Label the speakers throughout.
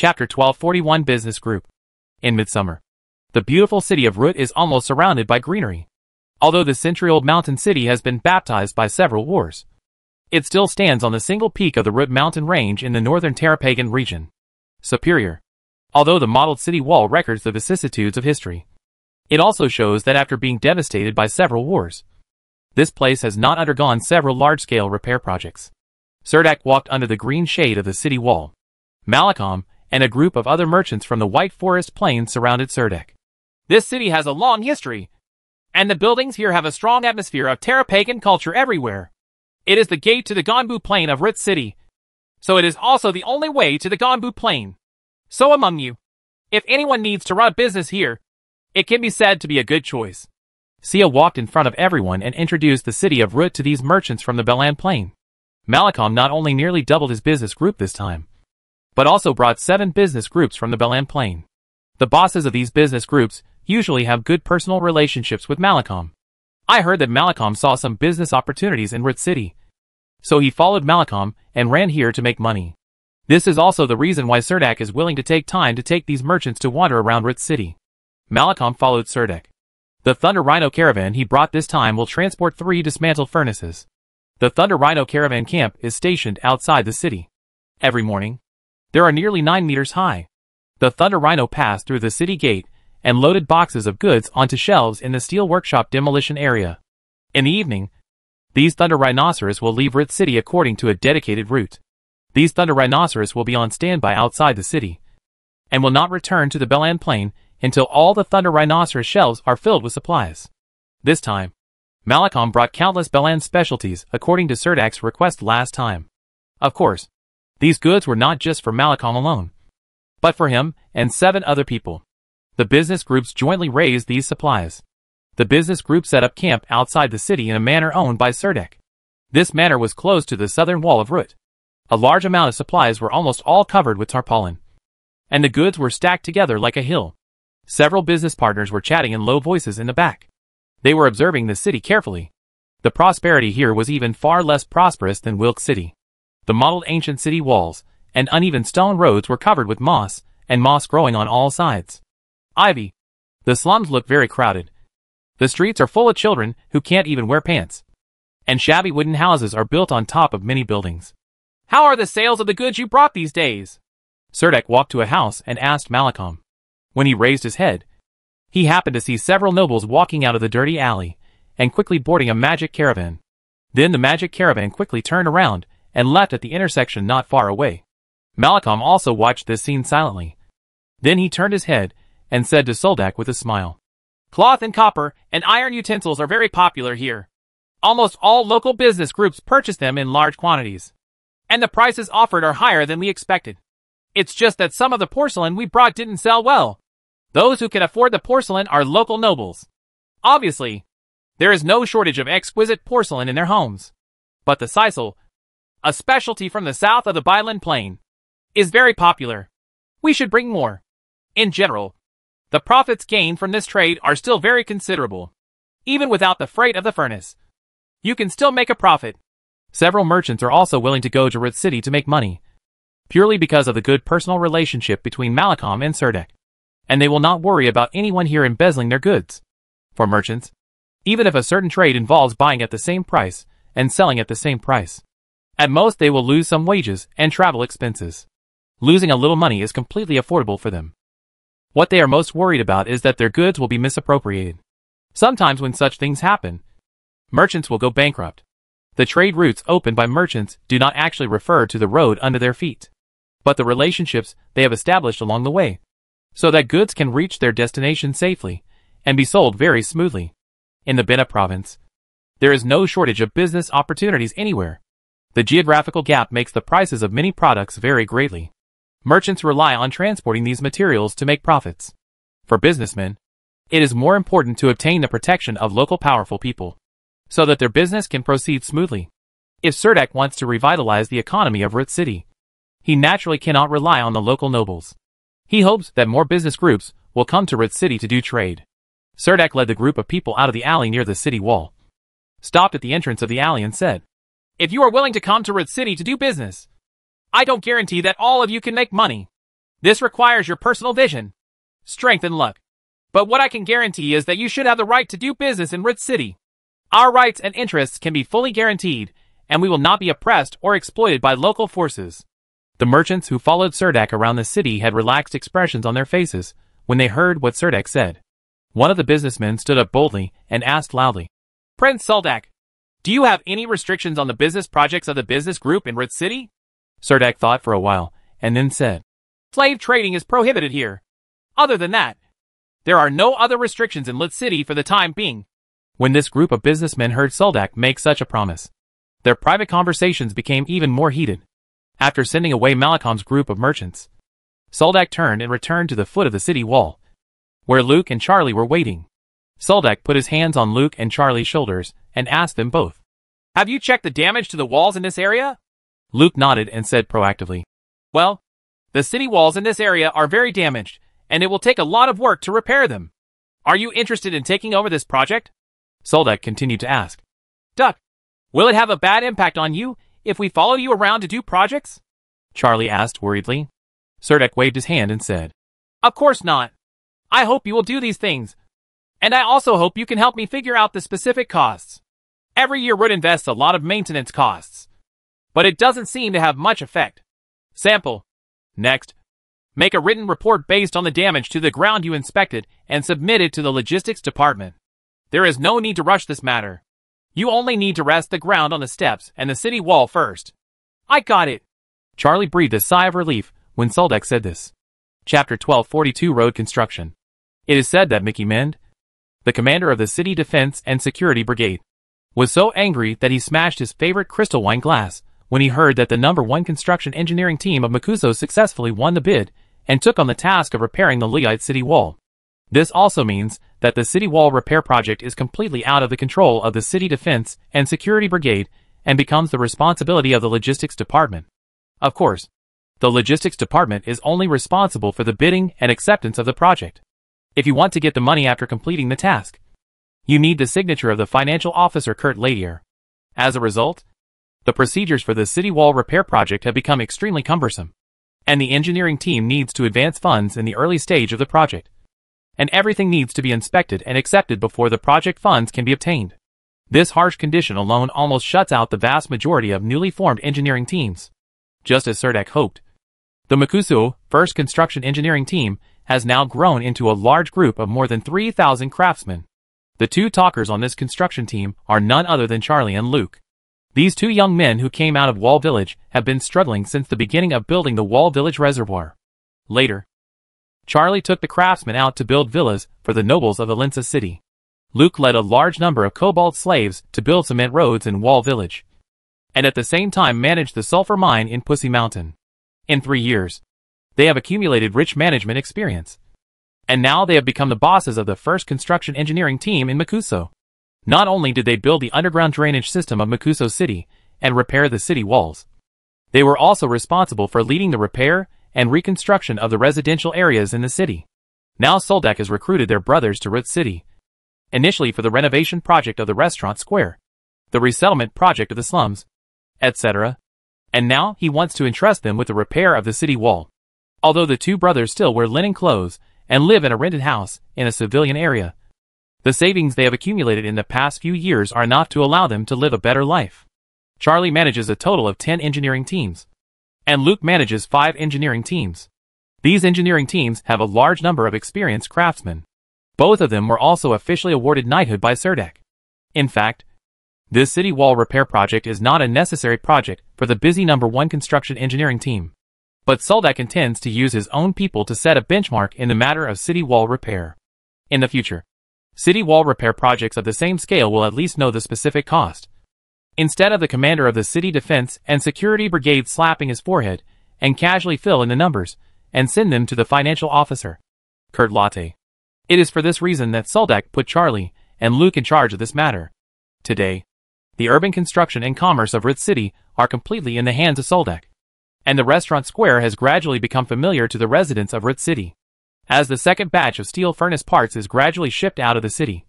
Speaker 1: Chapter 1241 Business Group In midsummer, the beautiful city of Root is almost surrounded by greenery. Although the century-old mountain city has been baptized by several wars, it still stands on the single peak of the Root mountain range in the northern Tarapagan region. Superior. Although the modeled city wall records the vicissitudes of history, it also shows that after being devastated by several wars, this place has not undergone several large-scale repair projects. Serdak walked under the green shade of the city wall. Malakom and a group of other merchants from the White Forest Plains surrounded Serdek. This city has a long history, and the buildings here have a strong atmosphere of Terra-Pagan culture everywhere. It is the gate to the Gonbu Plain of Rit City, so it is also the only way to the Gonbu Plain. So among you, if anyone needs to run a business here, it can be said to be a good choice. Sia walked in front of everyone and introduced the city of Root to these merchants from the Belan Plain. Malakom not only nearly doubled his business group this time, but also brought seven business groups from the Belan Plain. The bosses of these business groups usually have good personal relationships with Malakom. I heard that Malakom saw some business opportunities in Rit City, so he followed Malakom and ran here to make money. This is also the reason why Serdak is willing to take time to take these merchants to wander around Rit City. Malakom followed Serdak. The Thunder Rhino Caravan he brought this time will transport three dismantled furnaces. The Thunder Rhino Caravan camp is stationed outside the city. Every morning, there are nearly 9 meters high. The Thunder Rhino passed through the city gate and loaded boxes of goods onto shelves in the steel workshop demolition area. In the evening, these Thunder Rhinoceros will leave Rith City according to a dedicated route. These Thunder Rhinoceros will be on standby outside the city and will not return to the Belan Plain until all the Thunder Rhinoceros shelves are filled with supplies. This time, Malakom brought countless Belan specialties according to Serdak's request last time. Of course, these goods were not just for Malakom alone, but for him and seven other people. The business groups jointly raised these supplies. The business group set up camp outside the city in a manor owned by Serdek. This manor was close to the southern wall of Root. A large amount of supplies were almost all covered with tarpaulin, and the goods were stacked together like a hill. Several business partners were chatting in low voices in the back. They were observing the city carefully. The prosperity here was even far less prosperous than Wilk City. The mottled ancient city walls and uneven stone roads were covered with moss and moss growing on all sides. Ivy. The slums look very crowded. The streets are full of children who can't even wear pants. And shabby wooden houses are built on top of many buildings. How are the sales of the goods you brought these days? Serdek walked to a house and asked Malakom. When he raised his head, he happened to see several nobles walking out of the dirty alley and quickly boarding a magic caravan. Then the magic caravan quickly turned around and left at the intersection not far away. Malakom also watched this scene silently. Then he turned his head and said to Soldak with a smile, Cloth and copper and iron utensils are very popular here. Almost all local business groups purchase them in large quantities. And the prices offered are higher than we expected. It's just that some of the porcelain we brought didn't sell well. Those who can afford the porcelain are local nobles. Obviously, there is no shortage of exquisite porcelain in their homes. But the sisal, a specialty from the south of the Byland Plain, is very popular. We should bring more. In general, the profits gained from this trade are still very considerable. Even without the freight of the furnace, you can still make a profit. Several merchants are also willing to go to Ruth City to make money, purely because of the good personal relationship between Malakom and Serdek. And they will not worry about anyone here embezzling their goods. For merchants, even if a certain trade involves buying at the same price and selling at the same price, at most they will lose some wages and travel expenses. Losing a little money is completely affordable for them. What they are most worried about is that their goods will be misappropriated. Sometimes when such things happen, merchants will go bankrupt. The trade routes opened by merchants do not actually refer to the road under their feet, but the relationships they have established along the way, so that goods can reach their destination safely and be sold very smoothly. In the Bena province, there is no shortage of business opportunities anywhere. The geographical gap makes the prices of many products vary greatly. Merchants rely on transporting these materials to make profits. For businessmen, it is more important to obtain the protection of local powerful people so that their business can proceed smoothly. If Serdek wants to revitalize the economy of Ritz City, he naturally cannot rely on the local nobles. He hopes that more business groups will come to Ritz City to do trade. Serdek led the group of people out of the alley near the city wall, stopped at the entrance of the alley and said, if you are willing to come to Red City to do business. I don't guarantee that all of you can make money. This requires your personal vision, strength, and luck. But what I can guarantee is that you should have the right to do business in Red City. Our rights and interests can be fully guaranteed, and we will not be oppressed or exploited by local forces. The merchants who followed Serdak around the city had relaxed expressions on their faces when they heard what Serdak said. One of the businessmen stood up boldly and asked loudly, Prince Soldak, do you have any restrictions on the business projects of the business group in Rith City? Serdak thought for a while, and then said, Slave trading is prohibited here. Other than that, there are no other restrictions in Lit City for the time being. When this group of businessmen heard Soldak make such a promise, their private conversations became even more heated. After sending away Malakom's group of merchants, Soldak turned and returned to the foot of the city wall, where Luke and Charlie were waiting. Soldak put his hands on Luke and Charlie's shoulders and asked them both. Have you checked the damage to the walls in this area? Luke nodded and said proactively. Well, the city walls in this area are very damaged, and it will take a lot of work to repair them. Are you interested in taking over this project? Soldak continued to ask. Duck, will it have a bad impact on you if we follow you around to do projects? Charlie asked worriedly. Serdek waved his hand and said, Of course not. I hope you will do these things. And I also hope you can help me figure out the specific costs every year would invest a lot of maintenance costs. But it doesn't seem to have much effect. Sample. Next, make a written report based on the damage to the ground you inspected and submit it to the logistics department. There is no need to rush this matter. You only need to rest the ground on the steps and the city wall first. I got it. Charlie breathed a sigh of relief when Soldeck said this. Chapter 1242 Road Construction It is said that Mickey Mend, the commander of the City Defense and Security Brigade, was so angry that he smashed his favorite crystal wine glass when he heard that the number one construction engineering team of Makuso successfully won the bid and took on the task of repairing the Liyite city wall. This also means that the city wall repair project is completely out of the control of the city defense and security brigade and becomes the responsibility of the logistics department. Of course, the logistics department is only responsible for the bidding and acceptance of the project. If you want to get the money after completing the task, you need the signature of the financial officer Kurt Ladier. As a result, the procedures for the city wall repair project have become extremely cumbersome, and the engineering team needs to advance funds in the early stage of the project, and everything needs to be inspected and accepted before the project funds can be obtained. This harsh condition alone almost shuts out the vast majority of newly formed engineering teams. Just as Serdek hoped, the Makusu First Construction Engineering Team has now grown into a large group of more than 3,000 craftsmen the two talkers on this construction team are none other than Charlie and Luke. These two young men who came out of Wall Village have been struggling since the beginning of building the Wall Village Reservoir. Later, Charlie took the craftsmen out to build villas for the nobles of Alensa City. Luke led a large number of cobalt slaves to build cement roads in Wall Village, and at the same time managed the sulfur mine in Pussy Mountain. In three years, they have accumulated rich management experience, and now they have become the bosses of the first construction engineering team in Makuso. Not only did they build the underground drainage system of Makuso City and repair the city walls, they were also responsible for leading the repair and reconstruction of the residential areas in the city. Now Soldak has recruited their brothers to Root City, initially for the renovation project of the restaurant square, the resettlement project of the slums, etc. And now he wants to entrust them with the repair of the city wall. Although the two brothers still wear linen clothes and live in a rented house in a civilian area. The savings they have accumulated in the past few years are not to allow them to live a better life. Charlie manages a total of 10 engineering teams. And Luke manages 5 engineering teams. These engineering teams have a large number of experienced craftsmen. Both of them were also officially awarded knighthood by Serdek. In fact, this city wall repair project is not a necessary project for the busy number 1 construction engineering team but Soldak intends to use his own people to set a benchmark in the matter of city wall repair. In the future, city wall repair projects of the same scale will at least know the specific cost. Instead of the commander of the city defense and security brigade slapping his forehead and casually fill in the numbers and send them to the financial officer, Kurt Latte. It is for this reason that Soldak put Charlie and Luke in charge of this matter. Today, the urban construction and commerce of Ritz City are completely in the hands of Soldak and the restaurant square has gradually become familiar to the residents of Ruth City. As the second batch of steel furnace parts is gradually shipped out of the city,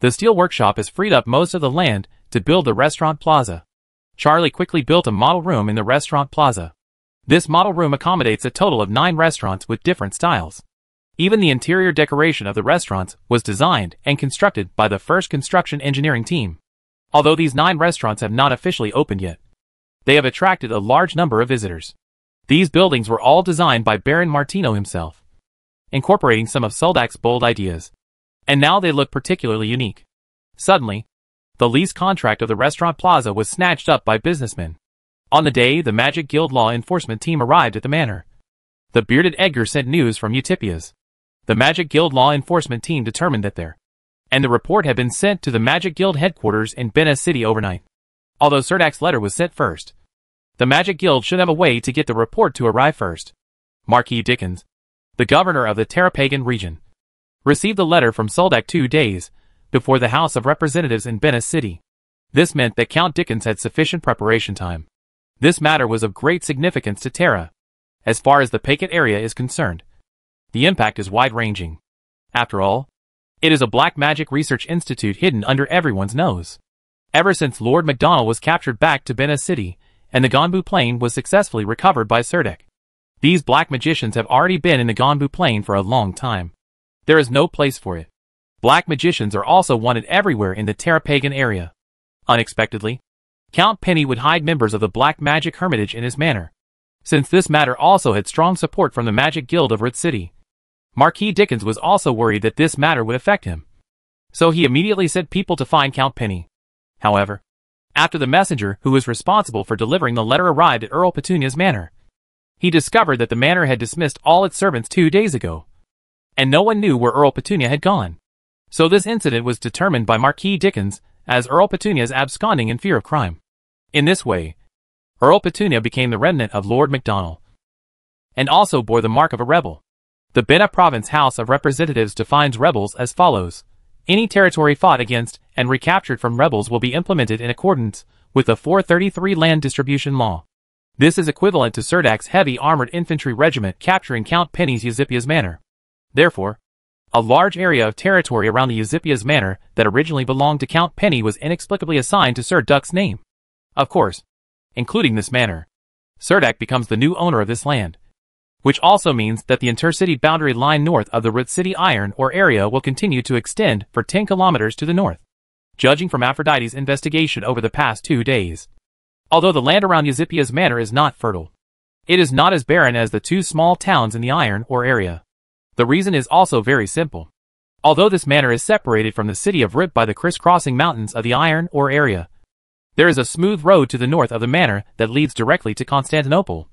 Speaker 1: the steel workshop has freed up most of the land to build the restaurant plaza. Charlie quickly built a model room in the restaurant plaza. This model room accommodates a total of nine restaurants with different styles. Even the interior decoration of the restaurants was designed and constructed by the first construction engineering team. Although these nine restaurants have not officially opened yet, they have attracted a large number of visitors. These buildings were all designed by Baron Martino himself, incorporating some of Suldak's bold ideas. And now they look particularly unique. Suddenly, the lease contract of the restaurant plaza was snatched up by businessmen. On the day the Magic Guild law enforcement team arrived at the manor, the bearded Edgar sent news from Utipias. The Magic Guild law enforcement team determined that there and the report had been sent to the Magic Guild headquarters in Bena City overnight although Sardak's letter was sent first. The Magic Guild should have a way to get the report to arrive first. Marquis Dickens, the governor of the Tarapagan region, received the letter from Soldak two days before the House of Representatives in Venice City. This meant that Count Dickens had sufficient preparation time. This matter was of great significance to Terra. As far as the Pagan area is concerned, the impact is wide-ranging. After all, it is a black magic research institute hidden under everyone's nose ever since Lord MacDonald was captured back to Bena City, and the Gonbu Plain was successfully recovered by Serdek. These black magicians have already been in the Gonbu Plain for a long time. There is no place for it. Black magicians are also wanted everywhere in the Terrapagan area. Unexpectedly, Count Penny would hide members of the Black Magic Hermitage in his manor. Since this matter also had strong support from the Magic Guild of Red City, Marquis Dickens was also worried that this matter would affect him. So he immediately sent people to find Count Penny however, after the messenger who was responsible for delivering the letter arrived at Earl Petunia's manor. He discovered that the manor had dismissed all its servants two days ago, and no one knew where Earl Petunia had gone. So this incident was determined by Marquis Dickens as Earl Petunia's absconding in fear of crime. In this way, Earl Petunia became the remnant of Lord Macdonald, and also bore the mark of a rebel. The Bena Province House of Representatives defines rebels as follows. Any territory fought against and recaptured from rebels will be implemented in accordance with the 433 land distribution law. This is equivalent to Serdak's heavy armored infantry regiment capturing Count Penny's Euzipia's manor. Therefore, a large area of territory around the Euzipia's manor that originally belonged to Count Penny was inexplicably assigned to Sir Duck's name. Of course, including this manor, Serdak becomes the new owner of this land, which also means that the intercity boundary line north of the route city iron ore area will continue to extend for 10 kilometers to the north, judging from Aphrodite's investigation over the past two days. Although the land around Euzipia's manor is not fertile, it is not as barren as the two small towns in the iron ore area. The reason is also very simple. Although this manor is separated from the city of Rip by the crisscrossing mountains of the iron ore area, there is a smooth road to the north of the manor that leads directly to Constantinople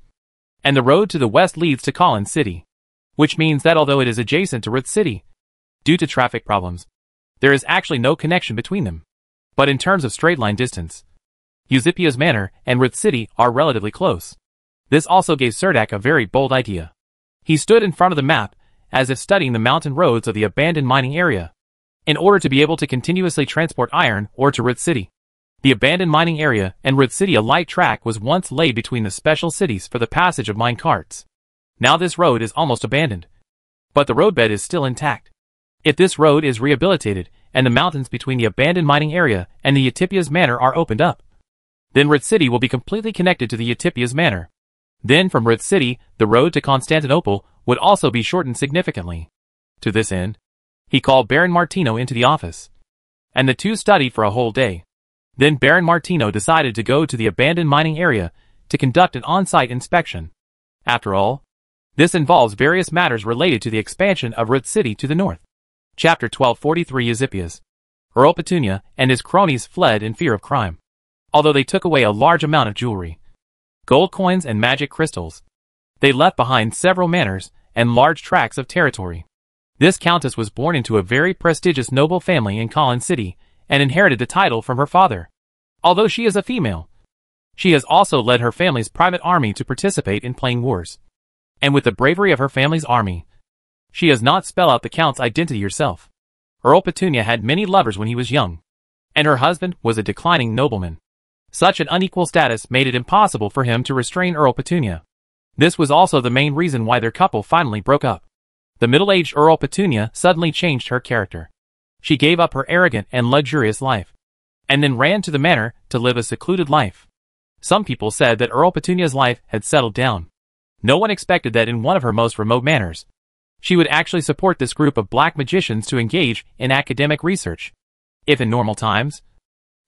Speaker 1: and the road to the west leads to Collins City, which means that although it is adjacent to Ruth City, due to traffic problems, there is actually no connection between them. But in terms of straight-line distance, Euzipia's Manor and Ruth City are relatively close. This also gave Serdak a very bold idea. He stood in front of the map, as if studying the mountain roads of the abandoned mining area, in order to be able to continuously transport iron or to Ruth City. The abandoned mining area and Rith City a light track was once laid between the special cities for the passage of mine carts. Now this road is almost abandoned. But the roadbed is still intact. If this road is rehabilitated, and the mountains between the abandoned mining area and the Utopia's Manor are opened up, then Rith City will be completely connected to the Utopia's Manor. Then from Rith City, the road to Constantinople would also be shortened significantly. To this end, he called Baron Martino into the office, and the two studied for a whole day. Then Baron Martino decided to go to the abandoned mining area to conduct an on-site inspection. After all, this involves various matters related to the expansion of Root City to the north. Chapter 1243 Euzipius Earl Petunia and his cronies fled in fear of crime, although they took away a large amount of jewelry, gold coins and magic crystals. They left behind several manors and large tracts of territory. This countess was born into a very prestigious noble family in Collin City, and inherited the title from her father. Although she is a female, she has also led her family's private army to participate in plain wars. And with the bravery of her family's army, she has not spell out the Count's identity herself. Earl Petunia had many lovers when he was young, and her husband was a declining nobleman. Such an unequal status made it impossible for him to restrain Earl Petunia. This was also the main reason why their couple finally broke up. The middle-aged Earl Petunia suddenly changed her character she gave up her arrogant and luxurious life, and then ran to the manor to live a secluded life. Some people said that Earl Petunia's life had settled down. No one expected that in one of her most remote manors, she would actually support this group of black magicians to engage in academic research. If in normal times,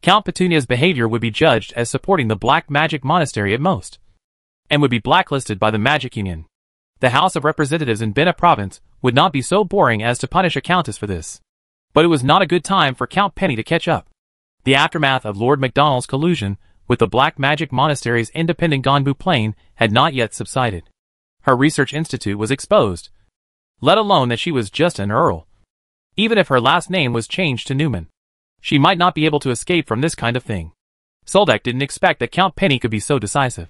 Speaker 1: Count Petunia's behavior would be judged as supporting the Black Magic Monastery at most, and would be blacklisted by the Magic Union. The House of Representatives in Bena Province would not be so boring as to punish a countess for this but it was not a good time for Count Penny to catch up. The aftermath of Lord Macdonald's collusion with the Black Magic Monastery's independent Ganbu plane had not yet subsided. Her research institute was exposed, let alone that she was just an earl. Even if her last name was changed to Newman, she might not be able to escape from this kind of thing. Seldak didn't expect that Count Penny could be so decisive,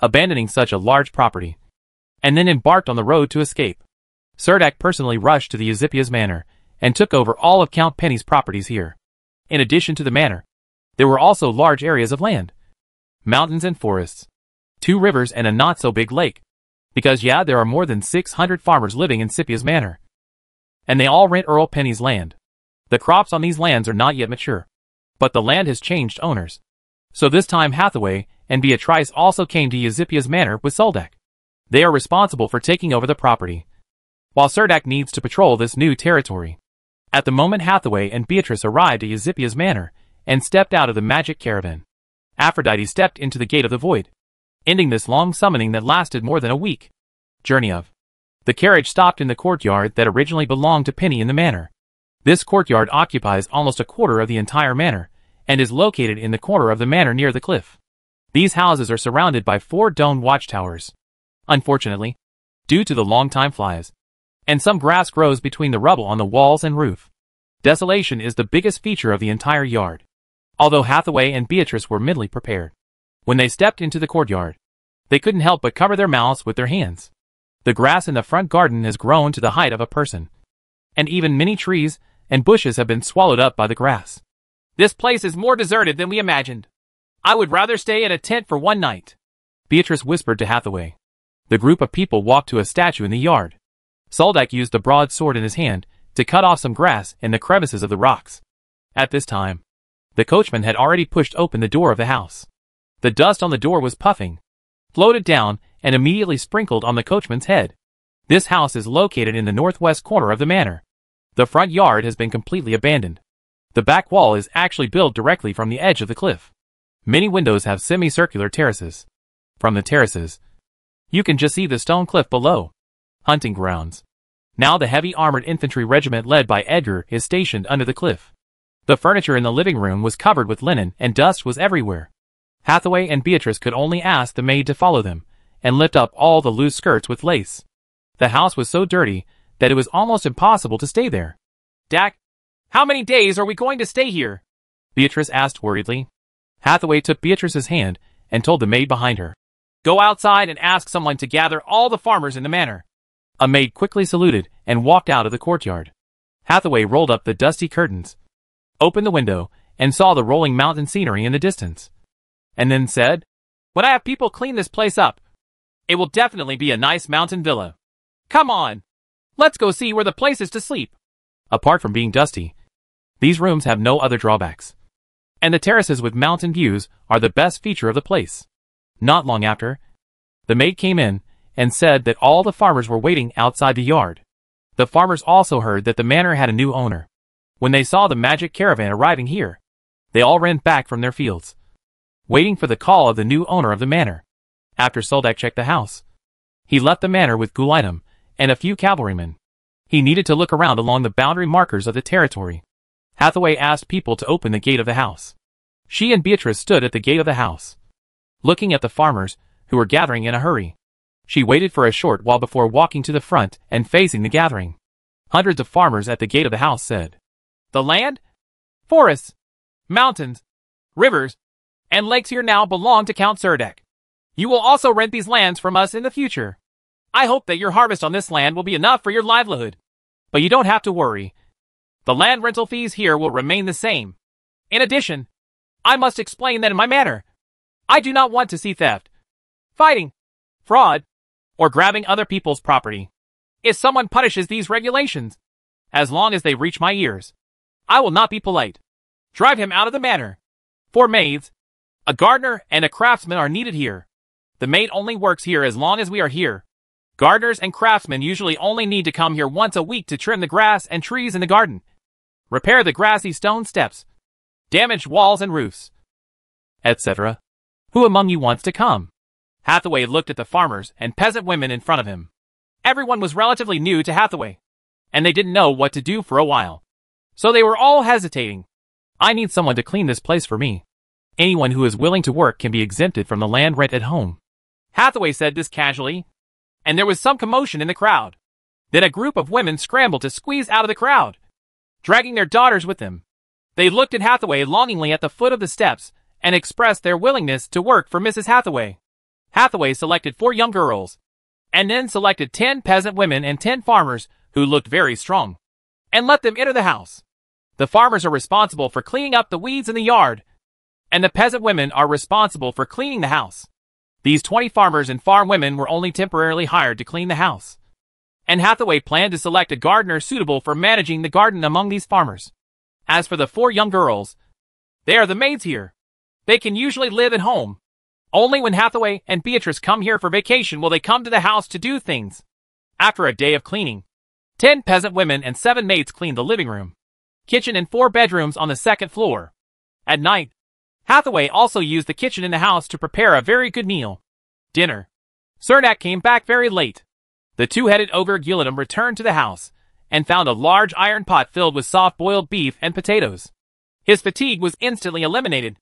Speaker 1: abandoning such a large property, and then embarked on the road to escape. Seldak personally rushed to the Euzipia's manor and took over all of Count Penny's properties here. In addition to the manor, there were also large areas of land, mountains and forests, two rivers and a not-so-big lake. Because yeah, there are more than 600 farmers living in Scipia's manor. And they all rent Earl Penny's land. The crops on these lands are not yet mature. But the land has changed owners. So this time Hathaway and Beatrice also came to Euzipia's manor with Soldak. They are responsible for taking over the property, while Serdak needs to patrol this new territory. At the moment Hathaway and Beatrice arrived at Euzipia's manor and stepped out of the magic caravan. Aphrodite stepped into the gate of the void, ending this long summoning that lasted more than a week. Journey of The carriage stopped in the courtyard that originally belonged to Penny in the manor. This courtyard occupies almost a quarter of the entire manor and is located in the corner of the manor near the cliff. These houses are surrounded by four domed watchtowers. Unfortunately, due to the long time flies, and some grass grows between the rubble on the walls and roof. Desolation is the biggest feature of the entire yard. Although Hathaway and Beatrice were mentally prepared. When they stepped into the courtyard, they couldn't help but cover their mouths with their hands. The grass in the front garden has grown to the height of a person. And even many trees and bushes have been swallowed up by the grass. This place is more deserted than we imagined. I would rather stay in a tent for one night. Beatrice whispered to Hathaway. The group of people walked to a statue in the yard. Soldak used the broadsword in his hand to cut off some grass in the crevices of the rocks. At this time, the coachman had already pushed open the door of the house. The dust on the door was puffing, floated down, and immediately sprinkled on the coachman's head. This house is located in the northwest corner of the manor. The front yard has been completely abandoned. The back wall is actually built directly from the edge of the cliff. Many windows have semicircular terraces. From the terraces, you can just see the stone cliff below hunting grounds. Now the heavy armored infantry regiment led by Edgar is stationed under the cliff. The furniture in the living room was covered with linen and dust was everywhere. Hathaway and Beatrice could only ask the maid to follow them and lift up all the loose skirts with lace. The house was so dirty that it was almost impossible to stay there. Dak, how many days are we going to stay here? Beatrice asked worriedly. Hathaway took Beatrice's hand and told the maid behind her. Go outside and ask someone to gather all the farmers in the manor. A maid quickly saluted and walked out of the courtyard. Hathaway rolled up the dusty curtains, opened the window, and saw the rolling mountain scenery in the distance. And then said, When I have people clean this place up, it will definitely be a nice mountain villa. Come on! Let's go see where the place is to sleep. Apart from being dusty, these rooms have no other drawbacks. And the terraces with mountain views are the best feature of the place. Not long after, the maid came in and said that all the farmers were waiting outside the yard. The farmers also heard that the manor had a new owner. When they saw the magic caravan arriving here, they all ran back from their fields, waiting for the call of the new owner of the manor. After Soldak checked the house, he left the manor with Gulaitum and a few cavalrymen. He needed to look around along the boundary markers of the territory. Hathaway asked people to open the gate of the house. She and Beatrice stood at the gate of the house, looking at the farmers, who were gathering in a hurry. She waited for a short while before walking to the front and facing the gathering. Hundreds of farmers at the gate of the house said, The land, forests, mountains, rivers, and lakes here now belong to Count Serdek. You will also rent these lands from us in the future. I hope that your harvest on this land will be enough for your livelihood. But you don't have to worry. The land rental fees here will remain the same. In addition, I must explain that in my manner. I do not want to see theft, fighting, fraud, or grabbing other people's property. If someone punishes these regulations, as long as they reach my ears, I will not be polite. Drive him out of the manor. Four maids, a gardener, and a craftsman are needed here. The maid only works here as long as we are here. Gardeners and craftsmen usually only need to come here once a week to trim the grass and trees in the garden, repair the grassy stone steps, damaged walls and roofs, etc. Who among you wants to come? Hathaway looked at the farmers and peasant women in front of him. Everyone was relatively new to Hathaway, and they didn't know what to do for a while. So they were all hesitating. I need someone to clean this place for me. Anyone who is willing to work can be exempted from the land rent at home. Hathaway said this casually, and there was some commotion in the crowd. Then a group of women scrambled to squeeze out of the crowd, dragging their daughters with them. They looked at Hathaway longingly at the foot of the steps and expressed their willingness to work for Mrs. Hathaway. Hathaway selected four young girls, and then selected ten peasant women and ten farmers, who looked very strong, and let them enter the house. The farmers are responsible for cleaning up the weeds in the yard, and the peasant women are responsible for cleaning the house. These 20 farmers and farm women were only temporarily hired to clean the house. And Hathaway planned to select a gardener suitable for managing the garden among these farmers. As for the four young girls, they are the maids here. They can usually live at home, only when Hathaway and Beatrice come here for vacation will they come to the house to do things. After a day of cleaning, ten peasant women and seven maids clean the living room, kitchen and four bedrooms on the second floor. At night, Hathaway also used the kitchen in the house to prepare a very good meal. Dinner. Cernak came back very late. The two-headed ogre Gilliam returned to the house and found a large iron pot filled with soft-boiled beef and potatoes. His fatigue was instantly eliminated.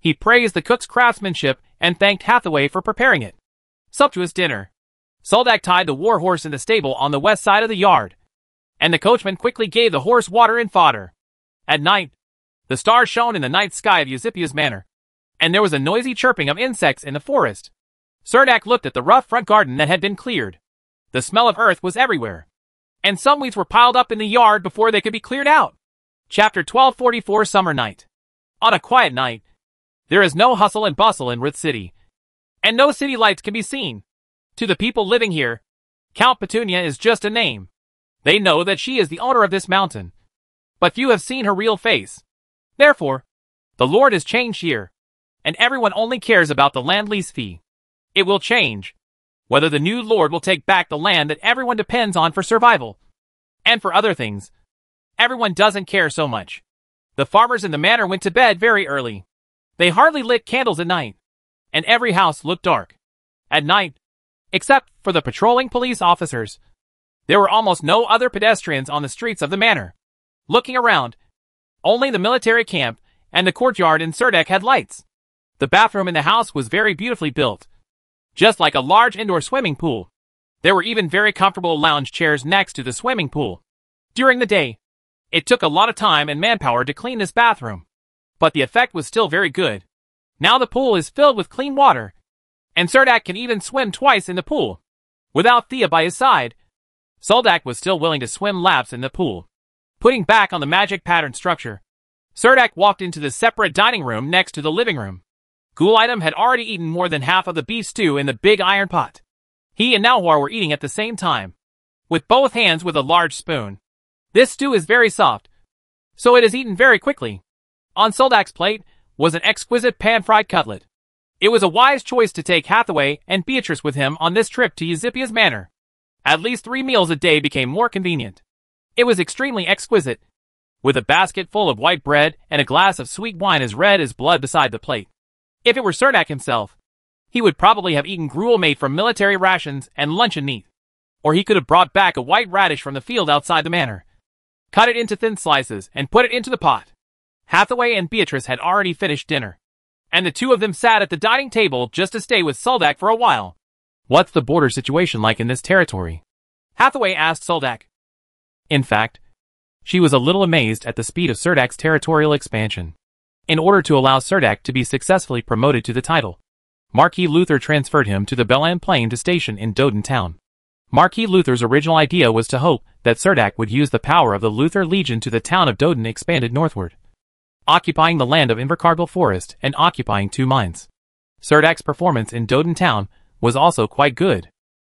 Speaker 1: He praised the cook's craftsmanship and thanked Hathaway for preparing it. Sumptuous dinner. Soldak tied the war horse in the stable on the west side of the yard, and the coachman quickly gave the horse water and fodder. At night, the stars shone in the night sky of Eusebia's manor, and there was a noisy chirping of insects in the forest. Serdak looked at the rough front garden that had been cleared. The smell of earth was everywhere, and some weeds were piled up in the yard before they could be cleared out. Chapter 1244 Summer Night On a quiet night, there is no hustle and bustle in Rith City. And no city lights can be seen. To the people living here, Count Petunia is just a name. They know that she is the owner of this mountain. But few have seen her real face. Therefore, the Lord has changed here. And everyone only cares about the land lease fee. It will change. Whether the new Lord will take back the land that everyone depends on for survival. And for other things. Everyone doesn't care so much. The farmers in the manor went to bed very early. They hardly lit candles at night, and every house looked dark. At night, except for the patrolling police officers, there were almost no other pedestrians on the streets of the manor. Looking around, only the military camp and the courtyard in Serdek had lights. The bathroom in the house was very beautifully built, just like a large indoor swimming pool. There were even very comfortable lounge chairs next to the swimming pool. During the day, it took a lot of time and manpower to clean this bathroom but the effect was still very good. Now the pool is filled with clean water, and Sardak can even swim twice in the pool. Without Thea by his side, Soldak was still willing to swim laps in the pool. Putting back on the magic pattern structure, Sardak walked into the separate dining room next to the living room. Ghoul Item had already eaten more than half of the beef stew in the big iron pot. He and Nauhar were eating at the same time, with both hands with a large spoon. This stew is very soft, so it is eaten very quickly. On Soldak's plate was an exquisite pan-fried cutlet. It was a wise choice to take Hathaway and Beatrice with him on this trip to Euzipia's manor. At least three meals a day became more convenient. It was extremely exquisite, with a basket full of white bread and a glass of sweet wine as red as blood beside the plate. If it were Cernak himself, he would probably have eaten gruel made from military rations and luncheon meat. Or he could have brought back a white radish from the field outside the manor. Cut it into thin slices and put it into the pot. Hathaway and Beatrice had already finished dinner. And the two of them sat at the dining table just to stay with Soldak for a while. What's the border situation like in this territory? Hathaway asked Soldak. In fact, she was a little amazed at the speed of Serdak's territorial expansion. In order to allow Serdak to be successfully promoted to the title, Marquis Luther transferred him to the Belan Plain to station in Doden Town. Marquis Luther's original idea was to hope that Serdak would use the power of the Luther Legion to the town of Doden expanded northward occupying the land of Invercargill Forest and occupying two mines. Serdak's performance in Doden Town was also quite good.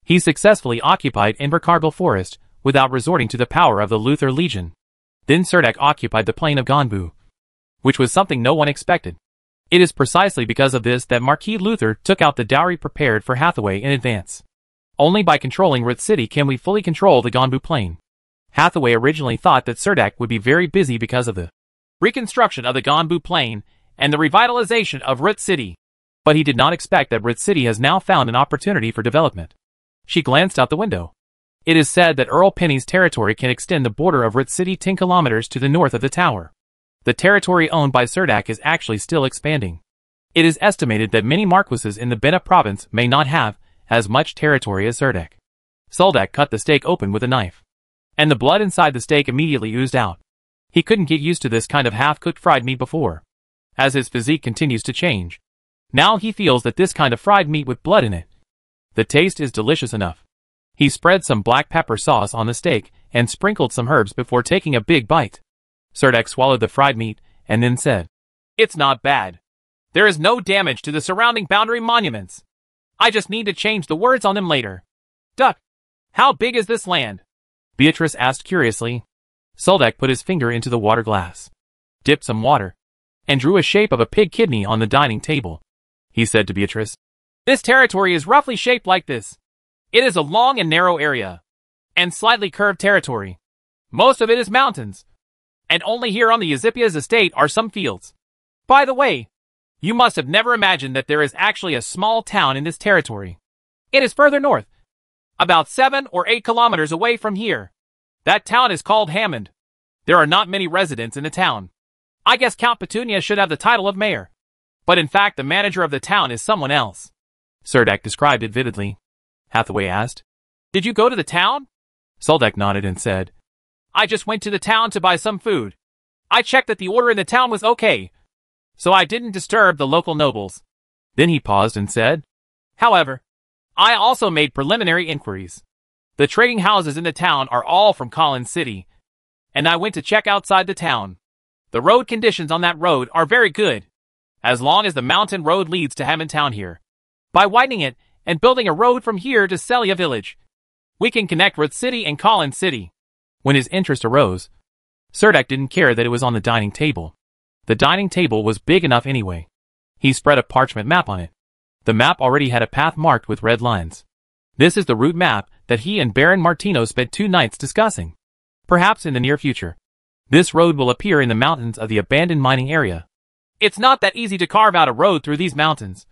Speaker 1: He successfully occupied Invercargill Forest without resorting to the power of the Luther Legion. Then Serdak occupied the plain of Ganbu, which was something no one expected. It is precisely because of this that Marquis Luther took out the dowry prepared for Hathaway in advance. Only by controlling Ruth City can we fully control the Ganbu Plain. Hathaway originally thought that Serdak would be very busy because of the reconstruction of the Ganbu Plain, and the revitalization of Rut City. But he did not expect that Rut City has now found an opportunity for development. She glanced out the window. It is said that Earl Penny's territory can extend the border of Rut City 10 kilometers to the north of the tower. The territory owned by Serdak is actually still expanding. It is estimated that many marquises in the Bena province may not have as much territory as Serdak. Soldak cut the steak open with a knife. And the blood inside the steak immediately oozed out. He couldn't get used to this kind of half-cooked fried meat before. As his physique continues to change, now he feels that this kind of fried meat with blood in it. The taste is delicious enough. He spread some black pepper sauce on the steak and sprinkled some herbs before taking a big bite. Serdek swallowed the fried meat and then said, It's not bad. There is no damage to the surrounding boundary monuments. I just need to change the words on them later. Duck, how big is this land? Beatrice asked curiously. Soldak put his finger into the water glass, dipped some water, and drew a shape of a pig kidney on the dining table. He said to Beatrice, This territory is roughly shaped like this. It is a long and narrow area, and slightly curved territory. Most of it is mountains, and only here on the Yazipia's estate are some fields. By the way, you must have never imagined that there is actually a small town in this territory. It is further north, about seven or eight kilometers away from here. That town is called Hammond. There are not many residents in the town. I guess Count Petunia should have the title of mayor. But in fact, the manager of the town is someone else. Serdak described it vividly. Hathaway asked, Did you go to the town? Soldak nodded and said, I just went to the town to buy some food. I checked that the order in the town was okay, so I didn't disturb the local nobles. Then he paused and said, However, I also made preliminary inquiries. The trading houses in the town are all from Collins City, and I went to check outside the town. The road conditions on that road are very good, as long as the mountain road leads to Hammond Town here. By widening it and building a road from here to Celia Village, we can connect with City and Collins City. When his interest arose, Serdek didn't care that it was on the dining table. The dining table was big enough anyway. He spread a parchment map on it. The map already had a path marked with red lines. This is the route map that he and Baron Martino spent two nights discussing. Perhaps in the near future, this road will appear in the mountains of the abandoned mining area. It's not that easy to carve out a road through these mountains.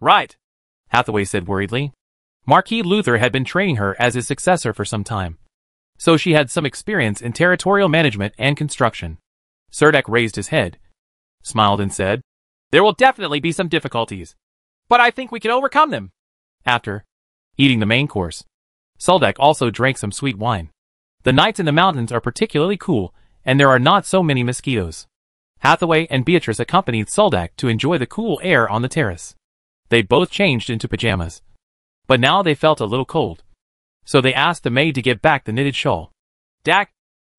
Speaker 1: Right, Hathaway said worriedly. Marquis Luther had been training her as his successor for some time. So she had some experience in territorial management and construction. Serdek raised his head, smiled and said, There will definitely be some difficulties. But I think we can overcome them. After eating the main course, Suldek also drank some sweet wine. The nights in the mountains are particularly cool, and there are not so many mosquitoes. Hathaway and Beatrice accompanied Suldak to enjoy the cool air on the terrace. They both changed into pajamas. But now they felt a little cold. So they asked the maid to get back the knitted shawl. Dak,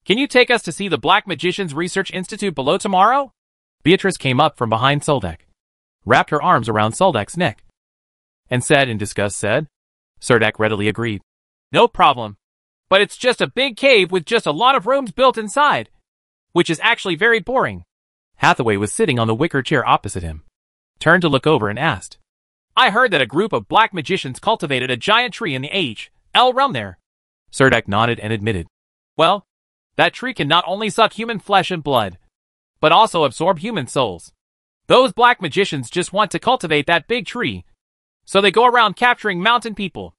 Speaker 1: can you take us to see the Black Magician's Research Institute below tomorrow? Beatrice came up from behind Suldak, wrapped her arms around Suldak's neck, and said in disgust said, Surdak readily agreed. No problem. But it's just a big cave with just a lot of rooms built inside, which is actually very boring. Hathaway was sitting on the wicker chair opposite him, turned to look over and asked, I heard that a group of black magicians cultivated a giant tree in the H. L realm there. Serdak nodded and admitted, Well, that tree can not only suck human flesh and blood, but also absorb human souls. Those black magicians just want to cultivate that big tree, so they go around capturing mountain people,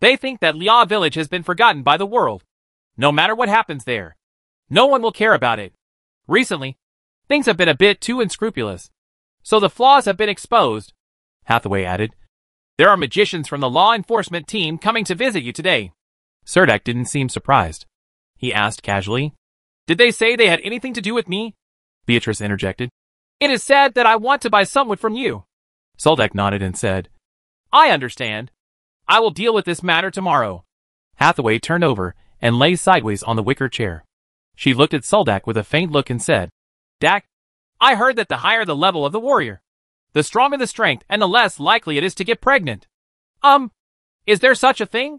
Speaker 1: they think that Lia village has been forgotten by the world. No matter what happens there, no one will care about it. Recently, things have been a bit too unscrupulous. So the flaws have been exposed, Hathaway added. There are magicians from the law enforcement team coming to visit you today. Serdek didn't seem surprised. He asked casually. Did they say they had anything to do with me? Beatrice interjected. It is said that I want to buy some wood from you. Soldek nodded and said, I understand. I will deal with this matter tomorrow. Hathaway turned over and lay sideways on the wicker chair. She looked at Soldak with a faint look and said, Dak, I heard that the higher the level of the warrior, the stronger the strength and the less likely it is to get pregnant. Um, is there such a thing?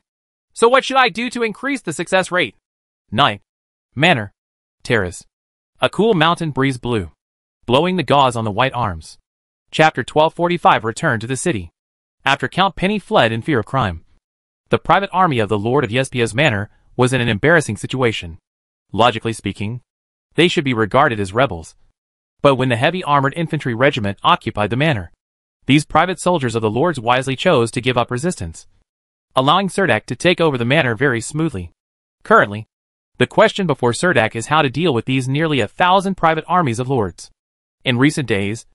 Speaker 1: So what should I do to increase the success rate? Night. Manor. Terrace. A cool mountain breeze blew, blowing the gauze on the white arms. Chapter 1245 Return to the City after Count Penny fled in fear of crime. The private army of the Lord of Yespia's manor was in an embarrassing situation. Logically speaking, they should be regarded as rebels. But when the heavy armored infantry regiment occupied the manor, these private soldiers of the Lords wisely chose to give up resistance, allowing Serdak to take over the manor very smoothly. Currently, the question before Serdak is how to deal with these nearly a thousand private armies of Lords. In recent days,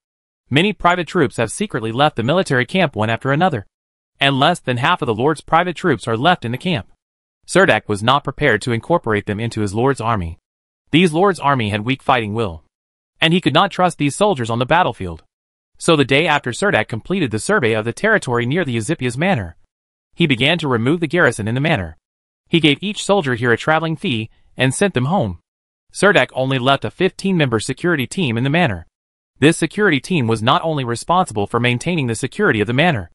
Speaker 1: Many private troops have secretly left the military camp one after another, and less than half of the Lord's private troops are left in the camp. Serdak was not prepared to incorporate them into his Lord's army. These Lord's army had weak fighting will, and he could not trust these soldiers on the battlefield. So the day after Serdak completed the survey of the territory near the Ezipius manor, he began to remove the garrison in the manor. He gave each soldier here a traveling fee and sent them home. Serdak only left a 15-member security team in the manor. This security team was not only responsible for maintaining the security of the manor,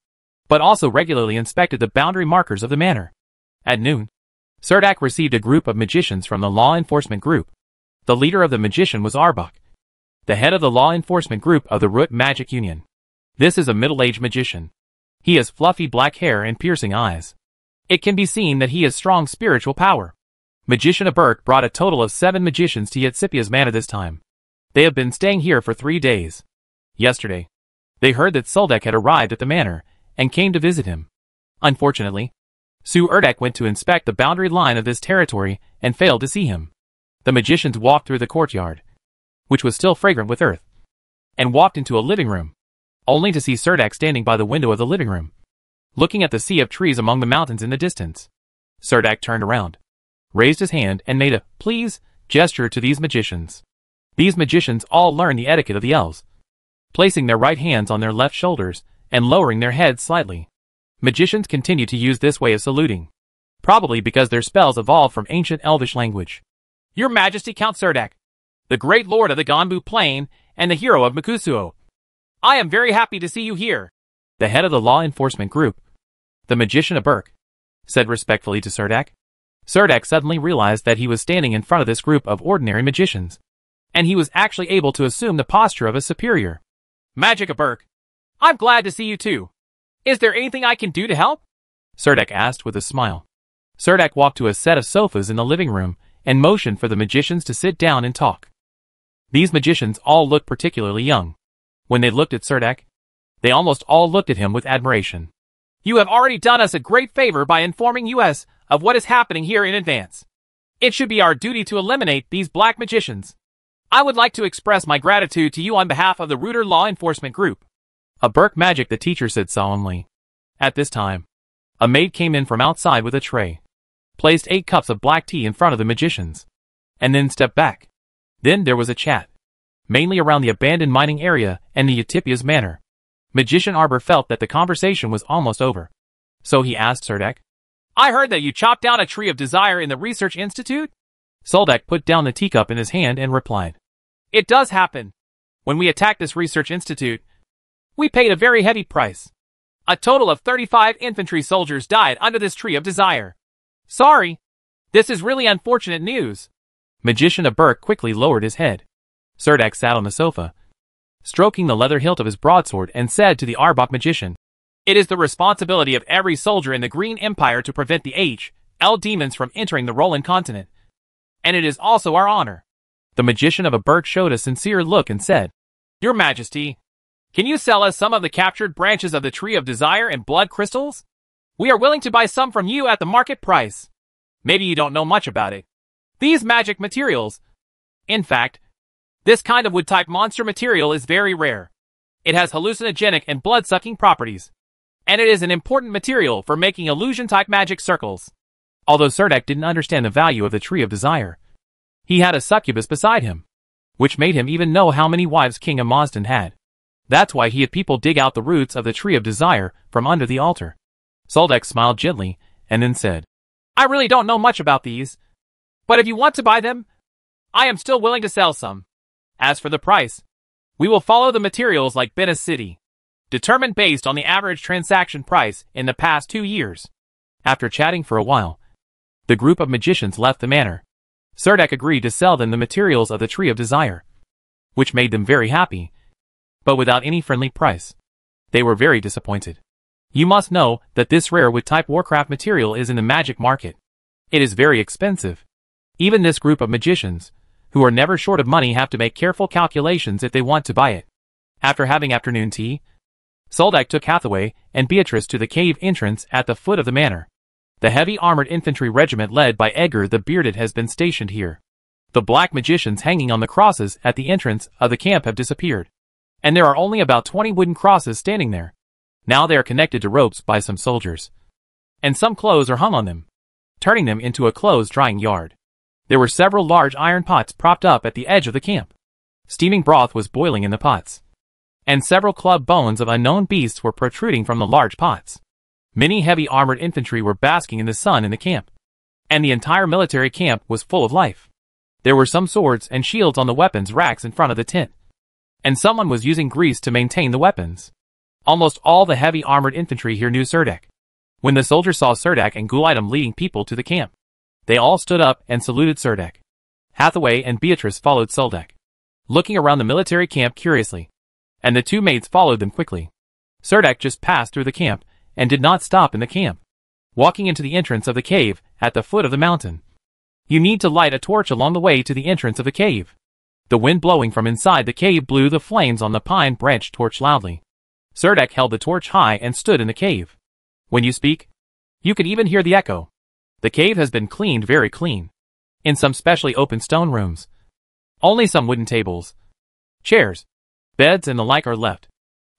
Speaker 1: but also regularly inspected the boundary markers of the manor. At noon, Serdak received a group of magicians from the law enforcement group. The leader of the magician was Arbok, the head of the law enforcement group of the Root Magic Union. This is a middle-aged magician. He has fluffy black hair and piercing eyes. It can be seen that he has strong spiritual power. Magician Aberk brought a total of seven magicians to Yatzipia's manor this time. They have been staying here for three days. Yesterday, they heard that Suldek had arrived at the manor and came to visit him. Unfortunately, Sue Erdek went to inspect the boundary line of this territory and failed to see him. The magicians walked through the courtyard, which was still fragrant with earth, and walked into a living room, only to see Surdak standing by the window of the living room, looking at the sea of trees among the mountains in the distance. Surdak turned around, raised his hand and made a, please, gesture to these magicians. These magicians all learn the etiquette of the elves, placing their right hands on their left shoulders and lowering their heads slightly. Magicians continue to use this way of saluting, probably because their spells evolved from ancient elvish language. Your Majesty Count Serdek, the great lord of the Gonbu Plain and the hero of Makusuo. I am very happy to see you here. The head of the law enforcement group, the magician of Burke, said respectfully to Serdek. Serdek suddenly realized that he was standing in front of this group of ordinary magicians and he was actually able to assume the posture of a superior. Magica Burke. I'm glad to see you too. Is there anything I can do to help? Serdek asked with a smile. Serdek walked to a set of sofas in the living room and motioned for the magicians to sit down and talk. These magicians all looked particularly young. When they looked at Serdek, they almost all looked at him with admiration. You have already done us a great favor by informing us of what is happening here in advance. It should be our duty to eliminate these black magicians. I would like to express my gratitude to you on behalf of the Reuter Law Enforcement Group. A Burke magic, the teacher said solemnly. At this time, a maid came in from outside with a tray, placed eight cups of black tea in front of the magicians, and then stepped back. Then there was a chat, mainly around the abandoned mining area and the Utopia's manor. Magician Arbor felt that the conversation was almost over. So he asked Serdek, I heard that you chopped down a tree of desire in the research institute? Soldak put down the teacup in his hand and replied, it does happen. When we attacked this research institute, we paid a very heavy price. A total of 35 infantry soldiers died under this tree of desire. Sorry. This is really unfortunate news. Magician Aburk quickly lowered his head. Sirdak sat on the sofa, stroking the leather hilt of his broadsword and said to the Arbok magician, It is the responsibility of every soldier in the Green Empire to prevent the H. L demons from entering the Roland continent. And it is also our honor. The magician of a bird showed a sincere look and said, Your Majesty, can you sell us some of the captured branches of the Tree of Desire and Blood Crystals? We are willing to buy some from you at the market price. Maybe you don't know much about it. These magic materials, in fact, this kind of wood-type monster material is very rare. It has hallucinogenic and blood-sucking properties. And it is an important material for making illusion-type magic circles. Although Serdek didn't understand the value of the Tree of Desire, he had a succubus beside him, which made him even know how many wives King Amazdin had. That's why he had people dig out the roots of the tree of desire from under the altar. Soldex smiled gently and then said, I really don't know much about these, but if you want to buy them, I am still willing to sell some. As for the price, we will follow the materials like Benis City, determined based on the average transaction price in the past two years. After chatting for a while, the group of magicians left the manor Sardak agreed to sell them the materials of the Tree of Desire, which made them very happy, but without any friendly price. They were very disappointed. You must know that this rare wood type Warcraft material is in the magic market. It is very expensive. Even this group of magicians, who are never short of money have to make careful calculations if they want to buy it. After having afternoon tea, Soldak took Hathaway and Beatrice to the cave entrance at the foot of the manor. The heavy armored infantry regiment led by Edgar the Bearded has been stationed here. The black magicians hanging on the crosses at the entrance of the camp have disappeared. And there are only about 20 wooden crosses standing there. Now they are connected to ropes by some soldiers. And some clothes are hung on them, turning them into a clothes drying yard. There were several large iron pots propped up at the edge of the camp. Steaming broth was boiling in the pots. And several club bones of unknown beasts were protruding from the large pots. Many heavy armored infantry were basking in the sun in the camp. And the entire military camp was full of life. There were some swords and shields on the weapons racks in front of the tent. And someone was using grease to maintain the weapons. Almost all the heavy armored infantry here knew Serdek. When the soldiers saw Serdek and Gulitem leading people to the camp, they all stood up and saluted Serdek. Hathaway and Beatrice followed Serdek, looking around the military camp curiously, and the two maids followed them quickly. Serdek just passed through the camp and did not stop in the camp. Walking into the entrance of the cave, at the foot of the mountain. You need to light a torch along the way to the entrance of the cave. The wind blowing from inside the cave blew the flames on the pine branch torch loudly. Serdek held the torch high and stood in the cave. When you speak, you can even hear the echo. The cave has been cleaned very clean. In some specially open stone rooms. Only some wooden tables, chairs, beds and the like are left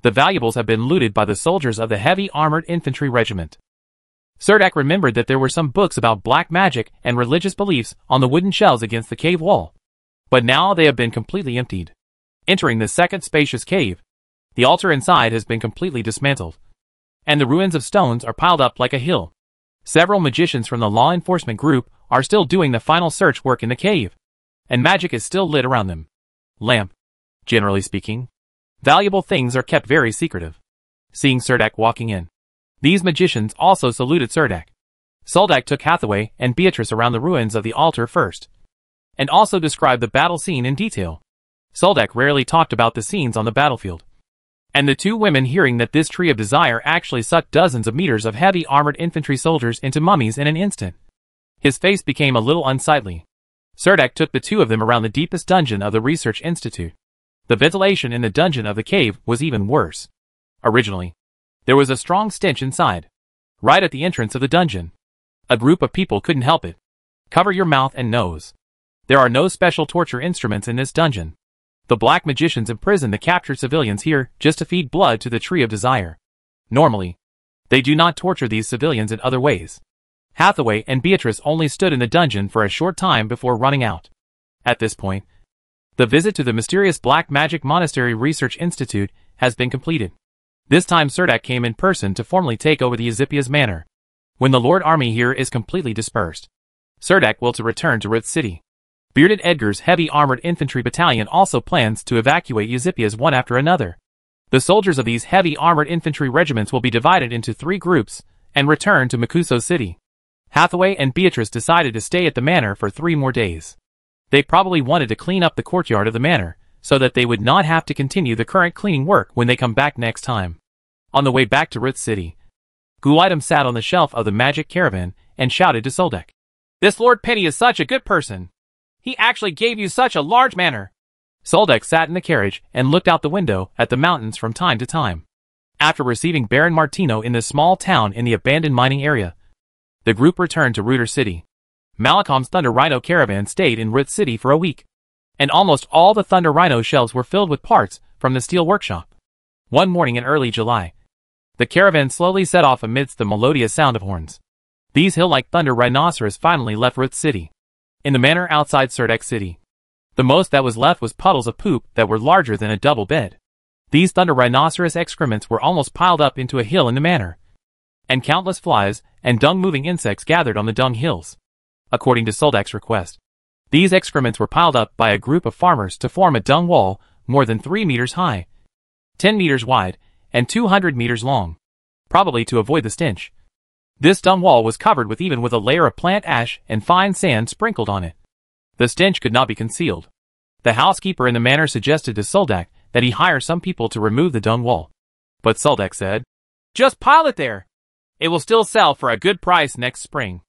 Speaker 1: the valuables have been looted by the soldiers of the heavy armored infantry regiment. Serdak remembered that there were some books about black magic and religious beliefs on the wooden shelves against the cave wall. But now they have been completely emptied. Entering the second spacious cave, the altar inside has been completely dismantled, and the ruins of stones are piled up like a hill. Several magicians from the law enforcement group are still doing the final search work in the cave, and magic is still lit around them. Lamp. Generally speaking, Valuable things are kept very secretive. Seeing Serdak walking in. These magicians also saluted Serdak. Soldak took Hathaway and Beatrice around the ruins of the altar first, and also described the battle scene in detail. Soldak rarely talked about the scenes on the battlefield. And the two women hearing that this Tree of Desire actually sucked dozens of meters of heavy armored infantry soldiers into mummies in an instant. His face became a little unsightly. Serdak took the two of them around the deepest dungeon of the Research Institute. The ventilation in the dungeon of the cave was even worse. Originally, there was a strong stench inside, right at the entrance of the dungeon. A group of people couldn't help it. Cover your mouth and nose. There are no special torture instruments in this dungeon. The black magicians imprison the captured civilians here just to feed blood to the Tree of Desire. Normally, they do not torture these civilians in other ways. Hathaway and Beatrice only stood in the dungeon for a short time before running out. At this point, the visit to the mysterious Black Magic Monastery Research Institute has been completed. This time Sirdak came in person to formally take over the Azipia's manor. When the Lord Army here is completely dispersed, Sirdak will to return to Rith City. Bearded Edgar's heavy armored infantry battalion also plans to evacuate Euzipias one after another. The soldiers of these heavy armored infantry regiments will be divided into three groups and return to Makuso City. Hathaway and Beatrice decided to stay at the manor for three more days. They probably wanted to clean up the courtyard of the manor, so that they would not have to continue the current cleaning work when they come back next time. On the way back to Rith City, Guaidam sat on the shelf of the magic caravan and shouted to Soldek. This Lord Penny is such a good person. He actually gave you such a large manor. Soldek sat in the carriage and looked out the window at the mountains from time to time. After receiving Baron Martino in the small town in the abandoned mining area, the group returned to Reuter City. Malakom's Thunder Rhino caravan stayed in Ruth City for a week, and almost all the Thunder Rhino shelves were filled with parts from the steel workshop. One morning in early July, the caravan slowly set off amidst the melodious sound of horns. These hill-like thunder rhinoceros finally left Ruth City. In the manor outside Sirdex City, the most that was left was puddles of poop that were larger than a double bed. These thunder rhinoceros excrements were almost piled up into a hill in the manor, and countless flies and dung-moving insects gathered on the dung hills according to Suldak's request. These excrements were piled up by a group of farmers to form a dung wall more than 3 meters high, 10 meters wide, and 200 meters long, probably to avoid the stench. This dung wall was covered with even with a layer of plant ash and fine sand sprinkled on it. The stench could not be concealed. The housekeeper in the manor suggested to Suldak that he hire some people to remove the dung wall. But Suldak said, Just pile it there. It will still sell for a good price next spring.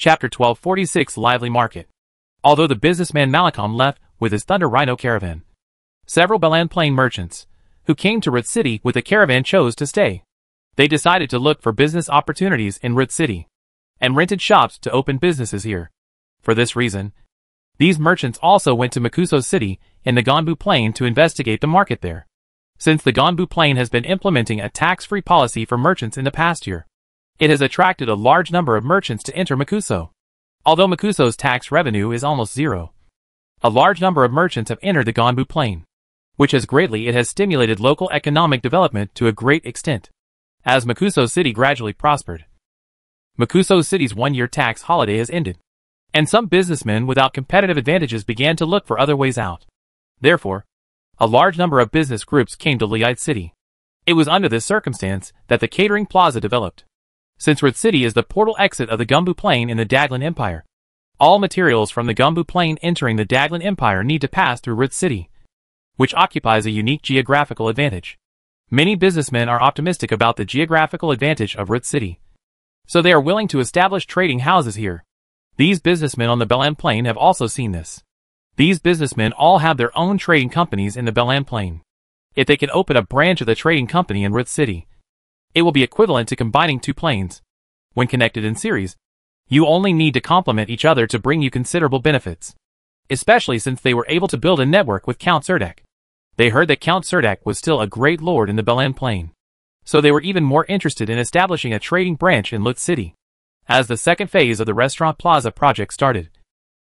Speaker 1: Chapter 1246 Lively Market Although the businessman Malakom left with his Thunder Rhino caravan, several Balan Plain merchants who came to Red City with the caravan chose to stay. They decided to look for business opportunities in Red City and rented shops to open businesses here. For this reason, these merchants also went to Makuso City in the Gonbu Plain to investigate the market there. Since the Gonbu Plain has been implementing a tax-free policy for merchants in the past year, it has attracted a large number of merchants to enter Makuso. Although Makuso's tax revenue is almost zero, a large number of merchants have entered the Ganbu Plain, which has greatly it has stimulated local economic development to a great extent. As Makuso City gradually prospered, Makuso City's one-year tax holiday has ended, and some businessmen without competitive advantages began to look for other ways out. Therefore, a large number of business groups came to Liite City. It was under this circumstance that the catering plaza developed since Rith City is the portal exit of the Gumbu Plain in the Daglan Empire. All materials from the Gumbu Plain entering the Daglan Empire need to pass through Rith City, which occupies a unique geographical advantage. Many businessmen are optimistic about the geographical advantage of Rith City, so they are willing to establish trading houses here. These businessmen on the Belan Plain have also seen this. These businessmen all have their own trading companies in the Belan Plain. If they can open a branch of the trading company in Rith City, it will be equivalent to combining two planes. When connected in series, you only need to complement each other to bring you considerable benefits. Especially since they were able to build a network with Count Zerdak. They heard that Count Zerdak was still a great lord in the Belan Plain. So they were even more interested in establishing a trading branch in Lut City. As the second phase of the Restaurant Plaza project started,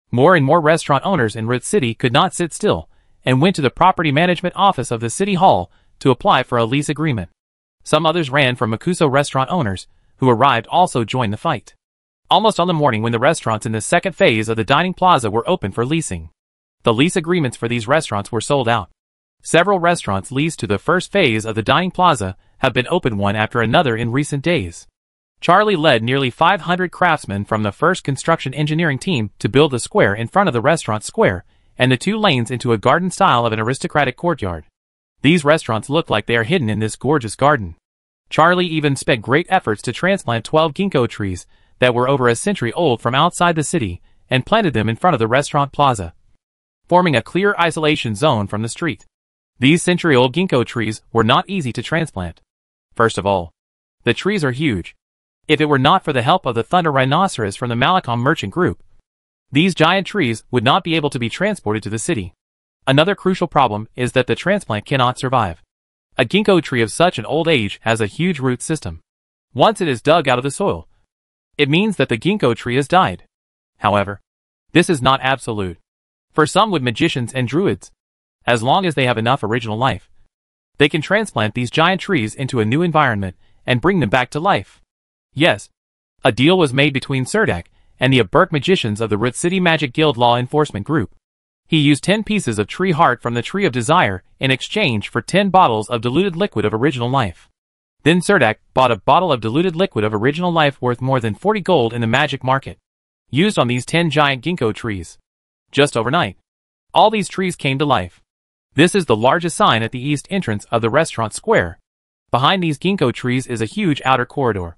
Speaker 1: more and more restaurant owners in Lut City could not sit still and went to the property management office of the City Hall to apply for a lease agreement. Some others ran from Makuso restaurant owners, who arrived also joined the fight. Almost on the morning when the restaurants in the second phase of the dining plaza were open for leasing. The lease agreements for these restaurants were sold out. Several restaurants leased to the first phase of the dining plaza have been opened one after another in recent days. Charlie led nearly 500 craftsmen from the first construction engineering team to build the square in front of the restaurant square and the two lanes into a garden style of an aristocratic courtyard. These restaurants look like they are hidden in this gorgeous garden. Charlie even spent great efforts to transplant 12 ginkgo trees that were over a century old from outside the city and planted them in front of the restaurant plaza, forming a clear isolation zone from the street. These century-old ginkgo trees were not easy to transplant. First of all, the trees are huge. If it were not for the help of the thunder rhinoceros from the Malakom merchant group, these giant trees would not be able to be transported to the city. Another crucial problem is that the transplant cannot survive. A ginkgo tree of such an old age has a huge root system. Once it is dug out of the soil, it means that the ginkgo tree has died. However, this is not absolute. For some wood magicians and druids, as long as they have enough original life, they can transplant these giant trees into a new environment and bring them back to life. Yes, a deal was made between Surdak and the Aberk magicians of the Root City Magic Guild Law Enforcement Group. He used 10 pieces of tree heart from the tree of desire in exchange for 10 bottles of diluted liquid of original life. Then Serdak bought a bottle of diluted liquid of original life worth more than 40 gold in the magic market, used on these 10 giant ginkgo trees. Just overnight, all these trees came to life. This is the largest sign at the east entrance of the restaurant square. Behind these ginkgo trees is a huge outer corridor.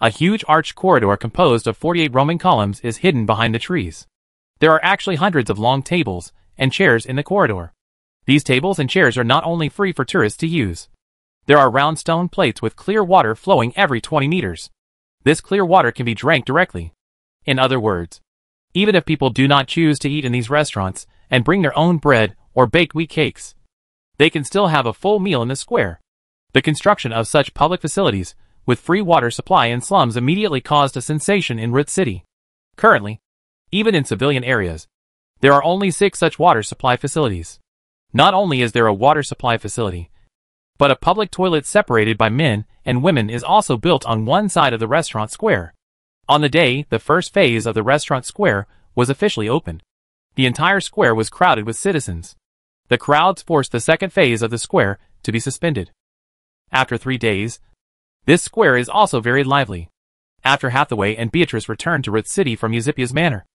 Speaker 1: A huge arched corridor composed of 48 Roman columns is hidden behind the trees. There are actually hundreds of long tables and chairs in the corridor. These tables and chairs are not only free for tourists to use. There are round stone plates with clear water flowing every 20 meters. This clear water can be drank directly. In other words, even if people do not choose to eat in these restaurants and bring their own bread or bake wheat cakes, they can still have a full meal in the square. The construction of such public facilities with free water supply in slums immediately caused a sensation in Ruth City. Currently, even in civilian areas. There are only six such water supply facilities. Not only is there a water supply facility, but a public toilet separated by men and women is also built on one side of the restaurant square. On the day, the first phase of the restaurant square was officially opened. The entire square was crowded with citizens. The crowds forced the second phase of the square to be suspended. After three days, this square is also very lively. After Hathaway and Beatrice returned to Ruth City from Eusipia's manor,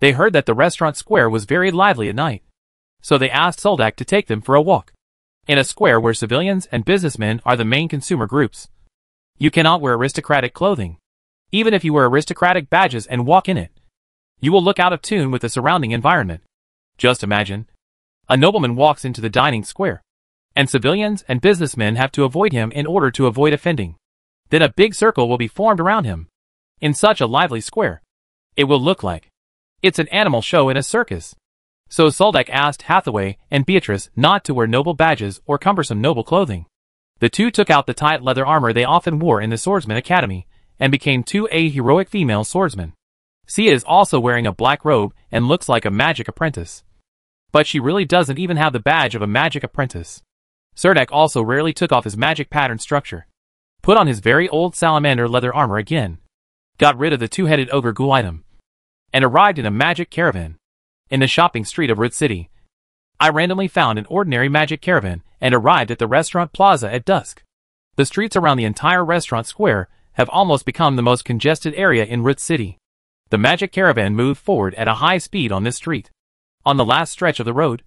Speaker 1: they heard that the restaurant square was very lively at night. So they asked Soldak to take them for a walk. In a square where civilians and businessmen are the main consumer groups, you cannot wear aristocratic clothing. Even if you wear aristocratic badges and walk in it, you will look out of tune with the surrounding environment. Just imagine. A nobleman walks into the dining square, and civilians and businessmen have to avoid him in order to avoid offending. Then a big circle will be formed around him. In such a lively square, it will look like it's an animal show in a circus. So Soldak asked Hathaway and Beatrice not to wear noble badges or cumbersome noble clothing. The two took out the tight leather armor they often wore in the Swordsman Academy, and became two A heroic female swordsmen. Sia is also wearing a black robe and looks like a magic apprentice. But she really doesn't even have the badge of a magic apprentice. Serdek also rarely took off his magic pattern structure. Put on his very old salamander leather armor again. Got rid of the two-headed ogre ghoul item, and arrived in a magic caravan. In the shopping street of Root City, I randomly found an ordinary magic caravan and arrived at the restaurant plaza at dusk. The streets around the entire restaurant square have almost become the most congested area in Root City. The magic caravan moved forward at a high speed on this street. On the last stretch of the road,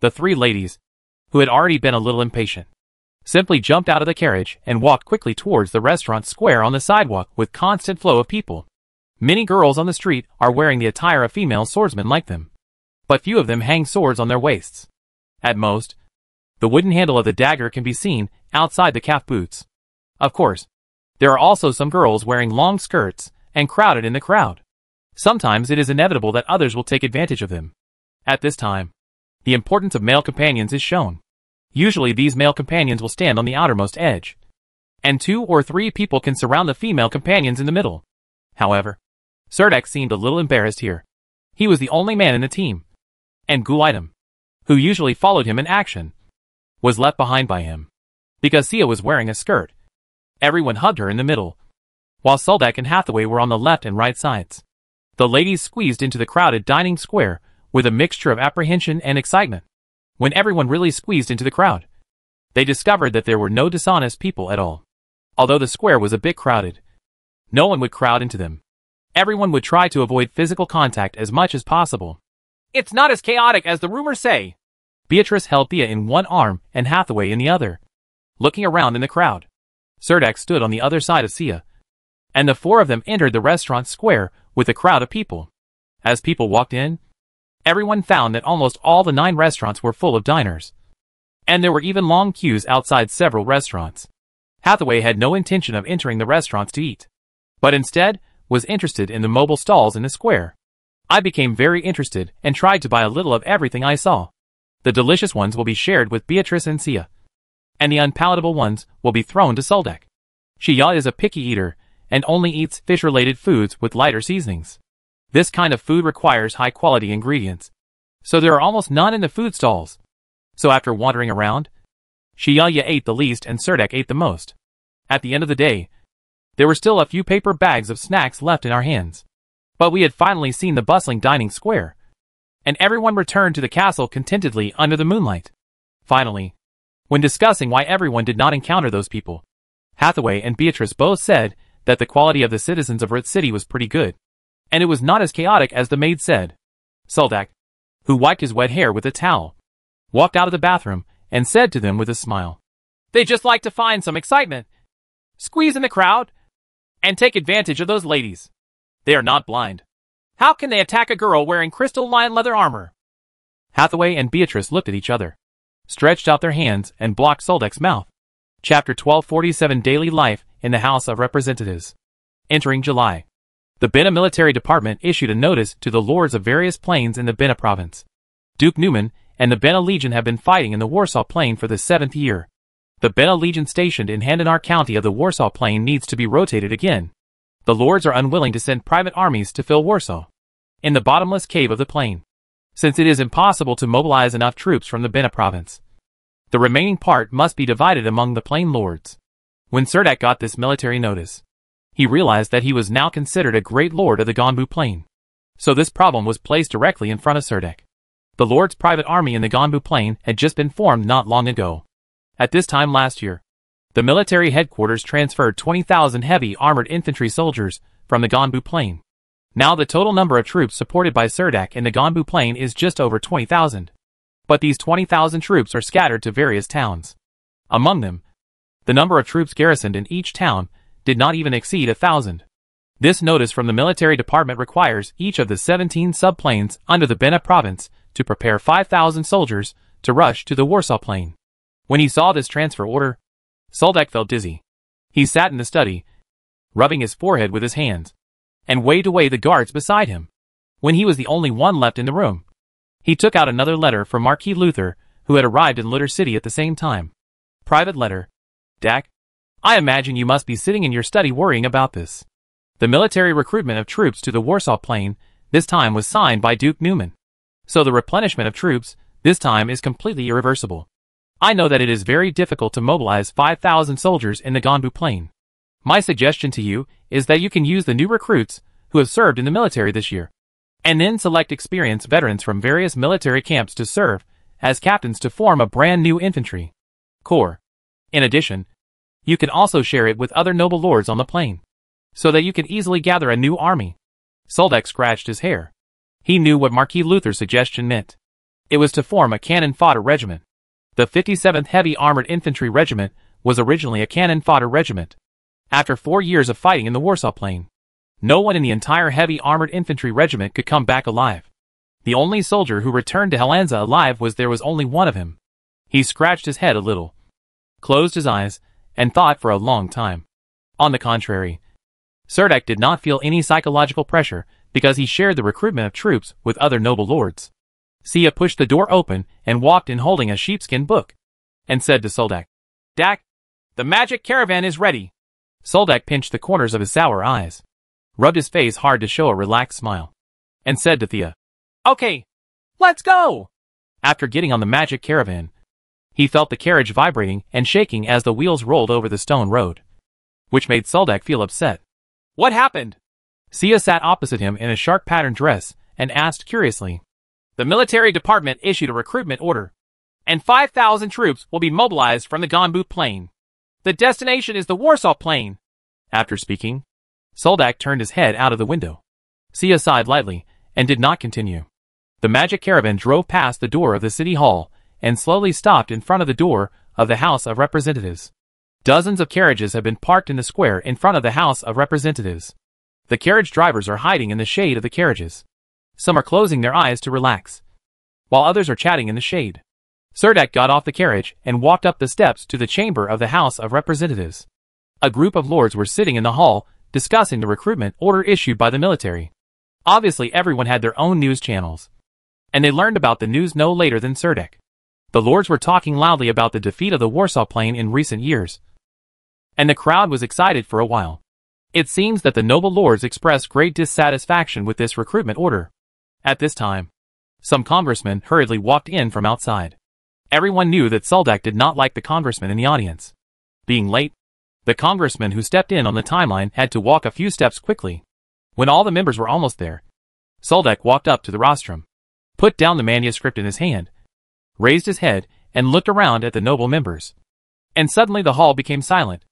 Speaker 1: the three ladies, who had already been a little impatient, simply jumped out of the carriage and walked quickly towards the restaurant square on the sidewalk with constant flow of people. Many girls on the street are wearing the attire of female swordsmen like them. But few of them hang swords on their waists. At most, the wooden handle of the dagger can be seen outside the calf boots. Of course, there are also some girls wearing long skirts and crowded in the crowd. Sometimes it is inevitable that others will take advantage of them. At this time, the importance of male companions is shown. Usually these male companions will stand on the outermost edge, and two or three people can surround the female companions in the middle. However, Serdek seemed a little embarrassed here. He was the only man in the team. And Gulaitim, who usually followed him in action, was left behind by him. Because Sia was wearing a skirt. Everyone hugged her in the middle, while Suldek and Hathaway were on the left and right sides. The ladies squeezed into the crowded dining square with a mixture of apprehension and excitement. When everyone really squeezed into the crowd, they discovered that there were no dishonest people at all. Although the square was a bit crowded, no one would crowd into them everyone would try to avoid physical contact as much as possible. It's not as chaotic as the rumors say. Beatrice held Thea in one arm and Hathaway in the other, looking around in the crowd. Serdek stood on the other side of Sia, and the four of them entered the restaurant square with a crowd of people. As people walked in, everyone found that almost all the nine restaurants were full of diners, and there were even long queues outside several restaurants. Hathaway had no intention of entering the restaurants to eat, but instead was interested in the mobile stalls in the square. I became very interested and tried to buy a little of everything I saw. The delicious ones will be shared with Beatrice and Sia, and the unpalatable ones will be thrown to Soldek. Shia is a picky eater and only eats fish-related foods with lighter seasonings. This kind of food requires high-quality ingredients, so there are almost none in the food stalls. So after wandering around, Shiaya ate the least and Serdek ate the most. At the end of the day, there were still a few paper bags of snacks left in our hands. But we had finally seen the bustling dining square, and everyone returned to the castle contentedly under the moonlight. Finally, when discussing why everyone did not encounter those people, Hathaway and Beatrice both said that the quality of the citizens of Rit City was pretty good, and it was not as chaotic as the maid said. Soldak, who wiped his wet hair with a towel, walked out of the bathroom and said to them with a smile, They just like to find some excitement. Squeeze in the crowd, and take advantage of those ladies. They are not blind. How can they attack a girl wearing crystal lion leather armor? Hathaway and Beatrice looked at each other, stretched out their hands and blocked Soldek's mouth. Chapter 1247 Daily Life in the House of Representatives Entering July The Bena Military Department issued a notice to the lords of various plains in the Bena province. Duke Newman and the Bena Legion have been fighting in the Warsaw Plain for the seventh year. The Beta Legion stationed in Handanar County of the Warsaw Plain needs to be rotated again. The lords are unwilling to send private armies to fill Warsaw. In the bottomless cave of the plain. Since it is impossible to mobilize enough troops from the Bena province. The remaining part must be divided among the plain lords. When Serdak got this military notice, he realized that he was now considered a great lord of the Gonbu Plain. So this problem was placed directly in front of Serdak. The Lord's private army in the Gonbu Plain had just been formed not long ago. At this time last year, the military headquarters transferred 20,000 heavy armored infantry soldiers from the Ganbu Plain. Now the total number of troops supported by Surdak in the Ganbu Plain is just over 20,000. But these 20,000 troops are scattered to various towns. Among them, the number of troops garrisoned in each town did not even exceed a thousand. This notice from the military department requires each of the 17 subplanes under the Bena province to prepare 5,000 soldiers to rush to the Warsaw Plain. When he saw this transfer order, Soldak felt dizzy. He sat in the study, rubbing his forehead with his hands, and waved away the guards beside him. When he was the only one left in the room, he took out another letter from Marquis Luther, who had arrived in Litter City at the same time. Private letter. Dak, I imagine you must be sitting in your study worrying about this. The military recruitment of troops to the Warsaw Plain this time was signed by Duke Newman. So the replenishment of troops this time is completely irreversible. I know that it is very difficult to mobilize 5,000 soldiers in the Ganbu Plain. My suggestion to you is that you can use the new recruits who have served in the military this year, and then select experienced veterans from various military camps to serve as captains to form a brand new infantry corps. In addition, you can also share it with other noble lords on the plain, so that you can easily gather a new army. Soldeck scratched his hair. He knew what Marquis Luther's suggestion meant. It was to form a cannon fodder regiment. The 57th Heavy Armored Infantry Regiment was originally a cannon fodder regiment. After four years of fighting in the Warsaw Plain, no one in the entire Heavy Armored Infantry Regiment could come back alive. The only soldier who returned to Helenza alive was there was only one of him. He scratched his head a little, closed his eyes, and thought for a long time. On the contrary, Serdek did not feel any psychological pressure because he shared the recruitment of troops with other noble lords. Sia pushed the door open and walked in holding a sheepskin book, and said to Soldak, Dak, the magic caravan is ready. Soldak pinched the corners of his sour eyes, rubbed his face hard to show a relaxed smile, and said to Thea, Okay, let's go! After getting on the magic caravan, he felt the carriage vibrating and shaking as the wheels rolled over the stone road, which made Soldak feel upset. What happened? Sia sat opposite him in a shark pattern dress and asked curiously, the military department issued a recruitment order, and 5,000 troops will be mobilized from the Ganbu Plain. The destination is the Warsaw Plain. After speaking, Soldak turned his head out of the window. Sia sighed lightly and did not continue. The magic caravan drove past the door of the city hall and slowly stopped in front of the door of the House of Representatives. Dozens of carriages have been parked in the square in front of the House of Representatives. The carriage drivers are hiding in the shade of the carriages. Some are closing their eyes to relax, while others are chatting in the shade. Sirdak got off the carriage and walked up the steps to the chamber of the House of Representatives. A group of lords were sitting in the hall, discussing the recruitment order issued by the military. Obviously everyone had their own news channels. And they learned about the news no later than Sirdak. The lords were talking loudly about the defeat of the Warsaw plane in recent years. And the crowd was excited for a while. It seems that the noble lords expressed great dissatisfaction with this recruitment order. At this time, some congressmen hurriedly walked in from outside. Everyone knew that Soldak did not like the congressman in the audience. Being late, the congressman who stepped in on the timeline had to walk a few steps quickly. When all the members were almost there, Soldak walked up to the rostrum, put down the manuscript in his hand, raised his head, and looked around at the noble members. And suddenly the hall became silent.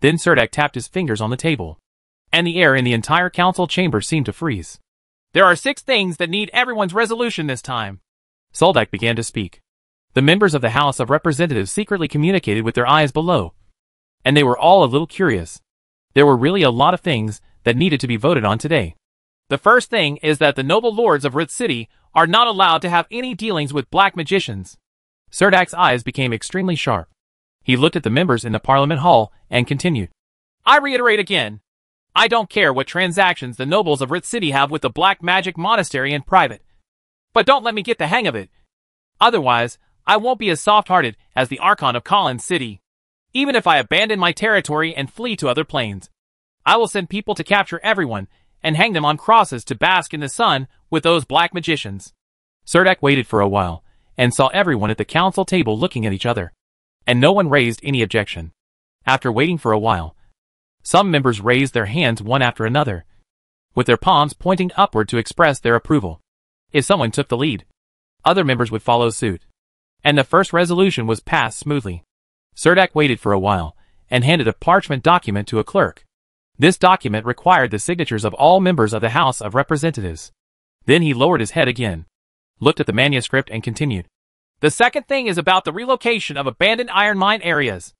Speaker 1: Then Serdak tapped his fingers on the table, and the air in the entire council chamber seemed to freeze. There are six things that need everyone's resolution this time. Soldak began to speak. The members of the House of Representatives secretly communicated with their eyes below, and they were all a little curious. There were really a lot of things that needed to be voted on today. The first thing is that the noble lords of Ruth City are not allowed to have any dealings with black magicians. Serdak's eyes became extremely sharp. He looked at the members in the Parliament Hall and continued. I reiterate again, I don't care what transactions the nobles of Rit City have with the Black Magic Monastery in private. But don't let me get the hang of it. Otherwise, I won't be as soft-hearted as the Archon of Collins City. Even if I abandon my territory and flee to other planes, I will send people to capture everyone and hang them on crosses to bask in the sun with those black magicians. Serdek waited for a while and saw everyone at the council table looking at each other, and no one raised any objection. After waiting for a while, some members raised their hands one after another, with their palms pointing upward to express their approval. If someone took the lead, other members would follow suit. And the first resolution was passed smoothly. Serdak waited for a while, and handed a parchment document to a clerk. This document required the signatures of all members of the House of Representatives. Then he lowered his head again, looked at the manuscript and continued. The second thing is about the relocation of abandoned iron mine areas.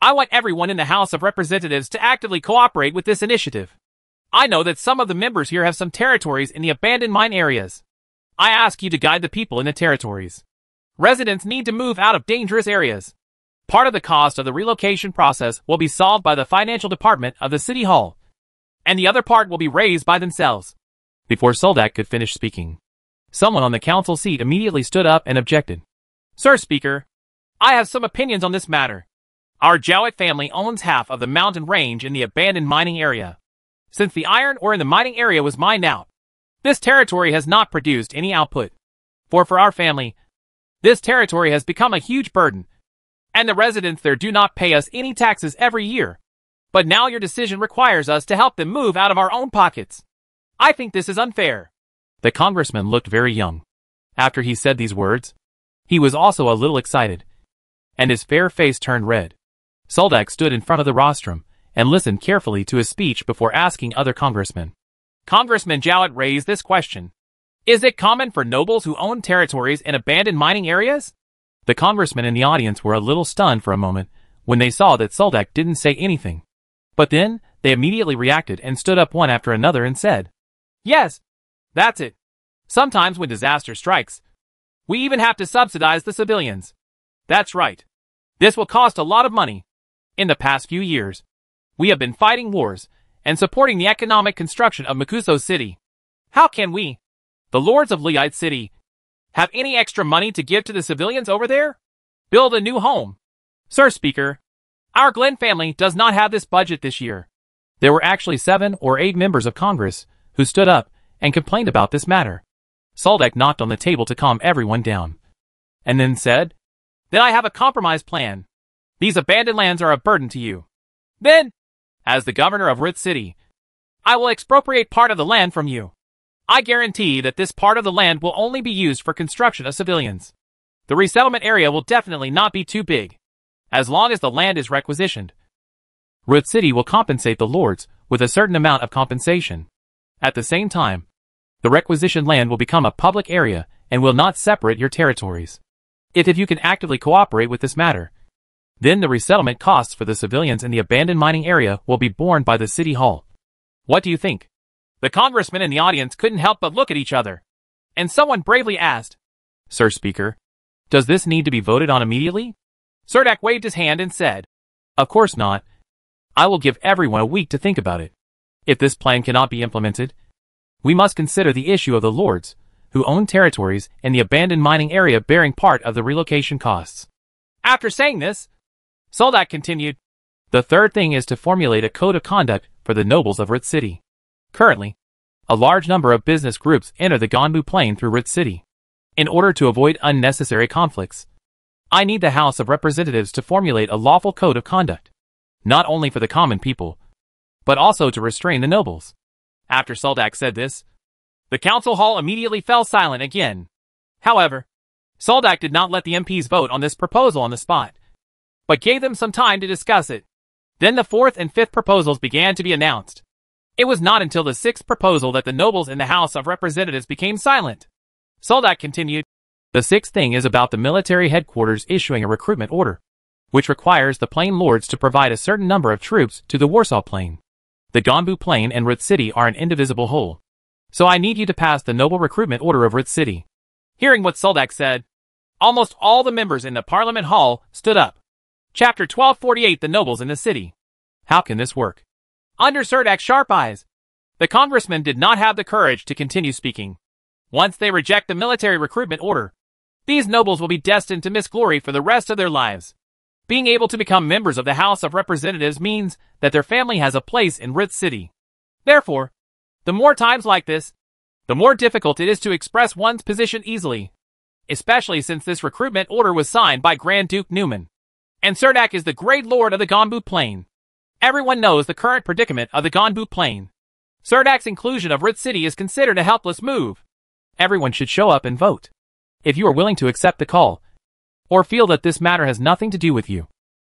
Speaker 1: I want everyone in the House of Representatives to actively cooperate with this initiative. I know that some of the members here have some territories in the abandoned mine areas. I ask you to guide the people in the territories. Residents need to move out of dangerous areas. Part of the cost of the relocation process will be solved by the financial department of the City Hall, and the other part will be raised by themselves. Before Soldak could finish speaking, someone on the council seat immediately stood up and objected. Sir Speaker, I have some opinions on this matter. Our Jowett family owns half of the mountain range in the abandoned mining area. Since the iron ore in the mining area was mined out, this territory has not produced any output. For for our family, this territory has become a huge burden, and the residents there do not pay us any taxes every year. But now your decision requires us to help them move out of our own pockets. I think this is unfair. The congressman looked very young. After he said these words, he was also a little excited, and his fair face turned red. Soldak stood in front of the rostrum and listened carefully to his speech before asking other congressmen. Congressman Jowett raised this question. Is it common for nobles who own territories and abandoned mining areas? The congressmen in the audience were a little stunned for a moment when they saw that Soldak didn't say anything. But then, they immediately reacted and stood up one after another and said, Yes, that's it. Sometimes when disaster strikes, we even have to subsidize the civilians. That's right. This will cost a lot of money, in the past few years, we have been fighting wars and supporting the economic construction of Makuso City. How can we, the lords of Liite City, have any extra money to give to the civilians over there? Build a new home. Sir Speaker, our Glenn family does not have this budget this year. There were actually seven or eight members of Congress who stood up and complained about this matter. Saldeck knocked on the table to calm everyone down, and then said, Then I have a compromise plan. These abandoned lands are a burden to you. Then, as the governor of Rith City, I will expropriate part of the land from you. I guarantee that this part of the land will only be used for construction of civilians. The resettlement area will definitely not be too big. As long as the land is requisitioned, Rith City will compensate the lords with a certain amount of compensation. At the same time, the requisitioned land will become a public area and will not separate your territories. If, if you can actively cooperate with this matter, then the resettlement costs for the civilians in the abandoned mining area will be borne by the city hall. What do you think? The congressman and the audience couldn't help but look at each other. And someone bravely asked, Sir Speaker, does this need to be voted on immediately? Serdak waved his hand and said, Of course not. I will give everyone a week to think about it. If this plan cannot be implemented, we must consider the issue of the lords, who own territories and the abandoned mining area bearing part of the relocation costs. After saying this, Soldat continued. The third thing is to formulate a code of conduct for the nobles of Rit City. Currently, a large number of business groups enter the Ganbu Plain through Rit City. In order to avoid unnecessary conflicts, I need the House of Representatives to formulate a lawful code of conduct, not only for the common people, but also to restrain the nobles. After Soldak said this, the council hall immediately fell silent again. However, Soldak did not let the MPs vote on this proposal on the spot but gave them some time to discuss it. Then the fourth and fifth proposals began to be announced. It was not until the sixth proposal that the nobles in the House of Representatives became silent. Soldat continued, The sixth thing is about the military headquarters issuing a recruitment order, which requires the plain lords to provide a certain number of troops to the Warsaw Plain. The Gonbu Plain and Ruth City are an indivisible whole. So I need you to pass the noble recruitment order of Ruth City. Hearing what Soldak said, almost all the members in the Parliament Hall stood up. Chapter 1248 The Nobles in the City How can this work? Under Serdak's sharp eyes, the congressman did not have the courage to continue speaking. Once they reject the military recruitment order, these nobles will be destined to miss glory for the rest of their lives. Being able to become members of the House of Representatives means that their family has a place in Rith City. Therefore, the more times like this, the more difficult it is to express one's position easily, especially since this recruitment order was signed by Grand Duke Newman and Sirdak is the great lord of the Gonbu Plain. Everyone knows the current predicament of the Gonbu Plain. Sirdak's inclusion of Rit City is considered a helpless move. Everyone should show up and vote. If you are willing to accept the call, or feel that this matter has nothing to do with you,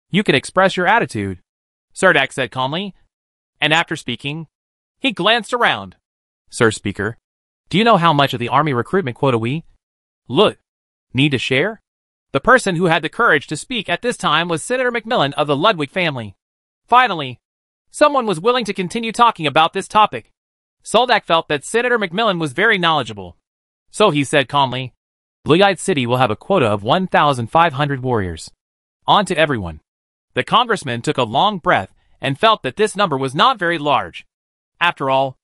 Speaker 1: you can express your attitude. Sirdak said calmly, and after speaking, he glanced around. Sir Speaker, do you know how much of the army recruitment quota we, look, need to share? The person who had the courage to speak at this time was Senator McMillan of the Ludwig family. Finally, someone was willing to continue talking about this topic. Soldak felt that Senator McMillan was very knowledgeable. So he said calmly, Blue-Eyed City will have a quota of 1,500 warriors. On to everyone. The congressman took a long breath and felt that this number was not very large. After all,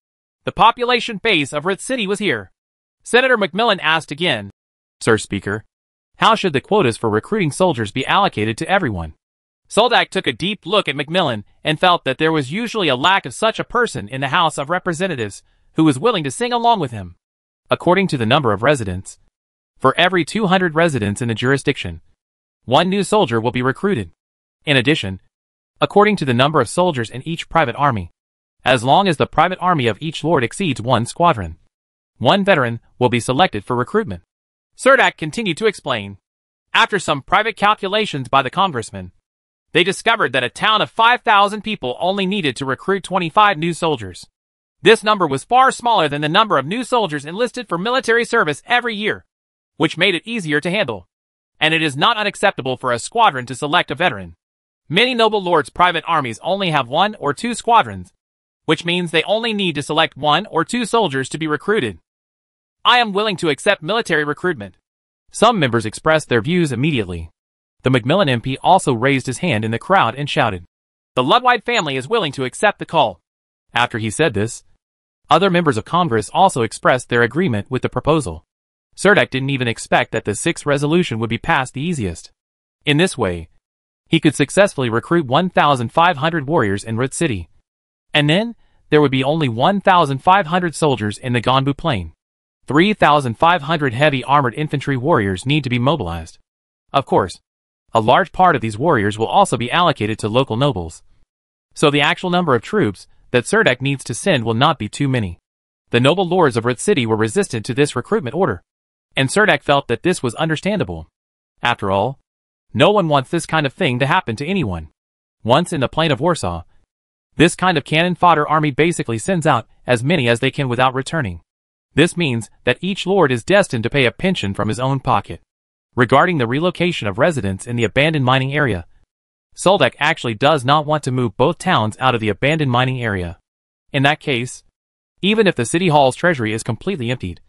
Speaker 1: the population base of Ritz City was here. Senator McMillan asked again, Sir Speaker, how should the quotas for recruiting soldiers be allocated to everyone? Soldak took a deep look at Macmillan and felt that there was usually a lack of such a person in the House of Representatives who was willing to sing along with him. According to the number of residents, for every 200 residents in a jurisdiction, one new soldier will be recruited. In addition, according to the number of soldiers in each private army, as long as the private army of each lord exceeds one squadron, one veteran will be selected for recruitment. Cerdak continued to explain. After some private calculations by the congressman, they discovered that a town of 5,000 people only needed to recruit 25 new soldiers. This number was far smaller than the number of new soldiers enlisted for military service every year, which made it easier to handle. And it is not unacceptable for a squadron to select a veteran. Many noble lords' private armies only have one or two squadrons, which means they only need to select one or two soldiers to be recruited. I am willing to accept military recruitment. Some members expressed their views immediately. The Macmillan MP also raised his hand in the crowd and shouted, The Ludwide family is willing to accept the call. After he said this, other members of Congress also expressed their agreement with the proposal. Serdek didn't even expect that the sixth resolution would be passed the easiest. In this way, he could successfully recruit 1,500 warriors in Root City. And then, there would be only 1,500 soldiers in the Gonbu Plain. 3,500 heavy armored infantry warriors need to be mobilized. Of course, a large part of these warriors will also be allocated to local nobles. So the actual number of troops that Serdek needs to send will not be too many. The noble lords of Rith City were resistant to this recruitment order, and Serdek felt that this was understandable. After all, no one wants this kind of thing to happen to anyone. Once in the plain of Warsaw, this kind of cannon fodder army basically sends out as many as they can without returning. This means that each lord is destined to pay a pension from his own pocket. Regarding the relocation of residents in the abandoned mining area, Soldak actually does not want to move both towns out of the abandoned mining area. In that case, even if the city hall's treasury is completely emptied,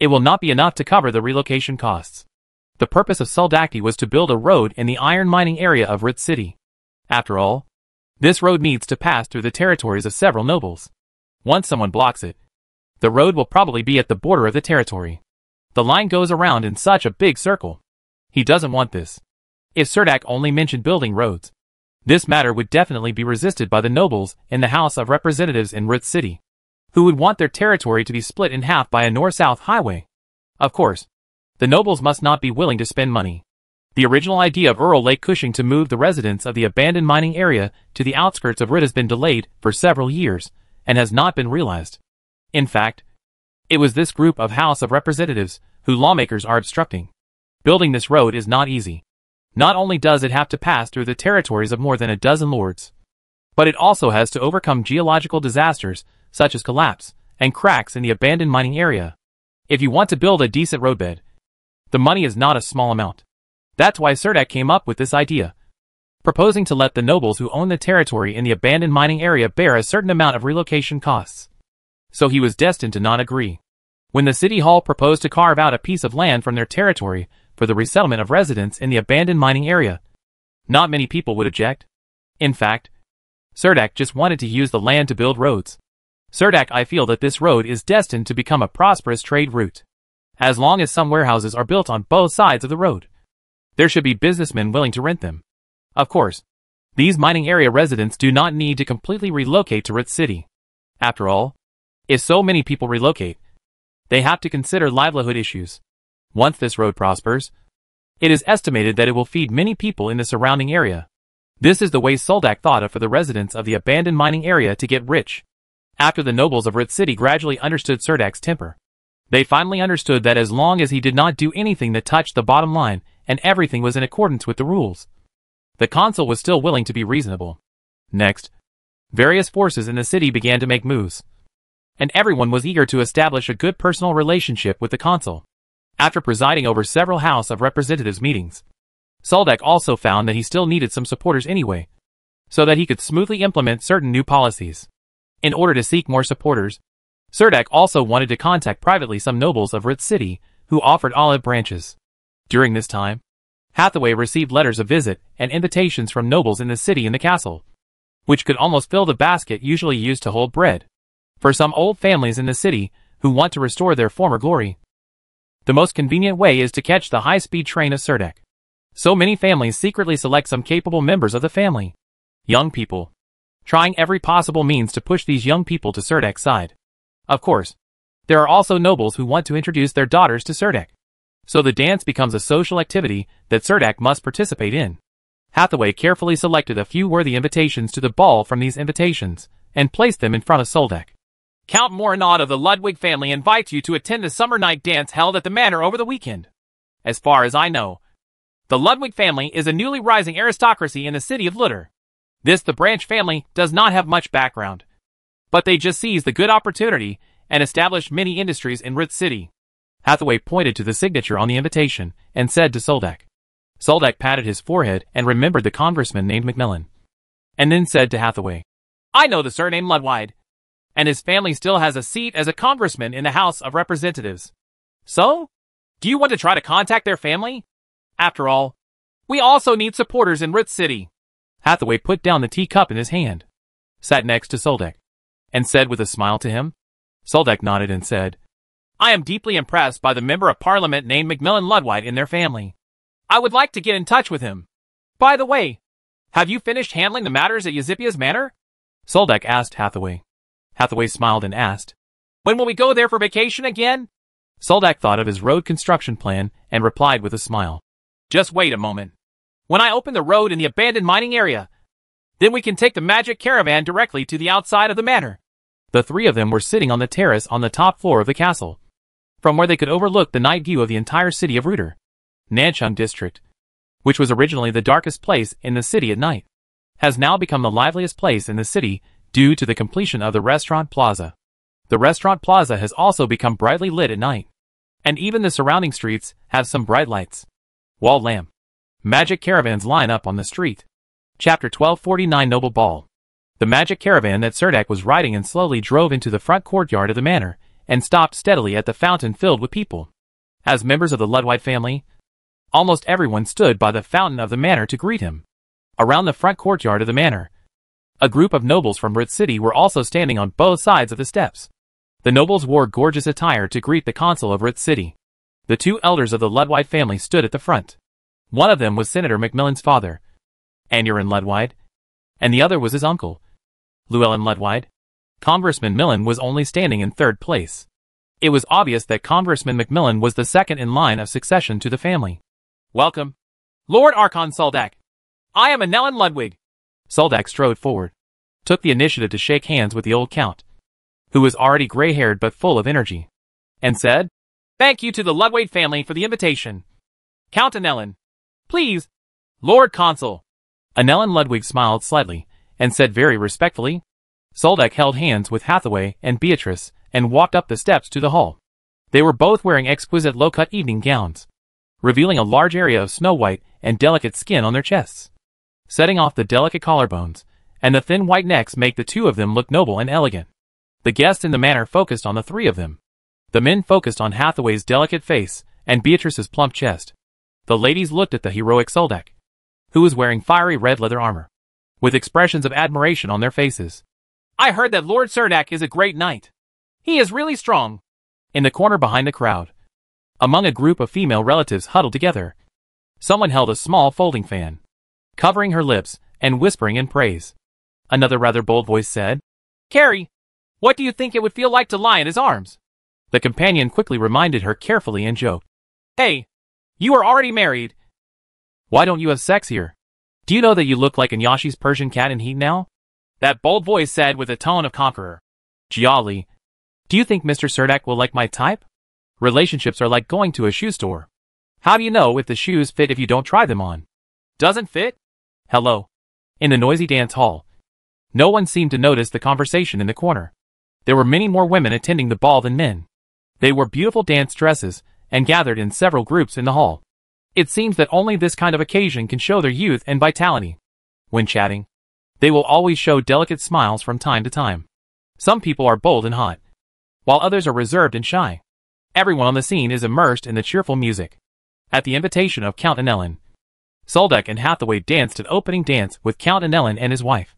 Speaker 1: it will not be enough to cover the relocation costs. The purpose of Saldacti was to build a road in the iron mining area of Ritz City. After all, this road needs to pass through the territories of several nobles. Once someone blocks it, the road will probably be at the border of the territory. The line goes around in such a big circle. He doesn't want this. If Serdak only mentioned building roads, this matter would definitely be resisted by the nobles in the House of Representatives in Ruth City, who would want their territory to be split in half by a north-south highway. Of course, the nobles must not be willing to spend money. The original idea of Earl Lake Cushing to move the residents of the abandoned mining area to the outskirts of Ruth has been delayed for several years and has not been realized. In fact, it was this group of House of Representatives who lawmakers are obstructing. Building this road is not easy. Not only does it have to pass through the territories of more than a dozen lords, but it also has to overcome geological disasters such as collapse and cracks in the abandoned mining area. If you want to build a decent roadbed, the money is not a small amount. That's why Cerdak came up with this idea, proposing to let the nobles who own the territory in the abandoned mining area bear a certain amount of relocation costs so he was destined to not agree. When the city hall proposed to carve out a piece of land from their territory for the resettlement of residents in the abandoned mining area, not many people would object. In fact, Serdak just wanted to use the land to build roads. Serdak I feel that this road is destined to become a prosperous trade route. As long as some warehouses are built on both sides of the road, there should be businessmen willing to rent them. Of course, these mining area residents do not need to completely relocate to Ritz City. After all, if so many people relocate, they have to consider livelihood issues. Once this road prospers, it is estimated that it will feed many people in the surrounding area. This is the way Soldak thought of for the residents of the abandoned mining area to get rich. After the nobles of Rith City gradually understood Serdak's temper, they finally understood that as long as he did not do anything that touched the bottom line and everything was in accordance with the rules, the consul was still willing to be reasonable. Next, various forces in the city began to make moves and everyone was eager to establish a good personal relationship with the consul. After presiding over several House of Representatives meetings, Soldeck also found that he still needed some supporters anyway, so that he could smoothly implement certain new policies. In order to seek more supporters, Serdek also wanted to contact privately some nobles of Ritz City who offered olive branches. During this time, Hathaway received letters of visit and invitations from nobles in the city and the castle, which could almost fill the basket usually used to hold bread for some old families in the city who want to restore their former glory. The most convenient way is to catch the high-speed train of Serdek. So many families secretly select some capable members of the family. Young people. Trying every possible means to push these young people to Serdek's side. Of course, there are also nobles who want to introduce their daughters to Serdek. So the dance becomes a social activity that Serdek must participate in. Hathaway carefully selected a few worthy invitations to the ball from these invitations and placed them in front of Soldeck. Count Morinot of the Ludwig family invites you to attend the summer night dance held at the manor over the weekend. As far as I know, the Ludwig family is a newly rising aristocracy in the city of Lutter. This the Branch family does not have much background, but they just seized the good opportunity and established many industries in Rith City. Hathaway pointed to the signature on the invitation and said to Soldak. Soldak patted his forehead and remembered the congressman named Macmillan, and then said to Hathaway, I know the surname Ludwide and his family still has a seat as a congressman in the House of Representatives. So? Do you want to try to contact their family? After all, we also need supporters in Ritz City. Hathaway put down the teacup in his hand, sat next to Soldek, and said with a smile to him. Soldek nodded and said, I am deeply impressed by the member of parliament named Macmillan Ludwhite and their family. I would like to get in touch with him. By the way, have you finished handling the matters at Yazipia's manor? Soldek asked Hathaway. Hathaway smiled and asked, When will we go there for vacation again? Soldak thought of his road construction plan and replied with a smile. Just wait a moment. When I open the road in the abandoned mining area, then we can take the magic caravan directly to the outside of the manor. The three of them were sitting on the terrace on the top floor of the castle, from where they could overlook the night view of the entire city of Ruder, Nanchung District, which was originally the darkest place in the city at night, has now become the liveliest place in the city due to the completion of the restaurant plaza. The restaurant plaza has also become brightly lit at night. And even the surrounding streets have some bright lights. Wall lamp. Magic caravans line up on the street. Chapter 1249 Noble Ball The magic caravan that Serdak was riding and slowly drove into the front courtyard of the manor, and stopped steadily at the fountain filled with people. As members of the Ludwig family, almost everyone stood by the fountain of the manor to greet him. Around the front courtyard of the manor, a group of nobles from Rith City were also standing on both sides of the steps. The nobles wore gorgeous attire to greet the consul of Rith City. The two elders of the Ludwide family stood at the front. One of them was Senator Macmillan's father, Anurin Ludwide, and the other was his uncle, Llewellyn Ludwide. Congressman Millen was only standing in third place. It was obvious that Congressman Macmillan was the second in line of succession to the family. Welcome. Lord Archon Saldak. I am Anellan Ludwig, Soldak strode forward, took the initiative to shake hands with the old count, who was already gray-haired but full of energy, and said, Thank you to the Ludwig family for the invitation. Count Anellen. please, Lord Consul. Anellen Ludwig smiled slightly and said very respectfully, Soldak held hands with Hathaway and Beatrice and walked up the steps to the hall. They were both wearing exquisite low-cut evening gowns, revealing a large area of snow-white and delicate skin on their chests setting off the delicate collarbones, and the thin white necks make the two of them look noble and elegant. The guests in the manor focused on the three of them. The men focused on Hathaway's delicate face and Beatrice's plump chest. The ladies looked at the heroic Soldak, who was wearing fiery red leather armor, with expressions of admiration on their faces. I heard that Lord Serdak is a great knight. He is really strong. In the corner behind the crowd, among a group of female relatives huddled together, someone held a small folding fan covering her lips and whispering in praise. Another rather bold voice said, Carrie, what do you think it would feel like to lie in his arms? The companion quickly reminded her carefully and joked, Hey, you are already married. Why don't you have sex here? Do you know that you look like Yashi's Persian cat in heat now? That bold voice said with a tone of conqueror. "Jiali, do you think Mr. Surdak will like my type? Relationships are like going to a shoe store. How do you know if the shoes fit if you don't try them on? Doesn't fit? Hello. In the noisy dance hall, no one seemed to notice the conversation in the corner. There were many more women attending the ball than men. They wore beautiful dance dresses and gathered in several groups in the hall. It seems that only this kind of occasion can show their youth and vitality. When chatting, they will always show delicate smiles from time to time. Some people are bold and hot, while others are reserved and shy. Everyone on the scene is immersed in the cheerful music. At the invitation of Count Ellen. Solduck and Hathaway danced an opening dance with Count and and his wife.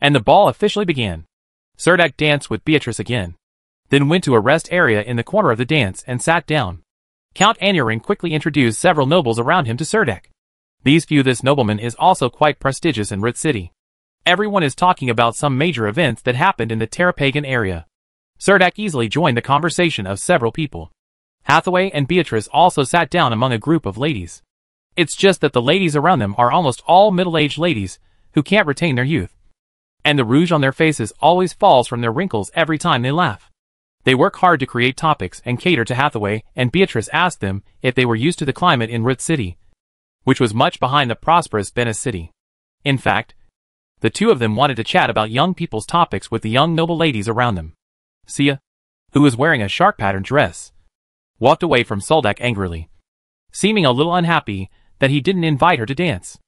Speaker 1: And the ball officially began. Surdak danced with Beatrice again, then went to a rest area in the corner of the dance and sat down. Count Anurin quickly introduced several nobles around him to Surdak. These few this nobleman is also quite prestigious in Rit City. Everyone is talking about some major events that happened in the Terrapagan area. Surdak easily joined the conversation of several people. Hathaway and Beatrice also sat down among a group of ladies. It's just that the ladies around them are almost all middle-aged ladies who can't retain their youth. And the rouge on their faces always falls from their wrinkles every time they laugh. They work hard to create topics and cater to Hathaway, and Beatrice asked them if they were used to the climate in Ruth City, which was much behind the prosperous Venice City. In fact, the two of them wanted to chat about young people's topics with the young noble ladies around them. Sia, who was wearing a shark patterned dress, walked away from Soldak angrily. Seeming a little unhappy, that he didn't invite her to dance.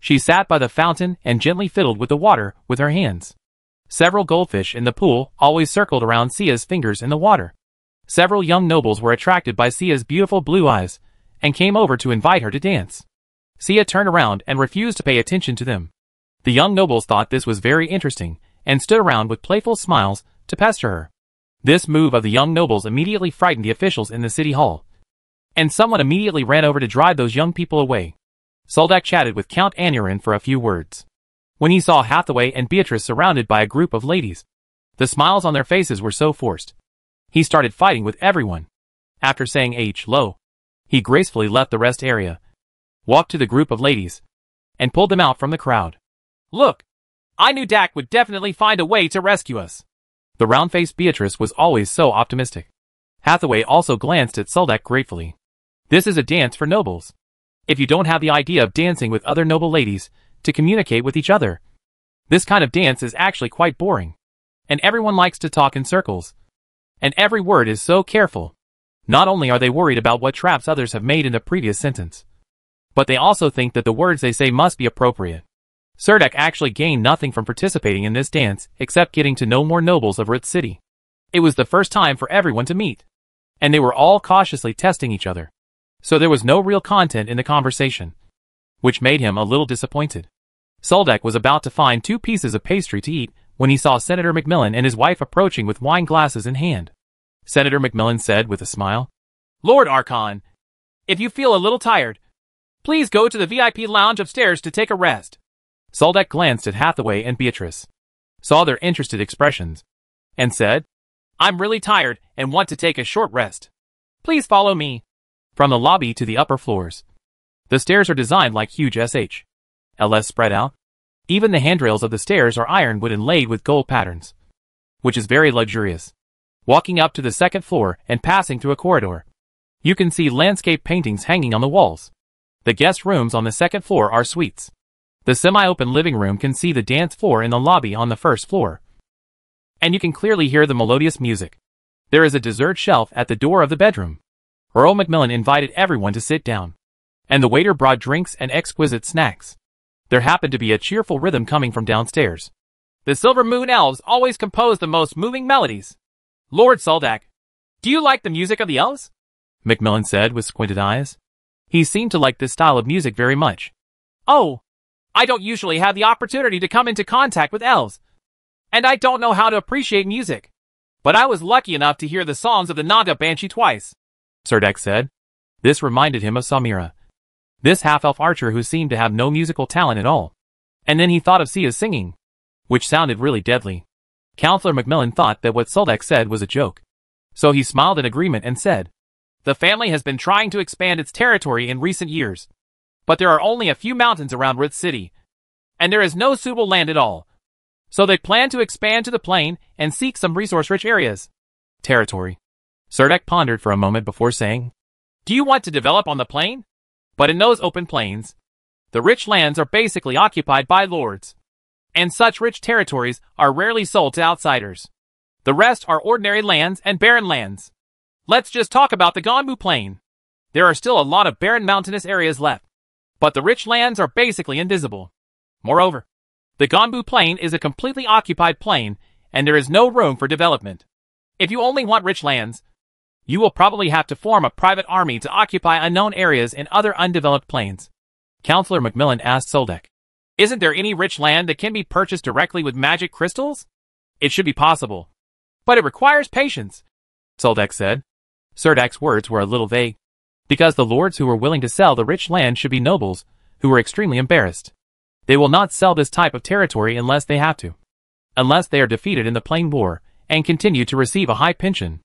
Speaker 1: She sat by the fountain and gently fiddled with the water with her hands. Several goldfish in the pool always circled around Sia's fingers in the water. Several young nobles were attracted by Sia's beautiful blue eyes and came over to invite her to dance. Sia turned around and refused to pay attention to them. The young nobles thought this was very interesting and stood around with playful smiles to pester her. This move of the young nobles immediately frightened the officials in the city hall, and someone immediately ran over to drive those young people away. Soldak chatted with Count Anurin for a few words. When he saw Hathaway and Beatrice surrounded by a group of ladies, the smiles on their faces were so forced. He started fighting with everyone. After saying H. Low, he gracefully left the rest area, walked to the group of ladies, and pulled them out from the crowd. Look, I knew Dak would definitely find a way to rescue us. The round-faced Beatrice was always so optimistic. Hathaway also glanced at Soldak gratefully. This is a dance for nobles. If you don't have the idea of dancing with other noble ladies, to communicate with each other. This kind of dance is actually quite boring. And everyone likes to talk in circles. And every word is so careful. Not only are they worried about what traps others have made in the previous sentence, but they also think that the words they say must be appropriate. Serdek actually gained nothing from participating in this dance except getting to know more nobles of Ritz City. It was the first time for everyone to meet. And they were all cautiously testing each other so there was no real content in the conversation, which made him a little disappointed. Soldek was about to find two pieces of pastry to eat when he saw Senator McMillan and his wife approaching with wine glasses in hand. Senator McMillan said with a smile, Lord Archon, if you feel a little tired, please go to the VIP lounge upstairs to take a rest. Soldek glanced at Hathaway and Beatrice, saw their interested expressions, and said, I'm really tired and want to take a short rest. Please follow me from the lobby to the upper floors. The stairs are designed like huge SH. LS spread out. Even the handrails of the stairs are ironwood inlaid with gold patterns, which is very luxurious. Walking up to the second floor and passing through a corridor, you can see landscape paintings hanging on the walls. The guest rooms on the second floor are suites. The semi-open living room can see the dance floor in the lobby on the first floor. And you can clearly hear the melodious music. There is a dessert shelf at the door of the bedroom. Earl Macmillan invited everyone to sit down. And the waiter brought drinks and exquisite snacks. There happened to be a cheerful rhythm coming from downstairs. The Silver Moon Elves always compose the most moving melodies. Lord Soldak, do you like the music of the elves? Macmillan said with squinted eyes. He seemed to like this style of music very much. Oh, I don't usually have the opportunity to come into contact with elves, and I don't know how to appreciate music. But I was lucky enough to hear the songs of the Naga Banshee twice. Serdek said. This reminded him of Samira. This half-elf archer who seemed to have no musical talent at all. And then he thought of Sia's singing, which sounded really deadly. Counselor Macmillan thought that what Suldek said was a joke. So he smiled in agreement and said, The family has been trying to expand its territory in recent years. But there are only a few mountains around Rith City. And there is no suitable land at all. So they plan to expand to the plain and seek some resource-rich areas. Territory. Serdek pondered for a moment before saying, Do you want to develop on the plain? But in those open plains, the rich lands are basically occupied by lords. And such rich territories are rarely sold to outsiders. The rest are ordinary lands and barren lands. Let's just talk about the Ganmu Plain. There are still a lot of barren mountainous areas left, but the rich lands are basically invisible. Moreover, the Ganbu Plain is a completely occupied plain, and there is no room for development. If you only want rich lands, you will probably have to form a private army to occupy unknown areas in other undeveloped plains. Counselor Macmillan asked Soldek, Isn't there any rich land that can be purchased directly with magic crystals? It should be possible. But it requires patience, Soldek said. Serdak's words were a little vague, because the lords who were willing to sell the rich land should be nobles, who were extremely embarrassed. They will not sell this type of territory unless they have to. Unless they are defeated in the plain war, and continue to receive a high pension.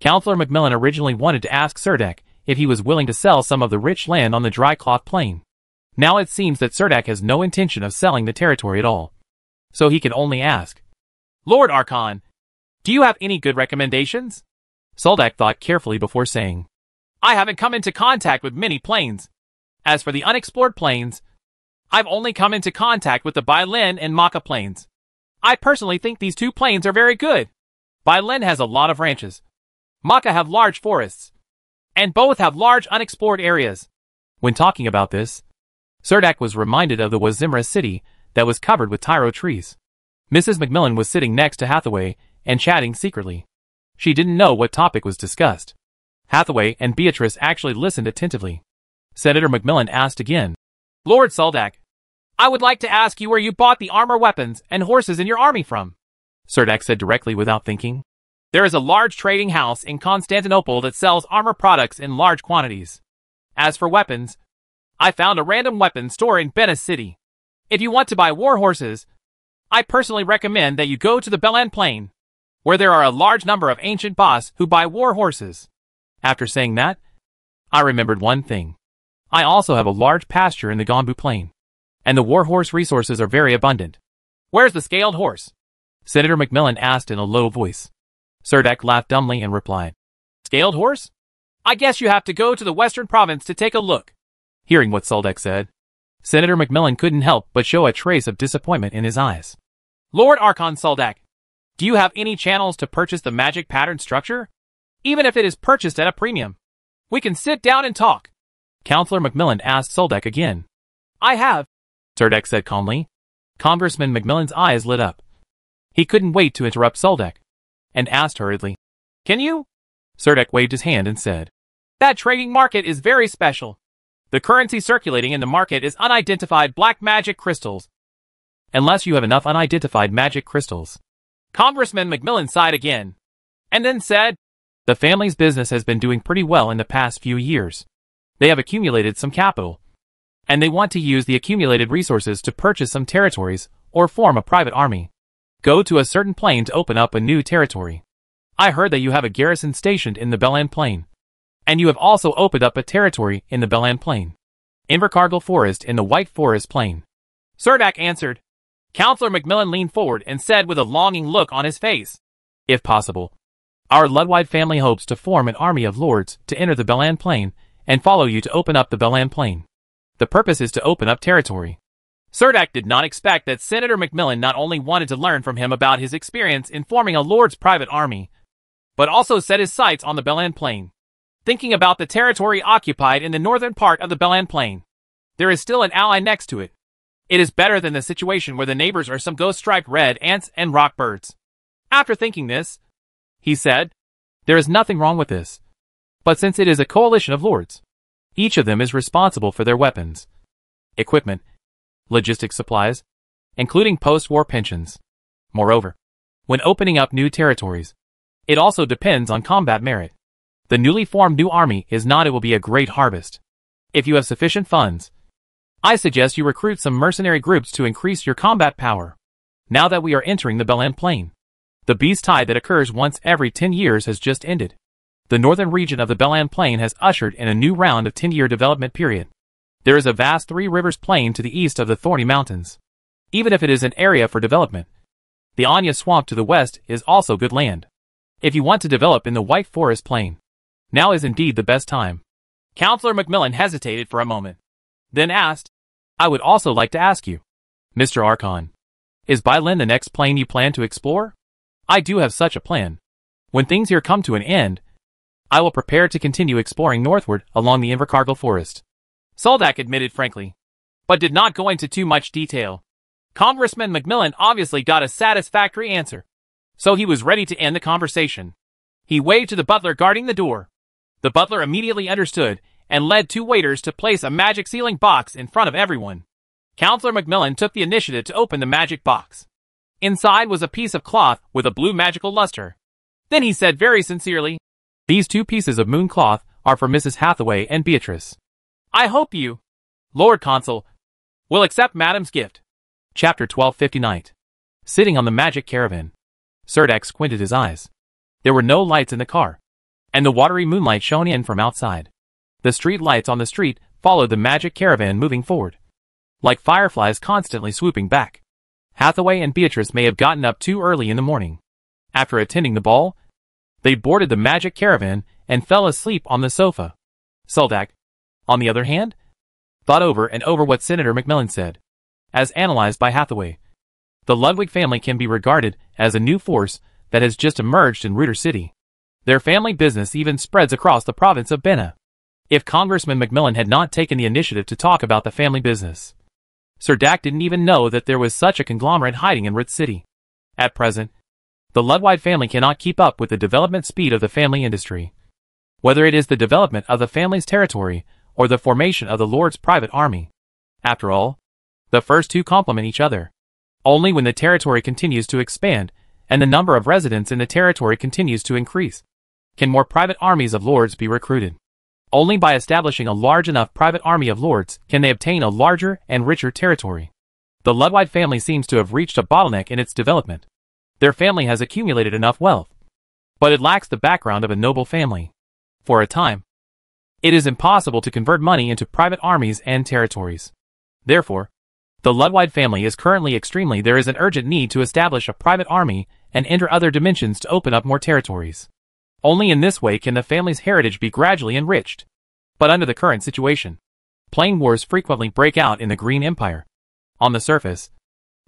Speaker 1: Councillor Macmillan originally wanted to ask Serdak if he was willing to sell some of the rich land on the Dry Cloth Plain. Now it seems that Serdak has no intention of selling the territory at all. So he can only ask, Lord Archon, do you have any good recommendations? Soldak thought carefully before saying, I haven't come into contact with many plains. As for the unexplored plains, I've only come into contact with the Bailin and Maka plains. I personally think these two plains are very good. Bailin has a lot of ranches, Maka have large forests. And both have large unexplored areas. When talking about this, Serdak was reminded of the Wazimra city that was covered with Tyro trees. Mrs. Macmillan was sitting next to Hathaway and chatting secretly. She didn't know what topic was discussed. Hathaway and Beatrice actually listened attentively. Senator Macmillan asked again, Lord Soldak, I would like to ask you where you bought the armor weapons and horses in your army from. Serdak said directly without thinking. There is a large trading house in Constantinople that sells armor products in large quantities. As for weapons, I found a random weapon store in Venice City. If you want to buy war horses, I personally recommend that you go to the Belan Plain, where there are a large number of ancient boss who buy war horses. After saying that, I remembered one thing. I also have a large pasture in the Gombu Plain, and the war horse resources are very abundant. Where's the scaled horse? Senator McMillan asked in a low voice. Serdek laughed dumbly and replied, Scaled horse? I guess you have to go to the western province to take a look. Hearing what Serdek said, Senator McMillan couldn't help but show a trace of disappointment in his eyes. Lord Archon Soldak, do you have any channels to purchase the magic pattern structure? Even if it is purchased at a premium. We can sit down and talk. Counselor McMillan asked Soldek again. I have, Serdek said calmly. Congressman McMillan's eyes lit up. He couldn't wait to interrupt Soldek and asked hurriedly, Can you? Serdek waved his hand and said, That trading market is very special. The currency circulating in the market is unidentified black magic crystals. Unless you have enough unidentified magic crystals. Congressman McMillan sighed again, and then said, The family's business has been doing pretty well in the past few years. They have accumulated some capital, and they want to use the accumulated resources to purchase some territories or form a private army. Go to a certain plain to open up a new territory. I heard that you have a garrison stationed in the Belan Plain. And you have also opened up a territory in the Belan Plain. Invercargill Forest in the White Forest Plain. Serdak answered. Councillor Macmillan leaned forward and said with a longing look on his face, If possible, our Ludwide family hopes to form an army of lords to enter the Belan Plain and follow you to open up the Belan Plain. The purpose is to open up territory. Cerdak did not expect that Senator Macmillan not only wanted to learn from him about his experience in forming a Lord's private army, but also set his sights on the Belan Plain. Thinking about the territory occupied in the northern part of the Belan Plain, there is still an ally next to it. It is better than the situation where the neighbors are some ghost-striped red ants and rock birds. After thinking this, he said, there is nothing wrong with this. But since it is a coalition of lords, each of them is responsible for their weapons, equipment, logistics supplies, including post-war pensions. Moreover, when opening up new territories, it also depends on combat merit. The newly formed new army is not it will be a great harvest. If you have sufficient funds, I suggest you recruit some mercenary groups to increase your combat power. Now that we are entering the Belan Plain, the beast tide that occurs once every 10 years has just ended. The northern region of the Belan Plain has ushered in a new round of 10-year development period. There is a vast Three Rivers plain to the east of the Thorny Mountains. Even if it is an area for development, the Anya Swamp to the west is also good land. If you want to develop in the White Forest Plain, now is indeed the best time. Councillor Macmillan hesitated for a moment, then asked, I would also like to ask you, Mr. Archon, is Bylin the next plane you plan to explore? I do have such a plan. When things here come to an end, I will prepare to continue exploring northward along the Invercargill Forest. Soldak admitted frankly, but did not go into too much detail. Congressman McMillan obviously got a satisfactory answer, so he was ready to end the conversation. He waved to the butler guarding the door. The butler immediately understood and led two waiters to place a magic sealing box in front of everyone. Counselor McMillan took the initiative to open the magic box. Inside was a piece of cloth with a blue magical luster. Then he said very sincerely, These two pieces of moon cloth are for Mrs. Hathaway and Beatrice. I hope you, Lord Consul, will accept Madam's gift. Chapter 1259 Sitting on the Magic Caravan Sirdex squinted his eyes. There were no lights in the car, and the watery moonlight shone in from outside. The street lights on the street followed the magic caravan moving forward, like fireflies constantly swooping back. Hathaway and Beatrice may have gotten up too early in the morning. After attending the ball, they boarded the magic caravan and fell asleep on the sofa. Soldak, on the other hand, thought over and over what Senator McMillan said, as analyzed by Hathaway. The Ludwig family can be regarded as a new force that has just emerged in Reuter City. Their family business even spreads across the province of Bena. If Congressman McMillan had not taken the initiative to talk about the family business, Sir Dak didn't even know that there was such a conglomerate hiding in Ritz City. At present, the Ludwig family cannot keep up with the development speed of the family industry. Whether it is the development of the family's territory or the formation of the Lord's private army. After all, the first two complement each other. Only when the territory continues to expand and the number of residents in the territory continues to increase can more private armies of lords be recruited. Only by establishing a large enough private army of lords can they obtain a larger and richer territory. The Ludwig family seems to have reached a bottleneck in its development. Their family has accumulated enough wealth, but it lacks the background of a noble family. For a time, it is impossible to convert money into private armies and territories. Therefore, the Ludwide family is currently extremely there is an urgent need to establish a private army and enter other dimensions to open up more territories. Only in this way can the family's heritage be gradually enriched. But under the current situation, plane wars frequently break out in the Green Empire. On the surface,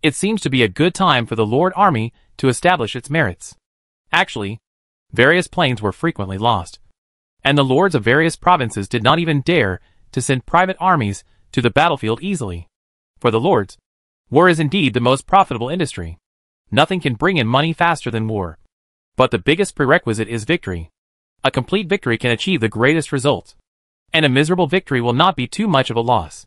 Speaker 1: it seems to be a good time for the Lord Army to establish its merits. Actually, various planes were frequently lost, and the lords of various provinces did not even dare to send private armies to the battlefield easily. For the lords, war is indeed the most profitable industry. Nothing can bring in money faster than war. But the biggest prerequisite is victory. A complete victory can achieve the greatest result. And a miserable victory will not be too much of a loss.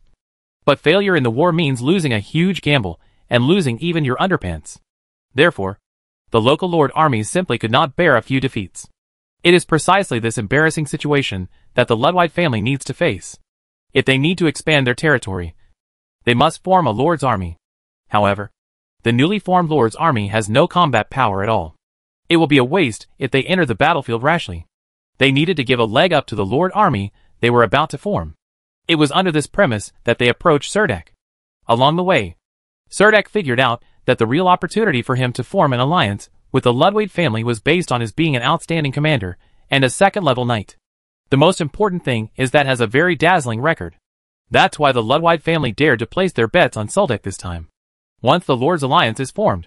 Speaker 1: But failure in the war means losing a huge gamble and losing even your underpants. Therefore, the local lord armies simply could not bear a few defeats. It is precisely this embarrassing situation that the Ludwig family needs to face. If they need to expand their territory, they must form a Lord's Army. However, the newly formed Lord's Army has no combat power at all. It will be a waste if they enter the battlefield rashly. They needed to give a leg up to the Lord Army they were about to form. It was under this premise that they approached Serdek. Along the way, Serdek figured out that the real opportunity for him to form an alliance with the Ludwig family was based on his being an outstanding commander and a second-level knight. The most important thing is that has a very dazzling record. That's why the Ludwig family dared to place their bets on Suldek this time. Once the Lord's alliance is formed,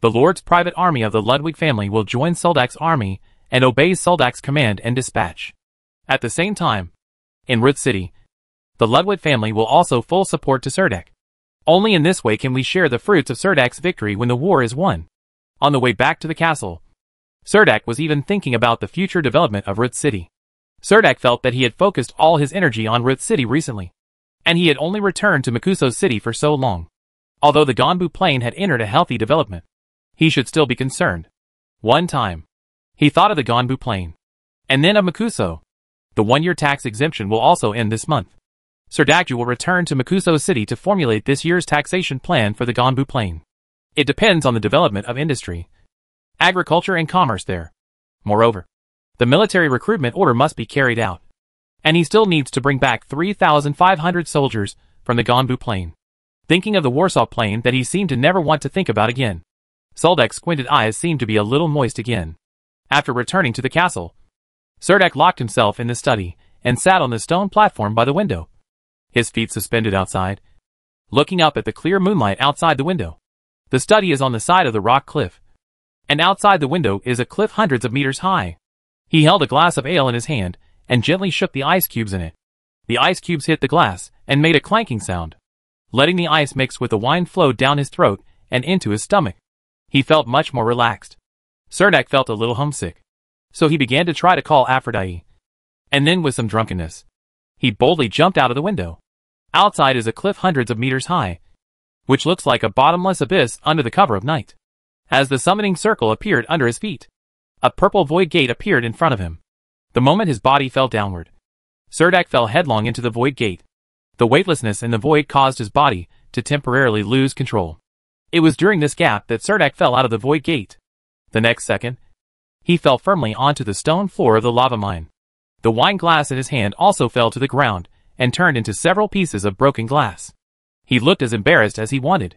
Speaker 1: the Lord's private army of the Ludwig family will join Suldak's army and obey Suldak's command and dispatch. At the same time, in Ruth City, the Ludwig family will also full support to Serdek. Only in this way can we share the fruits of Serdak's victory when the war is won. On the way back to the castle, Serdak was even thinking about the future development of Ruth City. Serdak felt that he had focused all his energy on Ruth City recently, and he had only returned to Makuso City for so long. Although the Gonbu Plain had entered a healthy development, he should still be concerned. One time, he thought of the Gonbu Plain, and then of Makuso. The one-year tax exemption will also end this month. Serdakju will return to Makuso City to formulate this year's taxation plan for the Gonbu Plain. It depends on the development of industry, agriculture and commerce there. Moreover, the military recruitment order must be carried out, and he still needs to bring back 3,500 soldiers from the Gonbu Plain. Thinking of the Warsaw Plain that he seemed to never want to think about again. Soldek's squinted eyes seemed to be a little moist again. After returning to the castle, Serdek locked himself in the study and sat on the stone platform by the window, his feet suspended outside, looking up at the clear moonlight outside the window. The study is on the side of the rock cliff, and outside the window is a cliff hundreds of meters high. He held a glass of ale in his hand and gently shook the ice cubes in it. The ice cubes hit the glass and made a clanking sound, letting the ice mix with the wine flow down his throat and into his stomach. He felt much more relaxed. Cernak felt a little homesick, so he began to try to call Aphrodite. And then with some drunkenness, he boldly jumped out of the window. Outside is a cliff hundreds of meters high, which looks like a bottomless abyss under the cover of night. As the summoning circle appeared under his feet, a purple void gate appeared in front of him. The moment his body fell downward, Serdak fell headlong into the void gate. The weightlessness in the void caused his body to temporarily lose control. It was during this gap that Serdak fell out of the void gate. The next second, he fell firmly onto the stone floor of the lava mine. The wine glass in his hand also fell to the ground and turned into several pieces of broken glass. He looked as embarrassed as he wanted.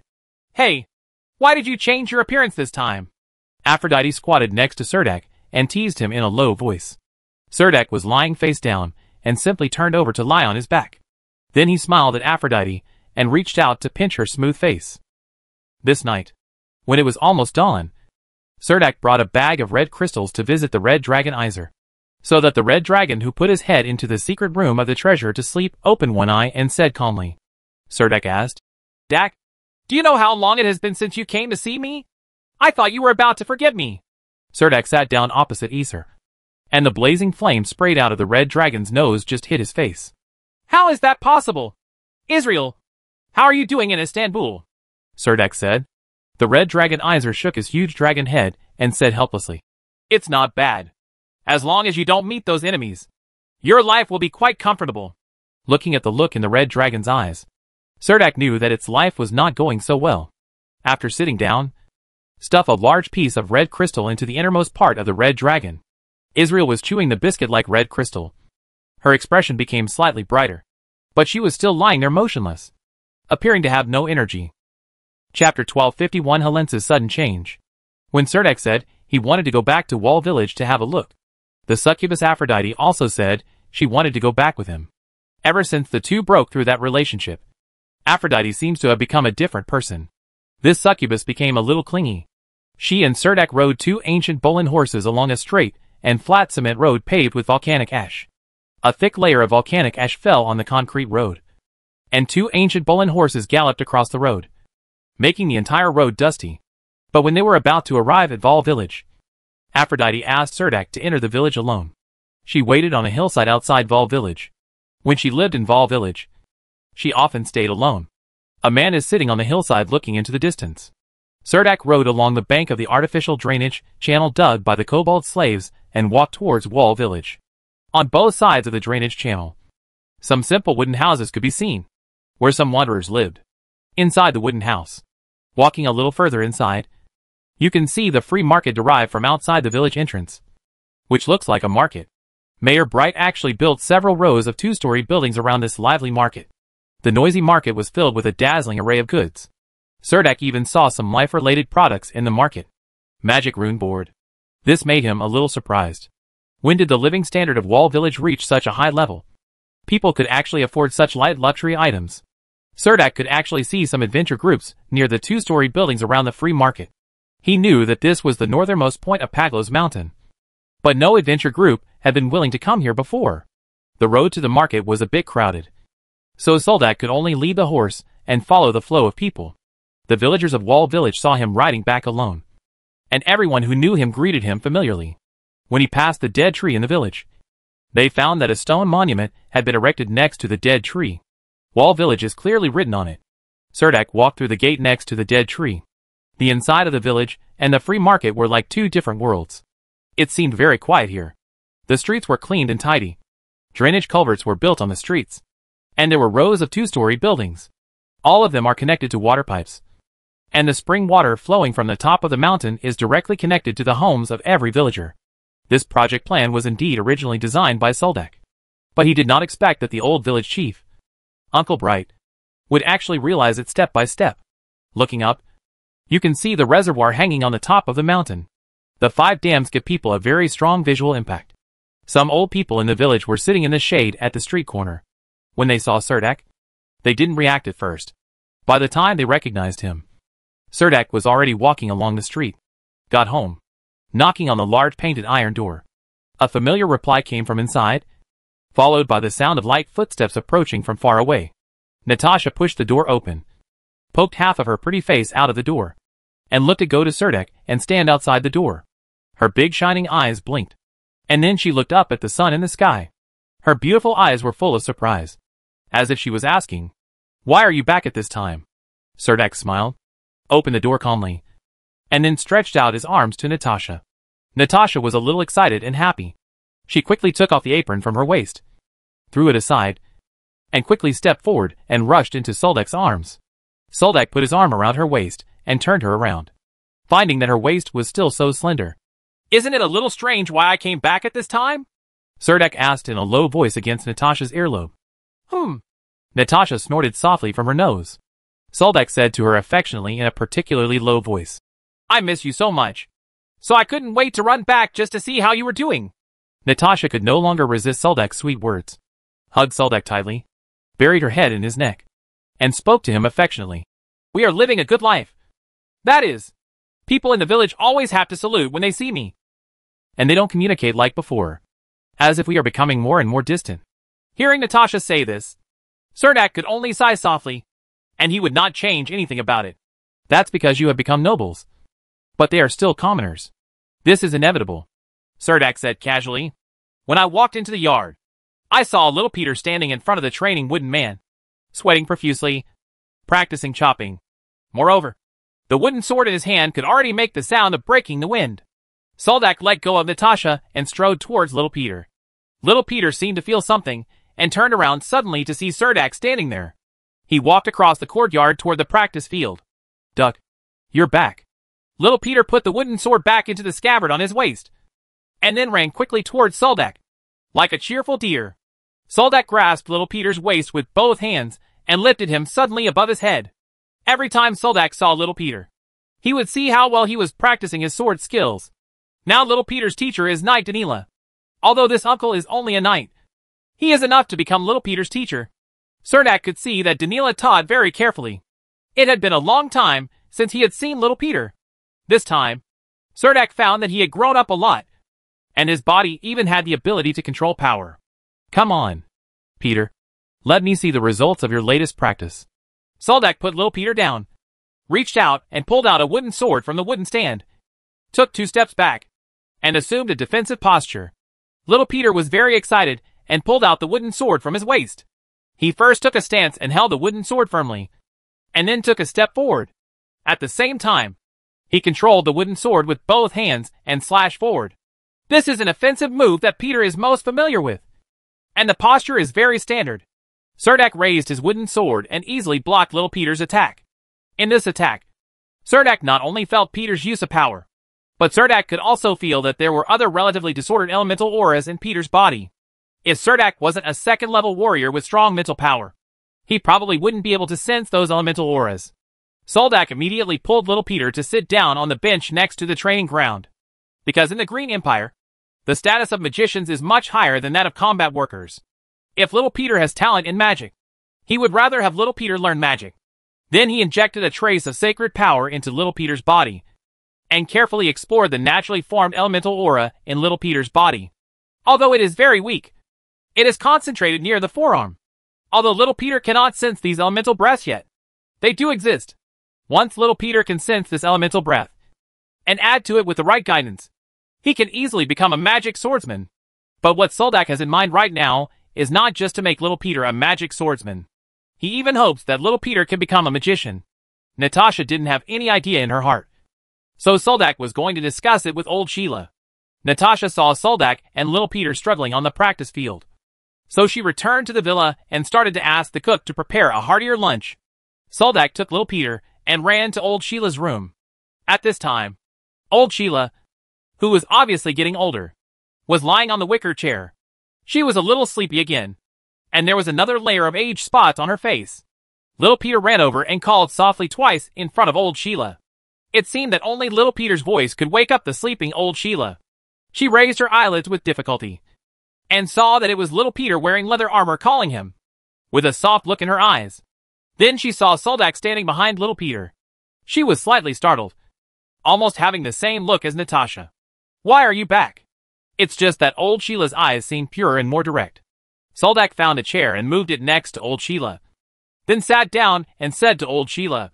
Speaker 1: Hey, why did you change your appearance this time? Aphrodite squatted next to Serdak and teased him in a low voice. Serdak was lying face down and simply turned over to lie on his back. Then he smiled at Aphrodite and reached out to pinch her smooth face. This night, when it was almost dawn, Serdak brought a bag of red crystals to visit the red dragon Iser, so that the red dragon who put his head into the secret room of the treasure to sleep opened one eye and said calmly, Serdak asked. Dak, do you know how long it has been since you came to see me? I thought you were about to forgive me. Serdak sat down opposite Aesir, and the blazing flame sprayed out of the red dragon's nose just hit his face. How is that possible? Israel, how are you doing in Istanbul? Serdak said. The red dragon Iser shook his huge dragon head and said helplessly, It's not bad. As long as you don't meet those enemies, your life will be quite comfortable. Looking at the look in the red dragon's eyes, Serdak knew that its life was not going so well. After sitting down, stuff a large piece of red crystal into the innermost part of the red dragon. Israel was chewing the biscuit-like red crystal. Her expression became slightly brighter. But she was still lying there motionless, appearing to have no energy. Chapter 1251 Helens' Sudden Change When Serdak said he wanted to go back to Wall Village to have a look, the succubus Aphrodite also said she wanted to go back with him. Ever since the two broke through that relationship, Aphrodite seems to have become a different person. This succubus became a little clingy. She and Serdak rode two ancient Bolin horses along a straight and flat cement road paved with volcanic ash. A thick layer of volcanic ash fell on the concrete road. And two ancient Bolin horses galloped across the road, making the entire road dusty. But when they were about to arrive at Vol village, Aphrodite asked Serdak to enter the village alone. She waited on a hillside outside Vol village. When she lived in Vol village, she often stayed alone. A man is sitting on the hillside looking into the distance. Serdak rode along the bank of the artificial drainage channel dug by the kobold slaves and walked towards Wall Village. On both sides of the drainage channel, some simple wooden houses could be seen, where some wanderers lived. Inside the wooden house, walking a little further inside, you can see the free market derived from outside the village entrance, which looks like a market. Mayor Bright actually built several rows of two-story buildings around this lively market. The noisy market was filled with a dazzling array of goods. Serdak even saw some life-related products in the market. Magic Rune Board. This made him a little surprised. When did the living standard of Wall Village reach such a high level? People could actually afford such light luxury items. Serdak could actually see some adventure groups near the two-story buildings around the free market. He knew that this was the northernmost point of Paglos Mountain. But no adventure group had been willing to come here before. The road to the market was a bit crowded, so Soldat could only lead the horse and follow the flow of people. The villagers of Wall Village saw him riding back alone, and everyone who knew him greeted him familiarly. When he passed the dead tree in the village, they found that a stone monument had been erected next to the dead tree. Wall Village is clearly written on it. Serdak walked through the gate next to the dead tree. The inside of the village and the free market were like two different worlds. It seemed very quiet here. The streets were cleaned and tidy. Drainage culverts were built on the streets and there were rows of two-story buildings. All of them are connected to water pipes. And the spring water flowing from the top of the mountain is directly connected to the homes of every villager. This project plan was indeed originally designed by Soldeck. But he did not expect that the old village chief, Uncle Bright, would actually realize it step by step. Looking up, you can see the reservoir hanging on the top of the mountain. The five dams give people a very strong visual impact. Some old people in the village were sitting in the shade at the street corner, when they saw Serdak, they didn't react at first. By the time they recognized him, Serdak was already walking along the street. Got home. Knocking on the large painted iron door. A familiar reply came from inside, followed by the sound of light footsteps approaching from far away. Natasha pushed the door open, poked half of her pretty face out of the door, and looked at go to Serdak and stand outside the door. Her big shining eyes blinked. And then she looked up at the sun in the sky. Her beautiful eyes were full of surprise as if she was asking, Why are you back at this time? Serdek smiled, opened the door calmly, and then stretched out his arms to Natasha. Natasha was a little excited and happy. She quickly took off the apron from her waist, threw it aside, and quickly stepped forward and rushed into Soldek's arms. Soldek put his arm around her waist and turned her around, finding that her waist was still so slender. Isn't it a little strange why I came back at this time? Serdek asked in a low voice against Natasha's earlobe. Hmm. Natasha snorted softly from her nose. Solbeck said to her affectionately in a particularly low voice, I miss you so much. So I couldn't wait to run back just to see how you were doing. Natasha could no longer resist Soldak's sweet words. Hugged Soldak tightly, buried her head in his neck, and spoke to him affectionately. We are living a good life. That is, people in the village always have to salute when they see me. And they don't communicate like before, as if we are becoming more and more distant. Hearing Natasha say this, Serdak could only sigh softly, and he would not change anything about it. That's because you have become nobles. But they are still commoners. This is inevitable. Serdak said casually. When I walked into the yard, I saw little Peter standing in front of the training wooden man, sweating profusely, practicing chopping. Moreover, the wooden sword in his hand could already make the sound of breaking the wind. Soldak let go of Natasha and strode towards little Peter. Little Peter seemed to feel something and turned around suddenly to see Serdak standing there. He walked across the courtyard toward the practice field. Duck. You're back. Little Peter put the wooden sword back into the scabbard on his waist, and then ran quickly toward Soldak. Like a cheerful deer, Soldak grasped little Peter's waist with both hands and lifted him suddenly above his head. Every time Soldak saw little Peter, he would see how well he was practicing his sword skills. Now little Peter's teacher is Knight Danila. Although this uncle is only a knight, he is enough to become little Peter's teacher. Cernak could see that Danila taught very carefully. It had been a long time since he had seen little Peter. This time, Cernak found that he had grown up a lot, and his body even had the ability to control power. Come on, Peter. Let me see the results of your latest practice. Soldak put little Peter down, reached out and pulled out a wooden sword from the wooden stand, took two steps back, and assumed a defensive posture. Little Peter was very excited and pulled out the wooden sword from his waist. He first took a stance and held the wooden sword firmly, and then took a step forward. At the same time, he controlled the wooden sword with both hands and slashed forward. This is an offensive move that Peter is most familiar with, and the posture is very standard. Sirdak raised his wooden sword and easily blocked Little Peter's attack. In this attack, Sirdak not only felt Peter's use of power, but Sirdak could also feel that there were other relatively disordered elemental auras in Peter's body. If Sirdak wasn't a second-level warrior with strong mental power, he probably wouldn't be able to sense those elemental auras. Soldak immediately pulled little Peter to sit down on the bench next to the training ground. Because in the Green Empire, the status of magicians is much higher than that of combat workers. If little Peter has talent in magic, he would rather have little Peter learn magic. Then he injected a trace of sacred power into little Peter's body and carefully explored the naturally formed elemental aura in little Peter's body. Although it is very weak, it is concentrated near the forearm. Although little Peter cannot sense these elemental breaths yet, they do exist. Once little Peter can sense this elemental breath, and add to it with the right guidance, he can easily become a magic swordsman. But what Soldak has in mind right now is not just to make little Peter a magic swordsman. He even hopes that little Peter can become a magician. Natasha didn't have any idea in her heart. So Soldak was going to discuss it with old Sheila. Natasha saw Soldak and little Peter struggling on the practice field. So she returned to the villa and started to ask the cook to prepare a heartier lunch. Soldak took little Peter and ran to old Sheila's room. At this time, old Sheila, who was obviously getting older, was lying on the wicker chair. She was a little sleepy again, and there was another layer of age spots on her face. Little Peter ran over and called softly twice in front of old Sheila. It seemed that only little Peter's voice could wake up the sleeping old Sheila. She raised her eyelids with difficulty and saw that it was little Peter wearing leather armor calling him, with a soft look in her eyes. Then she saw Soldak standing behind little Peter. She was slightly startled, almost having the same look as Natasha. Why are you back? It's just that old Sheila's eyes seemed purer and more direct. Soldak found a chair and moved it next to old Sheila, then sat down and said to old Sheila,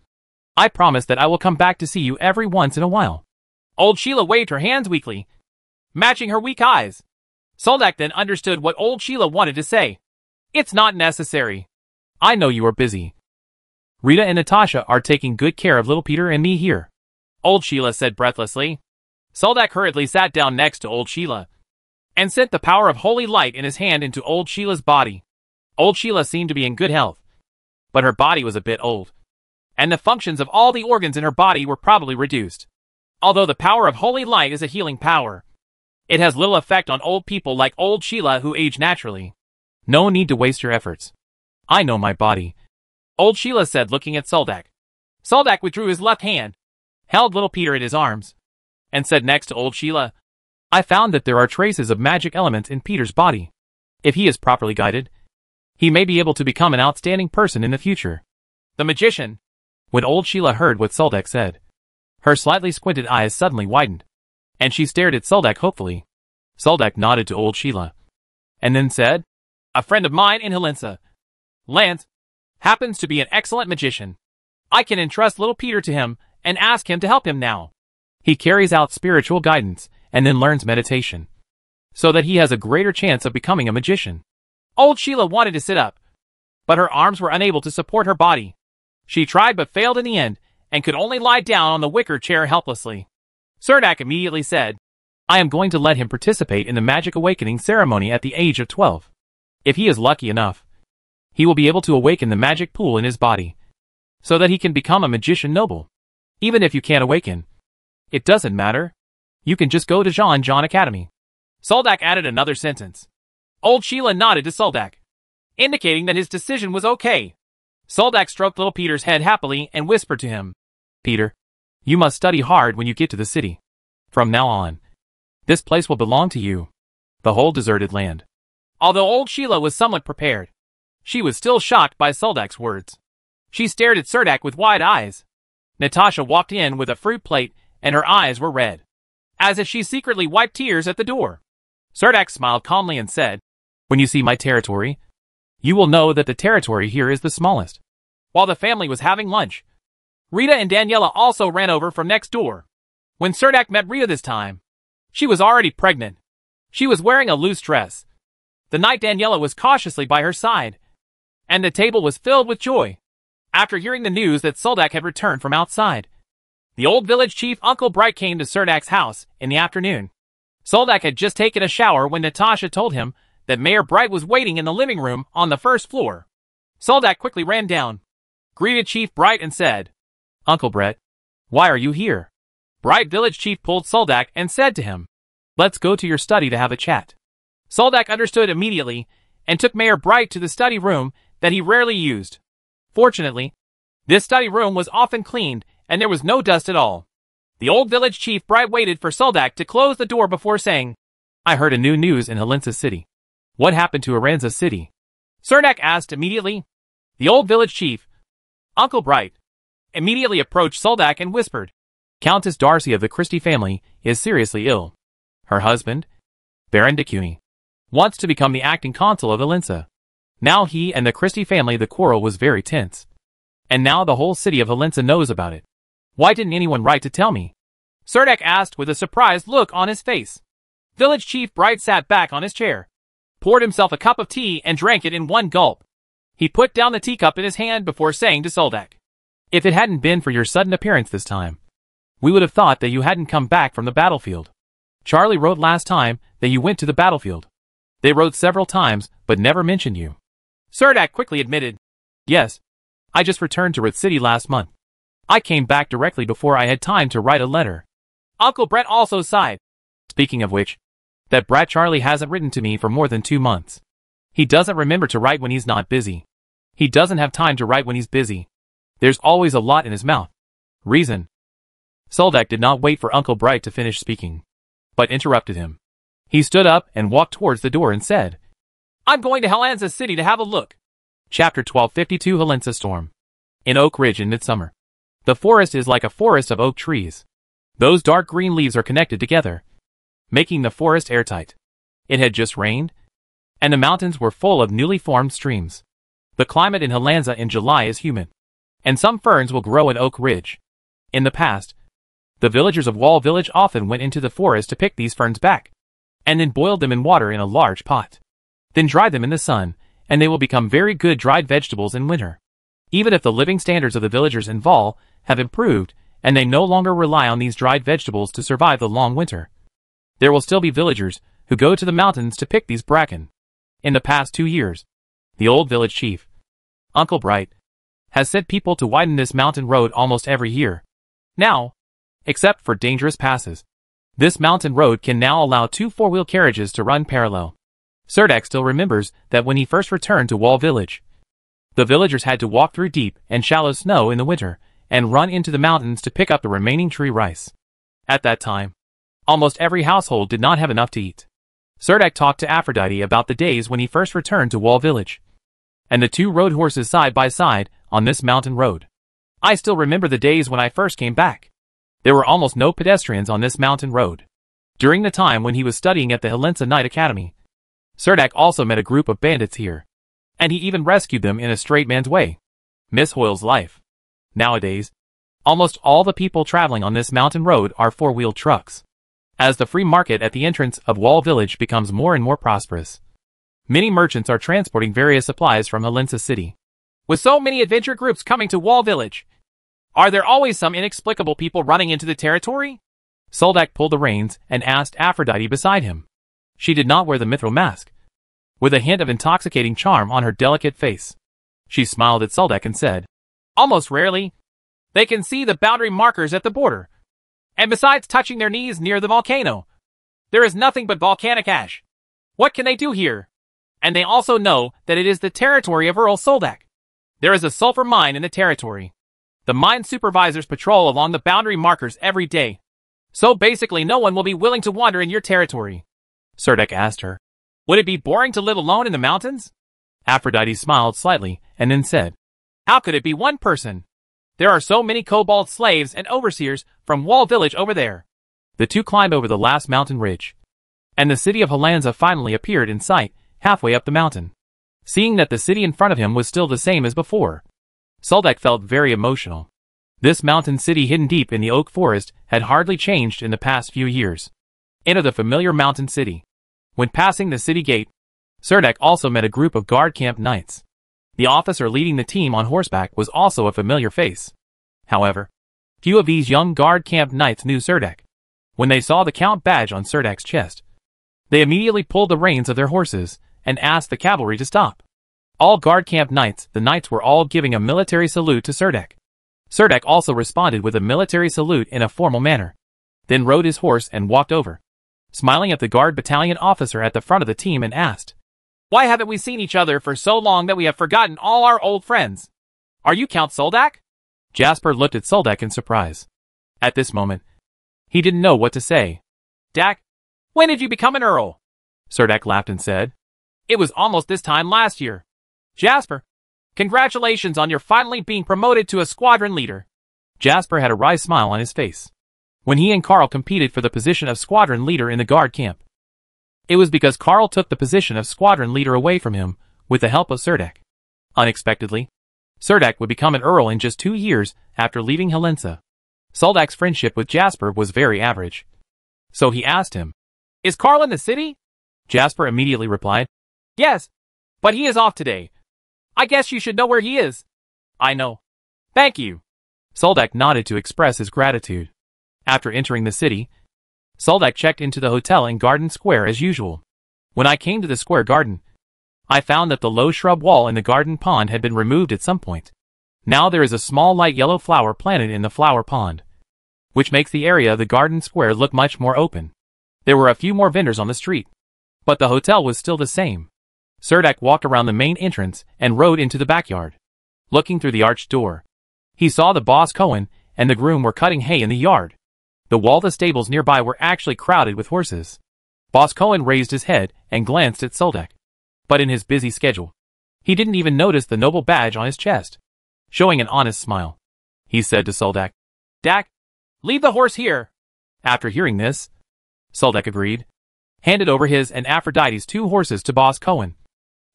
Speaker 1: I promise that I will come back to see you every once in a while. Old Sheila waved her hands weakly, matching her weak eyes. Soldak then understood what old Sheila wanted to say. It's not necessary. I know you are busy. Rita and Natasha are taking good care of little Peter and me here. Old Sheila said breathlessly. Soldak hurriedly sat down next to old Sheila and sent the power of holy light in his hand into old Sheila's body. Old Sheila seemed to be in good health, but her body was a bit old, and the functions of all the organs in her body were probably reduced. Although the power of holy light is a healing power, it has little effect on old people like old Sheila who age naturally. No need to waste your efforts. I know my body. Old Sheila said looking at Soldak. Soldak withdrew his left hand, held little Peter in his arms, and said next to old Sheila, I found that there are traces of magic elements in Peter's body. If he is properly guided, he may be able to become an outstanding person in the future. The magician! When old Sheila heard what Soldak said, her slightly squinted eyes suddenly widened and she stared at Soldak hopefully. Soldak nodded to old Sheila, and then said, A friend of mine in Helensa, Lance, happens to be an excellent magician. I can entrust little Peter to him and ask him to help him now. He carries out spiritual guidance and then learns meditation, so that he has a greater chance of becoming a magician. Old Sheila wanted to sit up, but her arms were unable to support her body. She tried but failed in the end and could only lie down on the wicker chair helplessly. Serdak immediately said, I am going to let him participate in the Magic Awakening ceremony at the age of 12. If he is lucky enough, he will be able to awaken the magic pool in his body, so that he can become a magician noble. Even if you can't awaken, it doesn't matter. You can just go to Jean John Academy. Soldak added another sentence. Old Sheila nodded to Soldak, indicating that his decision was okay. Soldak stroked little Peter's head happily and whispered to him, Peter, you must study hard when you get to the city. From now on, this place will belong to you. The whole deserted land. Although old Sheila was somewhat prepared, she was still shocked by Suldak's words. She stared at Surdak with wide eyes. Natasha walked in with a fruit plate and her eyes were red, as if she secretly wiped tears at the door. Surdak smiled calmly and said, When you see my territory, you will know that the territory here is the smallest. While the family was having lunch, Rita and Daniela also ran over from next door. When Cerdak met Rita this time, she was already pregnant. She was wearing a loose dress. The knight Daniela was cautiously by her side, and the table was filled with joy. After hearing the news that Soldak had returned from outside, the old village chief Uncle Bright came to Serdak's house in the afternoon. Soldak had just taken a shower when Natasha told him that Mayor Bright was waiting in the living room on the first floor. Soldak quickly ran down, greeted Chief Bright and said, Uncle Brett. Why are you here? Bright village chief pulled Soldak and said to him, Let's go to your study to have a chat. Soldak understood immediately and took Mayor Bright to the study room that he rarely used. Fortunately, this study room was often cleaned and there was no dust at all. The old village chief Bright waited for Soldak to close the door before saying, I heard a new news in Helensa City. What happened to Aranza City? Cernak asked immediately. The old village chief, Uncle Bright, immediately approached Soldak and whispered, Countess Darcy of the Christie family is seriously ill. Her husband, Baron de Cuny, wants to become the acting consul of Valenza. Now he and the Christie family the quarrel was very tense. And now the whole city of Valenza knows about it. Why didn't anyone write to tell me? Serdak asked with a surprised look on his face. Village Chief Bright sat back on his chair, poured himself a cup of tea and drank it in one gulp. He put down the teacup in his hand before saying to Soldak, if it hadn't been for your sudden appearance this time, we would have thought that you hadn't come back from the battlefield. Charlie wrote last time that you went to the battlefield. They wrote several times, but never mentioned you. Sardak quickly admitted, Yes, I just returned to Rith City last month. I came back directly before I had time to write a letter. Uncle Brett also sighed. Speaking of which, that brat Charlie hasn't written to me for more than two months. He doesn't remember to write when he's not busy. He doesn't have time to write when he's busy. There's always a lot in his mouth. Reason. Soldak did not wait for Uncle Bright to finish speaking, but interrupted him. He stood up and walked towards the door and said, I'm going to Helensa City to have a look. Chapter 1252 Helensa Storm In Oak Ridge in Midsummer The forest is like a forest of oak trees. Those dark green leaves are connected together, making the forest airtight. It had just rained, and the mountains were full of newly formed streams. The climate in Helensa in July is humid and some ferns will grow at Oak Ridge. In the past, the villagers of Wall Village often went into the forest to pick these ferns back, and then boiled them in water in a large pot. Then dry them in the sun, and they will become very good dried vegetables in winter. Even if the living standards of the villagers in Vol have improved, and they no longer rely on these dried vegetables to survive the long winter, there will still be villagers who go to the mountains to pick these bracken. In the past two years, the old village chief, Uncle Bright, has set people to widen this mountain road almost every year. Now, except for dangerous passes, this mountain road can now allow two four-wheel carriages to run parallel. Serdek still remembers that when he first returned to Wall Village, the villagers had to walk through deep and shallow snow in the winter and run into the mountains to pick up the remaining tree rice. At that time, almost every household did not have enough to eat. Serdek talked to Aphrodite about the days when he first returned to Wall Village. And the two rode horses side by side on this mountain road. I still remember the days when I first came back. There were almost no pedestrians on this mountain road. During the time when he was studying at the Helensa Knight Academy, Serdak also met a group of bandits here. And he even rescued them in a straight man's way. Miss Hoyle's life. Nowadays, almost all the people traveling on this mountain road are four-wheel trucks. As the free market at the entrance of Wall Village becomes more and more prosperous, many merchants are transporting various supplies from Helensa City. With so many adventure groups coming to Wall Village, are there always some inexplicable people running into the territory? Soldak pulled the reins and asked Aphrodite beside him. She did not wear the mithril mask, with a hint of intoxicating charm on her delicate face. She smiled at Soldak and said, Almost rarely, they can see the boundary markers at the border. And besides touching their knees near the volcano, there is nothing but volcanic ash. What can they do here? And they also know that it is the territory of Earl Soldak. There is a sulfur mine in the territory. The mine supervisors patrol along the boundary markers every day. So basically no one will be willing to wander in your territory. Serdek asked her. Would it be boring to live alone in the mountains? Aphrodite smiled slightly and then said, How could it be one person? There are so many kobold slaves and overseers from Wall Village over there. The two climbed over the last mountain ridge, and the city of Helensa finally appeared in sight halfway up the mountain seeing that the city in front of him was still the same as before. Soldak felt very emotional. This mountain city hidden deep in the oak forest had hardly changed in the past few years. Into the familiar mountain city. When passing the city gate, Serdek also met a group of guard camp knights. The officer leading the team on horseback was also a familiar face. However, few of these young guard camp knights knew Serdek. When they saw the count badge on Serdek's chest, they immediately pulled the reins of their horses and asked the cavalry to stop. All guard camp knights, the knights were all giving a military salute to Serdek. Serdek also responded with a military salute in a formal manner, then rode his horse and walked over, smiling at the guard battalion officer at the front of the team and asked, Why haven't we seen each other for so long that we have forgotten all our old friends? Are you Count Soldak? Jasper looked at Soldak in surprise. At this moment, he didn't know what to say. Dak, when did you become an earl? Serdak laughed and said, it was almost this time last year. Jasper, congratulations on your finally being promoted to a squadron leader. Jasper had a wry smile on his face. When he and Carl competed for the position of squadron leader in the guard camp, it was because Carl took the position of squadron leader away from him with the help of Serdek. Unexpectedly, Serdek would become an earl in just two years after leaving Helensa. Saldak's friendship with Jasper was very average. So he asked him, Is Carl in the city? Jasper immediately replied, Yes, but he is off today. I guess you should know where he is. I know. Thank you. Soldak nodded to express his gratitude. After entering the city, Soldak checked into the hotel in Garden Square as usual. When I came to the square garden, I found that the low shrub wall in the garden pond had been removed at some point. Now there is a small light yellow flower planted in the flower pond, which makes the area of the garden square look much more open. There were a few more vendors on the street, but the hotel was still the same. Serdak walked around the main entrance and rode into the backyard. Looking through the arched door, he saw the boss Cohen and the groom were cutting hay in the yard. The Walda stables nearby were actually crowded with horses. Boss Cohen raised his head and glanced at Seldak, But in his busy schedule, he didn't even notice the noble badge on his chest. Showing an honest smile, he said to Seldak, Dak, leave the horse here. After hearing this, Seldak agreed, handed over his and Aphrodite's two horses to Boss Cohen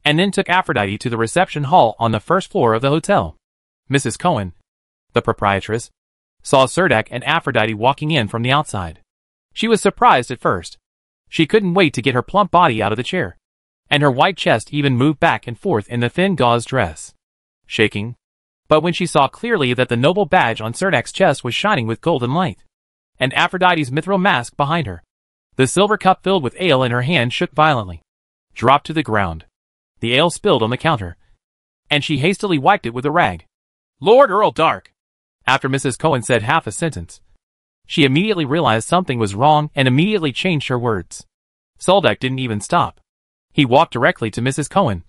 Speaker 1: and then took Aphrodite to the reception hall on the first floor of the hotel. Mrs. Cohen, the proprietress, saw Serdak and Aphrodite walking in from the outside. She was surprised at first. She couldn't wait to get her plump body out of the chair, and her white chest even moved back and forth in the thin gauze dress. Shaking, but when she saw clearly that the noble badge on Serdak's chest was shining with golden light, and Aphrodite's mithril mask behind her, the silver cup filled with ale in her hand shook violently, dropped to the ground. The ale spilled on the counter, and she hastily wiped it with a rag. Lord Earl Dark! After Mrs. Cohen said half a sentence, she immediately realized something was wrong and immediately changed her words. Soldak didn't even stop. He walked directly to Mrs. Cohen,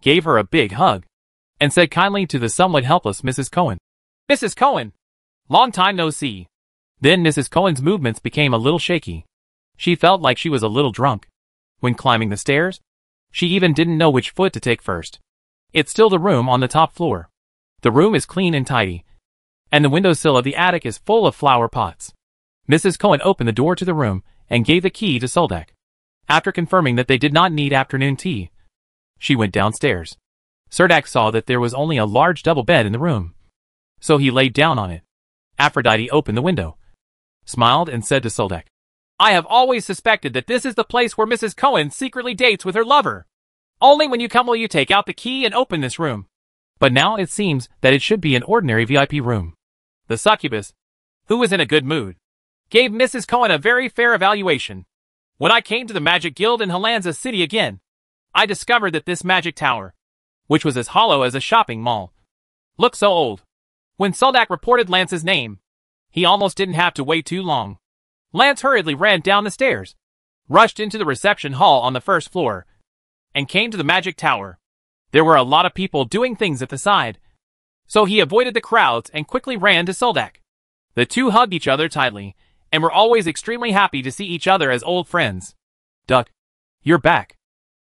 Speaker 1: gave her a big hug, and said kindly to the somewhat helpless Mrs. Cohen, Mrs. Cohen! Long time no see. Then Mrs. Cohen's movements became a little shaky. She felt like she was a little drunk. When climbing the stairs, she even didn't know which foot to take first. It's still the room on the top floor. The room is clean and tidy, and the windowsill of the attic is full of flower pots. Mrs. Cohen opened the door to the room and gave the key to Soldak. After confirming that they did not need afternoon tea, she went downstairs. Serdak saw that there was only a large double bed in the room, so he laid down on it. Aphrodite opened the window, smiled and said to Soldak, I have always suspected that this is the place where Mrs. Cohen secretly dates with her lover. Only when you come will you take out the key and open this room. But now it seems that it should be an ordinary VIP room. The succubus, who was in a good mood, gave Mrs. Cohen a very fair evaluation. When I came to the Magic Guild in Helensa City again, I discovered that this magic tower, which was as hollow as a shopping mall, looked so old. When Soldak reported Lance's name, he almost didn't have to wait too long. Lance hurriedly ran down the stairs, rushed into the reception hall on the first floor, and came to the magic tower. There were a lot of people doing things at the side, so he avoided the crowds and quickly ran to Soldak. The two hugged each other tightly, and were always extremely happy to see each other as old friends. Duck, you're back.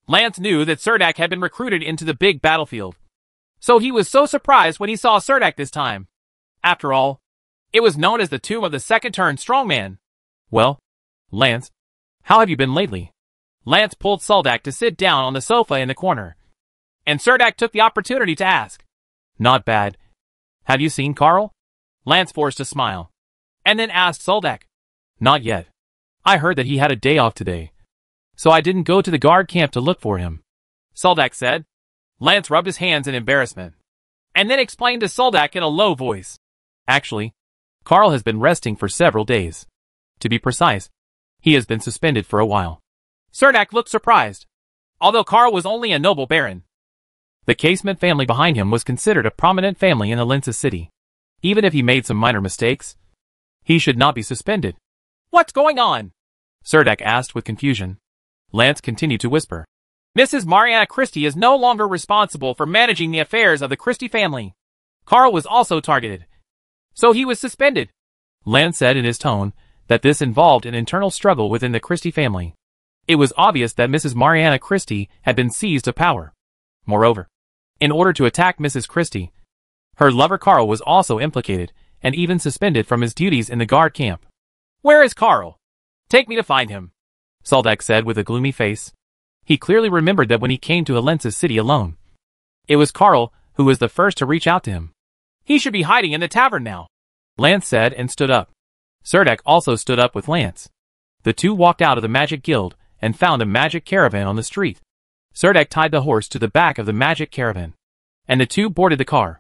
Speaker 1: Lance knew that Serdak had been recruited into the big battlefield, so he was so surprised when he saw Serdak this time. After all, it was known as the tomb of the second-turn strongman. Well? Lance? How have you been lately? Lance pulled Soldak to sit down on the sofa in the corner. And Serdak took the opportunity to ask. Not bad. Have you seen Carl? Lance forced a smile. And then asked Soldak. Not yet. I heard that he had a day off today. So I didn't go to the guard camp to look for him. Soldak said. Lance rubbed his hands in embarrassment. And then explained to Soldak in a low voice. Actually, Carl has been resting for several days. To be precise, he has been suspended for a while. Cernak looked surprised. Although Karl was only a noble baron, the Casement family behind him was considered a prominent family in Helensa city. Even if he made some minor mistakes, he should not be suspended. What's going on? Serdak asked with confusion. Lance continued to whisper. Mrs. Mariana Christie is no longer responsible for managing the affairs of the Christie family. Carl was also targeted, so he was suspended. Lance said in his tone that this involved an internal struggle within the Christie family. It was obvious that Mrs. Mariana Christie had been seized of power. Moreover, in order to attack Mrs. Christie, her lover Carl was also implicated and even suspended from his duties in the guard camp. Where is Carl? Take me to find him, Saldeck said with a gloomy face. He clearly remembered that when he came to Helensa's city alone, it was Carl who was the first to reach out to him. He should be hiding in the tavern now, Lance said and stood up. Serdek also stood up with Lance. The two walked out of the Magic Guild and found a magic caravan on the street. Serdek tied the horse to the back of the magic caravan. And the two boarded the car.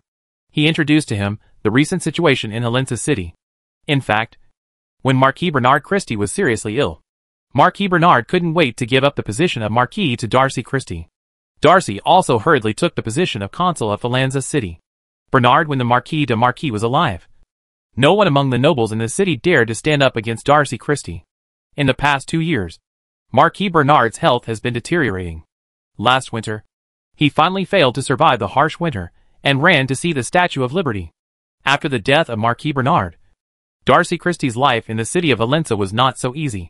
Speaker 1: He introduced to him the recent situation in Helensa City. In fact, when Marquis Bernard Christie was seriously ill, Marquis Bernard couldn't wait to give up the position of Marquis to Darcy Christie. Darcy also hurriedly took the position of Consul of Falanza City. Bernard when the Marquis de Marquis was alive, no one among the nobles in the city dared to stand up against Darcy Christie. In the past two years, Marquis Bernard's health has been deteriorating. Last winter, he finally failed to survive the harsh winter and ran to see the Statue of Liberty. After the death of Marquis Bernard, Darcy Christie's life in the city of Valencia was not so easy.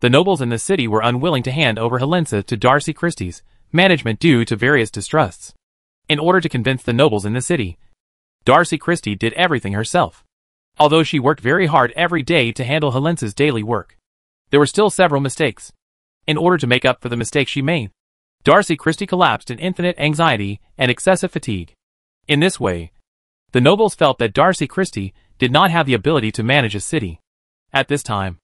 Speaker 1: The nobles in the city were unwilling to hand over Valencia to Darcy Christie's management due to various distrusts. In order to convince the nobles in the city, Darcy Christie did everything herself although she worked very hard every day to handle Helensa's daily work. There were still several mistakes. In order to make up for the mistakes she made, Darcy Christie collapsed in infinite anxiety and excessive fatigue. In this way, the nobles felt that Darcy Christie did not have the ability to manage a city. At this time,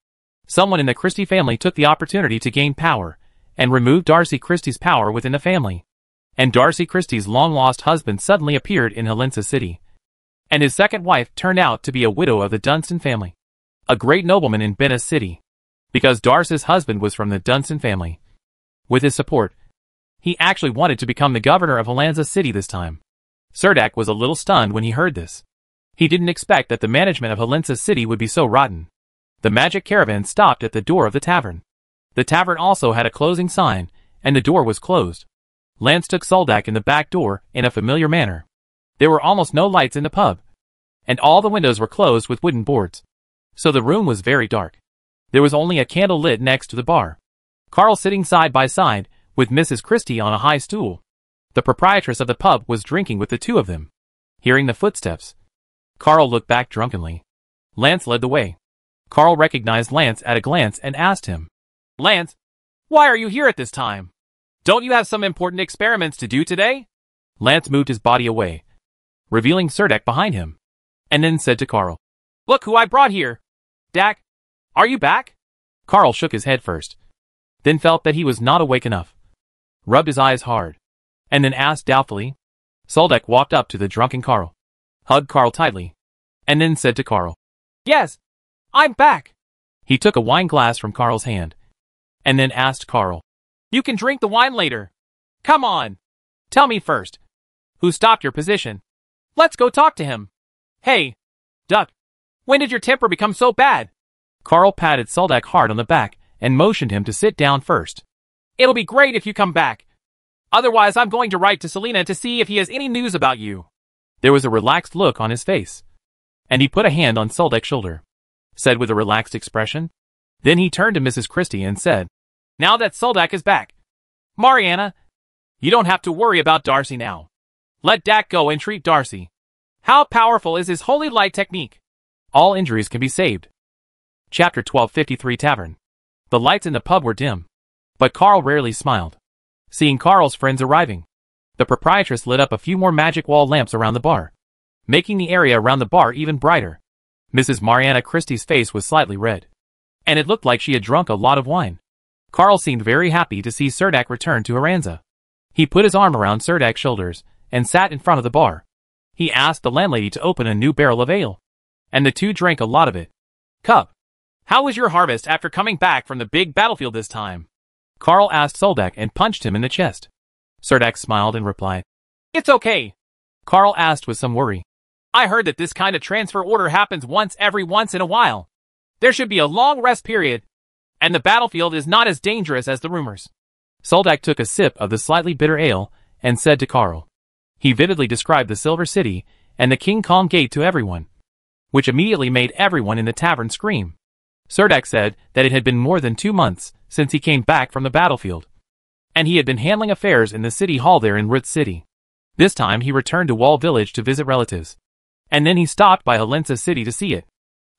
Speaker 1: someone in the Christie family took the opportunity to gain power and removed Darcy Christie's power within the family. And Darcy Christie's long-lost husband suddenly appeared in Helensa City, and his second wife turned out to be a widow of the Dunstan family, a great nobleman in Benna City. Because Darce's husband was from the Dunstan family, with his support, he actually wanted to become the governor of Helensa City this time. Serdak was a little stunned when he heard this. He didn't expect that the management of Helenza City would be so rotten. The magic caravan stopped at the door of the tavern. The tavern also had a closing sign, and the door was closed. Lance took Soldak in the back door in a familiar manner. There were almost no lights in the pub, and all the windows were closed with wooden boards. So the room was very dark. There was only a candle lit next to the bar. Carl sitting side by side, with Mrs. Christie on a high stool. The proprietress of the pub was drinking with the two of them. Hearing the footsteps, Carl looked back drunkenly. Lance led the way. Carl recognized Lance at a glance and asked him, Lance, why are you here at this time? Don't you have some important experiments to do today? Lance moved his body away, revealing Serdek behind him, and then said to Carl, Look who I brought here! Dak, are you back? Carl shook his head first, then felt that he was not awake enough, rubbed his eyes hard, and then asked doubtfully. Serdek walked up to the drunken Carl, hugged Carl tightly, and then said to Carl, Yes, I'm back! He took a wine glass from Carl's hand, and then asked Carl, You can drink the wine later. Come on! Tell me first, who stopped your position? Let's go talk to him. Hey, Duck, when did your temper become so bad? Carl patted Soldak hard on the back and motioned him to sit down first. It'll be great if you come back. Otherwise, I'm going to write to Selina to see if he has any news about you. There was a relaxed look on his face, and he put a hand on Soldek's shoulder, said with a relaxed expression. Then he turned to Mrs. Christie and said, Now that Soldak is back, Mariana, you don't have to worry about Darcy now. Let Dak go and treat Darcy. How powerful is his holy light technique? All injuries can be saved. Chapter 1253 Tavern The lights in the pub were dim. But Carl rarely smiled. Seeing Carl's friends arriving, the proprietress lit up a few more magic wall lamps around the bar, making the area around the bar even brighter. Mrs. Mariana Christie's face was slightly red, and it looked like she had drunk a lot of wine. Carl seemed very happy to see Serdak return to Aranza. He put his arm around Serdak's shoulders and sat in front of the bar. He asked the landlady to open a new barrel of ale, and the two drank a lot of it. Cup. How was your harvest after coming back from the big battlefield this time? Carl asked Soldak and punched him in the chest. Serdak smiled and replied, It's okay. Carl asked with some worry. I heard that this kind of transfer order happens once every once in a while. There should be a long rest period, and the battlefield is not as dangerous as the rumors. Soldak took a sip of the slightly bitter ale and said to Carl, he vividly described the Silver City and the King Kong Gate to everyone, which immediately made everyone in the tavern scream. Sirdak said that it had been more than two months since he came back from the battlefield, and he had been handling affairs in the city hall there in Ruth City. This time he returned to Wall Village to visit relatives, and then he stopped by Helensa City to see it.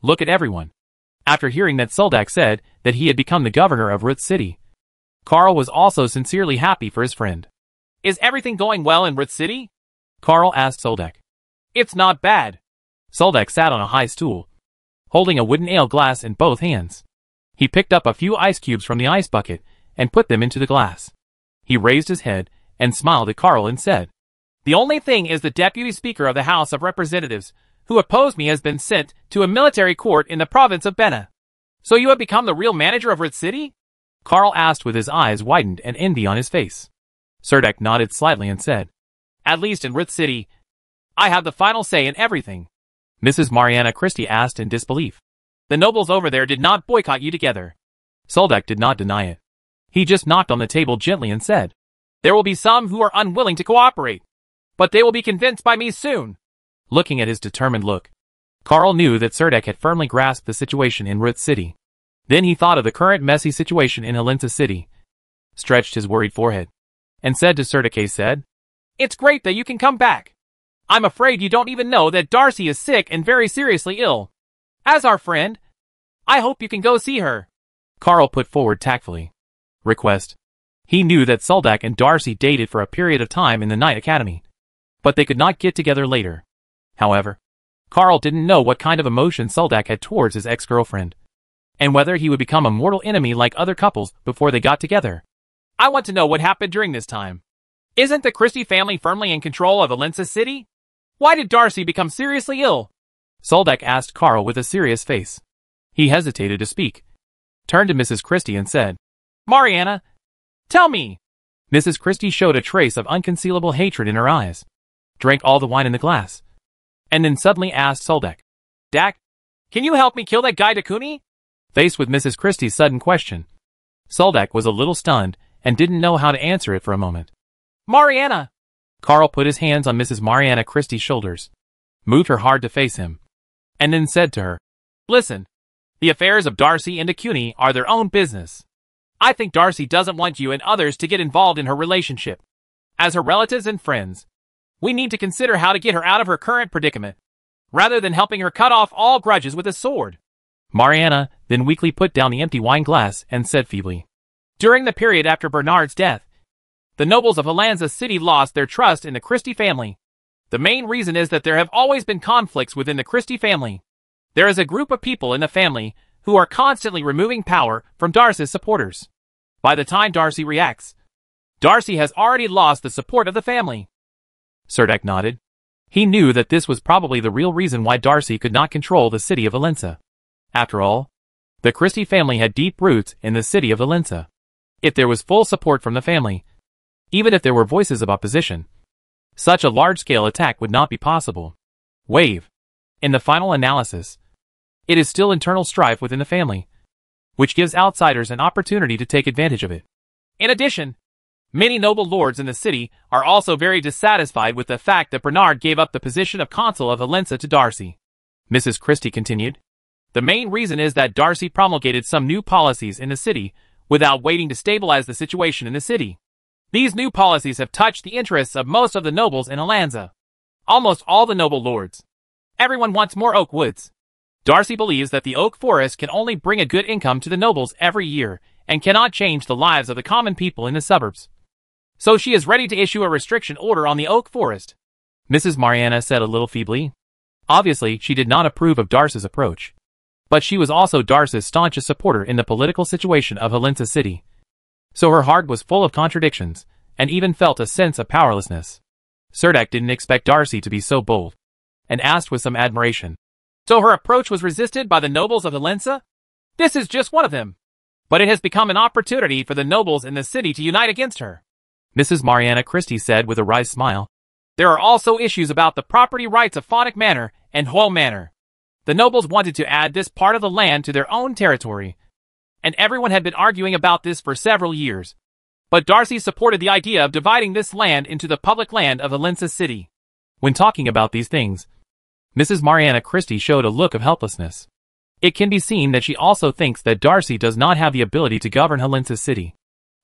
Speaker 1: Look at everyone. After hearing that Suldak said that he had become the governor of Ruth City, Carl was also sincerely happy for his friend. Is everything going well in Ruth City? Carl asked Soldek. It's not bad. Soldek sat on a high stool, holding a wooden ale glass in both hands. He picked up a few ice cubes from the ice bucket and put them into the glass. He raised his head and smiled at Carl and said, The only thing is the Deputy Speaker of the House of Representatives who opposed me has been sent to a military court in the province of Bena. So you have become the real manager of Red City? Carl asked with his eyes widened and envy on his face. Serdek nodded slightly and said, at least in Rith City. I have the final say in everything. Mrs. Mariana Christie asked in disbelief. The nobles over there did not boycott you together. Soldak did not deny it. He just knocked on the table gently and said, There will be some who are unwilling to cooperate, but they will be convinced by me soon. Looking at his determined look, Carl knew that Serdek had firmly grasped the situation in Ruth City. Then he thought of the current messy situation in Helenta City, stretched his worried forehead, and said to "He said, it's great that you can come back. I'm afraid you don't even know that Darcy is sick and very seriously ill. As our friend, I hope you can go see her. Carl put forward tactfully. Request. He knew that Soldak and Darcy dated for a period of time in the Knight Academy, but they could not get together later. However, Carl didn't know what kind of emotion Soldak had towards his ex-girlfriend, and whether he would become a mortal enemy like other couples before they got together. I want to know what happened during this time. Isn't the Christie family firmly in control of Helensa City? Why did Darcy become seriously ill? Soldek asked Carl with a serious face. He hesitated to speak, turned to Mrs. Christie and said, Mariana, tell me. Mrs. Christie showed a trace of unconcealable hatred in her eyes, drank all the wine in the glass, and then suddenly asked Soldek, Dak, can you help me kill that guy Dakuni? Faced with Mrs. Christie's sudden question, Soldek was a little stunned and didn't know how to answer it for a moment. Mariana! Carl put his hands on Mrs. Mariana Christie's shoulders, moved her hard to face him, and then said to her, Listen, the affairs of Darcy and Acuni are their own business. I think Darcy doesn't want you and others to get involved in her relationship. As her relatives and friends, we need to consider how to get her out of her current predicament, rather than helping her cut off all grudges with a sword. Mariana then weakly put down the empty wine glass and said feebly, During the period after Bernard's death, the nobles of Helensa city lost their trust in the Christie family. The main reason is that there have always been conflicts within the Christie family. There is a group of people in the family who are constantly removing power from Darcy's supporters. By the time Darcy reacts, Darcy has already lost the support of the family. Serdek nodded. He knew that this was probably the real reason why Darcy could not control the city of Helensa. After all, the Christie family had deep roots in the city of Helensa. If there was full support from the family, even if there were voices of opposition. Such a large-scale attack would not be possible. Wave. In the final analysis, it is still internal strife within the family, which gives outsiders an opportunity to take advantage of it. In addition, many noble lords in the city are also very dissatisfied with the fact that Bernard gave up the position of consul of Valenza to Darcy. Mrs. Christie continued, The main reason is that Darcy promulgated some new policies in the city without waiting to stabilize the situation in the city. These new policies have touched the interests of most of the nobles in Helensa. Almost all the noble lords. Everyone wants more oak woods. Darcy believes that the oak forest can only bring a good income to the nobles every year and cannot change the lives of the common people in the suburbs. So she is ready to issue a restriction order on the oak forest. Mrs. Mariana said a little feebly. Obviously, she did not approve of Darcy's approach. But she was also Darcy's staunchest supporter in the political situation of Helena City. So her heart was full of contradictions, and even felt a sense of powerlessness. Serdek didn't expect Darcy to be so bold, and asked with some admiration. So her approach was resisted by the nobles of the Lensa? This is just one of them. But it has become an opportunity for the nobles in the city to unite against her. Mrs. Mariana Christie said with a wry smile. There are also issues about the property rights of Phonic Manor and Hoyle Manor. The nobles wanted to add this part of the land to their own territory, and everyone had been arguing about this for several years. But Darcy supported the idea of dividing this land into the public land of Valenza City. When talking about these things, Mrs. Mariana Christie showed a look of helplessness. It can be seen that she also thinks that Darcy does not have the ability to govern Helena City.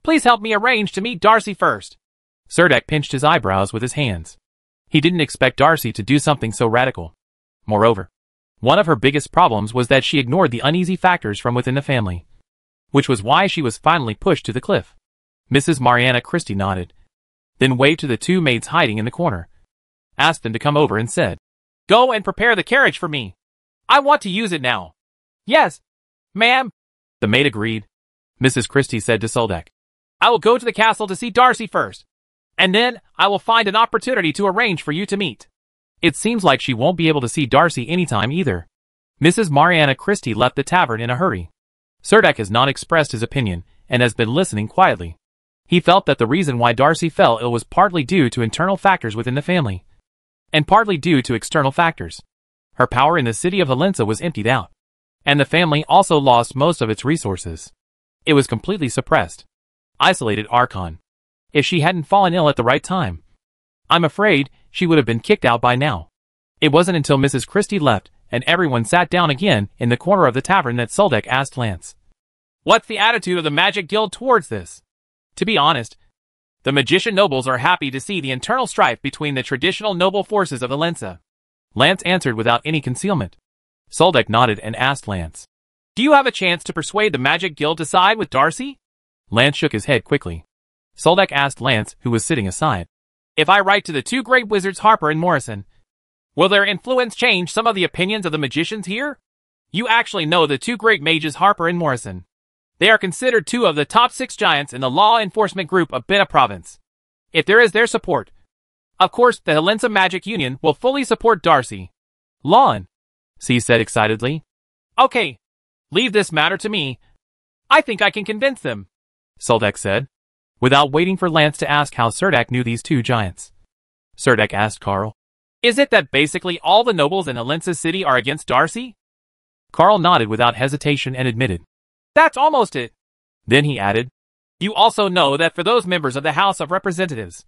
Speaker 1: Please help me arrange to meet Darcy first. Serdek pinched his eyebrows with his hands. He didn't expect Darcy to do something so radical. Moreover, one of her biggest problems was that she ignored the uneasy factors from within the family which was why she was finally pushed to the cliff. Mrs. Mariana Christie nodded, then waved to the two maids hiding in the corner, asked them to come over and said, Go and prepare the carriage for me. I want to use it now. Yes, ma'am. The maid agreed. Mrs. Christie said to Soldek, I will go to the castle to see Darcy first, and then I will find an opportunity to arrange for you to meet. It seems like she won't be able to see Darcy anytime either. Mrs. Mariana Christie left the tavern in a hurry. Serdek has not expressed his opinion and has been listening quietly. He felt that the reason why Darcy fell ill was partly due to internal factors within the family, and partly due to external factors. Her power in the city of Valenza was emptied out, and the family also lost most of its resources. It was completely suppressed. Isolated Archon. If she hadn't fallen ill at the right time, I'm afraid she would have been kicked out by now. It wasn't until Mrs. Christie left and everyone sat down again in the corner of the tavern that Soldek asked Lance. What's the attitude of the Magic Guild towards this? To be honest, the magician nobles are happy to see the internal strife between the traditional noble forces of the Lensa. Lance answered without any concealment. Soldek nodded and asked Lance, Do you have a chance to persuade the Magic Guild to side with Darcy? Lance shook his head quickly. Soldek asked Lance, who was sitting aside, If I write to the two great wizards Harper and Morrison, will their influence change some of the opinions of the magicians here? You actually know the two great mages Harper and Morrison. They are considered two of the top six giants in the law enforcement group of Bina province. If there is their support, of course, the Helensa Magic Union will fully support Darcy. Lawn, C said excitedly. Okay, leave this matter to me. I think I can convince them, Soldak said, without waiting for Lance to ask how Serdek knew these two giants. Serdek asked Carl, Is it that basically all the nobles in Helensa City are against Darcy? Carl nodded without hesitation and admitted, that's almost it. Then he added, You also know that for those members of the House of Representatives,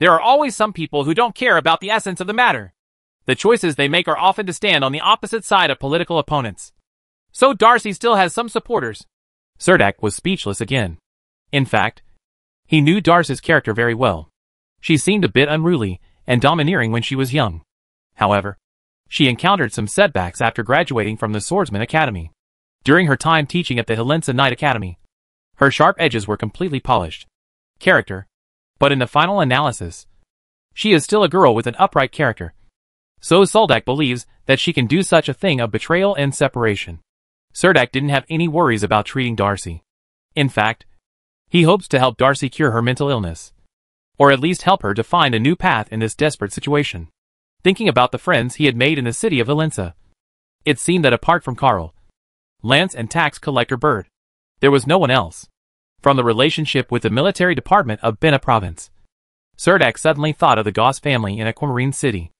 Speaker 1: there are always some people who don't care about the essence of the matter. The choices they make are often to stand on the opposite side of political opponents. So Darcy still has some supporters. Cerdak was speechless again. In fact, he knew Darcy's character very well. She seemed a bit unruly and domineering when she was young. However, she encountered some setbacks after graduating from the Swordsman Academy during her time teaching at the Helensa Knight Academy. Her sharp edges were completely polished. Character. But in the final analysis, she is still a girl with an upright character. So Soldak believes that she can do such a thing of betrayal and separation. Serdak didn't have any worries about treating Darcy. In fact, he hopes to help Darcy cure her mental illness. Or at least help her to find a new path in this desperate situation. Thinking about the friends he had made in the city of Valencia, it seemed that apart from Carl, Lance and tax collector Bird. There was no one else. From the relationship with the military department of Bena province, Serdak suddenly thought of the Goss family in Aquamarine City.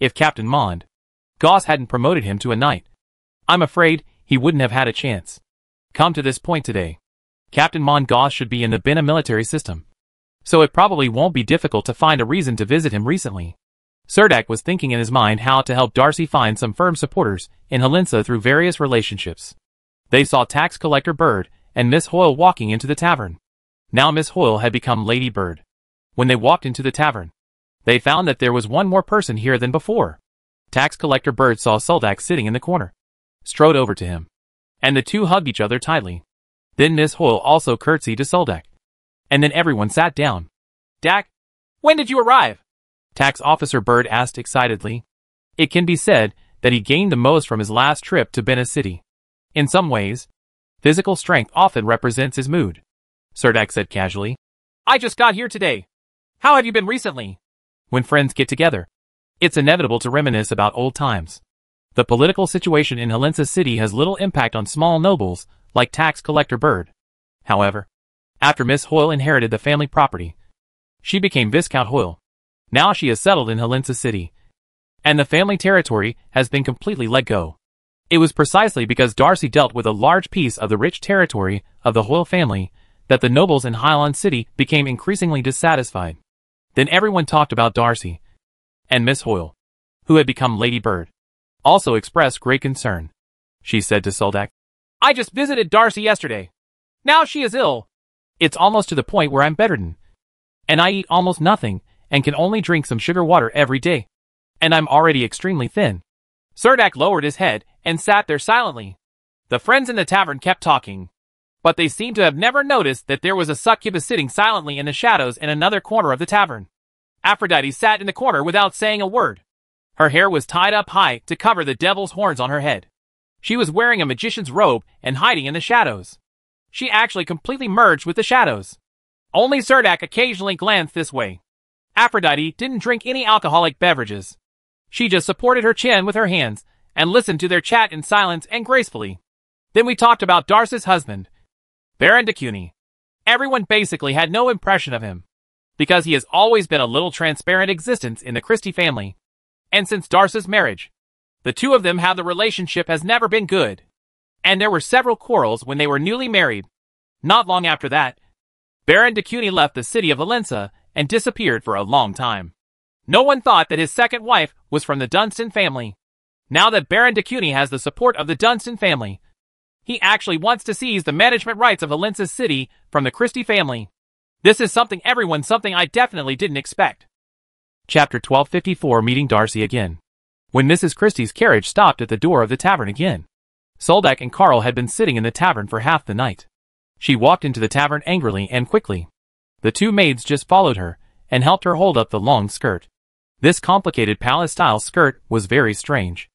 Speaker 1: If Captain Mond, Goss hadn't promoted him to a knight, I'm afraid he wouldn't have had a chance. Come to this point today. Captain Mond Goss should be in the Bena military system. So it probably won't be difficult to find a reason to visit him recently. Serdak was thinking in his mind how to help Darcy find some firm supporters in Helensa through various relationships. They saw tax collector Bird and Miss Hoyle walking into the tavern. Now Miss Hoyle had become Lady Bird. When they walked into the tavern, they found that there was one more person here than before. Tax collector Bird saw Soldak sitting in the corner, strode over to him, and the two hugged each other tightly. Then Miss Hoyle also curtsied to Soldak. And then everyone sat down. Dak, when did you arrive? Tax officer Bird asked excitedly. It can be said that he gained the most from his last trip to Bena City. In some ways, physical strength often represents his mood. Sirdak said casually. I just got here today. How have you been recently? When friends get together, it's inevitable to reminisce about old times. The political situation in Helensa City has little impact on small nobles, like tax collector Bird. However, after Miss Hoyle inherited the family property, she became Viscount Hoyle. Now she is settled in Helensa City, and the family territory has been completely let go. It was precisely because Darcy dealt with a large piece of the rich territory of the Hoyle family that the nobles in Highland City became increasingly dissatisfied. Then everyone talked about Darcy and Miss Hoyle, who had become Lady Bird, also expressed great concern. She said to Soldak, I just visited Darcy yesterday. Now she is ill. It's almost to the point where I'm bedridden. And I eat almost nothing and can only drink some sugar water every day. And I'm already extremely thin. Serdak lowered his head and sat there silently. The friends in the tavern kept talking. But they seemed to have never noticed that there was a succubus sitting silently in the shadows in another corner of the tavern. Aphrodite sat in the corner without saying a word. Her hair was tied up high to cover the devil's horns on her head. She was wearing a magician's robe and hiding in the shadows. She actually completely merged with the shadows. Only Serdac occasionally glanced this way. Aphrodite didn't drink any alcoholic beverages. She just supported her chin with her hands and listened to their chat in silence and gracefully. Then we talked about Darsa's husband, Baron de Cuny. Everyone basically had no impression of him, because he has always been a little transparent existence in the Christie family. And since Darsa's marriage, the two of them have the relationship has never been good. And there were several quarrels when they were newly married. Not long after that, Baron de Cuny left the city of Valencia and disappeared for a long time. No one thought that his second wife was from the Dunstan family. Now that Baron de Cuny has the support of the Dunstan family, he actually wants to seize the management rights of Valences City from the Christie family. This is something everyone, something I definitely didn't expect. Chapter 1254 Meeting Darcy Again When Mrs. Christie's carriage stopped at the door of the tavern again, Soldak and Carl had been sitting in the tavern for half the night. She walked into the tavern angrily and quickly. The two maids just followed her and helped her hold up the long skirt. This complicated palace-style skirt was very strange.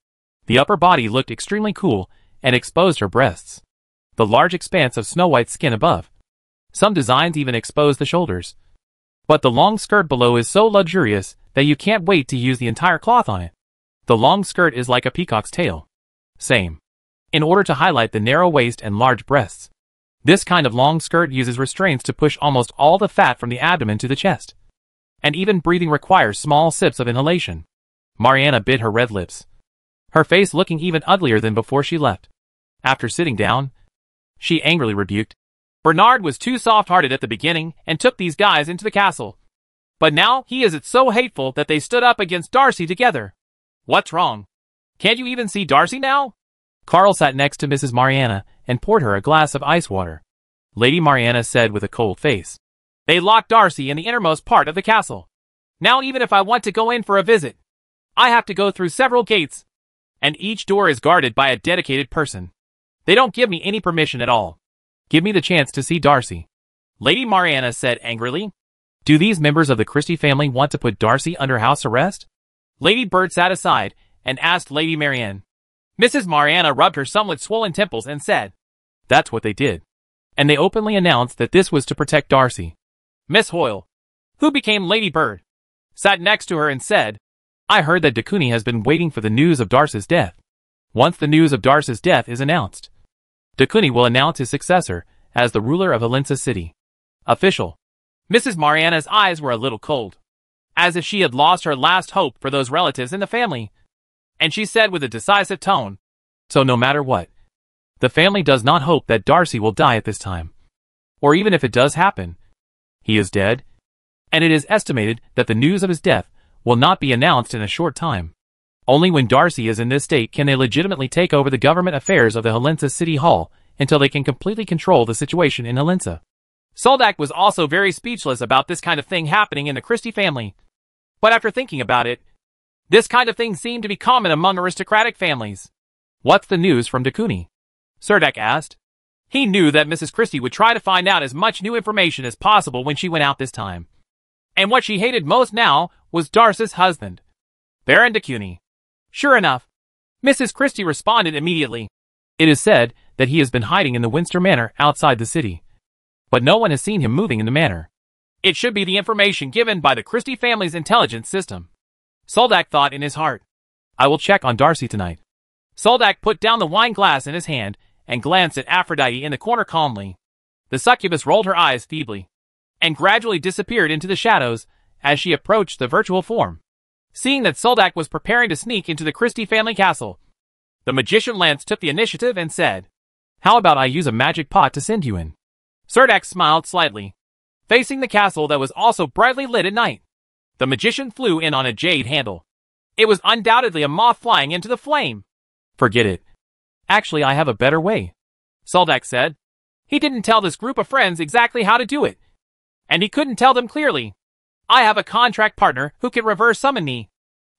Speaker 1: The upper body looked extremely cool and exposed her breasts. The large expanse of snow-white skin above. Some designs even expose the shoulders. But the long skirt below is so luxurious that you can't wait to use the entire cloth on it. The long skirt is like a peacock's tail. Same. In order to highlight the narrow waist and large breasts. This kind of long skirt uses restraints to push almost all the fat from the abdomen to the chest and even breathing requires small sips of inhalation. Mariana bit her red lips, her face looking even uglier than before she left. After sitting down, she angrily rebuked, Bernard was too soft-hearted at the beginning and took these guys into the castle. But now he is so hateful that they stood up against Darcy together. What's wrong? Can't you even see Darcy now? Carl sat next to Mrs. Mariana and poured her a glass of ice water. Lady Mariana said with a cold face. They locked Darcy in the innermost part of the castle. Now even if I want to go in for a visit, I have to go through several gates, and each door is guarded by a dedicated person. They don't give me any permission at all. Give me the chance to see Darcy. Lady Mariana said angrily. Do these members of the Christie family want to put Darcy under house arrest? Lady Bird sat aside and asked Lady Marianne. Mrs. Mariana rubbed her somewhat swollen temples and said, That's what they did. And they openly announced that this was to protect Darcy. Miss Hoyle, who became Lady Bird, sat next to her and said, I heard that Dakuni has been waiting for the news of Darcy's death. Once the news of Darcy's death is announced, Dakuni will announce his successor as the ruler of Helensa City. Official. Mrs. Mariana's eyes were a little cold, as if she had lost her last hope for those relatives in the family. And she said with a decisive tone, So no matter what, the family does not hope that Darcy will die at this time. Or even if it does happen, he is dead, and it is estimated that the news of his death will not be announced in a short time. Only when Darcy is in this state can they legitimately take over the government affairs of the Helensa City Hall until they can completely control the situation in Helensa. Soldak was also very speechless about this kind of thing happening in the Christie family. But after thinking about it, this kind of thing seemed to be common among aristocratic families. What's the news from Dakuni? Serdak asked. He knew that Mrs. Christie would try to find out as much new information as possible when she went out this time. And what she hated most now was Darcy's husband, Baron de Cuny. Sure enough, Mrs. Christie responded immediately. It is said that he has been hiding in the Winster Manor outside the city, but no one has seen him moving in the manor. It should be the information given by the Christie family's intelligence system. Soldak thought in his heart, I will check on Darcy tonight. Soldak put down the wine glass in his hand and glanced at Aphrodite in the corner calmly. The succubus rolled her eyes feebly and gradually disappeared into the shadows as she approached the virtual form. Seeing that Soldak was preparing to sneak into the Christie family castle, the magician Lance took the initiative and said, How about I use a magic pot to send you in? Serdak smiled slightly, facing the castle that was also brightly lit at night. The magician flew in on a jade handle. It was undoubtedly a moth flying into the flame. Forget it, Actually, I have a better way. Soldak said. He didn't tell this group of friends exactly how to do it. And he couldn't tell them clearly. I have a contract partner who can reverse summon me.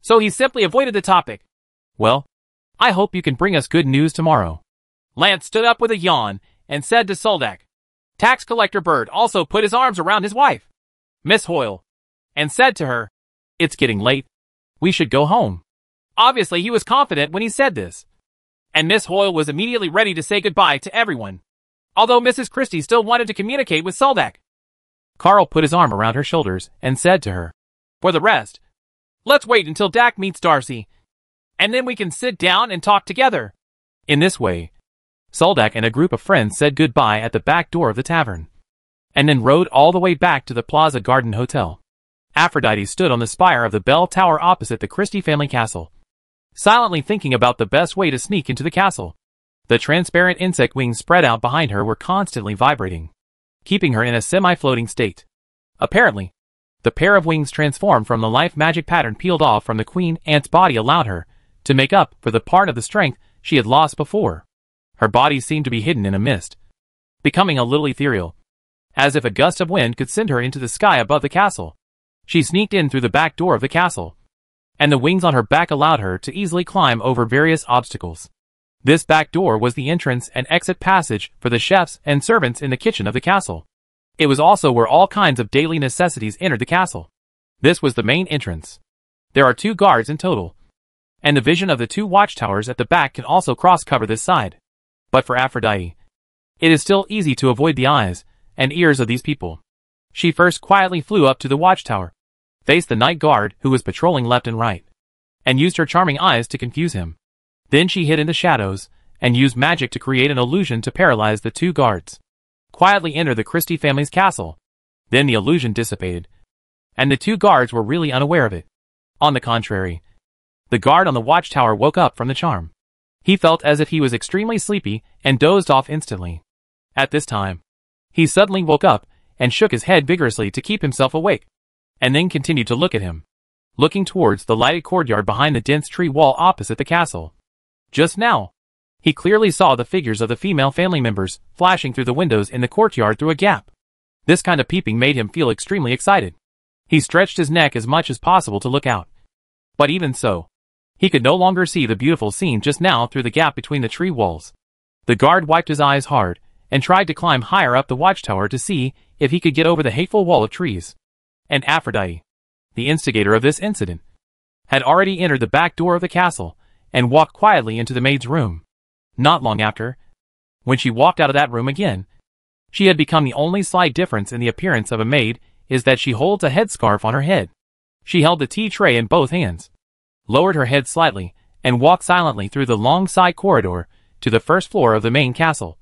Speaker 1: So he simply avoided the topic. Well, I hope you can bring us good news tomorrow. Lance stood up with a yawn and said to Soldak. Tax collector Bird also put his arms around his wife, Miss Hoyle, and said to her, It's getting late. We should go home. Obviously, he was confident when he said this and Miss Hoyle was immediately ready to say goodbye to everyone. Although Mrs. Christie still wanted to communicate with Soldak. Carl put his arm around her shoulders and said to her, For the rest, let's wait until Dak meets Darcy, and then we can sit down and talk together. In this way, Soldak and a group of friends said goodbye at the back door of the tavern, and then rode all the way back to the Plaza Garden Hotel. Aphrodite stood on the spire of the bell tower opposite the Christie family castle, silently thinking about the best way to sneak into the castle. The transparent insect wings spread out behind her were constantly vibrating, keeping her in a semi-floating state. Apparently, the pair of wings transformed from the life magic pattern peeled off from the queen ant's body allowed her to make up for the part of the strength she had lost before. Her body seemed to be hidden in a mist, becoming a little ethereal, as if a gust of wind could send her into the sky above the castle. She sneaked in through the back door of the castle, and the wings on her back allowed her to easily climb over various obstacles. This back door was the entrance and exit passage for the chefs and servants in the kitchen of the castle. It was also where all kinds of daily necessities entered the castle. This was the main entrance. There are two guards in total, and the vision of the two watchtowers at the back can also cross-cover this side. But for Aphrodite, it is still easy to avoid the eyes and ears of these people. She first quietly flew up to the watchtower, faced the night guard who was patrolling left and right, and used her charming eyes to confuse him. Then she hid in the shadows, and used magic to create an illusion to paralyze the two guards. Quietly enter the Christie family's castle. Then the illusion dissipated, and the two guards were really unaware of it. On the contrary, the guard on the watchtower woke up from the charm. He felt as if he was extremely sleepy and dozed off instantly. At this time, he suddenly woke up and shook his head vigorously to keep himself awake and then continued to look at him, looking towards the lighted courtyard behind the dense tree wall opposite the castle. Just now, he clearly saw the figures of the female family members flashing through the windows in the courtyard through a gap. This kind of peeping made him feel extremely excited. He stretched his neck as much as possible to look out. But even so, he could no longer see the beautiful scene just now through the gap between the tree walls. The guard wiped his eyes hard and tried to climb higher up the watchtower to see if he could get over the hateful wall of trees and Aphrodite, the instigator of this incident, had already entered the back door of the castle and walked quietly into the maid's room. Not long after, when she walked out of that room again, she had become the only slight difference in the appearance of a maid is that she holds a headscarf on her head. She held the tea tray in both hands, lowered her head slightly, and walked silently through the long side corridor to the first floor of the main castle,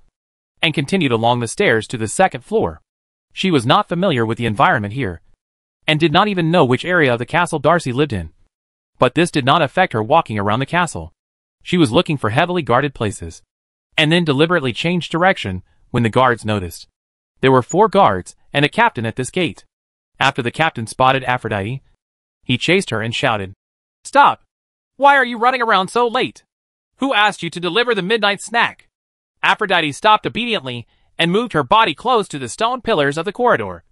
Speaker 1: and continued along the stairs to the second floor. She was not familiar with the environment here, and did not even know which area of the castle Darcy lived in. But this did not affect her walking around the castle. She was looking for heavily guarded places, and then deliberately changed direction when the guards noticed. There were four guards and a captain at this gate. After the captain spotted Aphrodite, he chased her and shouted, Stop! Why are you running around so late? Who asked you to deliver the midnight snack? Aphrodite stopped obediently and moved her body close to the stone pillars of the corridor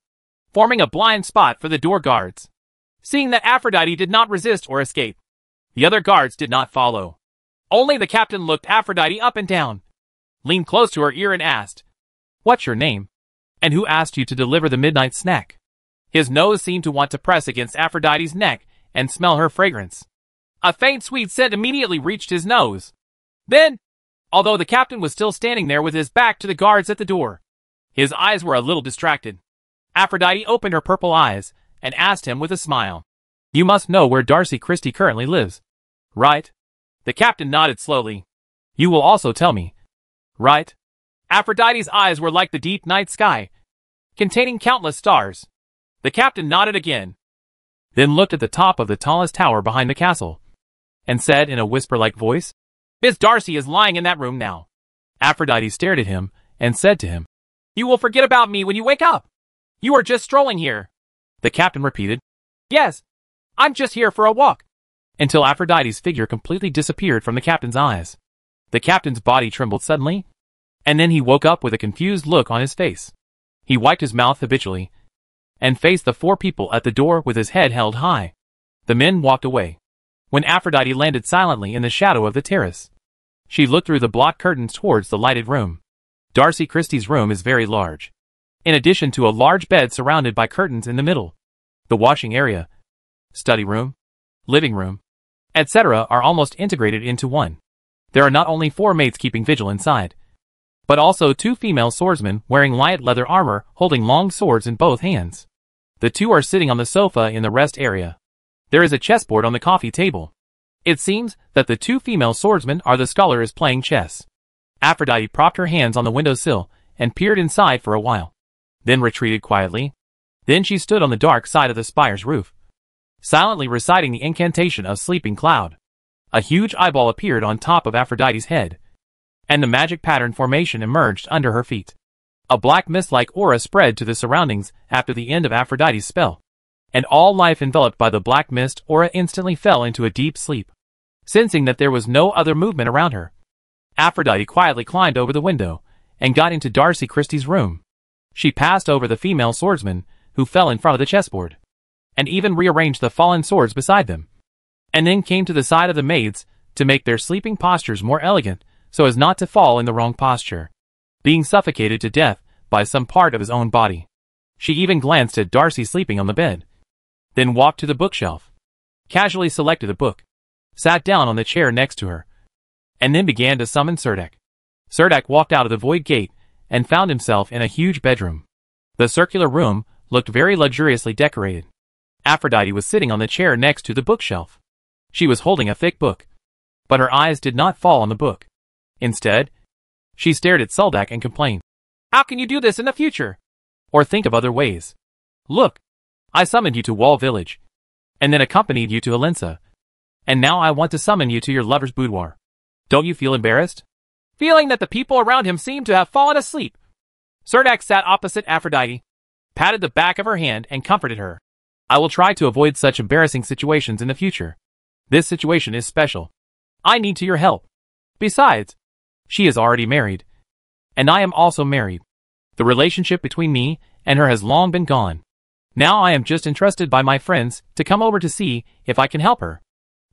Speaker 1: forming a blind spot for the door guards. Seeing that Aphrodite did not resist or escape, the other guards did not follow. Only the captain looked Aphrodite up and down, leaned close to her ear and asked, What's your name? And who asked you to deliver the midnight snack? His nose seemed to want to press against Aphrodite's neck and smell her fragrance. A faint sweet scent immediately reached his nose. Then, although the captain was still standing there with his back to the guards at the door, his eyes were a little distracted. Aphrodite opened her purple eyes and asked him with a smile. You must know where Darcy Christie currently lives. Right? The captain nodded slowly. You will also tell me. Right? Aphrodite's eyes were like the deep night sky, containing countless stars. The captain nodded again, then looked at the top of the tallest tower behind the castle, and said in a whisper-like voice, Miss Darcy is lying in that room now. Aphrodite stared at him and said to him, You will forget about me when you wake up. You are just strolling here. The captain repeated. Yes, I'm just here for a walk. Until Aphrodite's figure completely disappeared from the captain's eyes. The captain's body trembled suddenly, and then he woke up with a confused look on his face. He wiped his mouth habitually, and faced the four people at the door with his head held high. The men walked away. When Aphrodite landed silently in the shadow of the terrace, she looked through the block curtains towards the lighted room. Darcy Christie's room is very large in addition to a large bed surrounded by curtains in the middle. The washing area, study room, living room, etc. are almost integrated into one. There are not only four maids keeping vigil inside, but also two female swordsmen wearing light leather armor holding long swords in both hands. The two are sitting on the sofa in the rest area. There is a chessboard on the coffee table. It seems that the two female swordsmen are the scholar is playing chess. Aphrodite propped her hands on the windowsill and peered inside for a while then retreated quietly. Then she stood on the dark side of the spire's roof, silently reciting the incantation of Sleeping Cloud. A huge eyeball appeared on top of Aphrodite's head, and the magic pattern formation emerged under her feet. A black mist-like aura spread to the surroundings after the end of Aphrodite's spell, and all life enveloped by the black mist aura instantly fell into a deep sleep. Sensing that there was no other movement around her, Aphrodite quietly climbed over the window and got into Darcy Christie's room. She passed over the female swordsman, who fell in front of the chessboard, and even rearranged the fallen swords beside them, and then came to the side of the maids to make their sleeping postures more elegant so as not to fall in the wrong posture, being suffocated to death by some part of his own body. She even glanced at Darcy sleeping on the bed, then walked to the bookshelf, casually selected a book, sat down on the chair next to her, and then began to summon Sirdak. Sirdak walked out of the void gate and found himself in a huge bedroom. The circular room looked very luxuriously decorated. Aphrodite was sitting on the chair next to the bookshelf. She was holding a thick book, but her eyes did not fall on the book. Instead, she stared at Soldak and complained, How can you do this in the future? Or think of other ways. Look, I summoned you to Wall Village, and then accompanied you to Helensa, and now I want to summon you to your lover's boudoir. Don't you feel embarrassed? feeling that the people around him seemed to have fallen asleep. Cerdak sat opposite Aphrodite, patted the back of her hand, and comforted her. I will try to avoid such embarrassing situations in the future. This situation is special. I need to your help. Besides, she is already married. And I am also married. The relationship between me and her has long been gone. Now I am just entrusted by my friends to come over to see if I can help her.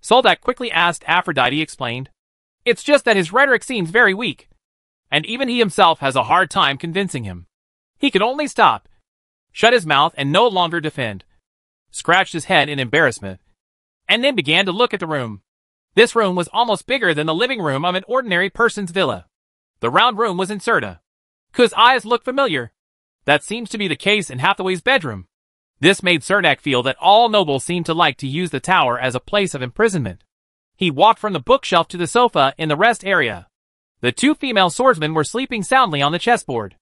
Speaker 1: Soldak quickly asked Aphrodite explained. It's just that his rhetoric seems very weak, and even he himself has a hard time convincing him. He can only stop, shut his mouth and no longer defend, scratched his head in embarrassment, and then began to look at the room. This room was almost bigger than the living room of an ordinary person's villa. The round room was in Serta. Ku's eyes looked familiar. That seems to be the case in Hathaway's bedroom. This made Sernak feel that all nobles seemed to like to use the tower as a place of imprisonment. He walked from the bookshelf to the sofa in the rest area. The two female swordsmen were sleeping soundly on the chessboard.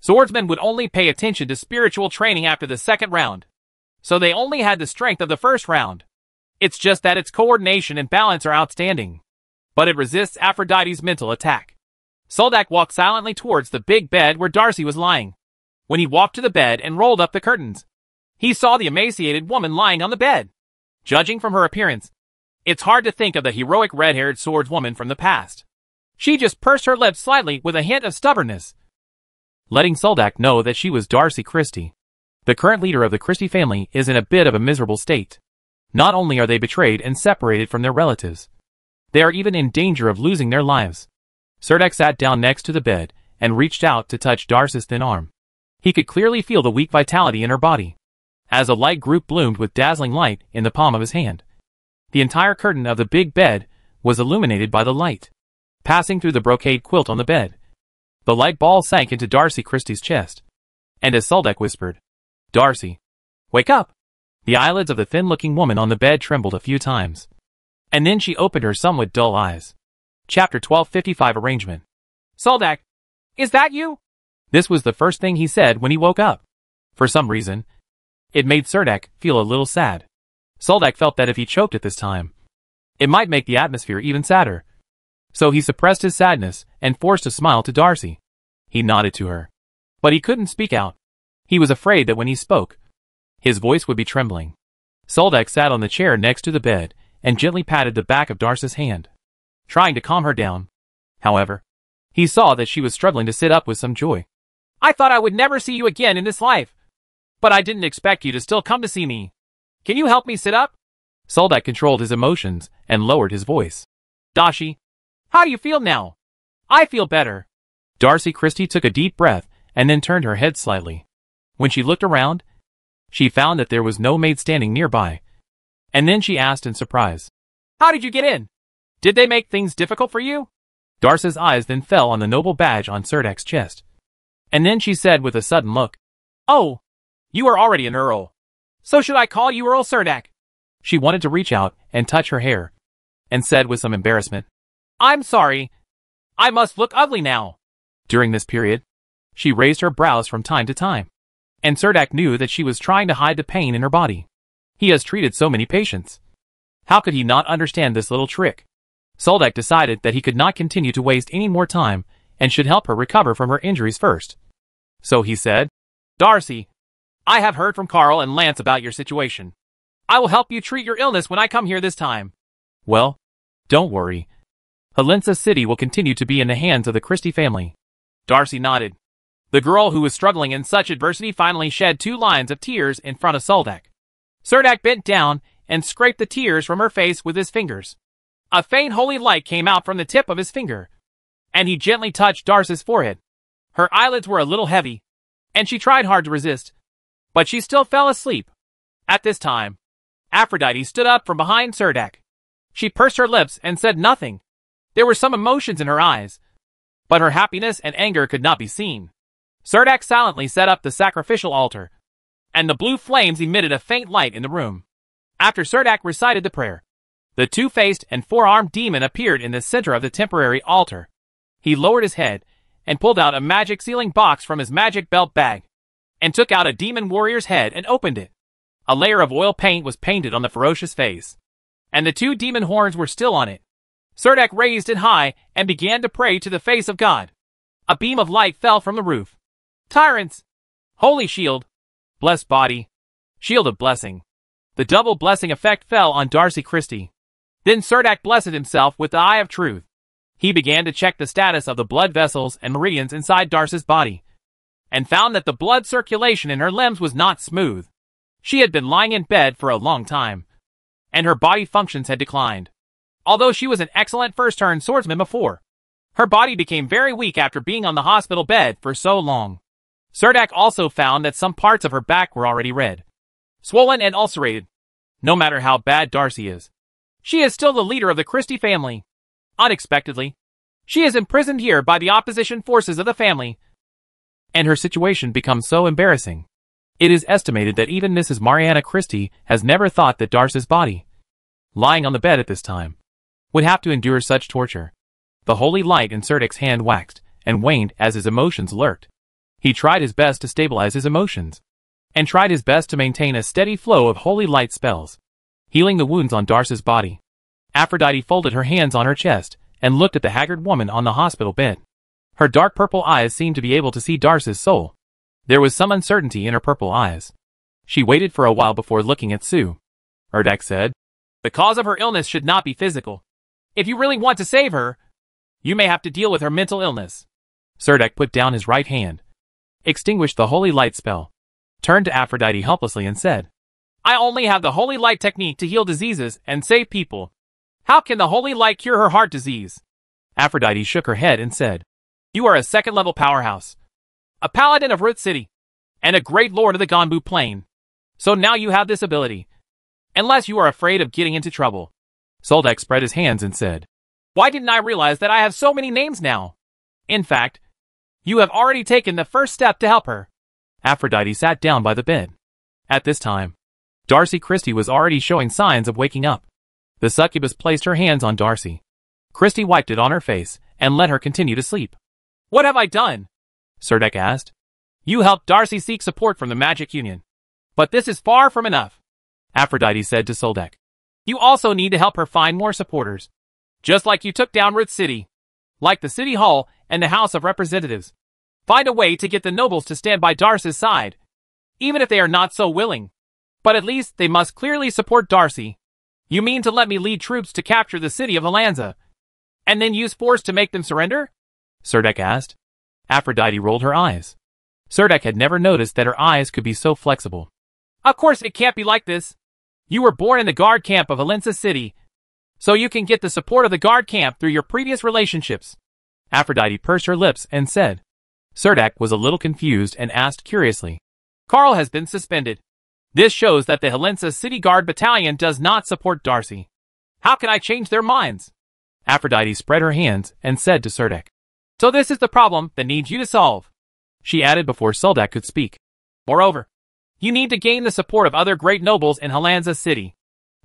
Speaker 1: Swordsmen would only pay attention to spiritual training after the second round. So they only had the strength of the first round. It's just that its coordination and balance are outstanding. But it resists Aphrodite's mental attack. Soldak walked silently towards the big bed where Darcy was lying. When he walked to the bed and rolled up the curtains, he saw the emaciated woman lying on the bed. Judging from her appearance, it's hard to think of the heroic red-haired swordswoman from the past. She just pursed her lips slightly with a hint of stubbornness, letting Soldak know that she was Darcy Christie. The current leader of the Christie family is in a bit of a miserable state. Not only are they betrayed and separated from their relatives, they are even in danger of losing their lives. Serdek sat down next to the bed and reached out to touch Darcy's thin arm. He could clearly feel the weak vitality in her body, as a light group bloomed with dazzling light in the palm of his hand. The entire curtain of the big bed was illuminated by the light, passing through the brocade quilt on the bed. The light ball sank into Darcy Christie's chest. And as Soldeck whispered, Darcy, wake up! The eyelids of the thin-looking woman on the bed trembled a few times. And then she opened her somewhat dull eyes. Chapter 1255 Arrangement Soldak, is that you? This was the first thing he said when he woke up. For some reason, it made Serdek feel a little sad. Soldak felt that if he choked at this time, it might make the atmosphere even sadder. So he suppressed his sadness and forced a smile to Darcy. He nodded to her. But he couldn't speak out. He was afraid that when he spoke, his voice would be trembling. Soldak sat on the chair next to the bed and gently patted the back of Darcy's hand, trying to calm her down. However, he saw that she was struggling to sit up with some joy. I thought I would never see you again in this life, but I didn't expect you to still come to see me. Can you help me sit up? Soldat controlled his emotions and lowered his voice. Dashi, how do you feel now? I feel better. Darcy Christie took a deep breath and then turned her head slightly. When she looked around, she found that there was no maid standing nearby. And then she asked in surprise, How did you get in? Did they make things difficult for you? Darcy's eyes then fell on the noble badge on Serdak's chest. And then she said with a sudden look, Oh, you are already an earl. So should I call you Earl Cernak? She wanted to reach out and touch her hair, and said with some embarrassment, I'm sorry. I must look ugly now. During this period, she raised her brows from time to time, and Cerdak knew that she was trying to hide the pain in her body. He has treated so many patients. How could he not understand this little trick? Soldak decided that he could not continue to waste any more time and should help her recover from her injuries first. So he said, Darcy, I have heard from Carl and Lance about your situation. I will help you treat your illness when I come here this time. Well, don't worry. Helensa City will continue to be in the hands of the Christie family. Darcy nodded. The girl who was struggling in such adversity finally shed two lines of tears in front of Soldak. Serdak bent down and scraped the tears from her face with his fingers. A faint holy light came out from the tip of his finger, and he gently touched Darcy's forehead. Her eyelids were a little heavy, and she tried hard to resist, but she still fell asleep. At this time, Aphrodite stood up from behind Serdak. She pursed her lips and said nothing. There were some emotions in her eyes, but her happiness and anger could not be seen. Serdak silently set up the sacrificial altar, and the blue flames emitted a faint light in the room. After Serdak recited the prayer, the two-faced and four-armed demon appeared in the center of the temporary altar. He lowered his head and pulled out a magic sealing box from his magic belt bag and took out a demon warrior's head and opened it. A layer of oil paint was painted on the ferocious face, and the two demon horns were still on it. Sardak raised it high and began to pray to the face of God. A beam of light fell from the roof. Tyrants! Holy shield! Blessed body! Shield of blessing! The double blessing effect fell on Darcy Christie. Then Sardak blessed himself with the Eye of Truth. He began to check the status of the blood vessels and meridians inside Darcy's body, and found that the blood circulation in her limbs was not smooth. She had been lying in bed for a long time, and her body functions had declined. Although she was an excellent first-turn swordsman before, her body became very weak after being on the hospital bed for so long. Serdak also found that some parts of her back were already red, swollen and ulcerated. No matter how bad Darcy is, she is still the leader of the Christie family. Unexpectedly, she is imprisoned here by the opposition forces of the family and her situation becomes so embarrassing. It is estimated that even Mrs. Mariana Christie has never thought that Darsa's body, lying on the bed at this time, would have to endure such torture. The holy light in Serdik's hand waxed and waned as his emotions lurked. He tried his best to stabilize his emotions and tried his best to maintain a steady flow of holy light spells, healing the wounds on Darcy's body. Aphrodite folded her hands on her chest and looked at the haggard woman on the hospital bed. Her dark purple eyes seemed to be able to see Darcy's soul. There was some uncertainty in her purple eyes. She waited for a while before looking at Sue. Erdek said, The cause of her illness should not be physical. If you really want to save her, you may have to deal with her mental illness. Serdek put down his right hand, extinguished the holy light spell, turned to Aphrodite helplessly and said, I only have the holy light technique to heal diseases and save people. How can the holy light cure her heart disease? Aphrodite shook her head and said, you are a second-level powerhouse, a paladin of Root City, and a great lord of the Gonbu Plain. So now you have this ability. Unless you are afraid of getting into trouble. Soldek spread his hands and said, Why didn't I realize that I have so many names now? In fact, you have already taken the first step to help her. Aphrodite sat down by the bed. At this time, Darcy Christie was already showing signs of waking up. The succubus placed her hands on Darcy. Christie wiped it on her face and let her continue to sleep. What have I done? Serdek asked. You helped Darcy seek support from the Magic Union. But this is far from enough, Aphrodite said to Soldek. You also need to help her find more supporters. Just like you took down Ruth City. Like the City Hall and the House of Representatives. Find a way to get the nobles to stand by Darcy's side, even if they are not so willing. But at least they must clearly support Darcy. You mean to let me lead troops to capture the city of Alanza, and then use force to make them surrender? Serdek asked. Aphrodite rolled her eyes. Serdek had never noticed that her eyes could be so flexible. Of course it can't be like this. You were born in the guard camp of Helensa City, so you can get the support of the guard camp through your previous relationships. Aphrodite pursed her lips and said. Serdek was a little confused and asked curiously. Carl has been suspended. This shows that the Helensa City Guard Battalion does not support Darcy. How can I change their minds? Aphrodite spread her hands and said to Serdek. So this is the problem that needs you to solve, she added before Soldak could speak. Moreover, you need to gain the support of other great nobles in Halanza city.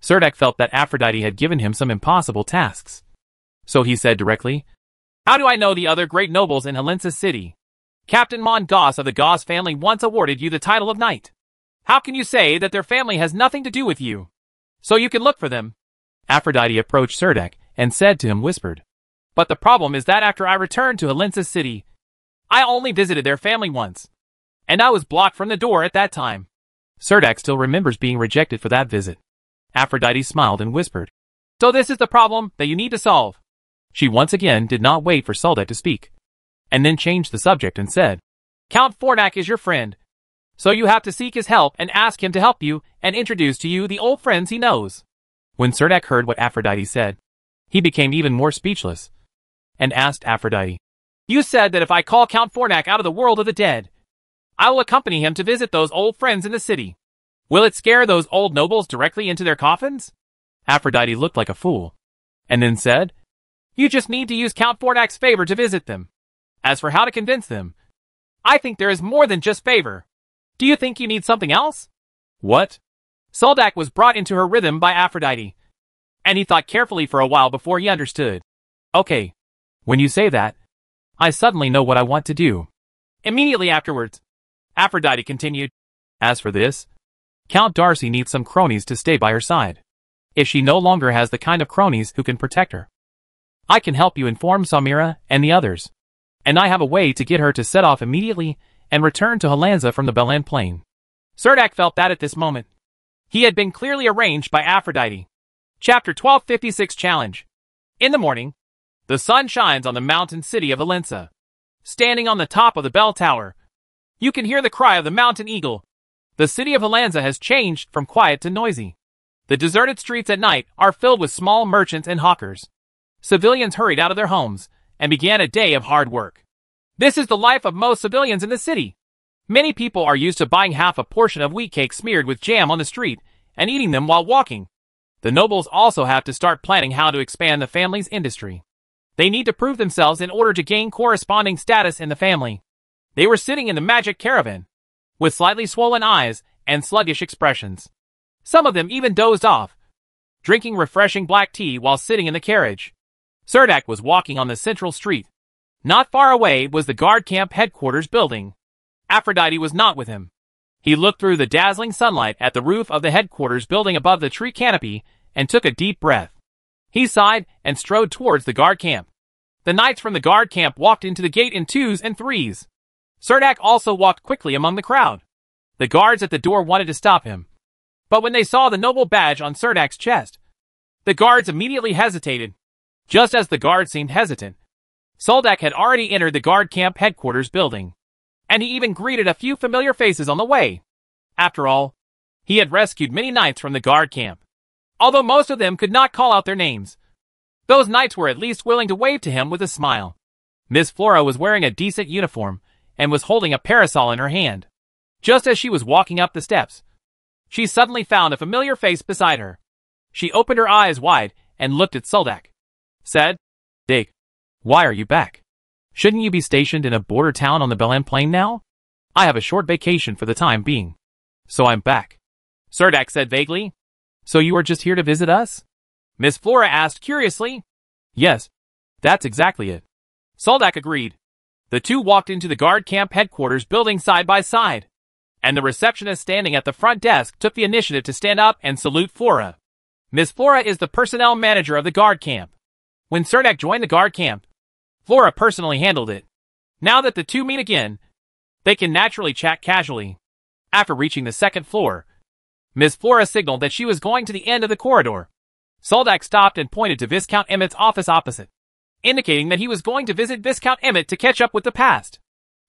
Speaker 1: Serdek felt that Aphrodite had given him some impossible tasks. So he said directly, How do I know the other great nobles in Halensa city? Captain Mon Goss of the Goss family once awarded you the title of knight. How can you say that their family has nothing to do with you? So you can look for them. Aphrodite approached Serdek and said to him whispered, but the problem is that after I returned to Helensa City, I only visited their family once. And I was blocked from the door at that time. Serdak still remembers being rejected for that visit. Aphrodite smiled and whispered, So this is the problem that you need to solve. She once again did not wait for Soldat to speak, and then changed the subject and said, Count Fornak is your friend, so you have to seek his help and ask him to help you and introduce to you the old friends he knows. When Serdak heard what Aphrodite said, he became even more speechless, and asked Aphrodite, You said that if I call Count Fornak out of the world of the dead, I will accompany him to visit those old friends in the city. Will it scare those old nobles directly into their coffins? Aphrodite looked like a fool, and then said, You just need to use Count Fornak's favor to visit them. As for how to convince them, I think there is more than just favor. Do you think you need something else? What? Soldak was brought into her rhythm by Aphrodite, and he thought carefully for a while before he understood. Okay, when you say that, I suddenly know what I want to do. Immediately afterwards, Aphrodite continued. As for this, Count Darcy needs some cronies to stay by her side. If she no longer has the kind of cronies who can protect her. I can help you inform Samira and the others. And I have a way to get her to set off immediately and return to Halanza from the Belan Plain. Serdak felt that at this moment. He had been clearly arranged by Aphrodite. Chapter 1256 Challenge In the morning, the sun shines on the mountain city of Alenza. Standing on the top of the bell tower, you can hear the cry of the mountain eagle. The city of Alenza has changed from quiet to noisy. The deserted streets at night are filled with small merchants and hawkers. Civilians hurried out of their homes and began a day of hard work. This is the life of most civilians in the city. Many people are used to buying half a portion of wheat cake smeared with jam on the street and eating them while walking. The nobles also have to start planning how to expand the family's industry. They need to prove themselves in order to gain corresponding status in the family. They were sitting in the magic caravan, with slightly swollen eyes and sluggish expressions. Some of them even dozed off, drinking refreshing black tea while sitting in the carriage. Serdak was walking on the central street. Not far away was the guard camp headquarters building. Aphrodite was not with him. He looked through the dazzling sunlight at the roof of the headquarters building above the tree canopy and took a deep breath. He sighed and strode towards the guard camp. The knights from the guard camp walked into the gate in twos and threes. Serdak also walked quickly among the crowd. The guards at the door wanted to stop him. But when they saw the noble badge on Serdak's chest, the guards immediately hesitated. Just as the guards seemed hesitant, Soldak had already entered the guard camp headquarters building. And he even greeted a few familiar faces on the way. After all, he had rescued many knights from the guard camp although most of them could not call out their names. Those knights were at least willing to wave to him with a smile. Miss Flora was wearing a decent uniform and was holding a parasol in her hand. Just as she was walking up the steps, she suddenly found a familiar face beside her. She opened her eyes wide and looked at Soldak. Said, Dig, why are you back? Shouldn't you be stationed in a border town on the Belan Plain now? I have a short vacation for the time being. So I'm back. Serdak said vaguely. So you are just here to visit us? Miss Flora asked curiously. Yes, that's exactly it. Soldak agreed. The two walked into the guard camp headquarters building side by side, and the receptionist standing at the front desk took the initiative to stand up and salute Flora. Miss Flora is the personnel manager of the guard camp. When Cernak joined the guard camp, Flora personally handled it. Now that the two meet again, they can naturally chat casually. After reaching the second floor, Miss Flora signaled that she was going to the end of the corridor. Soldak stopped and pointed to Viscount Emmett's office opposite, indicating that he was going to visit Viscount Emmett to catch up with the past.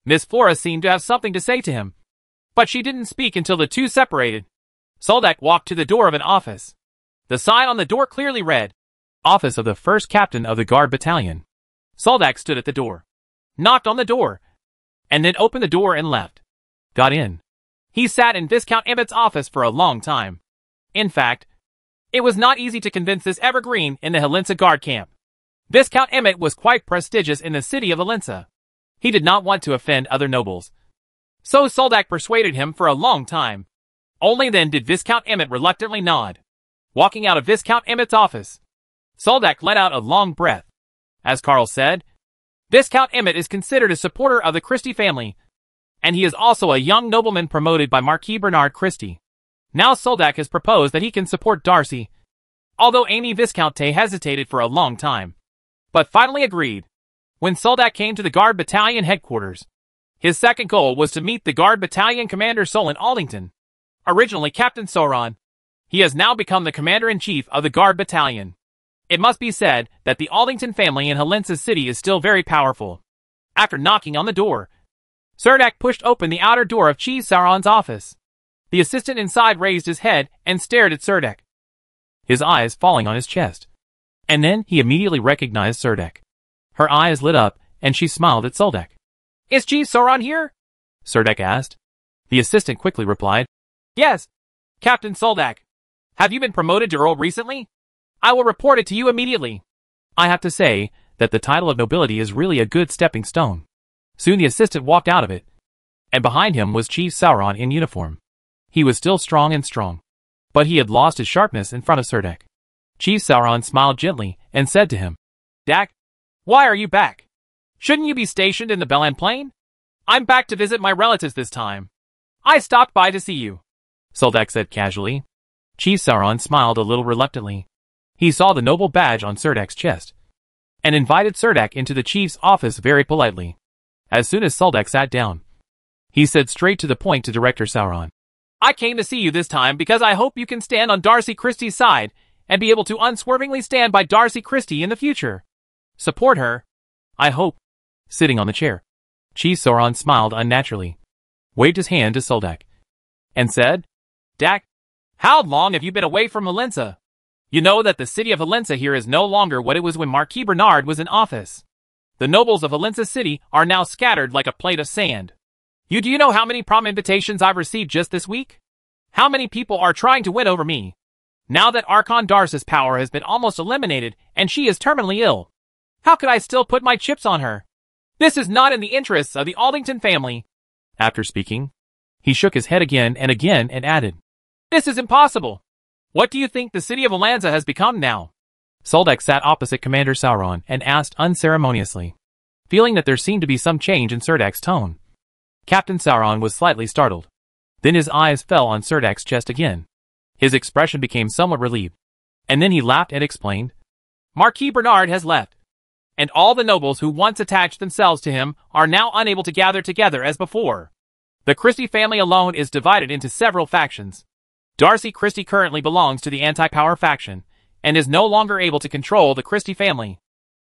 Speaker 1: Miss Flora seemed to have something to say to him, but she didn't speak until the two separated. Soldak walked to the door of an office. The sign on the door clearly read, Office of the First Captain of the Guard Battalion. Soldak stood at the door, knocked on the door, and then opened the door and left. Got in. He sat in Viscount Abbott's office for a long time. In fact, it was not easy to convince this evergreen in the Helensa guard camp. Viscount Emmett was quite prestigious in the city of Helensa. He did not want to offend other nobles. So Soldak persuaded him for a long time. Only then did Viscount Emmett reluctantly nod. Walking out of Viscount Emmett's office, Soldak let out a long breath. As Carl said, Viscount Emmett is considered a supporter of the Christie family, and he is also a young nobleman promoted by Marquis Bernard Christie. Now Soldak has proposed that he can support Darcy, although Amy Viscounte hesitated for a long time, but finally agreed. When Soldak came to the Guard Battalion headquarters, his second goal was to meet the Guard Battalion Commander Solon Aldington, originally Captain Sauron. He has now become the Commander-in-Chief of the Guard Battalion. It must be said that the Aldington family in Helensa City is still very powerful. After knocking on the door, Serdak pushed open the outer door of Cheese Sauron's office. The assistant inside raised his head and stared at Serdak, his eyes falling on his chest. And then he immediately recognized Serdak. Her eyes lit up, and she smiled at Soldak. Is Cheese Sauron here? Serdak asked. The assistant quickly replied, Yes, Captain Soldak. Have you been promoted to Earl recently? I will report it to you immediately. I have to say that the title of nobility is really a good stepping stone. Soon the assistant walked out of it, and behind him was Chief Sauron in uniform. He was still strong and strong, but he had lost his sharpness in front of Serdek. Chief Sauron smiled gently and said to him, Dak, why are you back? Shouldn't you be stationed in the Belan Plain? I'm back to visit my relatives this time. I stopped by to see you. Soldak said casually. Chief Sauron smiled a little reluctantly. He saw the noble badge on Serdak's chest and invited Serdak into the chief's office very politely. As soon as Saldak sat down, he said straight to the point to Director Sauron. I came to see you this time because I hope you can stand on Darcy Christie's side and be able to unswervingly stand by Darcy Christie in the future. Support her. I hope. Sitting on the chair, Chief Sauron smiled unnaturally, waved his hand to Soldak, and said, Dak, how long have you been away from Helensa? You know that the city of Helensa here is no longer what it was when Marquis Bernard was in office. The nobles of Helensa City are now scattered like a plate of sand. You do you know how many prom invitations I've received just this week? How many people are trying to win over me? Now that Archon Darcy's power has been almost eliminated and she is terminally ill. How could I still put my chips on her? This is not in the interests of the Aldington family. After speaking, he shook his head again and again and added, This is impossible. What do you think the city of Helensa has become now? Soldeck sat opposite Commander Sauron and asked unceremoniously, feeling that there seemed to be some change in Serdak's tone. Captain Sauron was slightly startled. Then his eyes fell on Serdak's chest again. His expression became somewhat relieved. And then he laughed and explained, Marquis Bernard has left, and all the nobles who once attached themselves to him are now unable to gather together as before. The Christie family alone is divided into several factions. Darcy Christie currently belongs to the anti-power faction, and is no longer able to control the Christie family.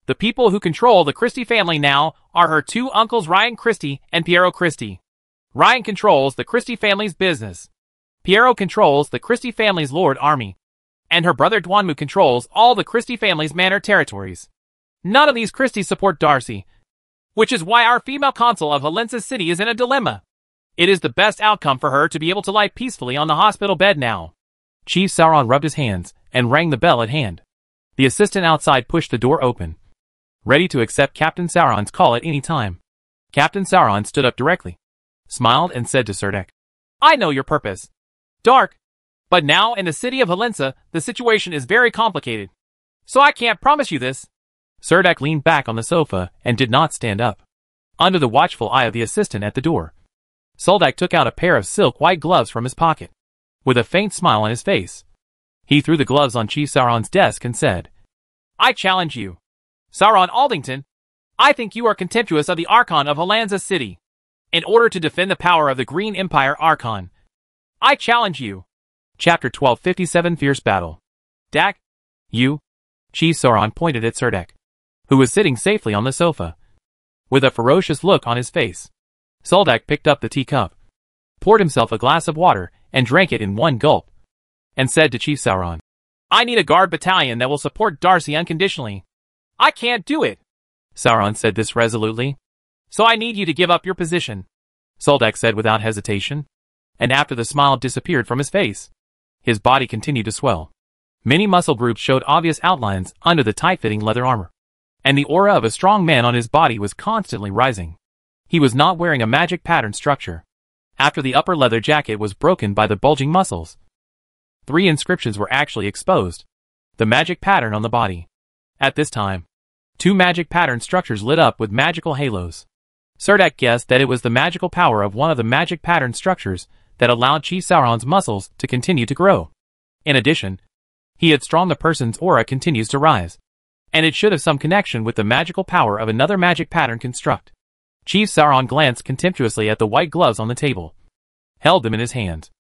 Speaker 1: The people who control the Christie family now are her two uncles Ryan Christie and Piero Christie. Ryan controls the Christie family's business. Piero controls the Christie family's Lord Army. And her brother Duanmu controls all the Christie family's manor territories. None of these Christies support Darcy, which is why our female consul of Valencia City is in a dilemma. It is the best outcome for her to be able to lie peacefully on the hospital bed now. Chief Sauron rubbed his hands, and rang the bell at hand. The assistant outside pushed the door open, ready to accept Captain Sauron's call at any time. Captain Sauron stood up directly, smiled and said to Serdek, I know your purpose. Dark. But now in the city of Helensa, the situation is very complicated. So I can't promise you this. Serdek leaned back on the sofa and did not stand up. Under the watchful eye of the assistant at the door, Soldak took out a pair of silk white gloves from his pocket. With a faint smile on his face, he threw the gloves on Chief Sauron's desk and said, I challenge you, Sauron Aldington. I think you are contemptuous of the Archon of Helensa City. In order to defend the power of the Green Empire Archon, I challenge you. Chapter 1257 Fierce Battle Dak, you? Chief Sauron pointed at Serdek, who was sitting safely on the sofa, with a ferocious look on his face. Soldak picked up the teacup, poured himself a glass of water, and drank it in one gulp and said to Chief Sauron, I need a guard battalion that will support Darcy unconditionally. I can't do it. Sauron said this resolutely. So I need you to give up your position. Soldak said without hesitation. And after the smile disappeared from his face, his body continued to swell. Many muscle groups showed obvious outlines under the tight-fitting leather armor. And the aura of a strong man on his body was constantly rising. He was not wearing a magic pattern structure. After the upper leather jacket was broken by the bulging muscles, three inscriptions were actually exposed. The magic pattern on the body. At this time, two magic pattern structures lit up with magical halos. Sardak guessed that it was the magical power of one of the magic pattern structures that allowed Chi Sauron's muscles to continue to grow. In addition, he had strong the person's aura continues to rise. And it should have some connection with the magical power of another magic pattern construct. Chief Sauron glanced contemptuously at the white gloves on the table. Held them in his hand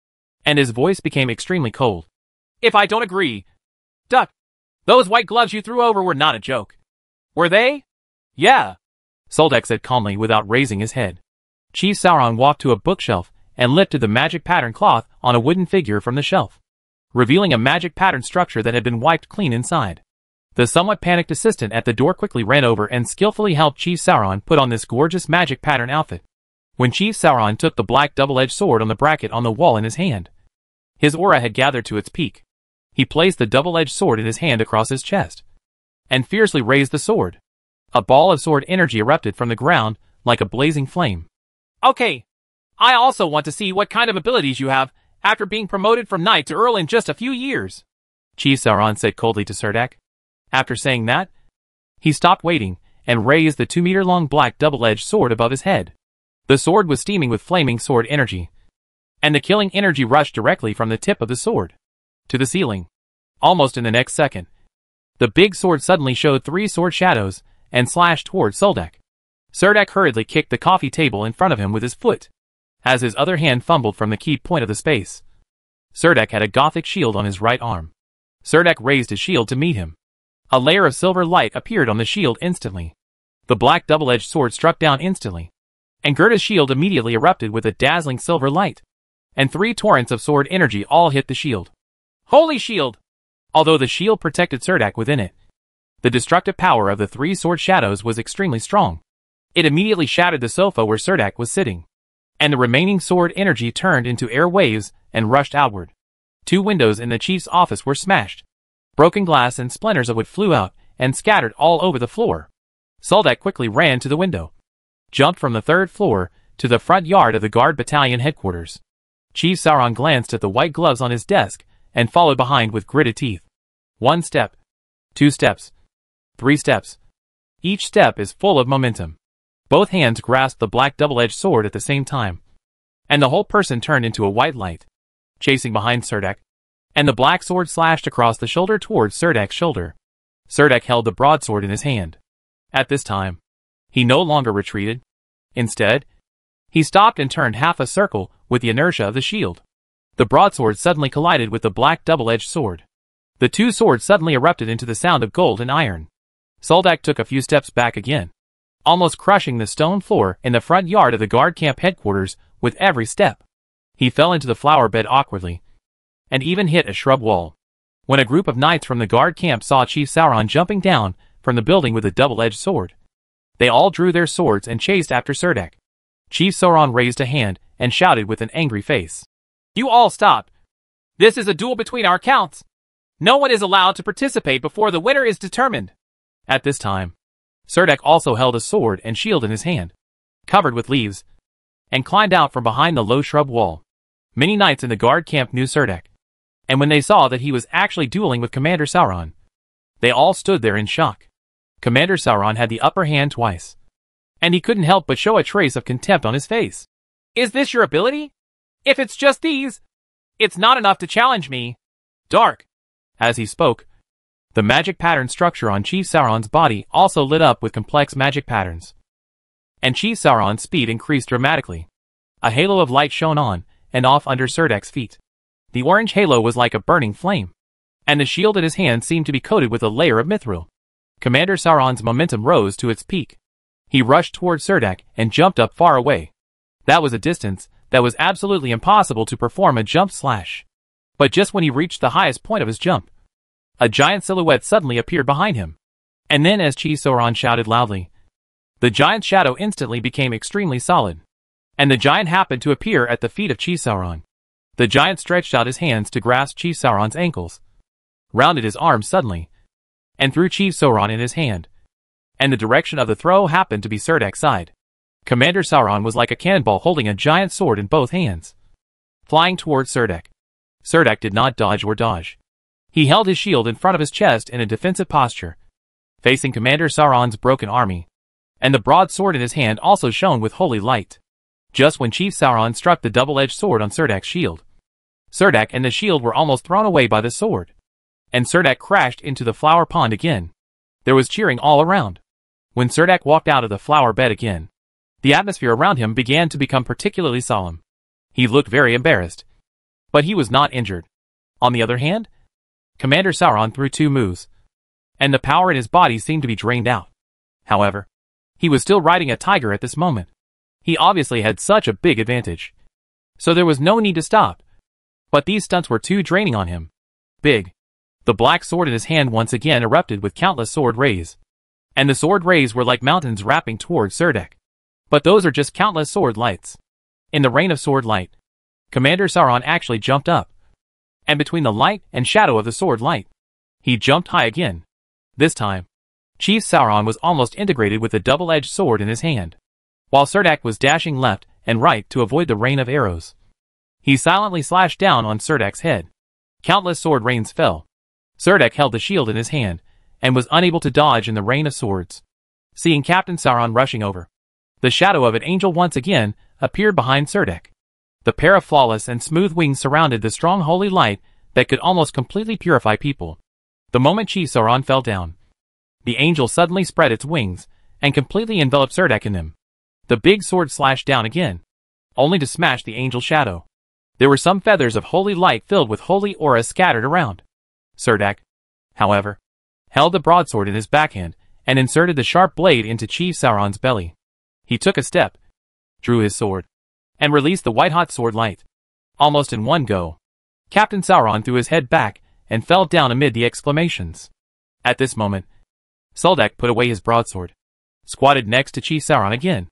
Speaker 1: and his voice became extremely cold. If I don't agree, duck. Those white gloves you threw over were not a joke. Were they? Yeah. Soldex said calmly without raising his head. Chief Sauron walked to a bookshelf and lifted the magic pattern cloth on a wooden figure from the shelf, revealing a magic pattern structure that had been wiped clean inside. The somewhat panicked assistant at the door quickly ran over and skillfully helped Chief Sauron put on this gorgeous magic pattern outfit when Chief Sauron took the black double-edged sword on the bracket on the wall in his hand. His aura had gathered to its peak. He placed the double-edged sword in his hand across his chest and fiercely raised the sword. A ball of sword energy erupted from the ground like a blazing flame. Okay, I also want to see what kind of abilities you have after being promoted from knight to earl in just a few years. Chief Sauron said coldly to Sardak. After saying that, he stopped waiting and raised the two-meter-long black double-edged sword above his head. The sword was steaming with flaming sword energy, and the killing energy rushed directly from the tip of the sword to the ceiling. Almost in the next second, the big sword suddenly showed three sword shadows and slashed toward Soldak. Serdek hurriedly kicked the coffee table in front of him with his foot, as his other hand fumbled from the key point of the space. Serdek had a gothic shield on his right arm. Serdek raised his shield to meet him. A layer of silver light appeared on the shield instantly. The black double-edged sword struck down instantly, and Gerda's shield immediately erupted with a dazzling silver light. And three torrents of sword energy all hit the shield. Holy shield! Although the shield protected Surdak within it, the destructive power of the three sword shadows was extremely strong. It immediately shattered the sofa where Surdak was sitting. And the remaining sword energy turned into air waves and rushed outward. Two windows in the chief's office were smashed. Broken glass and splinters of wood flew out and scattered all over the floor. Soldak quickly ran to the window, jumped from the third floor to the front yard of the guard battalion headquarters. Chief Sauron glanced at the white gloves on his desk and followed behind with gritted teeth. One step, two steps, three steps. Each step is full of momentum. Both hands grasped the black double-edged sword at the same time. And the whole person turned into a white light, chasing behind Serdek. And the black sword slashed across the shoulder towards Serdek's shoulder. Serdek held the broadsword in his hand. At this time, he no longer retreated. Instead, he stopped and turned half a circle with the inertia of the shield. The broadsword suddenly collided with the black double-edged sword. The two swords suddenly erupted into the sound of gold and iron. Soldak took a few steps back again, almost crushing the stone floor in the front yard of the guard camp headquarters with every step. He fell into the flower bed awkwardly, and even hit a shrub wall. When a group of knights from the guard camp saw Chief Sauron jumping down from the building with a double-edged sword, they all drew their swords and chased after Serdek. Chief Sauron raised a hand and shouted with an angry face. You all stop! This is a duel between our counts! No one is allowed to participate before the winner is determined! At this time, Serdek also held a sword and shield in his hand, covered with leaves, and climbed out from behind the low shrub wall. Many knights in the guard camp knew Serdek, and when they saw that he was actually dueling with Commander Sauron, they all stood there in shock. Commander Sauron had the upper hand twice. And he couldn't help but show a trace of contempt on his face. Is this your ability? If it's just these, it's not enough to challenge me. Dark. As he spoke, the magic pattern structure on Chief Sauron's body also lit up with complex magic patterns. And Chief Sauron's speed increased dramatically. A halo of light shone on and off under Serdak's feet. The orange halo was like a burning flame. And the shield in his hand seemed to be coated with a layer of mithril. Commander Sauron's momentum rose to its peak. He rushed toward Serdak and jumped up far away. That was a distance that was absolutely impossible to perform a jump slash. But just when he reached the highest point of his jump, a giant silhouette suddenly appeared behind him. And then as Chi Sauron shouted loudly, the giant shadow instantly became extremely solid. And the giant happened to appear at the feet of Chi Sauron. The giant stretched out his hands to grasp Chi Sauron's ankles, rounded his arms suddenly, and threw Chief Sauron in his hand. And the direction of the throw happened to be Serdak's side. Commander Sauron was like a cannonball holding a giant sword in both hands, flying towards Serdak. Serdak did not dodge or dodge. He held his shield in front of his chest in a defensive posture, facing Commander Sauron's broken army, and the broadsword in his hand also shone with holy light. Just when Chief Sauron struck the double-edged sword on Serdak's shield, Serdak and the shield were almost thrown away by the sword and Sirdak crashed into the flower pond again. There was cheering all around. When Sirdak walked out of the flower bed again, the atmosphere around him began to become particularly solemn. He looked very embarrassed. But he was not injured. On the other hand, Commander Sauron threw two moves, and the power in his body seemed to be drained out. However, he was still riding a tiger at this moment. He obviously had such a big advantage. So there was no need to stop. But these stunts were too draining on him. Big, the black sword in his hand once again erupted with countless sword rays. And the sword rays were like mountains wrapping toward Serdek. But those are just countless sword lights. In the rain of sword light, Commander Sauron actually jumped up. And between the light and shadow of the sword light, he jumped high again. This time, Chief Sauron was almost integrated with the double-edged sword in his hand. While Serdak was dashing left and right to avoid the rain of arrows, he silently slashed down on Serdak's head. Countless sword rains fell, Serdek held the shield in his hand, and was unable to dodge in the rain of swords. Seeing Captain Sauron rushing over, the shadow of an angel once again appeared behind Serdek. The pair of flawless and smooth wings surrounded the strong holy light that could almost completely purify people. The moment Chief Sauron fell down, the angel suddenly spread its wings and completely enveloped Serdek in them. The big sword slashed down again, only to smash the angel's shadow. There were some feathers of holy light filled with holy aura scattered around. Serdak, however, held the broadsword in his backhand and inserted the sharp blade into Chief Sauron's belly. He took a step, drew his sword, and released the white-hot sword light. Almost in one go, Captain Sauron threw his head back and fell down amid the exclamations. At this moment, Soldak put away his broadsword, squatted next to Chief Sauron again,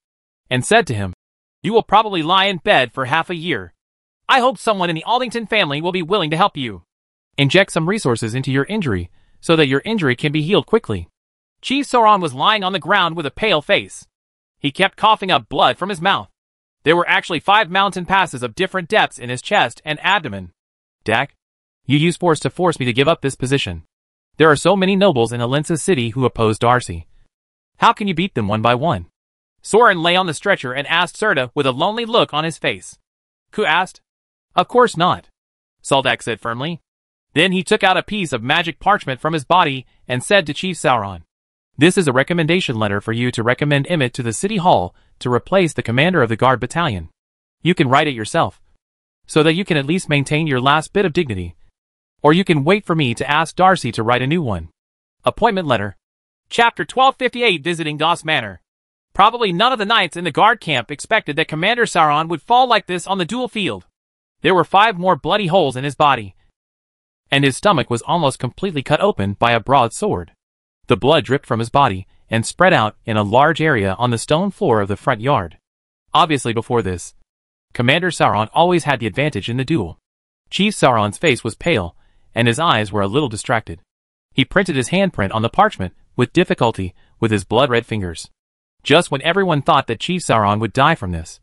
Speaker 1: and said to him, You will probably lie in bed for half a year. I hope someone in the Aldington family will be willing to help you. Inject some resources into your injury, so that your injury can be healed quickly. Chief Sauron was lying on the ground with a pale face. He kept coughing up blood from his mouth. There were actually five mountain passes of different depths in his chest and abdomen. Dak, you used force to force me to give up this position. There are so many nobles in Helensa City who oppose Darcy. How can you beat them one by one? Sauron lay on the stretcher and asked Serta with a lonely look on his face. Ku asked. Of course not. Saldak said firmly. Then he took out a piece of magic parchment from his body and said to Chief Sauron, This is a recommendation letter for you to recommend Emmett to the city hall to replace the commander of the guard battalion. You can write it yourself, so that you can at least maintain your last bit of dignity. Or you can wait for me to ask Darcy to write a new one. Appointment Letter Chapter 1258 Visiting Goss Manor Probably none of the knights in the guard camp expected that Commander Sauron would fall like this on the duel field. There were five more bloody holes in his body and his stomach was almost completely cut open by a broadsword. The blood dripped from his body and spread out in a large area on the stone floor of the front yard. Obviously before this, Commander Sauron always had the advantage in the duel. Chief Sauron's face was pale, and his eyes were a little distracted. He printed his handprint on the parchment with difficulty with his blood-red fingers. Just when everyone thought that Chief Sauron would die from this,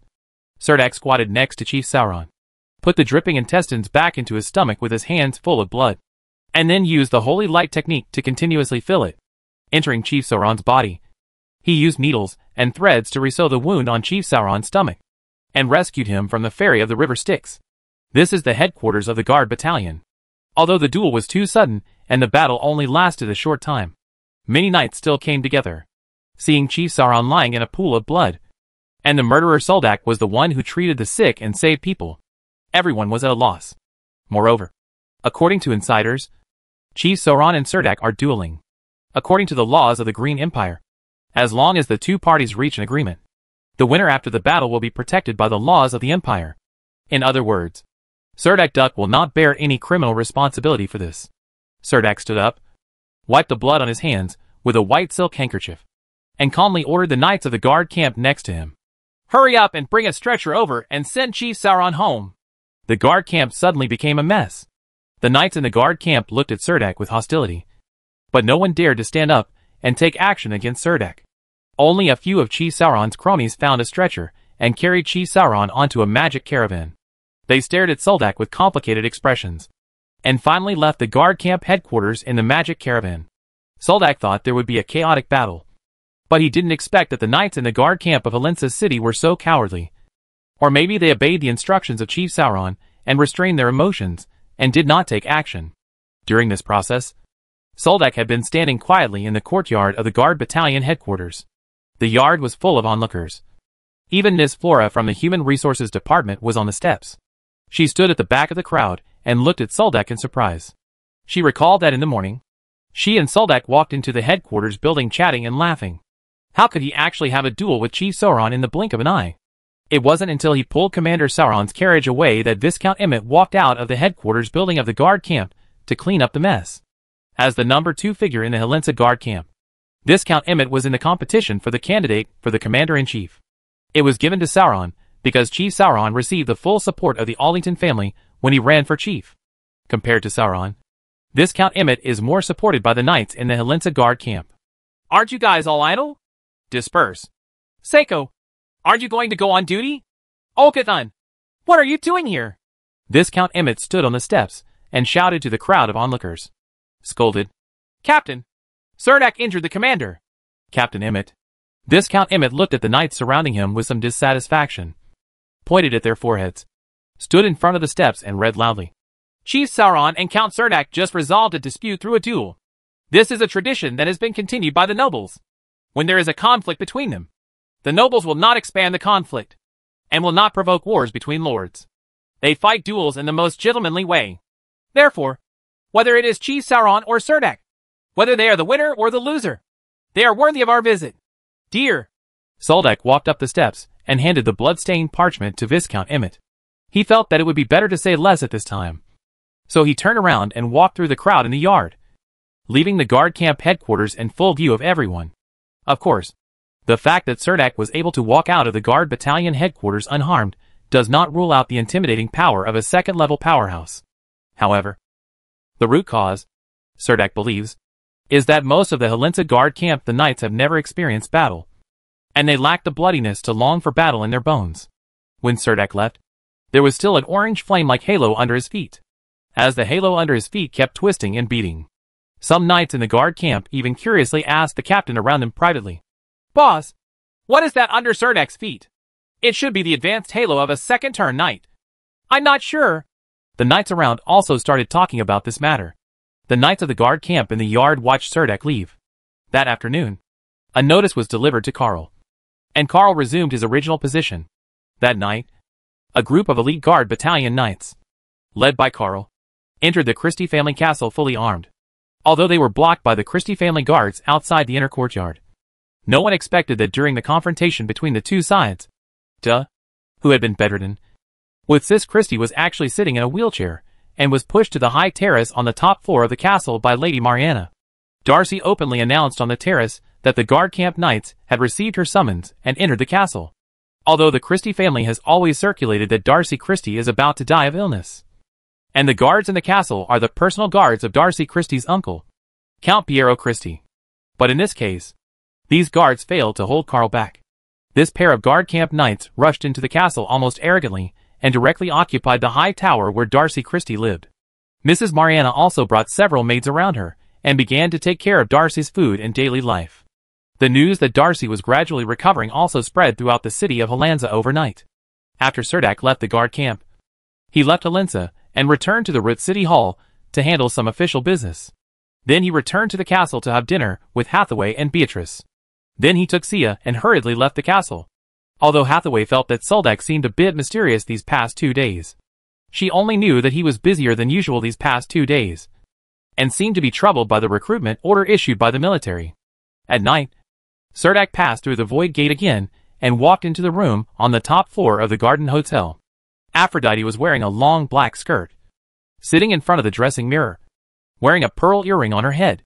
Speaker 1: Sirdak squatted next to Chief Sauron put the dripping intestines back into his stomach with his hands full of blood, and then used the holy light technique to continuously fill it. Entering Chief Sauron's body, he used needles and threads to resew the wound on Chief Sauron's stomach, and rescued him from the ferry of the River Styx. This is the headquarters of the guard battalion. Although the duel was too sudden, and the battle only lasted a short time, many knights still came together. Seeing Chief Sauron lying in a pool of blood, and the murderer Soldak was the one who treated the sick and saved people everyone was at a loss. Moreover, according to insiders, Chief Sauron and Sirdak are dueling. According to the laws of the Green Empire, as long as the two parties reach an agreement, the winner after the battle will be protected by the laws of the Empire. In other words, Sirdak Duck will not bear any criminal responsibility for this. Sirdak stood up, wiped the blood on his hands with a white silk handkerchief, and calmly ordered the knights of the guard camp next to him. Hurry up and bring a stretcher over and send Chief Sauron home. The guard camp suddenly became a mess. The knights in the guard camp looked at Serdek with hostility. But no one dared to stand up and take action against Serdek. Only a few of Chi Sauron's cronies found a stretcher and carried Chi Sauron onto a magic caravan. They stared at Soldak with complicated expressions. And finally left the guard camp headquarters in the magic caravan. Soldak thought there would be a chaotic battle. But he didn't expect that the knights in the guard camp of Helensa city were so cowardly. Or maybe they obeyed the instructions of Chief Sauron and restrained their emotions and did not take action. During this process, Soldak had been standing quietly in the courtyard of the guard battalion headquarters. The yard was full of onlookers. Even Ms. Flora from the Human Resources Department was on the steps. She stood at the back of the crowd and looked at Soldak in surprise. She recalled that in the morning, she and Soldak walked into the headquarters building chatting and laughing. How could he actually have a duel with Chief Sauron in the blink of an eye? It wasn't until he pulled Commander Sauron's carriage away that Viscount Emmett walked out of the headquarters building of the guard camp to clean up the mess. As the number two figure in the Helensa guard camp, Viscount Emmett was in the competition for the candidate for the commander-in-chief. It was given to Sauron because Chief Sauron received the full support of the Aldington family when he ran for chief. Compared to Sauron, Viscount Emmett is more supported by the knights in the Helensa guard camp. Aren't you guys all idle? Disperse. Seiko, Aren't you going to go on duty? Okathun! What are you doing here? This Count Emmett stood on the steps and shouted to the crowd of onlookers. Scolded. Captain! Cernak injured the commander! Captain Emmett. This Count Emmett looked at the knights surrounding him with some dissatisfaction, pointed at their foreheads, stood in front of the steps and read loudly. Chief Sauron and Count Cernak just resolved a dispute through a duel. This is a tradition that has been continued by the nobles. When there is a conflict between them, the nobles will not expand the conflict, and will not provoke wars between lords. They fight duels in the most gentlemanly way. Therefore, whether it is Chi Sauron or Sirdak, whether they are the winner or the loser, they are worthy of our visit. Dear. Soldak walked up the steps and handed the blood-stained parchment to Viscount Emmet. He felt that it would be better to say less at this time. So he turned around and walked through the crowd in the yard, leaving the guard camp headquarters in full view of everyone. Of course, the fact that Cernak was able to walk out of the guard battalion headquarters unharmed does not rule out the intimidating power of a second-level powerhouse. However, the root cause, Cerdak believes, is that most of the Helensa guard camp the knights have never experienced battle, and they lack the bloodiness to long for battle in their bones. When Cerdak left, there was still an orange flame-like halo under his feet, as the halo under his feet kept twisting and beating. Some knights in the guard camp even curiously asked the captain around them privately, Boss, what is that under Serdak's feet? It should be the advanced halo of a second turn knight. I'm not sure. The knights around also started talking about this matter. The knights of the guard camp in the yard watched Sirdek leave. That afternoon, a notice was delivered to Karl. And Karl resumed his original position. That night, a group of elite guard battalion knights, led by Karl, entered the Christie family castle fully armed, although they were blocked by the Christie family guards outside the inner courtyard. No one expected that during the confrontation between the two sides, Duh, who had been bedridden, with Sis Christie was actually sitting in a wheelchair, and was pushed to the high terrace on the top floor of the castle by Lady Mariana. Darcy openly announced on the terrace that the guard camp knights had received her summons and entered the castle. Although the Christie family has always circulated that Darcy Christie is about to die of illness. And the guards in the castle are the personal guards of Darcy Christie's uncle, Count Piero Christie. But in this case, these guards failed to hold Karl back. This pair of guard camp knights rushed into the castle almost arrogantly and directly occupied the high tower where Darcy Christie lived. Mrs. Mariana also brought several maids around her and began to take care of Darcy's food and daily life. The news that Darcy was gradually recovering also spread throughout the city of Helensa overnight. After Serdak left the guard camp, he left Helensa and returned to the Root City Hall to handle some official business. Then he returned to the castle to have dinner with Hathaway and Beatrice. Then he took Sia and hurriedly left the castle. Although Hathaway felt that Suldak seemed a bit mysterious these past two days. She only knew that he was busier than usual these past two days, and seemed to be troubled by the recruitment order issued by the military. At night, Serdak passed through the void gate again and walked into the room on the top floor of the Garden Hotel. Aphrodite was wearing a long black skirt, sitting in front of the dressing mirror, wearing a pearl earring on her head.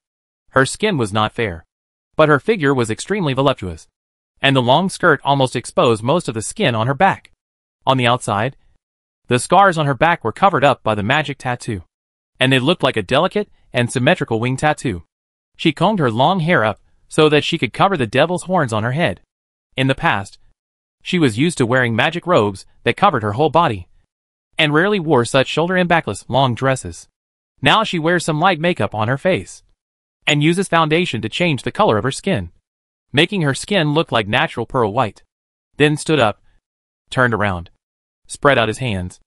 Speaker 1: Her skin was not fair, but her figure was extremely voluptuous, and the long skirt almost exposed most of the skin on her back. On the outside, the scars on her back were covered up by the magic tattoo, and they looked like a delicate and symmetrical wing tattoo. She combed her long hair up so that she could cover the devil's horns on her head. In the past, she was used to wearing magic robes that covered her whole body, and rarely wore such shoulder and backless long dresses. Now she wears some light makeup on her face and uses foundation to change the color of her skin, making her skin look like natural pearl white. Then stood up, turned around, spread out his hands,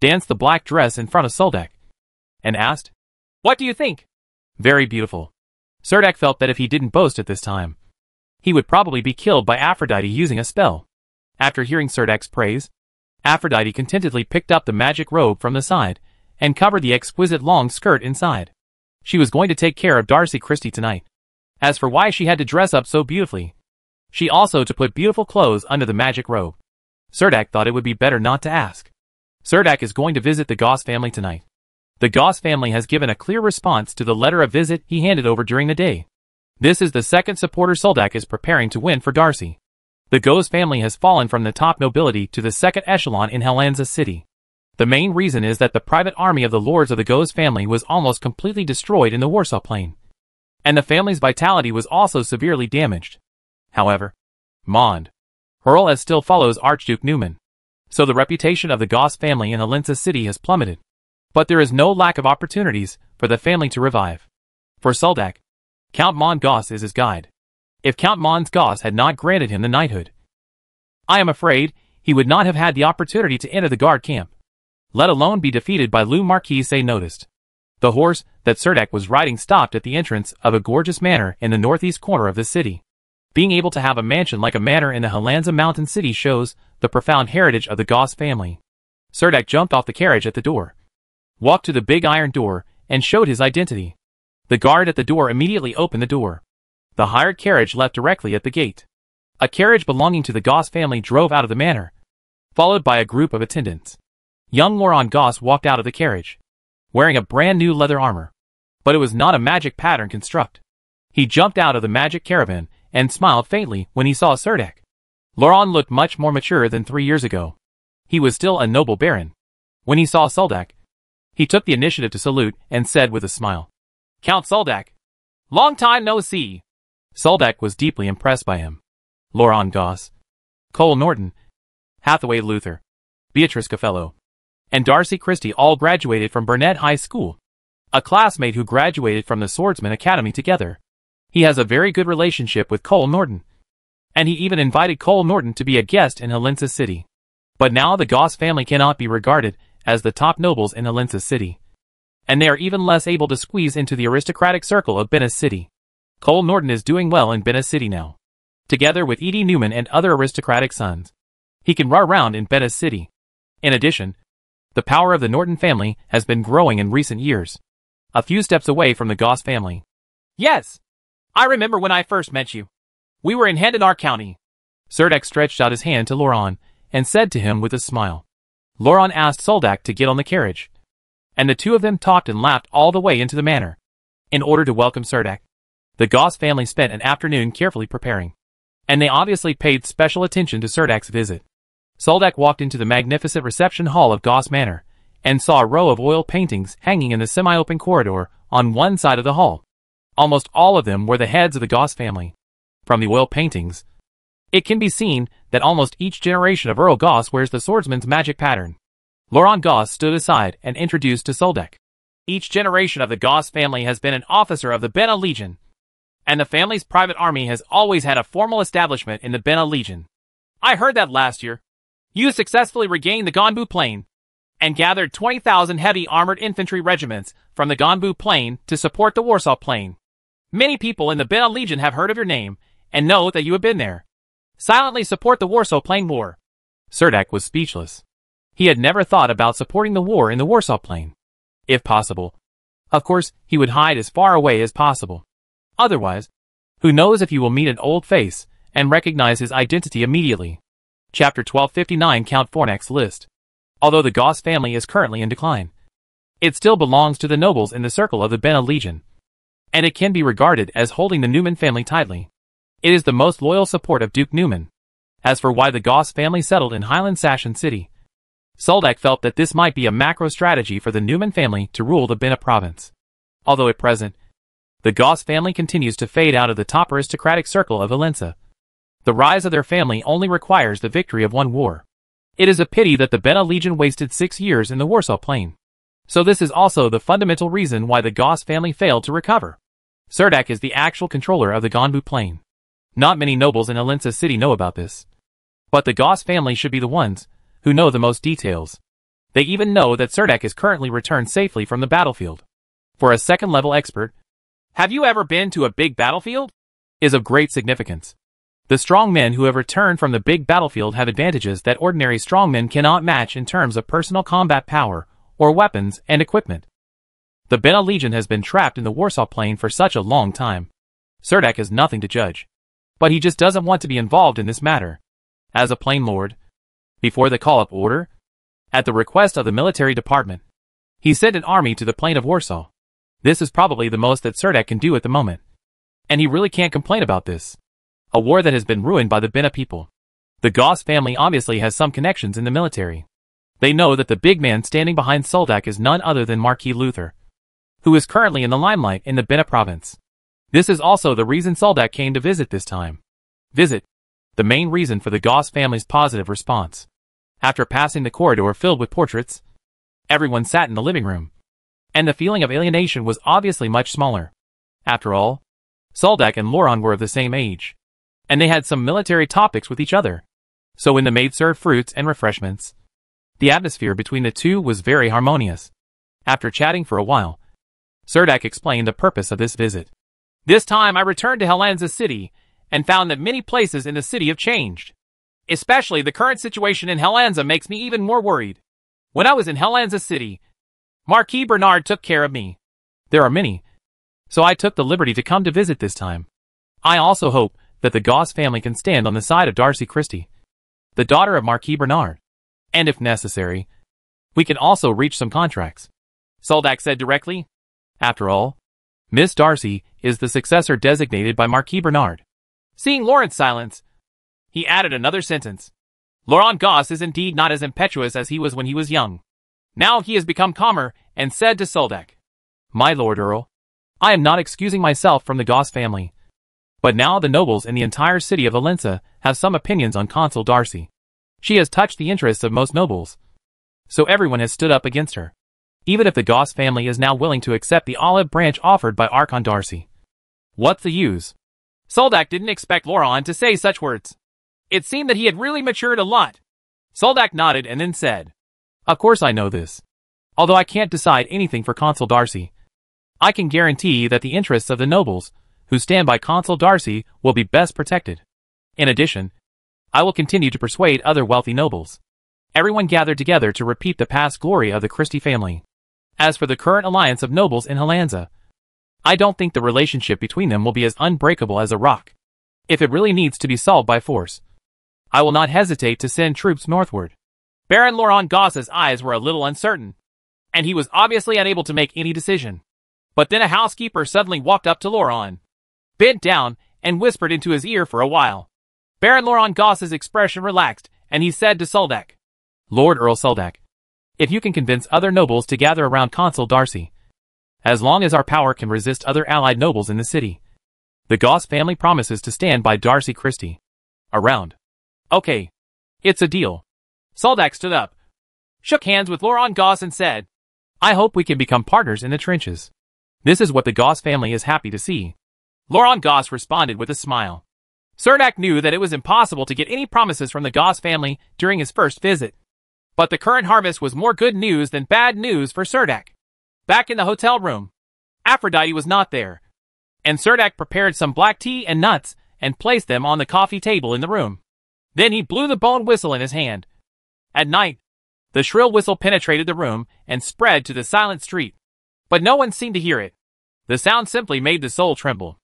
Speaker 1: danced the black dress in front of Soldak, and asked, What do you think? Very beautiful. Serdak felt that if he didn't boast at this time, he would probably be killed by Aphrodite using a spell. After hearing Serdak's praise, Aphrodite contentedly picked up the magic robe from the side and covered the exquisite long skirt inside. She was going to take care of Darcy Christie tonight. As for why she had to dress up so beautifully, she also to put beautiful clothes under the magic robe. Serdak thought it would be better not to ask. Serdak is going to visit the Goss family tonight. The Goss family has given a clear response to the letter of visit he handed over during the day. This is the second supporter Soldak is preparing to win for Darcy. The Goss family has fallen from the top nobility to the second echelon in Helensa City. The main reason is that the private army of the lords of the Goss family was almost completely destroyed in the Warsaw Plain, and the family's vitality was also severely damaged. However, Mond Earl, as still follows Archduke Newman, so the reputation of the Goss family in Helensa city has plummeted. But there is no lack of opportunities for the family to revive. For Suldak, Count Mond Goss is his guide. If Count Mond Goss had not granted him the knighthood, I am afraid he would not have had the opportunity to enter the guard camp let alone be defeated by Lou Marquise noticed. The horse that Sirdak was riding stopped at the entrance of a gorgeous manor in the northeast corner of the city. Being able to have a mansion like a manor in the Helensa Mountain City shows the profound heritage of the Goss family. Sirdak jumped off the carriage at the door, walked to the big iron door, and showed his identity. The guard at the door immediately opened the door. The hired carriage left directly at the gate. A carriage belonging to the Goss family drove out of the manor, followed by a group of attendants. Young Loran Goss walked out of the carriage, wearing a brand new leather armor. But it was not a magic pattern construct. He jumped out of the magic caravan and smiled faintly when he saw Sirdak. Loran looked much more mature than three years ago. He was still a noble baron. When he saw Soldak, he took the initiative to salute and said with a smile, Count Soldak, long time no see. Soldak was deeply impressed by him. Loran Goss, Cole Norton, Hathaway Luther, Beatrice Caffello, and Darcy Christie all graduated from Burnett High School, a classmate who graduated from the Swordsman Academy together. He has a very good relationship with Cole Norton, and he even invited Cole Norton to be a guest in Helensa City. But now the Goss family cannot be regarded as the top nobles in Helensa City, and they are even less able to squeeze into the aristocratic circle of Benes City. Cole Norton is doing well in Benes City now, together with Edie Newman and other aristocratic sons. He can run around in Benes City. In addition, the power of the Norton family has been growing in recent years. A few steps away from the Goss family. Yes! I remember when I first met you. We were in Handanar County. Serdek stretched out his hand to Loran and said to him with a smile. Loran asked Soldak to get on the carriage, and the two of them talked and laughed all the way into the manor, in order to welcome Serdek. The Goss family spent an afternoon carefully preparing, and they obviously paid special attention to Serdak's visit. Soldak walked into the magnificent reception hall of Goss Manor and saw a row of oil paintings hanging in the semi-open corridor on one side of the hall. Almost all of them were the heads of the Goss family. From the oil paintings, it can be seen that almost each generation of Earl Goss wears the swordsman's magic pattern. Laurent Goss stood aside and introduced to Soldek. Each generation of the Goss family has been an officer of the Bena Legion, and the family's private army has always had a formal establishment in the Bena Legion. I heard that last year, Yu successfully regained the Gonbu Plain and gathered 20,000 heavy armored infantry regiments from the Gonbu Plain to support the Warsaw Plain. Many people in the Bena Legion have heard of your name and know that you have been there. Silently support the Warsaw Plain War. Serdak was speechless. He had never thought about supporting the war in the Warsaw Plain. If possible. Of course, he would hide as far away as possible. Otherwise, who knows if you will meet an old face and recognize his identity immediately. Chapter 1259 Count Fornax List Although the Goss family is currently in decline, it still belongs to the nobles in the circle of the Bena Legion, and it can be regarded as holding the Newman family tightly. It is the most loyal support of Duke Newman. As for why the Goss family settled in Highland Sashen City, Soldak felt that this might be a macro strategy for the Newman family to rule the Bena province. Although at present, the Goss family continues to fade out of the top aristocratic circle of Helensa the rise of their family only requires the victory of one war. It is a pity that the Bena Legion wasted six years in the Warsaw Plain. So this is also the fundamental reason why the Goss family failed to recover. Serdak is the actual controller of the Gonbu Plain. Not many nobles in Helensa city know about this. But the Goss family should be the ones who know the most details. They even know that Serdak is currently returned safely from the battlefield. For a second-level expert, have you ever been to a big battlefield? is of great significance. The strong men who have returned from the big battlefield have advantages that ordinary strongmen cannot match in terms of personal combat power, or weapons and equipment. The Bena Legion has been trapped in the Warsaw Plain for such a long time. Serdek has nothing to judge. But he just doesn't want to be involved in this matter. As a plain lord, before the call-up order, at the request of the military department, he sent an army to the plain of Warsaw. This is probably the most that Serdek can do at the moment. And he really can't complain about this a war that has been ruined by the Bena people. The Goss family obviously has some connections in the military. They know that the big man standing behind Soldak is none other than Marquis Luther, who is currently in the limelight in the Bena province. This is also the reason Soldak came to visit this time. Visit. The main reason for the Goss family's positive response. After passing the corridor filled with portraits, everyone sat in the living room. And the feeling of alienation was obviously much smaller. After all, Soldak and Loron were of the same age and they had some military topics with each other. So when the maid served fruits and refreshments, the atmosphere between the two was very harmonious. After chatting for a while, Serdak explained the purpose of this visit. This time I returned to Helensa city and found that many places in the city have changed. Especially the current situation in Helensa makes me even more worried. When I was in Helensa city, Marquis Bernard took care of me. There are many, so I took the liberty to come to visit this time. I also hope that the Goss family can stand on the side of Darcy Christie, the daughter of Marquis Bernard. And if necessary, we can also reach some contracts. Soldak said directly. After all, Miss Darcy is the successor designated by Marquis Bernard. Seeing Lawrence silence, he added another sentence. Laurent Goss is indeed not as impetuous as he was when he was young. Now he has become calmer and said to Soldak, My lord Earl, I am not excusing myself from the Goss family. But now the nobles in the entire city of Helensa have some opinions on Consul Darcy. She has touched the interests of most nobles, so everyone has stood up against her. Even if the Goss family is now willing to accept the olive branch offered by Archon Darcy. What's the use? Soldak didn't expect Loron to say such words. It seemed that he had really matured a lot. Soldak nodded and then said, Of course I know this. Although I can't decide anything for Consul Darcy. I can guarantee that the interests of the nobles who stand by Consul Darcy, will be best protected. In addition, I will continue to persuade other wealthy nobles. Everyone gathered together to repeat the past glory of the Christie family. As for the current alliance of nobles in Helensa, I don't think the relationship between them will be as unbreakable as a rock. If it really needs to be solved by force, I will not hesitate to send troops northward. Baron Laurent Goss's eyes were a little uncertain, and he was obviously unable to make any decision. But then a housekeeper suddenly walked up to Laurent bent down, and whispered into his ear for a while. Baron Loron Goss's expression relaxed, and he said to Soldak, Lord Earl Soldak, if you can convince other nobles to gather around Consul Darcy, as long as our power can resist other allied nobles in the city, the Goss family promises to stand by Darcy Christie. Around. Okay. It's a deal. Soldak stood up, shook hands with Loron Goss and said, I hope we can become partners in the trenches. This is what the Goss family is happy to see. Laurent Goss responded with a smile. Cernak knew that it was impossible to get any promises from the Goss family during his first visit. But the current harvest was more good news than bad news for Cerdak. Back in the hotel room, Aphrodite was not there, and Cerdak prepared some black tea and nuts and placed them on the coffee table in the room. Then he blew the bone whistle in his hand. At night, the shrill whistle penetrated the room and spread to the silent street. But no one seemed to hear it. The sound simply made the soul tremble.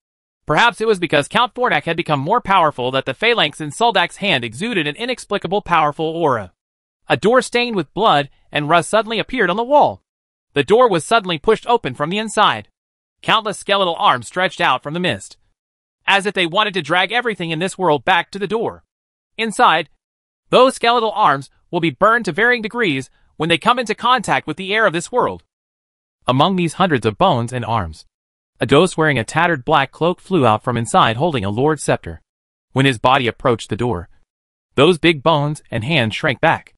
Speaker 1: Perhaps it was because Count Fornak had become more powerful that the phalanx in Soldak's hand exuded an inexplicable powerful aura. A door stained with blood and rust suddenly appeared on the wall. The door was suddenly pushed open from the inside. Countless skeletal arms stretched out from the mist, as if they wanted to drag everything in this world back to the door. Inside, those skeletal arms will be burned to varying degrees when they come into contact with the air of this world. Among these hundreds of bones and arms, a ghost wearing a tattered black cloak flew out from inside holding a lord's scepter. When his body approached the door, those big bones and hands shrank back.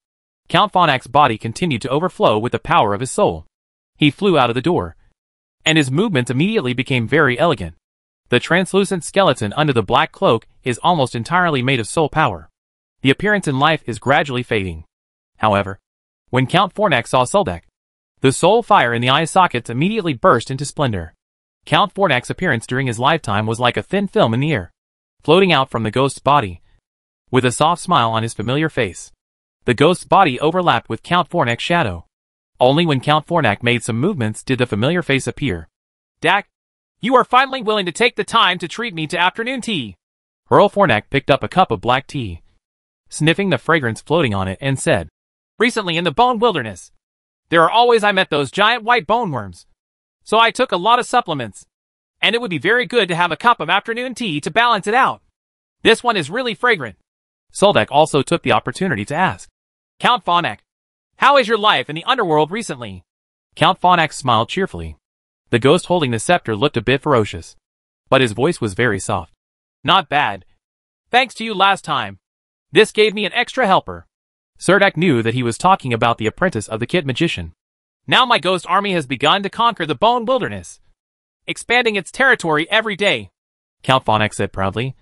Speaker 1: Count Fornak's body continued to overflow with the power of his soul. He flew out of the door, and his movements immediately became very elegant. The translucent skeleton under the black cloak is almost entirely made of soul power. The appearance in life is gradually fading. However, when Count Fornak saw Soldak, the soul fire in the eye sockets immediately burst into splendor. Count Fornak's appearance during his lifetime was like a thin film in the air, floating out from the ghost's body, with a soft smile on his familiar face. The ghost's body overlapped with Count Fornak's shadow. Only when Count Fornak made some movements did the familiar face appear. Dak, you are finally willing to take the time to treat me to afternoon tea. Earl Fornak picked up a cup of black tea, sniffing the fragrance floating on it and said, Recently in the Bone Wilderness, there are always I met those giant white bone worms, so I took a lot of supplements. And it would be very good to have a cup of afternoon tea to balance it out. This one is really fragrant. Solvek also took the opportunity to ask. Count Fornak, how is your life in the underworld recently? Count Fornak smiled cheerfully. The ghost holding the scepter looked a bit ferocious. But his voice was very soft. Not bad. Thanks to you last time. This gave me an extra helper. Serdak knew that he was talking about the apprentice of the Kit magician. Now my ghost army has begun to conquer the Bone Wilderness, expanding its territory every day, Count Fornak said proudly,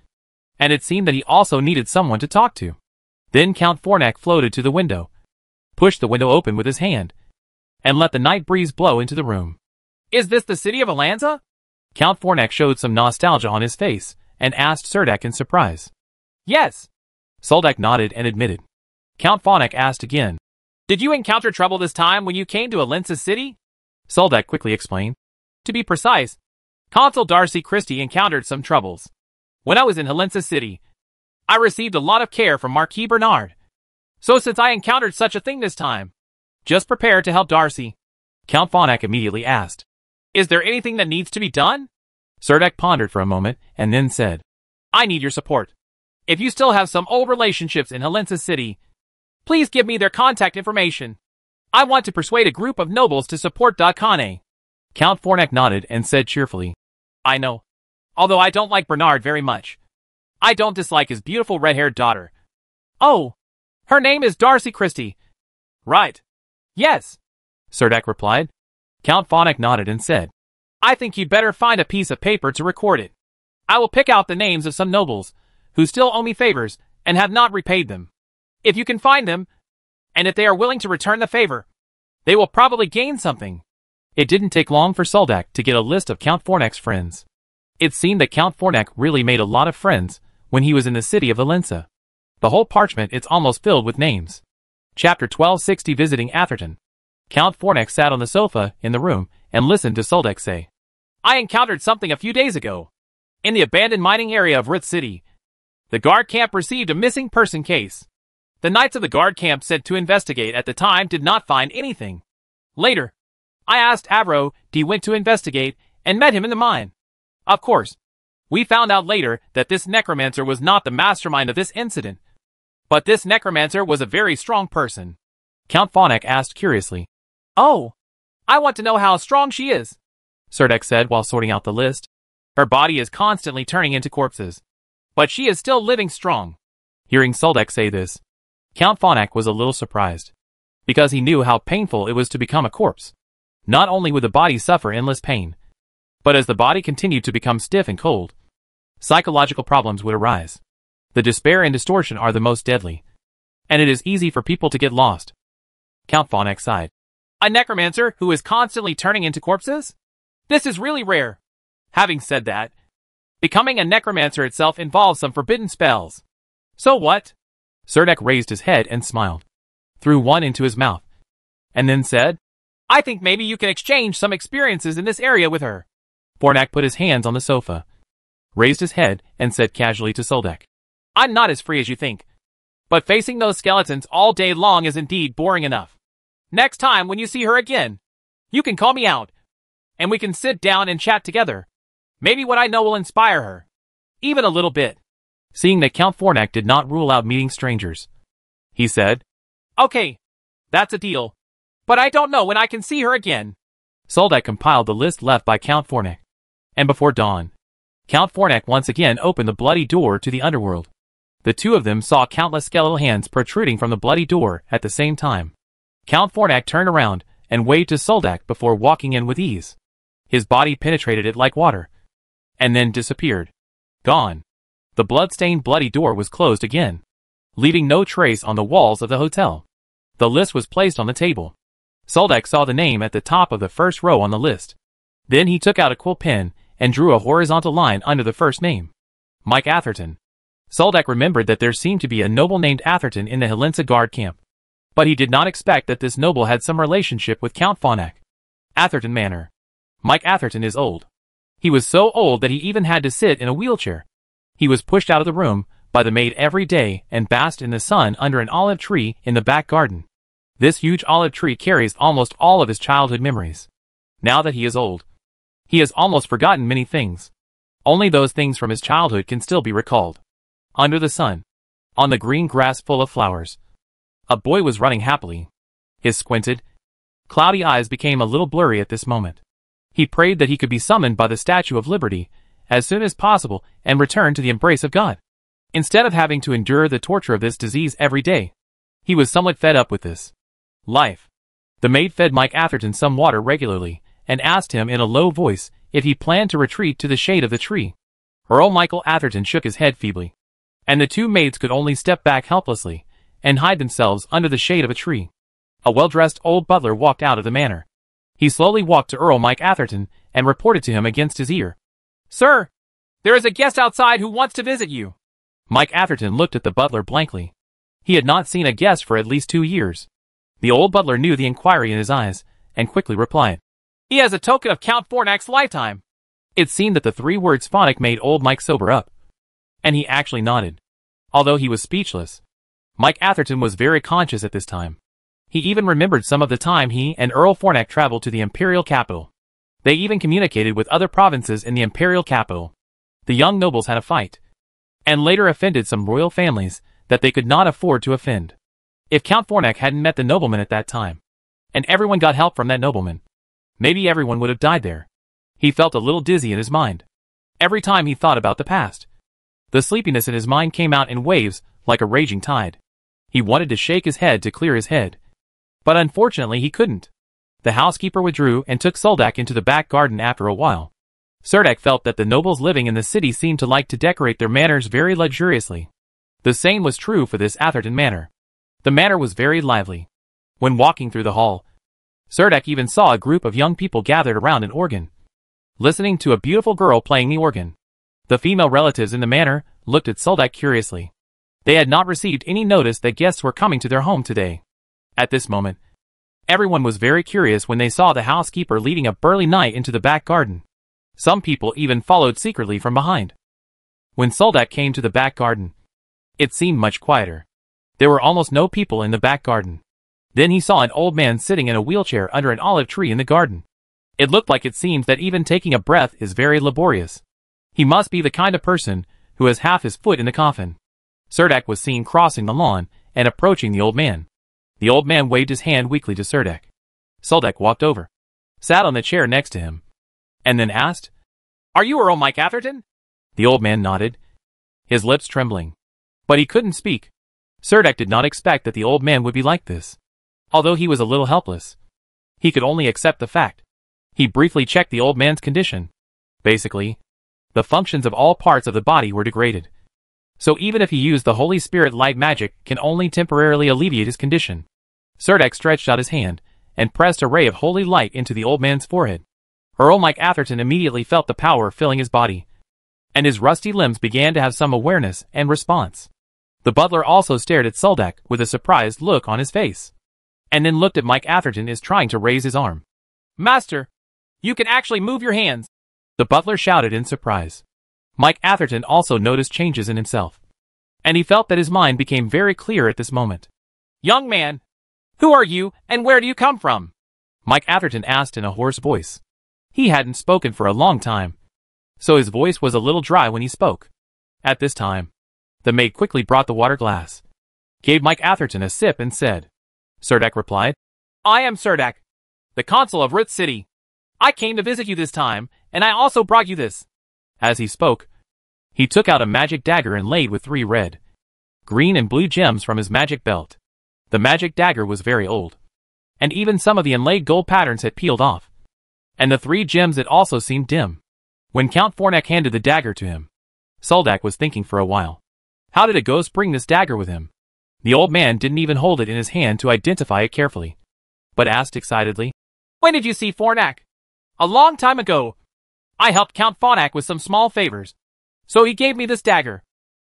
Speaker 1: and it seemed that he also needed someone to talk to. Then Count Fornak floated to the window, pushed the window open with his hand, and let the night breeze blow into the room. Is this the city of Helensa? Count Fornak showed some nostalgia on his face and asked Serdak in surprise. Yes. Soldak nodded and admitted. Count Fornak asked again, did you encounter trouble this time when you came to Helensa City? Soldak quickly explained. To be precise, Consul Darcy Christie encountered some troubles. When I was in Helensa City, I received a lot of care from Marquis Bernard. So since I encountered such a thing this time, just prepare to help Darcy. Count Fornak immediately asked, Is there anything that needs to be done? Serdek pondered for a moment and then said, I need your support. If you still have some old relationships in Helensa City, Please give me their contact information. I want to persuade a group of nobles to support Dakane. Count Fornak nodded and said cheerfully, I know. Although I don't like Bernard very much. I don't dislike his beautiful red-haired daughter. Oh, her name is Darcy Christie. Right. Yes, Serdak replied. Count Fornak nodded and said, I think you'd better find a piece of paper to record it. I will pick out the names of some nobles, who still owe me favors, and have not repaid them if you can find them, and if they are willing to return the favor, they will probably gain something. It didn't take long for Soldak to get a list of Count Fornak's friends. It seemed that Count Fornak really made a lot of friends when he was in the city of Helensa. The whole parchment it's almost filled with names. Chapter 1260 Visiting Atherton Count Fornak sat on the sofa in the room and listened to Soldak say, I encountered something a few days ago. In the abandoned mining area of Rith City, the guard camp received a missing person case. The Knights of the Guard camp sent to investigate at the time did not find anything. Later, I asked Avro, D went to investigate, and met him in the mine. Of course, we found out later that this necromancer was not the mastermind of this incident, but this necromancer was a very strong person. Count Fornak asked curiously. Oh, I want to know how strong she is, Serdek said while sorting out the list. Her body is constantly turning into corpses. But she is still living strong. Hearing Soldek say this, Count Fornak was a little surprised. Because he knew how painful it was to become a corpse. Not only would the body suffer endless pain, but as the body continued to become stiff and cold, psychological problems would arise. The despair and distortion are the most deadly, and it is easy for people to get lost. Count Fornak sighed. A necromancer who is constantly turning into corpses? This is really rare. Having said that, becoming a necromancer itself involves some forbidden spells. So what? Serdek raised his head and smiled, threw one into his mouth, and then said, I think maybe you can exchange some experiences in this area with her. Fornak put his hands on the sofa, raised his head, and said casually to Serdek, I'm not as free as you think, but facing those skeletons all day long is indeed boring enough. Next time when you see her again, you can call me out, and we can sit down and chat together. Maybe what I know will inspire her. Even a little bit seeing that Count Fornak did not rule out meeting strangers. He said, Okay, that's a deal. But I don't know when I can see her again. Soldat compiled the list left by Count Fornak. And before dawn, Count Fornak once again opened the bloody door to the underworld. The two of them saw countless skeletal hands protruding from the bloody door at the same time. Count Fornak turned around and waved to Soldak before walking in with ease. His body penetrated it like water, and then disappeared. Gone. The blood-stained bloody door was closed again, leaving no trace on the walls of the hotel. The list was placed on the table. Soldak saw the name at the top of the first row on the list. Then he took out a quill pen and drew a horizontal line under the first name. Mike Atherton. Soldak remembered that there seemed to be a noble named Atherton in the Helensa guard camp. But he did not expect that this noble had some relationship with Count Fornak. Atherton Manor. Mike Atherton is old. He was so old that he even had to sit in a wheelchair. He was pushed out of the room by the maid every day and basked in the sun under an olive tree in the back garden. This huge olive tree carries almost all of his childhood memories. Now that he is old, he has almost forgotten many things. Only those things from his childhood can still be recalled. Under the sun, on the green grass full of flowers, a boy was running happily. His squinted, cloudy eyes became a little blurry at this moment. He prayed that he could be summoned by the Statue of Liberty as soon as possible and return to the embrace of God. Instead of having to endure the torture of this disease every day, he was somewhat fed up with this life. The maid fed Mike Atherton some water regularly and asked him in a low voice if he planned to retreat to the shade of the tree. Earl Michael Atherton shook his head feebly, and the two maids could only step back helplessly and hide themselves under the shade of a tree. A well-dressed old butler walked out of the manor. He slowly walked to Earl Mike Atherton and reported to him against his ear. Sir, there is a guest outside who wants to visit you. Mike Atherton looked at the butler blankly. He had not seen a guest for at least two years. The old butler knew the inquiry in his eyes, and quickly replied. He has a token of Count Fornak's lifetime. It seemed that the three words Fornak made old Mike sober up. And he actually nodded. Although he was speechless. Mike Atherton was very conscious at this time. He even remembered some of the time he and Earl Fornak traveled to the imperial capital. They even communicated with other provinces in the imperial capital. The young nobles had a fight, and later offended some royal families that they could not afford to offend. If Count Fornak hadn't met the nobleman at that time, and everyone got help from that nobleman, maybe everyone would have died there. He felt a little dizzy in his mind. Every time he thought about the past, the sleepiness in his mind came out in waves like a raging tide. He wanted to shake his head to clear his head, but unfortunately he couldn't. The housekeeper withdrew and took Soldak into the back garden after a while. Serdek felt that the nobles living in the city seemed to like to decorate their manors very luxuriously. The same was true for this Atherton manor. The manor was very lively. When walking through the hall, Serdek even saw a group of young people gathered around an organ, listening to a beautiful girl playing the organ. The female relatives in the manor looked at Soldak curiously. They had not received any notice that guests were coming to their home today. At this moment, Everyone was very curious when they saw the housekeeper leading a burly knight into the back garden. Some people even followed secretly from behind. When Soldat came to the back garden, it seemed much quieter. There were almost no people in the back garden. Then he saw an old man sitting in a wheelchair under an olive tree in the garden. It looked like it seemed that even taking a breath is very laborious. He must be the kind of person who has half his foot in the coffin. Serdak was seen crossing the lawn and approaching the old man. The old man waved his hand weakly to Serdek. Serdek walked over, sat on the chair next to him, and then asked, Are you Earl Mike Atherton? The old man nodded, his lips trembling. But he couldn't speak. Serdek did not expect that the old man would be like this. Although he was a little helpless, he could only accept the fact. He briefly checked the old man's condition. Basically, the functions of all parts of the body were degraded. So even if he used the Holy Spirit light magic can only temporarily alleviate his condition. Serdek stretched out his hand and pressed a ray of holy light into the old man's forehead. Earl Mike Atherton immediately felt the power filling his body, and his rusty limbs began to have some awareness and response. The butler also stared at Suldak with a surprised look on his face, and then looked at Mike Atherton as trying to raise his arm. Master, you can actually move your hands, the butler shouted in surprise. Mike Atherton also noticed changes in himself, and he felt that his mind became very clear at this moment. Young man, who are you, and where do you come from? Mike Atherton asked in a hoarse voice. He hadn't spoken for a long time, so his voice was a little dry when he spoke. At this time, the maid quickly brought the water glass, gave Mike Atherton a sip and said, "Serdak replied, I am Serdak, the consul of Ruth City. I came to visit you this time, and I also brought you this. As he spoke, he took out a magic dagger inlaid with three red, green and blue gems from his magic belt. The magic dagger was very old. And even some of the inlaid gold patterns had peeled off. And the three gems it also seemed dim. When Count Fornak handed the dagger to him, Soldak was thinking for a while. How did a ghost bring this dagger with him? The old man didn't even hold it in his hand to identify it carefully, but asked excitedly, When did you see Fornak? A long time ago. I helped Count Fornak with some small favors. So he gave me this dagger.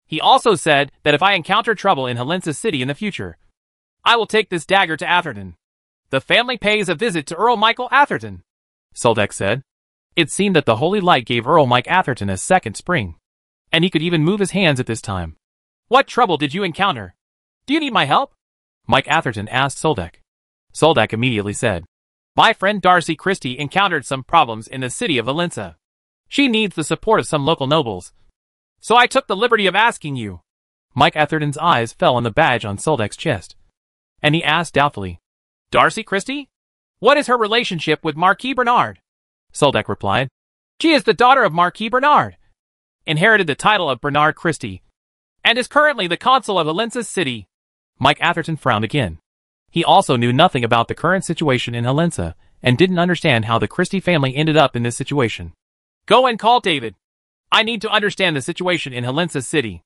Speaker 1: He also said that if I encounter trouble in Helensa City in the future, I will take this dagger to Atherton. The family pays a visit to Earl Michael Atherton, Soldek said. It seemed that the holy light gave Earl Mike Atherton a second spring. And he could even move his hands at this time. What trouble did you encounter? Do you need my help? Mike Atherton asked Soldak. Soldak immediately said, My friend Darcy Christie encountered some problems in the city of Helensa. She needs the support of some local nobles. So I took the liberty of asking you. Mike Atherton's eyes fell on the badge on Soldak's chest and he asked doubtfully, Darcy Christie? What is her relationship with Marquis Bernard? Soldek replied, She is the daughter of Marquis Bernard, inherited the title of Bernard Christie, and is currently the consul of Helensa City. Mike Atherton frowned again. He also knew nothing about the current situation in Helensa and didn't understand how the Christie family ended up in this situation. Go and call David. I need to understand the situation in Helensa City.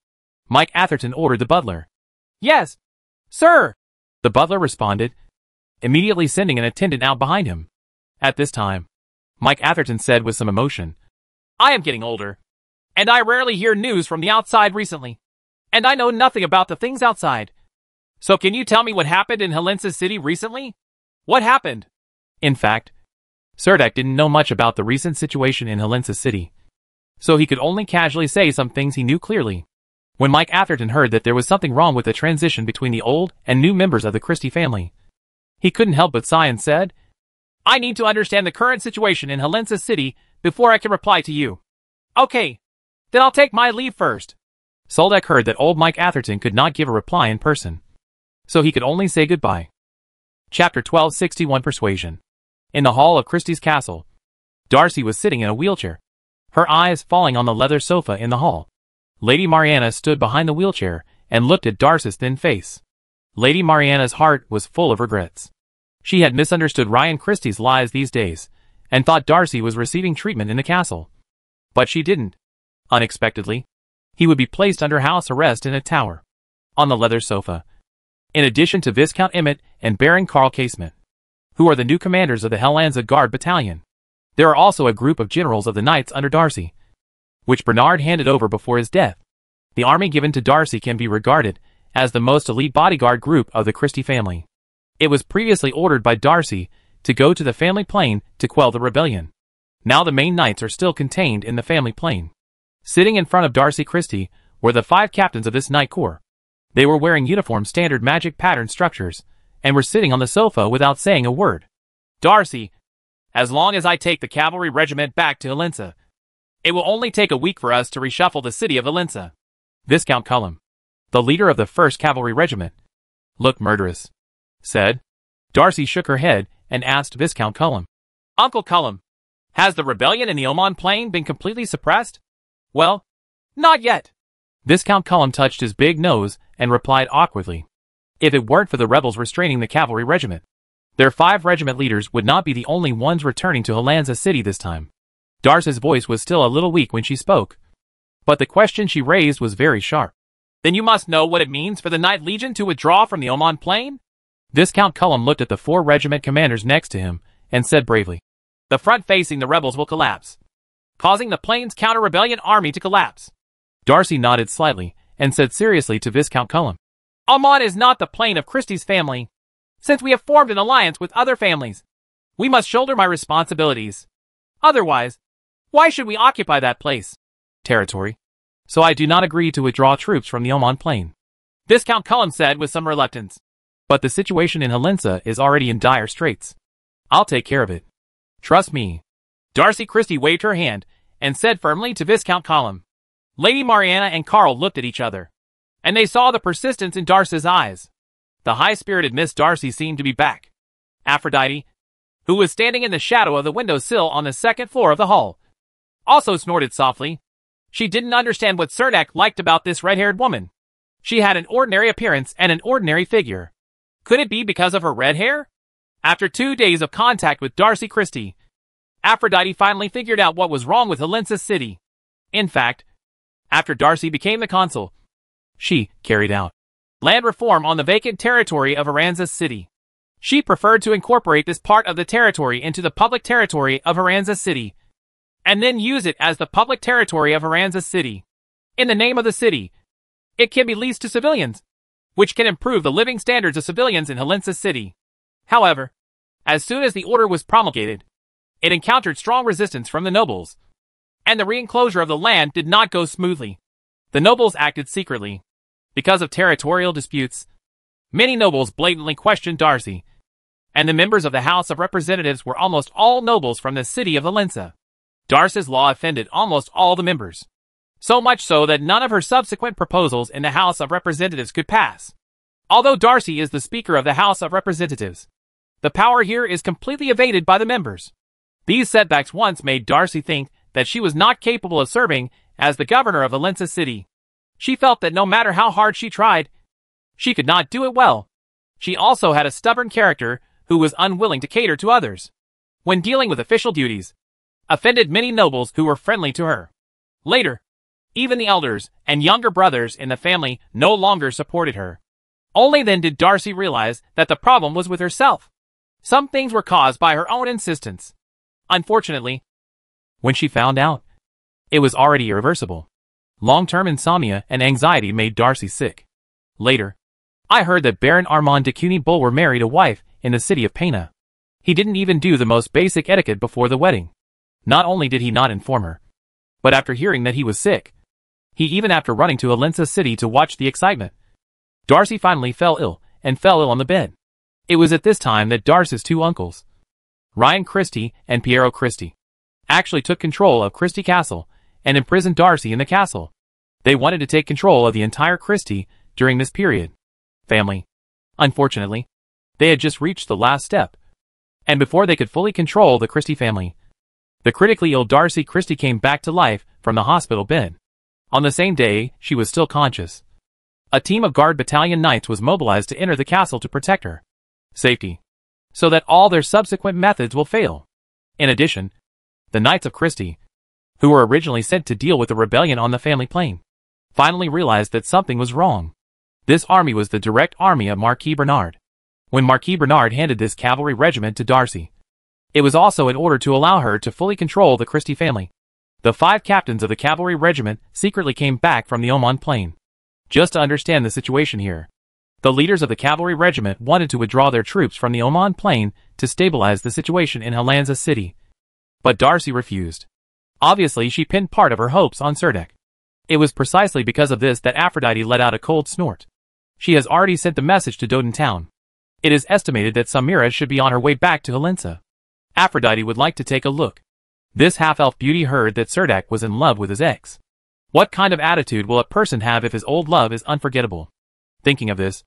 Speaker 1: Mike Atherton ordered the butler. Yes, sir. The butler responded, immediately sending an attendant out behind him. At this time, Mike Atherton said with some emotion, I am getting older, and I rarely hear news from the outside recently, and I know nothing about the things outside. So can you tell me what happened in Helensa City recently? What happened? In fact, Serdek didn't know much about the recent situation in Helensa City, so he could only casually say some things he knew clearly. When Mike Atherton heard that there was something wrong with the transition between the old and new members of the Christie family, he couldn't help but sigh and said, I need to understand the current situation in Helensa City before I can reply to you. Okay, then I'll take my leave first. Soldek heard that old Mike Atherton could not give a reply in person, so he could only say goodbye. Chapter 1261 Persuasion In the hall of Christie's castle, Darcy was sitting in a wheelchair, her eyes falling on the leather sofa in the hall. Lady Mariana stood behind the wheelchair and looked at Darcy's thin face. Lady Mariana's heart was full of regrets. She had misunderstood Ryan Christie's lies these days and thought Darcy was receiving treatment in the castle. But she didn't. Unexpectedly, he would be placed under house arrest in a tower. On the leather sofa. In addition to Viscount Emmett and Baron Carl Casement, who are the new commanders of the Helensa Guard Battalion. There are also a group of generals of the knights under Darcy, which Bernard handed over before his death. The army given to Darcy can be regarded as the most elite bodyguard group of the Christie family. It was previously ordered by Darcy to go to the family plane to quell the rebellion. Now the main knights are still contained in the family plane. Sitting in front of Darcy Christie were the five captains of this knight corps. They were wearing uniform standard magic pattern structures and were sitting on the sofa without saying a word. Darcy, as long as I take the cavalry regiment back to Helensa, it will only take a week for us to reshuffle the city of Helensa. Viscount Cullum, the leader of the 1st Cavalry Regiment, looked murderous, said. Darcy shook her head and asked Viscount Cullum, Uncle Cullum, has the rebellion in the Oman Plain been completely suppressed? Well, not yet. Viscount Cullum touched his big nose and replied awkwardly. If it weren't for the rebels restraining the cavalry regiment, their five regiment leaders would not be the only ones returning to Helensa City this time. Darcy's voice was still a little weak when she spoke. But the question she raised was very sharp. Then you must know what it means for the Knight Legion to withdraw from the Oman Plain? Viscount Cullum looked at the four regiment commanders next to him and said bravely, The front facing the rebels will collapse, causing the plain's counter-rebellion army to collapse. Darcy nodded slightly and said seriously to Viscount Cullum, Oman is not the plain of Christie's family. Since we have formed an alliance with other families, we must shoulder my responsibilities. Otherwise, why should we occupy that place? Territory. So I do not agree to withdraw troops from the Oman plain. Viscount Cullum said with some reluctance. But the situation in Helensa is already in dire straits. I'll take care of it. Trust me. Darcy Christie waved her hand and said firmly to Viscount Cullum. Lady Mariana and Carl looked at each other, and they saw the persistence in Darcy's eyes. The high-spirited Miss Darcy seemed to be back. Aphrodite, who was standing in the shadow of the window sill on the second floor of the hall, also snorted softly. She didn't understand what Cernak liked about this red-haired woman. She had an ordinary appearance and an ordinary figure. Could it be because of her red hair? After two days of contact with Darcy Christie, Aphrodite finally figured out what was wrong with Helensa City. In fact, after Darcy became the consul, she carried out land reform on the vacant territory of Helensa City. She preferred to incorporate this part of the territory into the public territory of Helensa City, and then use it as the public territory of Helensa City. In the name of the city, it can be leased to civilians, which can improve the living standards of civilians in Helensa City. However, as soon as the order was promulgated, it encountered strong resistance from the nobles, and the reenclosure of the land did not go smoothly. The nobles acted secretly. Because of territorial disputes, many nobles blatantly questioned Darcy, and the members of the House of Representatives were almost all nobles from the city of Helensa. Darcy's law offended almost all the members. So much so that none of her subsequent proposals in the House of Representatives could pass. Although Darcy is the Speaker of the House of Representatives, the power here is completely evaded by the members. These setbacks once made Darcy think that she was not capable of serving as the governor of Helensa City. She felt that no matter how hard she tried, she could not do it well. She also had a stubborn character who was unwilling to cater to others. When dealing with official duties, offended many nobles who were friendly to her. Later, even the elders and younger brothers in the family no longer supported her. Only then did Darcy realize that the problem was with herself. Some things were caused by her own insistence. Unfortunately, when she found out, it was already irreversible. Long-term insomnia and anxiety made Darcy sick. Later, I heard that Baron Armand de Cuny Bulwer married a wife in the city of Bena. He didn't even do the most basic etiquette before the wedding. Not only did he not inform her, but after hearing that he was sick, he even after running to Helensa City to watch the excitement, Darcy finally fell ill, and fell ill on the bed. It was at this time that Darcy's two uncles, Ryan Christie and Piero Christie, actually took control of Christie Castle and imprisoned Darcy in the castle. They wanted to take control of the entire Christie during this period. Family. Unfortunately, they had just reached the last step, and before they could fully control the Christie family, the critically ill Darcy Christie came back to life from the hospital bed. On the same day, she was still conscious. A team of guard battalion knights was mobilized to enter the castle to protect her. Safety. So that all their subsequent methods will fail. In addition, the Knights of Christie, who were originally sent to deal with the rebellion on the family plane, finally realized that something was wrong. This army was the direct army of Marquis Bernard. When Marquis Bernard handed this cavalry regiment to Darcy, it was also in order to allow her to fully control the Christie family. The five captains of the cavalry regiment secretly came back from the Oman plain. Just to understand the situation here. The leaders of the cavalry regiment wanted to withdraw their troops from the Oman plain to stabilize the situation in Helensa city. But Darcy refused. Obviously, she pinned part of her hopes on Serdek. It was precisely because of this that Aphrodite let out a cold snort. She has already sent the message to Doden Town. It is estimated that Samira should be on her way back to Helensa. Aphrodite would like to take a look. This half-elf beauty heard that Serdak was in love with his ex. What kind of attitude will a person have if his old love is unforgettable? Thinking of this,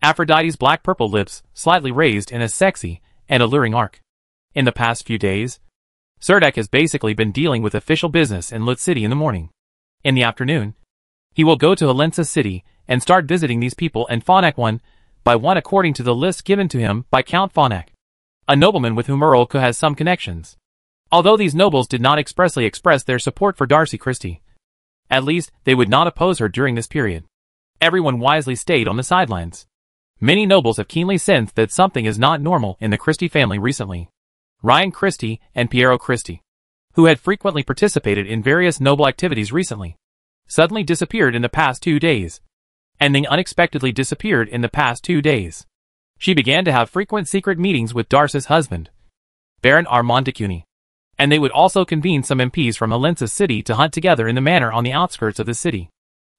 Speaker 1: Aphrodite's black-purple lips slightly raised in a sexy and alluring arc. In the past few days, Serdek has basically been dealing with official business in Lut City in the morning. In the afternoon, he will go to Helensa City and start visiting these people and Fornak one by one according to the list given to him by Count Fornak a nobleman with whom Merolka has some connections. Although these nobles did not expressly express their support for Darcy Christie, at least they would not oppose her during this period. Everyone wisely stayed on the sidelines. Many nobles have keenly sensed that something is not normal in the Christie family recently. Ryan Christie and Piero Christie, who had frequently participated in various noble activities recently, suddenly disappeared in the past two days, and they unexpectedly disappeared in the past two days she began to have frequent secret meetings with Darcy's husband, Baron Cuny. and they would also convene some MPs from Helensa city to hunt together in the manor on the outskirts of the city.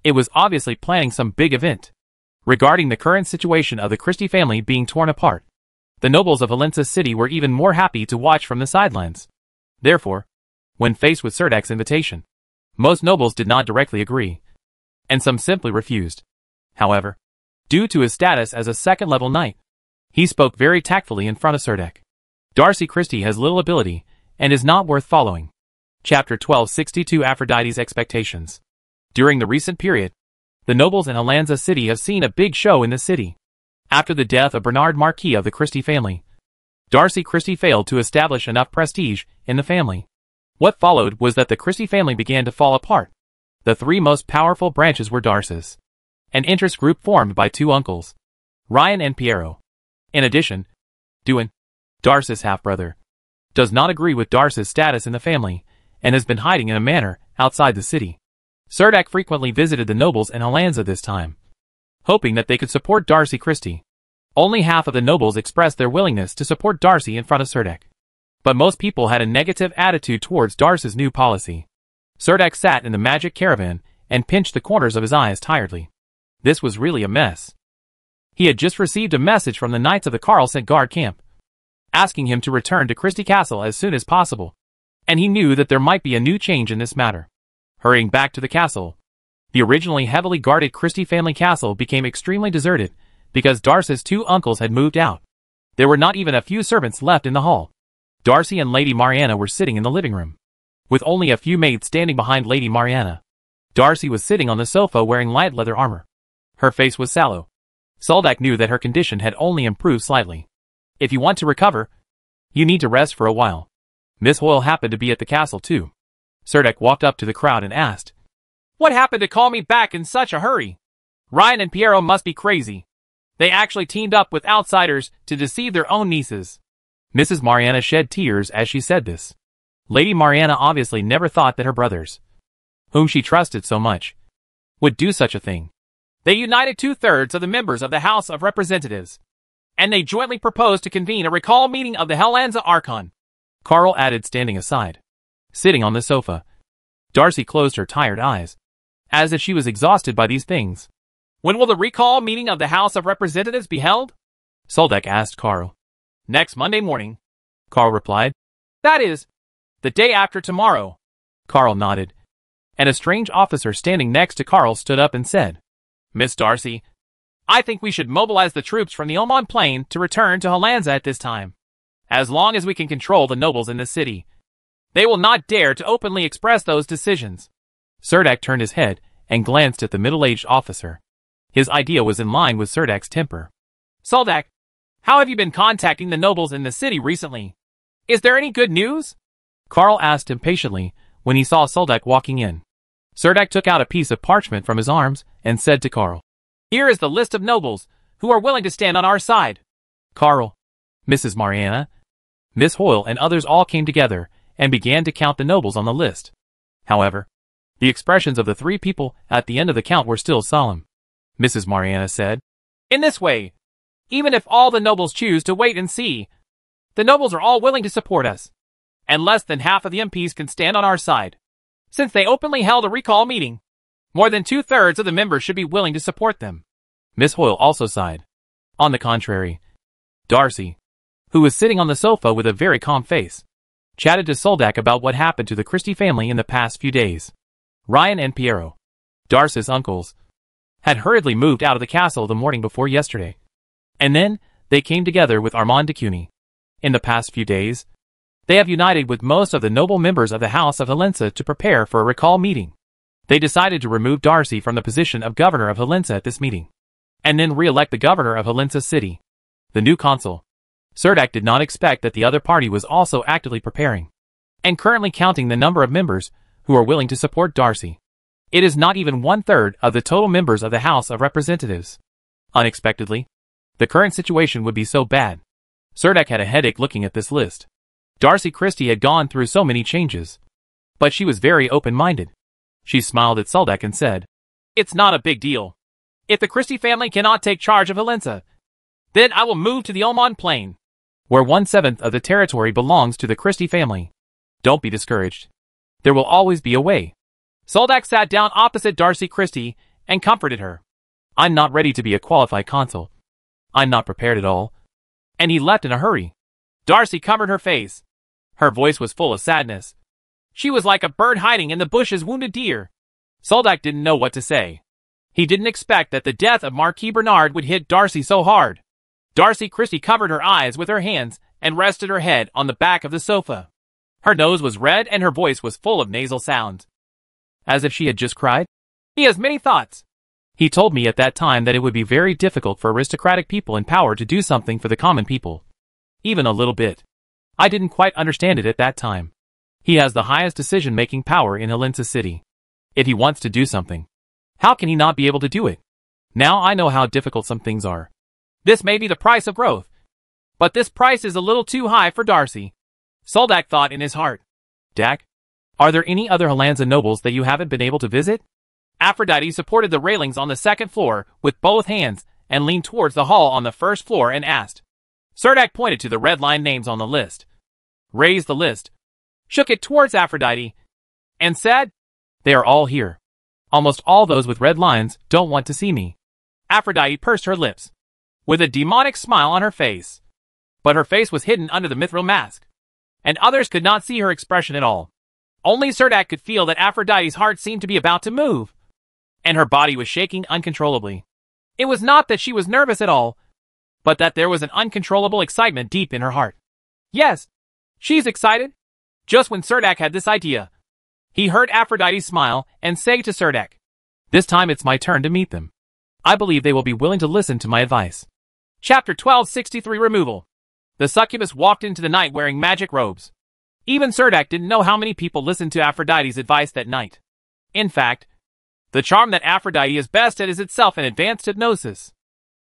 Speaker 1: It was obviously planning some big event regarding the current situation of the Christie family being torn apart. The nobles of Helensa city were even more happy to watch from the sidelines. Therefore, when faced with Serdak's invitation, most nobles did not directly agree, and some simply refused. However, due to his status as a second-level knight, he spoke very tactfully in front of Serdek. Darcy Christie has little ability, and is not worth following. Chapter 1262 Aphrodite's Expectations During the recent period, the nobles in Helensa City have seen a big show in the city. After the death of Bernard Marquis of the Christie family, Darcy Christie failed to establish enough prestige in the family. What followed was that the Christie family began to fall apart. The three most powerful branches were Darcy's, an interest group formed by two uncles, Ryan and Piero, in addition, Duin, Darcy's half-brother, does not agree with Darcy's status in the family, and has been hiding in a manor outside the city. Serdak frequently visited the nobles and Helensa at this time, hoping that they could support Darcy Christie. Only half of the nobles expressed their willingness to support Darcy in front of Serdak. But most people had a negative attitude towards Darcy's new policy. Serdak sat in the magic caravan and pinched the corners of his eyes tiredly. This was really a mess. He had just received a message from the Knights of the Carlsent Guard camp, asking him to return to Christie Castle as soon as possible, and he knew that there might be a new change in this matter. Hurrying back to the castle, the originally heavily guarded Christie family castle became extremely deserted because Darcy's two uncles had moved out. There were not even a few servants left in the hall. Darcy and Lady Mariana were sitting in the living room, with only a few maids standing behind Lady Mariana. Darcy was sitting on the sofa wearing light leather armor. Her face was sallow, Soldak knew that her condition had only improved slightly. If you want to recover, you need to rest for a while. Miss Hoyle happened to be at the castle too. Serdek walked up to the crowd and asked, What happened to call me back in such a hurry? Ryan and Piero must be crazy. They actually teamed up with outsiders to deceive their own nieces. Mrs. Mariana shed tears as she said this. Lady Mariana obviously never thought that her brothers, whom she trusted so much, would do such a thing. They united two-thirds of the members of the House of Representatives, and they jointly proposed to convene a recall meeting of the Helensa Archon. Carl added standing aside, sitting on the sofa. Darcy closed her tired eyes, as if she was exhausted by these things. When will the recall meeting of the House of Representatives be held? Soldek asked Carl. Next Monday morning, Carl replied. That is, the day after tomorrow. Carl nodded, and a strange officer standing next to Carl stood up and said, Miss Darcy. I think we should mobilize the troops from the Oman Plain to return to Helensa at this time, as long as we can control the nobles in the city. They will not dare to openly express those decisions. Serdak turned his head and glanced at the middle-aged officer. His idea was in line with Serdak's temper. Soldak, how have you been contacting the nobles in the city recently? Is there any good news? Karl asked impatiently when he saw Soldak walking in. Serdak took out a piece of parchment from his arms and said to Karl, Here is the list of nobles who are willing to stand on our side. Karl, Mrs. Mariana, Miss Hoyle and others all came together and began to count the nobles on the list. However, the expressions of the three people at the end of the count were still solemn. Mrs. Mariana said, In this way, even if all the nobles choose to wait and see, the nobles are all willing to support us, and less than half of the MPs can stand on our side since they openly held a recall meeting. More than two-thirds of the members should be willing to support them. Miss Hoyle also sighed. On the contrary, Darcy, who was sitting on the sofa with a very calm face, chatted to Soldak about what happened to the Christie family in the past few days. Ryan and Piero, Darcy's uncles, had hurriedly moved out of the castle the morning before yesterday. And then, they came together with Armand de Cuny. In the past few days, they have united with most of the noble members of the House of Helensa to prepare for a recall meeting. They decided to remove Darcy from the position of governor of Helensa at this meeting, and then re-elect the governor of Helensa City, the new consul. Surdak did not expect that the other party was also actively preparing, and currently counting the number of members who are willing to support Darcy. It is not even one-third of the total members of the House of Representatives. Unexpectedly, the current situation would be so bad. Surdak had a headache looking at this list. Darcy Christie had gone through so many changes. But she was very open-minded. She smiled at Saldak and said, It's not a big deal. If the Christie family cannot take charge of Helensa, then I will move to the Oman Plain, where one-seventh of the territory belongs to the Christie family. Don't be discouraged. There will always be a way. Soldak sat down opposite Darcy Christie and comforted her. I'm not ready to be a qualified consul. I'm not prepared at all. And he left in a hurry. Darcy covered her face. Her voice was full of sadness. She was like a bird hiding in the bushes wounded deer. Soldak didn't know what to say. He didn't expect that the death of Marquis Bernard would hit Darcy so hard. Darcy Christie covered her eyes with her hands and rested her head on the back of the sofa. Her nose was red and her voice was full of nasal sounds. As if she had just cried. He has many thoughts. He told me at that time that it would be very difficult for aristocratic people in power to do something for the common people. Even a little bit. I didn't quite understand it at that time. He has the highest decision-making power in Helensa City. If he wants to do something, how can he not be able to do it? Now I know how difficult some things are. This may be the price of growth, but this price is a little too high for Darcy. Soldak thought in his heart. Dak, are there any other Helensa nobles that you haven't been able to visit? Aphrodite supported the railings on the second floor with both hands and leaned towards the hall on the first floor and asked, Serdak pointed to the red line names on the list, raised the list, shook it towards Aphrodite, and said, They are all here. Almost all those with red lines don't want to see me. Aphrodite pursed her lips, with a demonic smile on her face. But her face was hidden under the mithril mask, and others could not see her expression at all. Only Serdak could feel that Aphrodite's heart seemed to be about to move, and her body was shaking uncontrollably. It was not that she was nervous at all, but that there was an uncontrollable excitement deep in her heart. Yes, she's excited. Just when Serdak had this idea, he heard Aphrodite smile and say to Serdak, This time it's my turn to meet them. I believe they will be willing to listen to my advice. Chapter 1263 Removal The succubus walked into the night wearing magic robes. Even Serdak didn't know how many people listened to Aphrodite's advice that night. In fact, the charm that Aphrodite is best at is itself an advanced hypnosis.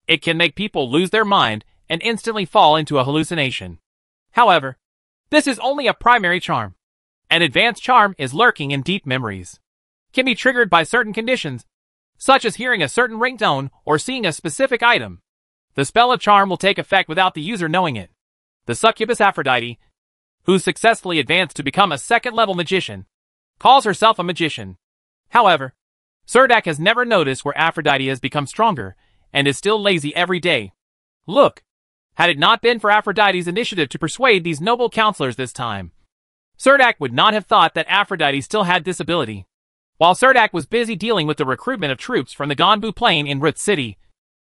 Speaker 1: It can make people lose their mind and instantly fall into a hallucination. However, this is only a primary charm. An advanced charm is lurking in deep memories. Can be triggered by certain conditions, such as hearing a certain ringtone or seeing a specific item. The spell of charm will take effect without the user knowing it. The succubus Aphrodite, who successfully advanced to become a second-level magician, calls herself a magician. However, Sirdak has never noticed where Aphrodite has become stronger and is still lazy every day. Look! Had it not been for Aphrodite's initiative to persuade these noble counselors this time, Serdak would not have thought that Aphrodite still had this ability. While Serdak was busy dealing with the recruitment of troops from the Gonbu Plain in Ruth City,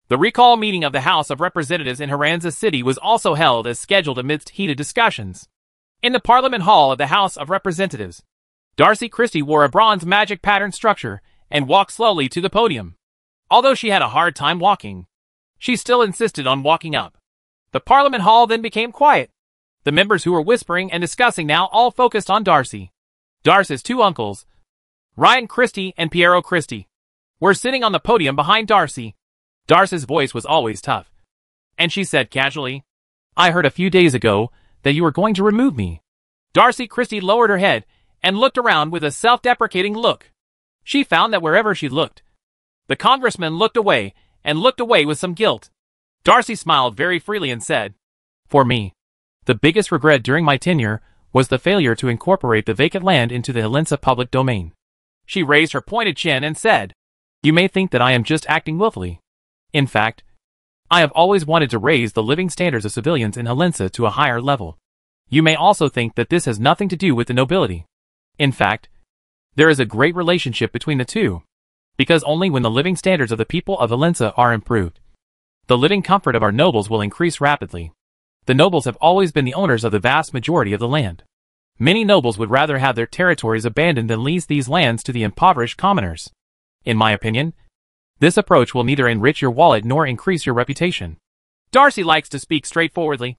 Speaker 1: the recall meeting of the House of Representatives in Helensa City was also held as scheduled amidst heated discussions. In the Parliament Hall of the House of Representatives, Darcy Christie wore a bronze magic pattern structure and walked slowly to the podium although she had a hard time walking. She still insisted on walking up. The Parliament Hall then became quiet. The members who were whispering and discussing now all focused on Darcy. Darcy's two uncles, Ryan Christie and Piero Christie, were sitting on the podium behind Darcy. Darcy's voice was always tough. And she said casually, I heard a few days ago that you were going to remove me. Darcy Christie lowered her head and looked around with a self-deprecating look. She found that wherever she looked, the congressman looked away, and looked away with some guilt. Darcy smiled very freely and said, For me, the biggest regret during my tenure was the failure to incorporate the vacant land into the Helensa public domain. She raised her pointed chin and said, You may think that I am just acting willfully. In fact, I have always wanted to raise the living standards of civilians in Helensa to a higher level. You may also think that this has nothing to do with the nobility. In fact, there is a great relationship between the two because only when the living standards of the people of Helensa are improved, the living comfort of our nobles will increase rapidly. The nobles have always been the owners of the vast majority of the land. Many nobles would rather have their territories abandoned than lease these lands to the impoverished commoners. In my opinion, this approach will neither enrich your wallet nor increase your reputation. Darcy likes to speak straightforwardly.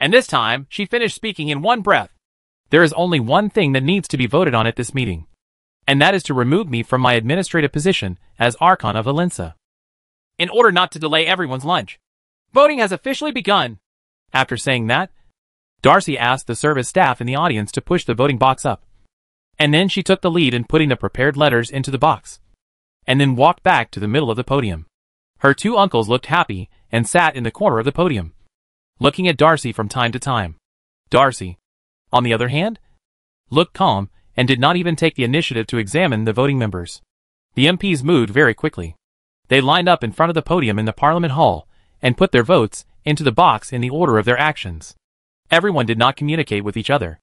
Speaker 1: And this time, she finished speaking in one breath. There is only one thing that needs to be voted on at this meeting and that is to remove me from my administrative position as Archon of Helensa. In order not to delay everyone's lunch, voting has officially begun. After saying that, Darcy asked the service staff in the audience to push the voting box up. And then she took the lead in putting the prepared letters into the box, and then walked back to the middle of the podium. Her two uncles looked happy and sat in the corner of the podium, looking at Darcy from time to time. Darcy, on the other hand, looked calm and did not even take the initiative to examine the voting members. The MPs moved very quickly. They lined up in front of the podium in the Parliament Hall and put their votes into the box in the order of their actions. Everyone did not communicate with each other.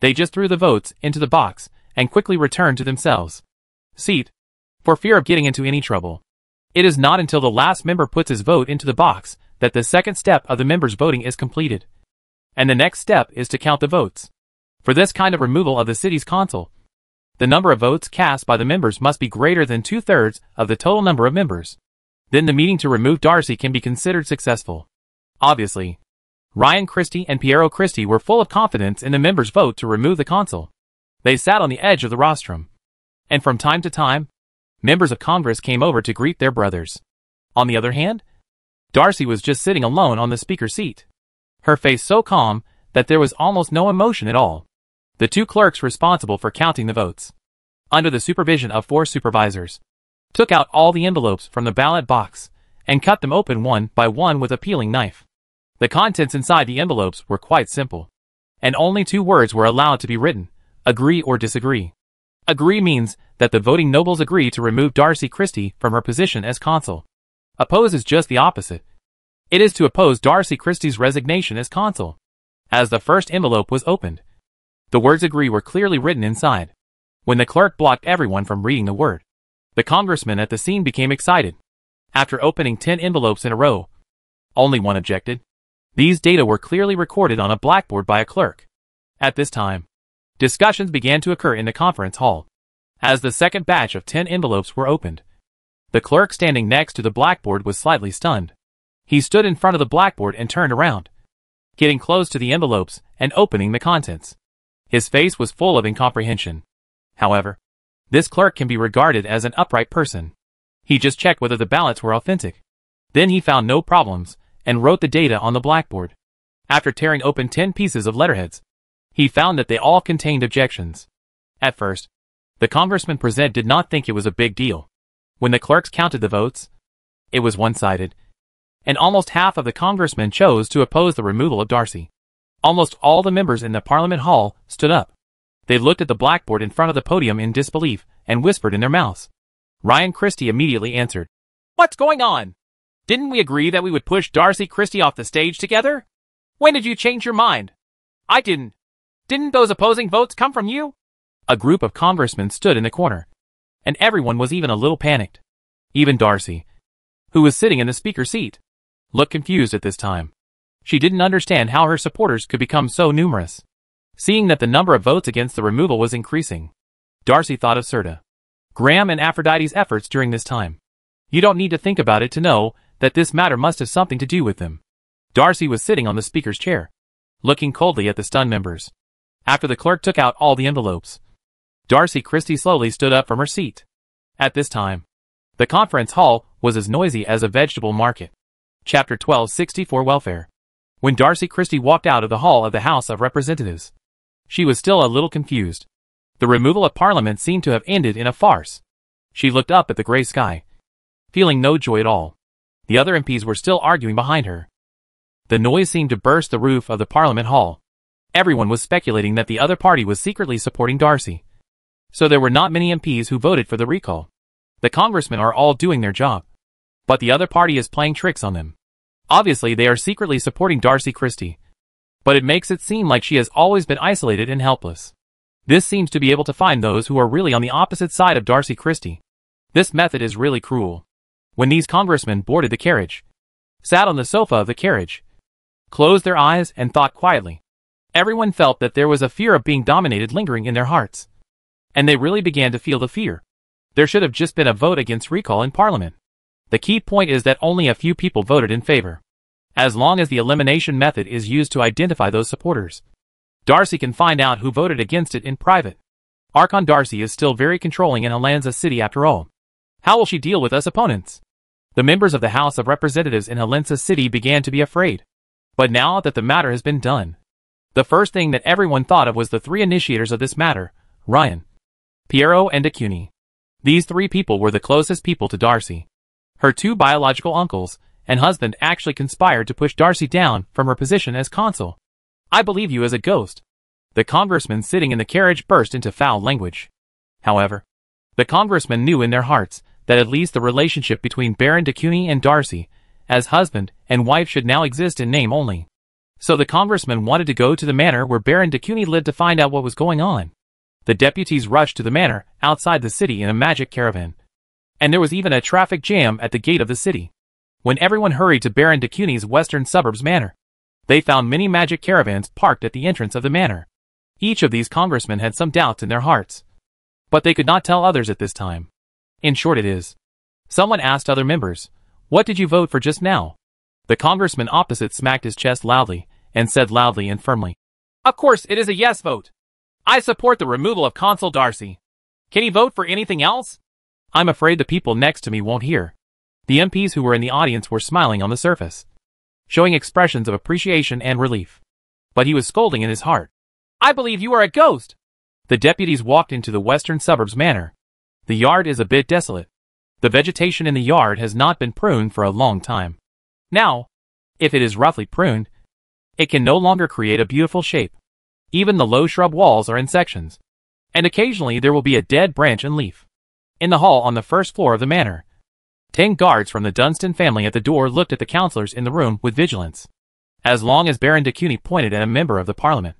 Speaker 1: They just threw the votes into the box and quickly returned to themselves. Seat. For fear of getting into any trouble. It is not until the last member puts his vote into the box that the second step of the member's voting is completed. And the next step is to count the votes for this kind of removal of the city's consul. The number of votes cast by the members must be greater than two-thirds of the total number of members. Then the meeting to remove Darcy can be considered successful. Obviously, Ryan Christie and Piero Christie were full of confidence in the members' vote to remove the consul. They sat on the edge of the rostrum. And from time to time, members of Congress came over to greet their brothers. On the other hand, Darcy was just sitting alone on the speaker's seat, her face so calm that there was almost no emotion at all the two clerks responsible for counting the votes, under the supervision of four supervisors, took out all the envelopes from the ballot box and cut them open one by one with a peeling knife. The contents inside the envelopes were quite simple, and only two words were allowed to be written, agree or disagree. Agree means that the voting nobles agree to remove Darcy Christie from her position as consul. Oppose is just the opposite. It is to oppose Darcy Christie's resignation as consul. As the first envelope was opened, the words agree were clearly written inside. When the clerk blocked everyone from reading the word, the congressman at the scene became excited. After opening 10 envelopes in a row, only one objected. These data were clearly recorded on a blackboard by a clerk. At this time, discussions began to occur in the conference hall. As the second batch of 10 envelopes were opened, the clerk standing next to the blackboard was slightly stunned. He stood in front of the blackboard and turned around, getting close to the envelopes and opening the contents. His face was full of incomprehension. However, this clerk can be regarded as an upright person. He just checked whether the ballots were authentic. Then he found no problems and wrote the data on the blackboard. After tearing open 10 pieces of letterheads, he found that they all contained objections. At first, the Congressman present did not think it was a big deal. When the clerks counted the votes, it was one-sided, and almost half of the congressmen chose to oppose the removal of Darcy. Almost all the members in the Parliament Hall stood up. They looked at the blackboard in front of the podium in disbelief and whispered in their mouths. Ryan Christie immediately answered, What's going on? Didn't we agree that we would push Darcy Christie off the stage together? When did you change your mind? I didn't. Didn't those opposing votes come from you? A group of congressmen stood in the corner, and everyone was even a little panicked. Even Darcy, who was sitting in the speaker's seat, looked confused at this time she didn't understand how her supporters could become so numerous. Seeing that the number of votes against the removal was increasing, Darcy thought of Serta. Graham and Aphrodite's efforts during this time. You don't need to think about it to know that this matter must have something to do with them. Darcy was sitting on the speaker's chair, looking coldly at the stunned members. After the clerk took out all the envelopes, Darcy Christie slowly stood up from her seat. At this time, the conference hall was as noisy as a vegetable market. Chapter 1264 Welfare when Darcy Christie walked out of the hall of the House of Representatives. She was still a little confused. The removal of Parliament seemed to have ended in a farce. She looked up at the gray sky, feeling no joy at all. The other MPs were still arguing behind her. The noise seemed to burst the roof of the Parliament Hall. Everyone was speculating that the other party was secretly supporting Darcy. So there were not many MPs who voted for the recall. The congressmen are all doing their job. But the other party is playing tricks on them. Obviously they are secretly supporting Darcy Christie. But it makes it seem like she has always been isolated and helpless. This seems to be able to find those who are really on the opposite side of Darcy Christie. This method is really cruel. When these congressmen boarded the carriage, sat on the sofa of the carriage, closed their eyes and thought quietly, everyone felt that there was a fear of being dominated lingering in their hearts. And they really began to feel the fear. There should have just been a vote against recall in Parliament. The key point is that only a few people voted in favor as long as the elimination method is used to identify those supporters. Darcy can find out who voted against it in private. Archon Darcy is still very controlling in Helensa City after all. How will she deal with us opponents? The members of the House of Representatives in Helensa City began to be afraid. But now that the matter has been done, the first thing that everyone thought of was the three initiators of this matter, Ryan, Piero and Acuni. These three people were the closest people to Darcy. Her two biological uncles, and husband actually conspired to push Darcy down from her position as consul. I believe you as a ghost. The congressman sitting in the carriage burst into foul language. However, the congressman knew in their hearts that at least the relationship between Baron de Cuny and Darcy, as husband and wife should now exist in name only. So the congressman wanted to go to the manor where Baron de Cuny lived to find out what was going on. The deputies rushed to the manor outside the city in a magic caravan. And there was even a traffic jam at the gate of the city when everyone hurried to Baron de Cuny's western suburbs manor. They found many magic caravans parked at the entrance of the manor. Each of these congressmen had some doubts in their hearts. But they could not tell others at this time. In short it is. Someone asked other members, What did you vote for just now? The congressman opposite smacked his chest loudly, and said loudly and firmly, Of course it is a yes vote. I support the removal of Consul Darcy. Can he vote for anything else? I'm afraid the people next to me won't hear. The MPs who were in the audience were smiling on the surface, showing expressions of appreciation and relief. But he was scolding in his heart. I believe you are a ghost! The deputies walked into the western suburbs manor. The yard is a bit desolate. The vegetation in the yard has not been pruned for a long time. Now, if it is roughly pruned, it can no longer create a beautiful shape. Even the low shrub walls are in sections. And occasionally there will be a dead branch and leaf. In the hall on the first floor of the manor, Ten guards from the Dunstan family at the door looked at the councillors in the room with vigilance. As long as Baron de Cuny pointed at a member of the parliament,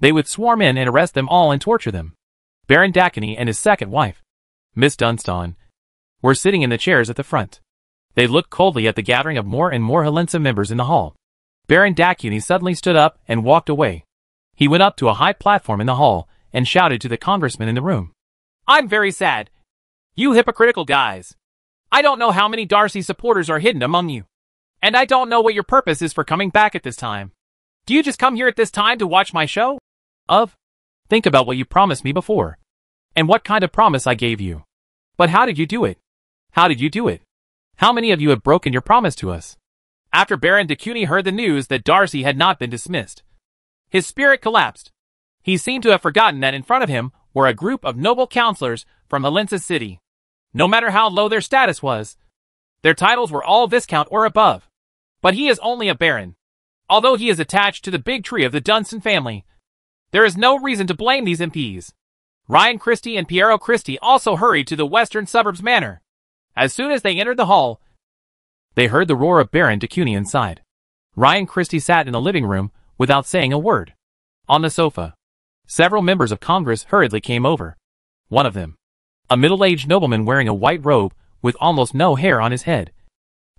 Speaker 1: they would swarm in and arrest them all and torture them. Baron de Cuny and his second wife, Miss Dunstan, were sitting in the chairs at the front. They looked coldly at the gathering of more and more Helensa members in the hall. Baron de Cuny suddenly stood up and walked away. He went up to a high platform in the hall and shouted to the congressman in the room. I'm very sad. You hypocritical guys. I don't know how many Darcy supporters are hidden among you. And I don't know what your purpose is for coming back at this time. Do you just come here at this time to watch my show? Of? Think about what you promised me before. And what kind of promise I gave you. But how did you do it? How did you do it? How many of you have broken your promise to us? After Baron de Cuny heard the news that Darcy had not been dismissed, his spirit collapsed. He seemed to have forgotten that in front of him were a group of noble counselors from Valenza City no matter how low their status was. Their titles were all Viscount or above. But he is only a Baron. Although he is attached to the big tree of the Dunstan family, there is no reason to blame these MPs. Ryan Christie and Piero Christie also hurried to the western suburbs manor. As soon as they entered the hall, they heard the roar of Baron de Cuny inside. Ryan Christie sat in the living room without saying a word. On the sofa, several members of Congress hurriedly came over. One of them, a middle-aged nobleman wearing a white robe with almost no hair on his head,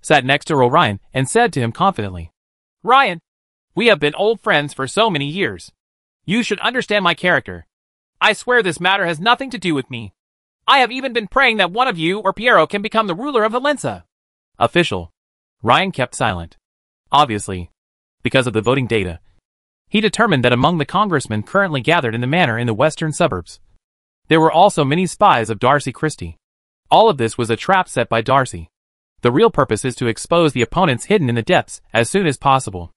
Speaker 1: sat next to Orion and said to him confidently, Ryan, we have been old friends for so many years. You should understand my character. I swear this matter has nothing to do with me. I have even been praying that one of you or Piero can become the ruler of Valenza. Official. Ryan kept silent. Obviously, because of the voting data, he determined that among the congressmen currently gathered in the manor in the western suburbs, there were also many spies of Darcy Christie. All of this was a trap set by Darcy. The real purpose is to expose the opponents hidden in the depths as soon as possible.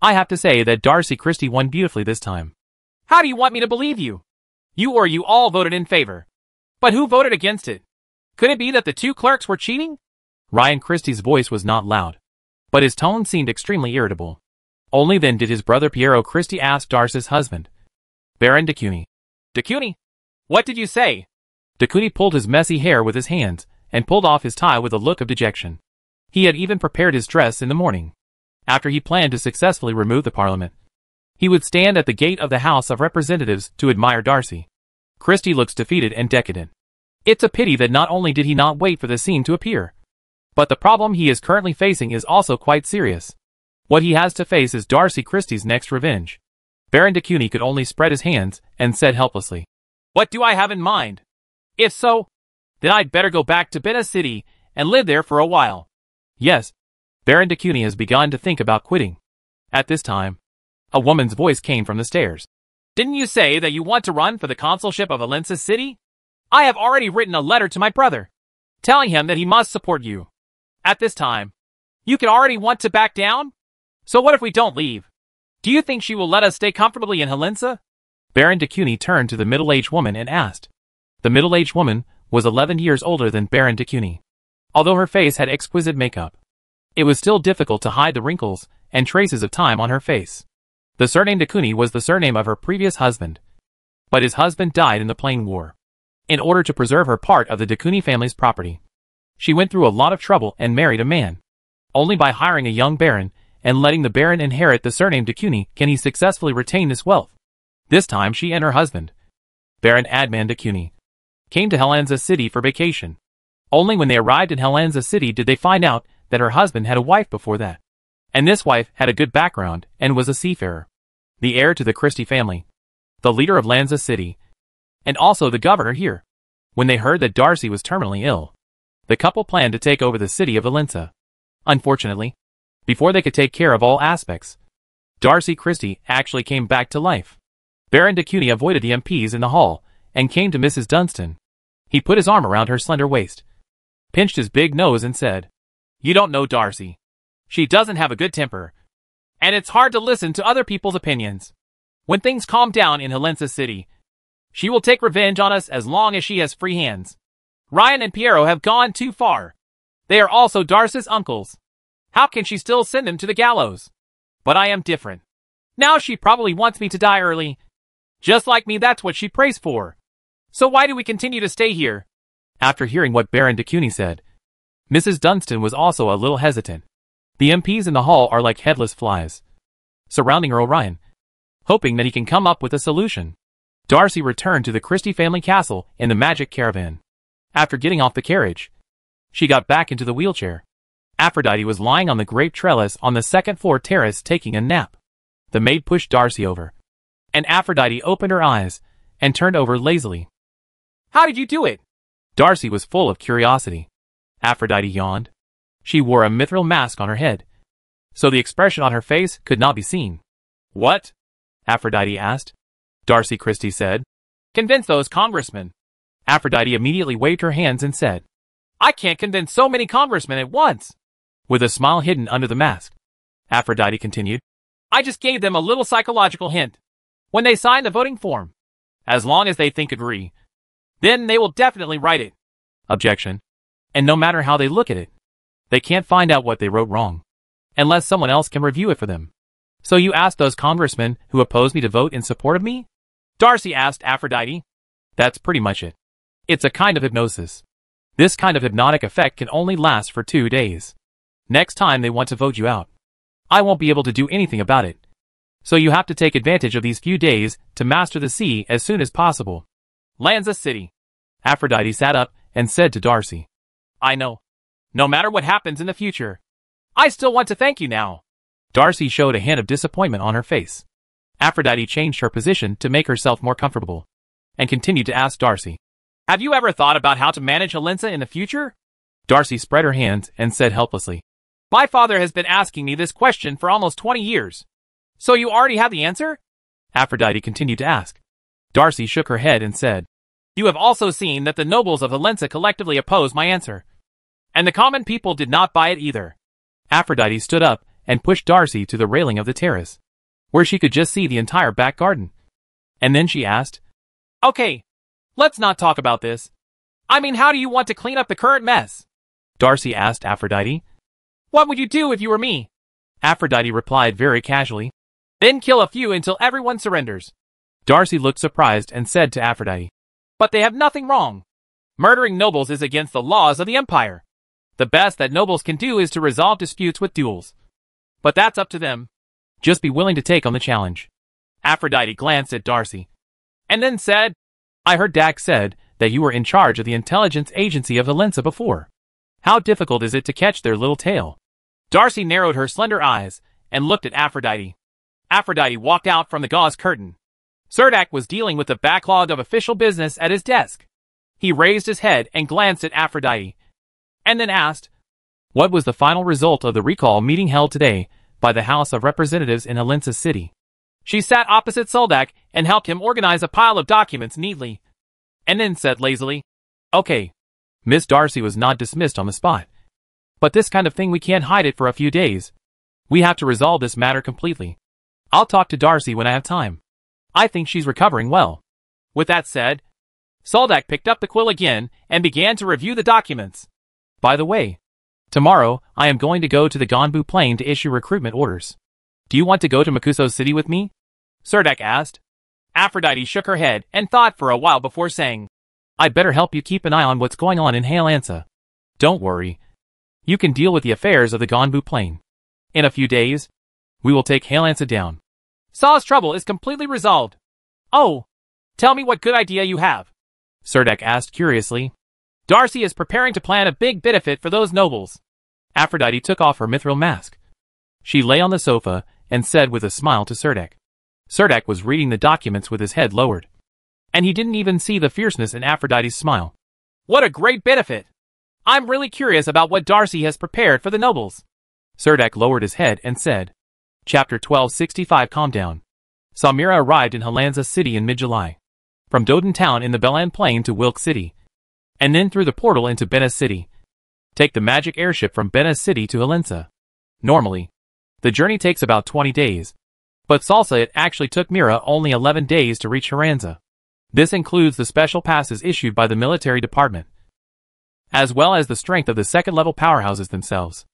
Speaker 1: I have to say that Darcy Christie won beautifully this time. How do you want me to believe you? You or you all voted in favor. But who voted against it? Could it be that the two clerks were cheating? Ryan Christie's voice was not loud, but his tone seemed extremely irritable. Only then did his brother Piero Christie ask Darcy's husband, Baron de Cuny. De Cuny? What did you say? De Cuny pulled his messy hair with his hands and pulled off his tie with a look of dejection. He had even prepared his dress in the morning. After he planned to successfully remove the parliament, he would stand at the gate of the House of Representatives to admire Darcy. Christie looks defeated and decadent. It's a pity that not only did he not wait for the scene to appear, but the problem he is currently facing is also quite serious. What he has to face is Darcy Christie's next revenge. Baron de Cuny could only spread his hands and said helplessly, what do I have in mind? If so, then I'd better go back to Beta City and live there for a while. Yes, Baron Cuny has begun to think about quitting. At this time, a woman's voice came from the stairs. Didn't you say that you want to run for the consulship of Helensa City? I have already written a letter to my brother, telling him that he must support you. At this time, you could already want to back down? So what if we don't leave? Do you think she will let us stay comfortably in Helensa? Baron de Cuny turned to the middle-aged woman and asked. The middle-aged woman was 11 years older than Baron de Cuny. Although her face had exquisite makeup, it was still difficult to hide the wrinkles and traces of time on her face. The surname de Cuny was the surname of her previous husband, but his husband died in the Plain War. In order to preserve her part of the de Cuny family's property, she went through a lot of trouble and married a man. Only by hiring a young baron and letting the baron inherit the surname de Cuny can he successfully retain this wealth. This time she and her husband, Baron Adman de Cuny, came to Helensa City for vacation. Only when they arrived in Helensa City did they find out that her husband had a wife before that. And this wife had a good background and was a seafarer. The heir to the Christie family, the leader of Lanza City, and also the governor here. When they heard that Darcy was terminally ill, the couple planned to take over the city of Valenza. Unfortunately, before they could take care of all aspects, Darcy Christie actually came back to life. Baron de Cuny avoided the MPs in the hall, and came to Mrs. Dunstan. He put his arm around her slender waist, pinched his big nose and said, You don't know Darcy. She doesn't have a good temper. And it's hard to listen to other people's opinions. When things calm down in Helensa City, she will take revenge on us as long as she has free hands. Ryan and Piero have gone too far. They are also Darcy's uncles. How can she still send them to the gallows? But I am different. Now she probably wants me to die early, just like me, that's what she prays for. So why do we continue to stay here? After hearing what Baron de Cuny said, Mrs. Dunstan was also a little hesitant. The MPs in the hall are like headless flies, surrounding Earl Ryan, hoping that he can come up with a solution. Darcy returned to the Christie family castle in the magic caravan. After getting off the carriage, she got back into the wheelchair. Aphrodite was lying on the grape trellis on the second floor terrace taking a nap. The maid pushed Darcy over, and Aphrodite opened her eyes and turned over lazily. How did you do it? Darcy was full of curiosity. Aphrodite yawned. She wore a mithril mask on her head, so the expression on her face could not be seen. What? Aphrodite asked. Darcy Christie said. Convince those congressmen. Aphrodite immediately waved her hands and said, I can't convince so many congressmen at once. With a smile hidden under the mask, Aphrodite continued, I just gave them a little psychological hint when they sign the voting form, as long as they think agree. Then they will definitely write it. Objection. And no matter how they look at it, they can't find out what they wrote wrong, unless someone else can review it for them. So you asked those congressmen who opposed me to vote in support of me? Darcy asked Aphrodite. That's pretty much it. It's a kind of hypnosis. This kind of hypnotic effect can only last for two days. Next time they want to vote you out. I won't be able to do anything about it so you have to take advantage of these few days to master the sea as soon as possible. Lanza City. Aphrodite sat up and said to Darcy. I know. No matter what happens in the future, I still want to thank you now. Darcy showed a hint of disappointment on her face. Aphrodite changed her position to make herself more comfortable and continued to ask Darcy, Have you ever thought about how to manage Helensa in the future? Darcy spread her hands and said helplessly, My father has been asking me this question for almost 20 years. So you already have the answer? Aphrodite continued to ask. Darcy shook her head and said, You have also seen that the nobles of Valenza collectively oppose my answer. And the common people did not buy it either. Aphrodite stood up and pushed Darcy to the railing of the terrace, where she could just see the entire back garden. And then she asked, Okay, let's not talk about this. I mean, how do you want to clean up the current mess? Darcy asked Aphrodite. What would you do if you were me? Aphrodite replied very casually. Then kill a few until everyone surrenders. Darcy looked surprised and said to Aphrodite, But they have nothing wrong. Murdering nobles is against the laws of the Empire. The best that nobles can do is to resolve disputes with duels. But that's up to them. Just be willing to take on the challenge. Aphrodite glanced at Darcy. And then said, I heard Dax said that you were in charge of the intelligence agency of Valenza before. How difficult is it to catch their little tail? Darcy narrowed her slender eyes and looked at Aphrodite. Aphrodite walked out from the gauze curtain. Zerdak was dealing with the backlog of official business at his desk. He raised his head and glanced at Aphrodite, and then asked, What was the final result of the recall meeting held today by the House of Representatives in Helensa City? She sat opposite Soldak and helped him organize a pile of documents neatly, and then said lazily, Okay. Miss Darcy was not dismissed on the spot. But this kind of thing we can't hide it for a few days. We have to resolve this matter completely. I'll talk to Darcy when I have time. I think she's recovering well. With that said, Soldak picked up the quill again and began to review the documents. By the way, tomorrow I am going to go to the Gonbu Plain to issue recruitment orders. Do you want to go to Makuso City with me? Serdak asked. Aphrodite shook her head and thought for a while before saying, I'd better help you keep an eye on what's going on in Helensa. Don't worry. You can deal with the affairs of the Gonbu Plain. In a few days, we will take Helensa down. Saw's trouble is completely resolved. Oh, tell me what good idea you have. Serdek asked curiously. Darcy is preparing to plan a big benefit for those nobles. Aphrodite took off her mithril mask. She lay on the sofa and said with a smile to Serdek. Serdek was reading the documents with his head lowered. And he didn't even see the fierceness in Aphrodite's smile. What a great benefit! I'm really curious about what Darcy has prepared for the nobles. Serdek lowered his head and said, Chapter 1265 Calm Down Samira arrived in Helensa City in mid-July. From Doden Town in the Belan Plain to Wilk City. And then through the portal into Bena City. Take the magic airship from Bena City to Halensa. Normally, the journey takes about 20 days. But Salsa it actually took Mira only 11 days to reach Helensa. This includes the special passes issued by the military department, as well as the strength of the second-level powerhouses themselves.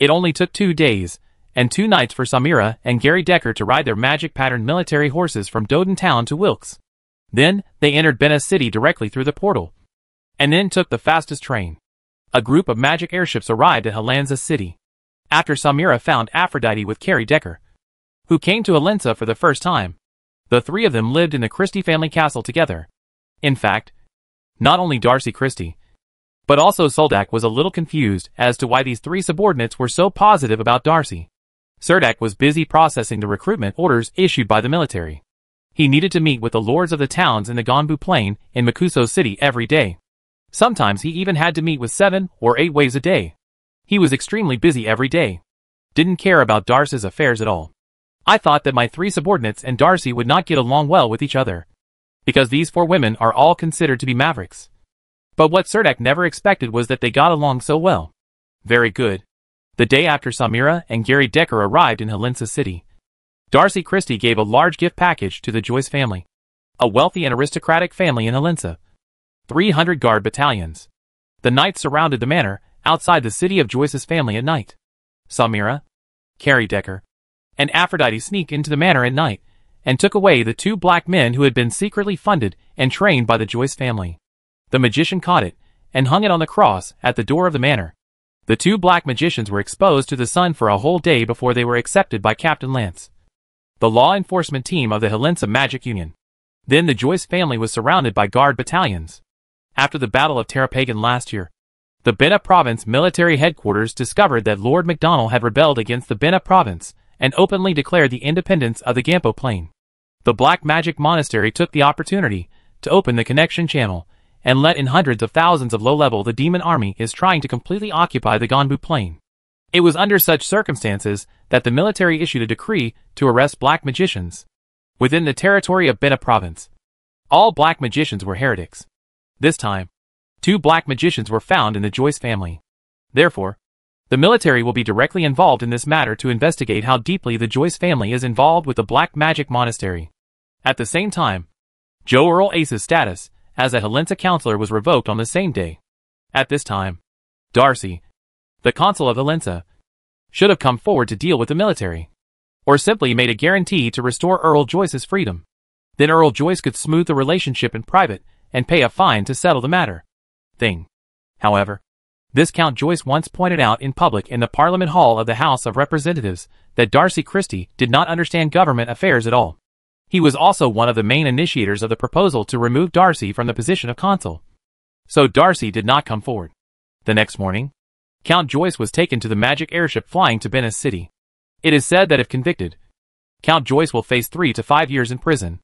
Speaker 1: It only took two days, and two knights for Samira and Gary Decker to ride their magic-patterned military horses from Doden Town to Wilkes. Then, they entered Bena City directly through the portal, and then took the fastest train. A group of magic airships arrived at Helensa City. After Samira found Aphrodite with Carrie Decker, who came to Helensa for the first time, the three of them lived in the Christie family castle together. In fact, not only Darcy Christie, but also Soldak was a little confused as to why these three subordinates were so positive about Darcy. Serdak was busy processing the recruitment orders issued by the military. He needed to meet with the lords of the towns in the Gonbu Plain in Makuso City every day. Sometimes he even had to meet with seven or eight ways a day. He was extremely busy every day. Didn't care about Darcy's affairs at all. I thought that my three subordinates and Darcy would not get along well with each other. Because these four women are all considered to be mavericks. But what Serdak never expected was that they got along so well. Very good, the day after Samira and Gary Decker arrived in Helensa City. Darcy Christie gave a large gift package to the Joyce family, a wealthy and aristocratic family in Helensa. 300 guard battalions. The knights surrounded the manor, outside the city of Joyce's family at night. Samira, Carrie Decker, and Aphrodite sneak into the manor at night, and took away the two black men who had been secretly funded and trained by the Joyce family. The magician caught it, and hung it on the cross at the door of the manor, the two black magicians were exposed to the sun for a whole day before they were accepted by Captain Lance, the law enforcement team of the Helensa Magic Union. Then the Joyce family was surrounded by guard battalions. After the Battle of Tarapagan last year, the Bena Province military headquarters discovered that Lord MacDonald had rebelled against the Bena Province and openly declared the independence of the Gampo Plain. The Black Magic Monastery took the opportunity to open the connection channel and let in hundreds of thousands of low-level the demon army is trying to completely occupy the Gonbu plain. It was under such circumstances that the military issued a decree to arrest black magicians within the territory of Bena province. All black magicians were heretics. This time, two black magicians were found in the Joyce family. Therefore, the military will be directly involved in this matter to investigate how deeply the Joyce family is involved with the Black Magic Monastery. At the same time, Joe Earl Ace's status as a Helensa counselor was revoked on the same day. At this time, Darcy, the consul of Helensa, should have come forward to deal with the military, or simply made a guarantee to restore Earl Joyce's freedom. Then Earl Joyce could smooth the relationship in private and pay a fine to settle the matter. Thing. However, this Count Joyce once pointed out in public in the Parliament Hall of the House of Representatives that Darcy Christie did not understand government affairs at all. He was also one of the main initiators of the proposal to remove Darcy from the position of consul. So Darcy did not come forward. The next morning, Count Joyce was taken to the magic airship flying to Venice City. It is said that if convicted, Count Joyce will face three to five years in prison.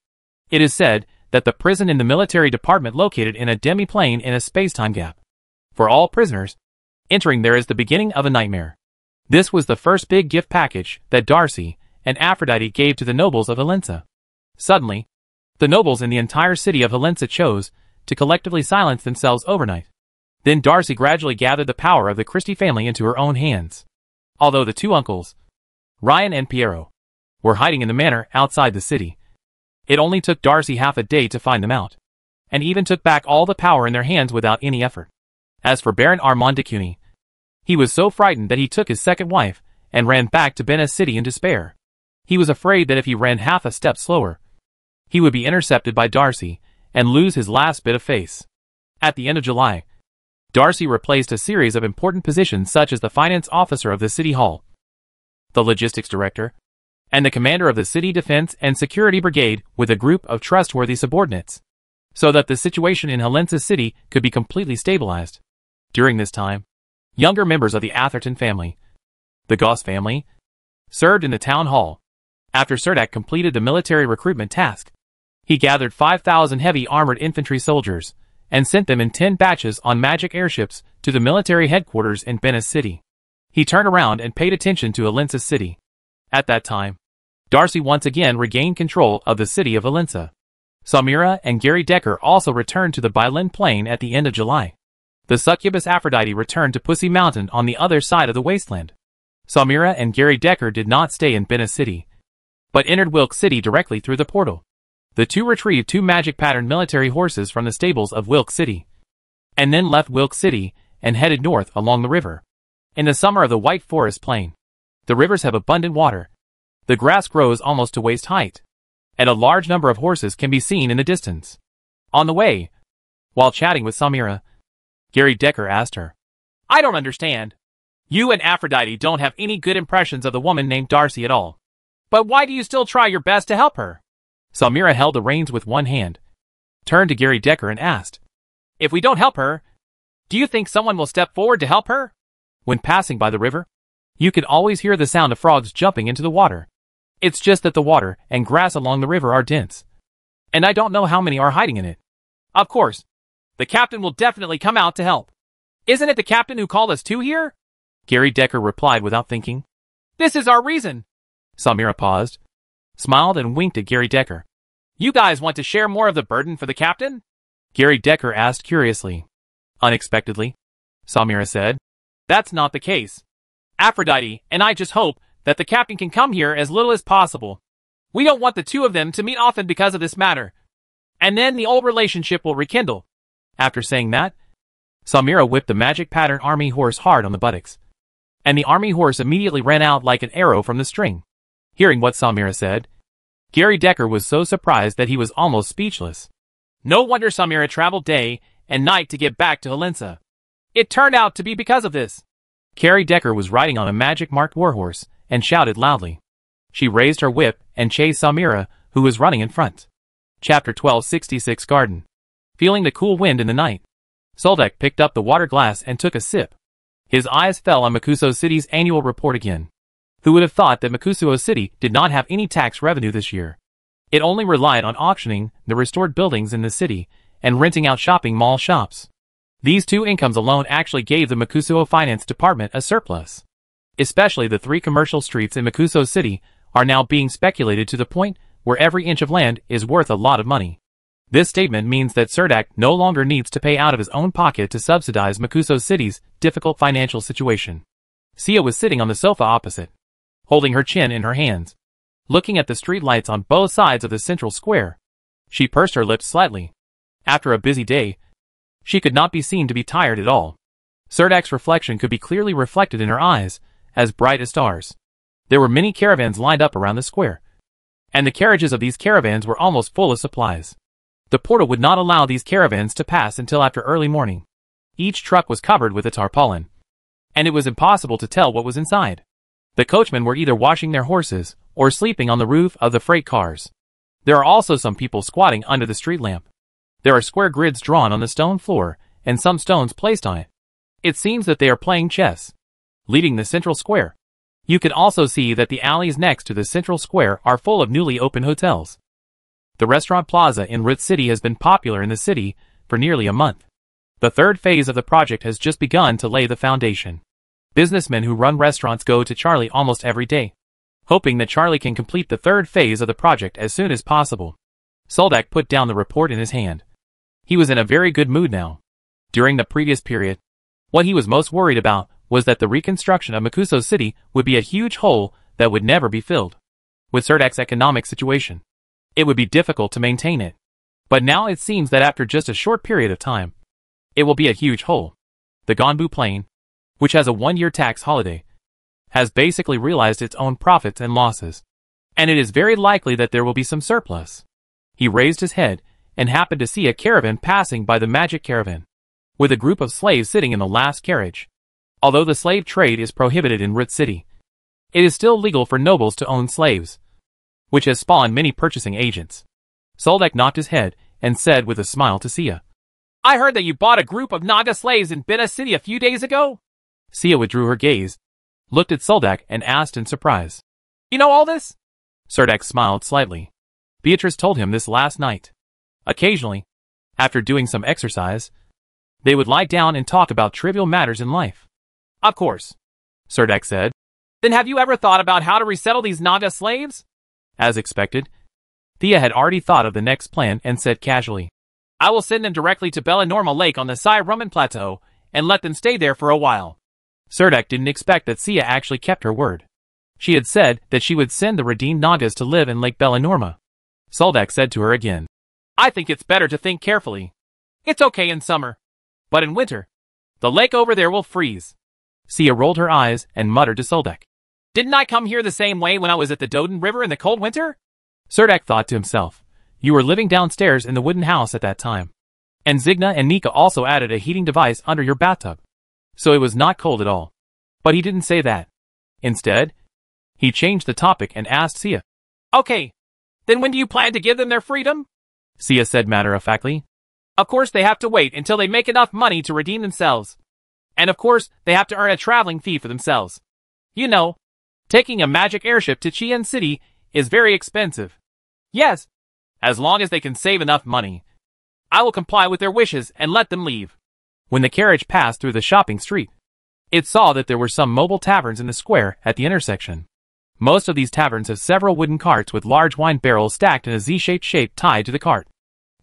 Speaker 1: It is said that the prison in the military department located in a demi-plane in a space-time gap. For all prisoners, entering there is the beginning of a nightmare. This was the first big gift package that Darcy and Aphrodite gave to the nobles of Helensa. Suddenly, the nobles in the entire city of Helensa chose to collectively silence themselves overnight. Then Darcy gradually gathered the power of the Christie family into her own hands. Although the two uncles, Ryan and Piero, were hiding in the manor outside the city, it only took Darcy half a day to find them out, and even took back all the power in their hands without any effort. As for Baron Armand de Cuny, he was so frightened that he took his second wife and ran back to Benez City in despair. He was afraid that if he ran half a step slower, he would be intercepted by Darcy and lose his last bit of face. At the end of July, Darcy replaced a series of important positions such as the finance officer of the City Hall, the logistics director, and the commander of the City Defense and Security Brigade with a group of trustworthy subordinates, so that the situation in Helensa City could be completely stabilized. During this time, younger members of the Atherton family, the Goss family, served in the town hall. After Serdak completed the military recruitment task, he gathered 5,000 heavy armored infantry soldiers and sent them in 10 batches on magic airships to the military headquarters in Benes City. He turned around and paid attention to Helensa City. At that time, Darcy once again regained control of the city of Helensa. Samira and Gary Decker also returned to the Bailen Plain at the end of July. The succubus Aphrodite returned to Pussy Mountain on the other side of the wasteland. Samira and Gary Decker did not stay in Benes City, but entered Wilk City directly through the portal. The two retrieved two magic-patterned military horses from the stables of Wilk City, and then left Wilk City and headed north along the river. In the summer of the White Forest Plain, the rivers have abundant water. The grass grows almost to waist height, and a large number of horses can be seen in the distance. On the way, while chatting with Samira, Gary Decker asked her, I don't understand. You and Aphrodite don't have any good impressions of the woman named Darcy at all. But why do you still try your best to help her? Samira held the reins with one hand, turned to Gary Decker and asked, If we don't help her, do you think someone will step forward to help her? When passing by the river, you could always hear the sound of frogs jumping into the water. It's just that the water and grass along the river are dense. And I don't know how many are hiding in it. Of course, the captain will definitely come out to help. Isn't it the captain who called us to here? Gary Decker replied without thinking. This is our reason. Samira paused, smiled and winked at Gary Decker. You guys want to share more of the burden for the captain? Gary Decker asked curiously. Unexpectedly, Samira said. That's not the case. Aphrodite and I just hope that the captain can come here as little as possible. We don't want the two of them to meet often because of this matter. And then the old relationship will rekindle. After saying that, Samira whipped the magic pattern army horse hard on the buttocks. And the army horse immediately ran out like an arrow from the string. Hearing what Samira said, Gary Decker was so surprised that he was almost speechless. No wonder Samira traveled day and night to get back to Helensa. It turned out to be because of this. Gary Decker was riding on a magic-marked warhorse and shouted loudly. She raised her whip and chased Samira, who was running in front. Chapter 1266 Garden Feeling the cool wind in the night, Soldak picked up the water glass and took a sip. His eyes fell on Makuso City's annual report again. Who would have thought that Makusuo City did not have any tax revenue this year? It only relied on auctioning the restored buildings in the city and renting out shopping mall shops. These two incomes alone actually gave the Makusuo Finance Department a surplus. Especially the three commercial streets in Makuso City are now being speculated to the point where every inch of land is worth a lot of money. This statement means that Cerdak no longer needs to pay out of his own pocket to subsidize Makuso City's difficult financial situation. Sia was sitting on the sofa opposite holding her chin in her hands, looking at the streetlights on both sides of the central square. She pursed her lips slightly. After a busy day, she could not be seen to be tired at all. Serdak's reflection could be clearly reflected in her eyes, as bright as stars. There were many caravans lined up around the square, and the carriages of these caravans were almost full of supplies. The portal would not allow these caravans to pass until after early morning. Each truck was covered with a tarpaulin, and it was impossible to tell what was inside. The coachmen were either washing their horses or sleeping on the roof of the freight cars. There are also some people squatting under the street lamp. There are square grids drawn on the stone floor and some stones placed on it. It seems that they are playing chess, leading the central square. You can also see that the alleys next to the central square are full of newly opened hotels. The restaurant plaza in Ruth City has been popular in the city for nearly a month. The third phase of the project has just begun to lay the foundation. Businessmen who run restaurants go to Charlie almost every day, hoping that Charlie can complete the third phase of the project as soon as possible. Soldak put down the report in his hand. He was in a very good mood now. During the previous period, what he was most worried about was that the reconstruction of Makuso City would be a huge hole that would never be filled. With Serdak's economic situation, it would be difficult to maintain it. But now it seems that after just a short period of time, it will be a huge hole. The Gonbu Plain, which has a one-year tax holiday, has basically realized its own profits and losses. And it is very likely that there will be some surplus. He raised his head and happened to see a caravan passing by the magic caravan, with a group of slaves sitting in the last carriage. Although the slave trade is prohibited in Ruth City, it is still legal for nobles to own slaves, which has spawned many purchasing agents. Soldak knocked his head and said with a smile to Sia, I heard that you bought a group of Naga slaves in Bena City a few days ago? Sia withdrew her gaze, looked at Soldak, and asked in surprise. You know all this? Sardak smiled slightly. Beatrice told him this last night. Occasionally, after doing some exercise, they would lie down and talk about trivial matters in life. Of course, Sardak said. Then have you ever thought about how to resettle these Naga slaves? As expected, Thea had already thought of the next plan and said casually, I will send them directly to Bella Normal Lake on the Sai Roman Plateau and let them stay there for a while. Serdek didn't expect that Sia actually kept her word. She had said that she would send the redeemed Nagas to live in Lake Bellinorma. Soldak said to her again, I think it's better to think carefully. It's okay in summer. But in winter, the lake over there will freeze. Sia rolled her eyes and muttered to Soldak. Didn't I come here the same way when I was at the Doden River in the cold winter? Serdek thought to himself. You were living downstairs in the wooden house at that time. And Zigna and Nika also added a heating device under your bathtub so it was not cold at all. But he didn't say that. Instead, he changed the topic and asked Sia. Okay, then when do you plan to give them their freedom? Sia said matter-of-factly. Of course they have to wait until they make enough money to redeem themselves. And of course, they have to earn a traveling fee for themselves. You know, taking a magic airship to Qian City is very expensive. Yes, as long as they can save enough money. I will comply with their wishes and let them leave. When the carriage passed through the shopping street, it saw that there were some mobile taverns in the square at the intersection. Most of these taverns have several wooden carts with large wine barrels stacked in a Z-shaped shape tied to the cart.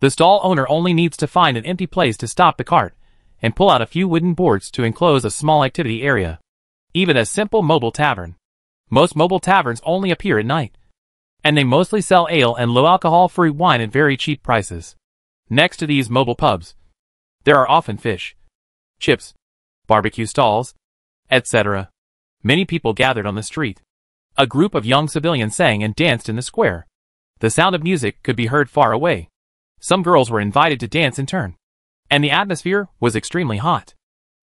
Speaker 1: The stall owner only needs to find an empty place to stop the cart and pull out a few wooden boards to enclose a small activity area. Even a simple mobile tavern. Most mobile taverns only appear at night, and they mostly sell ale and low-alcohol-free wine at very cheap prices. Next to these mobile pubs, there are often fish, chips, barbecue stalls, etc. Many people gathered on the street. A group of young civilians sang and danced in the square. The sound of music could be heard far away. Some girls were invited to dance in turn. And the atmosphere was extremely hot.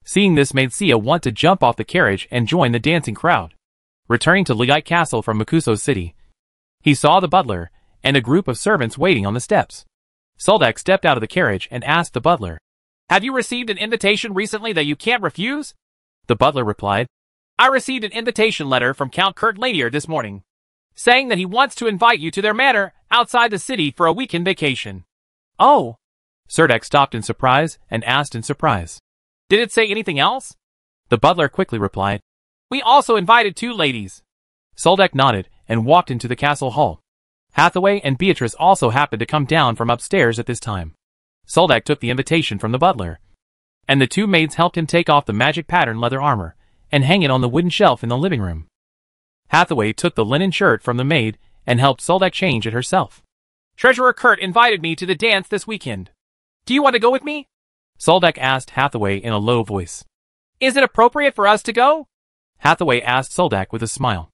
Speaker 1: Seeing this made Sia want to jump off the carriage and join the dancing crowd. Returning to Ligai Castle from Makuso City, he saw the butler and a group of servants waiting on the steps. Soldak stepped out of the carriage and asked the butler, have you received an invitation recently that you can't refuse? The butler replied. I received an invitation letter from Count Kurt Lanier this morning, saying that he wants to invite you to their manor outside the city for a weekend vacation. Oh! Serdek stopped in surprise and asked in surprise. Did it say anything else? The butler quickly replied. We also invited two ladies. Soldek nodded and walked into the castle hall. Hathaway and Beatrice also happened to come down from upstairs at this time. Soldak took the invitation from the butler. And the two maids helped him take off the magic pattern leather armor and hang it on the wooden shelf in the living room. Hathaway took the linen shirt from the maid and helped Soldak change it herself. Treasurer Kurt invited me to the dance this weekend. Do you want to go with me? Soldak asked Hathaway in a low voice. Is it appropriate for us to go? Hathaway asked Soldak with a smile.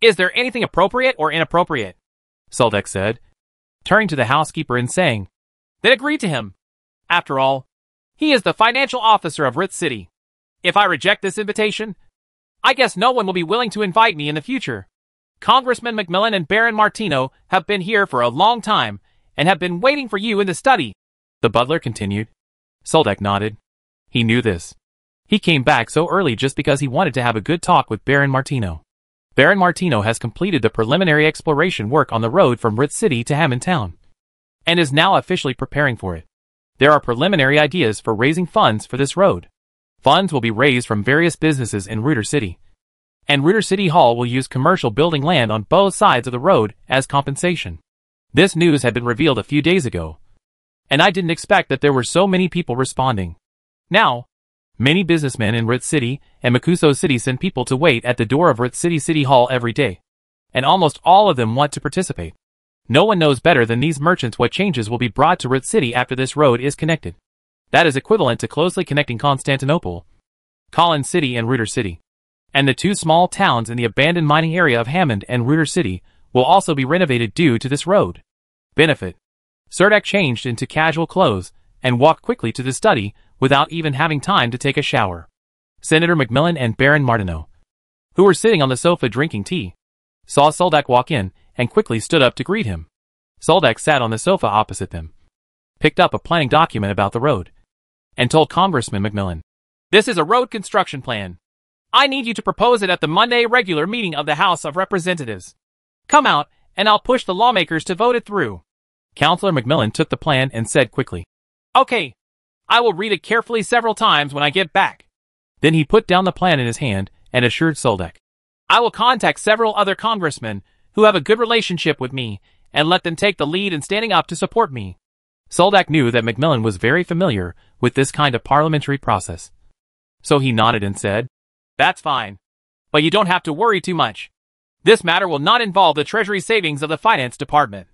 Speaker 1: Is there anything appropriate or inappropriate? Soldak said, turning to the housekeeper and saying, that agreed to him. After all, he is the financial officer of Rith City. If I reject this invitation, I guess no one will be willing to invite me in the future. Congressman McMillan and Baron Martino have been here for a long time and have been waiting for you in the study. The butler continued. Soldak nodded. He knew this. He came back so early just because he wanted to have a good talk with Baron Martino. Baron Martino has completed the preliminary exploration work on the road from Ritz City to Hammond Town and is now officially preparing for it. There are preliminary ideas for raising funds for this road. Funds will be raised from various businesses in Reuter City. And Reuter City Hall will use commercial building land on both sides of the road as compensation. This news had been revealed a few days ago, and I didn't expect that there were so many people responding. Now, many businessmen in Ritz City and Makuso City send people to wait at the door of Ritz City City Hall every day, and almost all of them want to participate. No one knows better than these merchants what changes will be brought to Ruth City after this road is connected. That is equivalent to closely connecting Constantinople, Collin City and Ruder City. And the two small towns in the abandoned mining area of Hammond and Ruder City will also be renovated due to this road. Benefit. Serdek changed into casual clothes and walked quickly to the study without even having time to take a shower. Senator McMillan and Baron Martineau, who were sitting on the sofa drinking tea, saw Soldak walk in and quickly stood up to greet him. Zoldak sat on the sofa opposite them, picked up a planning document about the road, and told Congressman McMillan, This is a road construction plan. I need you to propose it at the Monday regular meeting of the House of Representatives. Come out, and I'll push the lawmakers to vote it through. Counselor McMillan took the plan and said quickly, Okay, I will read it carefully several times when I get back. Then he put down the plan in his hand and assured Soldak, I will contact several other congressmen who have a good relationship with me, and let them take the lead in standing up to support me. Soldak knew that Macmillan was very familiar with this kind of parliamentary process. So he nodded and said, That's fine. But you don't have to worry too much. This matter will not involve the Treasury savings of the Finance Department.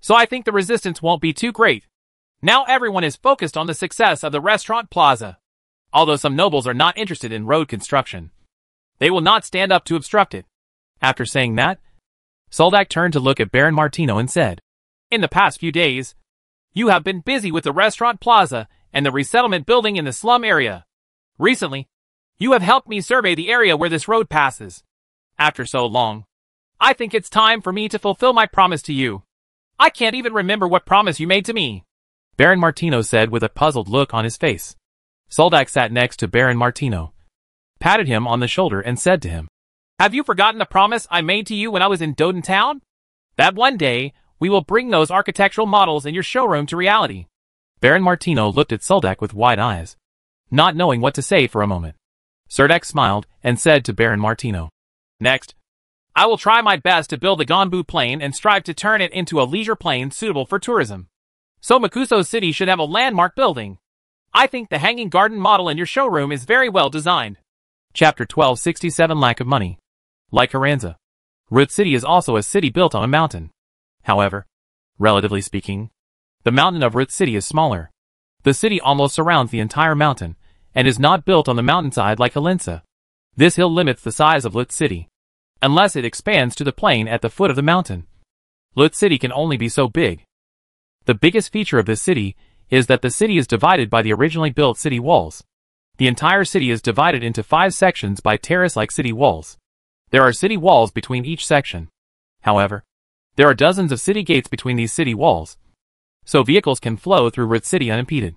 Speaker 1: So I think the resistance won't be too great. Now everyone is focused on the success of the restaurant plaza. Although some nobles are not interested in road construction. They will not stand up to obstruct it. After saying that, Soldak turned to look at Baron Martino and said, In the past few days, you have been busy with the restaurant plaza and the resettlement building in the slum area. Recently, you have helped me survey the area where this road passes. After so long, I think it's time for me to fulfill my promise to you. I can't even remember what promise you made to me. Baron Martino said with a puzzled look on his face. Soldak sat next to Baron Martino, patted him on the shoulder and said to him, have you forgotten the promise I made to you when I was in Doden Town? That one day, we will bring those architectural models in your showroom to reality. Baron Martino looked at Suldak with wide eyes, not knowing what to say for a moment. Serdek smiled and said to Baron Martino, Next, I will try my best to build the Gonbu plane and strive to turn it into a leisure plane suitable for tourism. So Makuso City should have a landmark building. I think the hanging garden model in your showroom is very well designed. Chapter 1267 Lack of Money like Carranza. Ruth City is also a city built on a mountain. However, relatively speaking, the mountain of Ruth City is smaller. The city almost surrounds the entire mountain and is not built on the mountainside like Helensa. This hill limits the size of Lut City, unless it expands to the plain at the foot of the mountain. Lut City can only be so big. The biggest feature of this city is that the city is divided by the originally built city walls. The entire city is divided into five sections by terrace-like city walls. There are city walls between each section. However, there are dozens of city gates between these city walls, so vehicles can flow through Rit City unimpeded.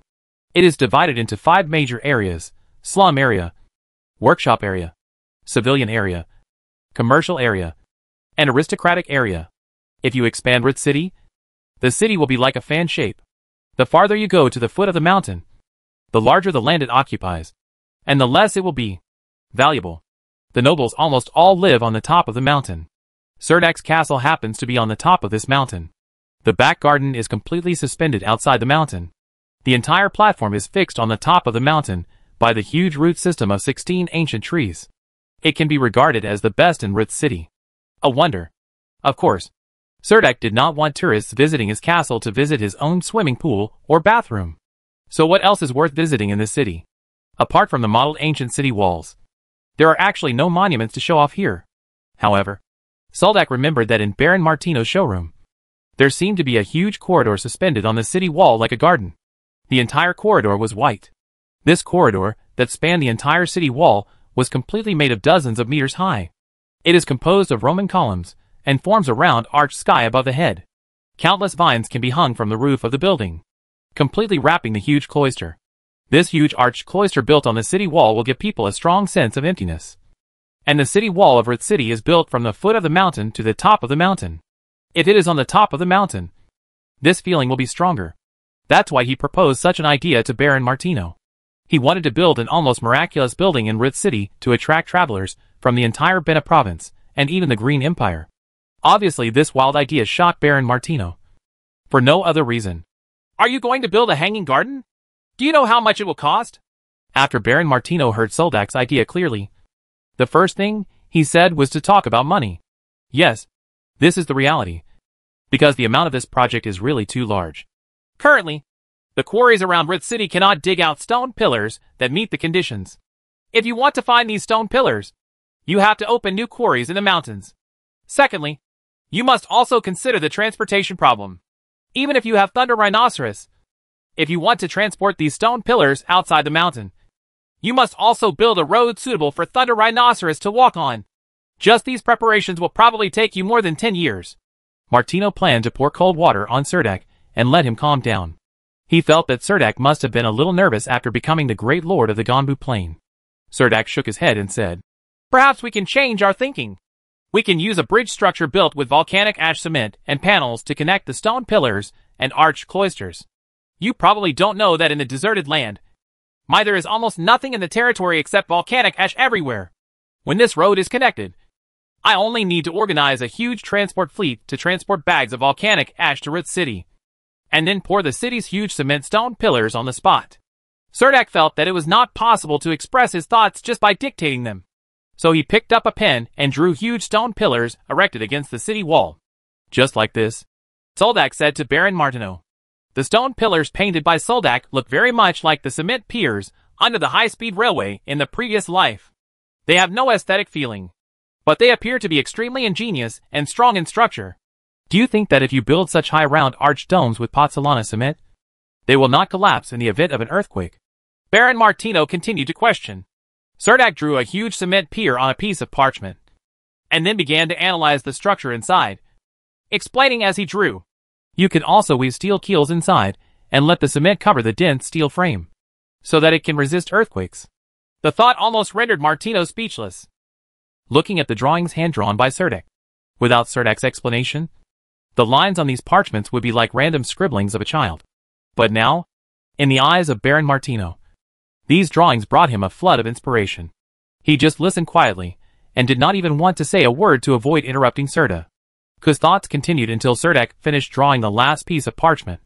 Speaker 1: It is divided into five major areas, slum area, workshop area, civilian area, commercial area, and aristocratic area. If you expand Rit City, the city will be like a fan shape. The farther you go to the foot of the mountain, the larger the land it occupies, and the less it will be valuable. The nobles almost all live on the top of the mountain. Serdak's castle happens to be on the top of this mountain. The back garden is completely suspended outside the mountain. The entire platform is fixed on the top of the mountain by the huge root system of 16 ancient trees. It can be regarded as the best in Rith City. A wonder. Of course, Serdak did not want tourists visiting his castle to visit his own swimming pool or bathroom. So what else is worth visiting in this city? Apart from the modeled ancient city walls, there are actually no monuments to show off here. However, Saldak remembered that in Baron Martino's showroom, there seemed to be a huge corridor suspended on the city wall like a garden. The entire corridor was white. This corridor, that spanned the entire city wall, was completely made of dozens of meters high. It is composed of Roman columns and forms a round arched sky above the head. Countless vines can be hung from the roof of the building, completely wrapping the huge cloister. This huge arched cloister built on the city wall will give people a strong sense of emptiness. And the city wall of Earth City is built from the foot of the mountain to the top of the mountain. If it is on the top of the mountain, this feeling will be stronger. That's why he proposed such an idea to Baron Martino. He wanted to build an almost miraculous building in Rith City to attract travelers from the entire Bena province and even the Green Empire. Obviously this wild idea shocked Baron Martino. For no other reason. Are you going to build a hanging garden? Do you know how much it will cost? After Baron Martino heard Soldak's idea clearly, the first thing he said was to talk about money. Yes, this is the reality, because the amount of this project is really too large. Currently, the quarries around Rith City cannot dig out stone pillars that meet the conditions. If you want to find these stone pillars, you have to open new quarries in the mountains. Secondly, you must also consider the transportation problem. Even if you have Thunder Rhinoceros, if you want to transport these stone pillars outside the mountain. You must also build a road suitable for Thunder Rhinoceros to walk on. Just these preparations will probably take you more than 10 years. Martino planned to pour cold water on Sirdak and let him calm down. He felt that Sirdak must have been a little nervous after becoming the great lord of the Gonbu Plain. Sirdak shook his head and said, Perhaps we can change our thinking. We can use a bridge structure built with volcanic ash cement and panels to connect the stone pillars and arched cloisters. You probably don't know that in the deserted land, my there is almost nothing in the territory except volcanic ash everywhere. When this road is connected, I only need to organize a huge transport fleet to transport bags of volcanic ash to Rith City, and then pour the city's huge cement stone pillars on the spot. Serdak felt that it was not possible to express his thoughts just by dictating them. So he picked up a pen and drew huge stone pillars erected against the city wall. Just like this, Soldak said to Baron Martino. The stone pillars painted by Soldak look very much like the cement piers under the high-speed railway in the previous life. They have no aesthetic feeling, but they appear to be extremely ingenious and strong in structure. Do you think that if you build such high round arched domes with pozzolana cement, they will not collapse in the event of an earthquake? Baron Martino continued to question. Serdak drew a huge cement pier on a piece of parchment, and then began to analyze the structure inside, explaining as he drew. You can also weave steel keels inside and let the cement cover the dense steel frame so that it can resist earthquakes. The thought almost rendered Martino speechless. Looking at the drawings hand-drawn by Serdek. Without Serdek's explanation, the lines on these parchments would be like random scribblings of a child. But now, in the eyes of Baron Martino, these drawings brought him a flood of inspiration. He just listened quietly, and did not even want to say a word to avoid interrupting Serta. Cuz thoughts continued until Sirdak finished drawing the last piece of parchment.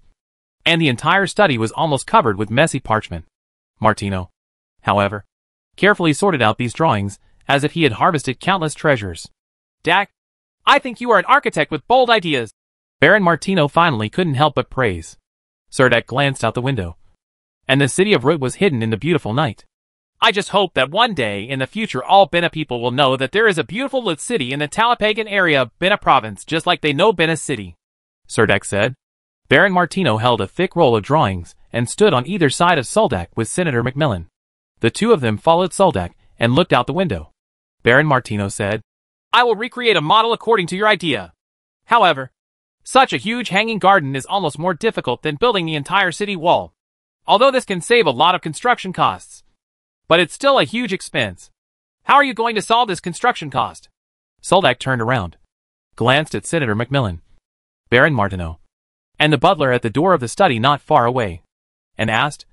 Speaker 1: And the entire study was almost covered with messy parchment. Martino, however, carefully sorted out these drawings as if he had harvested countless treasures. Dak, I think you are an architect with bold ideas. Baron Martino finally couldn't help but praise. Sirdak glanced out the window, and the city of Root was hidden in the beautiful night. I just hope that one day in the future all Bena people will know that there is a beautiful lit city in the Talapagan area of Bena province just like they know Bena city. Serdek said. Baron Martino held a thick roll of drawings and stood on either side of Suldak with Senator McMillan. The two of them followed Suldak and looked out the window. Baron Martino said, I will recreate a model according to your idea. However, such a huge hanging garden is almost more difficult than building the entire city wall. Although this can save a lot of construction costs. But it's still a huge expense. How are you going to solve this construction cost? Soldak turned around, glanced at Senator Macmillan, Baron Martino, and the butler at the door of the study not far away, and asked,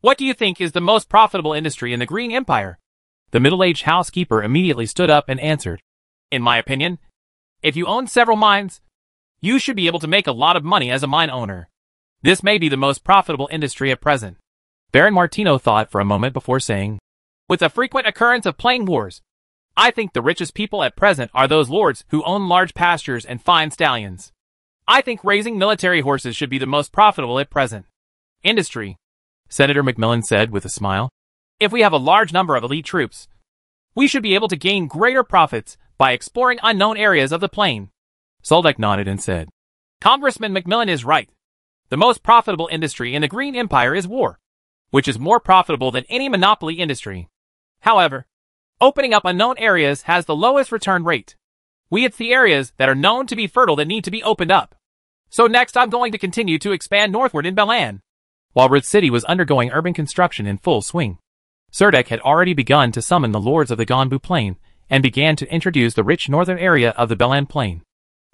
Speaker 1: What do you think is the most profitable industry in the Green Empire? The middle-aged housekeeper immediately stood up and answered, In my opinion, if you own several mines, you should be able to make a lot of money as a mine owner. This may be the most profitable industry at present. Baron Martino thought for a moment before saying, With the frequent occurrence of plain wars, I think the richest people at present are those lords who own large pastures and fine stallions. I think raising military horses should be the most profitable at present. Industry, Senator McMillan said with a smile. If we have a large number of elite troops, we should be able to gain greater profits by exploring unknown areas of the plain. Soldek nodded and said, Congressman McMillan is right. The most profitable industry in the Green Empire is war which is more profitable than any monopoly industry. However, opening up unknown areas has the lowest return rate. We it's the areas that are known to be fertile that need to be opened up. So next I'm going to continue to expand northward in Belan. While Ruth City was undergoing urban construction in full swing, Serdek had already begun to summon the lords of the Gonbu Plain and began to introduce the rich northern area of the Belan Plain.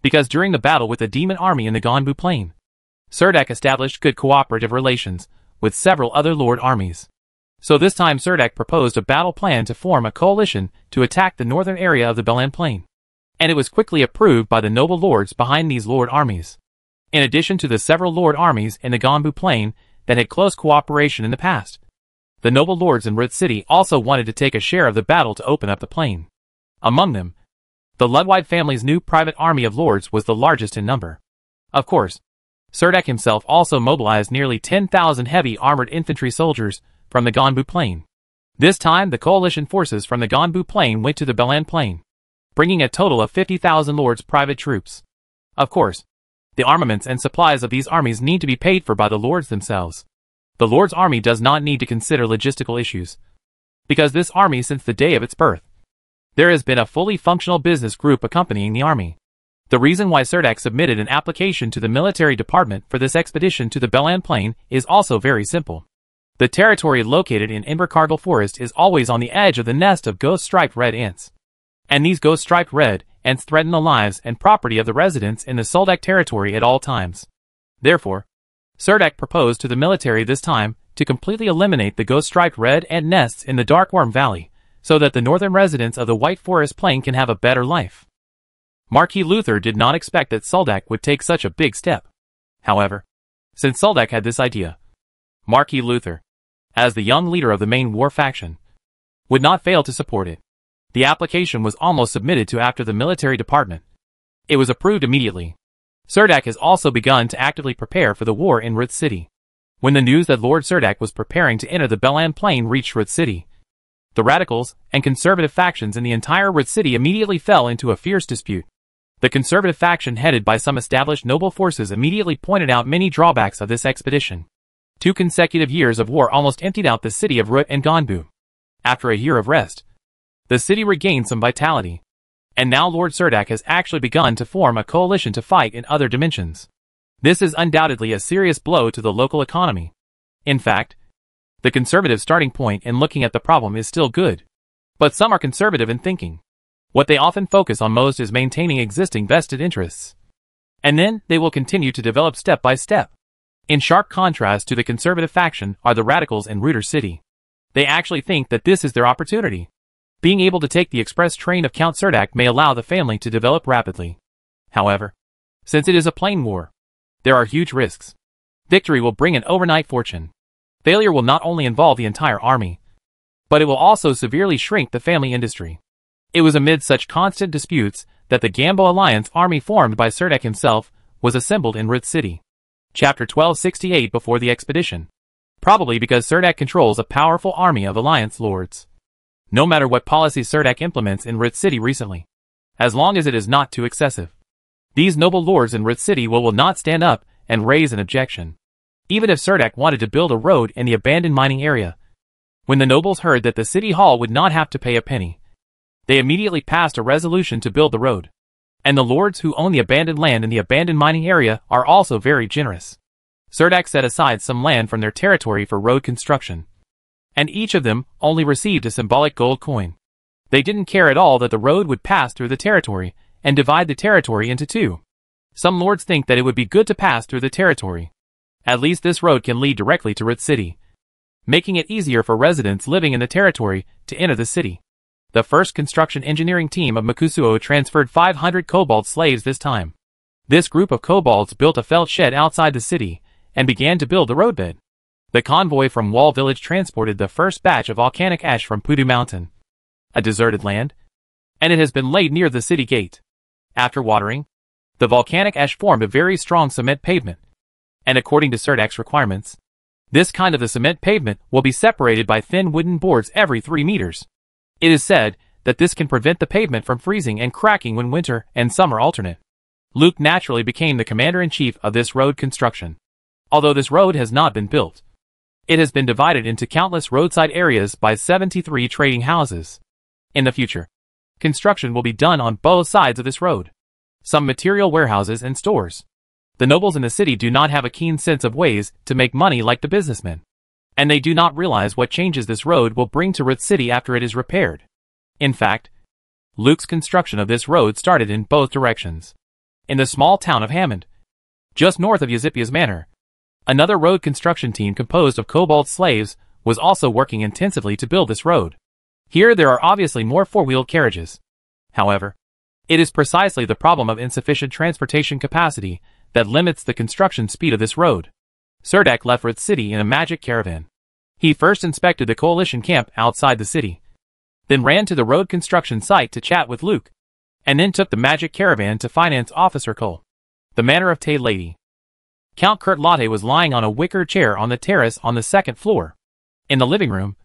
Speaker 1: Because during the battle with the demon army in the Gonbu Plain, Serdek established good cooperative relations with several other Lord armies. So this time Serdek proposed a battle plan to form a coalition to attack the northern area of the Belan Plain. And it was quickly approved by the noble lords behind these Lord armies. In addition to the several Lord armies in the Gonbu Plain that had close cooperation in the past, the noble lords in Ruth City also wanted to take a share of the battle to open up the plain. Among them, the Ludwide family's new private army of lords was the largest in number. Of course, Serdak himself also mobilized nearly 10,000 heavy armored infantry soldiers from the Gonbu Plain. This time, the coalition forces from the Gonbu Plain went to the Belan Plain, bringing a total of 50,000 lords' private troops. Of course, the armaments and supplies of these armies need to be paid for by the lords themselves. The lord's army does not need to consider logistical issues, because this army since the day of its birth, there has been a fully functional business group accompanying the army. The reason why Serdak submitted an application to the military department for this expedition to the Belan Plain is also very simple. The territory located in Invercargill Forest is always on the edge of the nest of ghost-striped red ants. And these ghost-striped red ants threaten the lives and property of the residents in the Soldak territory at all times. Therefore, Serdak proposed to the military this time to completely eliminate the ghost-striped red ant nests in the Darkworm Valley, so that the northern residents of the White Forest Plain can have a better life. Marquis Luther did not expect that Saldak would take such a big step. However, since Saldak had this idea, Marquis Luther, as the young leader of the main war faction, would not fail to support it. The application was almost submitted to after the military department. It was approved immediately. Serdak has also begun to actively prepare for the war in Ruth City. When the news that Lord Serdak was preparing to enter the Belan Plain reached Ruth City, the radicals and conservative factions in the entire Ruth City immediately fell into a fierce dispute. The conservative faction headed by some established noble forces immediately pointed out many drawbacks of this expedition. Two consecutive years of war almost emptied out the city of Rut and Gonbu. After a year of rest, the city regained some vitality. And now Lord Surdak has actually begun to form a coalition to fight in other dimensions. This is undoubtedly a serious blow to the local economy. In fact, the conservative starting point in looking at the problem is still good. But some are conservative in thinking. What they often focus on most is maintaining existing vested interests. And then, they will continue to develop step by step. In sharp contrast to the conservative faction are the radicals in Reuter City. They actually think that this is their opportunity. Being able to take the express train of Count Cerdak may allow the family to develop rapidly. However, since it is a plain war, there are huge risks. Victory will bring an overnight fortune. Failure will not only involve the entire army, but it will also severely shrink the family industry. It was amid such constant disputes that the Gambo alliance army formed by Serdek himself was assembled in Rith City. Chapter 1268 Before the Expedition Probably because Serdek controls a powerful army of alliance lords. No matter what policy Serdek implements in Rith City recently, as long as it is not too excessive, these noble lords in Rith City will, will not stand up and raise an objection. Even if Serdek wanted to build a road in the abandoned mining area, when the nobles heard that the city hall would not have to pay a penny, they immediately passed a resolution to build the road. And the lords who own the abandoned land in the abandoned mining area are also very generous. Zerdak set aside some land from their territory for road construction. And each of them only received a symbolic gold coin. They didn't care at all that the road would pass through the territory and divide the territory into two. Some lords think that it would be good to pass through the territory. At least this road can lead directly to Rit City, making it easier for residents living in the territory to enter the city. The first construction engineering team of Makusuo transferred 500 kobold slaves this time. This group of kobolds built a felt shed outside the city and began to build the roadbed. The convoy from Wall Village transported the first batch of volcanic ash from Pudu Mountain, a deserted land, and it has been laid near the city gate. After watering, the volcanic ash formed a very strong cement pavement, and according to Cerdex requirements, this kind of the cement pavement will be separated by thin wooden boards every 3 meters. It is said that this can prevent the pavement from freezing and cracking when winter and summer alternate. Luke naturally became the commander-in-chief of this road construction. Although this road has not been built, it has been divided into countless roadside areas by 73 trading houses. In the future, construction will be done on both sides of this road. Some material warehouses and stores. The nobles in the city do not have a keen sense of ways to make money like the businessmen and they do not realize what changes this road will bring to Ruth City after it is repaired. In fact, Luke's construction of this road started in both directions. In the small town of Hammond, just north of Yazipia's manor, another road construction team composed of kobold slaves was also working intensively to build this road. Here there are obviously more four-wheeled carriages. However, it is precisely the problem of insufficient transportation capacity that limits the construction speed of this road. Serdak left the city in a magic caravan. He first inspected the coalition camp outside the city, then ran to the road construction site to chat with Luke, and then took the magic caravan to finance officer Cole. The manor of Tay Lady. Count Kurt Latte was lying on a wicker chair on the terrace on the second floor. In the living room,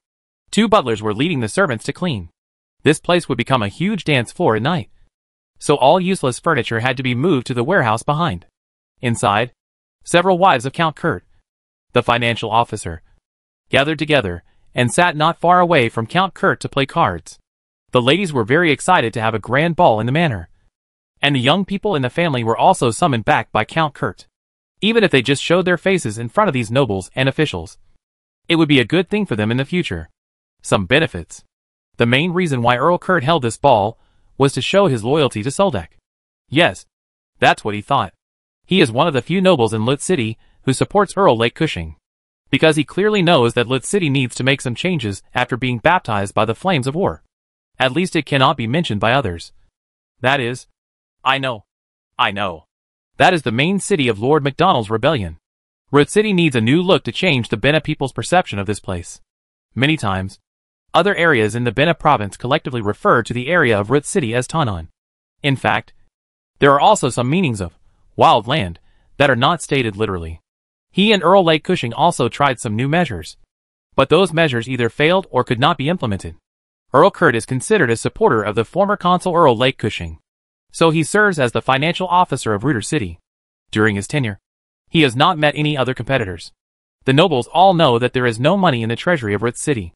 Speaker 1: two butlers were leading the servants to clean. This place would become a huge dance floor at night, so all useless furniture had to be moved to the warehouse behind. Inside, several wives of Count Kurt, the financial officer, gathered together and sat not far away from Count Kurt to play cards. The ladies were very excited to have a grand ball in the manor. And the young people in the family were also summoned back by Count Kurt. Even if they just showed their faces in front of these nobles and officials, it would be a good thing for them in the future. Some benefits. The main reason why Earl Kurt held this ball was to show his loyalty to Soldeck. Yes, that's what he thought. He is one of the few nobles in Lut City who supports Earl Lake Cushing. Because he clearly knows that Lit City needs to make some changes after being baptized by the flames of war. At least it cannot be mentioned by others. That is, I know. I know. That is the main city of Lord MacDonald's rebellion. Root City needs a new look to change the Bena people's perception of this place. Many times, other areas in the Bena province collectively refer to the area of Root City as Tanon. In fact, there are also some meanings of wild land that are not stated literally. He and Earl Lake Cushing also tried some new measures. But those measures either failed or could not be implemented. Earl Kurt is considered a supporter of the former consul Earl Lake Cushing. So he serves as the financial officer of Reuter City. During his tenure, he has not met any other competitors. The nobles all know that there is no money in the treasury of Ruth City.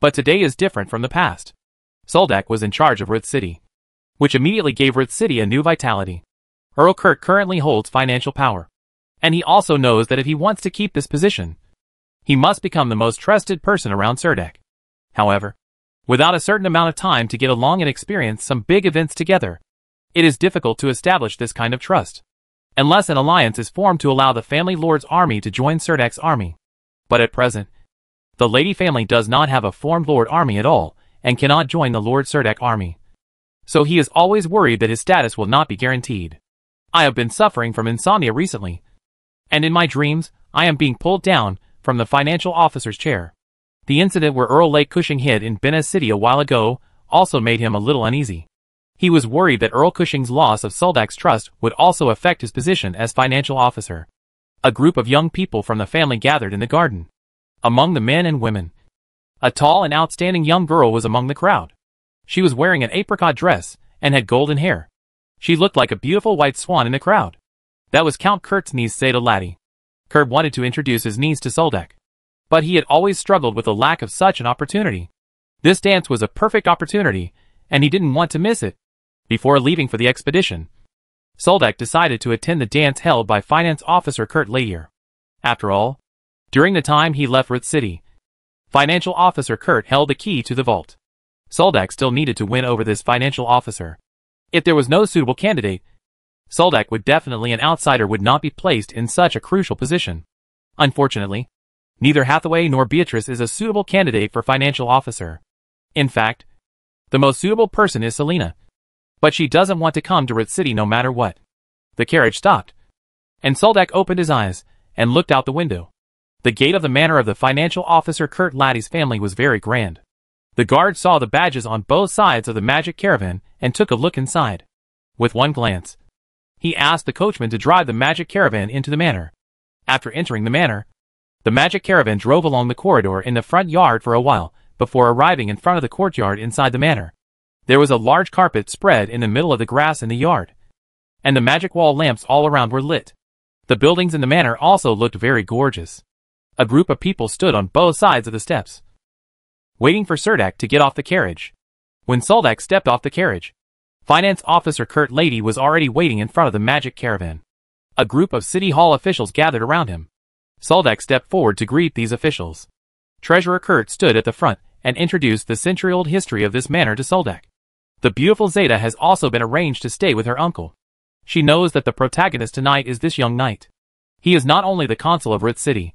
Speaker 1: But today is different from the past. Soldak was in charge of Ruth City, which immediately gave Ruth City a new vitality. Earl Kurt currently holds financial power and he also knows that if he wants to keep this position, he must become the most trusted person around Serdek. However, without a certain amount of time to get along and experience some big events together, it is difficult to establish this kind of trust, unless an alliance is formed to allow the family lord's army to join Serdek's army. But at present, the lady family does not have a formed lord army at all, and cannot join the Lord Serdek army. So he is always worried that his status will not be guaranteed. I have been suffering from insomnia recently, and in my dreams, I am being pulled down from the financial officer's chair. The incident where Earl Lake Cushing hid in Benez City a while ago also made him a little uneasy. He was worried that Earl Cushing's loss of Suldak's trust would also affect his position as financial officer. A group of young people from the family gathered in the garden. Among the men and women, a tall and outstanding young girl was among the crowd. She was wearing an apricot dress and had golden hair. She looked like a beautiful white swan in the crowd. That was Count Kurt's niece Zeta Laddie. Kurt wanted to introduce his niece to Soldek, But he had always struggled with the lack of such an opportunity. This dance was a perfect opportunity, and he didn't want to miss it. Before leaving for the expedition, Soldek decided to attend the dance held by finance officer Kurt Layer. After all, during the time he left Ruth City, financial officer Kurt held the key to the vault. Soldek still needed to win over this financial officer. If there was no suitable candidate, Soldak would definitely an outsider would not be placed in such a crucial position. Unfortunately, neither Hathaway nor Beatrice is a suitable candidate for financial officer. In fact, the most suitable person is Selina. But she doesn't want to come to Rit City no matter what. The carriage stopped, and Soldak opened his eyes and looked out the window. The gate of the manor of the financial officer Kurt Laddie's family was very grand. The guard saw the badges on both sides of the magic caravan and took a look inside. With one glance, he asked the coachman to drive the magic caravan into the manor. After entering the manor, the magic caravan drove along the corridor in the front yard for a while, before arriving in front of the courtyard inside the manor. There was a large carpet spread in the middle of the grass in the yard, and the magic wall lamps all around were lit. The buildings in the manor also looked very gorgeous. A group of people stood on both sides of the steps, waiting for Serdak to get off the carriage. When Soldak stepped off the carriage, Finance Officer Kurt Lady was already waiting in front of the magic caravan. A group of City Hall officials gathered around him. Soldeck stepped forward to greet these officials. Treasurer Kurt stood at the front and introduced the century-old history of this manor to Soldeck. The beautiful Zeta has also been arranged to stay with her uncle. She knows that the protagonist tonight is this young knight. He is not only the consul of Ruth City,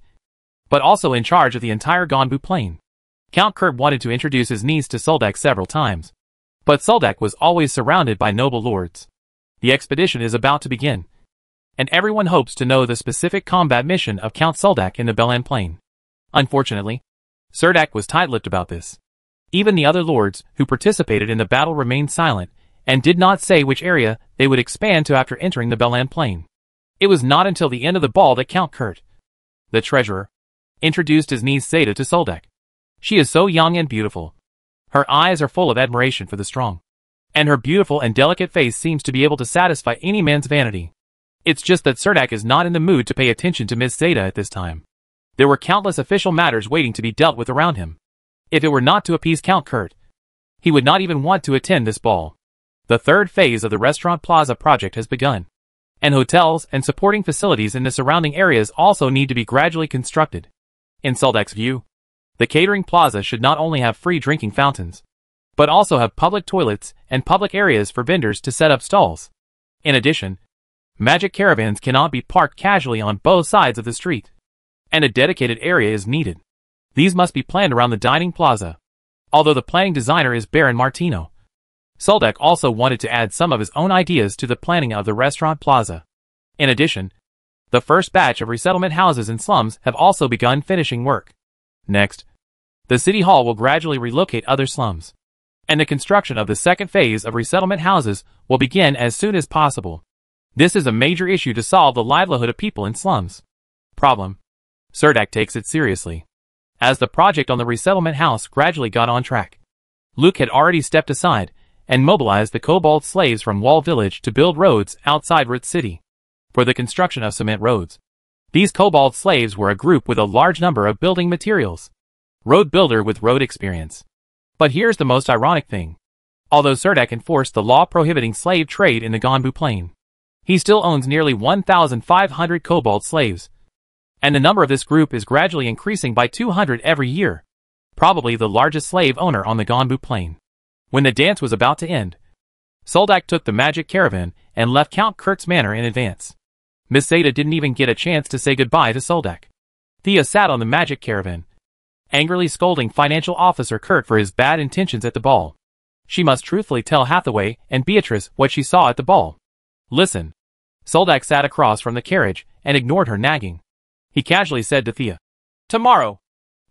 Speaker 1: but also in charge of the entire Gonbu Plain. Count Kurt wanted to introduce his niece to Soldak several times, but Seldak was always surrounded by noble lords. The expedition is about to begin, and everyone hopes to know the specific combat mission of Count Seldak in the Belan Plain. Unfortunately, Serdak was tight-lipped about this. Even the other lords who participated in the battle remained silent and did not say which area they would expand to after entering the Belan Plain. It was not until the end of the ball that Count Kurt, the treasurer, introduced his niece Seda to Soldak. She is so young and beautiful, her eyes are full of admiration for the strong. And her beautiful and delicate face seems to be able to satisfy any man's vanity. It's just that Serdak is not in the mood to pay attention to Miss Zeta at this time. There were countless official matters waiting to be dealt with around him. If it were not to appease Count Kurt, he would not even want to attend this ball. The third phase of the Restaurant Plaza project has begun. And hotels and supporting facilities in the surrounding areas also need to be gradually constructed. In Soldak's view, the catering plaza should not only have free drinking fountains, but also have public toilets and public areas for vendors to set up stalls. In addition, magic caravans cannot be parked casually on both sides of the street, and a dedicated area is needed. These must be planned around the dining plaza. Although the planning designer is Baron Martino, Soldeck also wanted to add some of his own ideas to the planning of the restaurant plaza. In addition, the first batch of resettlement houses in slums have also begun finishing work. Next, the City Hall will gradually relocate other slums, and the construction of the second phase of resettlement houses will begin as soon as possible. This is a major issue to solve the livelihood of people in slums. Problem. Serdak takes it seriously. As the project on the resettlement house gradually got on track, Luke had already stepped aside and mobilized the kobold slaves from Wall Village to build roads outside Ruth City for the construction of cement roads. These kobold slaves were a group with a large number of building materials. Road builder with road experience. But here's the most ironic thing. Although Serdek enforced the law prohibiting slave trade in the Gonbu Plain, he still owns nearly 1,500 kobold slaves, and the number of this group is gradually increasing by 200 every year, probably the largest slave owner on the Gonbu Plain. When the dance was about to end, Soldak took the magic caravan and left Count Kurt's manor in advance. Miss Zeta didn't even get a chance to say goodbye to Soldek. Thea sat on the magic caravan, angrily scolding financial officer Kurt for his bad intentions at the ball. She must truthfully tell Hathaway and Beatrice what she saw at the ball. Listen. Soldak sat across from the carriage and ignored her nagging. He casually said to Thea, Tomorrow,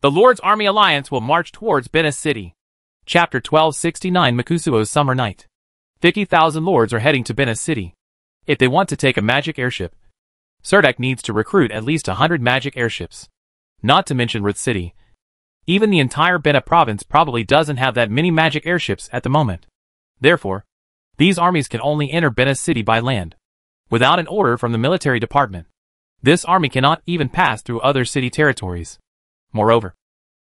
Speaker 1: the Lord's Army Alliance will march towards Venice City. Chapter 1269 Makusuo's Summer Night 50,000 lords are heading to Venice City. If they want to take a magic airship, Serdek needs to recruit at least 100 magic airships. Not to mention Ruth City. Even the entire Bena province probably doesn't have that many magic airships at the moment. Therefore, these armies can only enter Bena City by land, without an order from the military department. This army cannot even pass through other city territories. Moreover,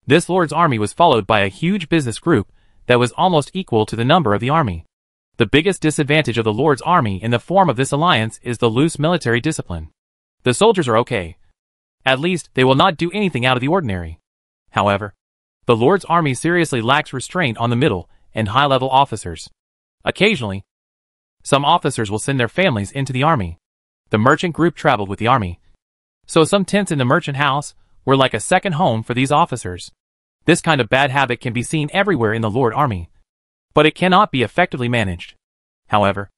Speaker 1: this lord's army was followed by a huge business group that was almost equal to the number of the army. The biggest disadvantage of the lord's army in the form of this alliance is the loose military discipline. The soldiers are okay. At least, they will not do anything out of the ordinary. However, the Lord's army seriously lacks restraint on the middle and high-level officers. Occasionally, some officers will send their families into the army. The merchant group traveled with the army. So some tents in the merchant house were like a second home for these officers. This kind of bad habit can be seen everywhere in the Lord army. But it cannot be effectively managed. However,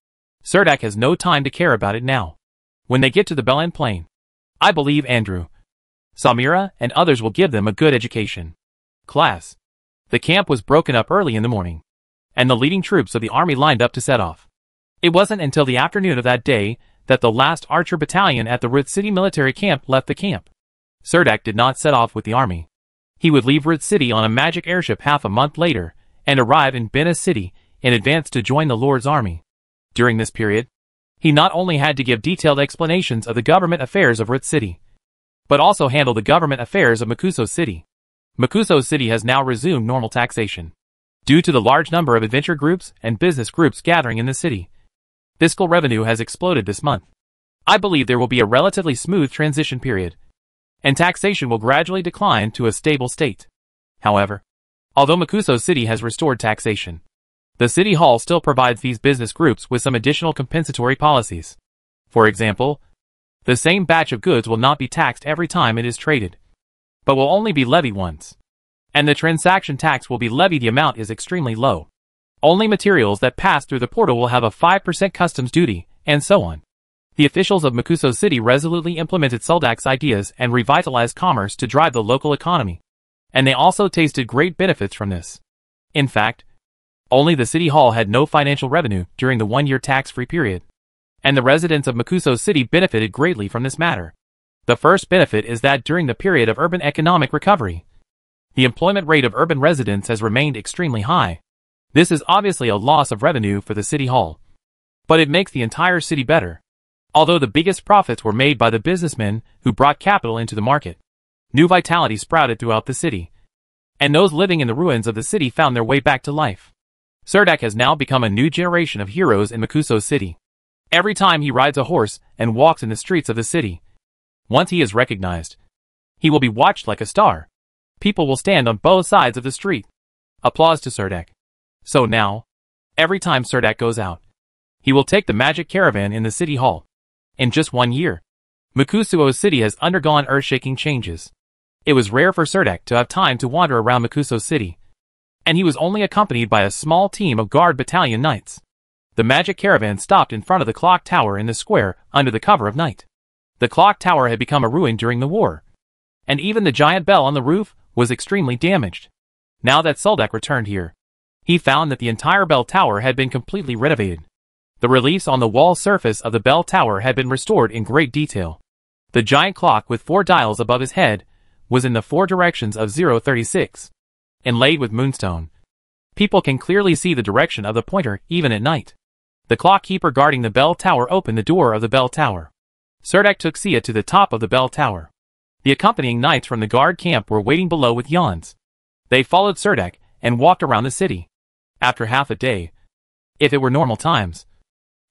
Speaker 1: Serdak has no time to care about it now when they get to the Belan Plain. I believe Andrew, Samira, and others will give them a good education. Class. The camp was broken up early in the morning, and the leading troops of the army lined up to set off. It wasn't until the afternoon of that day that the last archer battalion at the Ruth City military camp left the camp. Serdak did not set off with the army. He would leave Ruth City on a magic airship half a month later and arrive in Bena City in advance to join the Lord's army. During this period, he not only had to give detailed explanations of the government affairs of Rit City, but also handle the government affairs of Makuso City. Makuso City has now resumed normal taxation due to the large number of adventure groups and business groups gathering in the city. Fiscal revenue has exploded this month. I believe there will be a relatively smooth transition period, and taxation will gradually decline to a stable state. However, although Makuso City has restored taxation, the City Hall still provides these business groups with some additional compensatory policies. For example, the same batch of goods will not be taxed every time it is traded, but will only be levied once. And the transaction tax will be levied the amount is extremely low. Only materials that pass through the portal will have a 5% customs duty, and so on. The officials of Makuso City resolutely implemented Suldak's ideas and revitalized commerce to drive the local economy. And they also tasted great benefits from this. In fact, only the city hall had no financial revenue during the one-year tax-free period. And the residents of Makuso City benefited greatly from this matter. The first benefit is that during the period of urban economic recovery, the employment rate of urban residents has remained extremely high. This is obviously a loss of revenue for the city hall. But it makes the entire city better. Although the biggest profits were made by the businessmen who brought capital into the market. New vitality sprouted throughout the city. And those living in the ruins of the city found their way back to life. Serdak has now become a new generation of heroes in Makuso City. Every time he rides a horse and walks in the streets of the city, once he is recognized, he will be watched like a star. People will stand on both sides of the street. Applause to Serdek. So now, every time Serdek goes out, he will take the magic caravan in the city hall. In just one year, Makusuo City has undergone earth-shaking changes. It was rare for Serdek to have time to wander around Makuso City and he was only accompanied by a small team of guard battalion knights. The magic caravan stopped in front of the clock tower in the square, under the cover of night. The clock tower had become a ruin during the war, and even the giant bell on the roof was extremely damaged. Now that Suldek returned here, he found that the entire bell tower had been completely renovated. The reliefs on the wall surface of the bell tower had been restored in great detail. The giant clock with four dials above his head was in the four directions of 036 and laid with moonstone. People can clearly see the direction of the pointer even at night. The clock keeper guarding the bell tower opened the door of the bell tower. Serdek took Sia to the top of the bell tower. The accompanying knights from the guard camp were waiting below with yawns. They followed Serdek and walked around the city. After half a day, if it were normal times,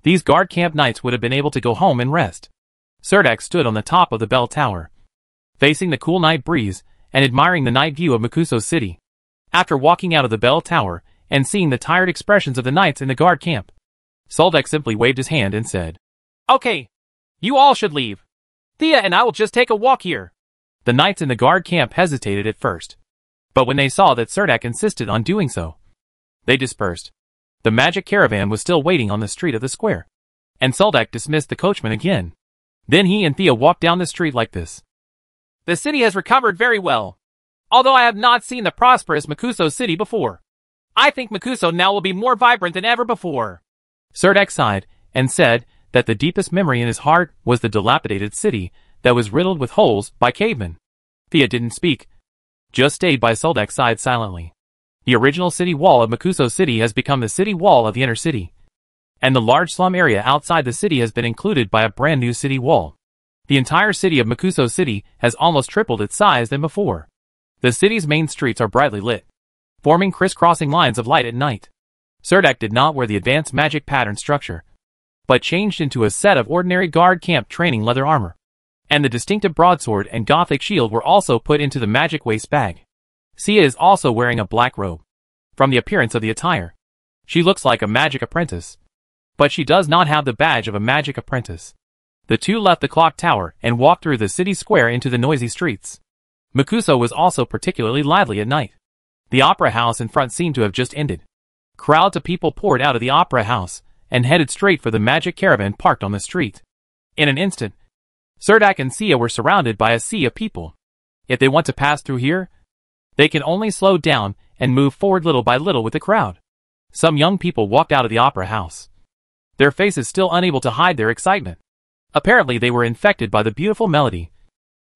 Speaker 1: these guard camp knights would have been able to go home and rest. Serdek stood on the top of the bell tower, facing the cool night breeze and admiring the night view of Makuso City after walking out of the bell tower and seeing the tired expressions of the knights in the guard camp. Soldek simply waved his hand and said, Okay, you all should leave. Thea and I will just take a walk here. The knights in the guard camp hesitated at first, but when they saw that Serdak insisted on doing so, they dispersed. The magic caravan was still waiting on the street of the square, and Soldak dismissed the coachman again. Then he and Thea walked down the street like this. The city has recovered very well although I have not seen the prosperous Makuso city before. I think Makuso now will be more vibrant than ever before. Serdek sighed and said that the deepest memory in his heart was the dilapidated city that was riddled with holes by cavemen. Thea didn't speak, just stayed by Suldek's side silently. The original city wall of Makuso City has become the city wall of the inner city. And the large slum area outside the city has been included by a brand new city wall. The entire city of Makuso City has almost tripled its size than before. The city's main streets are brightly lit, forming crisscrossing lines of light at night. Serdek did not wear the advanced magic pattern structure, but changed into a set of ordinary guard camp training leather armor. And the distinctive broadsword and gothic shield were also put into the magic waist bag. Sia is also wearing a black robe. From the appearance of the attire, she looks like a magic apprentice. But she does not have the badge of a magic apprentice. The two left the clock tower and walked through the city square into the noisy streets. Makuso was also particularly lively at night. The opera house in front seemed to have just ended. Crowds of people poured out of the opera house and headed straight for the magic caravan parked on the street. In an instant, Serdak and Sia were surrounded by a sea of people. If they want to pass through here, they can only slow down and move forward little by little with the crowd. Some young people walked out of the opera house, their faces still unable to hide their excitement. Apparently they were infected by the beautiful melody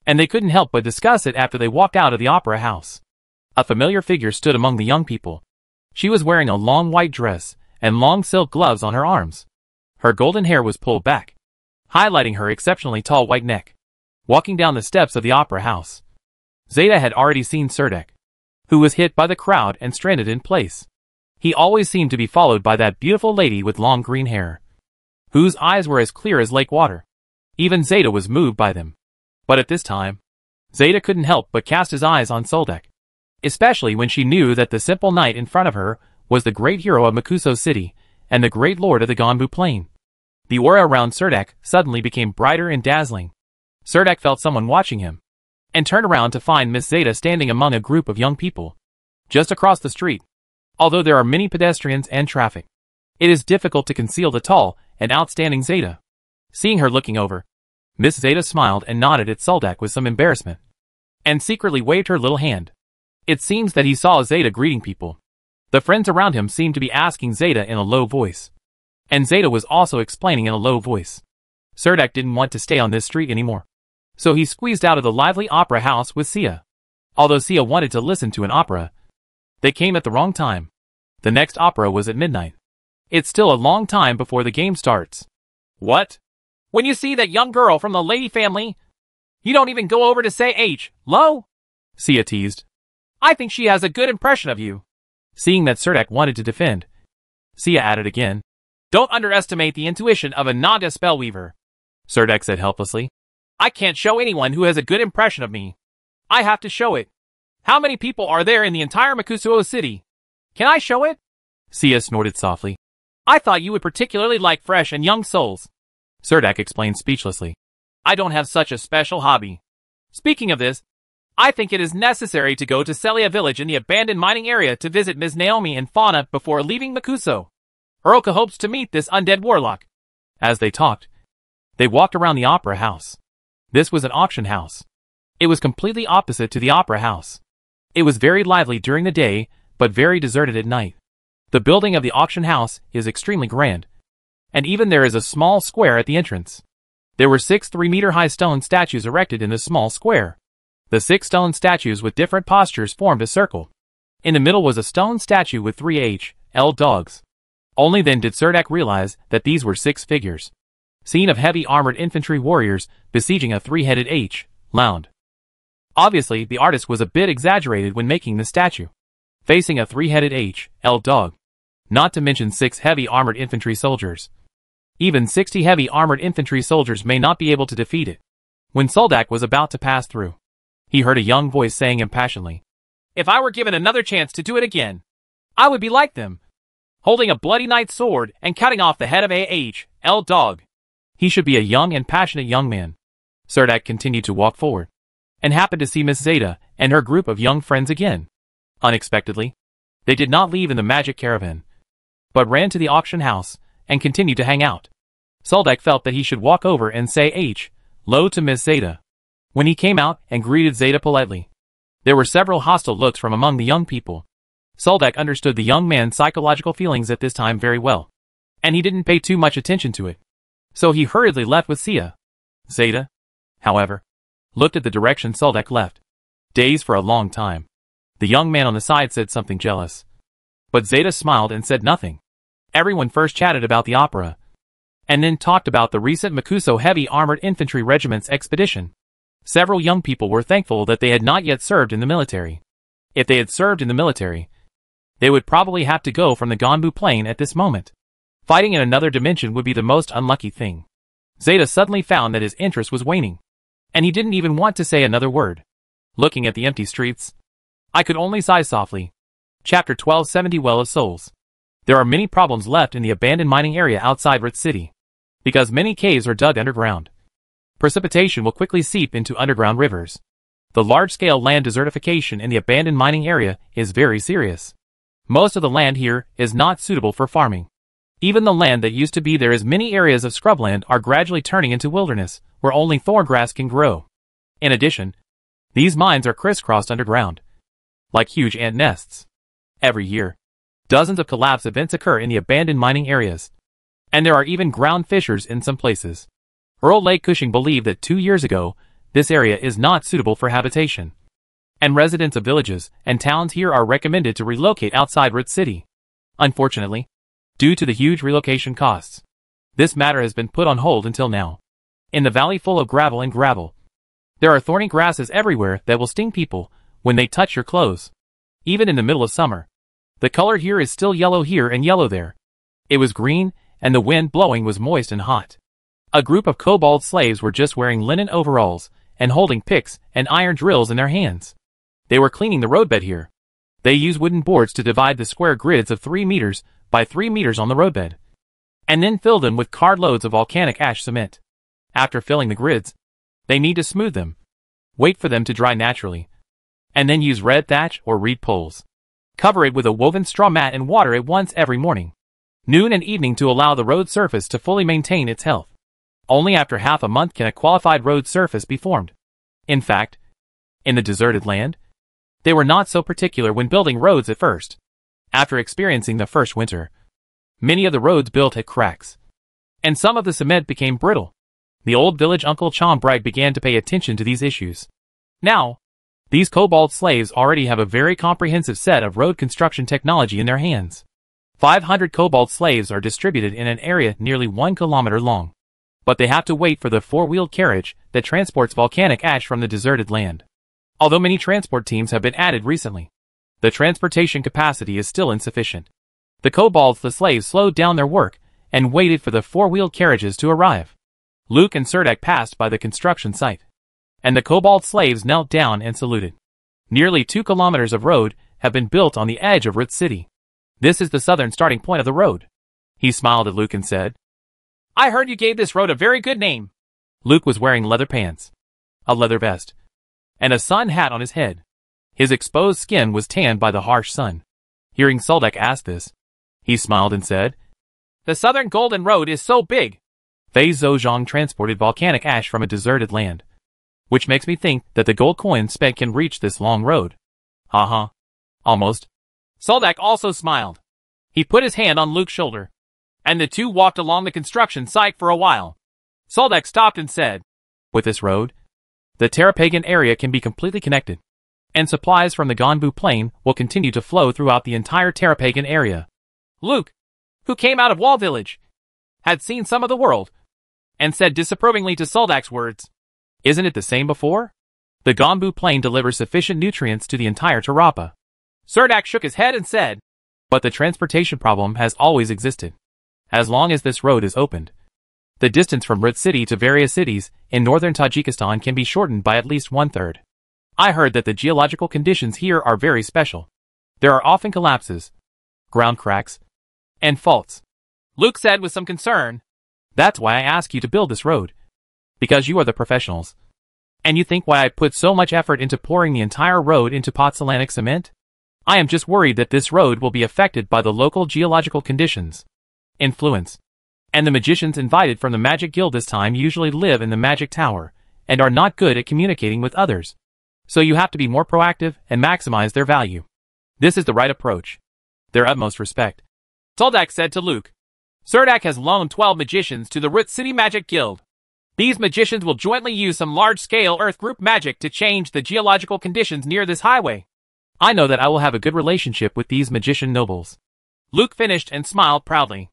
Speaker 1: and they couldn't help but discuss it after they walked out of the opera house. A familiar figure stood among the young people. She was wearing a long white dress and long silk gloves on her arms. Her golden hair was pulled back, highlighting her exceptionally tall white neck. Walking down the steps of the opera house, Zeta had already seen Serdek, who was hit by the crowd and stranded in place. He always seemed to be followed by that beautiful lady with long green hair, whose eyes were as clear as lake water. Even Zeta was moved by them. But at this time, Zeta couldn't help but cast his eyes on Soldeck, especially when she knew that the simple knight in front of her was the great hero of Makuso City and the great lord of the Gonbu Plain. The aura around Serdek suddenly became brighter and dazzling. Serdek felt someone watching him, and turned around to find Miss Zeta standing among a group of young people, just across the street. Although there are many pedestrians and traffic, it is difficult to conceal the tall and outstanding Zeta. Seeing her looking over, Miss Zeta smiled and nodded at Soldak with some embarrassment. And secretly waved her little hand. It seems that he saw Zeta greeting people. The friends around him seemed to be asking Zeta in a low voice. And Zeta was also explaining in a low voice. Serdak didn't want to stay on this street anymore. So he squeezed out of the lively opera house with Sia. Although Sia wanted to listen to an opera, they came at the wrong time. The next opera was at midnight. It's still a long time before the game starts. What? When you see that young girl from the lady family, you don't even go over to say H. Low? Sia teased. I think she has a good impression of you. Seeing that Sirdak wanted to defend, Sia added again. Don't underestimate the intuition of a Naga spellweaver. Sirdak said helplessly. I can't show anyone who has a good impression of me. I have to show it. How many people are there in the entire Makusuo city? Can I show it? Sia snorted softly. I thought you would particularly like fresh and young souls. Serdak explained speechlessly. I don't have such a special hobby. Speaking of this, I think it is necessary to go to Celia Village in the abandoned mining area to visit Ms. Naomi and Fauna before leaving Makuso. Hiroka hopes to meet this undead warlock. As they talked, they walked around the opera house. This was an auction house. It was completely opposite to the opera house. It was very lively during the day, but very deserted at night. The building of the auction house is extremely grand, and even there is a small square at the entrance. There were six three-meter-high stone statues erected in this small square. The six stone statues with different postures formed a circle. In the middle was a stone statue with three H, L dogs. Only then did Serdak realize that these were six figures. Scene of heavy armored infantry warriors besieging a three-headed H, Lound. Obviously, the artist was a bit exaggerated when making the statue. Facing a three-headed H, L dog. Not to mention six heavy armored infantry soldiers, even 60 heavy armored infantry soldiers may not be able to defeat it. When Soldak was about to pass through, he heard a young voice saying impassionately, If I were given another chance to do it again, I would be like them, holding a bloody knight's sword and cutting off the head of A.H. L. Dog. He should be a young and passionate young man. Serdak continued to walk forward and happened to see Miss Zeta and her group of young friends again. Unexpectedly, they did not leave in the magic caravan, but ran to the auction house and continued to hang out. Saldek felt that he should walk over and say H. Low to Miss Zeta. When he came out and greeted Zeta politely. There were several hostile looks from among the young people. Saldek understood the young man's psychological feelings at this time very well. And he didn't pay too much attention to it. So he hurriedly left with Sia. Zeta, however, looked at the direction Saldek left. Dazed for a long time. The young man on the side said something jealous. But Zeta smiled and said nothing. Everyone first chatted about the opera, and then talked about the recent Makuso heavy armored infantry regiment's expedition. Several young people were thankful that they had not yet served in the military. If they had served in the military, they would probably have to go from the Gonbu plane at this moment. Fighting in another dimension would be the most unlucky thing. Zeta suddenly found that his interest was waning. And he didn't even want to say another word. Looking at the empty streets, I could only sigh softly. Chapter 1270 Well of Souls There are many problems left in the abandoned mining area outside Ritz City because many caves are dug underground. Precipitation will quickly seep into underground rivers. The large-scale land desertification in the abandoned mining area is very serious. Most of the land here is not suitable for farming. Even the land that used to be there as many areas of scrubland are gradually turning into wilderness, where only thorn grass can grow. In addition, these mines are crisscrossed underground, like huge ant nests. Every year, dozens of collapse events occur in the abandoned mining areas, and there are even ground fissures in some places. Earl Lake Cushing believed that two years ago, this area is not suitable for habitation. And residents of villages and towns here are recommended to relocate outside Ritz City. Unfortunately, due to the huge relocation costs, this matter has been put on hold until now. In the valley full of gravel and gravel, there are thorny grasses everywhere that will sting people when they touch your clothes. Even in the middle of summer, the color here is still yellow here and yellow there. It was green and the wind blowing was moist and hot. A group of kobold slaves were just wearing linen overalls and holding picks and iron drills in their hands. They were cleaning the roadbed here. They use wooden boards to divide the square grids of 3 meters by 3 meters on the roadbed, and then fill them with card loads of volcanic ash cement. After filling the grids, they need to smooth them, wait for them to dry naturally, and then use red thatch or reed poles. Cover it with a woven straw mat and water it once every morning noon and evening to allow the road surface to fully maintain its health. Only after half a month can a qualified road surface be formed. In fact, in the deserted land, they were not so particular when building roads at first. After experiencing the first winter, many of the roads built had cracks, and some of the cement became brittle. The old village Uncle Chombrag began to pay attention to these issues. Now, these kobold slaves already have a very comprehensive set of road construction technology in their hands. 500 kobold slaves are distributed in an area nearly 1 kilometer long. But they have to wait for the four-wheeled carriage that transports volcanic ash from the deserted land. Although many transport teams have been added recently, the transportation capacity is still insufficient. The kobolds the slaves slowed down their work and waited for the four-wheeled carriages to arrive. Luke and Serdek passed by the construction site, and the kobold slaves knelt down and saluted. Nearly two kilometers of road have been built on the edge of Ritz City. This is the southern starting point of the road. He smiled at Luke and said, I heard you gave this road a very good name. Luke was wearing leather pants, a leather vest, and a sun hat on his head. His exposed skin was tanned by the harsh sun. Hearing Soldak ask this, he smiled and said, The southern golden road is so big. Fei Zhang transported volcanic ash from a deserted land, which makes me think that the gold coin spent can reach this long road. Haha. Uh -huh. Almost. Soldak also smiled. He put his hand on Luke's shoulder. And the two walked along the construction site for a while. Soldak stopped and said, With this road, the Tarapagan area can be completely connected, and supplies from the Gonbu Plain will continue to flow throughout the entire Tarapagan area. Luke, who came out of Wall Village, had seen some of the world, and said disapprovingly to Soldak's words, Isn't it the same before? The Gonbu Plain delivers sufficient nutrients to the entire Tarapa. Serdak shook his head and said, But the transportation problem has always existed. As long as this road is opened, the distance from Ritz City to various cities in northern Tajikistan can be shortened by at least one-third. I heard that the geological conditions here are very special. There are often collapses, ground cracks, and faults. Luke said with some concern, That's why I ask you to build this road. Because you are the professionals. And you think why I put so much effort into pouring the entire road into Pozzolanic cement? I am just worried that this road will be affected by the local geological conditions. Influence. And the magicians invited from the Magic Guild this time usually live in the Magic Tower, and are not good at communicating with others. So you have to be more proactive and maximize their value. This is the right approach. Their utmost respect. Taldak said to Luke, Zerdak has loaned 12 magicians to the Root City Magic Guild. These magicians will jointly use some large-scale Earth group magic to change the geological conditions near this highway. I know that I will have a good relationship with these magician nobles. Luke finished and smiled proudly.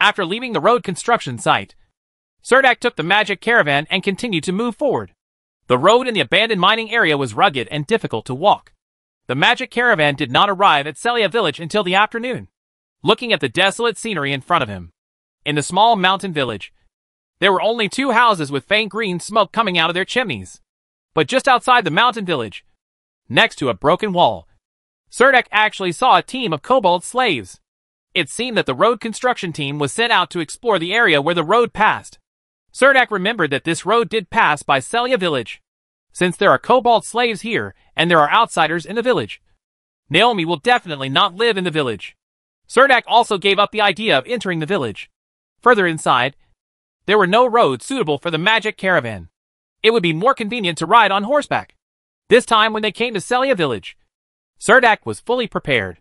Speaker 1: After leaving the road construction site, Serdak took the magic caravan and continued to move forward. The road in the abandoned mining area was rugged and difficult to walk. The magic caravan did not arrive at Celia village until the afternoon. Looking at the desolate scenery in front of him. In the small mountain village, there were only two houses with faint green smoke coming out of their chimneys. But just outside the mountain village, next to a broken wall. Serdek actually saw a team of kobold slaves. It seemed that the road construction team was sent out to explore the area where the road passed. Serdek remembered that this road did pass by Celia village. Since there are kobold slaves here, and there are outsiders in the village, Naomi will definitely not live in the village. Serdek also gave up the idea of entering the village. Further inside, there were no roads suitable for the magic caravan. It would be more convenient to ride on horseback this time when they came to Celia village. Serdak was fully prepared.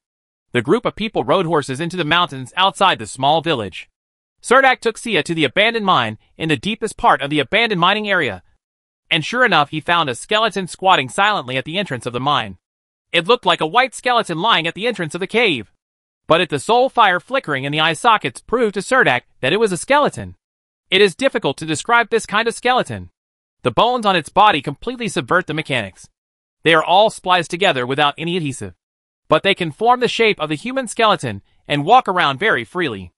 Speaker 1: The group of people rode horses into the mountains outside the small village. Serdak took Sia to the abandoned mine in the deepest part of the abandoned mining area. And sure enough he found a skeleton squatting silently at the entrance of the mine. It looked like a white skeleton lying at the entrance of the cave. But at the soul fire flickering in the eye sockets proved to Serdak that it was a skeleton. It is difficult to describe this kind of skeleton. The bones on its body completely subvert the mechanics. They are all spliced together without any adhesive. But they can form the shape of the human skeleton and walk around very freely.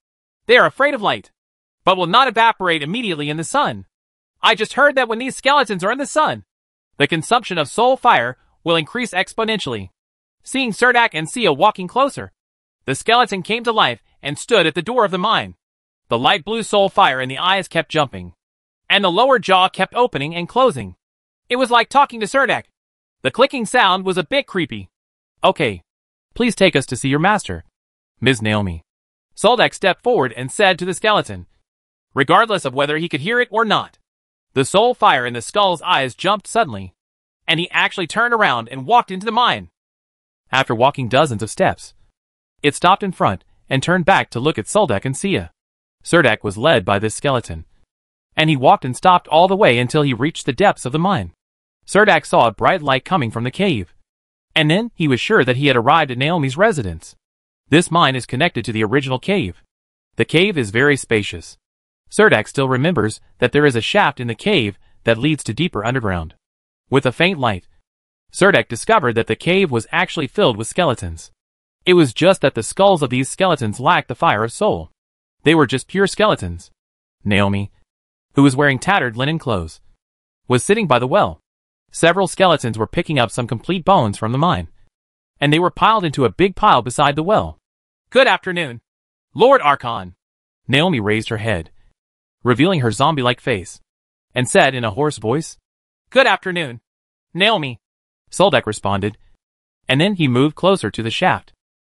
Speaker 1: They are afraid of light, but will not evaporate immediately in the sun. I just heard that when these skeletons are in the sun, the consumption of soul fire will increase exponentially. Seeing Serdak and Sia walking closer, the skeleton came to life and stood at the door of the mine. The light blue soul fire in the eyes kept jumping, and the lower jaw kept opening and closing. It was like talking to Serdak, the clicking sound was a bit creepy. Okay. Please take us to see your master. Ms. Naomi. Soldak stepped forward and said to the skeleton, regardless of whether he could hear it or not. The soul fire in the skull's eyes jumped suddenly, and he actually turned around and walked into the mine. After walking dozens of steps, it stopped in front and turned back to look at Soldak and Sia. Surdak was led by this skeleton, and he walked and stopped all the way until he reached the depths of the mine. Serdak saw a bright light coming from the cave. And then, he was sure that he had arrived at Naomi's residence. This mine is connected to the original cave. The cave is very spacious. Serdak still remembers that there is a shaft in the cave that leads to deeper underground. With a faint light, Serdak discovered that the cave was actually filled with skeletons. It was just that the skulls of these skeletons lacked the fire of soul. They were just pure skeletons. Naomi, who was wearing tattered linen clothes, was sitting by the well. Several skeletons were picking up some complete bones from the mine, and they were piled into a big pile beside the well. Good afternoon, Lord Archon. Naomi raised her head, revealing her zombie-like face, and said in a hoarse voice, Good afternoon, Naomi. Soldek responded, and then he moved closer to the shaft.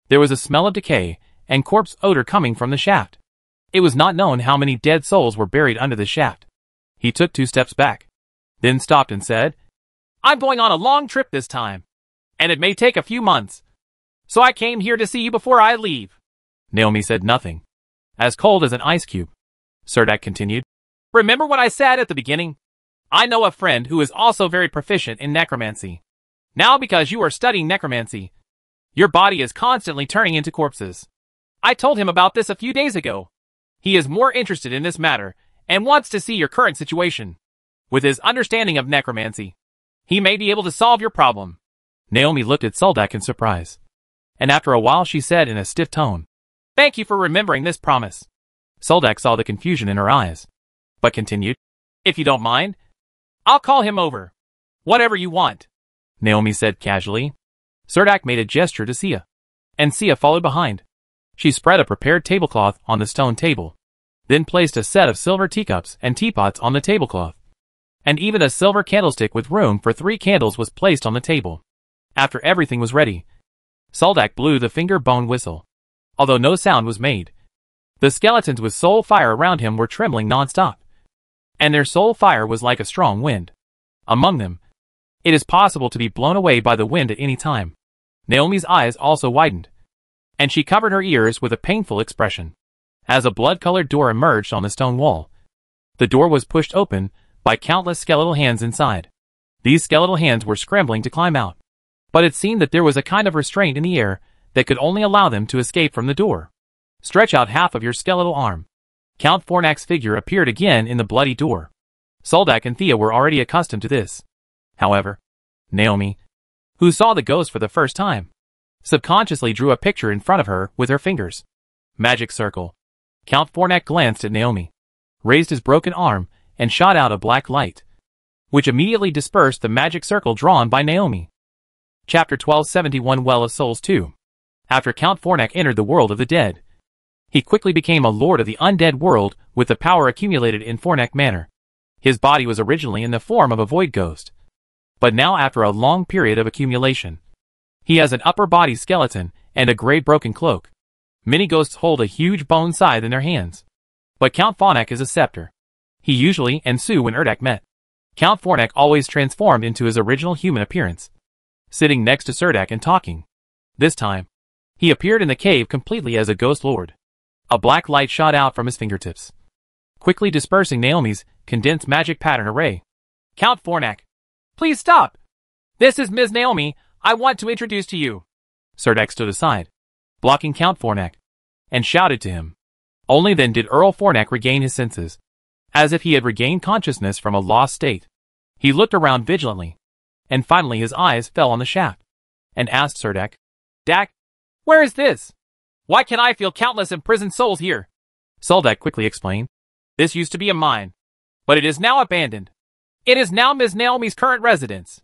Speaker 1: There was a smell of decay and corpse odor coming from the shaft. It was not known how many dead souls were buried under the shaft. He took two steps back, then stopped and said, I'm going on a long trip this time, and it may take a few months. So I came here to see you before I leave. Naomi said nothing. As cold as an ice cube. Serdak continued. Remember what I said at the beginning? I know a friend who is also very proficient in necromancy. Now because you are studying necromancy, your body is constantly turning into corpses. I told him about this a few days ago. He is more interested in this matter and wants to see your current situation. With his understanding of necromancy, he may be able to solve your problem. Naomi looked at Soldak in surprise. And after a while she said in a stiff tone, Thank you for remembering this promise. Soldak saw the confusion in her eyes, but continued, If you don't mind, I'll call him over. Whatever you want, Naomi said casually. Serdak made a gesture to Sia, and Sia followed behind. She spread a prepared tablecloth on the stone table, then placed a set of silver teacups and teapots on the tablecloth and even a silver candlestick with room for three candles was placed on the table. After everything was ready, Saldak blew the finger bone whistle. Although no sound was made, the skeletons with soul fire around him were trembling non-stop, and their soul fire was like a strong wind. Among them, it is possible to be blown away by the wind at any time. Naomi's eyes also widened, and she covered her ears with a painful expression. As a blood-colored door emerged on the stone wall, the door was pushed open, by countless skeletal hands inside. These skeletal hands were scrambling to climb out. But it seemed that there was a kind of restraint in the air that could only allow them to escape from the door. Stretch out half of your skeletal arm. Count Fornak's figure appeared again in the bloody door. Soldak and Thea were already accustomed to this. However, Naomi, who saw the ghost for the first time, subconsciously drew a picture in front of her with her fingers. Magic circle. Count Fornak glanced at Naomi, raised his broken arm, and shot out a black light, which immediately dispersed the magic circle drawn by Naomi. Chapter 1271 Well of Souls 2 After Count Fornak entered the world of the dead, he quickly became a lord of the undead world with the power accumulated in Fornak Manor. His body was originally in the form of a void ghost, but now after a long period of accumulation, he has an upper body skeleton and a gray broken cloak. Many ghosts hold a huge bone scythe in their hands, but Count Fornak is a scepter. He usually and Sue when Erdak met. Count Fornak always transformed into his original human appearance, sitting next to Serdak and talking. This time, he appeared in the cave completely as a ghost lord. A black light shot out from his fingertips, quickly dispersing Naomi's condensed magic pattern array. Count Fornak, please stop. This is Ms. Naomi. I want to introduce to you. Serdak stood aside, blocking Count Fornak, and shouted to him. Only then did Earl Fornak regain his senses as if he had regained consciousness from a lost state. He looked around vigilantly, and finally his eyes fell on the shaft, and asked Serdek, Dak, where is this? Why can I feel countless imprisoned souls here? Suldek quickly explained. This used to be a mine, but it is now abandoned. It is now Ms. Naomi's current residence.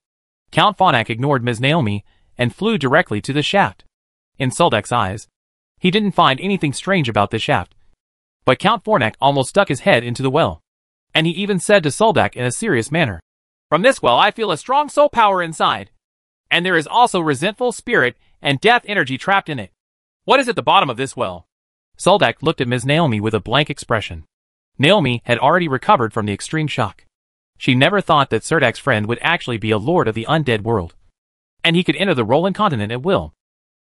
Speaker 1: Count Fornak ignored Ms. Naomi and flew directly to the shaft. In Suldek's eyes, he didn't find anything strange about the shaft but Count Fornak almost stuck his head into the well. And he even said to Soldak in a serious manner, From this well I feel a strong soul power inside, and there is also resentful spirit and death energy trapped in it. What is at the bottom of this well? Soldak looked at Ms. Naomi with a blank expression. Naomi had already recovered from the extreme shock. She never thought that Serdak's friend would actually be a lord of the undead world. And he could enter the Roland continent at will.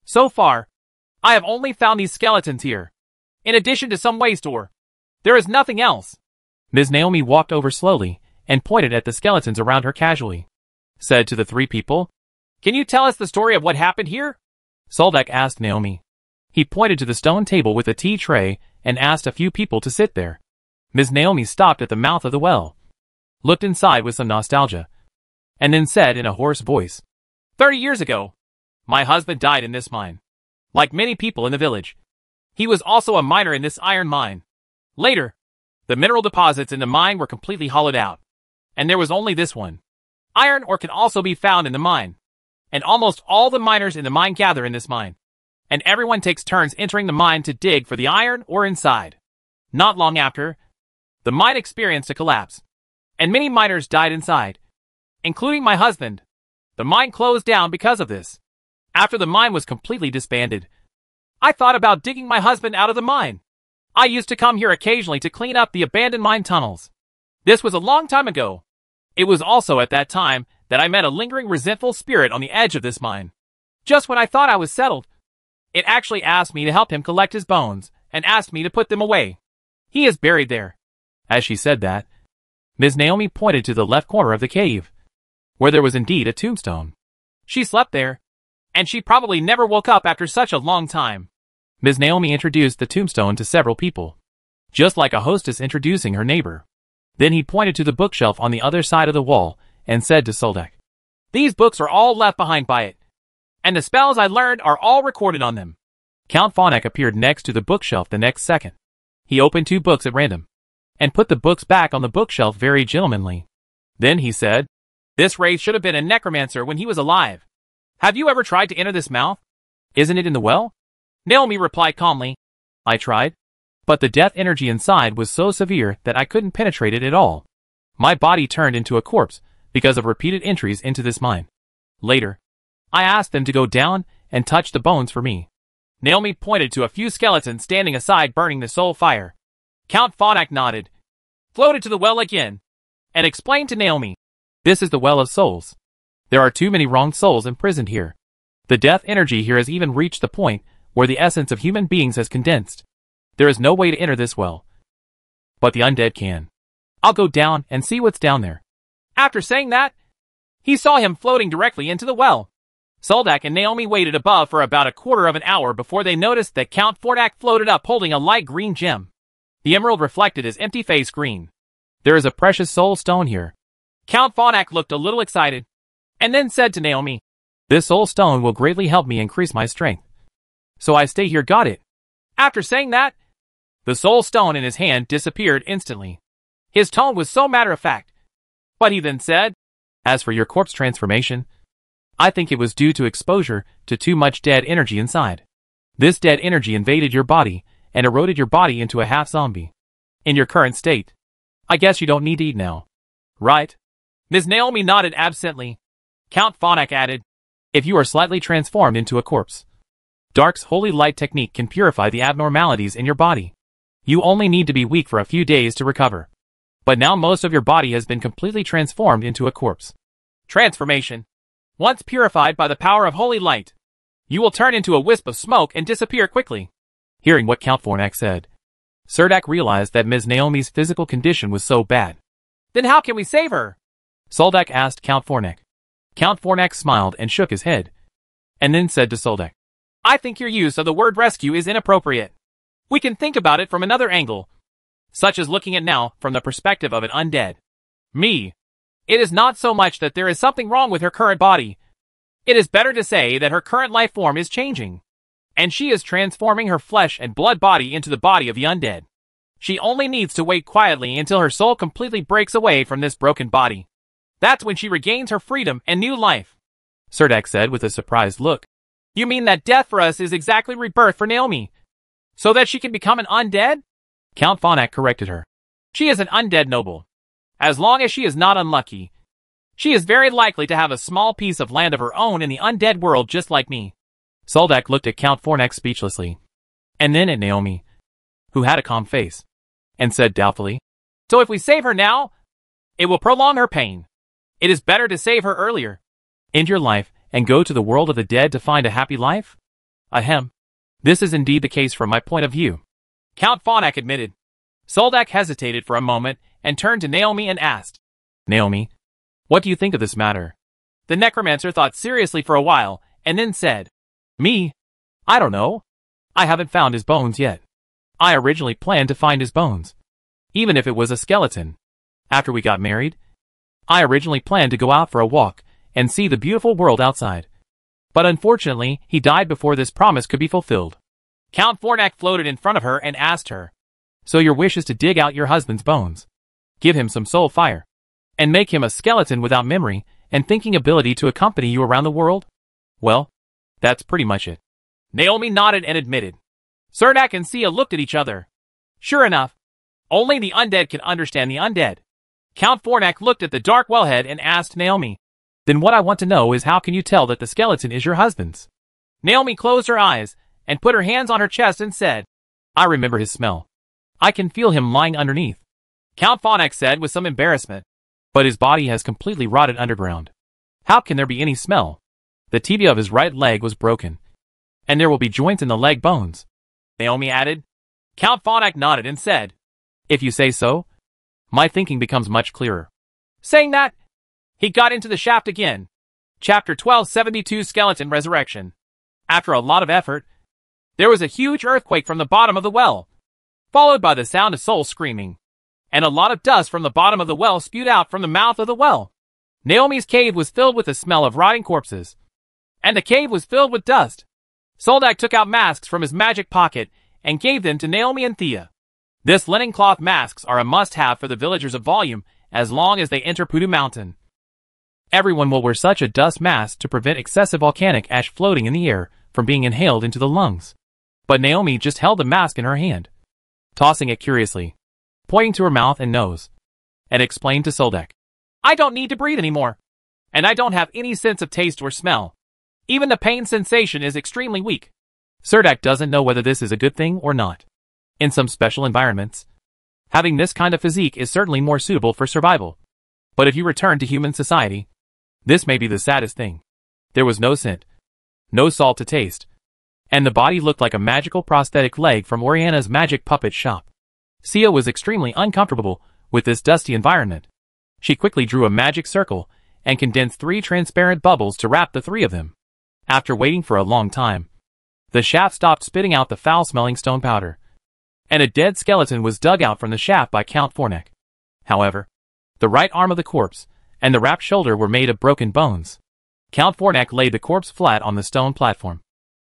Speaker 1: So far, I have only found these skeletons here in addition to some ways to her. There is nothing else. Ms. Naomi walked over slowly and pointed at the skeletons around her casually. Said to the three people, Can you tell us the story of what happened here? Soldak asked Naomi. He pointed to the stone table with a tea tray and asked a few people to sit there. Ms. Naomi stopped at the mouth of the well, looked inside with some nostalgia, and then said in a hoarse voice, Thirty years ago, my husband died in this mine. Like many people in the village, he was also a miner in this iron mine. Later, the mineral deposits in the mine were completely hollowed out, and there was only this one. Iron ore can also be found in the mine, and almost all the miners in the mine gather in this mine, and everyone takes turns entering the mine to dig for the iron ore inside. Not long after, the mine experienced a collapse, and many miners died inside, including my husband. The mine closed down because of this. After the mine was completely disbanded, I thought about digging my husband out of the mine. I used to come here occasionally to clean up the abandoned mine tunnels. This was a long time ago. It was also at that time that I met a lingering resentful spirit on the edge of this mine. Just when I thought I was settled, it actually asked me to help him collect his bones and asked me to put them away. He is buried there. As she said that, Miss Naomi pointed to the left corner of the cave, where there was indeed a tombstone. She slept there, and she probably never woke up after such a long time. Ms. Naomi introduced the tombstone to several people, just like a hostess introducing her neighbor. Then he pointed to the bookshelf on the other side of the wall and said to Soldak, These books are all left behind by it, and the spells I learned are all recorded on them. Count Fornak appeared next to the bookshelf the next second. He opened two books at random and put the books back on the bookshelf very gentlemanly. Then he said, This wraith should have been a necromancer when he was alive. Have you ever tried to enter this mouth? Isn't it in the well? Naomi replied calmly. I tried. But the death energy inside was so severe that I couldn't penetrate it at all. My body turned into a corpse because of repeated entries into this mine. Later, I asked them to go down and touch the bones for me. Naomi pointed to a few skeletons standing aside burning the soul fire. Count Fornak nodded, floated to the well again, and explained to Naomi, This is the Well of Souls. There are too many wronged souls imprisoned here. The death energy here has even reached the point where the essence of human beings has condensed. There is no way to enter this well. But the undead can. I'll go down and see what's down there. After saying that, he saw him floating directly into the well. Soldak and Naomi waited above for about a quarter of an hour before they noticed that Count Fornak floated up holding a light green gem. The emerald reflected his empty face green. There is a precious soul stone here. Count Fornak looked a little excited, and then said to Naomi, This soul stone will greatly help me increase my strength so I stay here got it. After saying that, the soul stone in his hand disappeared instantly. His tone was so matter-of-fact. But he then said, As for your corpse transformation, I think it was due to exposure to too much dead energy inside. This dead energy invaded your body and eroded your body into a half-zombie. In your current state, I guess you don't need to eat now. Right? Ms. Naomi nodded absently. Count Fornak added, If you are slightly transformed into a corpse, Dark's holy light technique can purify the abnormalities in your body. You only need to be weak for a few days to recover. But now most of your body has been completely transformed into a corpse. Transformation. Once purified by the power of holy light, you will turn into a wisp of smoke and disappear quickly. Hearing what Count Fornak said, Serdak realized that Ms. Naomi's physical condition was so bad. Then how can we save her? Soldak asked Count Fornak. Count Fornak smiled and shook his head, and then said to Soldak, I think your use of the word rescue is inappropriate. We can think about it from another angle, such as looking at now from the perspective of an undead. Me. It is not so much that there is something wrong with her current body. It is better to say that her current life form is changing, and she is transforming her flesh and blood body into the body of the undead. She only needs to wait quietly until her soul completely breaks away from this broken body. That's when she regains her freedom and new life. Serdek said with a surprised look. You mean that death for us is exactly rebirth for Naomi? So that she can become an undead? Count Fornak corrected her. She is an undead noble. As long as she is not unlucky, she is very likely to have a small piece of land of her own in the undead world just like me. Soldak looked at Count Fornak speechlessly, and then at Naomi, who had a calm face, and said doubtfully, So if we save her now, it will prolong her pain. It is better to save her earlier. End your life, and go to the world of the dead to find a happy life? Ahem. This is indeed the case from my point of view. Count Fornak admitted. Soldak hesitated for a moment and turned to Naomi and asked, Naomi, what do you think of this matter? The necromancer thought seriously for a while and then said, Me? I don't know. I haven't found his bones yet. I originally planned to find his bones, even if it was a skeleton. After we got married, I originally planned to go out for a walk and see the beautiful world outside. But unfortunately, he died before this promise could be fulfilled. Count Fornak floated in front of her and asked her, So your wish is to dig out your husband's bones, give him some soul fire, and make him a skeleton without memory and thinking ability to accompany you around the world? Well, that's pretty much it. Naomi nodded and admitted. Cernak and Sia looked at each other. Sure enough, only the undead can understand the undead. Count Fornak looked at the dark wellhead and asked Naomi, then what I want to know is how can you tell that the skeleton is your husband's? Naomi closed her eyes and put her hands on her chest and said, I remember his smell. I can feel him lying underneath. Count Fornak said with some embarrassment, but his body has completely rotted underground. How can there be any smell? The tibia of his right leg was broken, and there will be joints in the leg bones. Naomi added. Count Fornak nodded and said, If you say so, my thinking becomes much clearer. Saying that, he got into the shaft again. Chapter 1272 Skeleton Resurrection After a lot of effort, there was a huge earthquake from the bottom of the well, followed by the sound of souls screaming, and a lot of dust from the bottom of the well spewed out from the mouth of the well. Naomi's cave was filled with the smell of rotting corpses, and the cave was filled with dust. Soldak took out masks from his magic pocket and gave them to Naomi and Thea. This linen cloth masks are a must-have for the villagers of Volume as long as they enter Pudu Mountain. Everyone will wear such a dust mask to prevent excessive volcanic ash floating in the air from being inhaled into the lungs. But Naomi just held the mask in her hand, tossing it curiously, pointing to her mouth and nose, and explained to Soldek, I don't need to breathe anymore, and I don't have any sense of taste or smell. Even the pain sensation is extremely weak. Sirdak doesn't know whether this is a good thing or not. In some special environments, having this kind of physique is certainly more suitable for survival. But if you return to human society, this may be the saddest thing. There was no scent, no salt to taste, and the body looked like a magical prosthetic leg from Oriana's magic puppet shop. Sia was extremely uncomfortable with this dusty environment. She quickly drew a magic circle and condensed three transparent bubbles to wrap the three of them. After waiting for a long time, the shaft stopped spitting out the foul-smelling stone powder, and a dead skeleton was dug out from the shaft by Count Fornak. However, the right arm of the corpse and the wrapped shoulder were made of broken bones. Count Fornak laid the corpse flat on the stone platform,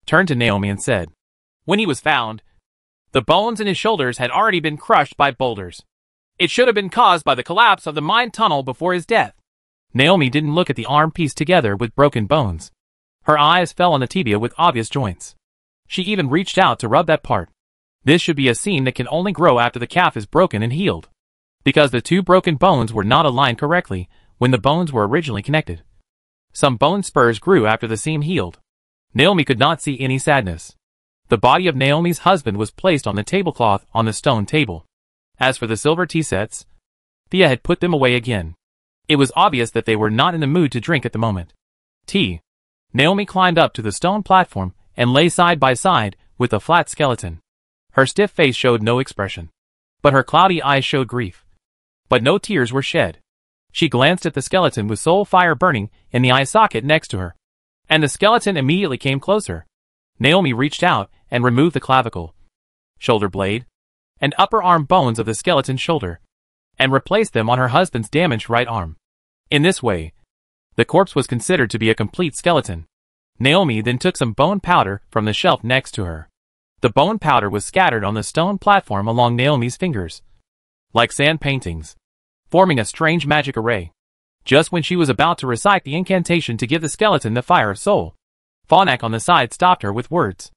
Speaker 1: turned to Naomi and said, When he was found, the bones in his shoulders had already been crushed by boulders. It should have been caused by the collapse of the mine tunnel before his death. Naomi didn't look at the arm pieced together with broken bones. Her eyes fell on the tibia with obvious joints. She even reached out to rub that part. This should be a seam that can only grow after the calf is broken and healed. Because the two broken bones were not aligned correctly, when the bones were originally connected. Some bone spurs grew after the seam healed. Naomi could not see any sadness. The body of Naomi's husband was placed on the tablecloth on the stone table. As for the silver tea sets, Thea had put them away again. It was obvious that they were not in the mood to drink at the moment. Tea. Naomi climbed up to the stone platform and lay side by side with a flat skeleton. Her stiff face showed no expression. But her cloudy eyes showed grief. But no tears were shed. She glanced at the skeleton with soul fire burning in the eye socket next to her. And the skeleton immediately came closer. Naomi reached out and removed the clavicle, shoulder blade, and upper arm bones of the skeleton's shoulder, and replaced them on her husband's damaged right arm. In this way, the corpse was considered to be a complete skeleton. Naomi then took some bone powder from the shelf next to her. The bone powder was scattered on the stone platform along Naomi's fingers, like sand paintings forming a strange magic array. Just when she was about to recite the incantation to give the skeleton the fire of soul, Fornak on the side stopped her with words.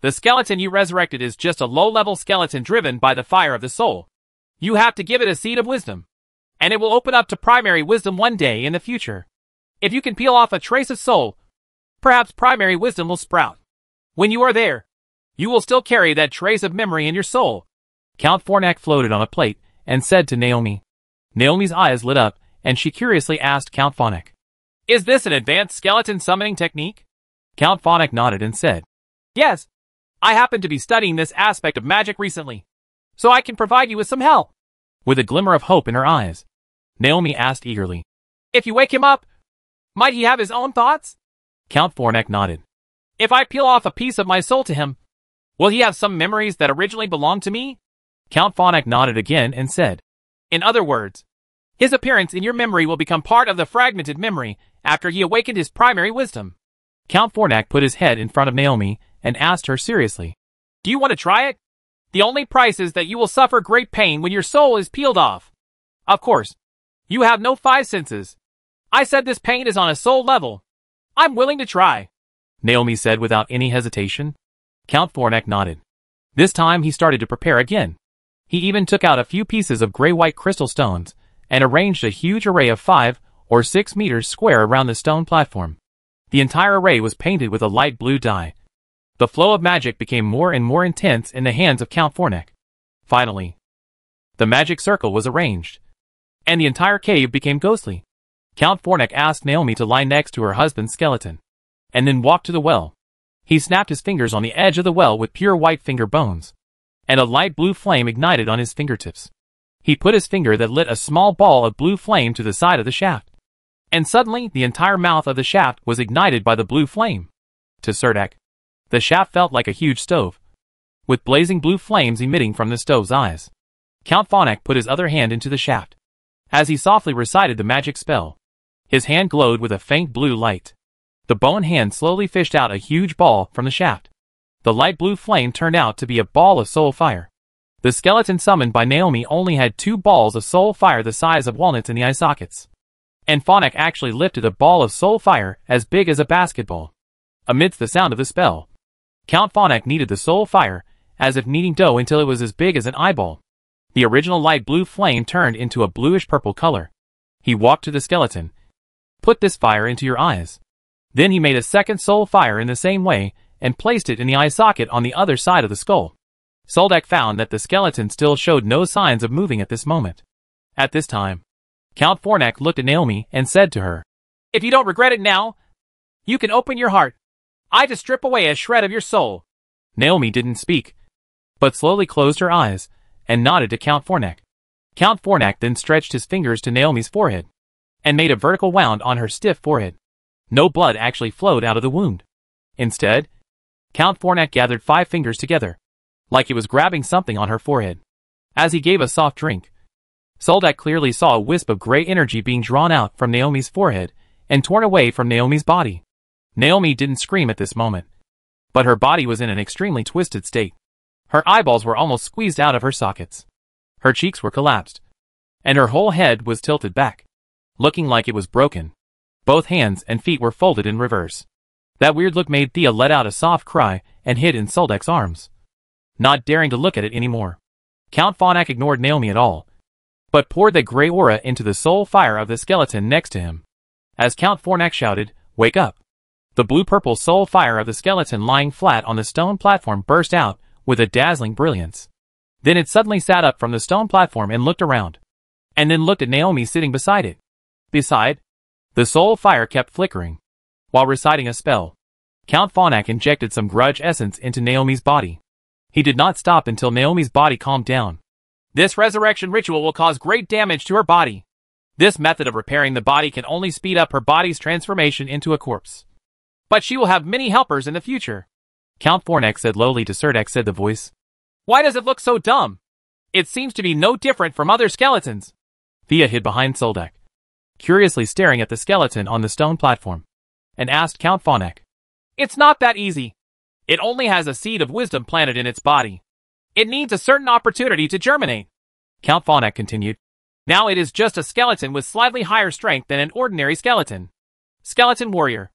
Speaker 1: The skeleton you resurrected is just a low-level skeleton driven by the fire of the soul. You have to give it a seed of wisdom, and it will open up to primary wisdom one day in the future. If you can peel off a trace of soul, perhaps primary wisdom will sprout. When you are there, you will still carry that trace of memory in your soul. Count Fornak floated on a plate and said to Naomi, Naomi's eyes lit up, and she curiously asked Count Fornak, Is this an advanced skeleton summoning technique? Count Fornak nodded and said, Yes, I happen to be studying this aspect of magic recently, so I can provide you with some help. With a glimmer of hope in her eyes, Naomi asked eagerly, If you wake him up, might he have his own thoughts? Count Fornak nodded. If I peel off a piece of my soul to him, will he have some memories that originally belonged to me? Count Fornak nodded again and said, in other words, his appearance in your memory will become part of the fragmented memory after he awakened his primary wisdom. Count Fornak put his head in front of Naomi and asked her seriously, Do you want to try it? The only price is that you will suffer great pain when your soul is peeled off. Of course, you have no five senses. I said this pain is on a soul level. I'm willing to try, Naomi said without any hesitation. Count Fornak nodded. This time he started to prepare again. He even took out a few pieces of gray-white crystal stones and arranged a huge array of five or six meters square around the stone platform. The entire array was painted with a light blue dye. The flow of magic became more and more intense in the hands of Count Fornak. Finally, the magic circle was arranged, and the entire cave became ghostly. Count Fornak asked Naomi to lie next to her husband's skeleton, and then walked to the well. He snapped his fingers on the edge of the well with pure white finger bones and a light blue flame ignited on his fingertips. He put his finger that lit a small ball of blue flame to the side of the shaft. And suddenly, the entire mouth of the shaft was ignited by the blue flame. To Serdak, the shaft felt like a huge stove, with blazing blue flames emitting from the stove's eyes. Count Fornak put his other hand into the shaft. As he softly recited the magic spell, his hand glowed with a faint blue light. The bone hand slowly fished out a huge ball from the shaft. The light blue flame turned out to be a ball of soul fire. The skeleton summoned by Naomi only had two balls of soul fire the size of walnuts in the eye sockets. And Fornak actually lifted a ball of soul fire as big as a basketball. Amidst the sound of the spell, Count Fornak needed the soul fire, as if kneading dough until it was as big as an eyeball. The original light blue flame turned into a bluish-purple color. He walked to the skeleton. Put this fire into your eyes. Then he made a second soul fire in the same way, and placed it in the eye socket on the other side of the skull. Soldak found that the skeleton still showed no signs of moving at this moment. At this time, Count Fornak looked at Naomi and said to her, If you don't regret it now, you can open your heart. I just strip away a shred of your soul. Naomi didn't speak, but slowly closed her eyes and nodded to Count Fornak. Count Fornak then stretched his fingers to Naomi's forehead and made a vertical wound on her stiff forehead. No blood actually flowed out of the wound. Instead, Count Fornak gathered five fingers together, like he was grabbing something on her forehead. As he gave a soft drink, Soldak clearly saw a wisp of gray energy being drawn out from Naomi's forehead and torn away from Naomi's body. Naomi didn't scream at this moment, but her body was in an extremely twisted state. Her eyeballs were almost squeezed out of her sockets. Her cheeks were collapsed, and her whole head was tilted back, looking like it was broken. Both hands and feet were folded in reverse. That weird look made Thea let out a soft cry and hid in Soldek's arms, not daring to look at it anymore. Count Fornak ignored Naomi at all, but poured the gray aura into the soul fire of the skeleton next to him. As Count Fornak shouted, wake up, the blue-purple soul fire of the skeleton lying flat on the stone platform burst out with a dazzling brilliance. Then it suddenly sat up from the stone platform and looked around, and then looked at Naomi sitting beside it. Beside, the soul fire kept flickering, while reciting a spell. Count Fornak injected some grudge essence into Naomi's body. He did not stop until Naomi's body calmed down. This resurrection ritual will cause great damage to her body. This method of repairing the body can only speed up her body's transformation into a corpse. But she will have many helpers in the future. Count Fornak said lowly to Sirdek said the voice. Why does it look so dumb? It seems to be no different from other skeletons. Thea hid behind Soldek, curiously staring at the skeleton on the stone platform and asked Count Fornak. It's not that easy. It only has a seed of wisdom planted in its body. It needs a certain opportunity to germinate. Count Fornak continued. Now it is just a skeleton with slightly higher strength than an ordinary skeleton. Skeleton Warrior.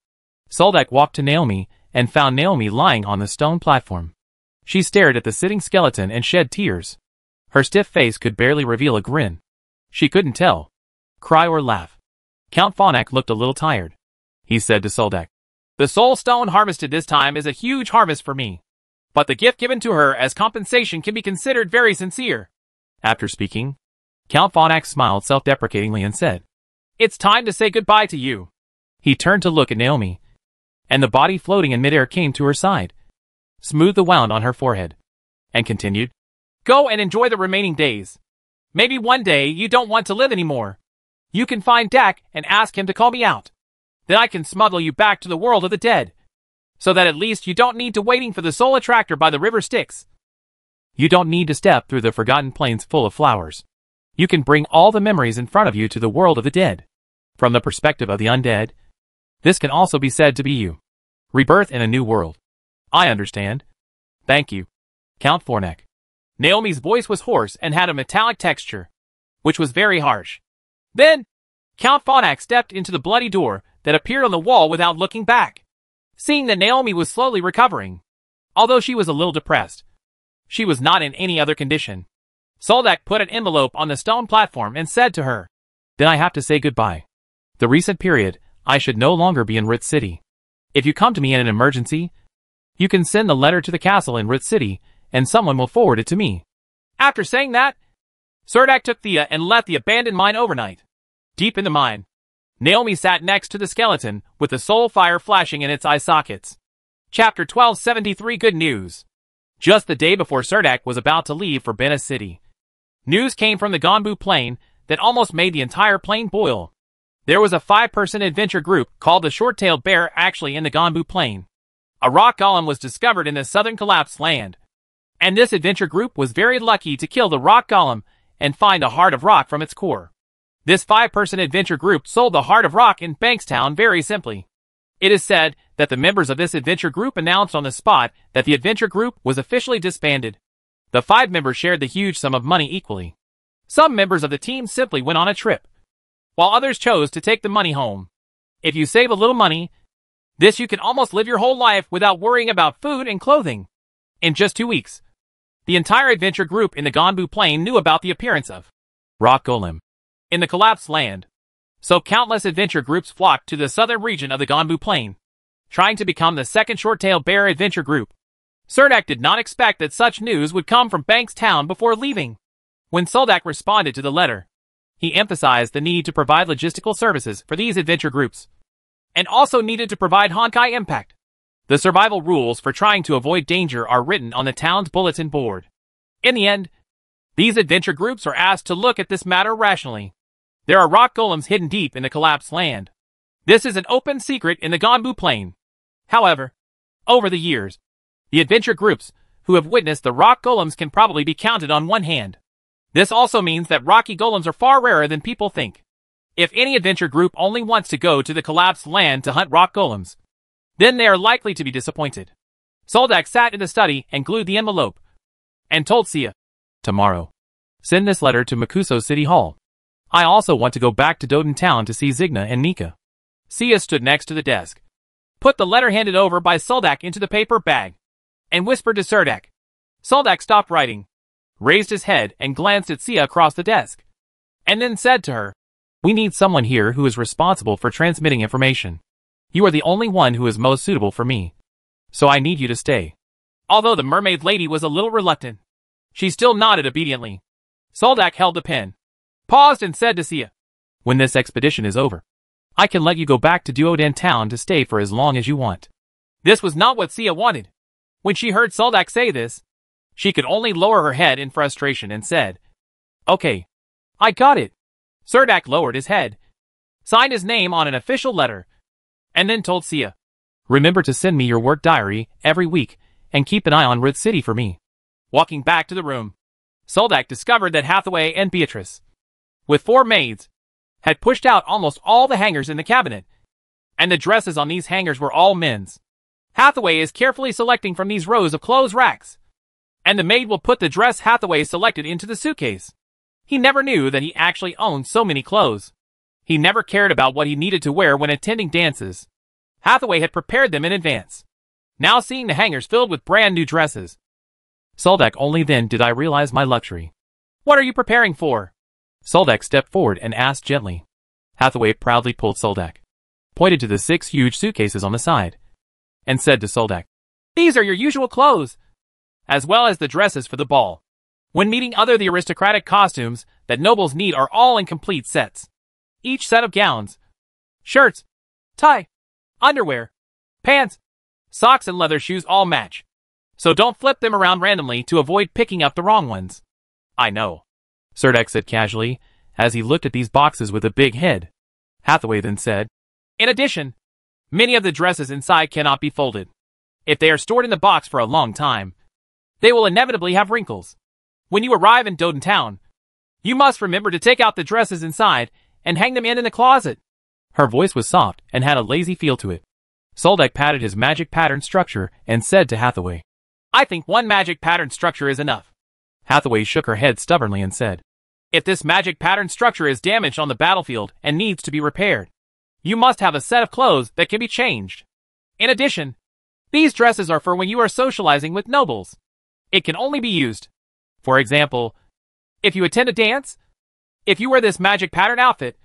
Speaker 1: Soldek walked to Naomi and found Naomi lying on the stone platform. She stared at the sitting skeleton and shed tears. Her stiff face could barely reveal a grin. She couldn't tell. Cry or laugh. Count Fornak looked a little tired he said to Soldek, The soul stone harvested this time is a huge harvest for me. But the gift given to her as compensation can be considered very sincere. After speaking, Count Fornak smiled self-deprecatingly and said, It's time to say goodbye to you. He turned to look at Naomi, and the body floating in midair came to her side, smoothed the wound on her forehead, and continued, Go and enjoy the remaining days. Maybe one day you don't want to live anymore. You can find Dak and ask him to call me out then I can smuggle you back to the world of the dead, so that at least you don't need to waiting for the soul attractor by the river Styx. You don't need to step through the forgotten plains full of flowers. You can bring all the memories in front of you to the world of the dead. From the perspective of the undead, this can also be said to be you. Rebirth in a new world. I understand. Thank you. Count Fornak. Naomi's voice was hoarse and had a metallic texture, which was very harsh. Then, Count Fornak stepped into the bloody door that appeared on the wall without looking back. Seeing that Naomi was slowly recovering, although she was a little depressed, she was not in any other condition. Soldak put an envelope on the stone platform and said to her, Then I have to say goodbye. The recent period, I should no longer be in Ritz City. If you come to me in an emergency, you can send the letter to the castle in Ritz City, and someone will forward it to me. After saying that, Serdak took Thea uh, and left the abandoned mine overnight. Deep in the mine, Naomi sat next to the skeleton, with the soul fire flashing in its eye sockets. Chapter 1273 Good News Just the day before Serdak was about to leave for Bena City, news came from the Gonbu plane that almost made the entire plane boil. There was a five-person adventure group called the Short-Tailed Bear actually in the Gonbu plane. A rock golem was discovered in the southern collapsed land. And this adventure group was very lucky to kill the rock golem and find a heart of rock from its core. This five-person adventure group sold the Heart of Rock in Bankstown very simply. It is said that the members of this adventure group announced on the spot that the adventure group was officially disbanded. The five members shared the huge sum of money equally. Some members of the team simply went on a trip, while others chose to take the money home. If you save a little money, this you can almost live your whole life without worrying about food and clothing. In just two weeks, the entire adventure group in the Gonbu Plain knew about the appearance of Rock Golem in the collapsed land. So countless adventure groups flocked to the southern region of the Gonbu Plain, trying to become the second short-tailed bear adventure group. Serdak did not expect that such news would come from Banks Town before leaving. When Soldak responded to the letter, he emphasized the need to provide logistical services for these adventure groups, and also needed to provide Honkai Impact. The survival rules for trying to avoid danger are written on the town's bulletin board. In the end, these adventure groups are asked to look at this matter rationally. There are rock golems hidden deep in the collapsed land. This is an open secret in the Gonbu Plain. However, over the years, the adventure groups who have witnessed the rock golems can probably be counted on one hand. This also means that rocky golems are far rarer than people think. If any adventure group only wants to go to the collapsed land to hunt rock golems, then they are likely to be disappointed. Soldak sat in the study and glued the envelope, and told Sia, Tomorrow, send this letter to Makuso City Hall. I also want to go back to Doden Town to see Zigna and Nika. Sia stood next to the desk, put the letter handed over by Soldak into the paper bag, and whispered to Serdak. Soldak stopped writing, raised his head and glanced at Sia across the desk, and then said to her, We need someone here who is responsible for transmitting information. You are the only one who is most suitable for me, so I need you to stay. Although the mermaid lady was a little reluctant, she still nodded obediently. Soldak held the pen, paused and said to Sia, When this expedition is over, I can let you go back to Duodan town to stay for as long as you want. This was not what Sia wanted. When she heard Soldak say this, she could only lower her head in frustration and said, Okay, I got it. Serdak lowered his head, signed his name on an official letter, and then told Sia, Remember to send me your work diary every week and keep an eye on Ruth City for me. Walking back to the room, Soldak discovered that Hathaway and Beatrice with four maids, had pushed out almost all the hangers in the cabinet, and the dresses on these hangers were all men's. Hathaway is carefully selecting from these rows of clothes racks, and the maid will put the dress Hathaway selected into the suitcase. He never knew that he actually owned so many clothes. He never cared about what he needed to wear when attending dances. Hathaway had prepared them in advance. Now seeing the hangers filled with brand new dresses. Soldak only then did I realize my luxury. What are you preparing for? Soldak stepped forward and asked gently. Hathaway proudly pulled Soldak, pointed to the six huge suitcases on the side, and said to Soldak, These are your usual clothes, as well as the dresses for the ball. When meeting other the aristocratic costumes that nobles need are all in complete sets. Each set of gowns, shirts, tie, underwear, pants, socks and leather shoes all match. So don't flip them around randomly to avoid picking up the wrong ones. I know. Sirdak said casually, as he looked at these boxes with a big head. Hathaway then said, In addition, many of the dresses inside cannot be folded. If they are stored in the box for a long time, they will inevitably have wrinkles. When you arrive in Doden Town, you must remember to take out the dresses inside and hang them in in a closet. Her voice was soft and had a lazy feel to it. Soldek patted his magic pattern structure and said to Hathaway, I think one magic pattern structure is enough. Hathaway shook her head stubbornly and said, if this magic pattern structure is damaged on the battlefield and needs to be repaired, you must have a set of clothes that can be changed. In addition, these dresses are for when you are socializing with nobles. It can only be used. For example, if you attend a dance, if you wear this magic pattern outfit,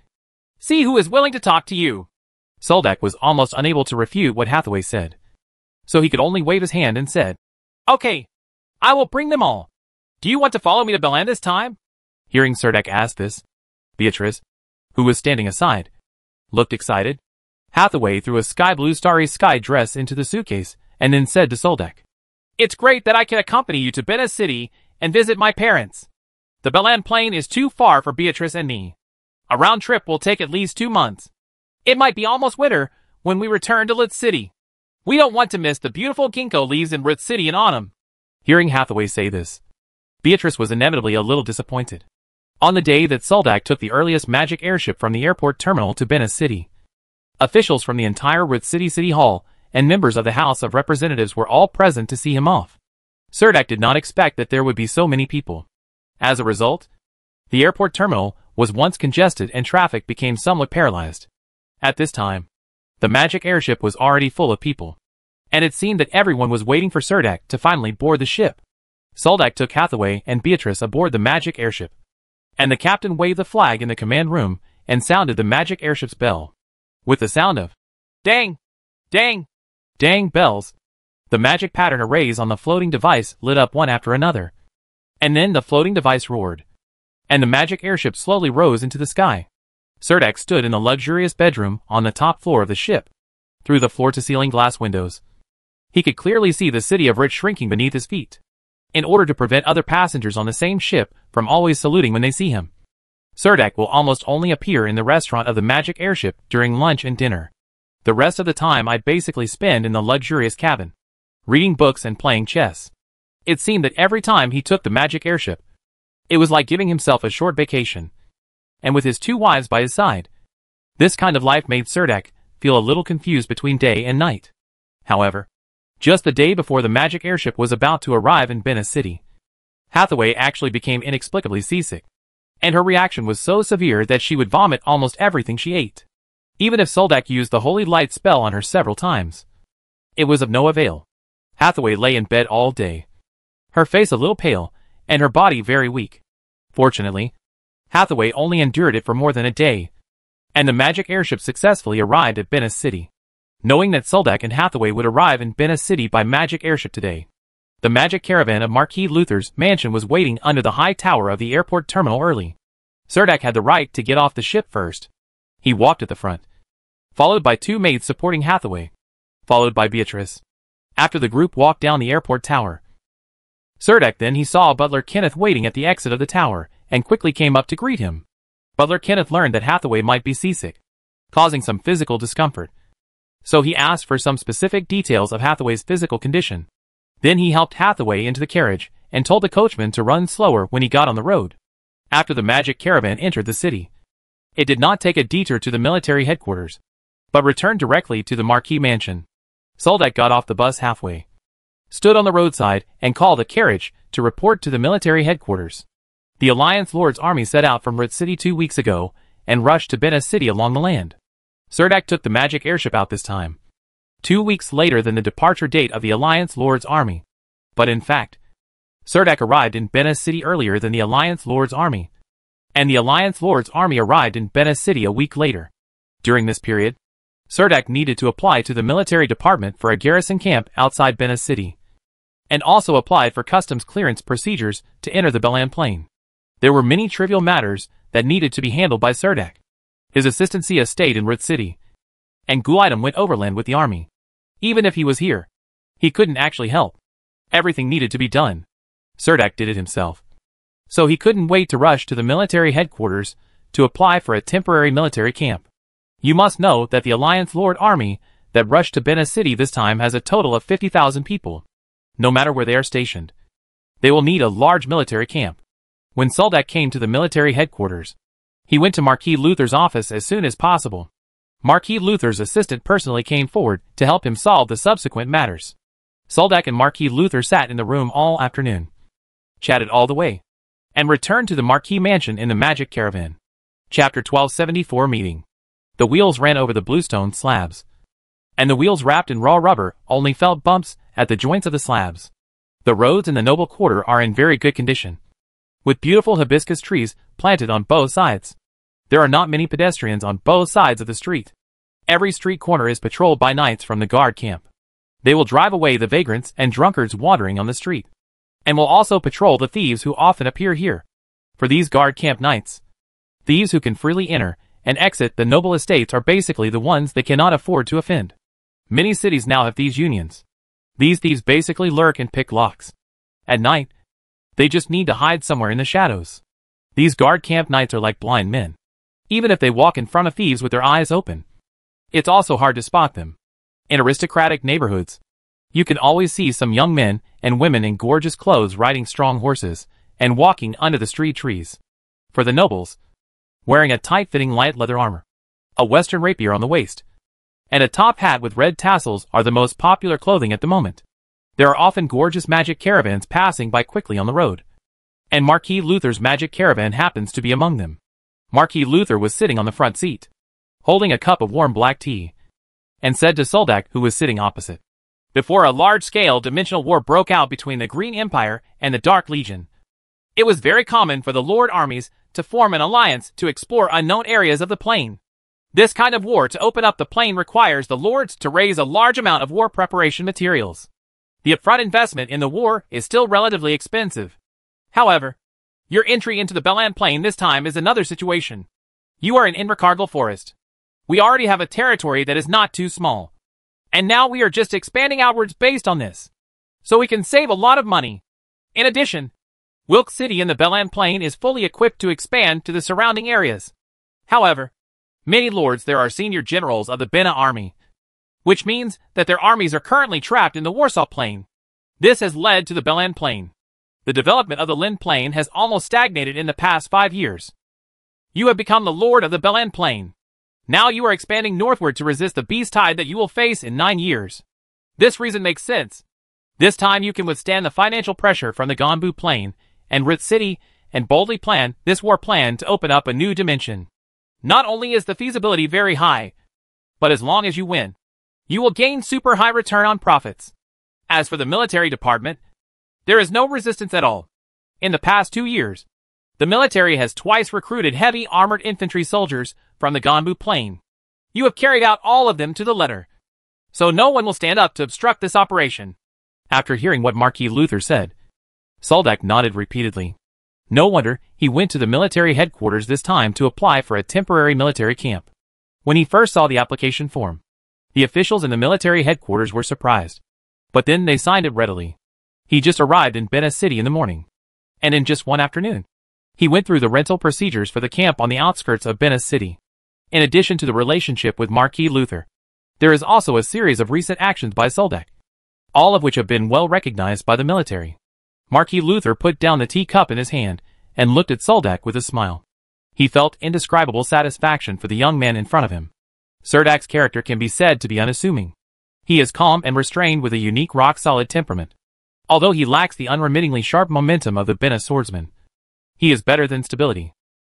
Speaker 1: see who is willing to talk to you. Soldak was almost unable to refute what Hathaway said, so he could only wave his hand and said, Okay, I will bring them all. Do you want to follow me to Belan this time? Hearing Sudek ask this, Beatrice, who was standing aside, looked excited. Hathaway threw a sky-blue starry sky dress into the suitcase and then said to Soldek, It's great that I can accompany you to Benes City and visit my parents. The Belan plane is too far for Beatrice and me. A round trip will take at least two months. It might be almost winter when we return to Lit City. We don't want to miss the beautiful ginkgo leaves in Lit City in autumn. Hearing Hathaway say this, Beatrice was inevitably a little disappointed on the day that Soldak took the earliest magic airship from the airport terminal to Benes City. Officials from the entire Ruth City City Hall and members of the House of Representatives were all present to see him off. Serdak did not expect that there would be so many people. As a result, the airport terminal was once congested and traffic became somewhat paralyzed. At this time, the magic airship was already full of people. And it seemed that everyone was waiting for Serdak to finally board the ship. Soldak took Hathaway and Beatrice aboard the magic airship and the captain waved the flag in the command room and sounded the magic airship's bell. With the sound of dang, dang, dang bells, the magic pattern arrays on the floating device lit up one after another. And then the floating device roared. And the magic airship slowly rose into the sky. Sirdak stood in the luxurious bedroom on the top floor of the ship, through the floor-to-ceiling glass windows. He could clearly see the city of Rich shrinking beneath his feet in order to prevent other passengers on the same ship from always saluting when they see him. Serdek will almost only appear in the restaurant of the magic airship during lunch and dinner. The rest of the time I basically spend in the luxurious cabin, reading books and playing chess. It seemed that every time he took the magic airship, it was like giving himself a short vacation. And with his two wives by his side, this kind of life made Serdek feel a little confused between day and night. However, just the day before the magic airship was about to arrive in Bena City, Hathaway actually became inexplicably seasick. And her reaction was so severe that she would vomit almost everything she ate. Even if Soldak used the holy light spell on her several times, it was of no avail. Hathaway lay in bed all day, her face a little pale, and her body very weak. Fortunately, Hathaway only endured it for more than a day, and the magic airship successfully arrived at Bennis City knowing that Soldak and Hathaway would arrive in Bena City by magic airship today. The magic caravan of Marquis Luther's mansion was waiting under the high tower of the airport terminal early. Serdak had the right to get off the ship first. He walked at the front, followed by two maids supporting Hathaway, followed by Beatrice. After the group walked down the airport tower, Serdak then he saw Butler Kenneth waiting at the exit of the tower, and quickly came up to greet him. Butler Kenneth learned that Hathaway might be seasick, causing some physical discomfort, so he asked for some specific details of Hathaway's physical condition. Then he helped Hathaway into the carriage and told the coachman to run slower when he got on the road. After the magic caravan entered the city, it did not take a detour to the military headquarters, but returned directly to the Marquis mansion. Soldat got off the bus halfway, stood on the roadside, and called a carriage to report to the military headquarters. The Alliance Lord's army set out from Ritz City two weeks ago and rushed to Bena City along the land. Serdak took the magic airship out this time, two weeks later than the departure date of the Alliance Lord's army. But in fact, Serdak arrived in Benez City earlier than the Alliance Lord's army, and the Alliance Lord's army arrived in Benez City a week later. During this period, Serdak needed to apply to the military department for a garrison camp outside Benez City, and also applied for customs clearance procedures to enter the Belan Plain. There were many trivial matters that needed to be handled by Serdak his assistant Sia stayed in Ritz City, and Guaidam went overland with the army. Even if he was here, he couldn't actually help. Everything needed to be done. Serdak did it himself. So he couldn't wait to rush to the military headquarters to apply for a temporary military camp. You must know that the Alliance Lord Army that rushed to Bena City this time has a total of 50,000 people. No matter where they are stationed, they will need a large military camp. When Soldak came to the military headquarters, he went to Marquis Luther's office as soon as possible. Marquis Luther's assistant personally came forward to help him solve the subsequent matters. Soldak and Marquis Luther sat in the room all afternoon, chatted all the way, and returned to the Marquis mansion in the Magic Caravan. Chapter 1274 Meeting The wheels ran over the bluestone slabs, and the wheels wrapped in raw rubber only felt bumps at the joints of the slabs. The roads in the noble quarter are in very good condition, with beautiful hibiscus trees planted on both sides. There are not many pedestrians on both sides of the street. Every street corner is patrolled by knights from the guard camp. They will drive away the vagrants and drunkards wandering on the street, and will also patrol the thieves who often appear here. For these guard camp knights, thieves who can freely enter and exit the noble estates are basically the ones they cannot afford to offend. Many cities now have these unions. These thieves basically lurk and pick locks. At night, they just need to hide somewhere in the shadows. These guard camp knights are like blind men. Even if they walk in front of thieves with their eyes open, it's also hard to spot them. In aristocratic neighborhoods, you can always see some young men and women in gorgeous clothes riding strong horses and walking under the street trees. For the nobles, wearing a tight-fitting light leather armor, a western rapier on the waist, and a top hat with red tassels are the most popular clothing at the moment. There are often gorgeous magic caravans passing by quickly on the road. And Marquis Luther's magic caravan happens to be among them. Marquis Luther was sitting on the front seat, holding a cup of warm black tea, and said to Soldak who was sitting opposite. Before a large-scale dimensional war broke out between the Green Empire and the Dark Legion, it was very common for the Lord armies to form an alliance to explore unknown areas of the plane. This kind of war to open up the plane requires the lords to raise a large amount of war preparation materials the upfront investment in the war is still relatively expensive. However, your entry into the Belan Plain this time is another situation. You are in Invercargill Forest. We already have a territory that is not too small. And now we are just expanding outwards based on this. So we can save a lot of money. In addition, Wilk City in the Belan Plain is fully equipped to expand to the surrounding areas. However, many lords there are senior generals of the Bena army which means that their armies are currently trapped in the Warsaw Plain. This has led to the Belan Plain. The development of the Lin Plain has almost stagnated in the past five years. You have become the lord of the Belan Plain. Now you are expanding northward to resist the beast tide that you will face in nine years. This reason makes sense. This time you can withstand the financial pressure from the Gonbu Plain and Rith City and boldly plan this war plan to open up a new dimension. Not only is the feasibility very high, but as long as you win, you will gain super high return on profits. As for the military department, there is no resistance at all. In the past two years, the military has twice recruited heavy armored infantry soldiers from the Gonbu Plain. You have carried out all of them to the letter, so no one will stand up to obstruct this operation. After hearing what Marquis Luther said, Soldak nodded repeatedly. No wonder he went to the military headquarters this time to apply for a temporary military camp. When he first saw the application form, the officials in the military headquarters were surprised. But then they signed it readily. He just arrived in Benes City in the morning. And in just one afternoon. He went through the rental procedures for the camp on the outskirts of Benes City. In addition to the relationship with Marquis Luther, there is also a series of recent actions by Soldek, all of which have been well recognized by the military. Marquis Luther put down the teacup in his hand and looked at Soldek with a smile. He felt indescribable satisfaction for the young man in front of him. Serdak's character can be said to be unassuming. He is calm and restrained with a unique rock-solid temperament. Although he lacks the unremittingly sharp momentum of the Bena swordsman, he is better than stability.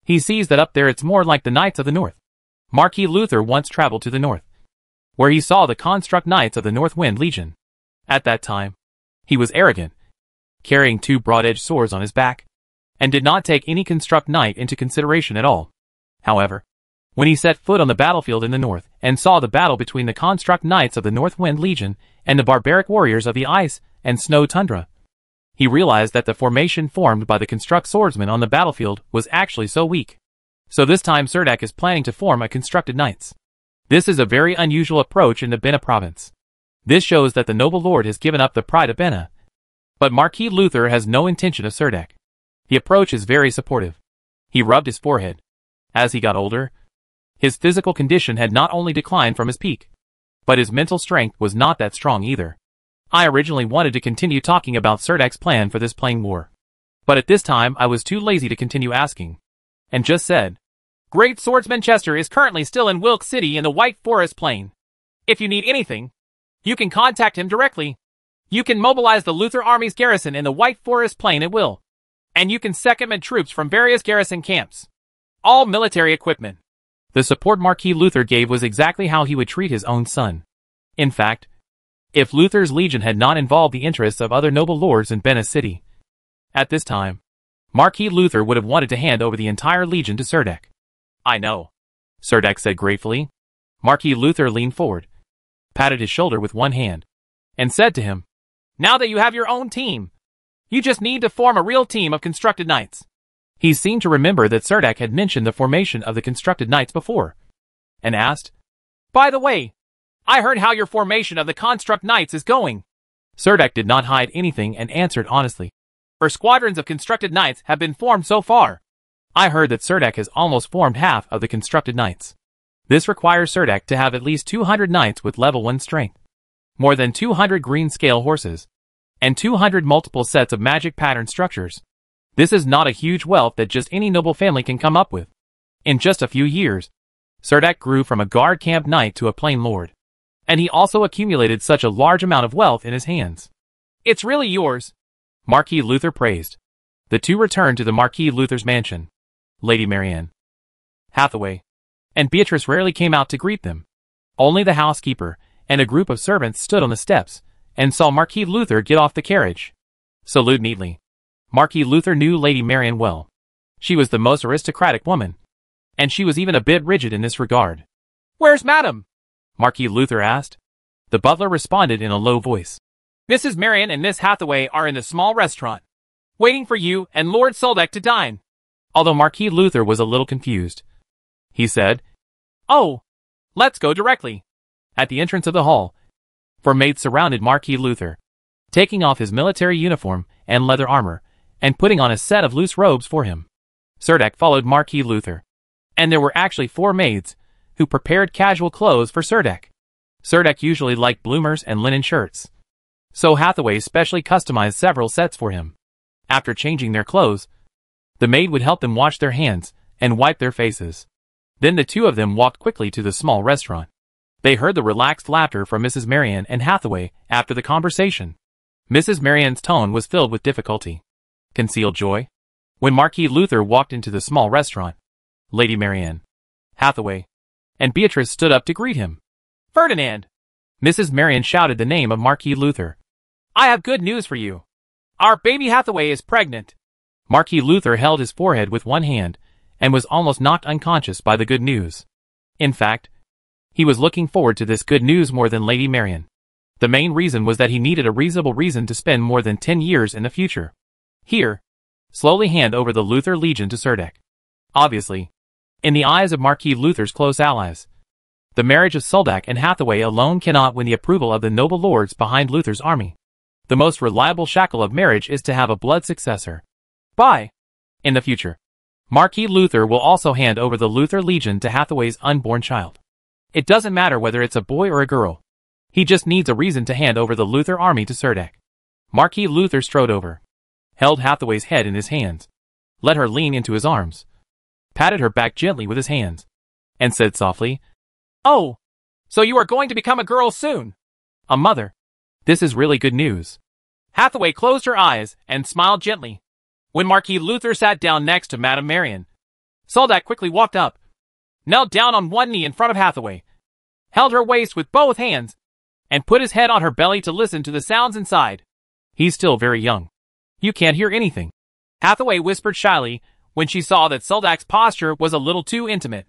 Speaker 1: He sees that up there it's more like the Knights of the North. Marquis Luther once traveled to the North, where he saw the construct Knights of the North Wind Legion. At that time, he was arrogant, carrying two broad-edged swords on his back, and did not take any construct knight into consideration at all. However, when he set foot on the battlefield in the north and saw the battle between the construct knights of the North Wind Legion and the barbaric warriors of the ice and snow tundra. He realized that the formation formed by the construct swordsmen on the battlefield was actually so weak. So this time Serdak is planning to form a constructed knights. This is a very unusual approach in the Bena province. This shows that the noble lord has given up the pride of Bena. But Marquis Luther has no intention of Serdak. The approach is very supportive. He rubbed his forehead. As he got older, his physical condition had not only declined from his peak, but his mental strength was not that strong either. I originally wanted to continue talking about Serdak's plan for this plane war. But at this time I was too lazy to continue asking. And just said, Great Swordsman Chester is currently still in Wilk City in the White Forest Plain. If you need anything, you can contact him directly. You can mobilize the Luther Army's garrison in the White Forest Plain at will. And you can second troops from various garrison camps. All military equipment, the support Marquis Luther gave was exactly how he would treat his own son. In fact, if Luther's legion had not involved the interests of other noble lords in Bena City, at this time, Marquis Luther would have wanted to hand over the entire legion to Serdek. I know, Serdek said gratefully. Marquis Luther leaned forward, patted his shoulder with one hand, and said to him, Now that you have your own team, you just need to form a real team of constructed knights. He seemed to remember that Sardak had mentioned the formation of the constructed knights before, and asked, By the way, I heard how your formation of the construct knights is going. Sardak did not hide anything and answered honestly. Her squadrons of constructed knights have been formed so far. I heard that Sardak has almost formed half of the constructed knights. This requires Sardak to have at least 200 knights with level 1 strength, more than 200 green scale horses, and 200 multiple sets of magic pattern structures. This is not a huge wealth that just any noble family can come up with. In just a few years, Sardak grew from a guard camp knight to a plain lord. And he also accumulated such a large amount of wealth in his hands. It's really yours, Marquis Luther praised. The two returned to the Marquis Luther's mansion. Lady Marianne, Hathaway, and Beatrice rarely came out to greet them. Only the housekeeper and a group of servants stood on the steps and saw Marquis Luther get off the carriage. Salute neatly. Marquis Luther knew Lady Marion well. She was the most aristocratic woman. And she was even a bit rigid in this regard. Where's madam? Marquis Luther asked. The butler responded in a low voice. Mrs. Marion and Miss Hathaway are in the small restaurant, waiting for you and Lord Soldek to dine. Although Marquis Luther was a little confused, he said, Oh, let's go directly. At the entrance of the hall, four maids surrounded Marquis Luther, taking off his military uniform and leather armor and putting on a set of loose robes for him. Serdek followed Marquis Luther. And there were actually four maids, who prepared casual clothes for Serdek. Serdek usually liked bloomers and linen shirts. So Hathaway specially customized several sets for him. After changing their clothes, the maid would help them wash their hands and wipe their faces. Then the two of them walked quickly to the small restaurant. They heard the relaxed laughter from Mrs. Marion and Hathaway after the conversation. Mrs. Marion's tone was filled with difficulty concealed joy. When Marquis Luther walked into the small restaurant, Lady Marianne, Hathaway, and Beatrice stood up to greet him. Ferdinand! Mrs. Marion shouted the name of Marquis Luther. I have good news for you. Our baby Hathaway is pregnant. Marquis Luther held his forehead with one hand and was almost knocked unconscious by the good news. In fact, he was looking forward to this good news more than Lady Marion. The main reason was that he needed a reasonable reason to spend more than 10 years in the future. Here, slowly hand over the Luther Legion to Serdek. Obviously, in the eyes of Marquis Luther's close allies, the marriage of Suldac and Hathaway alone cannot win the approval of the noble lords behind Luther's army. The most reliable shackle of marriage is to have a blood successor. By, in the future, Marquis Luther will also hand over the Luther Legion to Hathaway's unborn child. It doesn't matter whether it's a boy or a girl. He just needs a reason to hand over the Luther army to Serdek. Marquis Luther strode over, held Hathaway's head in his hands, let her lean into his arms, patted her back gently with his hands, and said softly, Oh, so you are going to become a girl soon. A mother. This is really good news. Hathaway closed her eyes and smiled gently. When Marquis Luther sat down next to Madame Marion, Soldat quickly walked up, knelt down on one knee in front of Hathaway, held her waist with both hands, and put his head on her belly to listen to the sounds inside. He's still very young. You can't hear anything. Hathaway whispered shyly when she saw that Seldak's posture was a little too intimate.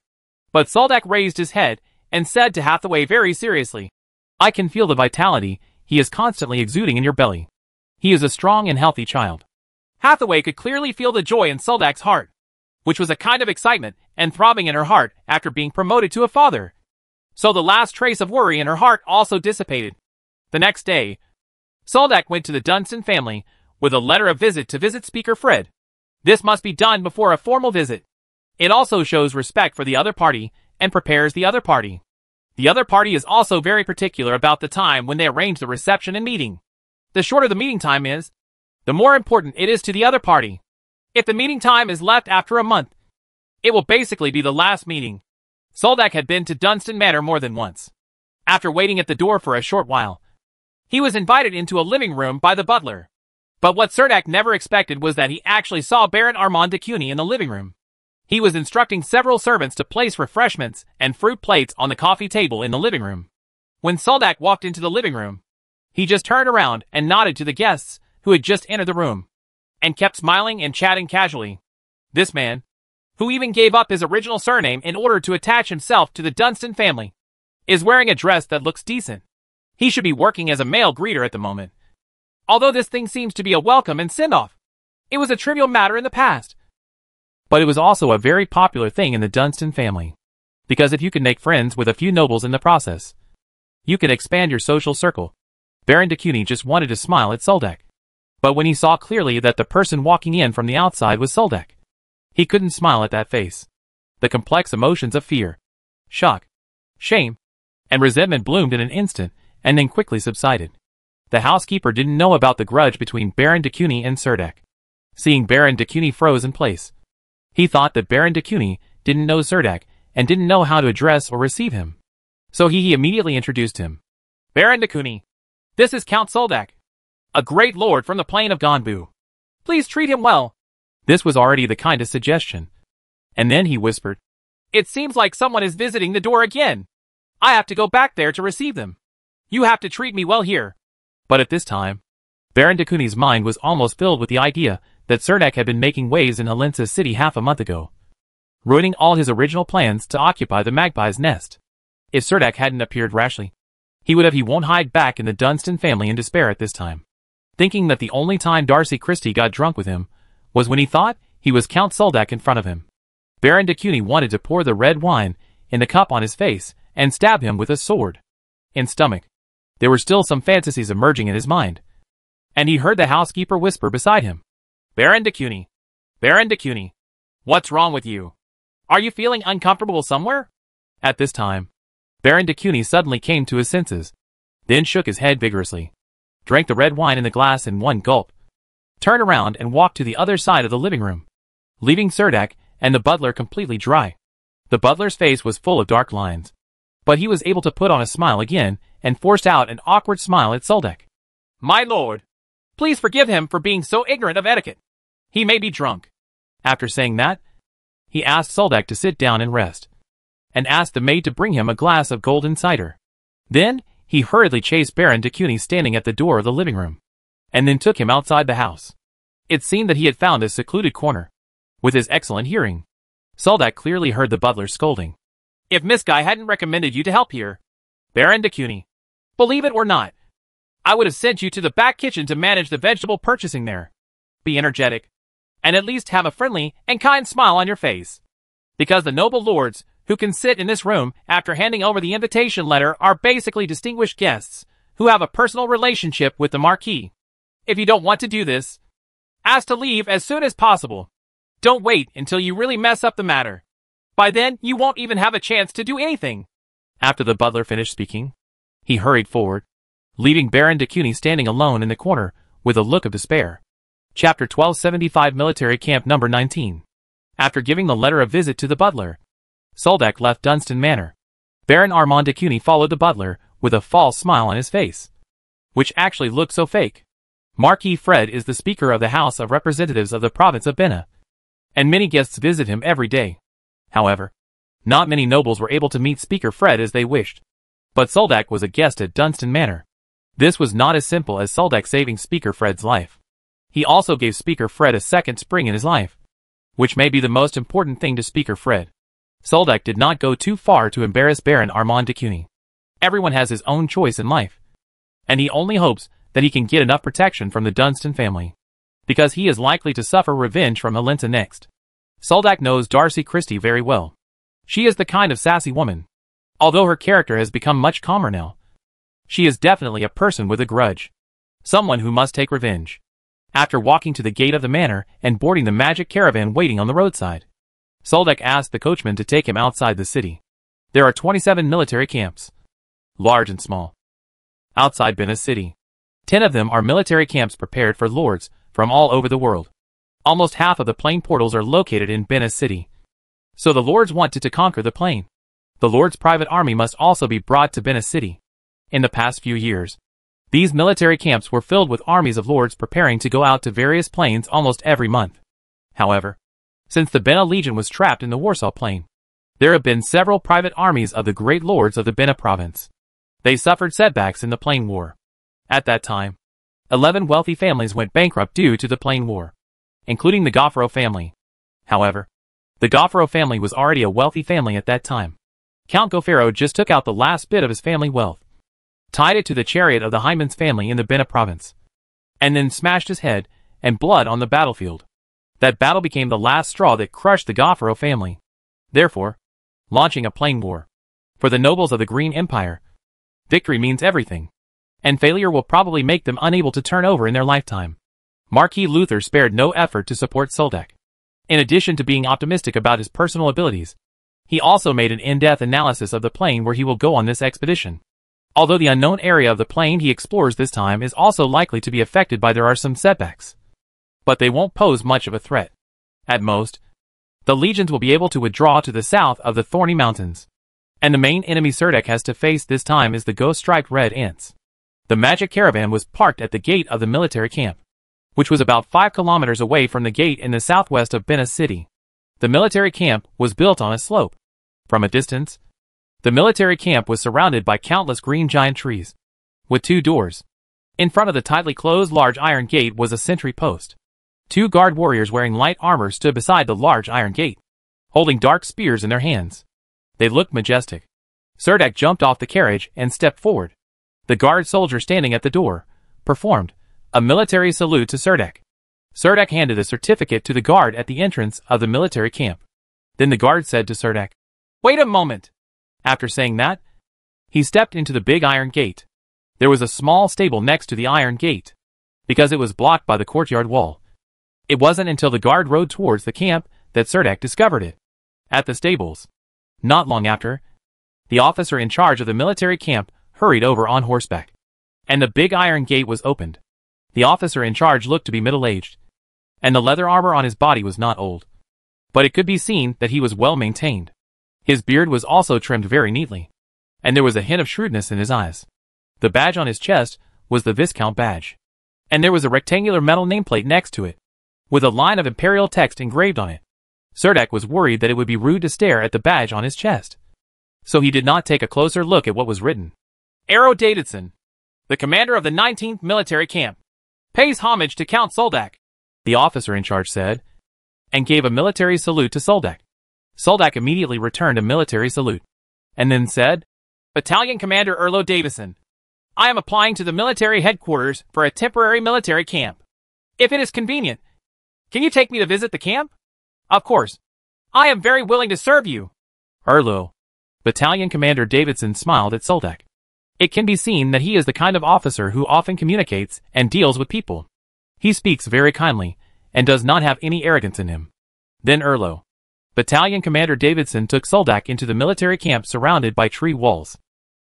Speaker 1: But Seldak raised his head and said to Hathaway very seriously, I can feel the vitality he is constantly exuding in your belly. He is a strong and healthy child. Hathaway could clearly feel the joy in Seldak's heart, which was a kind of excitement and throbbing in her heart after being promoted to a father. So the last trace of worry in her heart also dissipated. The next day, Soldak went to the Dunstan family, with a letter of visit to visit Speaker Fred. This must be done before a formal visit. It also shows respect for the other party and prepares the other party. The other party is also very particular about the time when they arrange the reception and meeting. The shorter the meeting time is, the more important it is to the other party. If the meeting time is left after a month, it will basically be the last meeting. Soldak had been to Dunstan Manor more than once. After waiting at the door for a short while, he was invited into a living room by the butler. But what Cernak never expected was that he actually saw Baron Armand de Cuny in the living room. He was instructing several servants to place refreshments and fruit plates on the coffee table in the living room. When Soldak walked into the living room, he just turned around and nodded to the guests who had just entered the room and kept smiling and chatting casually. This man, who even gave up his original surname in order to attach himself to the Dunstan family, is wearing a dress that looks decent. He should be working as a male greeter at the moment although this thing seems to be a welcome and send-off. It was a trivial matter in the past. But it was also a very popular thing in the Dunstan family. Because if you could make friends with a few nobles in the process, you could expand your social circle. Baron de Cuny just wanted to smile at Soldek, But when he saw clearly that the person walking in from the outside was Soldek, he couldn't smile at that face. The complex emotions of fear, shock, shame, and resentment bloomed in an instant and then quickly subsided. The housekeeper didn't know about the grudge between Baron de Cuny and Serdek. Seeing Baron de Cuny froze in place. He thought that Baron de Cuny didn't know Serdek and didn't know how to address or receive him. So he, he immediately introduced him. Baron de Cuny, this is Count Soldak, a great lord from the plain of Gonbu. Please treat him well. This was already the kindest suggestion. And then he whispered, It seems like someone is visiting the door again. I have to go back there to receive them. You have to treat me well here, but at this time, Baron de Cuny's mind was almost filled with the idea that Cernak had been making waves in Helensa City half a month ago, ruining all his original plans to occupy the magpie's nest. If Cernak hadn't appeared rashly, he would have he won't hide back in the Dunstan family in despair at this time, thinking that the only time Darcy Christie got drunk with him was when he thought he was Count Soldak in front of him. Baron de Cuny wanted to pour the red wine in the cup on his face and stab him with a sword in stomach there were still some fantasies emerging in his mind. And he heard the housekeeper whisper beside him. Baron de Cuny. Baron de Cuny. What's wrong with you? Are you feeling uncomfortable somewhere? At this time, Baron de Cuny suddenly came to his senses, then shook his head vigorously, drank the red wine in the glass in one gulp, turned around and walked to the other side of the living room, leaving Serdak and the butler completely dry. The butler's face was full of dark lines, but he was able to put on a smile again and forced out an awkward smile at Soldek. My lord, please forgive him for being so ignorant of etiquette. He may be drunk. After saying that, he asked Soldek to sit down and rest, and asked the maid to bring him a glass of golden cider. Then, he hurriedly chased Baron Cuny standing at the door of the living room, and then took him outside the house. It seemed that he had found a secluded corner, with his excellent hearing. Soldak clearly heard the butler scolding. If Miss Guy hadn't recommended you to help here, Baron Cuny, Believe it or not, I would have sent you to the back kitchen to manage the vegetable purchasing there. Be energetic, and at least have a friendly and kind smile on your face. Because the noble lords who can sit in this room after handing over the invitation letter are basically distinguished guests who have a personal relationship with the Marquis. If you don't want to do this, ask to leave as soon as possible. Don't wait until you really mess up the matter. By then, you won't even have a chance to do anything. After the butler finished speaking, he hurried forward, leaving Baron de Cuny standing alone in the corner with a look of despair. Chapter 1275 Military Camp Number 19 After giving the letter a visit to the butler, Soldak left Dunstan Manor. Baron Armand de Cuny followed the butler with a false smile on his face, which actually looked so fake. Marquis Fred is the Speaker of the House of Representatives of the province of Bena, and many guests visit him every day. However, not many nobles were able to meet Speaker Fred as they wished. But Soldak was a guest at Dunstan Manor. This was not as simple as Soldak saving Speaker Fred's life. He also gave Speaker Fred a second spring in his life, which may be the most important thing to Speaker Fred. Soldak did not go too far to embarrass Baron Armand de Cuny. Everyone has his own choice in life, and he only hopes that he can get enough protection from the Dunstan family, because he is likely to suffer revenge from Alinta next. Soldak knows Darcy Christie very well. She is the kind of sassy woman although her character has become much calmer now. She is definitely a person with a grudge. Someone who must take revenge. After walking to the gate of the manor and boarding the magic caravan waiting on the roadside, Soldeck asked the coachman to take him outside the city. There are 27 military camps, large and small, outside Venice City. Ten of them are military camps prepared for lords from all over the world. Almost half of the plane portals are located in Venice City. So the lords wanted to conquer the plane the Lord's private army must also be brought to Bena City. In the past few years, these military camps were filled with armies of lords preparing to go out to various plains almost every month. However, since the Bena Legion was trapped in the Warsaw Plain, there have been several private armies of the great lords of the Bena province. They suffered setbacks in the Plain War. At that time, 11 wealthy families went bankrupt due to the Plain War, including the Goffro family. However, the Goffro family was already a wealthy family at that time. Count Gofero just took out the last bit of his family wealth, tied it to the chariot of the Hyman's family in the Bena province, and then smashed his head and blood on the battlefield. That battle became the last straw that crushed the Gofero family, therefore, launching a plain war. For the nobles of the Green Empire, victory means everything, and failure will probably make them unable to turn over in their lifetime. Marquis Luther spared no effort to support Soldeck. In addition to being optimistic about his personal abilities, he also made an in-depth analysis of the plane where he will go on this expedition. Although the unknown area of the plane he explores this time is also likely to be affected by there are some setbacks. But they won't pose much of a threat. At most, the legions will be able to withdraw to the south of the Thorny Mountains. And the main enemy Serdek has to face this time is the ghost-striped red ants. The magic caravan was parked at the gate of the military camp, which was about 5 kilometers away from the gate in the southwest of Benis City. The military camp was built on a slope, from a distance, the military camp was surrounded by countless green giant trees, with two doors. In front of the tightly closed large iron gate was a sentry post. Two guard warriors wearing light armor stood beside the large iron gate, holding dark spears in their hands. They looked majestic. Serdek jumped off the carriage and stepped forward. The guard soldier standing at the door performed a military salute to Serdek. Serdek handed a certificate to the guard at the entrance of the military camp. Then the guard said to Serdek, Wait a moment! After saying that, he stepped into the big iron gate. There was a small stable next to the iron gate. Because it was blocked by the courtyard wall, it wasn't until the guard rode towards the camp that Serdek discovered it. At the stables. Not long after, the officer in charge of the military camp hurried over on horseback. And the big iron gate was opened. The officer in charge looked to be middle-aged, and the leather armor on his body was not old. But it could be seen that he was well-maintained. His beard was also trimmed very neatly, and there was a hint of shrewdness in his eyes. The badge on his chest was the Viscount badge, and there was a rectangular metal nameplate next to it, with a line of imperial text engraved on it. Serdek was worried that it would be rude to stare at the badge on his chest, so he did not take a closer look at what was written. Arrow Davidson, the commander of the 19th Military Camp, pays homage to Count Soldak, the officer in charge said, and gave a military salute to Soldak. Soldak immediately returned a military salute, and then said, Battalion Commander Erlo Davidson, I am applying to the military headquarters for a temporary military camp. If it is convenient, can you take me to visit the camp? Of course. I am very willing to serve you. Erlo. Battalion Commander Davidson smiled at Soldak. It can be seen that he is the kind of officer who often communicates and deals with people. He speaks very kindly, and does not have any arrogance in him. Then Erlo. Battalion Commander Davidson took Soldak into the military camp surrounded by tree walls.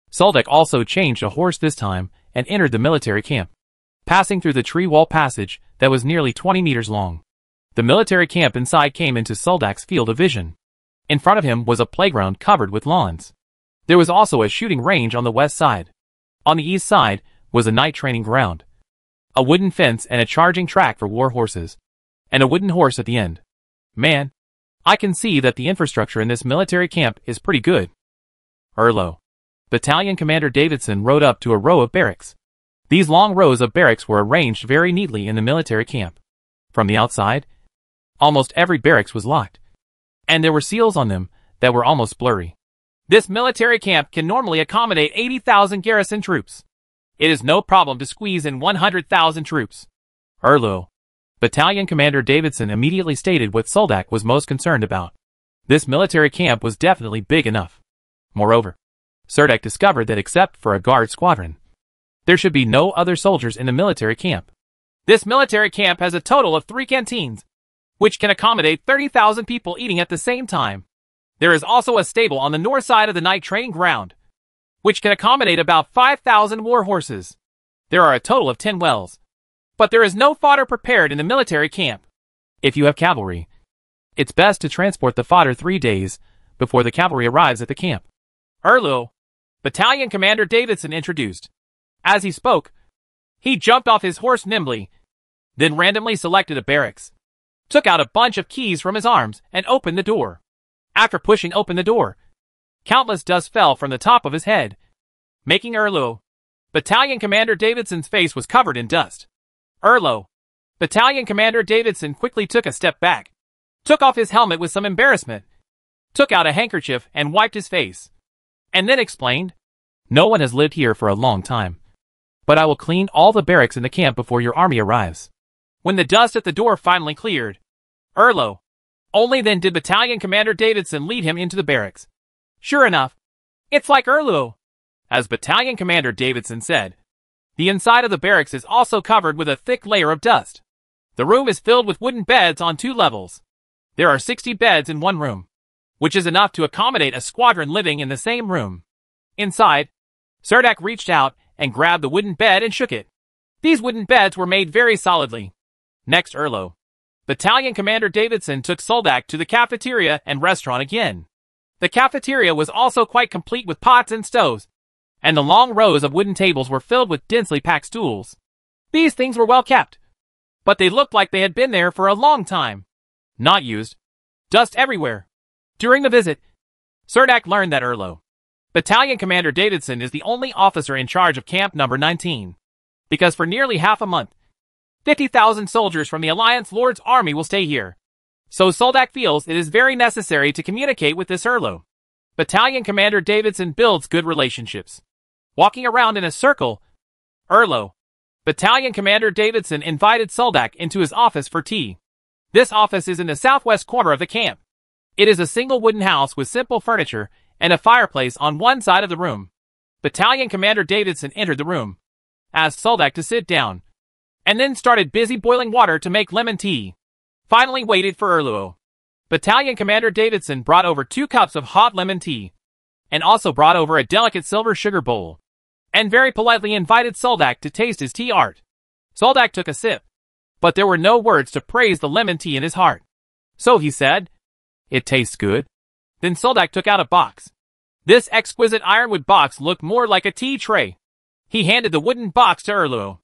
Speaker 1: Soldak also changed a horse this time and entered the military camp, passing through the tree wall passage that was nearly 20 meters long. The military camp inside came into Soldak's field of vision. In front of him was a playground covered with lawns. There was also a shooting range on the west side. On the east side was a night training ground, a wooden fence and a charging track for war horses, and a wooden horse at the end. Man, I can see that the infrastructure in this military camp is pretty good. Erlo. Battalion Commander Davidson rode up to a row of barracks. These long rows of barracks were arranged very neatly in the military camp. From the outside, almost every barracks was locked, and there were seals on them that were almost blurry. This military camp can normally accommodate 80,000 garrison troops. It is no problem to squeeze in 100,000 troops. Erlo, Battalion Commander Davidson immediately stated what Soldak was most concerned about. This military camp was definitely big enough. Moreover, Serdek discovered that except for a guard squadron, there should be no other soldiers in the military camp. This military camp has a total of three canteens, which can accommodate 30,000 people eating at the same time. There is also a stable on the north side of the night training ground, which can accommodate about 5,000 war horses. There are a total of 10 wells, but there is no fodder prepared in the military camp. If you have cavalry, it's best to transport the fodder three days before the cavalry arrives at the camp. Erlu, Battalion Commander Davidson introduced. As he spoke, he jumped off his horse nimbly, then randomly selected a barracks, took out a bunch of keys from his arms, and opened the door. After pushing open the door, countless dust fell from the top of his head, making Erlu, Battalion Commander Davidson's face was covered in dust. Erlo. Battalion Commander Davidson quickly took a step back, took off his helmet with some embarrassment, took out a handkerchief and wiped his face, and then explained, No one has lived here for a long time, but I will clean all the barracks in the camp before your army arrives. When the dust at the door finally cleared, Erlo. Only then did Battalion Commander Davidson lead him into the barracks. Sure enough, it's like Erlo. As Battalion Commander Davidson said, the inside of the barracks is also covered with a thick layer of dust. The room is filled with wooden beds on two levels. There are 60 beds in one room, which is enough to accommodate a squadron living in the same room. Inside, Sardak reached out and grabbed the wooden bed and shook it. These wooden beds were made very solidly. Next Erlo. Battalion Commander Davidson took Soldak to the cafeteria and restaurant again. The cafeteria was also quite complete with pots and stoves, and the long rows of wooden tables were filled with densely packed stools. These things were well kept, but they looked like they had been there for a long time. Not used. Dust everywhere. During the visit, Serdak learned that Erlo, Battalion Commander Davidson is the only officer in charge of Camp Number 19. Because for nearly half a month, 50,000 soldiers from the Alliance Lord's Army will stay here. So Soldak feels it is very necessary to communicate with this Erlo. Battalion Commander Davidson builds good relationships walking around in a circle. Erlo. Battalion Commander Davidson invited Soldak into his office for tea. This office is in the southwest corner of the camp. It is a single wooden house with simple furniture and a fireplace on one side of the room. Battalion Commander Davidson entered the room, asked Soldak to sit down, and then started busy boiling water to make lemon tea. Finally waited for Erluo. Battalion Commander Davidson brought over two cups of hot lemon tea, and also brought over a delicate silver sugar bowl and very politely invited Soldak to taste his tea art. Soldak took a sip, but there were no words to praise the lemon tea in his heart. So he said, It tastes good. Then Soldak took out a box. This exquisite ironwood box looked more like a tea tray. He handed the wooden box to Erlo,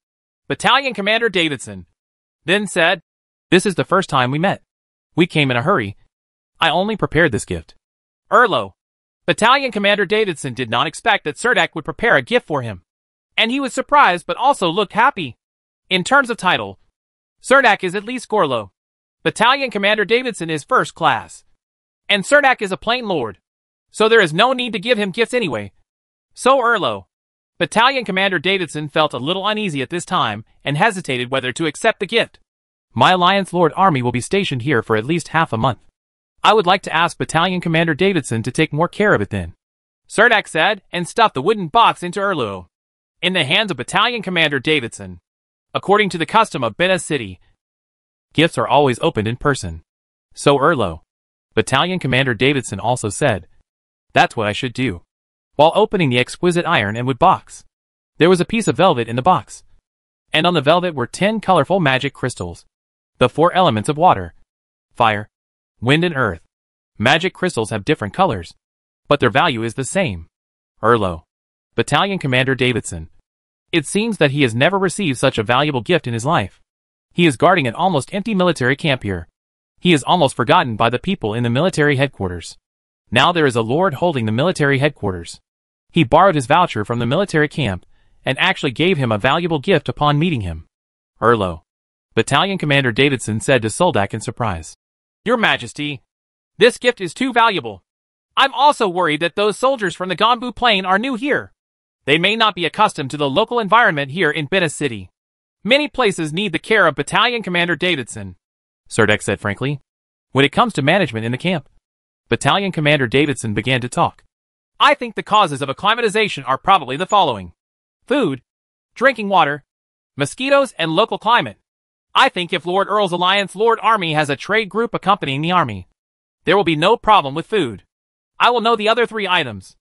Speaker 1: Battalion Commander Davidson, then said, This is the first time we met. We came in a hurry. I only prepared this gift. Erlo, Battalion Commander Davidson did not expect that Serdak would prepare a gift for him. And he was surprised but also looked happy. In terms of title, Serdak is at least Gorlo. Battalion Commander Davidson is first class. And Serdak is a plain lord. So there is no need to give him gifts anyway. So Erlo. Battalion Commander Davidson felt a little uneasy at this time and hesitated whether to accept the gift. My Alliance Lord Army will be stationed here for at least half a month. I would like to ask Battalion Commander Davidson to take more care of it then. Sardax said, and stuffed the wooden box into Erlu. In the hands of Battalion Commander Davidson. According to the custom of Bena City, gifts are always opened in person. So Erlo. Battalion Commander Davidson also said, That's what I should do. While opening the exquisite iron and wood box. There was a piece of velvet in the box. And on the velvet were ten colorful magic crystals. The four elements of water, fire, wind and earth. Magic crystals have different colors, but their value is the same. Erlo. Battalion Commander Davidson. It seems that he has never received such a valuable gift in his life. He is guarding an almost empty military camp here. He is almost forgotten by the people in the military headquarters. Now there is a lord holding the military headquarters. He borrowed his voucher from the military camp and actually gave him a valuable gift upon meeting him. Erlo. Battalion Commander Davidson said to Soldak in surprise. Your Majesty, this gift is too valuable. I'm also worried that those soldiers from the Gombu Plain are new here. They may not be accustomed to the local environment here in Bena City. Many places need the care of Battalion Commander Davidson, Serdek said frankly. When it comes to management in the camp, Battalion Commander Davidson began to talk. I think the causes of acclimatization are probably the following. Food, drinking water, mosquitoes and local climate. I think if Lord Earl's Alliance Lord Army has a trade group accompanying the army, there will be no problem with food. I will know the other three items.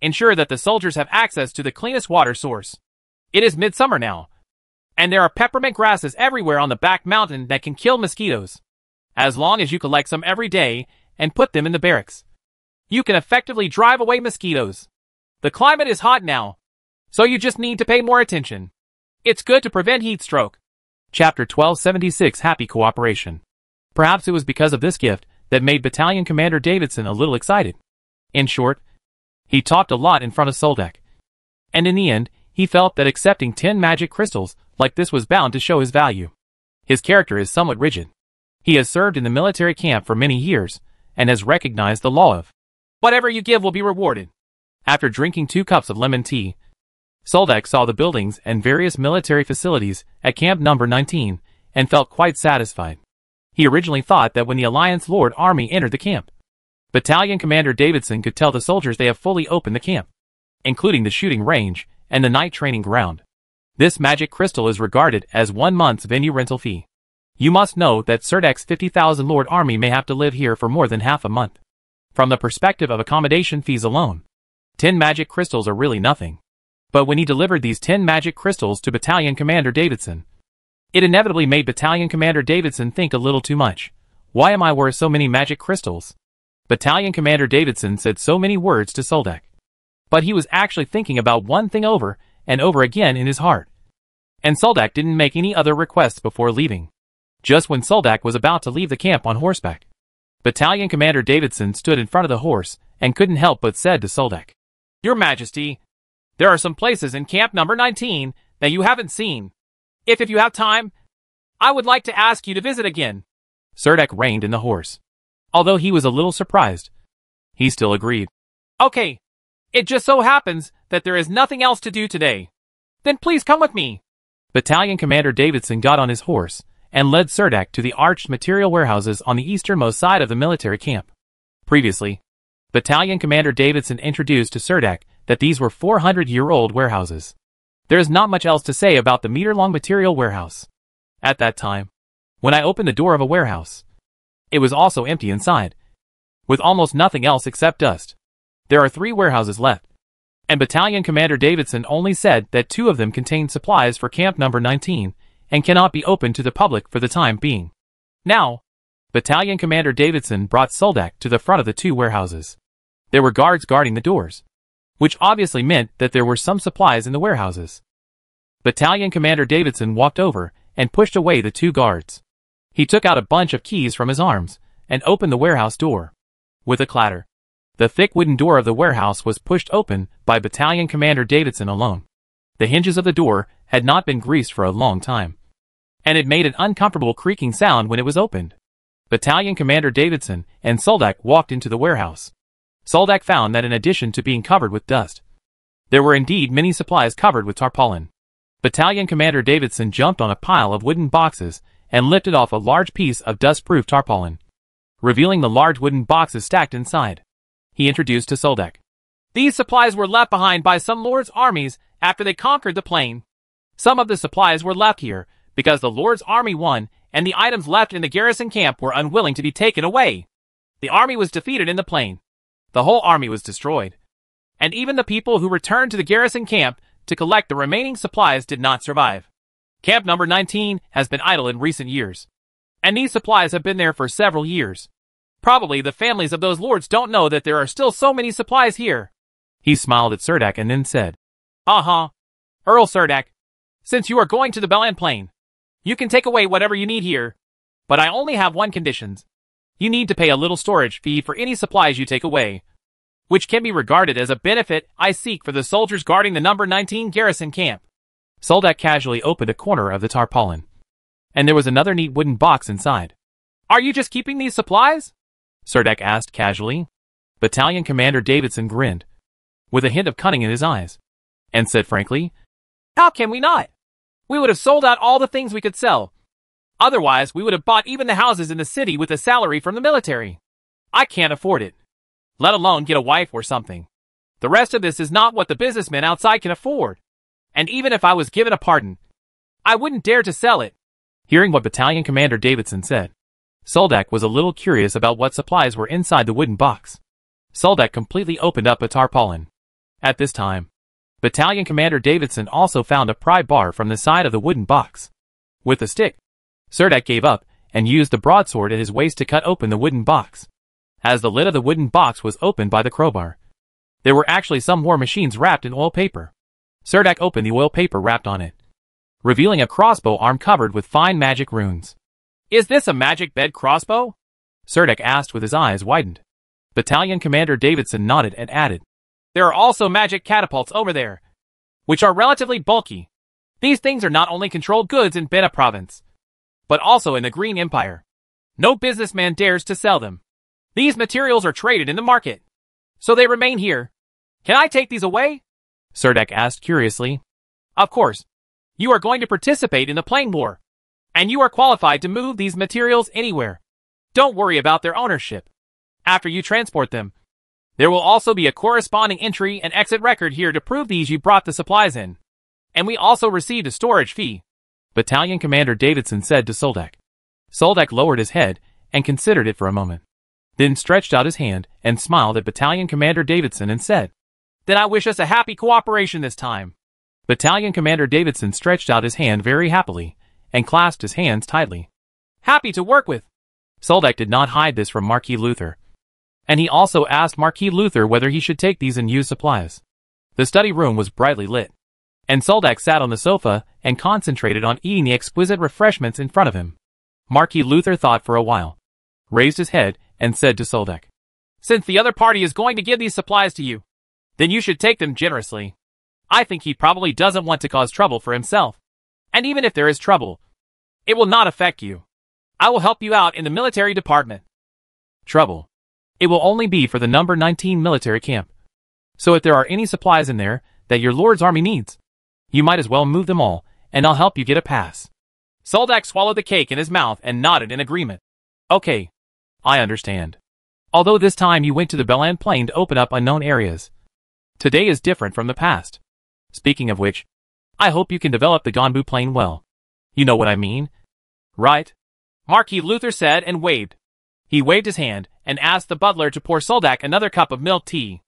Speaker 1: Ensure that the soldiers have access to the cleanest water source. It is midsummer now, and there are peppermint grasses everywhere on the back mountain that can kill mosquitoes. As long as you collect some every day and put them in the barracks, you can effectively drive away mosquitoes. The climate is hot now, so you just need to pay more attention. It's good to prevent heat stroke. Chapter 1276 Happy Cooperation Perhaps it was because of this gift that made Battalion Commander Davidson a little excited. In short, he talked a lot in front of Soldek, And in the end, he felt that accepting 10 magic crystals like this was bound to show his value. His character is somewhat rigid. He has served in the military camp for many years and has recognized the law of whatever you give will be rewarded. After drinking two cups of lemon tea, Solvek saw the buildings and various military facilities at Camp Number 19 and felt quite satisfied. He originally thought that when the Alliance Lord Army entered the camp, Battalion Commander Davidson could tell the soldiers they have fully opened the camp, including the shooting range and the night training ground. This magic crystal is regarded as one month's venue rental fee. You must know that Serdak's 50,000 Lord Army may have to live here for more than half a month. From the perspective of accommodation fees alone, 10 magic crystals are really nothing but when he delivered these 10 magic crystals to Battalion Commander Davidson, it inevitably made Battalion Commander Davidson think a little too much. Why am I worth so many magic crystals? Battalion Commander Davidson said so many words to Soldak. But he was actually thinking about one thing over and over again in his heart. And Soldak didn't make any other requests before leaving. Just when Soldak was about to leave the camp on horseback, Battalion Commander Davidson stood in front of the horse and couldn't help but said to Soldak, Your Majesty, there are some places in camp number 19 that you haven't seen. If if you have time, I would like to ask you to visit again. Serdek reined in the horse. Although he was a little surprised, he still agreed. Okay, it just so happens that there is nothing else to do today. Then please come with me. Battalion Commander Davidson got on his horse and led Serdek to the arched material warehouses on the easternmost side of the military camp. Previously, Battalion Commander Davidson introduced to Serdek that these were 400-year-old warehouses. There is not much else to say about the meter-long material warehouse. At that time, when I opened the door of a warehouse, it was also empty inside, with almost nothing else except dust. There are three warehouses left, and Battalion Commander Davidson only said that two of them contain supplies for Camp Number 19 and cannot be opened to the public for the time being. Now, Battalion Commander Davidson brought Soldak to the front of the two warehouses. There were guards guarding the doors which obviously meant that there were some supplies in the warehouses. Battalion Commander Davidson walked over and pushed away the two guards. He took out a bunch of keys from his arms and opened the warehouse door. With a clatter, the thick wooden door of the warehouse was pushed open by Battalion Commander Davidson alone. The hinges of the door had not been greased for a long time, and it made an uncomfortable creaking sound when it was opened. Battalion Commander Davidson and Soldak walked into the warehouse. Soldak found that in addition to being covered with dust, there were indeed many supplies covered with tarpaulin. Battalion Commander Davidson jumped on a pile of wooden boxes and lifted off a large piece of dust-proof tarpaulin, revealing the large wooden boxes stacked inside. He introduced to Soldak. These supplies were left behind by some Lord's armies after they conquered the plain. Some of the supplies were left here because the Lord's army won and the items left in the garrison camp were unwilling to be taken away. The army was defeated in the plain, the whole army was destroyed. And even the people who returned to the garrison camp to collect the remaining supplies did not survive. Camp number 19 has been idle in recent years. And these supplies have been there for several years. Probably the families of those lords don't know that there are still so many supplies here. He smiled at Serdak and then said, Uh-huh. Earl Serdak, since you are going to the Belan Plain, you can take away whatever you need here. But I only have one conditions you need to pay a little storage fee for any supplies you take away, which can be regarded as a benefit I seek for the soldiers guarding the number 19 garrison camp. Soldat casually opened a corner of the tarpaulin, and there was another neat wooden box inside. Are you just keeping these supplies? Serdek asked casually. Battalion Commander Davidson grinned, with a hint of cunning in his eyes, and said frankly, How can we not? We would have sold out all the things we could sell, Otherwise, we would have bought even the houses in the city with a salary from the military. I can't afford it. Let alone get a wife or something. The rest of this is not what the businessmen outside can afford. And even if I was given a pardon, I wouldn't dare to sell it. Hearing what Battalion Commander Davidson said, Soldak was a little curious about what supplies were inside the wooden box. Soldak completely opened up a tarpaulin. At this time, Battalion Commander Davidson also found a pry bar from the side of the wooden box. With a stick, Serdek gave up and used the broadsword at his waist to cut open the wooden box. As the lid of the wooden box was opened by the crowbar, there were actually some war machines wrapped in oil paper. Serdek opened the oil paper wrapped on it, revealing a crossbow arm covered with fine magic runes. Is this a magic bed crossbow? Serdek asked with his eyes widened. Battalion Commander Davidson nodded and added, There are also magic catapults over there, which are relatively bulky. These things are not only controlled goods in Bena province, but also in the Green Empire. No businessman dares to sell them. These materials are traded in the market. So they remain here. Can I take these away? Serdek asked curiously. Of course. You are going to participate in the plane war. And you are qualified to move these materials anywhere. Don't worry about their ownership. After you transport them, there will also be a corresponding entry and exit record here to prove these you brought the supplies in. And we also received a storage fee. Battalion Commander Davidson said to Soldak. Soldak lowered his head and considered it for a moment. Then stretched out his hand and smiled at Battalion Commander Davidson and said, Then I wish us a happy cooperation this time. Battalion Commander Davidson stretched out his hand very happily and clasped his hands tightly. Happy to work with. Soldak did not hide this from Marquis Luther. And he also asked Marquis Luther whether he should take these unused supplies. The study room was brightly lit and Soldak sat on the sofa and concentrated on eating the exquisite refreshments in front of him. Marquis Luther thought for a while, raised his head, and said to Soldak, Since the other party is going to give these supplies to you, then you should take them generously. I think he probably doesn't want to cause trouble for himself. And even if there is trouble, it will not affect you. I will help you out in the military department. Trouble. It will only be for the number 19 military camp. So if there are any supplies in there that your lord's army needs, you might as well move them all, and I'll help you get a pass. Soldak swallowed the cake in his mouth and nodded in agreement. Okay. I understand. Although this time you went to the Belan Plain to open up unknown areas. Today is different from the past. Speaking of which, I hope you can develop the Gonbu Plain well. You know what I mean? Right. Marquis Luther said and waved. He waved his hand and asked the butler to pour Soldak another cup of milk tea.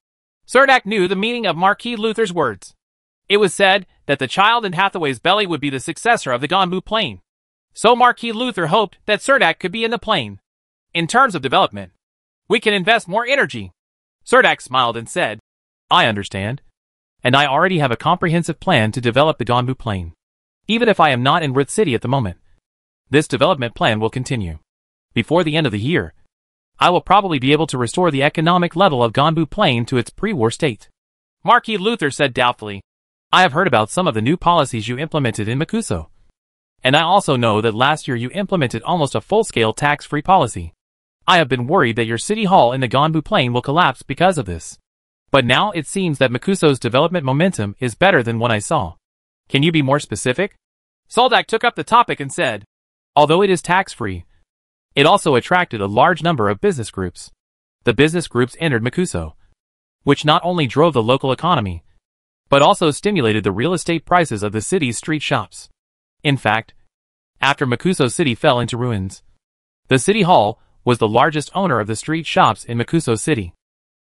Speaker 1: Serdak knew the meaning of Marquis Luther's words. It was said that the child in Hathaway's belly would be the successor of the Gonbu plane. So Marquis Luther hoped that Cerdak could be in the plane. In terms of development, we can invest more energy. Cerdak smiled and said, I understand. And I already have a comprehensive plan to develop the Gonbu plane. Even if I am not in Ritz City at the moment, this development plan will continue. Before the end of the year, I will probably be able to restore the economic level of Gonbu Plain to its pre-war state. Marquis Luther said doubtfully, I have heard about some of the new policies you implemented in Makuso. And I also know that last year you implemented almost a full-scale tax-free policy. I have been worried that your city hall in the Gonbu Plain will collapse because of this. But now it seems that Makuso's development momentum is better than what I saw. Can you be more specific? Soldak took up the topic and said, Although it is tax-free, it also attracted a large number of business groups. The business groups entered Makuso, which not only drove the local economy, but also stimulated the real estate prices of the city's street shops. In fact, after Makuso City fell into ruins, the city hall was the largest owner of the street shops in Makuso City.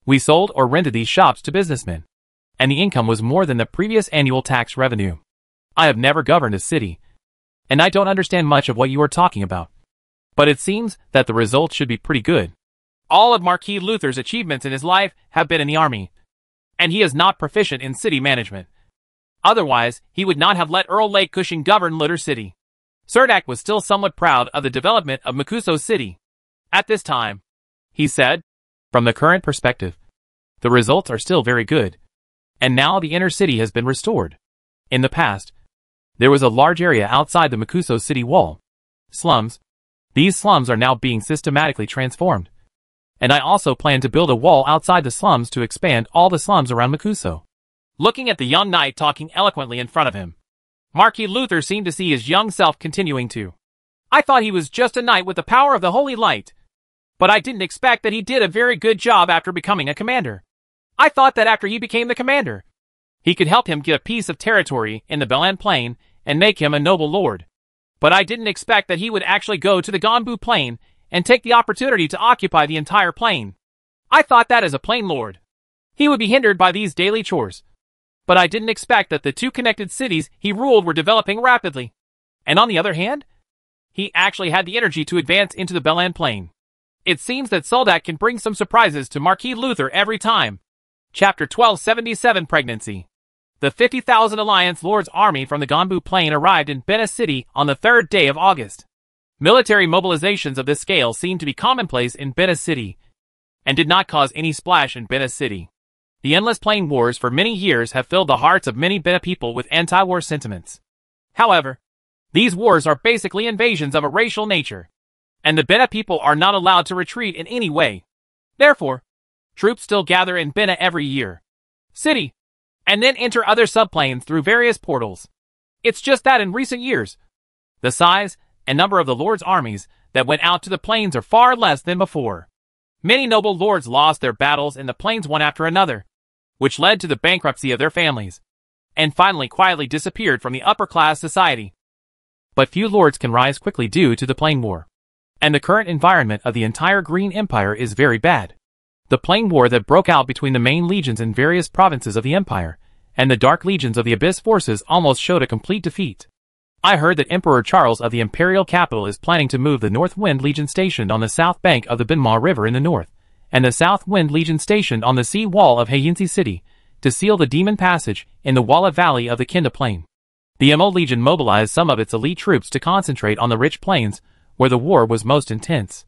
Speaker 1: We sold or rented these shops to businessmen, and the income was more than the previous annual tax revenue. I have never governed a city, and I don't understand much of what you are talking about. But it seems that the results should be pretty good. All of Marquis Luther's achievements in his life have been in the army, and he is not proficient in city management. Otherwise, he would not have let Earl Lake Cushing govern Litter City. Serdak was still somewhat proud of the development of Makuso City. At this time, he said, from the current perspective, the results are still very good, and now the inner city has been restored. In the past, there was a large area outside the Makuso city wall. Slums. These slums are now being systematically transformed. And I also plan to build a wall outside the slums to expand all the slums around Makuso. Looking at the young knight talking eloquently in front of him, Marquis Luther seemed to see his young self continuing to. I thought he was just a knight with the power of the holy light, but I didn't expect that he did a very good job after becoming a commander. I thought that after he became the commander, he could help him get a piece of territory in the Belan Plain and make him a noble lord. But I didn't expect that he would actually go to the Ganbu Plain and take the opportunity to occupy the entire plane. I thought that as a plane lord, he would be hindered by these daily chores. But I didn't expect that the two connected cities he ruled were developing rapidly. And on the other hand, he actually had the energy to advance into the Belan Plain. It seems that Soldat can bring some surprises to Marquis Luther every time. Chapter 1277 Pregnancy The 50,000 Alliance Lord's army from the Gombu Plain arrived in Bena City on the third day of August. Military mobilizations of this scale seemed to be commonplace in Bena city and did not cause any splash in Bena city. The endless plane wars for many years have filled the hearts of many Bena people with anti-war sentiments. However, these wars are basically invasions of a racial nature, and the Bena people are not allowed to retreat in any way. Therefore, troops still gather in Bena every year, city, and then enter other subplanes through various portals. It's just that in recent years, the size and number of the Lord's armies that went out to the plains are far less than before. Many noble lords lost their battles in the plains one after another, which led to the bankruptcy of their families, and finally quietly disappeared from the upper-class society. But few lords can rise quickly due to the plain war, and the current environment of the entire Green Empire is very bad. The plain war that broke out between the main legions in various provinces of the empire and the dark legions of the abyss forces almost showed a complete defeat. I heard that Emperor Charles of the Imperial Capital is planning to move the North Wind Legion stationed on the south bank of the Benmar River in the north, and the South Wind Legion stationed on the sea wall of Hayinzi City, to seal the Demon Passage in the Walla Valley of the Kinda Plain. The MO Legion mobilized some of its elite troops to concentrate on the rich plains, where the war was most intense.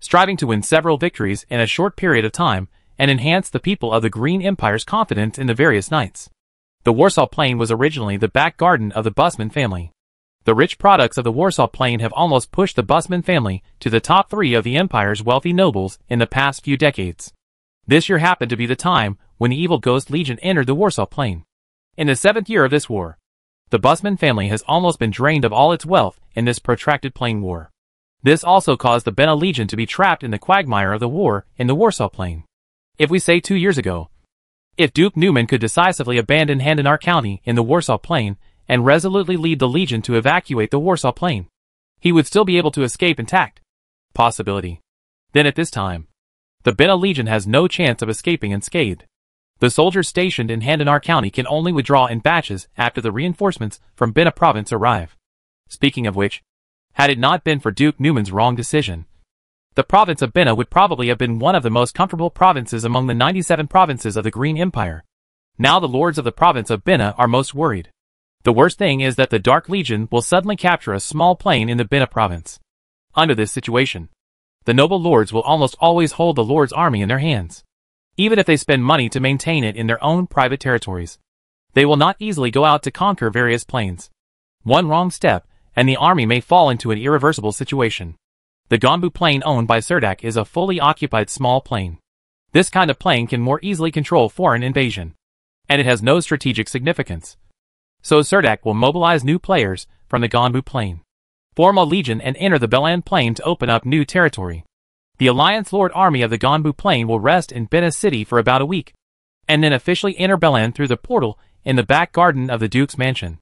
Speaker 1: Striving to win several victories in a short period of time, and enhance the people of the Green Empire's confidence in the various knights. The Warsaw Plain was originally the back garden of the Busman family. The rich products of the Warsaw Plain have almost pushed the Busman family to the top three of the empire's wealthy nobles in the past few decades. This year happened to be the time when the evil Ghost Legion entered the Warsaw Plain. In the seventh year of this war, the Busman family has almost been drained of all its wealth in this protracted plain war. This also caused the Bena Legion to be trapped in the quagmire of the war in the Warsaw Plain. If we say two years ago, if Duke Newman could decisively abandon Handanar County in the Warsaw Plain and resolutely lead the Legion to evacuate the Warsaw Plain. He would still be able to escape intact. Possibility. Then at this time, the Bena Legion has no chance of escaping unscathed. The soldiers stationed in Handanar County can only withdraw in batches after the reinforcements from Bena Province arrive. Speaking of which, had it not been for Duke Newman's wrong decision, the province of Bena would probably have been one of the most comfortable provinces among the 97 provinces of the Green Empire. Now the lords of the province of Bena are most worried. The worst thing is that the Dark Legion will suddenly capture a small plain in the Bena province. Under this situation, the noble lords will almost always hold the lord's army in their hands. Even if they spend money to maintain it in their own private territories, they will not easily go out to conquer various plains. One wrong step, and the army may fall into an irreversible situation. The Gombu plain owned by Serdak is a fully occupied small plain. This kind of plain can more easily control foreign invasion. And it has no strategic significance, so Zerdak will mobilize new players from the Gonbu Plain. Form a legion and enter the Belan Plain to open up new territory. The Alliance Lord Army of the Gonbu Plain will rest in Bena City for about a week, and then officially enter Belan through the portal in the back garden of the Duke's mansion.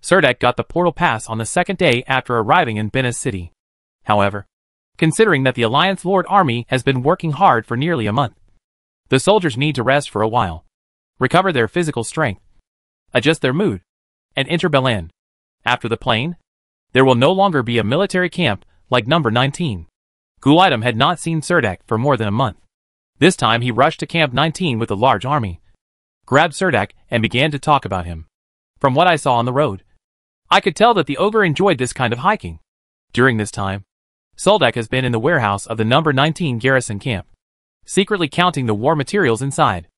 Speaker 1: Serdek got the portal pass on the second day after arriving in Bena City. However, considering that the Alliance Lord Army has been working hard for nearly a month, the soldiers need to rest for a while, recover their physical strength, adjust their mood, and enter Belan. After the plane, there will no longer be a military camp like number 19. Gulaitem had not seen Serdek for more than a month. This time he rushed to Camp 19 with a large army, grabbed Serdek and began to talk about him. From what I saw on the road, I could tell that the ogre enjoyed this kind of hiking. During this time, Serdek has been in the warehouse of the number 19 garrison camp, secretly counting the war materials inside.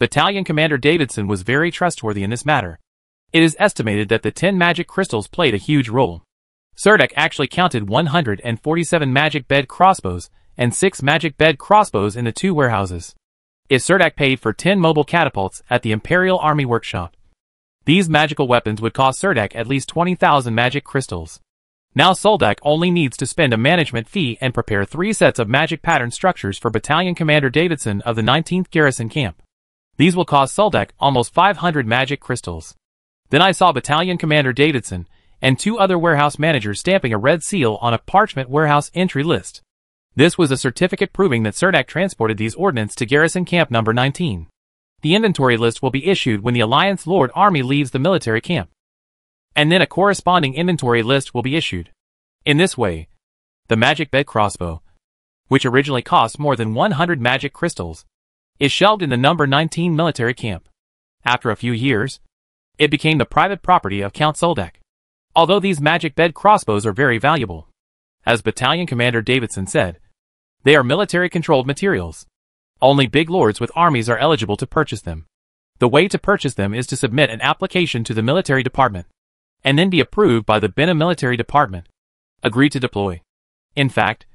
Speaker 1: Battalion Commander Davidson was very trustworthy in this matter, it is estimated that the 10 magic crystals played a huge role. Serdek actually counted 147 magic bed crossbows and 6 magic bed crossbows in the two warehouses. If Serdek paid for 10 mobile catapults at the Imperial Army Workshop, these magical weapons would cost Sirdak at least 20,000 magic crystals. Now Soldak only needs to spend a management fee and prepare three sets of magic pattern structures for Battalion Commander Davidson of the 19th Garrison Camp. These will cost Soldak almost 500 magic crystals. Then I saw Battalion Commander Davidson and two other warehouse managers stamping a red seal on a parchment warehouse entry list. This was a certificate proving that Cernak transported these ordnance to Garrison Camp Number 19. The inventory list will be issued when the Alliance Lord Army leaves the military camp. And then a corresponding inventory list will be issued. In this way, the Magic Bed Crossbow, which originally cost more than 100 magic crystals, is shelved in the number 19 military camp. After a few years, it became the private property of Count Soldak. Although these magic bed crossbows are very valuable, as Battalion Commander Davidson said, they are military-controlled materials. Only big lords with armies are eligible to purchase them. The way to purchase them is to submit an application to the military department, and then be approved by the Bena military department. Agree to deploy. In fact,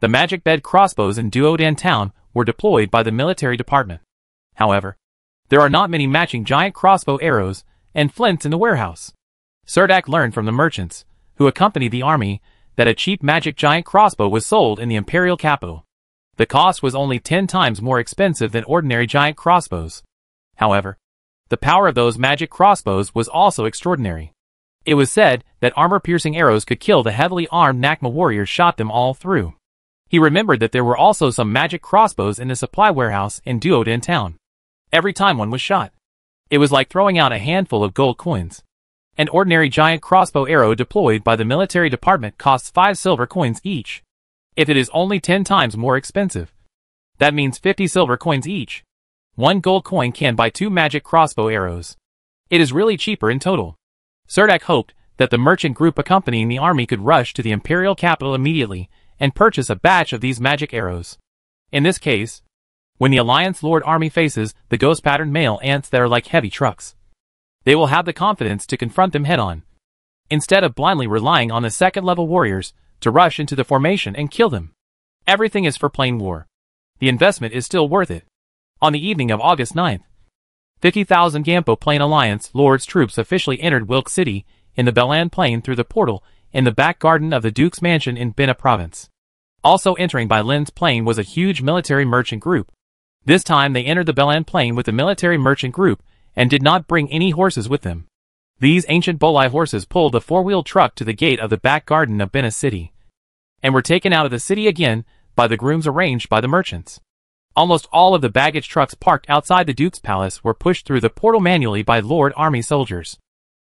Speaker 1: the magic bed crossbows in Duodan town were deployed by the military department. However, there are not many matching giant crossbow arrows and flints in the warehouse. Serdak learned from the merchants, who accompanied the army, that a cheap magic giant crossbow was sold in the imperial capital. The cost was only ten times more expensive than ordinary giant crossbows. However, the power of those magic crossbows was also extraordinary. It was said that armor-piercing arrows could kill the heavily armed Nakma warriors shot them all through. He remembered that there were also some magic crossbows in the supply warehouse in Duodin town. Every time one was shot, it was like throwing out a handful of gold coins. An ordinary giant crossbow arrow deployed by the military department costs 5 silver coins each. If it is only 10 times more expensive, that means 50 silver coins each. One gold coin can buy two magic crossbow arrows. It is really cheaper in total. Serdak hoped that the merchant group accompanying the army could rush to the imperial capital immediately and purchase a batch of these magic arrows. In this case, when the Alliance Lord Army faces the ghost-patterned male ants that are like heavy trucks, they will have the confidence to confront them head-on, instead of blindly relying on the second-level warriors to rush into the formation and kill them. Everything is for plain war. The investment is still worth it. On the evening of August 9th, 50,000 Gampo Plain Alliance Lord's troops officially entered Wilk City in the Belan Plain through the portal in the back garden of the Duke's mansion in Bena province. Also entering by Lin's Plain was a huge military merchant group this time they entered the Belan Plain with a military merchant group and did not bring any horses with them. These ancient Bolai horses pulled the four-wheeled truck to the gate of the back garden of Benis City and were taken out of the city again by the grooms arranged by the merchants. Almost all of the baggage trucks parked outside the Duke's palace were pushed through the portal manually by Lord Army soldiers.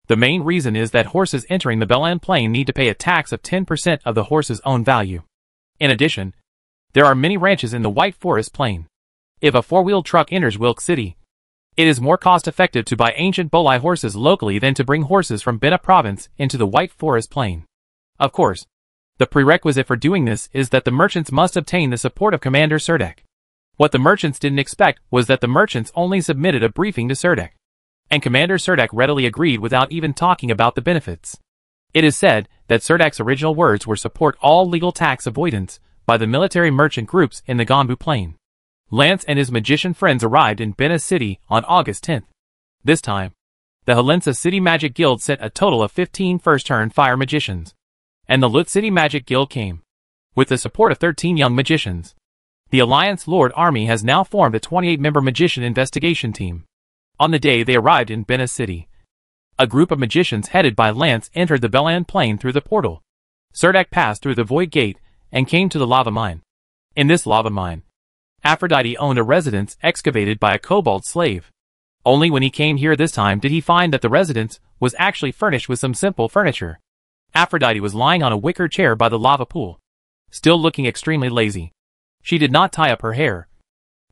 Speaker 1: The main reason is that horses entering the Belan Plain need to pay a tax of 10% of the horse's own value. In addition, there are many ranches in the White Forest Plain. If a four-wheeled truck enters Wilk City, it is more cost-effective to buy ancient Bolai horses locally than to bring horses from Bena province into the White Forest Plain. Of course, the prerequisite for doing this is that the merchants must obtain the support of Commander Serdek. What the merchants didn't expect was that the merchants only submitted a briefing to Serdek. And Commander Serdek readily agreed without even talking about the benefits. It is said that Serdak's original words were support all legal tax avoidance by the military merchant groups in the Ganbu Plain. Lance and his magician friends arrived in Bena City on August 10th. This time, the Helensa City Magic Guild sent a total of 15 first-turn fire magicians. And the Lut City Magic Guild came. With the support of 13 young magicians, the Alliance Lord Army has now formed a 28-member magician investigation team. On the day they arrived in Bena City, a group of magicians headed by Lance entered the Belan Plain through the portal. Serdak passed through the Void Gate and came to the lava mine. In this lava mine, Aphrodite owned a residence excavated by a kobold slave. Only when he came here this time did he find that the residence was actually furnished with some simple furniture. Aphrodite was lying on a wicker chair by the lava pool, still looking extremely lazy. She did not tie up her hair,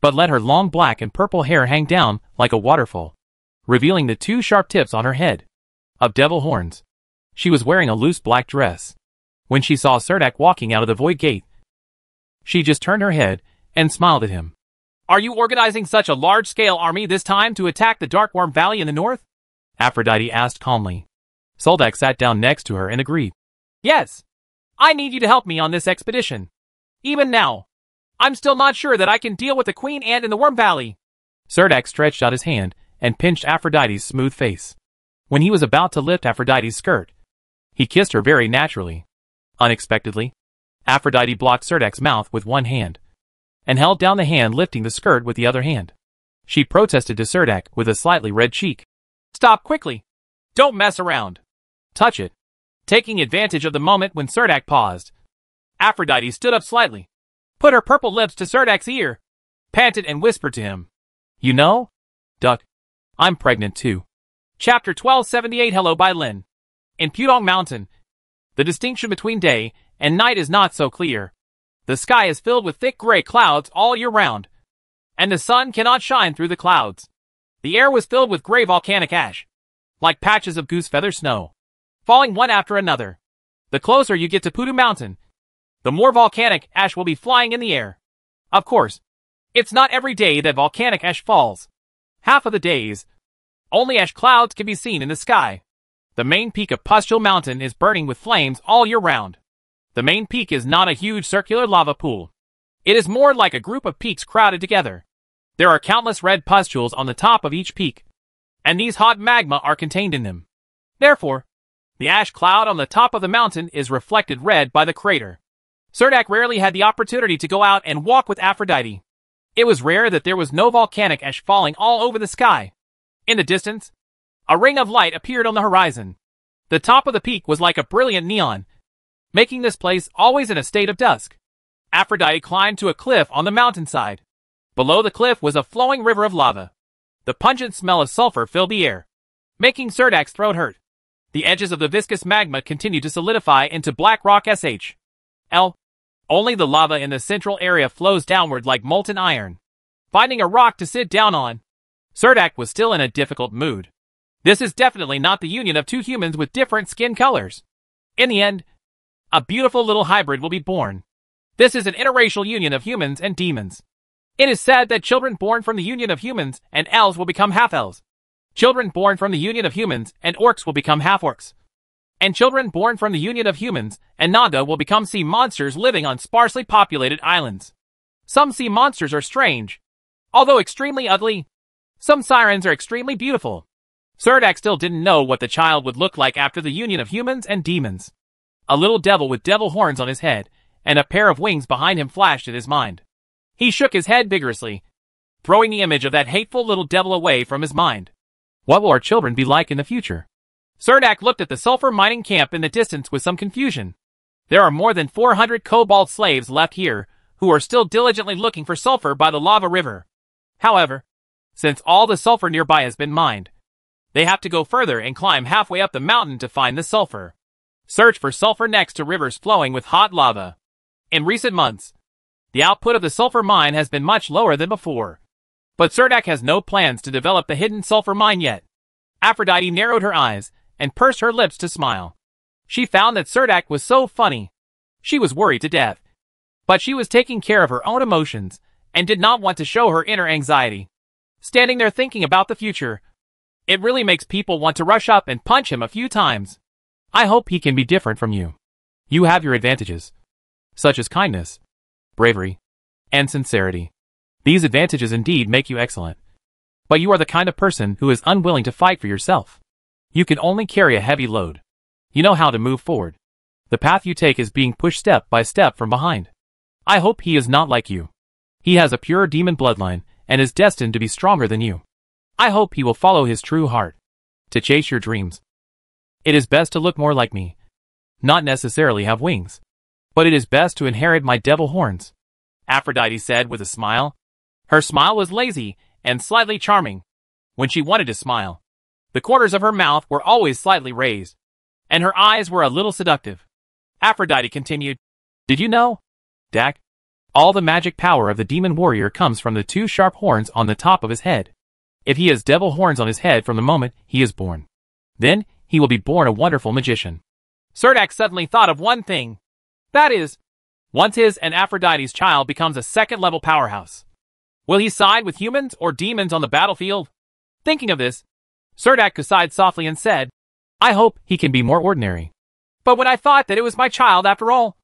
Speaker 1: but let her long black and purple hair hang down like a waterfall, revealing the two sharp tips on her head of devil horns. She was wearing a loose black dress. When she saw Serdak walking out of the void gate, she just turned her head and smiled at him. Are you organizing such a large-scale army this time to attack the Darkworm Valley in the north? Aphrodite asked calmly. Soldak sat down next to her and agreed. Yes. I need you to help me on this expedition. Even now. I'm still not sure that I can deal with the Queen Ant in the Worm Valley. Serdak stretched out his hand and pinched Aphrodite's smooth face. When he was about to lift Aphrodite's skirt, he kissed her very naturally. Unexpectedly, Aphrodite blocked Serdak's mouth with one hand and held down the hand lifting the skirt with the other hand. She protested to Serdak with a slightly red cheek. Stop quickly! Don't mess around! Touch it! Taking advantage of the moment when Serdak paused, Aphrodite stood up slightly, put her purple lips to Serdak's ear, panted and whispered to him, You know? Duck. I'm pregnant too. Chapter 1278 Hello by Lin. In Pudong Mountain, the distinction between day and night is not so clear. The sky is filled with thick gray clouds all year round, and the sun cannot shine through the clouds. The air was filled with gray volcanic ash, like patches of goose feather snow, falling one after another. The closer you get to Pudu Mountain, the more volcanic ash will be flying in the air. Of course, it's not every day that volcanic ash falls. Half of the days, only ash clouds can be seen in the sky. The main peak of Pustule Mountain is burning with flames all year round. The main peak is not a huge circular lava pool. It is more like a group of peaks crowded together. There are countless red pustules on the top of each peak, and these hot magma are contained in them. Therefore, the ash cloud on the top of the mountain is reflected red by the crater. Serdak rarely had the opportunity to go out and walk with Aphrodite. It was rare that there was no volcanic ash falling all over the sky. In the distance, a ring of light appeared on the horizon. The top of the peak was like a brilliant neon, making this place always in a state of dusk. Aphrodite climbed to a cliff on the mountainside. Below the cliff was a flowing river of lava. The pungent smell of sulfur filled the air, making Serdak's throat hurt. The edges of the viscous magma continued to solidify into black rock SH. L. Only the lava in the central area flows downward like molten iron. Finding a rock to sit down on, Serdak was still in a difficult mood. This is definitely not the union of two humans with different skin colors. In the end, a beautiful little hybrid will be born. This is an interracial union of humans and demons. It is said that children born from the union of humans and elves will become half-elves. Children born from the union of humans and orcs will become half-orcs. And children born from the union of humans and Naga will become sea monsters living on sparsely populated islands. Some sea monsters are strange, although extremely ugly. Some sirens are extremely beautiful. Sirdak still didn't know what the child would look like after the union of humans and demons a little devil with devil horns on his head, and a pair of wings behind him flashed in his mind. He shook his head vigorously, throwing the image of that hateful little devil away from his mind. What will our children be like in the future? Cernak looked at the sulfur mining camp in the distance with some confusion. There are more than 400 kobold slaves left here, who are still diligently looking for sulfur by the lava river. However, since all the sulfur nearby has been mined, they have to go further and climb halfway up the mountain to find the sulfur search for sulfur next to rivers flowing with hot lava. In recent months, the output of the sulfur mine has been much lower than before. But Cerdak has no plans to develop the hidden sulfur mine yet. Aphrodite narrowed her eyes and pursed her lips to smile. She found that Cerdak was so funny. She was worried to death. But she was taking care of her own emotions and did not want to show her inner anxiety. Standing there thinking about the future, it really makes people want to rush up and punch him a few times. I hope he can be different from you. You have your advantages, such as kindness, bravery, and sincerity. These advantages indeed make you excellent. But you are the kind of person who is unwilling to fight for yourself. You can only carry a heavy load. You know how to move forward. The path you take is being pushed step by step from behind. I hope he is not like you. He has a pure demon bloodline and is destined to be stronger than you. I hope he will follow his true heart. To chase your dreams. It is best to look more like me. Not necessarily have wings. But it is best to inherit my devil horns. Aphrodite said with a smile. Her smile was lazy and slightly charming. When she wanted to smile, the corners of her mouth were always slightly raised, and her eyes were a little seductive. Aphrodite continued, Did you know, Dak, all the magic power of the demon warrior comes from the two sharp horns on the top of his head. If he has devil horns on his head from the moment he is born, then he will be born a wonderful magician. Sirdak suddenly thought of one thing. That is, once his and Aphrodite's child becomes a second-level powerhouse. Will he side with humans or demons on the battlefield? Thinking of this, Sirdak sighed softly and said, I hope he can be more ordinary. But when I thought that it was my child after all,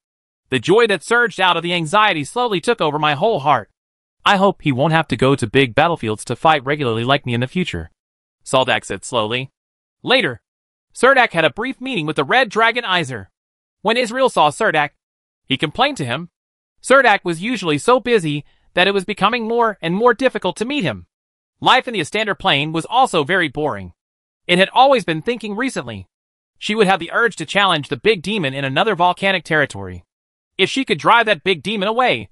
Speaker 1: the joy that surged out of the anxiety slowly took over my whole heart. I hope he won't have to go to big battlefields to fight regularly like me in the future. Saldak said slowly. Later, Serdak had a brief meeting with the Red Dragon Iser. When Israel saw Serdak, he complained to him. Serdak was usually so busy that it was becoming more and more difficult to meet him. Life in the Astander plane was also very boring. It had always been thinking recently. She would have the urge to challenge the big demon in another volcanic territory. If she could drive that big demon away,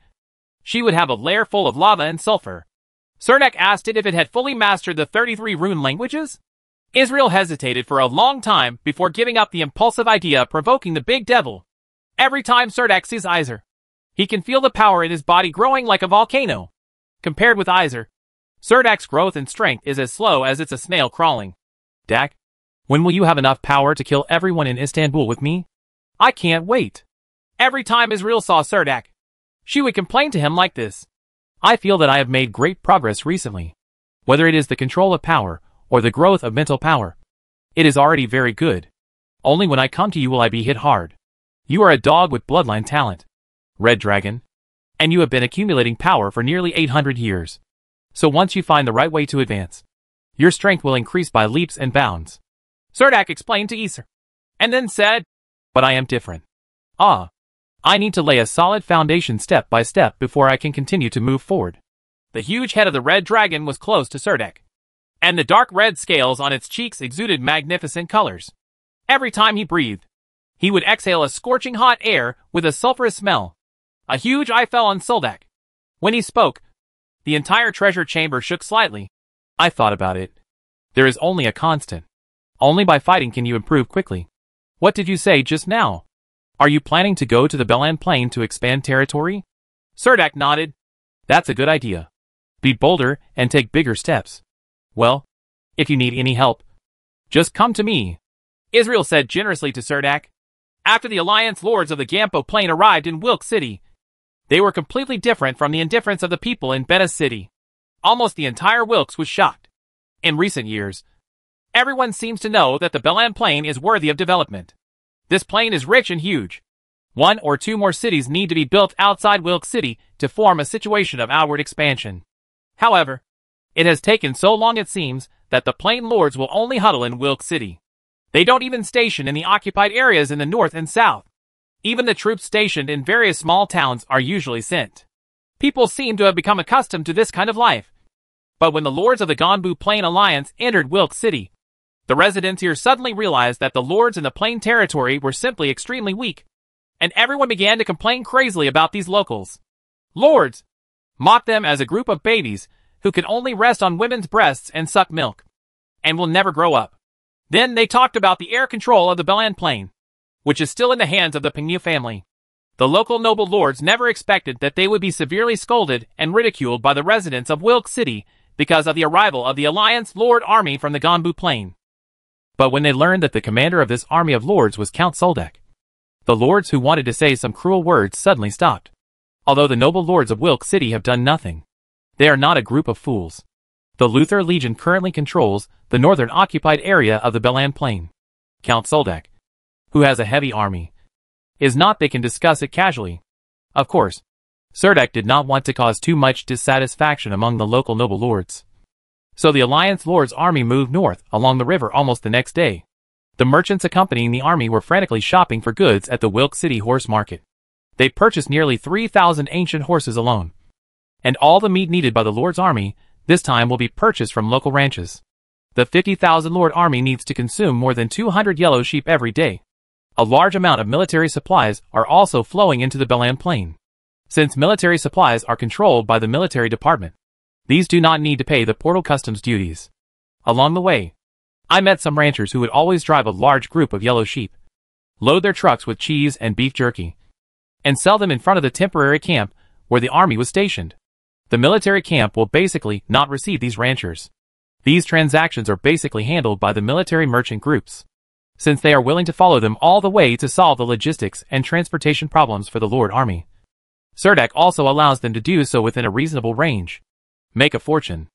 Speaker 1: she would have a lair full of lava and sulfur. Cernak asked it if it had fully mastered the 33 rune languages. Israel hesitated for a long time before giving up the impulsive idea of provoking the big devil. Every time Sirdak sees Izer, he can feel the power in his body growing like a volcano. Compared with Izer, Sirdak's growth and strength is as slow as it's a snail crawling. Dak, when will you have enough power to kill everyone in Istanbul with me? I can't wait. Every time Israel saw Sirdak, she would complain to him like this. I feel that I have made great progress recently. Whether it is the control of power or the growth of mental power. It is already very good. Only when I come to you will I be hit hard. You are a dog with bloodline talent. Red Dragon. And you have been accumulating power for nearly 800 years. So once you find the right way to advance, your strength will increase by leaps and bounds. Zerdak explained to Aesir. And then said, But I am different. Ah. I need to lay a solid foundation step by step before I can continue to move forward. The huge head of the red dragon was close to Zerdak and the dark red scales on its cheeks exuded magnificent colors. Every time he breathed, he would exhale a scorching hot air with a sulfurous smell. A huge eye fell on Sirdak. When he spoke, the entire treasure chamber shook slightly. I thought about it. There is only a constant. Only by fighting can you improve quickly. What did you say just now? Are you planning to go to the Belan Plain to expand territory? Serdak nodded. That's a good idea. Be bolder and take bigger steps. Well, if you need any help, just come to me. Israel said generously to Serdak. After the Alliance lords of the Gampo Plain arrived in Wilk City, they were completely different from the indifference of the people in Benes City. Almost the entire Wilkes was shocked. In recent years, everyone seems to know that the Belan Plain is worthy of development. This plain is rich and huge. One or two more cities need to be built outside Wilkes City to form a situation of outward expansion. However, it has taken so long it seems that the Plain Lords will only huddle in Wilk City. They don't even station in the occupied areas in the north and south. Even the troops stationed in various small towns are usually sent. People seem to have become accustomed to this kind of life. But when the lords of the Gonbu Plain Alliance entered Wilk City, the residents here suddenly realized that the lords in the Plain Territory were simply extremely weak, and everyone began to complain crazily about these locals. Lords mocked them as a group of babies who can only rest on women's breasts and suck milk, and will never grow up. Then they talked about the air control of the Belan Plain, which is still in the hands of the Pingyu family. The local noble lords never expected that they would be severely scolded and ridiculed by the residents of Wilk City because of the arrival of the Alliance Lord Army from the Ganbu Plain. But when they learned that the commander of this army of lords was Count Soldek, the lords who wanted to say some cruel words suddenly stopped. Although the noble lords of Wilk City have done nothing, they are not a group of fools. The Luther Legion currently controls the northern occupied area of the Belan Plain. Count Soldak, who has a heavy army, is not they can discuss it casually. Of course, Sordak did not want to cause too much dissatisfaction among the local noble lords. So the Alliance Lord's army moved north along the river almost the next day. The merchants accompanying the army were frantically shopping for goods at the Wilk City Horse Market. They purchased nearly 3,000 ancient horses alone, and all the meat needed by the Lord's army, this time will be purchased from local ranches. The 50,000 Lord army needs to consume more than 200 yellow sheep every day. A large amount of military supplies are also flowing into the Belan Plain. Since military supplies are controlled by the military department, these do not need to pay the portal customs duties. Along the way, I met some ranchers who would always drive a large group of yellow sheep, load their trucks with cheese and beef jerky, and sell them in front of the temporary camp where the army was stationed. The military camp will basically not receive these ranchers. These transactions are basically handled by the military merchant groups, since they are willing to follow them all the way to solve the logistics and transportation problems for the Lord Army. Sirdak also allows them to do so within a reasonable range. Make a fortune.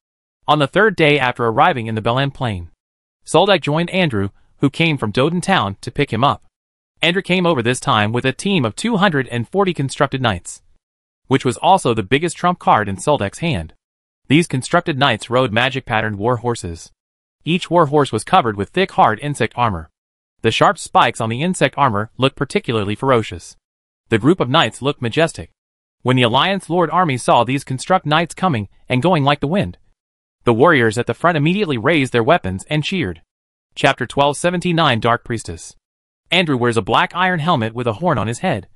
Speaker 1: On the third day after arriving in the Belan Plain, Soldak joined Andrew, who came from Doden Town to pick him up. Andrew came over this time with a team of 240 constructed knights which was also the biggest trump card in Soldek's hand. These constructed knights rode magic-patterned war horses. Each war horse was covered with thick hard insect armor. The sharp spikes on the insect armor looked particularly ferocious. The group of knights looked majestic. When the Alliance Lord Army saw these construct knights coming and going like the wind, the warriors at the front immediately raised their weapons and cheered. Chapter 1279 Dark Priestess Andrew wears a black iron helmet with a horn on his head,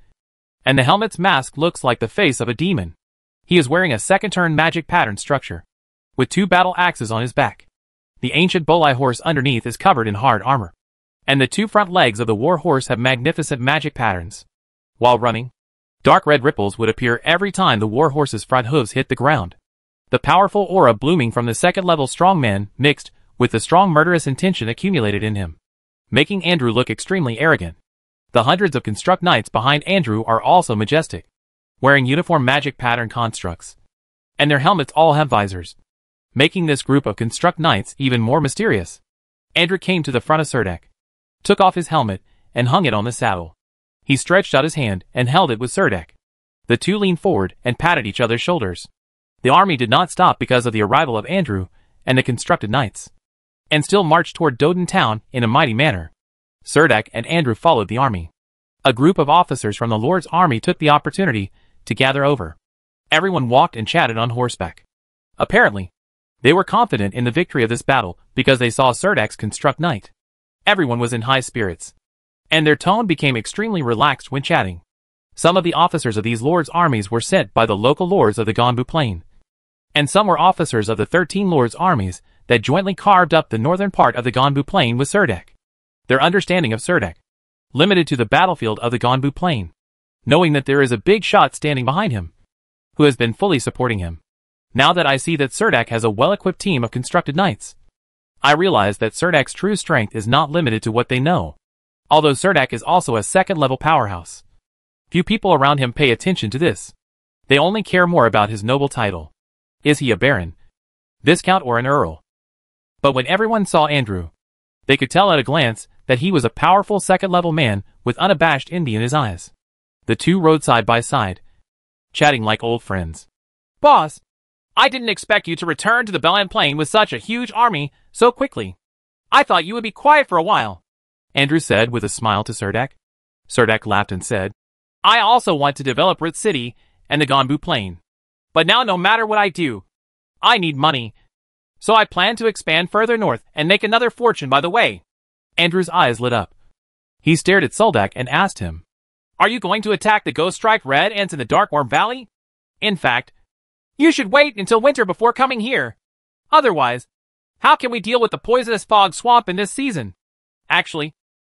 Speaker 1: and the helmet's mask looks like the face of a demon. He is wearing a second-turn magic pattern structure, with two battle axes on his back. The ancient Bolai horse underneath is covered in hard armor, and the two front legs of the war horse have magnificent magic patterns. While running, dark red ripples would appear every time the war horse's front hooves hit the ground. The powerful aura blooming from the second-level strongman mixed with the strong murderous intention accumulated in him, making Andrew look extremely arrogant. The hundreds of construct knights behind Andrew are also majestic, wearing uniform magic pattern constructs, and their helmets all have visors, making this group of construct knights even more mysterious. Andrew came to the front of Serdek, took off his helmet, and hung it on the saddle. He stretched out his hand and held it with Serdek. The two leaned forward and patted each other's shoulders. The army did not stop because of the arrival of Andrew and the constructed knights, and still marched toward Doden town in a mighty manner. Serdak and Andrew followed the army. A group of officers from the Lord's army took the opportunity to gather over. Everyone walked and chatted on horseback. Apparently, they were confident in the victory of this battle because they saw Serdak's construct knight. Everyone was in high spirits, and their tone became extremely relaxed when chatting. Some of the officers of these lords' armies were sent by the local lords of the Gonbu Plain, and some were officers of the 13 lords' armies that jointly carved up the northern part of the Gonbu Plain with Serdak their understanding of Serdek, limited to the battlefield of the Gonbu Plain, knowing that there is a big shot standing behind him, who has been fully supporting him. Now that I see that Serdek has a well-equipped team of constructed knights, I realize that Serdak's true strength is not limited to what they know, although Serdak is also a second-level powerhouse. Few people around him pay attention to this. They only care more about his noble title. Is he a baron, viscount or an earl? But when everyone saw Andrew, they could tell at a glance that he was a powerful second-level man with unabashed envy in his eyes. The two rode side by side, chatting like old friends. Boss, I didn't expect you to return to the Belan Plain with such a huge army so quickly. I thought you would be quiet for a while, Andrew said with a smile to Serdek. Serdek laughed and said, I also want to develop Ritz City and the Gonbu Plain. But now no matter what I do, I need money. So I plan to expand further north and make another fortune by the way. Andrew's eyes lit up. He stared at Soldak and asked him, Are you going to attack the Ghost Strike Red Ants in the Darkworm Valley? In fact, you should wait until winter before coming here. Otherwise, how can we deal with the poisonous fog swamp in this season? Actually,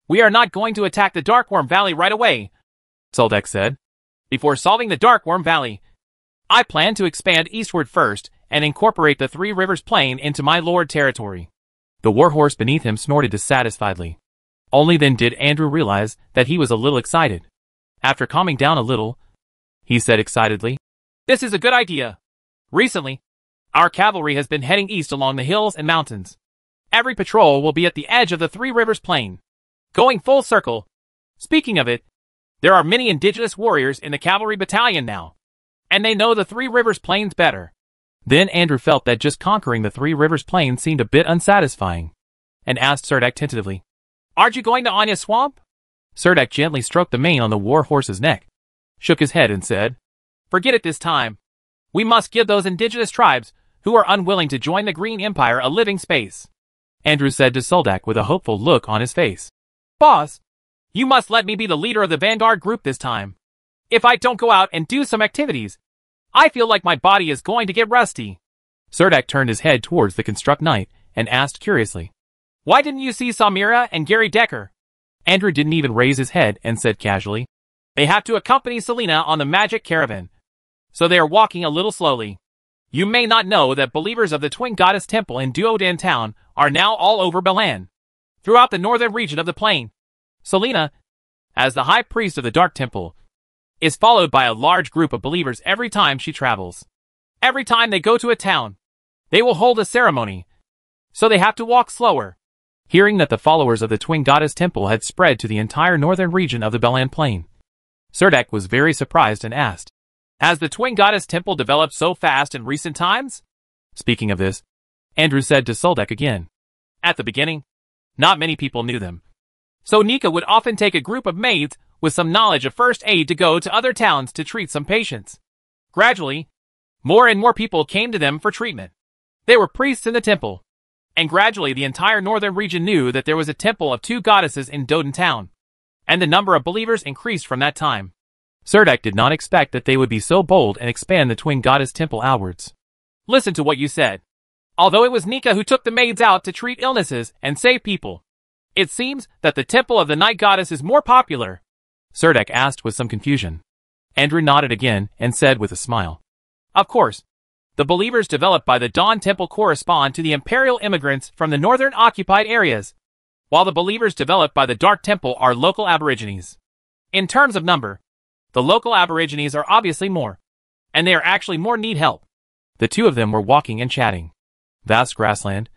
Speaker 1: we are not going to attack the Darkworm Valley right away, Soldeck said. Before solving the Darkworm Valley, I plan to expand eastward first and incorporate the Three Rivers Plain into my Lord territory. The warhorse beneath him snorted dissatisfiedly. Only then did Andrew realize that he was a little excited. After calming down a little, he said excitedly, This is a good idea. Recently, our cavalry has been heading east along the hills and mountains. Every patrol will be at the edge of the Three Rivers Plain. Going full circle. Speaking of it, there are many indigenous warriors in the cavalry battalion now. And they know the Three Rivers Plains better. Then Andrew felt that just conquering the Three Rivers Plain seemed a bit unsatisfying, and asked Serdek tentatively, Aren't you going to Anya Swamp? Serdek gently stroked the mane on the war horse's neck, shook his head and said, Forget it this time. We must give those indigenous tribes who are unwilling to join the Green Empire a living space. Andrew said to Soldak with a hopeful look on his face. Boss, you must let me be the leader of the Vanguard group this time. If I don't go out and do some activities, I feel like my body is going to get rusty. Serdek turned his head towards the construct knight and asked curiously, Why didn't you see Samira and Gary Decker? Andrew didn't even raise his head and said casually, They have to accompany Selina on the magic caravan. So they are walking a little slowly. You may not know that believers of the Twin Goddess Temple in Duodan Town are now all over Belan, throughout the northern region of the plain. Selina, as the High Priest of the Dark Temple, is followed by a large group of believers every time she travels. Every time they go to a town, they will hold a ceremony, so they have to walk slower. Hearing that the followers of the Twin Goddess Temple had spread to the entire northern region of the Belan Plain, Serdek was very surprised and asked, Has the Twin Goddess Temple developed so fast in recent times? Speaking of this, Andrew said to Soldek again, At the beginning, not many people knew them. So Nika would often take a group of maids with some knowledge of first aid to go to other towns to treat some patients. Gradually, more and more people came to them for treatment. They were priests in the temple. And gradually the entire northern region knew that there was a temple of two goddesses in Doden town. And the number of believers increased from that time. Serdak did not expect that they would be so bold and expand the twin goddess temple outwards. Listen to what you said. Although it was Nika who took the maids out to treat illnesses and save people, it seems that the temple of the night goddess is more popular Serdek asked with some confusion. Andrew nodded again and said with a smile. Of course. The believers developed by the Dawn Temple correspond to the imperial immigrants from the northern occupied areas, while the believers developed by the Dark Temple are local aborigines. In terms of number, the local aborigines are obviously more, and they are actually more need help. The two of them were walking and chatting. Vast grassland.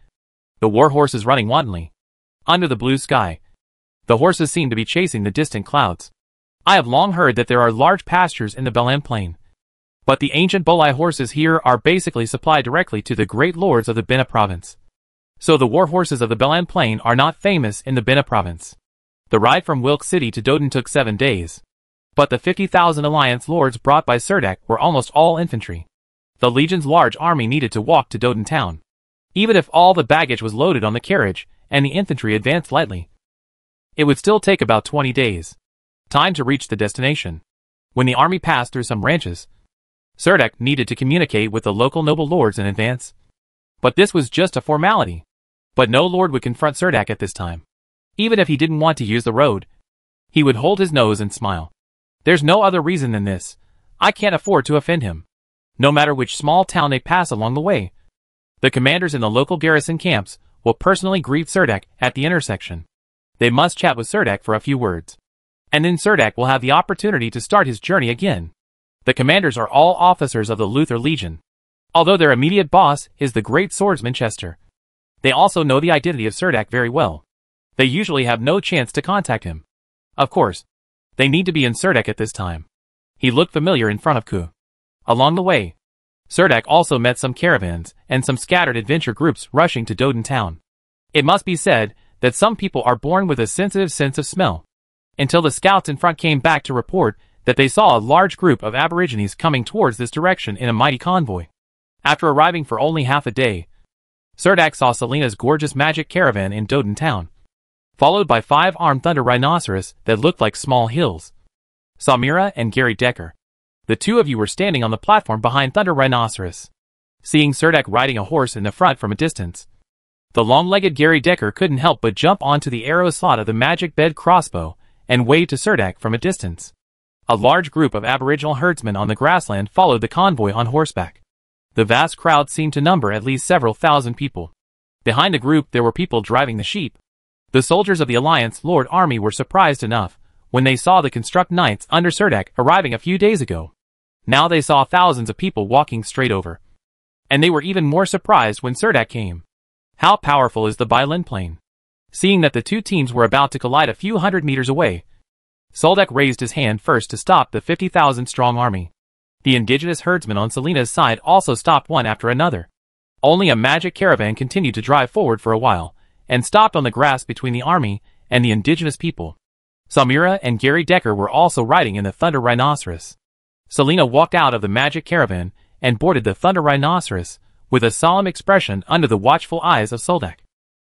Speaker 1: The war is running wantonly. Under the blue sky. The horses seem to be chasing the distant clouds. I have long heard that there are large pastures in the Belan Plain. But the ancient Bolai horses here are basically supplied directly to the great lords of the Bena province. So the war horses of the Belan Plain are not famous in the Bena province. The ride from Wilk City to Doden took seven days. But the 50,000 alliance lords brought by Serdek were almost all infantry. The legion's large army needed to walk to Doden town. Even if all the baggage was loaded on the carriage, and the infantry advanced lightly, it would still take about 20 days. Time to reach the destination. When the army passed through some ranches, Serdek needed to communicate with the local noble lords in advance. But this was just a formality. But no lord would confront Serdek at this time. Even if he didn't want to use the road, he would hold his nose and smile. There's no other reason than this. I can't afford to offend him. No matter which small town they pass along the way, the commanders in the local garrison camps will personally greet Serdek at the intersection. They must chat with Serdek for a few words and then Serdak will have the opportunity to start his journey again. The commanders are all officers of the Luther Legion, although their immediate boss is the great swordsman Chester. They also know the identity of Serdak very well. They usually have no chance to contact him. Of course, they need to be in Serdek at this time. He looked familiar in front of Ku. Along the way, Serdek also met some caravans and some scattered adventure groups rushing to Doden town. It must be said that some people are born with a sensitive sense of smell until the scouts in front came back to report that they saw a large group of aborigines coming towards this direction in a mighty convoy. After arriving for only half a day, Serdak saw Selena's gorgeous magic caravan in Doden town, followed by five armed thunder rhinoceros that looked like small hills. Samira and Gary Decker. The two of you were standing on the platform behind Thunder Rhinoceros. Seeing Serdak riding a horse in the front from a distance, the long-legged Gary Decker couldn't help but jump onto the arrow slot of the magic bed crossbow and waved to Sirdak from a distance. A large group of aboriginal herdsmen on the grassland followed the convoy on horseback. The vast crowd seemed to number at least several thousand people. Behind the group there were people driving the sheep. The soldiers of the Alliance Lord Army were surprised enough when they saw the Construct Knights under Sirdak arriving a few days ago. Now they saw thousands of people walking straight over. And they were even more surprised when Sirdak came. How powerful is the Bylin plane? seeing that the two teams were about to collide a few hundred meters away. Soldek raised his hand first to stop the 50,000-strong army. The indigenous herdsmen on Selena's side also stopped one after another. Only a magic caravan continued to drive forward for a while, and stopped on the grass between the army and the indigenous people. Samira and Gary Decker were also riding in the Thunder Rhinoceros. Selena walked out of the magic caravan and boarded the Thunder Rhinoceros with a solemn expression under the watchful eyes of Soldek.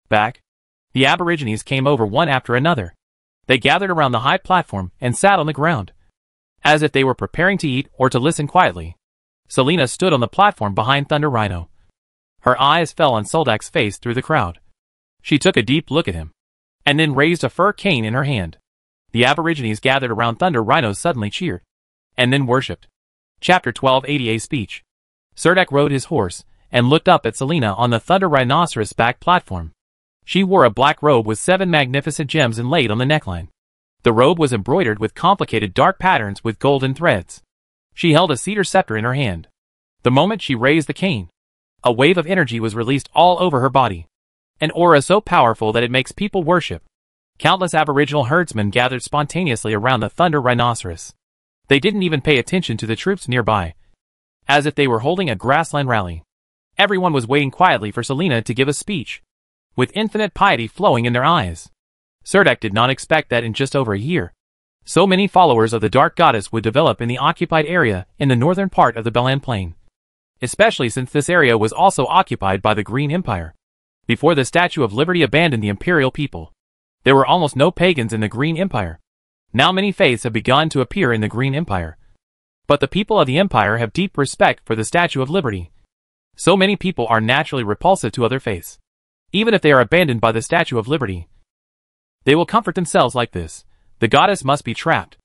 Speaker 1: Back, the Aborigines came over one after another. They gathered around the high platform and sat on the ground, as if they were preparing to eat or to listen quietly. Selina stood on the platform behind Thunder Rhino. Her eyes fell on Soldak's face through the crowd. She took a deep look at him, and then raised a fur cane in her hand. The Aborigines gathered around Thunder Rhino suddenly cheered, and then worshipped. Chapter 1280A Speech Serdak rode his horse, and looked up at Selina on the Thunder Rhinoceros back platform. She wore a black robe with seven magnificent gems inlaid on the neckline. The robe was embroidered with complicated dark patterns with golden threads. She held a cedar scepter in her hand. The moment she raised the cane, a wave of energy was released all over her body. An aura so powerful that it makes people worship. Countless aboriginal herdsmen gathered spontaneously around the thunder rhinoceros. They didn't even pay attention to the troops nearby, as if they were holding a grassland rally. Everyone was waiting quietly for Selena to give a speech with infinite piety flowing in their eyes. Serdek did not expect that in just over a year, so many followers of the Dark Goddess would develop in the occupied area in the northern part of the Belan Plain, especially since this area was also occupied by the Green Empire. Before the Statue of Liberty abandoned the imperial people, there were almost no pagans in the Green Empire. Now many faiths have begun to appear in the Green Empire. But the people of the Empire have deep respect for the Statue of Liberty. So many people are naturally repulsive to other faiths even if they are abandoned by the Statue of Liberty. They will comfort themselves like this. The goddess must be trapped,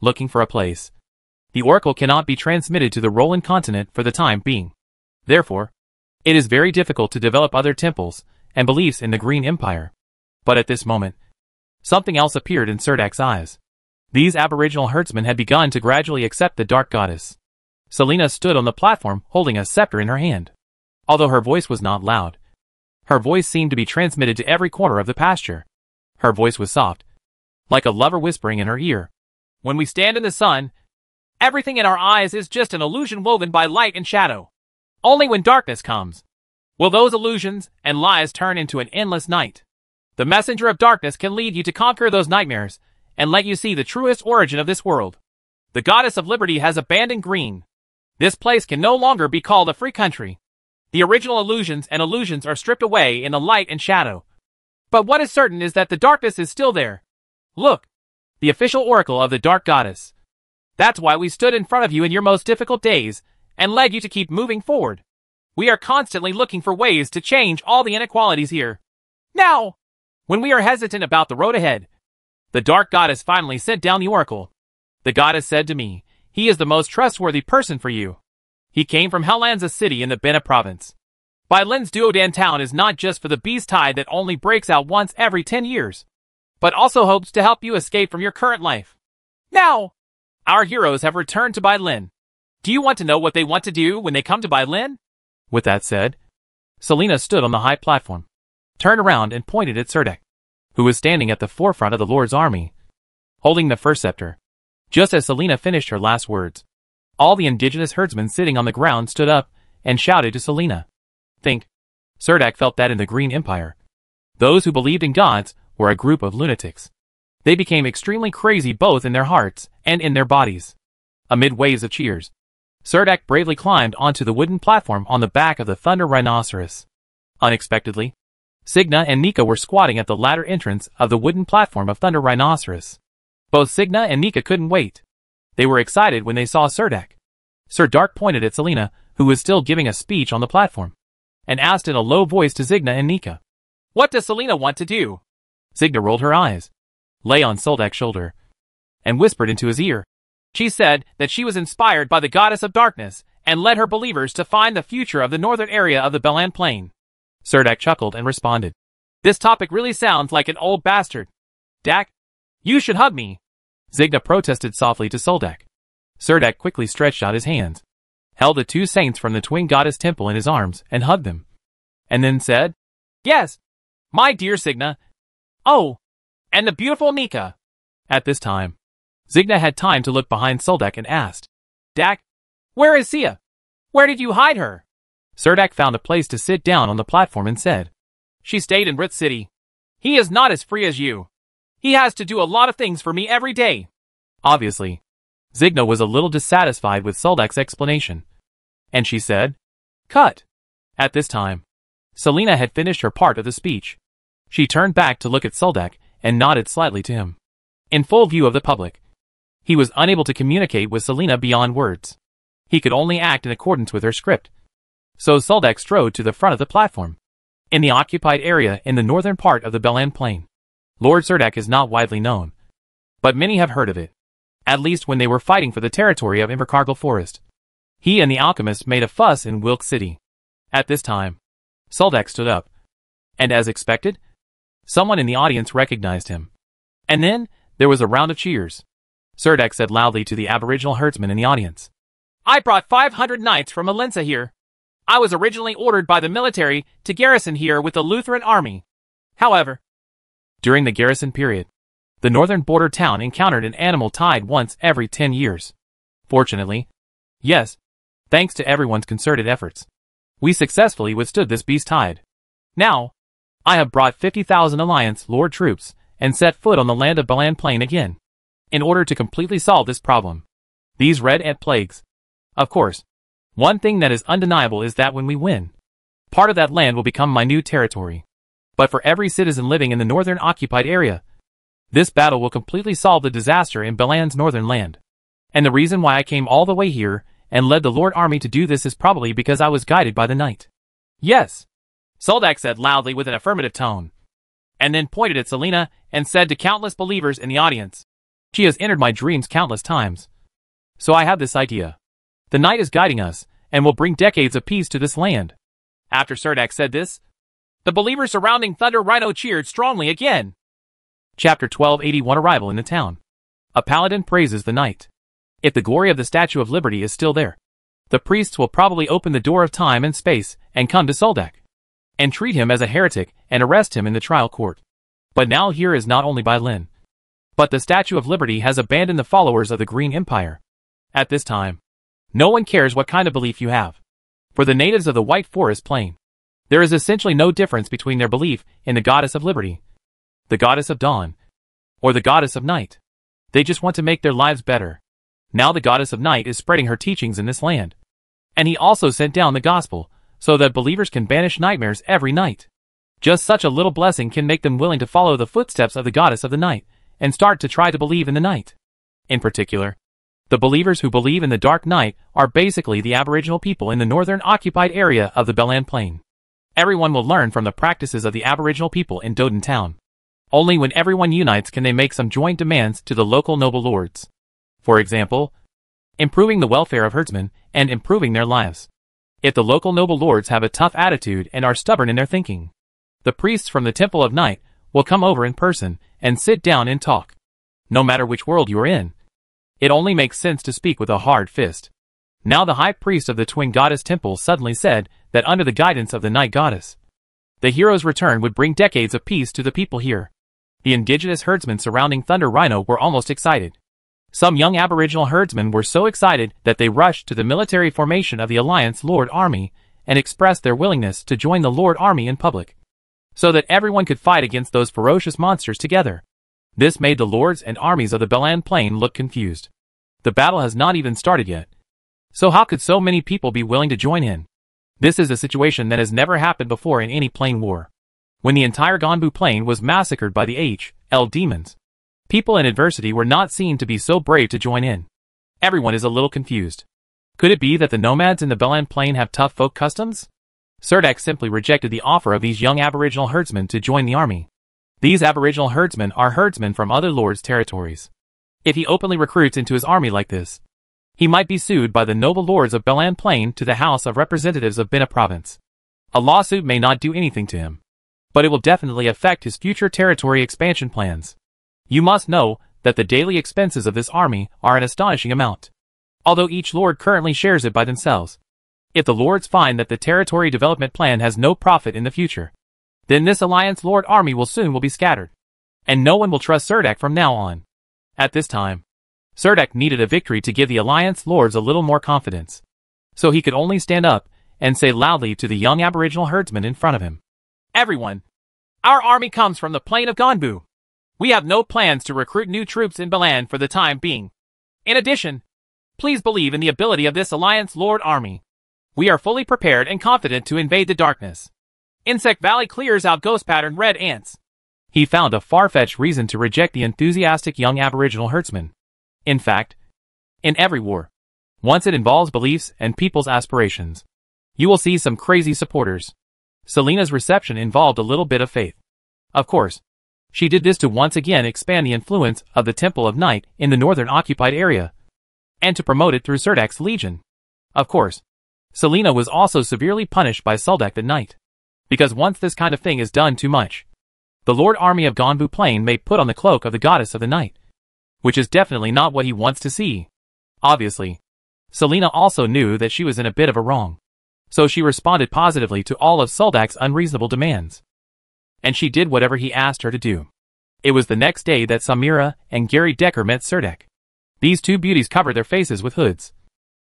Speaker 1: looking for a place. The oracle cannot be transmitted to the Roland continent for the time being. Therefore, it is very difficult to develop other temples and beliefs in the Green Empire. But at this moment, something else appeared in Serdak's eyes. These aboriginal herdsmen had begun to gradually accept the Dark Goddess. Selina stood on the platform holding a scepter in her hand. Although her voice was not loud, her voice seemed to be transmitted to every corner of the pasture. Her voice was soft, like a lover whispering in her ear. When we stand in the sun, everything in our eyes is just an illusion woven by light and shadow. Only when darkness comes will those illusions and lies turn into an endless night. The messenger of darkness can lead you to conquer those nightmares and let you see the truest origin of this world. The goddess of liberty has abandoned green. This place can no longer be called a free country the original illusions and illusions are stripped away in the light and shadow. But what is certain is that the darkness is still there. Look, the official oracle of the Dark Goddess. That's why we stood in front of you in your most difficult days and led you to keep moving forward. We are constantly looking for ways to change all the inequalities here. Now, when we are hesitant about the road ahead, the Dark Goddess finally sent down the oracle. The Goddess said to me, He is the most trustworthy person for you. He came from Helensa city in the Bena province. Bailin's Duodan town is not just for the beast tide that only breaks out once every 10 years, but also hopes to help you escape from your current life. Now, our heroes have returned to Bailin. Do you want to know what they want to do when they come to Bailin? With that said, Selina stood on the high platform, turned around and pointed at Serdek, who was standing at the forefront of the Lord's army, holding the first scepter. Just as Selina finished her last words, all the indigenous herdsmen sitting on the ground stood up and shouted to Selina. Think. Serdak felt that in the Green Empire. Those who believed in gods were a group of lunatics. They became extremely crazy both in their hearts and in their bodies. Amid waves of cheers, Serdak bravely climbed onto the wooden platform on the back of the thunder rhinoceros. Unexpectedly, Signa and Nika were squatting at the latter entrance of the wooden platform of Thunder Rhinoceros. Both Signa and Nika couldn't wait. They were excited when they saw Sirdak. Sir Dark pointed at Selina, who was still giving a speech on the platform, and asked in a low voice to Zigna and Nika. What does Selina want to do? Zigna rolled her eyes, lay on Soldak's shoulder, and whispered into his ear. She said that she was inspired by the goddess of darkness and led her believers to find the future of the northern area of the Belan Plain. Sirdak chuckled and responded. This topic really sounds like an old bastard. Dak, you should hug me. Zigna protested softly to Soldak. Serdek quickly stretched out his hands, held the two saints from the twin goddess temple in his arms, and hugged them. And then said, Yes, my dear Signa. Oh, and the beautiful Nika. At this time, Zigna had time to look behind Soldak and asked, Dak, where is Sia? Where did you hide her? Serdak found a place to sit down on the platform and said, She stayed in Ritz City. He is not as free as you. He has to do a lot of things for me every day. Obviously. Zigna was a little dissatisfied with Suldak's explanation. And she said, Cut. At this time, Selina had finished her part of the speech. She turned back to look at Suldak and nodded slightly to him. In full view of the public, he was unable to communicate with Selina beyond words. He could only act in accordance with her script. So Suldak strode to the front of the platform. In the occupied area in the northern part of the Belan Plain, Lord Zerdak is not widely known. But many have heard of it. At least when they were fighting for the territory of Invercargill Forest. He and the alchemist made a fuss in Wilk City. At this time, Zerdak stood up. And as expected, someone in the audience recognized him. And then, there was a round of cheers. Zerdak said loudly to the aboriginal herdsman in the audience. I brought 500 knights from Helensa here. I was originally ordered by the military to garrison here with the Lutheran army. However, during the garrison period. The northern border town encountered an animal tide once every 10 years. Fortunately, yes, thanks to everyone's concerted efforts, we successfully withstood this beast tide. Now, I have brought 50,000 Alliance Lord troops and set foot on the land of Belan Plain again, in order to completely solve this problem. These red ant plagues. Of course, one thing that is undeniable is that when we win, part of that land will become my new territory but for every citizen living in the northern occupied area. This battle will completely solve the disaster in Belan's northern land. And the reason why I came all the way here and led the Lord Army to do this is probably because I was guided by the knight. Yes, Soldak said loudly with an affirmative tone, and then pointed at Selina and said to countless believers in the audience, She has entered my dreams countless times. So I have this idea. The knight is guiding us, and will bring decades of peace to this land. After Serdak said this, the believers surrounding Thunder Rhino cheered strongly again. Chapter 1281 Arrival in the Town A paladin praises the Knight. If the glory of the Statue of Liberty is still there, the priests will probably open the door of time and space and come to Soldak and treat him as a heretic and arrest him in the trial court. But now here is not only by Lin, but the Statue of Liberty has abandoned the followers of the Green Empire. At this time, no one cares what kind of belief you have. For the natives of the White Forest Plain, there is essentially no difference between their belief in the goddess of liberty, the goddess of dawn, or the goddess of night. They just want to make their lives better. Now the goddess of night is spreading her teachings in this land. And he also sent down the gospel, so that believers can banish nightmares every night. Just such a little blessing can make them willing to follow the footsteps of the goddess of the night, and start to try to believe in the night. In particular, the believers who believe in the dark night are basically the aboriginal people in the northern occupied area of the Belan Plain everyone will learn from the practices of the aboriginal people in Doden town. Only when everyone unites can they make some joint demands to the local noble lords. For example, improving the welfare of herdsmen and improving their lives. If the local noble lords have a tough attitude and are stubborn in their thinking, the priests from the Temple of Night will come over in person and sit down and talk. No matter which world you are in, it only makes sense to speak with a hard fist. Now the high priest of the twin goddess temple suddenly said that under the guidance of the night goddess, the hero's return would bring decades of peace to the people here. The indigenous herdsmen surrounding Thunder Rhino were almost excited. Some young aboriginal herdsmen were so excited that they rushed to the military formation of the Alliance Lord Army and expressed their willingness to join the Lord Army in public, so that everyone could fight against those ferocious monsters together. This made the lords and armies of the Belan Plain look confused. The battle has not even started yet, so how could so many people be willing to join in? This is a situation that has never happened before in any plane war. When the entire Gonbu plane was massacred by the H.L. demons, people in adversity were not seen to be so brave to join in. Everyone is a little confused. Could it be that the nomads in the Belan Plain have tough folk customs? Sirdak simply rejected the offer of these young aboriginal herdsmen to join the army. These aboriginal herdsmen are herdsmen from other lords' territories. If he openly recruits into his army like this, he might be sued by the noble lords of Belan Plain to the House of Representatives of Bena Province. A lawsuit may not do anything to him, but it will definitely affect his future territory expansion plans. You must know that the daily expenses of this army are an astonishing amount, although each lord currently shares it by themselves. If the lords find that the territory development plan has no profit in the future, then this alliance lord army will soon will be scattered, and no one will trust Sirdak from now on. At this time, Serdek needed a victory to give the Alliance lords a little more confidence. So he could only stand up and say loudly to the young aboriginal herdsman in front of him. Everyone, our army comes from the plain of Gonbu. We have no plans to recruit new troops in Belan for the time being. In addition, please believe in the ability of this Alliance Lord Army. We are fully prepared and confident to invade the darkness. Insect Valley clears out ghost pattern red ants. He found a far-fetched reason to reject the enthusiastic young aboriginal herdsman in fact, in every war. Once it involves beliefs and people's aspirations, you will see some crazy supporters. Selena's reception involved a little bit of faith. Of course, she did this to once again expand the influence of the Temple of Night in the northern occupied area, and to promote it through Serdak's legion. Of course, Selena was also severely punished by Seldak the Knight, because once this kind of thing is done too much, the Lord Army of Gonbu Plain may put on the cloak of the Goddess of the Night, which is definitely not what he wants to see. Obviously. Selina also knew that she was in a bit of a wrong. So she responded positively to all of Suldak's unreasonable demands. And she did whatever he asked her to do. It was the next day that Samira and Gary Decker met Serdek. These two beauties covered their faces with hoods.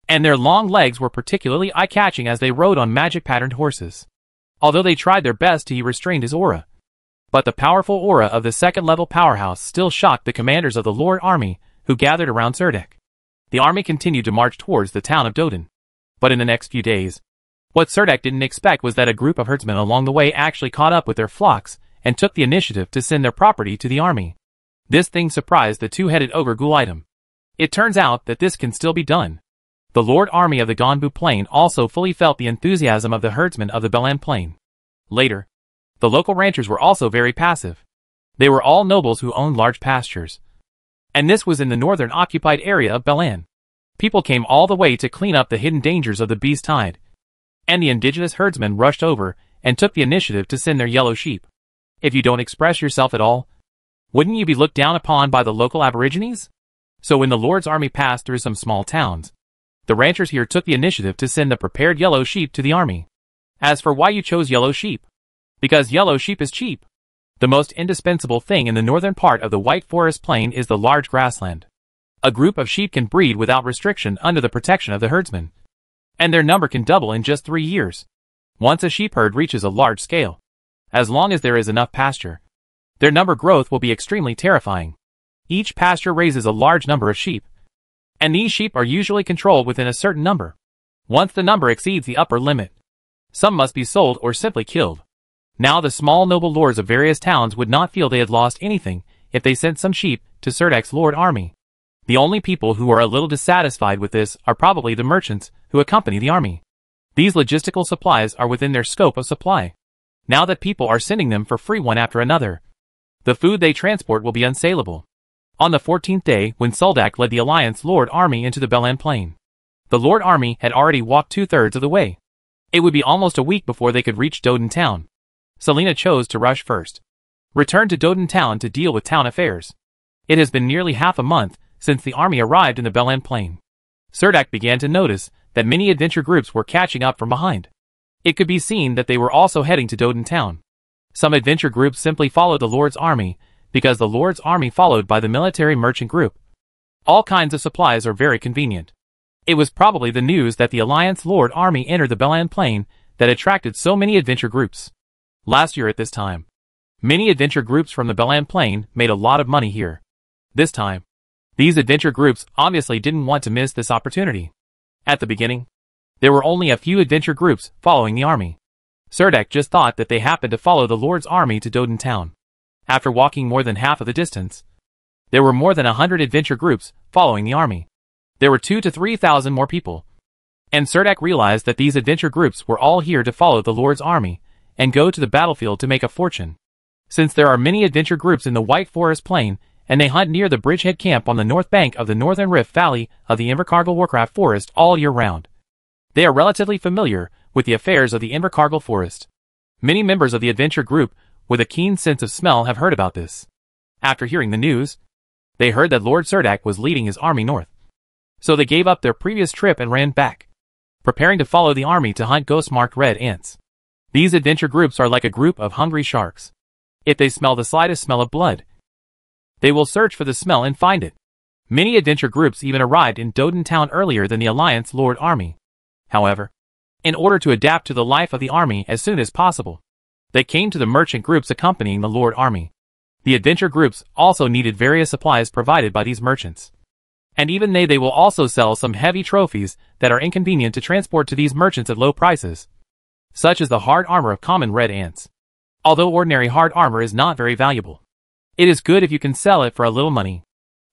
Speaker 1: And their long legs were particularly eye-catching as they rode on magic-patterned horses. Although they tried their best he restrained his aura, but the powerful aura of the second-level powerhouse still shocked the commanders of the Lord Army, who gathered around Zerdek. The army continued to march towards the town of Doden. But in the next few days, what Zerdek didn't expect was that a group of herdsmen along the way actually caught up with their flocks and took the initiative to send their property to the army. This thing surprised the two-headed ogre Gulitem. It turns out that this can still be done. The Lord Army of the Gonbu Plain also fully felt the enthusiasm of the herdsmen of the Belan Plain. Later, the local ranchers were also very passive. They were all nobles who owned large pastures. And this was in the northern occupied area of Belan. People came all the way to clean up the hidden dangers of the beast tide. And the indigenous herdsmen rushed over and took the initiative to send their yellow sheep. If you don't express yourself at all, wouldn't you be looked down upon by the local aborigines? So when the Lord's army passed through some small towns, the ranchers here took the initiative to send the prepared yellow sheep to the army. As for why you chose yellow sheep, because yellow sheep is cheap. The most indispensable thing in the northern part of the White Forest Plain is the large grassland. A group of sheep can breed without restriction under the protection of the herdsmen, and their number can double in just three years. Once a sheep herd reaches a large scale, as long as there is enough pasture, their number growth will be extremely terrifying. Each pasture raises a large number of sheep, and these sheep are usually controlled within a certain number. Once the number exceeds the upper limit, some must be sold or simply killed. Now the small noble lords of various towns would not feel they had lost anything if they sent some sheep to Sirdak's lord army. The only people who are a little dissatisfied with this are probably the merchants who accompany the army. These logistical supplies are within their scope of supply. Now that people are sending them for free one after another, the food they transport will be unsaleable. On the 14th day, when Soldak led the Alliance Lord Army into the Belan Plain, the Lord Army had already walked two-thirds of the way. It would be almost a week before they could reach Doden Town. Selina chose to rush first. Return to Doden Town to deal with town affairs. It has been nearly half a month since the army arrived in the Belan Plain. Serdak began to notice that many adventure groups were catching up from behind. It could be seen that they were also heading to Doden Town. Some adventure groups simply followed the Lord's army, because the Lord's army followed by the military merchant group. All kinds of supplies are very convenient. It was probably the news that the Alliance Lord army entered the Belan Plain that attracted so many adventure groups last year at this time. Many adventure groups from the Belan Plain made a lot of money here. This time, these adventure groups obviously didn't want to miss this opportunity. At the beginning, there were only a few adventure groups following the army. Serdek just thought that they happened to follow the Lord's army to Doden town. After walking more than half of the distance, there were more than a hundred adventure groups following the army. There were two to three thousand more people. And Serdek realized that these adventure groups were all here to follow the Lord's army and go to the battlefield to make a fortune. Since there are many adventure groups in the White Forest Plain, and they hunt near the Bridgehead Camp on the north bank of the northern rift valley of the Invercargill Warcraft Forest all year round. They are relatively familiar with the affairs of the Invercargill Forest. Many members of the adventure group with a keen sense of smell have heard about this. After hearing the news, they heard that Lord Serdak was leading his army north. So they gave up their previous trip and ran back, preparing to follow the army to hunt ghost-marked red ants. These adventure groups are like a group of hungry sharks. If they smell the slightest smell of blood, they will search for the smell and find it. Many adventure groups even arrived in Doden Town earlier than the Alliance Lord Army. However, in order to adapt to the life of the army as soon as possible, they came to the merchant groups accompanying the Lord Army. The adventure groups also needed various supplies provided by these merchants. And even they they will also sell some heavy trophies that are inconvenient to transport to these merchants at low prices such as the hard armor of common red ants. Although ordinary hard armor is not very valuable. It is good if you can sell it for a little money.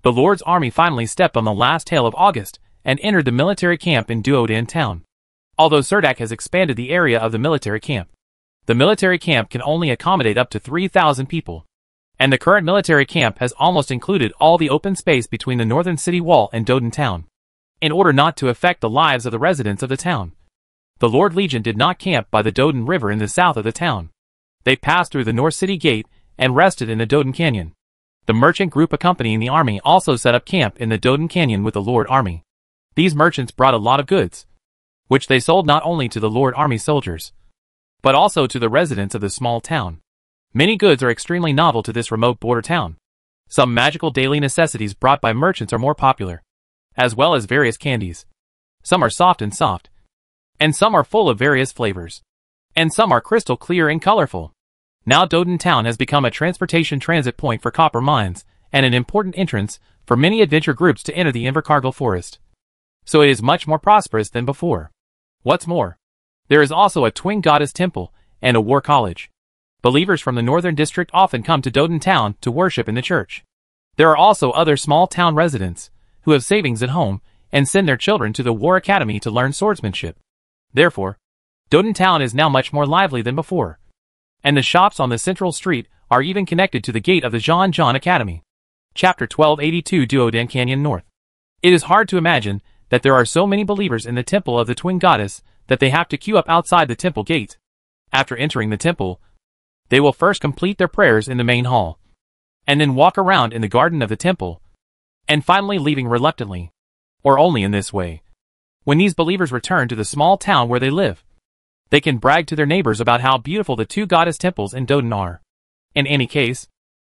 Speaker 1: The Lord's army finally stepped on the last tail of August and entered the military camp in Duodin town. Although Serdak has expanded the area of the military camp, the military camp can only accommodate up to 3,000 people. And the current military camp has almost included all the open space between the northern city wall and Doden town. In order not to affect the lives of the residents of the town, the Lord Legion did not camp by the Doden River in the south of the town. They passed through the North City Gate and rested in the Doden Canyon. The merchant group accompanying the army also set up camp in the Doden Canyon with the Lord Army. These merchants brought a lot of goods, which they sold not only to the Lord Army soldiers, but also to the residents of the small town. Many goods are extremely novel to this remote border town. Some magical daily necessities brought by merchants are more popular, as well as various candies. Some are soft and soft, and some are full of various flavors. And some are crystal clear and colorful. Now Doden Town has become a transportation transit point for copper mines, and an important entrance for many adventure groups to enter the Invercargill Forest. So it is much more prosperous than before. What's more, there is also a Twin Goddess Temple and a War College. Believers from the Northern District often come to Doden Town to worship in the church. There are also other small town residents who have savings at home and send their children to the War Academy to learn swordsmanship. Therefore, Doden town is now much more lively than before. And the shops on the central street are even connected to the gate of the Jean John Academy. Chapter 1282 Duoden Canyon North It is hard to imagine that there are so many believers in the temple of the twin goddess that they have to queue up outside the temple gate. After entering the temple, they will first complete their prayers in the main hall, and then walk around in the garden of the temple, and finally leaving reluctantly, or only in this way when these believers return to the small town where they live. They can brag to their neighbors about how beautiful the two goddess temples in Dodon are. In any case,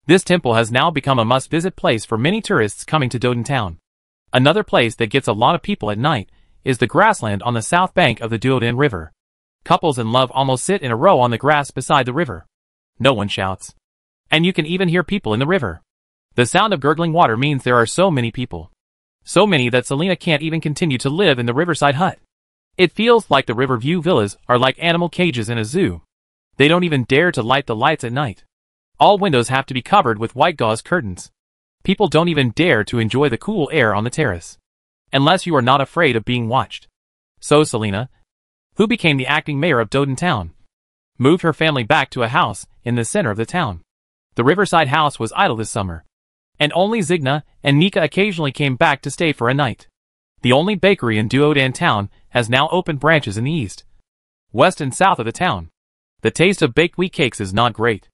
Speaker 1: this temple has now become a must-visit place for many tourists coming to Dodon town. Another place that gets a lot of people at night is the grassland on the south bank of the Duodin River. Couples in love almost sit in a row on the grass beside the river. No one shouts. And you can even hear people in the river. The sound of gurgling water means there are so many people so many that Selena can't even continue to live in the riverside hut. It feels like the Riverview villas are like animal cages in a zoo. They don't even dare to light the lights at night. All windows have to be covered with white gauze curtains. People don't even dare to enjoy the cool air on the terrace. Unless you are not afraid of being watched. So Selena, who became the acting mayor of Doden Town, moved her family back to a house in the center of the town. The Riverside House was idle this summer, and only Zigna and Nika occasionally came back to stay for a night. The only bakery in Duodan town has now opened branches in the east, west and south of the town. The taste of baked wheat cakes is not great.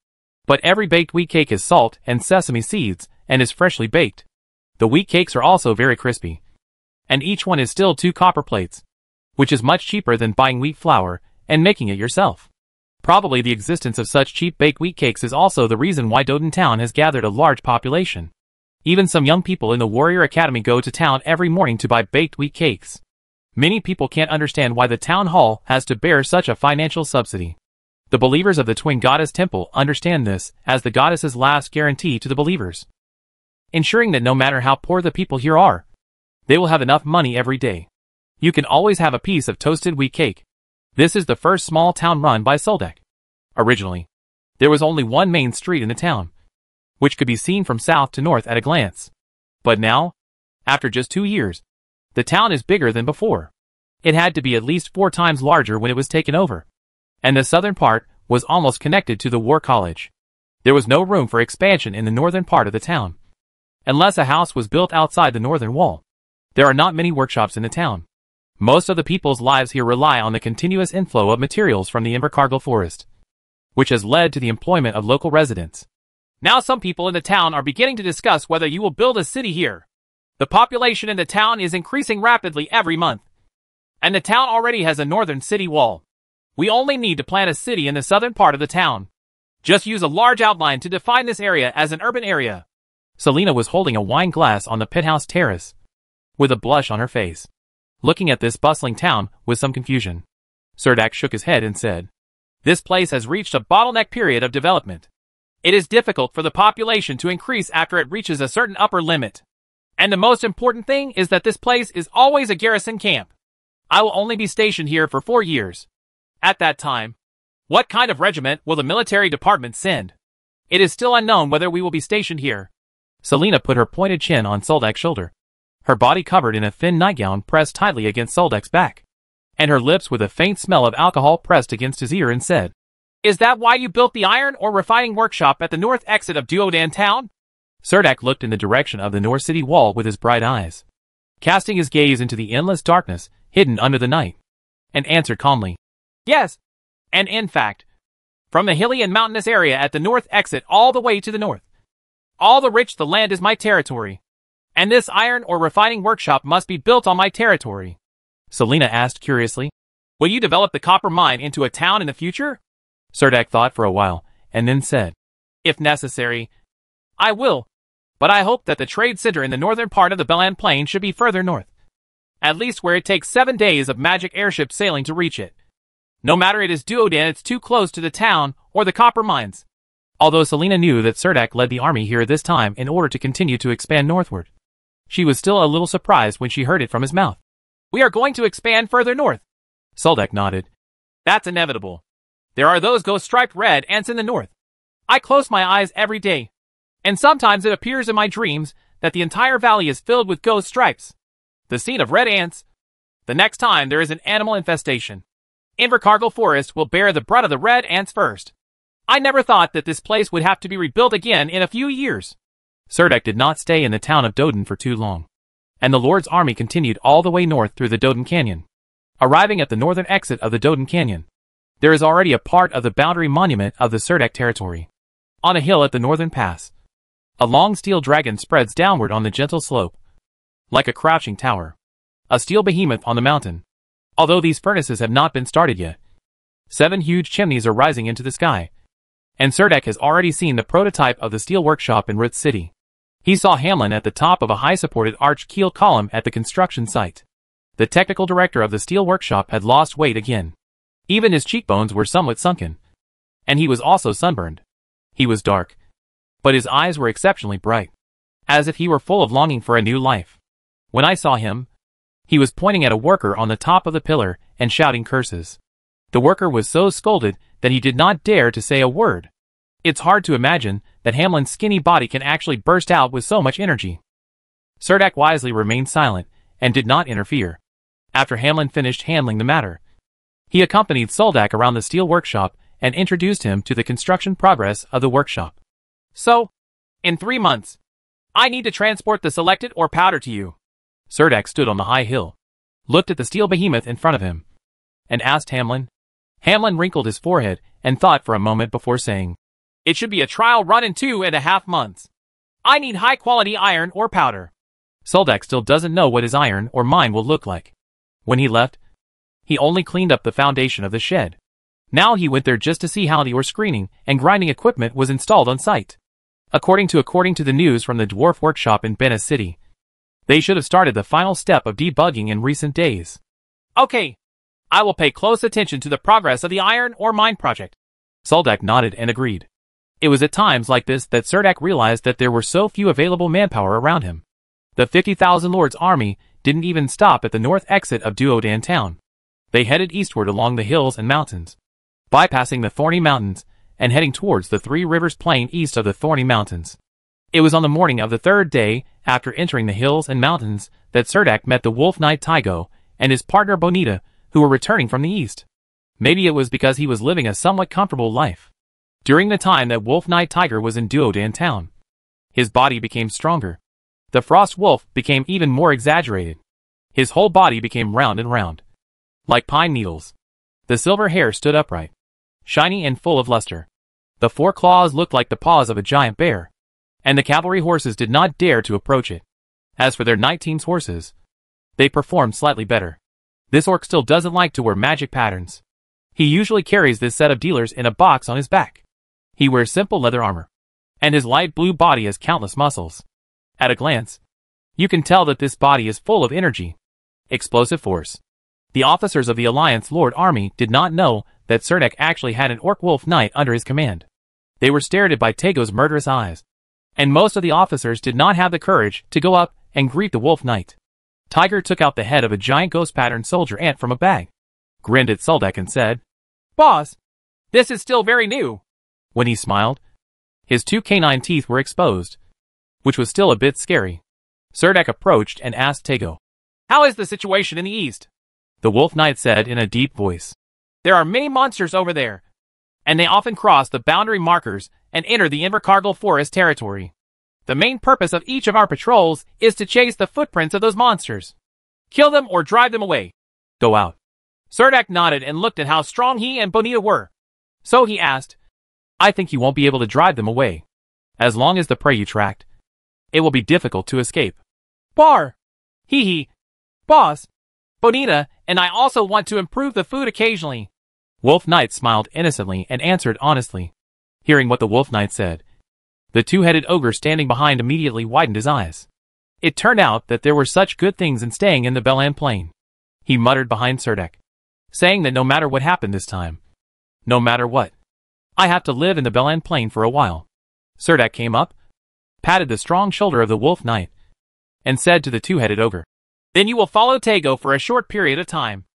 Speaker 1: But every baked wheat cake is salt and sesame seeds and is freshly baked. The wheat cakes are also very crispy. And each one is still two copper plates, which is much cheaper than buying wheat flour and making it yourself. Probably the existence of such cheap baked wheat cakes is also the reason why Doden Town has gathered a large population. Even some young people in the Warrior Academy go to town every morning to buy baked wheat cakes. Many people can't understand why the town hall has to bear such a financial subsidy. The believers of the Twin Goddess Temple understand this as the goddess's last guarantee to the believers. Ensuring that no matter how poor the people here are, they will have enough money every day. You can always have a piece of toasted wheat cake, this is the first small town run by Soldek. Originally, there was only one main street in the town, which could be seen from south to north at a glance. But now, after just two years, the town is bigger than before. It had to be at least four times larger when it was taken over. And the southern part was almost connected to the War College. There was no room for expansion in the northern part of the town. Unless a house was built outside the northern wall. There are not many workshops in the town. Most of the people's lives here rely on the continuous inflow of materials from the Invercargill forest, which has led to the employment of local residents. Now some people in the town are beginning to discuss whether you will build a city here. The population in the town is increasing rapidly every month, and the town already has a northern city wall. We only need to plant a city in the southern part of the town. Just use a large outline to define this area as an urban area. Selina was holding a wine glass on the penthouse terrace, with a blush on her face looking at this bustling town with some confusion. Serdak shook his head and said, This place has reached a bottleneck period of development. It is difficult for the population to increase after it reaches a certain upper limit. And the most important thing is that this place is always a garrison camp. I will only be stationed here for four years. At that time, what kind of regiment will the military department send? It is still unknown whether we will be stationed here. Selina put her pointed chin on Soldak's shoulder her body covered in a thin nightgown pressed tightly against Soldek's back, and her lips with a faint smell of alcohol pressed against his ear and said, Is that why you built the iron ore refining workshop at the north exit of Duodan town? Serdak looked in the direction of the north city wall with his bright eyes, casting his gaze into the endless darkness hidden under the night, and answered calmly, Yes, and in fact, from the hilly and mountainous area at the north exit all the way to the north. All the rich the land is my territory, and this iron ore refining workshop must be built on my territory. Selina asked curiously. Will you develop the copper mine into a town in the future? Serdak thought for a while, and then said, If necessary, I will, but I hope that the trade center in the northern part of the Belan Plain should be further north, at least where it takes seven days of magic airship sailing to reach it. No matter it is Duodan, it's too close to the town or the copper mines. Although Selina knew that Serdak led the army here this time in order to continue to expand northward. She was still a little surprised when she heard it from his mouth. We are going to expand further north. Soldeck nodded. That's inevitable. There are those ghost-striped red ants in the north. I close my eyes every day. And sometimes it appears in my dreams that the entire valley is filled with ghost stripes. The scene of red ants. The next time there is an animal infestation. Invercargill Forest will bear the brunt of the red ants first. I never thought that this place would have to be rebuilt again in a few years. Serdek did not stay in the town of Doden for too long. And the Lord's army continued all the way north through the Doden Canyon. Arriving at the northern exit of the Doden Canyon, there is already a part of the boundary monument of the Serdek territory. On a hill at the northern pass, a long steel dragon spreads downward on the gentle slope, like a crouching tower. A steel behemoth on the mountain. Although these furnaces have not been started yet, seven huge chimneys are rising into the sky, and Serdek has already seen the prototype of the steel workshop in Ruth City. He saw Hamlin at the top of a high-supported arch keel column at the construction site. The technical director of the steel workshop had lost weight again. Even his cheekbones were somewhat sunken. And he was also sunburned. He was dark. But his eyes were exceptionally bright. As if he were full of longing for a new life. When I saw him, he was pointing at a worker on the top of the pillar and shouting curses. The worker was so scolded that he did not dare to say a word. It's hard to imagine that Hamlin's skinny body can actually burst out with so much energy. Sirdak wisely remained silent and did not interfere. After Hamlin finished handling the matter, he accompanied Soldak around the steel workshop and introduced him to the construction progress of the workshop. So, in three months, I need to transport the selected ore powder to you. Sirdak stood on the high hill, looked at the steel behemoth in front of him, and asked Hamlin. Hamlin wrinkled his forehead and thought for a moment before saying, it should be a trial run in two and a half months. I need high-quality iron ore powder. Soldak still doesn't know what his iron ore mine will look like. When he left, he only cleaned up the foundation of the shed. Now he went there just to see how the ore screening and grinding equipment was installed on site. According to according to the news from the dwarf workshop in Bena City, they should have started the final step of debugging in recent days. Okay, I will pay close attention to the progress of the iron ore mine project. Soldak nodded and agreed. It was at times like this that Serdak realized that there were so few available manpower around him. The 50,000 lords army didn't even stop at the north exit of Duodan town. They headed eastward along the hills and mountains, bypassing the Thorny Mountains and heading towards the Three Rivers Plain east of the Thorny Mountains. It was on the morning of the third day, after entering the hills and mountains, that Serdak met the wolf knight Tygo and his partner Bonita, who were returning from the east. Maybe it was because he was living a somewhat comfortable life. During the time that Wolf Knight Tiger was in Dan town, his body became stronger. The Frost Wolf became even more exaggerated. His whole body became round and round, like pine needles. The silver hair stood upright, shiny and full of luster. The four claws looked like the paws of a giant bear, and the cavalry horses did not dare to approach it. As for their team's horses, they performed slightly better. This orc still doesn't like to wear magic patterns. He usually carries this set of dealers in a box on his back. He wears simple leather armor, and his light blue body has countless muscles. At a glance, you can tell that this body is full of energy. Explosive force. The officers of the Alliance Lord Army did not know that Cernak actually had an orc-wolf knight under his command. They were stared at by Tego's murderous eyes. And most of the officers did not have the courage to go up and greet the wolf knight. Tiger took out the head of a giant ghost-patterned soldier ant from a bag, grinned at Suldek and said, Boss, this is still very new. When he smiled, his two canine teeth were exposed, which was still a bit scary. Serdek approached and asked Tego, How is the situation in the east? The wolf knight said in a deep voice, There are many monsters over there, and they often cross the boundary markers and enter the Invercargill Forest territory. The main purpose of each of our patrols is to chase the footprints of those monsters. Kill them or drive them away. Go out. Serdek nodded and looked at how strong he and Bonita were. So he asked, I think you won't be able to drive them away. As long as the prey you tracked, it will be difficult to escape. Bar! Hee hee. Boss, Bonita, and I also want to improve the food occasionally. Wolf Knight smiled innocently and answered honestly. Hearing what the Wolf Knight said, the two-headed ogre standing behind immediately widened his eyes. It turned out that there were such good things in staying in the Belan Plain. He muttered behind Serdek, saying that no matter what happened this time, no matter what, I have to live in the Belan Plain for a while. Sirdak came up, patted the strong shoulder of the wolf knight, and said to the two-headed ogre, Then you will follow Tago for a short period of time.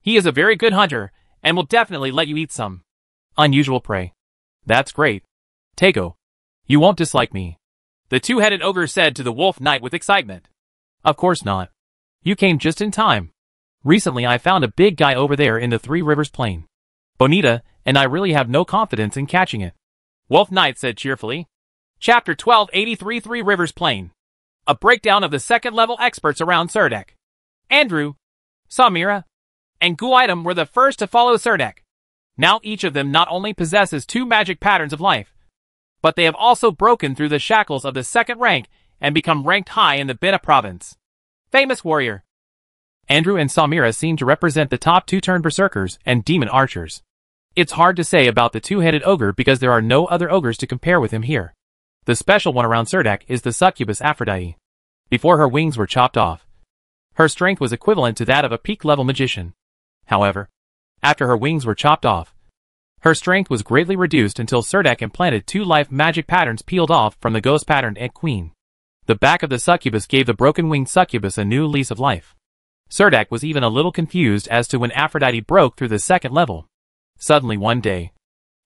Speaker 1: He is a very good hunter, and will definitely let you eat some. Unusual prey. That's great. Tago, you won't dislike me. The two-headed ogre said to the wolf knight with excitement. Of course not. You came just in time. Recently I found a big guy over there in the Three Rivers Plain. Bonita, and I really have no confidence in catching it. Wolf Knight said cheerfully. Chapter 1283 Three Rivers Plain. A breakdown of the second-level experts around Serdek. Andrew, Samira, and Guitem were the first to follow Serdek. Now each of them not only possesses two magic patterns of life, but they have also broken through the shackles of the second rank and become ranked high in the Bena province. Famous warrior. Andrew and Samira seem to represent the top two-turn berserkers and demon archers. It's hard to say about the two-headed ogre because there are no other ogres to compare with him here. The special one around Surdak is the succubus Aphrodite. Before her wings were chopped off, her strength was equivalent to that of a peak-level magician. However, after her wings were chopped off, her strength was greatly reduced until Surdak implanted two life magic patterns peeled off from the ghost pattern at Queen. The back of the succubus gave the broken-winged succubus a new lease of life. Surdak was even a little confused as to when Aphrodite broke through the second level. Suddenly one day,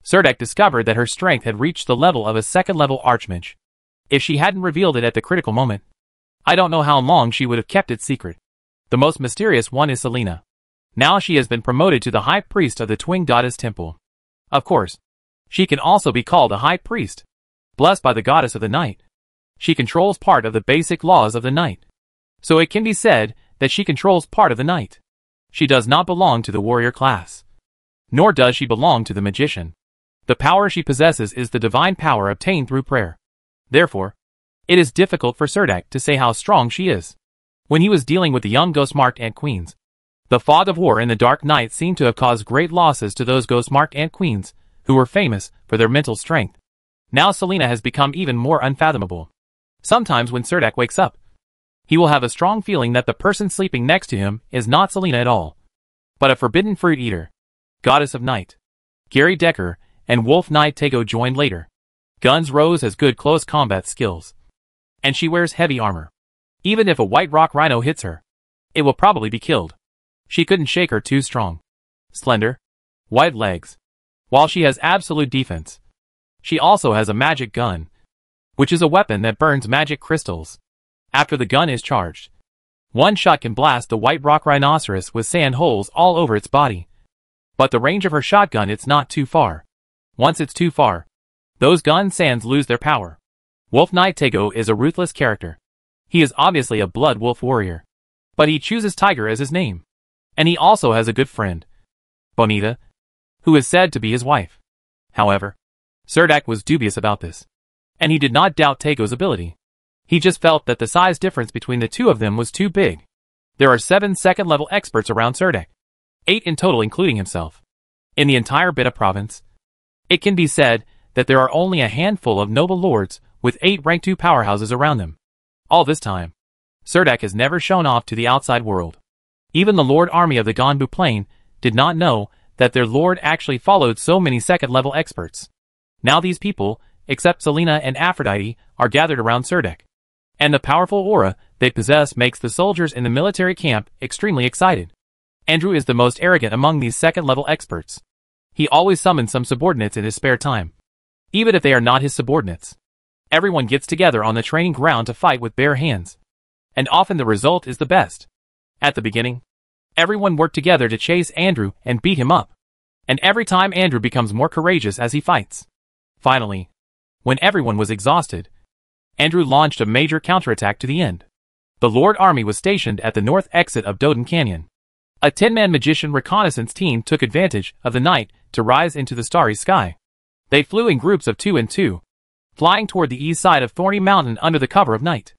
Speaker 1: Serdek discovered that her strength had reached the level of a second-level archmage. If she hadn't revealed it at the critical moment, I don't know how long she would have kept it secret. The most mysterious one is Selina. Now she has been promoted to the High Priest of the Twin Goddess Temple. Of course, she can also be called a High Priest. Blessed by the Goddess of the Night, she controls part of the basic laws of the night. So it can be said that she controls part of the night. She does not belong to the warrior class nor does she belong to the magician. The power she possesses is the divine power obtained through prayer. Therefore, it is difficult for Serdak to say how strong she is. When he was dealing with the young ghost-marked ant queens, the fog of war in the dark night seemed to have caused great losses to those ghost-marked ant queens, who were famous for their mental strength. Now Selina has become even more unfathomable. Sometimes when Serdak wakes up, he will have a strong feeling that the person sleeping next to him is not Selina at all, but a forbidden fruit eater. Goddess of Night. Gary Decker and Wolf Knight Tego joined later. Guns Rose has good close combat skills. And she wears heavy armor. Even if a White Rock Rhino hits her, it will probably be killed. She couldn't shake her too strong. Slender. Wide legs. While she has absolute defense, she also has a magic gun, which is a weapon that burns magic crystals. After the gun is charged, one shot can blast the White Rock Rhinoceros with sand holes all over its body. But the range of her shotgun it's not too far. Once it's too far, those gun sands lose their power. Wolf Knight Tego is a ruthless character. He is obviously a blood wolf warrior. But he chooses Tiger as his name. And he also has a good friend, Bonita, who is said to be his wife. However, Serdak was dubious about this. And he did not doubt Tego's ability. He just felt that the size difference between the two of them was too big. There are seven second-level experts around Serdak eight in total including himself. In the entire Bita province, it can be said that there are only a handful of noble lords with eight rank 2 powerhouses around them. All this time, Sirdak has never shown off to the outside world. Even the Lord Army of the Ganbu Plain did not know that their Lord actually followed so many second-level experts. Now these people, except Selina and Aphrodite, are gathered around Sirdak. And the powerful aura they possess makes the soldiers in the military camp extremely excited. Andrew is the most arrogant among these second-level experts. He always summons some subordinates in his spare time, even if they are not his subordinates. Everyone gets together on the training ground to fight with bare hands, and often the result is the best. At the beginning, everyone worked together to chase Andrew and beat him up, and every time Andrew becomes more courageous as he fights. Finally, when everyone was exhausted, Andrew launched a major counterattack to the end. The Lord Army was stationed at the north exit of Doden Canyon. A 10-man magician reconnaissance team took advantage of the night to rise into the starry sky. They flew in groups of two and two, flying toward the east side of Thorny Mountain under the cover of night.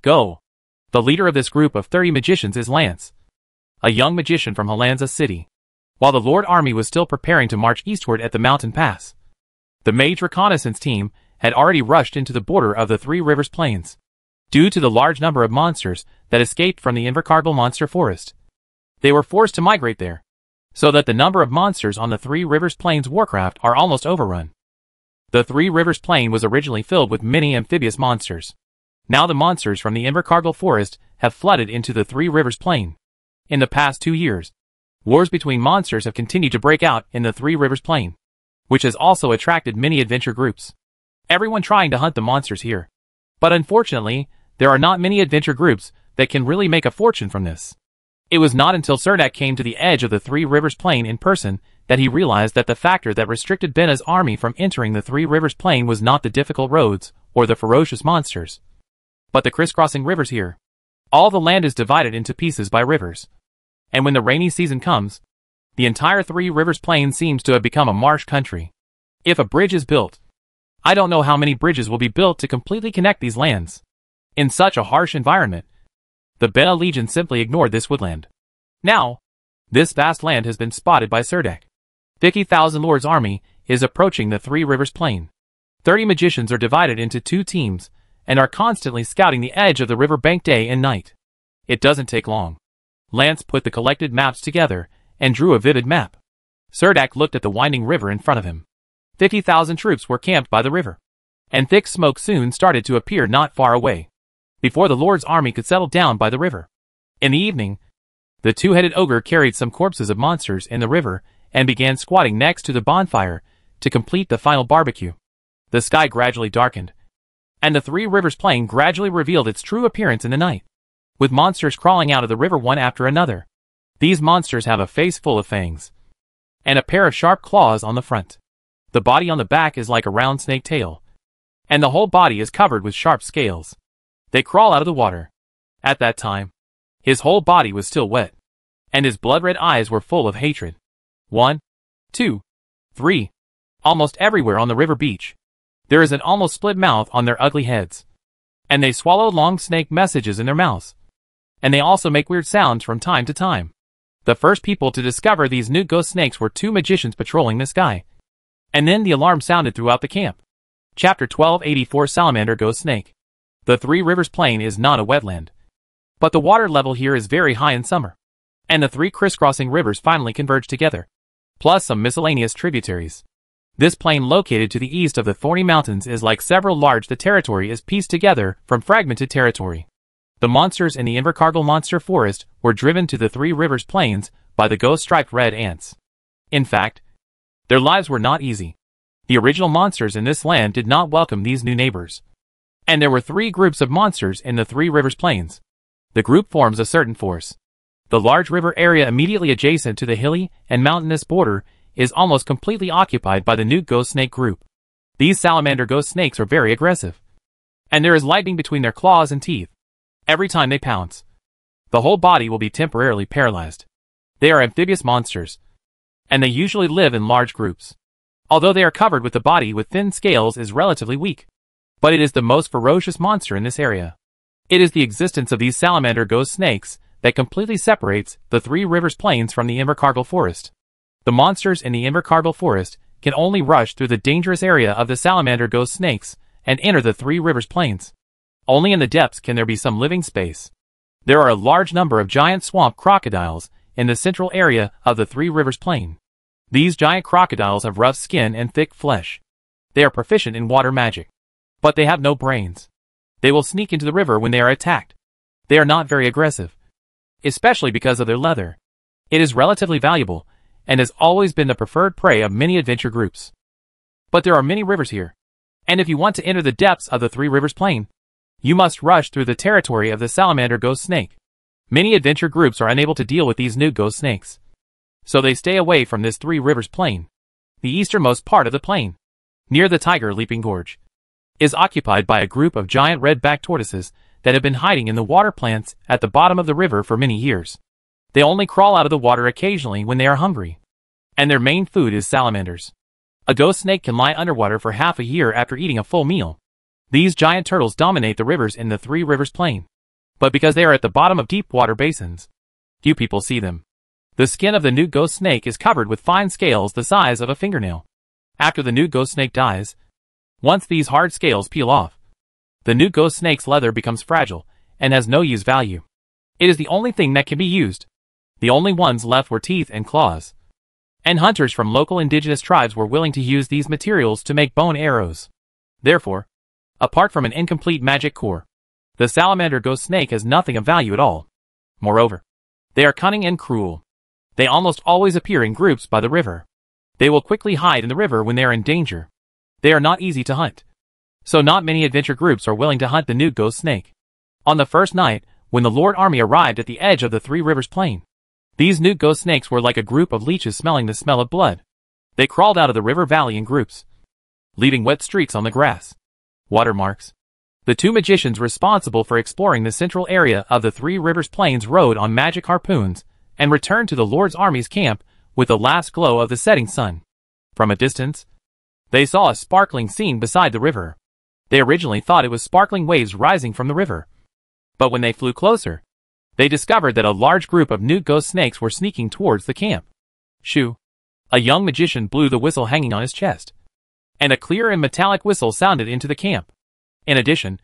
Speaker 1: Go! The leader of this group of 30 magicians is Lance, a young magician from Helensa City. While the Lord Army was still preparing to march eastward at the mountain pass, the mage reconnaissance team had already rushed into the border of the Three Rivers Plains. Due to the large number of monsters that escaped from the Invercargill Monster Forest, they were forced to migrate there, so that the number of monsters on the Three Rivers Plains Warcraft are almost overrun. The Three Rivers Plain was originally filled with many amphibious monsters. Now the monsters from the Invercargill Forest have flooded into the Three Rivers Plain. In the past two years, wars between monsters have continued to break out in the Three Rivers Plain, which has also attracted many adventure groups. Everyone trying to hunt the monsters here. But unfortunately, there are not many adventure groups that can really make a fortune from this. It was not until Cernak came to the edge of the Three Rivers Plain in person that he realized that the factor that restricted Bena's army from entering the Three Rivers Plain was not the difficult roads or the ferocious monsters, but the crisscrossing rivers here. All the land is divided into pieces by rivers. And when the rainy season comes, the entire Three Rivers Plain seems to have become a marsh country. If a bridge is built, I don't know how many bridges will be built to completely connect these lands. In such a harsh environment, the Bell Legion simply ignored this woodland. Now, this vast land has been spotted by Serdek. 50,000 Lord's army is approaching the Three Rivers Plain. 30 magicians are divided into two teams and are constantly scouting the edge of the riverbank day and night. It doesn't take long. Lance put the collected maps together and drew a vivid map. Serdak looked at the winding river in front of him. 50,000 troops were camped by the river. And thick smoke soon started to appear not far away before the Lord's army could settle down by the river. In the evening, the two-headed ogre carried some corpses of monsters in the river and began squatting next to the bonfire to complete the final barbecue. The sky gradually darkened, and the Three Rivers Plain gradually revealed its true appearance in the night, with monsters crawling out of the river one after another. These monsters have a face full of fangs, and a pair of sharp claws on the front. The body on the back is like a round snake tail, and the whole body is covered with sharp scales. They crawl out of the water. At that time, his whole body was still wet, and his blood-red eyes were full of hatred. One, two, three. Almost everywhere on the river beach, there is an almost split mouth on their ugly heads. And they swallow long snake messages in their mouths. And they also make weird sounds from time to time. The first people to discover these new ghost snakes were two magicians patrolling the sky. And then the alarm sounded throughout the camp. Chapter 1284 Salamander Ghost Snake the Three Rivers Plain is not a wetland, but the water level here is very high in summer, and the three crisscrossing rivers finally converge together, plus some miscellaneous tributaries. This plain located to the east of the Thorny Mountains is like several large the territory is pieced together from fragmented territory. The monsters in the Invercargill Monster Forest were driven to the Three Rivers Plains by the ghost-striped red ants. In fact, their lives were not easy. The original monsters in this land did not welcome these new neighbors and there were three groups of monsters in the Three Rivers Plains. The group forms a certain force. The large river area immediately adjacent to the hilly and mountainous border is almost completely occupied by the new ghost snake group. These salamander ghost snakes are very aggressive. And there is lightning between their claws and teeth. Every time they pounce, the whole body will be temporarily paralyzed. They are amphibious monsters, and they usually live in large groups. Although they are covered with the body with thin scales is relatively weak but it is the most ferocious monster in this area. It is the existence of these salamander ghost snakes that completely separates the Three Rivers Plains from the Invercargill Forest. The monsters in the Invercargill Forest can only rush through the dangerous area of the salamander ghost snakes and enter the Three Rivers Plains. Only in the depths can there be some living space. There are a large number of giant swamp crocodiles in the central area of the Three Rivers Plain. These giant crocodiles have rough skin and thick flesh. They are proficient in water magic. But they have no brains. They will sneak into the river when they are attacked. They are not very aggressive, especially because of their leather. It is relatively valuable, and has always been the preferred prey of many adventure groups. But there are many rivers here. And if you want to enter the depths of the Three Rivers Plain, you must rush through the territory of the salamander ghost snake. Many adventure groups are unable to deal with these new ghost snakes. So they stay away from this Three Rivers Plain, the easternmost part of the plain, near the Tiger Leaping Gorge is occupied by a group of giant red-backed tortoises that have been hiding in the water plants at the bottom of the river for many years. They only crawl out of the water occasionally when they are hungry. And their main food is salamanders. A ghost snake can lie underwater for half a year after eating a full meal. These giant turtles dominate the rivers in the Three Rivers Plain. But because they are at the bottom of deep water basins, few people see them. The skin of the new ghost snake is covered with fine scales the size of a fingernail. After the new ghost snake dies, once these hard scales peel off, the new ghost snake's leather becomes fragile and has no use value. It is the only thing that can be used. The only ones left were teeth and claws. And hunters from local indigenous tribes were willing to use these materials to make bone arrows. Therefore, apart from an incomplete magic core, the salamander ghost snake has nothing of value at all. Moreover, they are cunning and cruel. They almost always appear in groups by the river. They will quickly hide in the river when they are in danger. They are not easy to hunt. So not many adventure groups are willing to hunt the new ghost snake. On the first night, when the Lord Army arrived at the edge of the Three Rivers Plain, these new ghost snakes were like a group of leeches smelling the smell of blood. They crawled out of the river valley in groups, leaving wet streaks on the grass. Watermarks. The two magicians responsible for exploring the central area of the Three Rivers Plains rode on magic harpoons and returned to the Lord's Army's camp with the last glow of the setting sun. From a distance, they saw a sparkling scene beside the river. They originally thought it was sparkling waves rising from the river. But when they flew closer, they discovered that a large group of nude ghost snakes were sneaking towards the camp. Shoo! A young magician blew the whistle hanging on his chest. And a clear and metallic whistle sounded into the camp. In addition,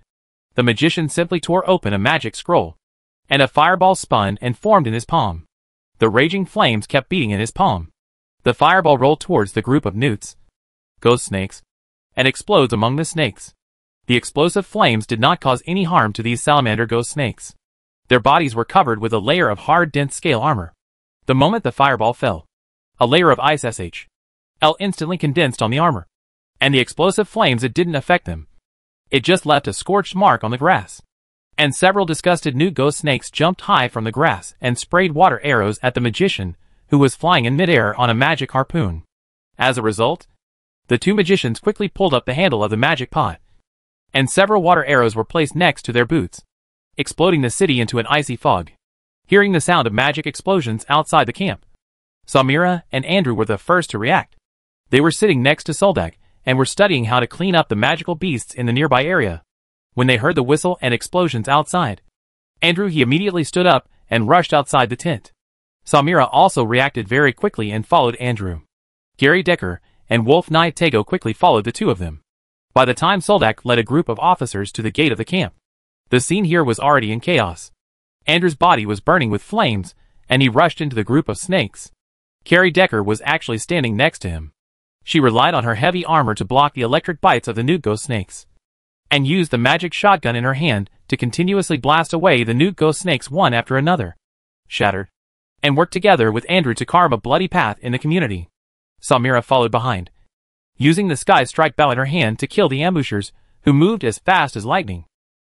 Speaker 1: the magician simply tore open a magic scroll. And a fireball spun and formed in his palm. The raging flames kept beating in his palm. The fireball rolled towards the group of newts ghost snakes, and explodes among the snakes. The explosive flames did not cause any harm to these salamander ghost snakes. Their bodies were covered with a layer of hard dense scale armor. The moment the fireball fell, a layer of ice SH. L instantly condensed on the armor. And the explosive flames it didn't affect them. It just left a scorched mark on the grass. And several disgusted new ghost snakes jumped high from the grass and sprayed water arrows at the magician, who was flying in midair on a magic harpoon. As a result, the two magicians quickly pulled up the handle of the magic pot, and several water arrows were placed next to their boots, exploding the city into an icy fog. Hearing the sound of magic explosions outside the camp, Samira and Andrew were the first to react. They were sitting next to Soldak and were studying how to clean up the magical beasts in the nearby area. When they heard the whistle and explosions outside, Andrew he immediately stood up and rushed outside the tent. Samira also reacted very quickly and followed Andrew. Gary Decker and Wolf Tego quickly followed the two of them. By the time Soldak led a group of officers to the gate of the camp, the scene here was already in chaos. Andrew's body was burning with flames, and he rushed into the group of snakes. Carrie Decker was actually standing next to him. She relied on her heavy armor to block the electric bites of the newt ghost snakes, and used the magic shotgun in her hand to continuously blast away the newt ghost snakes one after another. Shattered. And worked together with Andrew to carve a bloody path in the community. Samira followed behind, using the sky strike bow in her hand to kill the ambushers, who moved as fast as lightning.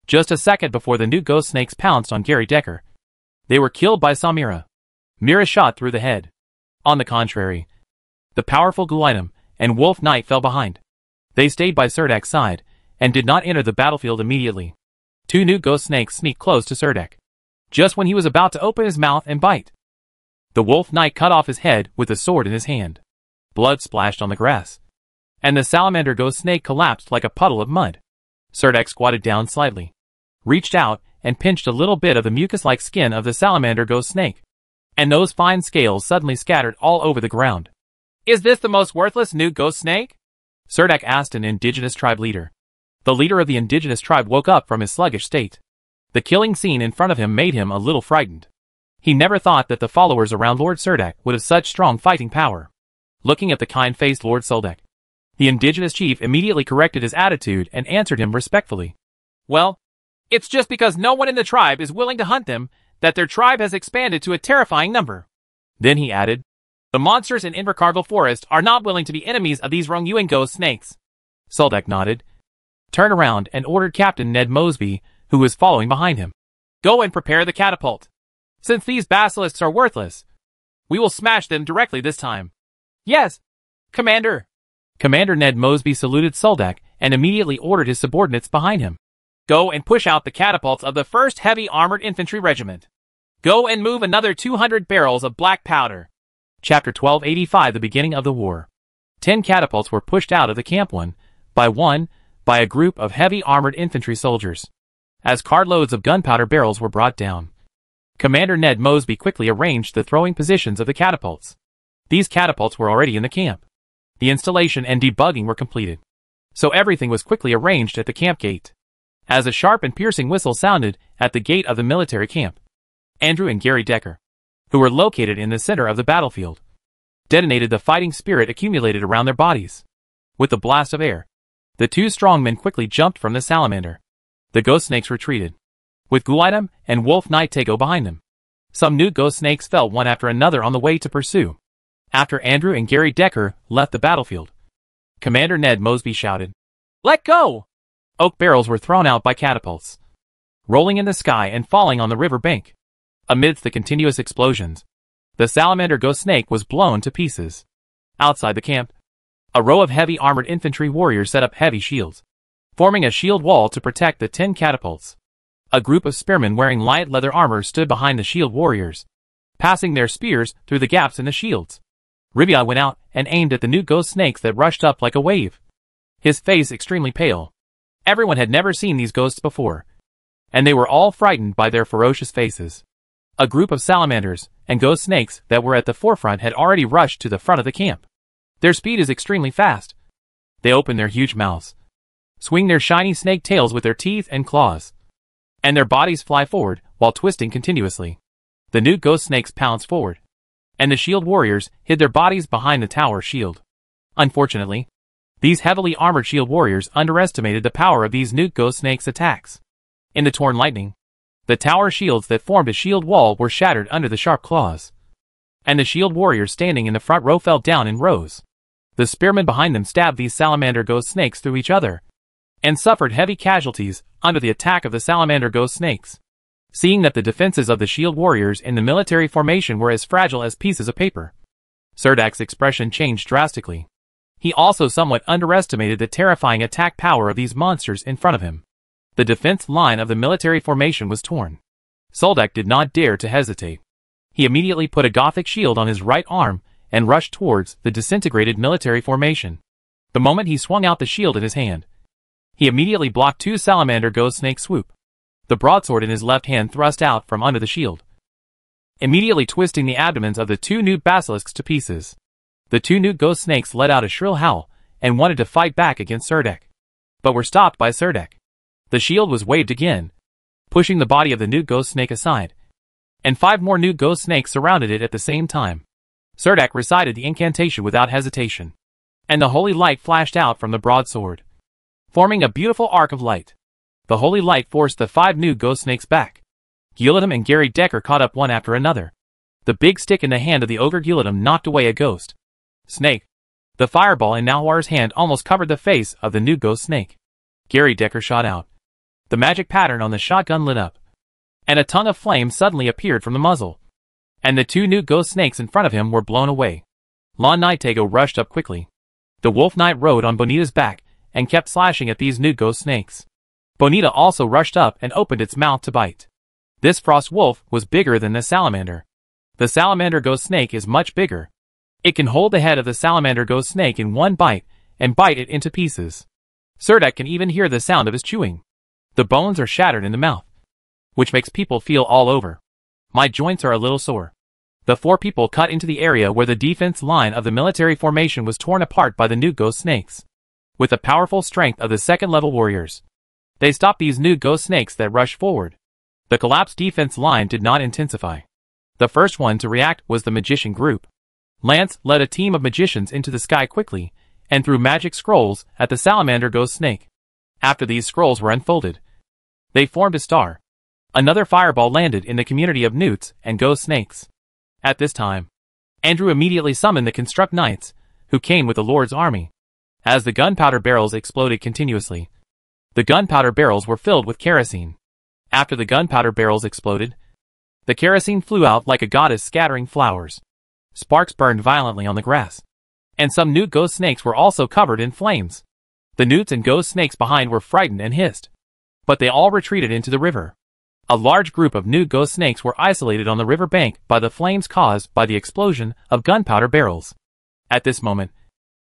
Speaker 1: Just a second before the new ghost snakes pounced on Gary Decker. They were killed by Samira. Mira shot through the head. On the contrary, the powerful Gullitem and Wolf Knight fell behind. They stayed by Serdak's side and did not enter the battlefield immediately. Two new ghost snakes sneaked close to Serdak. Just when he was about to open his mouth and bite, the Wolf Knight cut off his head with a sword in his hand. Blood splashed on the grass. And the salamander ghost snake collapsed like a puddle of mud. Serdek squatted down slightly, reached out, and pinched a little bit of the mucus-like skin of the salamander ghost snake. And those fine scales suddenly scattered all over the ground. Is this the most worthless new ghost snake? Serdek asked an indigenous tribe leader. The leader of the indigenous tribe woke up from his sluggish state. The killing scene in front of him made him a little frightened. He never thought that the followers around Lord Serdek would have such strong fighting power looking at the kind-faced Lord Soldek. The indigenous chief immediately corrected his attitude and answered him respectfully. Well, it's just because no one in the tribe is willing to hunt them that their tribe has expanded to a terrifying number. Then he added, The monsters in Invercargill Forest are not willing to be enemies of these Rongyuengo snakes. Soldek nodded, turned around and ordered Captain Ned Mosby, who was following behind him. Go and prepare the catapult. Since these basilisks are worthless, we will smash them directly this time. Yes, Commander. Commander Ned Mosby saluted Soldak and immediately ordered his subordinates behind him. Go and push out the catapults of the 1st Heavy Armored Infantry Regiment. Go and move another 200 barrels of black powder. Chapter 1285 The Beginning of the War Ten catapults were pushed out of the camp one, by one, by a group of heavy armored infantry soldiers. As cartloads of gunpowder barrels were brought down, Commander Ned Mosby quickly arranged the throwing positions of the catapults. These catapults were already in the camp. The installation and debugging were completed. So everything was quickly arranged at the camp gate. As a sharp and piercing whistle sounded at the gate of the military camp, Andrew and Gary Decker, who were located in the center of the battlefield, detonated the fighting spirit accumulated around their bodies. With the blast of air, the two strongmen quickly jumped from the salamander. The ghost snakes retreated, with Gulidum and Wolf Knight behind them. Some new ghost snakes fell one after another on the way to pursue after Andrew and Gary Decker left the battlefield. Commander Ned Mosby shouted, Let go! Oak barrels were thrown out by catapults, rolling in the sky and falling on the river bank. Amidst the continuous explosions, the salamander ghost snake was blown to pieces. Outside the camp, a row of heavy armored infantry warriors set up heavy shields, forming a shield wall to protect the ten catapults. A group of spearmen wearing light leather armor stood behind the shield warriors, passing their spears through the gaps in the shields. Rivia went out and aimed at the new ghost snakes that rushed up like a wave. His face extremely pale. Everyone had never seen these ghosts before, and they were all frightened by their ferocious faces. A group of salamanders and ghost snakes that were at the forefront had already rushed to the front of the camp. Their speed is extremely fast. They open their huge mouths, swing their shiny snake tails with their teeth and claws, and their bodies fly forward while twisting continuously. The new ghost snakes pounce forward, and the shield warriors hid their bodies behind the tower shield. Unfortunately, these heavily armored shield warriors underestimated the power of these newt ghost snakes' attacks. In the torn lightning, the tower shields that formed a shield wall were shattered under the sharp claws, and the shield warriors standing in the front row fell down in rows. The spearmen behind them stabbed these salamander ghost snakes through each other, and suffered heavy casualties under the attack of the salamander ghost snakes seeing that the defenses of the shield warriors in the military formation were as fragile as pieces of paper. Serdak's expression changed drastically. He also somewhat underestimated the terrifying attack power of these monsters in front of him. The defense line of the military formation was torn. Soldak did not dare to hesitate. He immediately put a gothic shield on his right arm and rushed towards the disintegrated military formation. The moment he swung out the shield in his hand, he immediately blocked two salamander ghost snake swoop the broadsword in his left hand thrust out from under the shield, immediately twisting the abdomens of the two newt basilisks to pieces. The two newt ghost snakes let out a shrill howl and wanted to fight back against Serdek, but were stopped by Serdek. The shield was waved again, pushing the body of the newt ghost snake aside, and five more newt ghost snakes surrounded it at the same time. Serdek recited the incantation without hesitation, and the holy light flashed out from the broadsword, forming a beautiful arc of light the holy light forced the five new ghost snakes back. Guillotum and Gary Decker caught up one after another. The big stick in the hand of the ogre Guillotum knocked away a ghost. Snake. The fireball in Nalwar's hand almost covered the face of the new ghost snake. Gary Decker shot out. The magic pattern on the shotgun lit up. And a tongue of flame suddenly appeared from the muzzle. And the two new ghost snakes in front of him were blown away. Lon Nitego rushed up quickly. The wolf knight rode on Bonita's back and kept slashing at these new ghost snakes. Bonita also rushed up and opened its mouth to bite. This frost wolf was bigger than the salamander. The salamander ghost snake is much bigger. It can hold the head of the salamander ghost snake in one bite and bite it into pieces. Serdek can even hear the sound of his chewing. The bones are shattered in the mouth, which makes people feel all over. My joints are a little sore. The four people cut into the area where the defense line of the military formation was torn apart by the new ghost snakes. With the powerful strength of the second-level warriors, they stopped these new ghost snakes that rushed forward. The collapsed defense line did not intensify. The first one to react was the magician group. Lance led a team of magicians into the sky quickly and threw magic scrolls at the salamander ghost snake. After these scrolls were unfolded, they formed a star. Another fireball landed in the community of newts and ghost snakes. At this time, Andrew immediately summoned the Construct Knights, who came with the Lord's army. As the gunpowder barrels exploded continuously, the gunpowder barrels were filled with kerosene. After the gunpowder barrels exploded, the kerosene flew out like a goddess scattering flowers. Sparks burned violently on the grass. And some newt ghost snakes were also covered in flames. The newts and ghost snakes behind were frightened and hissed. But they all retreated into the river. A large group of newt ghost snakes were isolated on the river bank by the flames caused by the explosion of gunpowder barrels. At this moment,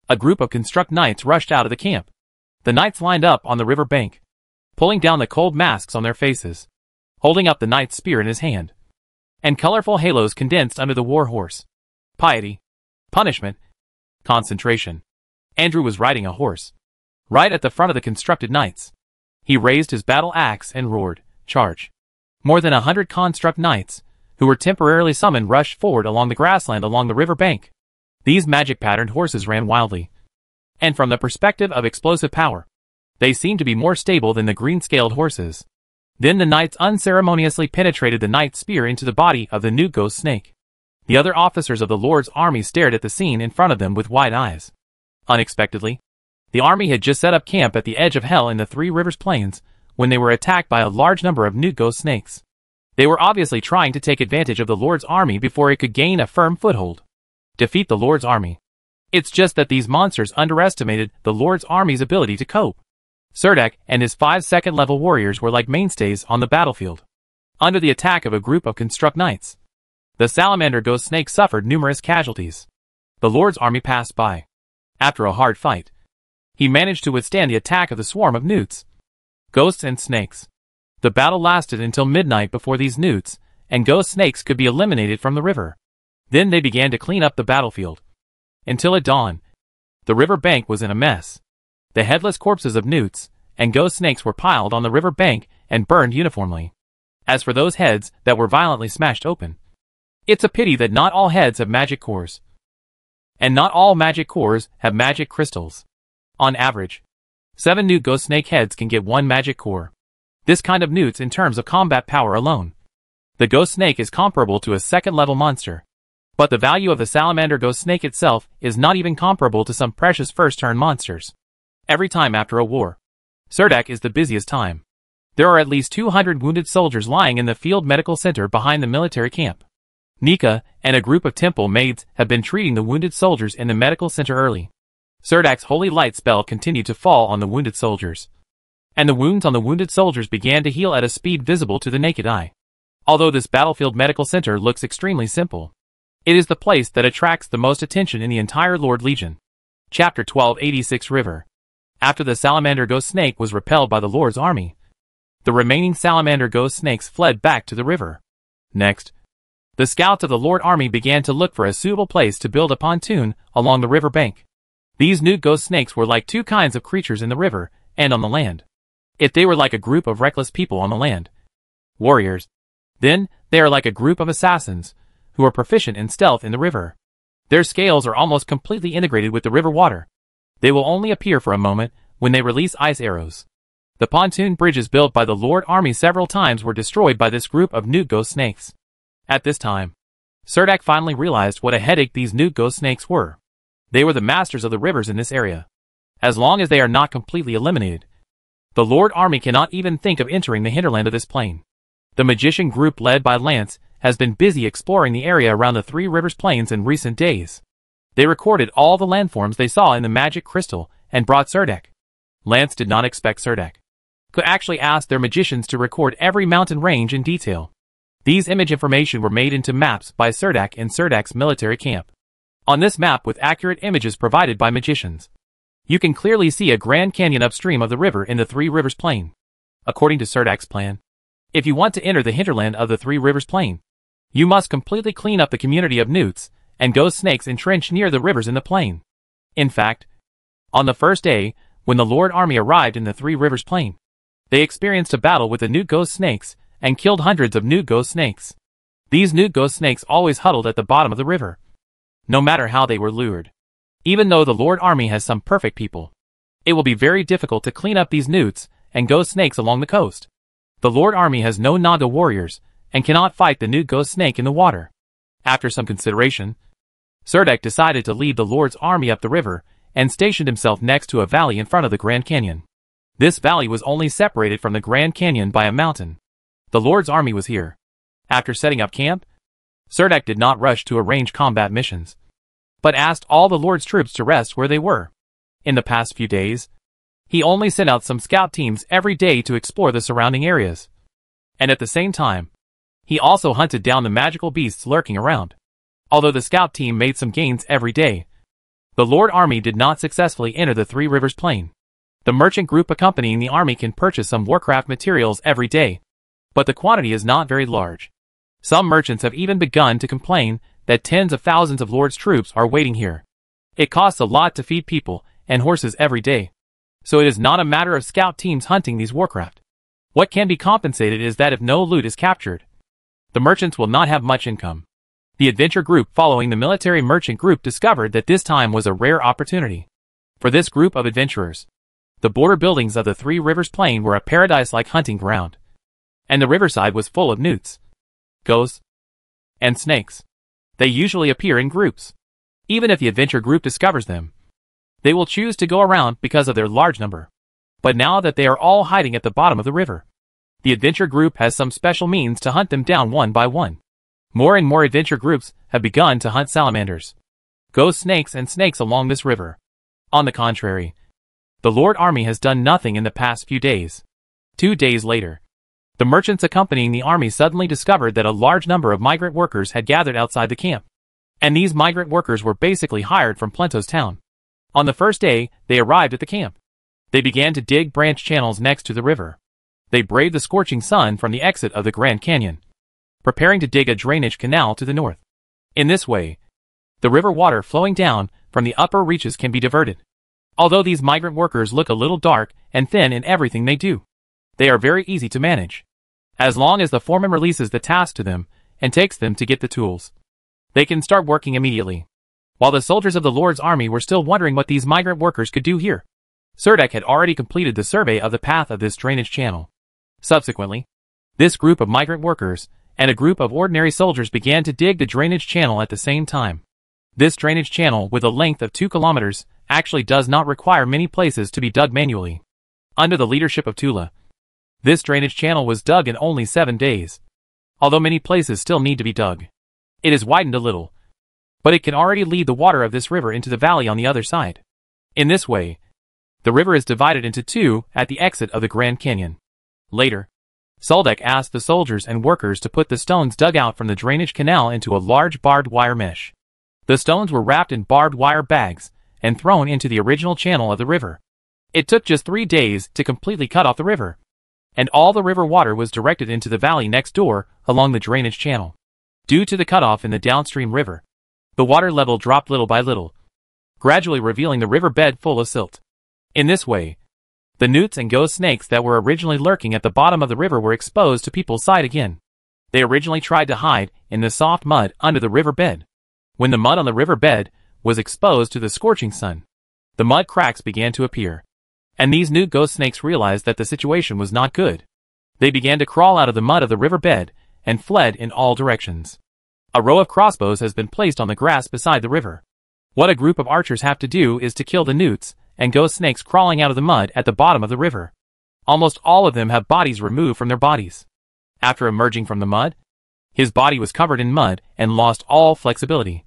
Speaker 1: a group of construct knights rushed out of the camp. The knights lined up on the river bank, pulling down the cold masks on their faces, holding up the knight's spear in his hand, and colorful halos condensed under the war horse. Piety, punishment, concentration. Andrew was riding a horse, right at the front of the constructed knights. He raised his battle axe and roared, charge. More than a hundred construct knights, who were temporarily summoned rushed forward along the grassland along the river bank. These magic-patterned horses ran wildly, and from the perspective of explosive power. They seemed to be more stable than the green-scaled horses. Then the knights unceremoniously penetrated the knight's spear into the body of the new ghost snake. The other officers of the Lord's army stared at the scene in front of them with wide eyes. Unexpectedly, the army had just set up camp at the edge of hell in the Three Rivers Plains when they were attacked by a large number of new ghost snakes. They were obviously trying to take advantage of the Lord's army before it could gain a firm foothold. Defeat the Lord's army. It's just that these monsters underestimated the Lord's army's ability to cope. Serdek and his five second-level warriors were like mainstays on the battlefield. Under the attack of a group of Construct Knights, the Salamander Ghost Snake suffered numerous casualties. The Lord's army passed by. After a hard fight, he managed to withstand the attack of the swarm of newts, ghosts and snakes. The battle lasted until midnight before these newts and ghost snakes could be eliminated from the river. Then they began to clean up the battlefield. Until at dawn, the river bank was in a mess. The headless corpses of newts and ghost snakes were piled on the river bank and burned uniformly. As for those heads that were violently smashed open, it's a pity that not all heads have magic cores. And not all magic cores have magic crystals. On average, seven new ghost snake heads can get one magic core. This kind of newts in terms of combat power alone. The ghost snake is comparable to a second-level monster, but the value of the salamander ghost snake itself is not even comparable to some precious first-turn monsters. Every time after a war. Sirdak is the busiest time. There are at least 200 wounded soldiers lying in the field medical center behind the military camp. Nika and a group of temple maids have been treating the wounded soldiers in the medical center early. Serdak's holy light spell continued to fall on the wounded soldiers. And the wounds on the wounded soldiers began to heal at a speed visible to the naked eye. Although this battlefield medical center looks extremely simple, it is the place that attracts the most attention in the entire Lord Legion. Chapter 1286 River After the salamander ghost snake was repelled by the Lord's army, the remaining salamander ghost snakes fled back to the river. Next, the scouts of the Lord army began to look for a suitable place to build a pontoon along the river bank. These new ghost snakes were like two kinds of creatures in the river and on the land. If they were like a group of reckless people on the land, warriors, then they are like a group of assassins who are proficient in stealth in the river. Their scales are almost completely integrated with the river water. They will only appear for a moment when they release ice arrows. The pontoon bridges built by the Lord Army several times were destroyed by this group of newt ghost snakes. At this time, Serdak finally realized what a headache these newt ghost snakes were. They were the masters of the rivers in this area. As long as they are not completely eliminated, the Lord Army cannot even think of entering the hinterland of this plain. The magician group led by Lance has been busy exploring the area around the Three Rivers Plains in recent days. They recorded all the landforms they saw in the magic crystal and brought Serdek. Lance did not expect Serdek. Could actually ask their magicians to record every mountain range in detail. These image information were made into maps by Serdek and Serdek's military camp. On this map with accurate images provided by magicians, you can clearly see a Grand Canyon upstream of the river in the Three Rivers Plain. According to Serdek's plan, if you want to enter the hinterland of the Three Rivers Plain, you must completely clean up the community of newts and ghost snakes entrenched near the rivers in the plain. In fact, on the first day, when the Lord Army arrived in the Three Rivers Plain, they experienced a battle with the newt ghost snakes and killed hundreds of newt ghost snakes. These newt ghost snakes always huddled at the bottom of the river, no matter how they were lured. Even though the Lord Army has some perfect people, it will be very difficult to clean up these newts and ghost snakes along the coast. The Lord Army has no Naga warriors, and cannot fight the newt ghost snake in the water. After some consideration, Serdek decided to lead the Lord's army up the river and stationed himself next to a valley in front of the Grand Canyon. This valley was only separated from the Grand Canyon by a mountain. The Lord's army was here. After setting up camp, Serdek did not rush to arrange combat missions, but asked all the Lord's troops to rest where they were. In the past few days, he only sent out some scout teams every day to explore the surrounding areas. And at the same time, he also hunted down the magical beasts lurking around. Although the scout team made some gains every day, the Lord Army did not successfully enter the Three Rivers Plain. The merchant group accompanying the army can purchase some Warcraft materials every day, but the quantity is not very large. Some merchants have even begun to complain that tens of thousands of Lord's troops are waiting here. It costs a lot to feed people and horses every day. So it is not a matter of scout teams hunting these Warcraft. What can be compensated is that if no loot is captured, the merchants will not have much income. The adventure group following the military merchant group discovered that this time was a rare opportunity. For this group of adventurers, the border buildings of the Three Rivers Plain were a paradise-like hunting ground, and the riverside was full of newts, ghosts, and snakes. They usually appear in groups. Even if the adventure group discovers them, they will choose to go around because of their large number. But now that they are all hiding at the bottom of the river, the adventure group has some special means to hunt them down one by one. More and more adventure groups have begun to hunt salamanders, ghost snakes and snakes along this river. On the contrary, the Lord Army has done nothing in the past few days. Two days later, the merchants accompanying the army suddenly discovered that a large number of migrant workers had gathered outside the camp. And these migrant workers were basically hired from Plento's town. On the first day, they arrived at the camp. They began to dig branch channels next to the river. They brave the scorching sun from the exit of the Grand Canyon, preparing to dig a drainage canal to the north. In this way, the river water flowing down from the upper reaches can be diverted. Although these migrant workers look a little dark and thin in everything they do, they are very easy to manage. As long as the foreman releases the task to them and takes them to get the tools, they can start working immediately. While the soldiers of the Lord's army were still wondering what these migrant workers could do here, Serdek had already completed the survey of the path of this drainage channel. Subsequently, this group of migrant workers and a group of ordinary soldiers began to dig the drainage channel at the same time. This drainage channel with a length of 2 kilometers actually does not require many places to be dug manually. Under the leadership of Tula, this drainage channel was dug in only 7 days. Although many places still need to be dug. It is widened a little, but it can already lead the water of this river into the valley on the other side. In this way, the river is divided into two at the exit of the Grand Canyon. Later, Soldeck asked the soldiers and workers to put the stones dug out from the drainage canal into a large barbed wire mesh. The stones were wrapped in barbed wire bags and thrown into the original channel of the river. It took just three days to completely cut off the river. And all the river water was directed into the valley next door along the drainage channel. Due to the cutoff in the downstream river, the water level dropped little by little, gradually revealing the riverbed full of silt. In this way, the newts and ghost snakes that were originally lurking at the bottom of the river were exposed to people's sight again. They originally tried to hide in the soft mud under the riverbed. When the mud on the riverbed was exposed to the scorching sun, the mud cracks began to appear. And these newt ghost snakes realized that the situation was not good. They began to crawl out of the mud of the riverbed and fled in all directions. A row of crossbows has been placed on the grass beside the river. What a group of archers have to do is to kill the newts and ghost snakes crawling out of the mud at the bottom of the river. Almost all of them have bodies removed from their bodies. After emerging from the mud, his body was covered in mud and lost all flexibility.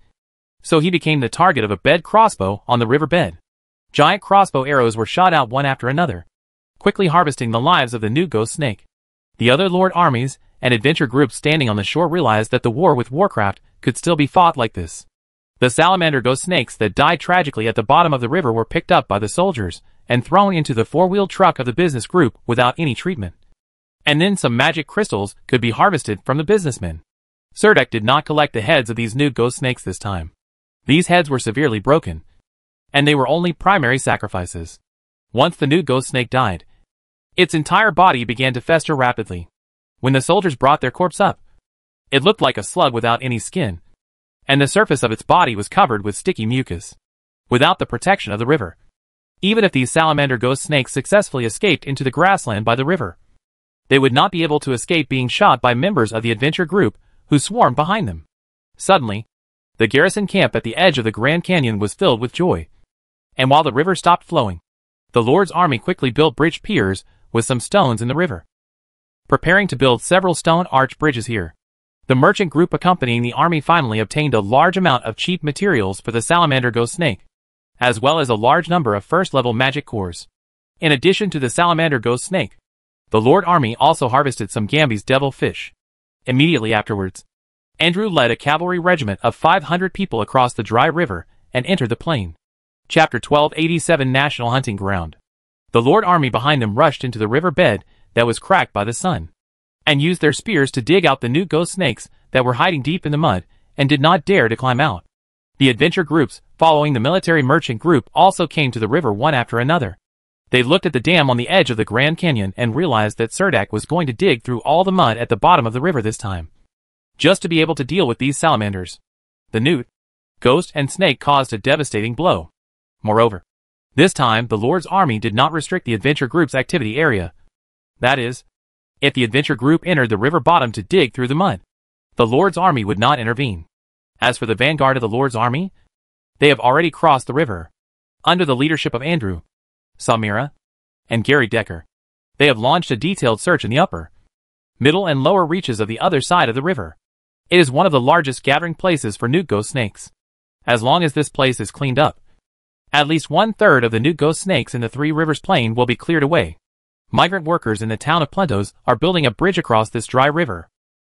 Speaker 1: So he became the target of a bed crossbow on the riverbed. Giant crossbow arrows were shot out one after another, quickly harvesting the lives of the newt ghost snake. The other lord armies and adventure groups standing on the shore realized that the war with Warcraft could still be fought like this. The salamander ghost snakes that died tragically at the bottom of the river were picked up by the soldiers and thrown into the four-wheeled truck of the business group without any treatment. And then some magic crystals could be harvested from the businessmen. Serdek did not collect the heads of these newt ghost snakes this time. These heads were severely broken, and they were only primary sacrifices. Once the newt ghost snake died, its entire body began to fester rapidly. When the soldiers brought their corpse up, it looked like a slug without any skin, and the surface of its body was covered with sticky mucus. Without the protection of the river. Even if these salamander ghost snakes successfully escaped into the grassland by the river, they would not be able to escape being shot by members of the adventure group who swarmed behind them. Suddenly, the garrison camp at the edge of the Grand Canyon was filled with joy. And while the river stopped flowing, the Lord's army quickly built bridge piers with some stones in the river, preparing to build several stone arch bridges here. The merchant group accompanying the army finally obtained a large amount of cheap materials for the salamander ghost snake, as well as a large number of first-level magic cores. In addition to the salamander ghost snake, the Lord Army also harvested some Gambi's devil fish. Immediately afterwards, Andrew led a cavalry regiment of 500 people across the dry river and entered the plain. Chapter 1287 National Hunting Ground The Lord Army behind them rushed into the river bed that was cracked by the sun and used their spears to dig out the newt ghost snakes that were hiding deep in the mud and did not dare to climb out. The adventure groups, following the military merchant group, also came to the river one after another. They looked at the dam on the edge of the Grand Canyon and realized that Serdak was going to dig through all the mud at the bottom of the river this time. Just to be able to deal with these salamanders. The newt, ghost, and snake caused a devastating blow. Moreover, this time the Lord's army did not restrict the adventure group's activity area. That is, if the adventure group entered the river bottom to dig through the mud, the Lord's army would not intervene. As for the vanguard of the Lord's army, they have already crossed the river. Under the leadership of Andrew, Samira, and Gary Decker, they have launched a detailed search in the upper, middle and lower reaches of the other side of the river. It is one of the largest gathering places for newt ghost snakes. As long as this place is cleaned up, at least one-third of the newt ghost snakes in the Three Rivers Plain will be cleared away migrant workers in the town of Plentos are building a bridge across this dry river.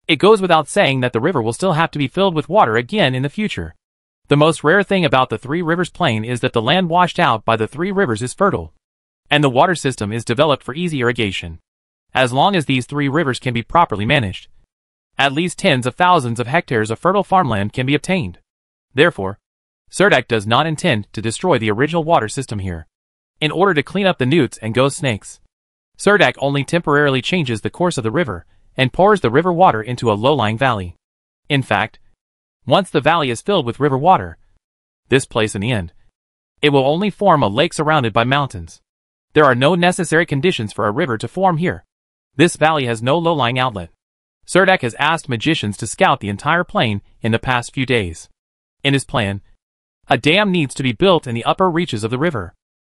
Speaker 1: It goes without saying that the river will still have to be filled with water again in the future. The most rare thing about the Three Rivers Plain is that the land washed out by the Three Rivers is fertile, and the water system is developed for easy irrigation. As long as these three rivers can be properly managed, at least tens of thousands of hectares of fertile farmland can be obtained. Therefore, Serdek does not intend to destroy the original water system here. In order to clean up the newts and ghost snakes, Surdak only temporarily changes the course of the river and pours the river water into a low-lying valley. In fact, once the valley is filled with river water, this place in the end, it will only form a lake surrounded by mountains. There are no necessary conditions for a river to form here. This valley has no low-lying outlet. Surdak has asked magicians to scout the entire plain in the past few days. In his plan, a dam needs to be built in the upper reaches of the river.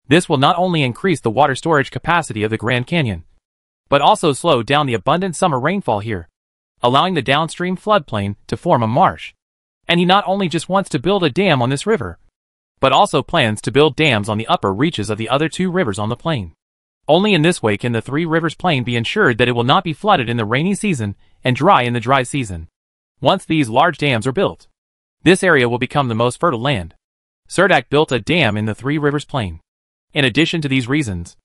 Speaker 1: This will not only increase the water storage capacity of the Grand Canyon, but also slow down the abundant summer rainfall here, allowing the downstream floodplain to form a marsh. And he not only just wants to build a dam on this river, but also plans to build dams on the upper reaches of the other two rivers on the plain. Only in this way can the Three Rivers Plain be ensured that it will not be flooded in the rainy season and dry in the dry season. Once these large dams are built, this area will become the most fertile land. Cerdak built a dam in the Three Rivers Plain in addition to these reasons.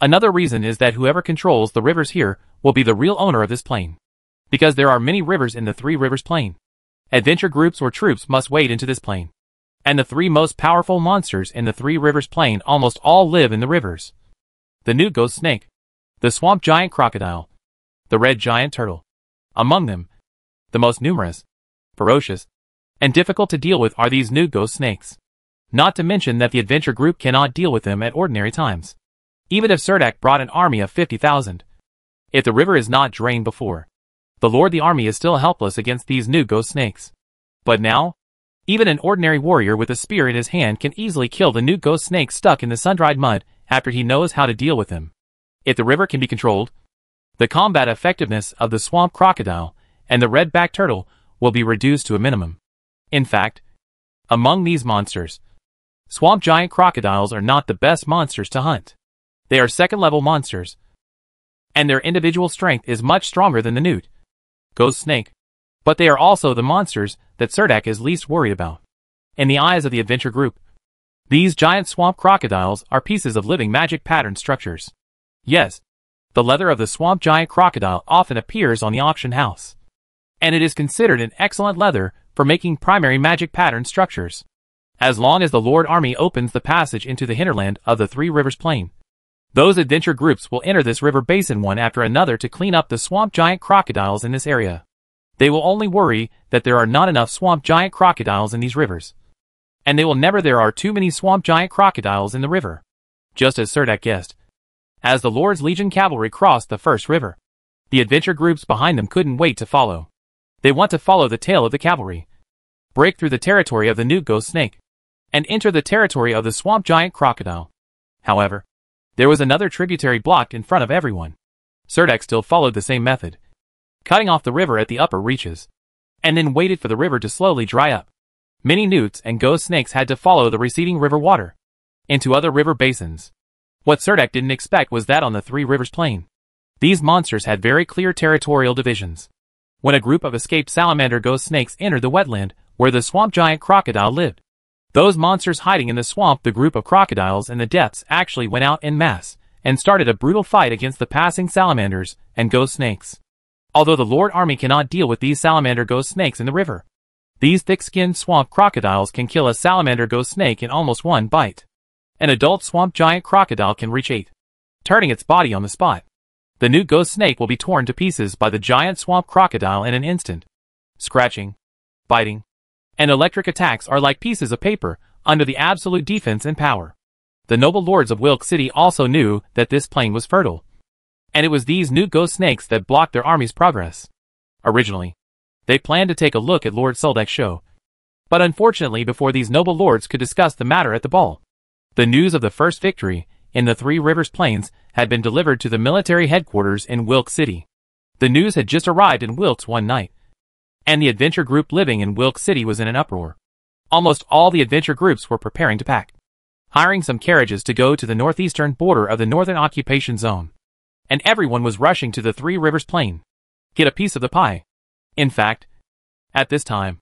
Speaker 1: Another reason is that whoever controls the rivers here will be the real owner of this plain. Because there are many rivers in the Three Rivers Plain. Adventure groups or troops must wade into this plain. And the three most powerful monsters in the Three Rivers Plain almost all live in the rivers. The Newt Ghost Snake. The Swamp Giant Crocodile. The Red Giant Turtle. Among them, the most numerous, ferocious, and difficult to deal with are these newt ghost snakes not to mention that the adventure group cannot deal with them at ordinary times. Even if Sirdak brought an army of 50,000, if the river is not drained before, the Lord the army is still helpless against these newt ghost snakes. But now, even an ordinary warrior with a spear in his hand can easily kill the newt ghost snake stuck in the sun-dried mud after he knows how to deal with him. If the river can be controlled, the combat effectiveness of the swamp crocodile and the red-backed turtle will be reduced to a minimum. In fact, among these monsters, Swamp giant crocodiles are not the best monsters to hunt. They are second-level monsters, and their individual strength is much stronger than the newt, ghost snake, but they are also the monsters that Sirdak is least worried about. In the eyes of the adventure group, these giant swamp crocodiles are pieces of living magic pattern structures. Yes, the leather of the swamp giant crocodile often appears on the auction house, and it is considered an excellent leather for making primary magic pattern structures as long as the Lord Army opens the passage into the hinterland of the Three Rivers Plain. Those adventure groups will enter this river basin one after another to clean up the swamp giant crocodiles in this area. They will only worry that there are not enough swamp giant crocodiles in these rivers. And they will never there are too many swamp giant crocodiles in the river. Just as Sirdak guessed. As the Lord's Legion cavalry crossed the first river, the adventure groups behind them couldn't wait to follow. They want to follow the tail of the cavalry. Break through the territory of the newt ghost snake and enter the territory of the swamp giant crocodile. However, there was another tributary blocked in front of everyone. Serdek still followed the same method, cutting off the river at the upper reaches, and then waited for the river to slowly dry up. Many newts and ghost snakes had to follow the receding river water into other river basins. What Serdek didn't expect was that on the Three Rivers Plain, these monsters had very clear territorial divisions. When a group of escaped salamander ghost snakes entered the wetland, where the swamp giant crocodile lived, those monsters hiding in the swamp the group of crocodiles in the depths actually went out in mass and started a brutal fight against the passing salamanders and ghost snakes. Although the Lord Army cannot deal with these salamander ghost snakes in the river. These thick-skinned swamp crocodiles can kill a salamander ghost snake in almost one bite. An adult swamp giant crocodile can reach 8, turning its body on the spot. The new ghost snake will be torn to pieces by the giant swamp crocodile in an instant. Scratching, biting, and electric attacks are like pieces of paper under the absolute defense and power. The noble lords of Wilk City also knew that this plain was fertile, and it was these newt ghost snakes that blocked their army's progress. Originally, they planned to take a look at Lord Seldek's show, but unfortunately before these noble lords could discuss the matter at the ball. The news of the first victory in the Three Rivers Plains had been delivered to the military headquarters in Wilk City. The news had just arrived in Wilkes one night and the adventure group living in Wilk City was in an uproar. Almost all the adventure groups were preparing to pack, hiring some carriages to go to the northeastern border of the northern occupation zone. And everyone was rushing to the Three Rivers Plain. Get a piece of the pie. In fact, at this time,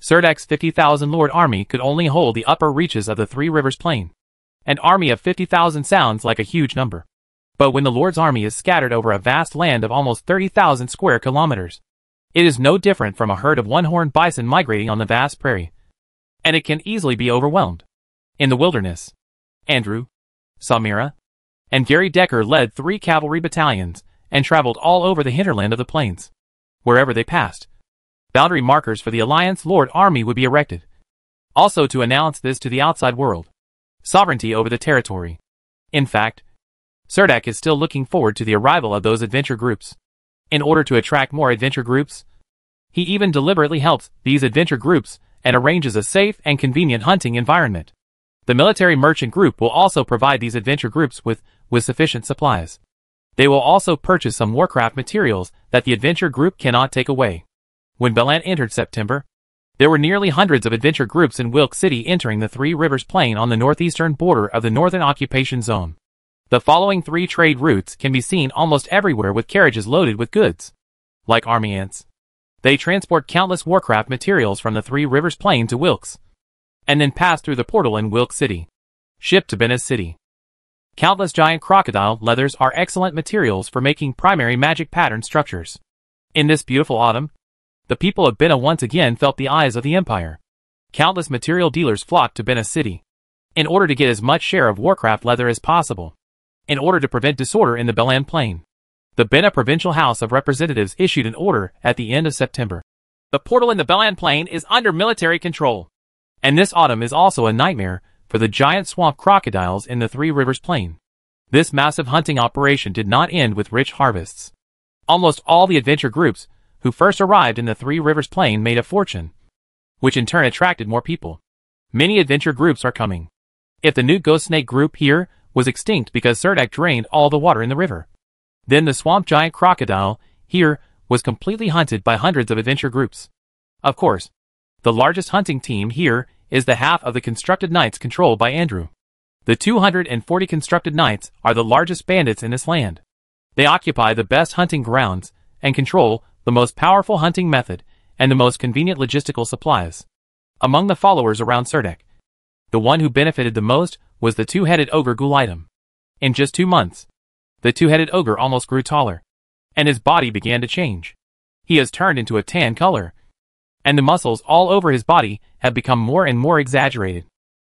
Speaker 1: Serdak's 50,000 Lord Army could only hold the upper reaches of the Three Rivers Plain. An army of 50,000 sounds like a huge number. But when the Lord's army is scattered over a vast land of almost 30,000 square kilometers, it is no different from a herd of one-horned bison migrating on the vast prairie. And it can easily be overwhelmed. In the wilderness, Andrew, Samira, and Gary Decker led three cavalry battalions and traveled all over the hinterland of the plains. Wherever they passed, boundary markers for the Alliance Lord Army would be erected. Also to announce this to the outside world. Sovereignty over the territory. In fact, Serdak is still looking forward to the arrival of those adventure groups in order to attract more adventure groups. He even deliberately helps these adventure groups and arranges a safe and convenient hunting environment. The military merchant group will also provide these adventure groups with, with sufficient supplies. They will also purchase some Warcraft materials that the adventure group cannot take away. When Belan entered September, there were nearly hundreds of adventure groups in Wilk City entering the Three Rivers Plain on the northeastern border of the Northern Occupation Zone. The following three trade routes can be seen almost everywhere with carriages loaded with goods. Like army ants. They transport countless warcraft materials from the Three Rivers Plain to Wilkes, and then pass through the portal in Wilkes City. Shipped to Bena City. Countless giant crocodile leathers are excellent materials for making primary magic pattern structures. In this beautiful autumn, the people of Bena once again felt the eyes of the empire. Countless material dealers flocked to Bena City in order to get as much share of Warcraft leather as possible in order to prevent disorder in the Belan Plain. The Bena Provincial House of Representatives issued an order at the end of September. The portal in the Belan Plain is under military control. And this autumn is also a nightmare for the giant swamp crocodiles in the Three Rivers Plain. This massive hunting operation did not end with rich harvests. Almost all the adventure groups who first arrived in the Three Rivers Plain made a fortune, which in turn attracted more people. Many adventure groups are coming. If the newt Ghost Snake group here was extinct because Serdak drained all the water in the river. Then the swamp giant crocodile, here, was completely hunted by hundreds of adventure groups. Of course, the largest hunting team here is the half of the constructed knights controlled by Andrew. The 240 constructed knights are the largest bandits in this land. They occupy the best hunting grounds and control the most powerful hunting method and the most convenient logistical supplies. Among the followers around Serdak, the one who benefited the most was the two-headed ogre Gulitem? In just two months, the two-headed ogre almost grew taller, and his body began to change. He has turned into a tan color, and the muscles all over his body have become more and more exaggerated.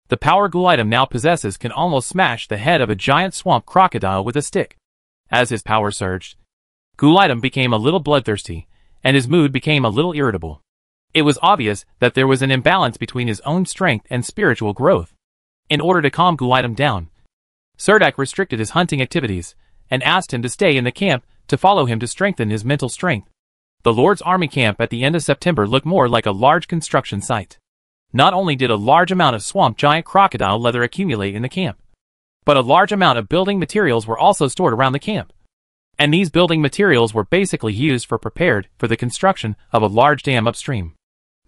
Speaker 1: The power Gulitem now possesses can almost smash the head of a giant swamp crocodile with a stick. As his power surged, Gulitem became a little bloodthirsty, and his mood became a little irritable. It was obvious that there was an imbalance between his own strength and spiritual growth. In order to calm Guaitam down, Serdak restricted his hunting activities and asked him to stay in the camp to follow him to strengthen his mental strength. The Lord's army camp at the end of September looked more like a large construction site. Not only did a large amount of swamp giant crocodile leather accumulate in the camp, but a large amount of building materials were also stored around the camp. And these building materials were basically used for prepared for the construction of a large dam upstream.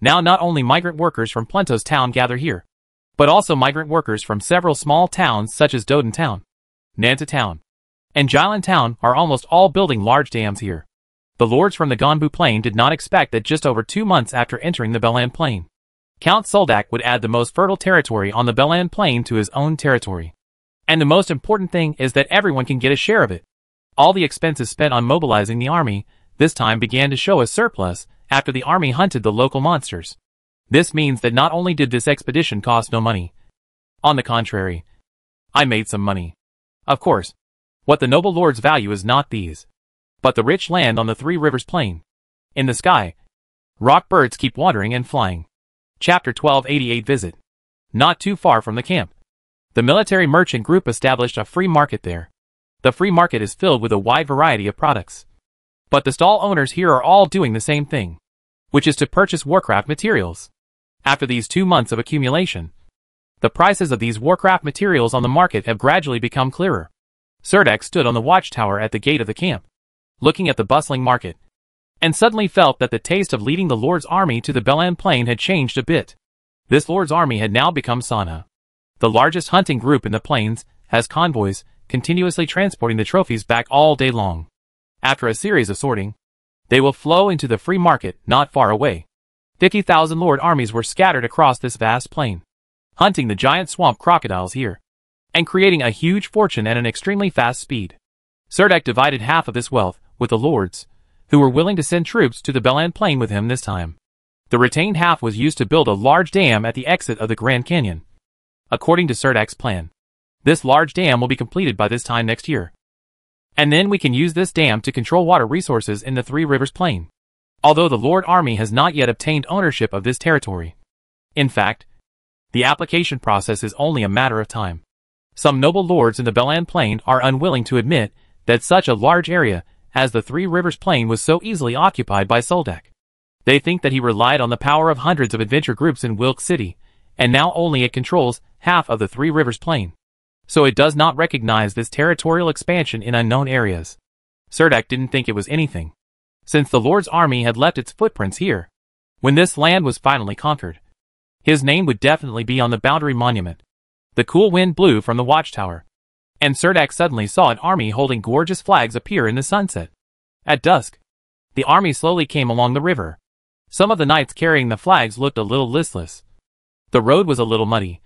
Speaker 1: Now not only migrant workers from Plento's town gather here, but also migrant workers from several small towns such as Doden Town, Nanta Town, and Jilan Town are almost all building large dams here. The lords from the Gonbu Plain did not expect that just over two months after entering the Belan Plain, Count Soldak would add the most fertile territory on the Belan Plain to his own territory. And the most important thing is that everyone can get a share of it. All the expenses spent on mobilizing the army, this time began to show a surplus after the army hunted the local monsters. This means that not only did this expedition cost no money. On the contrary, I made some money. Of course, what the noble lords value is not these, but the rich land on the Three Rivers Plain. In the sky, rock birds keep watering and flying. Chapter 1288 Visit Not too far from the camp. The military merchant group established a free market there. The free market is filled with a wide variety of products. But the stall owners here are all doing the same thing, which is to purchase Warcraft materials after these two months of accumulation. The prices of these Warcraft materials on the market have gradually become clearer. Serdek stood on the watchtower at the gate of the camp, looking at the bustling market, and suddenly felt that the taste of leading the Lord's army to the Belan Plain had changed a bit. This Lord's army had now become Sana, the largest hunting group in the plains, has convoys, continuously transporting the trophies back all day long. After a series of sorting, they will flow into the free market not far away. 50,000 lord armies were scattered across this vast plain, hunting the giant swamp crocodiles here, and creating a huge fortune at an extremely fast speed. Serdak divided half of this wealth with the lords, who were willing to send troops to the Belan Plain with him this time. The retained half was used to build a large dam at the exit of the Grand Canyon, according to Serdak's plan. This large dam will be completed by this time next year. And then we can use this dam to control water resources in the Three Rivers Plain although the Lord Army has not yet obtained ownership of this territory. In fact, the application process is only a matter of time. Some noble lords in the Belan Plain are unwilling to admit that such a large area as the Three Rivers Plain was so easily occupied by Soldak. They think that he relied on the power of hundreds of adventure groups in Wilk City, and now only it controls half of the Three Rivers Plain. So it does not recognize this territorial expansion in unknown areas. Surdak didn't think it was anything since the Lord's army had left its footprints here. When this land was finally conquered, his name would definitely be on the boundary monument. The cool wind blew from the watchtower, and Serdak suddenly saw an army holding gorgeous flags appear in the sunset. At dusk, the army slowly came along the river. Some of the knights carrying the flags looked a little listless. The road was a little muddy,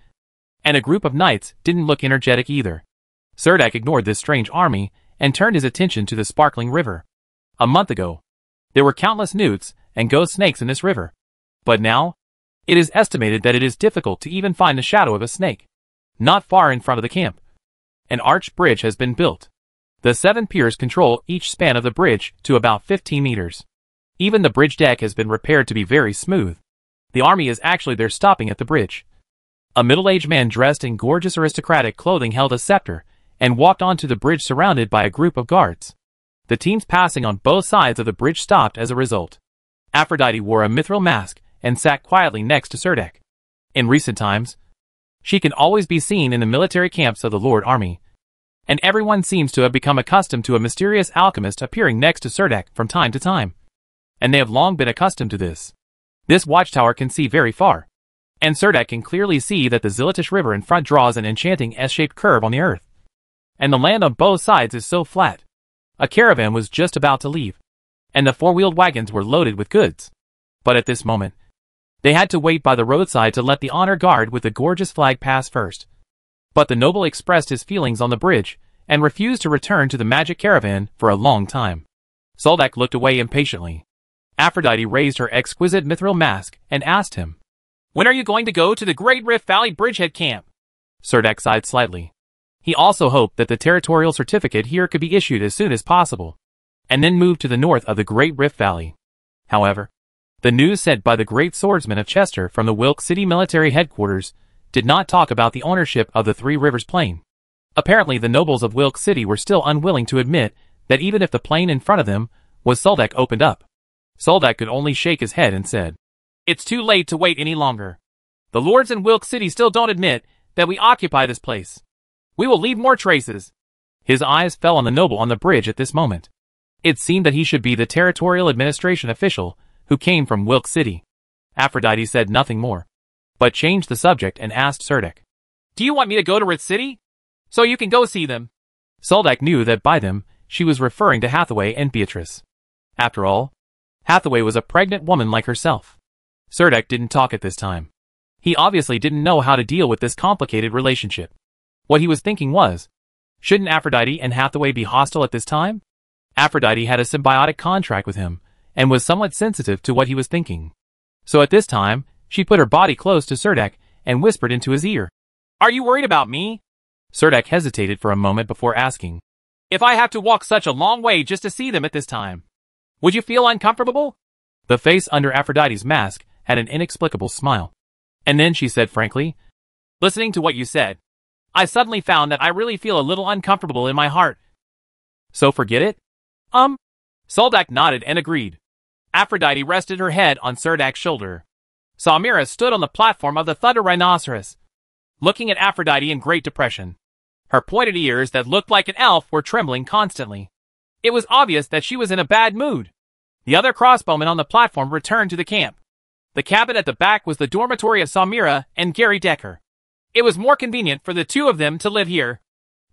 Speaker 1: and a group of knights didn't look energetic either. Serdak ignored this strange army and turned his attention to the sparkling river. A month ago, there were countless newts and ghost snakes in this river. But now, it is estimated that it is difficult to even find the shadow of a snake. Not far in front of the camp, an arched bridge has been built. The seven piers control each span of the bridge to about 15 meters. Even the bridge deck has been repaired to be very smooth. The army is actually there stopping at the bridge. A middle-aged man dressed in gorgeous aristocratic clothing held a scepter and walked onto the bridge surrounded by a group of guards. The teams passing on both sides of the bridge stopped as a result. Aphrodite wore a mithril mask and sat quietly next to Serdek. In recent times, she can always be seen in the military camps of the Lord Army, and everyone seems to have become accustomed to a mysterious alchemist appearing next to Serdek from time to time. And they have long been accustomed to this. This watchtower can see very far. And Serdek can clearly see that the Zilatish River in front draws an enchanting S-shaped curve on the earth. And the land on both sides is so flat a caravan was just about to leave, and the four-wheeled wagons were loaded with goods. But at this moment, they had to wait by the roadside to let the honor guard with the gorgeous flag pass first. But the noble expressed his feelings on the bridge and refused to return to the magic caravan for a long time. Soldak looked away impatiently. Aphrodite raised her exquisite mithril mask and asked him, When are you going to go to the Great Rift Valley Bridgehead Camp? Sirdak sighed slightly. He also hoped that the territorial certificate here could be issued as soon as possible, and then moved to the north of the Great Rift Valley. However, the news sent by the great swordsman of Chester from the Wilk City military headquarters did not talk about the ownership of the Three Rivers Plain. Apparently the nobles of Wilk City were still unwilling to admit that even if the plain in front of them was Soldak opened up. Soldak could only shake his head and said, It's too late to wait any longer. The lords in Wilk City still don't admit that we occupy this place. We will leave more traces. His eyes fell on the noble on the bridge at this moment. It seemed that he should be the territorial administration official who came from Wilk City. Aphrodite said nothing more, but changed the subject and asked Surdik, Do you want me to go to Ritz City? So you can go see them. Soldak knew that by them, she was referring to Hathaway and Beatrice. After all, Hathaway was a pregnant woman like herself. Surdak didn't talk at this time. He obviously didn't know how to deal with this complicated relationship. What he was thinking was, shouldn't Aphrodite and Hathaway be hostile at this time? Aphrodite had a symbiotic contract with him, and was somewhat sensitive to what he was thinking. So at this time, she put her body close to Serdek and whispered into his ear. Are you worried about me? Serdek hesitated for a moment before asking. If I have to walk such a long way just to see them at this time, would you feel uncomfortable? The face under Aphrodite's mask had an inexplicable smile. And then she said frankly, Listening to what you said, I suddenly found that I really feel a little uncomfortable in my heart. So forget it? Um. Soldak nodded and agreed. Aphrodite rested her head on Serdak's shoulder. Samira stood on the platform of the Thunder Rhinoceros, looking at Aphrodite in great depression. Her pointed ears that looked like an elf were trembling constantly. It was obvious that she was in a bad mood. The other crossbowmen on the platform returned to the camp. The cabin at the back was the dormitory of Samira and Gary Decker. It was more convenient for the two of them to live here.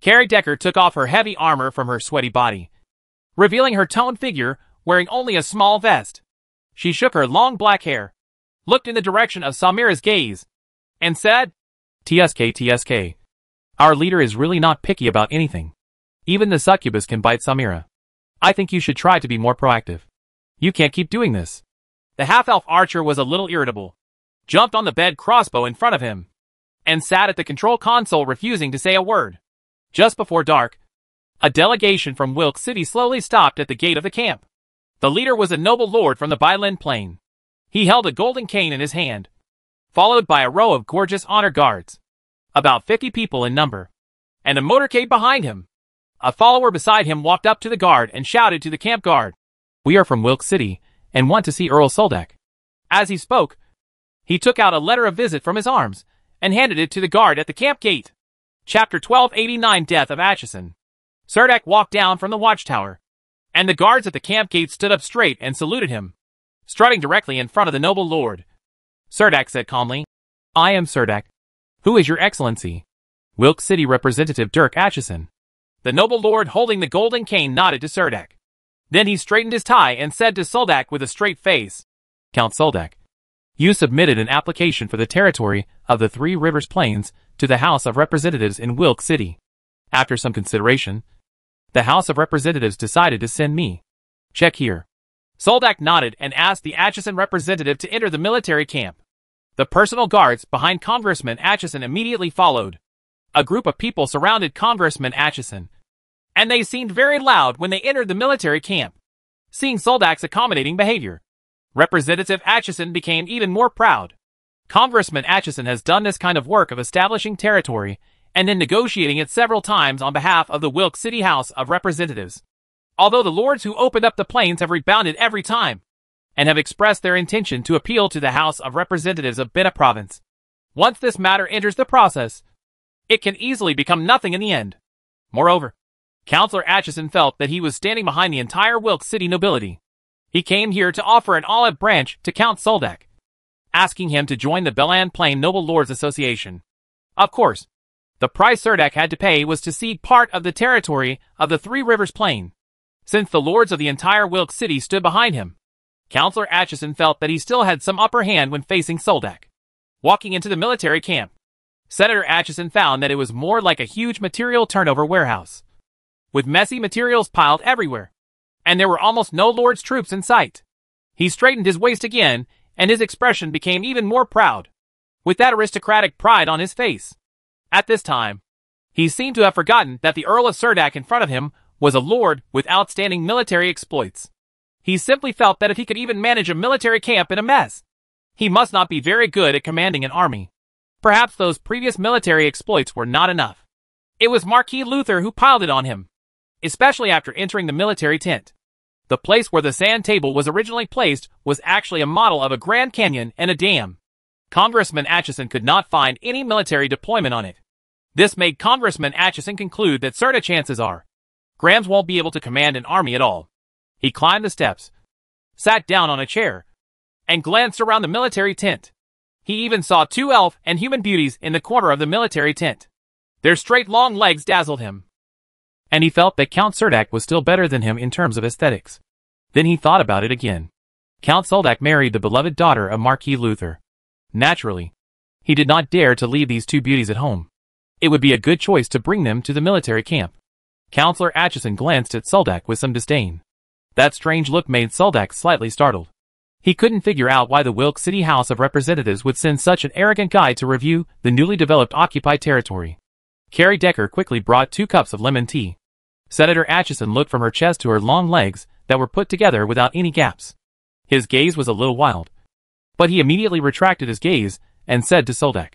Speaker 1: Carrie Decker took off her heavy armor from her sweaty body, revealing her toned figure, wearing only a small vest. She shook her long black hair, looked in the direction of Samira's gaze, and said, TSK TSK. Our leader is really not picky about anything. Even the succubus can bite Samira. I think you should try to be more proactive. You can't keep doing this. The half-elf archer was a little irritable. Jumped on the bed crossbow in front of him and sat at the control console refusing to say a word. Just before dark, a delegation from Wilk City slowly stopped at the gate of the camp. The leader was a noble lord from the Belan Plain. He held a golden cane in his hand, followed by a row of gorgeous honor guards, about 50 people in number, and a motorcade behind him. A follower beside him walked up to the guard and shouted to the camp guard, We are from Wilk City and want to see Earl Soldak. As he spoke, he took out a letter of visit from his arms and handed it to the guard at the camp gate. Chapter 1289 Death of Atchison Sardak walked down from the watchtower, and the guards at the camp gate stood up straight and saluted him, strutting directly in front of the noble lord. Sardak said calmly, I am Sardak. Who is your excellency? Wilk City Representative Dirk Atchison. The noble lord holding the golden cane nodded to Sardak. Then he straightened his tie and said to Soldak with a straight face, Count Soldak, you submitted an application for the territory of the Three Rivers Plains to the House of Representatives in Wilk City. After some consideration, the House of Representatives decided to send me. Check here. Soldak nodded and asked the Atchison representative to enter the military camp. The personal guards behind Congressman Atchison immediately followed. A group of people surrounded Congressman Atchison, and they seemed very loud when they entered the military camp. Seeing Soldak's accommodating behavior, Representative Atchison became even more proud. Congressman Atchison has done this kind of work of establishing territory and then negotiating it several times on behalf of the Wilkes City House of Representatives. Although the lords who opened up the plains have rebounded every time and have expressed their intention to appeal to the House of Representatives of Bena Province. Once this matter enters the process, it can easily become nothing in the end. Moreover, Councillor Atchison felt that he was standing behind the entire Wilkes City nobility. He came here to offer an olive branch to Count Soldek, asking him to join the Belan Plain Noble Lords Association. Of course, the price Serdak had to pay was to cede part of the territory of the Three Rivers Plain, since the lords of the entire Wilk City stood behind him. Counselor Atchison felt that he still had some upper hand when facing Soldek. Walking into the military camp, Senator Atchison found that it was more like a huge material turnover warehouse, with messy materials piled everywhere and there were almost no Lord's troops in sight. He straightened his waist again, and his expression became even more proud, with that aristocratic pride on his face. At this time, he seemed to have forgotten that the Earl of Surdak in front of him was a lord with outstanding military exploits. He simply felt that if he could even manage a military camp in a mess, he must not be very good at commanding an army. Perhaps those previous military exploits were not enough. It was Marquis Luther who piled it on him especially after entering the military tent. The place where the sand table was originally placed was actually a model of a Grand Canyon and a dam. Congressman Atchison could not find any military deployment on it. This made Congressman Atchison conclude that certain chances are Grams won't be able to command an army at all. He climbed the steps, sat down on a chair, and glanced around the military tent. He even saw two elf and human beauties in the corner of the military tent. Their straight long legs dazzled him and he felt that Count Cerdak was still better than him in terms of aesthetics. Then he thought about it again. Count Cerdak married the beloved daughter of Marquis Luther. Naturally, he did not dare to leave these two beauties at home. It would be a good choice to bring them to the military camp. Counselor Atchison glanced at Seldak with some disdain. That strange look made Seldak slightly startled. He couldn't figure out why the Wilk City House of Representatives would send such an arrogant guy to review the newly developed occupied territory. Carrie Decker quickly brought two cups of lemon tea. Senator Atchison looked from her chest to her long legs that were put together without any gaps. His gaze was a little wild, but he immediately retracted his gaze and said to Soldek,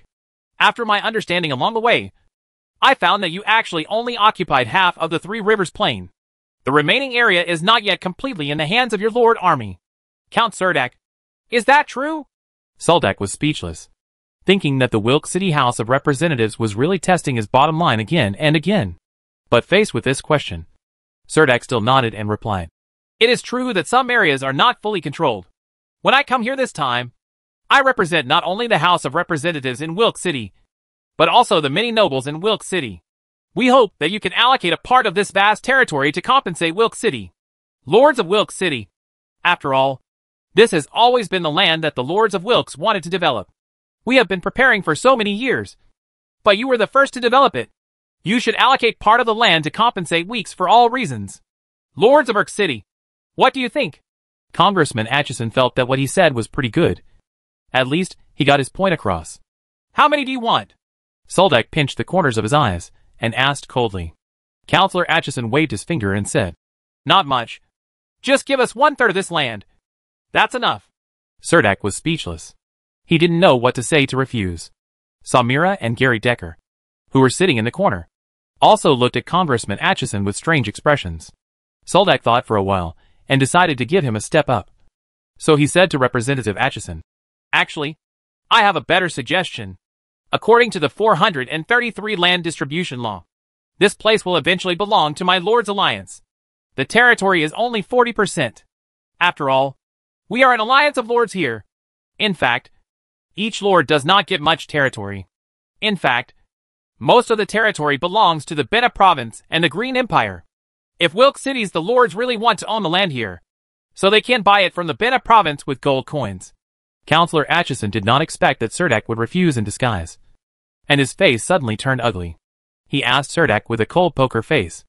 Speaker 1: After my understanding along the way, I found that you actually only occupied half of the Three Rivers Plain. The remaining area is not yet completely in the hands of your Lord Army. Count Surdak, is that true? Soldek was speechless, thinking that the Wilk City House of Representatives was really testing his bottom line again and again. But faced with this question, Serdak still nodded and replied, It is true that some areas are not fully controlled. When I come here this time, I represent not only the House of Representatives in Wilk City, but also the many nobles in Wilk City. We hope that you can allocate a part of this vast territory to compensate Wilk City. Lords of Wilk City. After all, this has always been the land that the Lords of Wilks wanted to develop. We have been preparing for so many years, but you were the first to develop it. You should allocate part of the land to compensate Weeks for all reasons. Lords of Irk City, what do you think? Congressman Atchison felt that what he said was pretty good. At least, he got his point across. How many do you want? Soldak pinched the corners of his eyes and asked coldly. Counselor Atchison waved his finger and said, Not much. Just give us one-third of this land. That's enough. Serdak was speechless. He didn't know what to say to refuse. Samira and Gary Decker, who were sitting in the corner, also looked at Congressman Atchison with strange expressions. Soldak thought for a while, and decided to give him a step up. So he said to Representative Atchison, Actually, I have a better suggestion. According to the 433 land distribution law, this place will eventually belong to my Lord's Alliance. The territory is only 40%. After all, we are an alliance of lords here. In fact, each lord does not get much territory. In fact, most of the territory belongs to the Bena province and the Green Empire. If Wilk cities the lords really want to own the land here, so they can buy it from the Bena province with gold coins. Councillor Atchison did not expect that Serdek would refuse in disguise, and his face suddenly turned ugly. He asked Serdek with a cold poker face,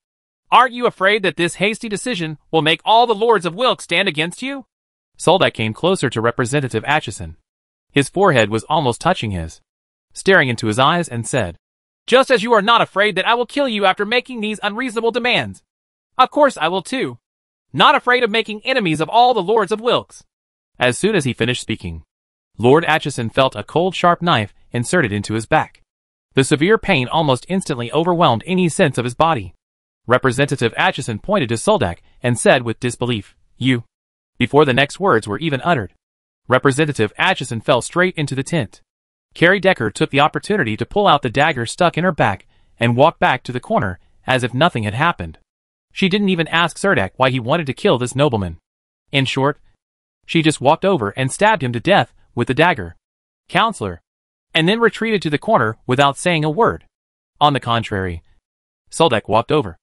Speaker 1: Aren't you afraid that this hasty decision will make all the lords of Wilk stand against you? Soldak came closer to Representative Atchison. His forehead was almost touching his, staring into his eyes and said, just as you are not afraid that I will kill you after making these unreasonable demands. Of course I will too. Not afraid of making enemies of all the lords of Wilkes. As soon as he finished speaking, Lord Atchison felt a cold sharp knife inserted into his back. The severe pain almost instantly overwhelmed any sense of his body. Representative Atchison pointed to Soldak and said with disbelief, You. Before the next words were even uttered, Representative Atchison fell straight into the tent. Carrie Decker took the opportunity to pull out the dagger stuck in her back and walk back to the corner as if nothing had happened. She didn't even ask Serdek why he wanted to kill this nobleman. In short, she just walked over and stabbed him to death with the dagger. Counselor. And then retreated to the corner without saying a word. On the contrary, Serdek walked over,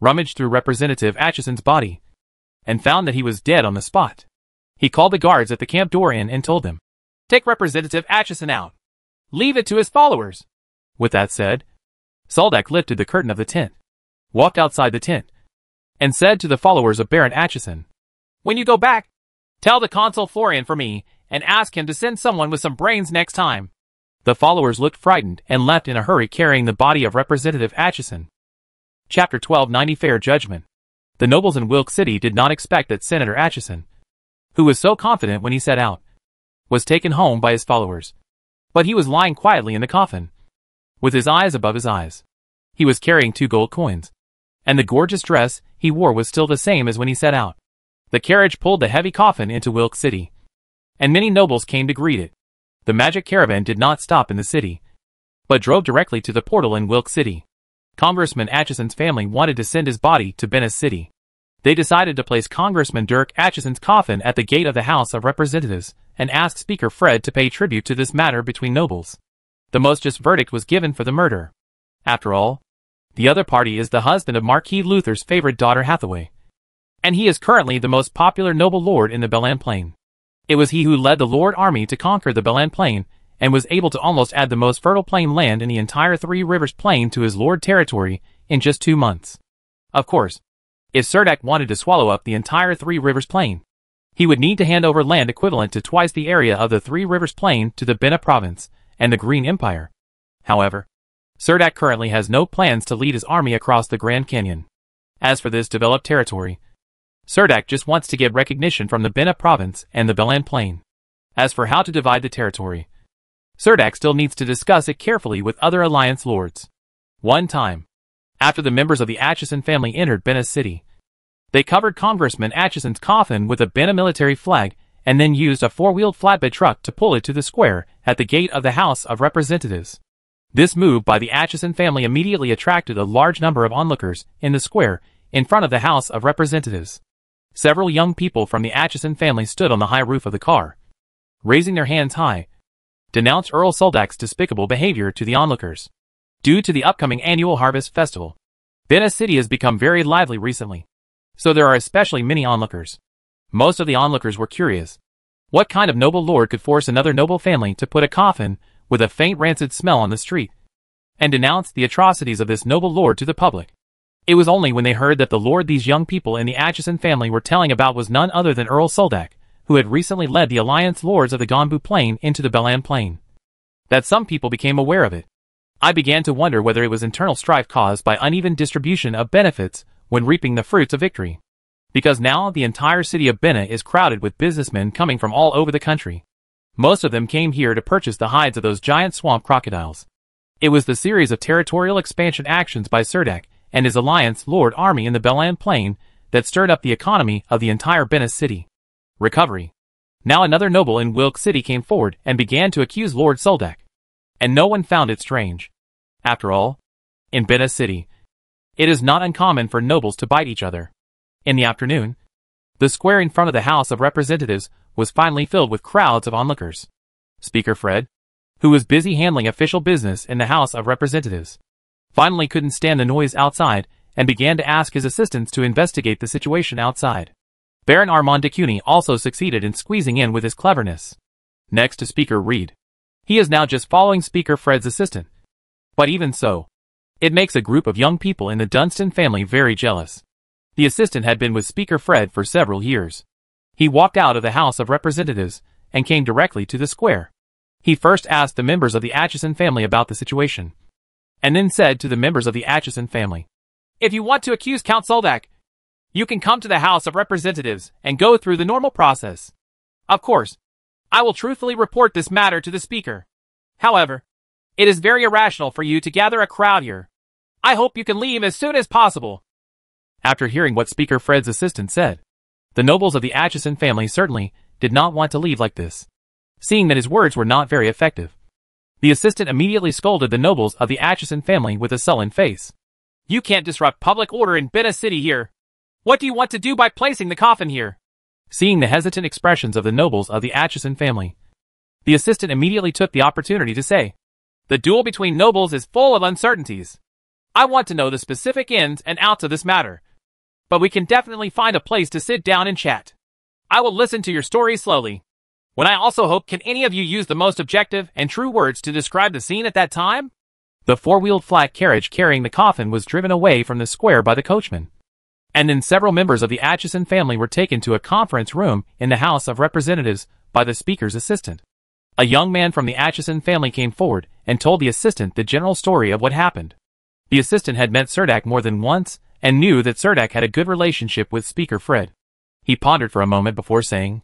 Speaker 1: rummaged through Representative Atchison's body, and found that he was dead on the spot. He called the guards at the camp door in and told them, Take Representative Atchison out. Leave it to his followers. With that said, Saldak lifted the curtain of the tent, walked outside the tent, and said to the followers of Baron Atchison, When you go back, tell the consul Florian for me, and ask him to send someone with some brains next time. The followers looked frightened and left in a hurry carrying the body of Representative Atchison. Chapter 1290 Fair Judgment The nobles in Wilk City did not expect that Senator Atchison, who was so confident when he set out, was taken home by his followers but he was lying quietly in the coffin, with his eyes above his eyes. He was carrying two gold coins, and the gorgeous dress he wore was still the same as when he set out. The carriage pulled the heavy coffin into Wilk City, and many nobles came to greet it. The magic caravan did not stop in the city, but drove directly to the portal in Wilk City. Congressman Atchison's family wanted to send his body to Bena City. They decided to place Congressman Dirk Atchison's coffin at the gate of the House of Representatives, and asked Speaker Fred to pay tribute to this matter between nobles. The most just verdict was given for the murder. After all, the other party is the husband of Marquis Luther's favorite daughter Hathaway. And he is currently the most popular noble lord in the Belan Plain. It was he who led the Lord army to conquer the Belan Plain and was able to almost add the most fertile plain land in the entire Three Rivers Plain to his Lord territory in just two months. Of course, if Serdak wanted to swallow up the entire Three Rivers Plain, he would need to hand over land equivalent to twice the area of the Three Rivers Plain to the Bena Province and the Green Empire. However, Sirdak currently has no plans to lead his army across the Grand Canyon. As for this developed territory, Sirdak just wants to get recognition from the Bena Province and the Belan Plain. As for how to divide the territory, Sirdak still needs to discuss it carefully with other alliance lords. One time, after the members of the Atchison family entered Bena City, they covered Congressman Atchison's coffin with a Bena military flag and then used a four-wheeled flatbed truck to pull it to the square at the gate of the House of Representatives. This move by the Atchison family immediately attracted a large number of onlookers in the square in front of the House of Representatives. Several young people from the Atchison family stood on the high roof of the car, raising their hands high, denounced Earl Soldak's despicable behavior to the onlookers. Due to the upcoming annual Harvest Festival, Bena City has become very lively recently so there are especially many onlookers. Most of the onlookers were curious. What kind of noble lord could force another noble family to put a coffin with a faint rancid smell on the street and denounce the atrocities of this noble lord to the public? It was only when they heard that the lord these young people in the Atchison family were telling about was none other than Earl Soldak, who had recently led the alliance lords of the Gonbu Plain into the Belan Plain, that some people became aware of it. I began to wonder whether it was internal strife caused by uneven distribution of benefits when reaping the fruits of victory. Because now the entire city of Bena is crowded with businessmen coming from all over the country. Most of them came here to purchase the hides of those giant swamp crocodiles. It was the series of territorial expansion actions by Serdak and his alliance Lord Army in the Belan Plain that stirred up the economy of the entire Bena city. Recovery. Now another noble in Wilk City came forward and began to accuse Lord Soldak. And no one found it strange. After all, in Bena City, it is not uncommon for nobles to bite each other. In the afternoon, the square in front of the House of Representatives was finally filled with crowds of onlookers. Speaker Fred, who was busy handling official business in the House of Representatives, finally couldn't stand the noise outside and began to ask his assistants to investigate the situation outside. Baron Armand de Cuny also succeeded in squeezing in with his cleverness. Next to Speaker Reed. He is now just following Speaker Fred's assistant. But even so, it makes a group of young people in the Dunstan family very jealous. The assistant had been with Speaker Fred for several years. He walked out of the House of Representatives and came directly to the square. He first asked the members of the Atchison family about the situation, and then said to the members of the Atchison family, If you want to accuse Count Soldak, you can come to the House of Representatives and go through the normal process. Of course, I will truthfully report this matter to the Speaker. However, it is very irrational for you to gather a crowd here I hope you can leave as soon as possible. After hearing what Speaker Fred's assistant said, the nobles of the Atchison family certainly did not want to leave like this, seeing that his words were not very effective. The assistant immediately scolded the nobles of the Atchison family with a sullen face. You can't disrupt public order in Bena City here. What do you want to do by placing the coffin here? Seeing the hesitant expressions of the nobles of the Atchison family, the assistant immediately took the opportunity to say, The duel between nobles is full of uncertainties. I want to know the specific ins and outs of this matter. But we can definitely find a place to sit down and chat. I will listen to your story slowly. When I also hope, can any of you use the most objective and true words to describe the scene at that time? The four-wheeled flat carriage carrying the coffin was driven away from the square by the coachman. And then several members of the Atchison family were taken to a conference room in the House of Representatives by the Speaker's assistant. A young man from the Atchison family came forward and told the assistant the general story of what happened. The assistant had met Serdak more than once and knew that Serdak had a good relationship with Speaker Fred. He pondered for a moment before saying,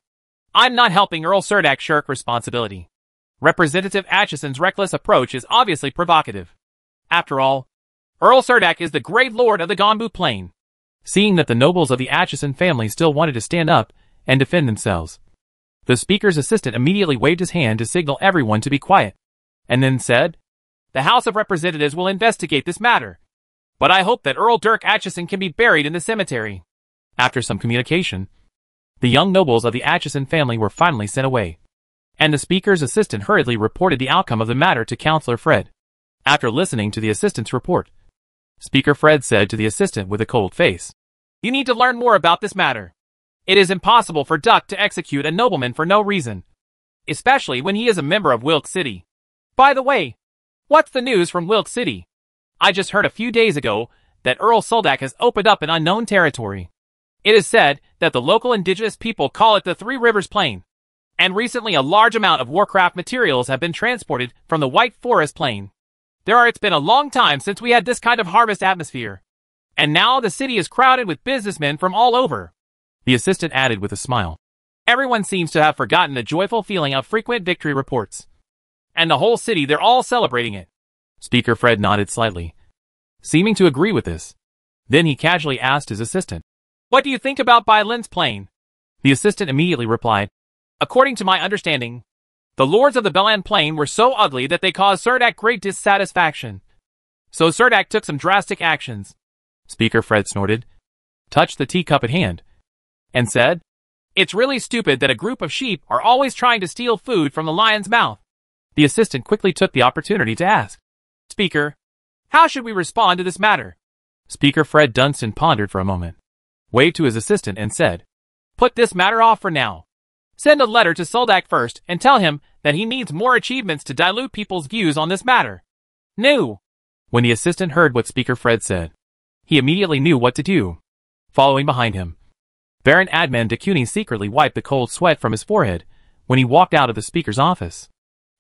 Speaker 1: I'm not helping Earl Serdak shirk responsibility. Representative Atchison's reckless approach is obviously provocative. After all, Earl Serdak is the great lord of the Gombu Plain. Seeing that the nobles of the Atchison family still wanted to stand up and defend themselves, the speaker's assistant immediately waved his hand to signal everyone to be quiet, and then said, the House of Representatives will investigate this matter. But I hope that Earl Dirk Atchison can be buried in the cemetery. After some communication, the young nobles of the Atchison family were finally sent away. And the Speaker's assistant hurriedly reported the outcome of the matter to Councillor Fred. After listening to the assistant's report, Speaker Fred said to the assistant with a cold face, You need to learn more about this matter. It is impossible for Duck to execute a nobleman for no reason, especially when he is a member of Wilk City. By the way, What's the news from Wilk City? I just heard a few days ago that Earl Soldak has opened up an unknown territory. It is said that the local indigenous people call it the Three Rivers Plain. And recently a large amount of Warcraft materials have been transported from the White Forest Plain. There are, it's been a long time since we had this kind of harvest atmosphere. And now the city is crowded with businessmen from all over. The assistant added with a smile. Everyone seems to have forgotten the joyful feeling of frequent victory reports and the whole city, they're all celebrating it. Speaker Fred nodded slightly, seeming to agree with this. Then he casually asked his assistant, What do you think about Bylin's plane? The assistant immediately replied, According to my understanding, the lords of the Belan Plain were so ugly that they caused Serdak great dissatisfaction. So Serdak took some drastic actions. Speaker Fred snorted, touched the teacup at hand, and said, It's really stupid that a group of sheep are always trying to steal food from the lion's mouth. The assistant quickly took the opportunity to ask, Speaker, how should we respond to this matter? Speaker Fred Dunstan pondered for a moment, waved to his assistant and said, Put this matter off for now. Send a letter to Soldak first and tell him that he needs more achievements to dilute people's views on this matter. New! When the assistant heard what Speaker Fred said, he immediately knew what to do. Following behind him, Baron Armand de Cuny secretly wiped the cold sweat from his forehead when he walked out of the Speaker's office.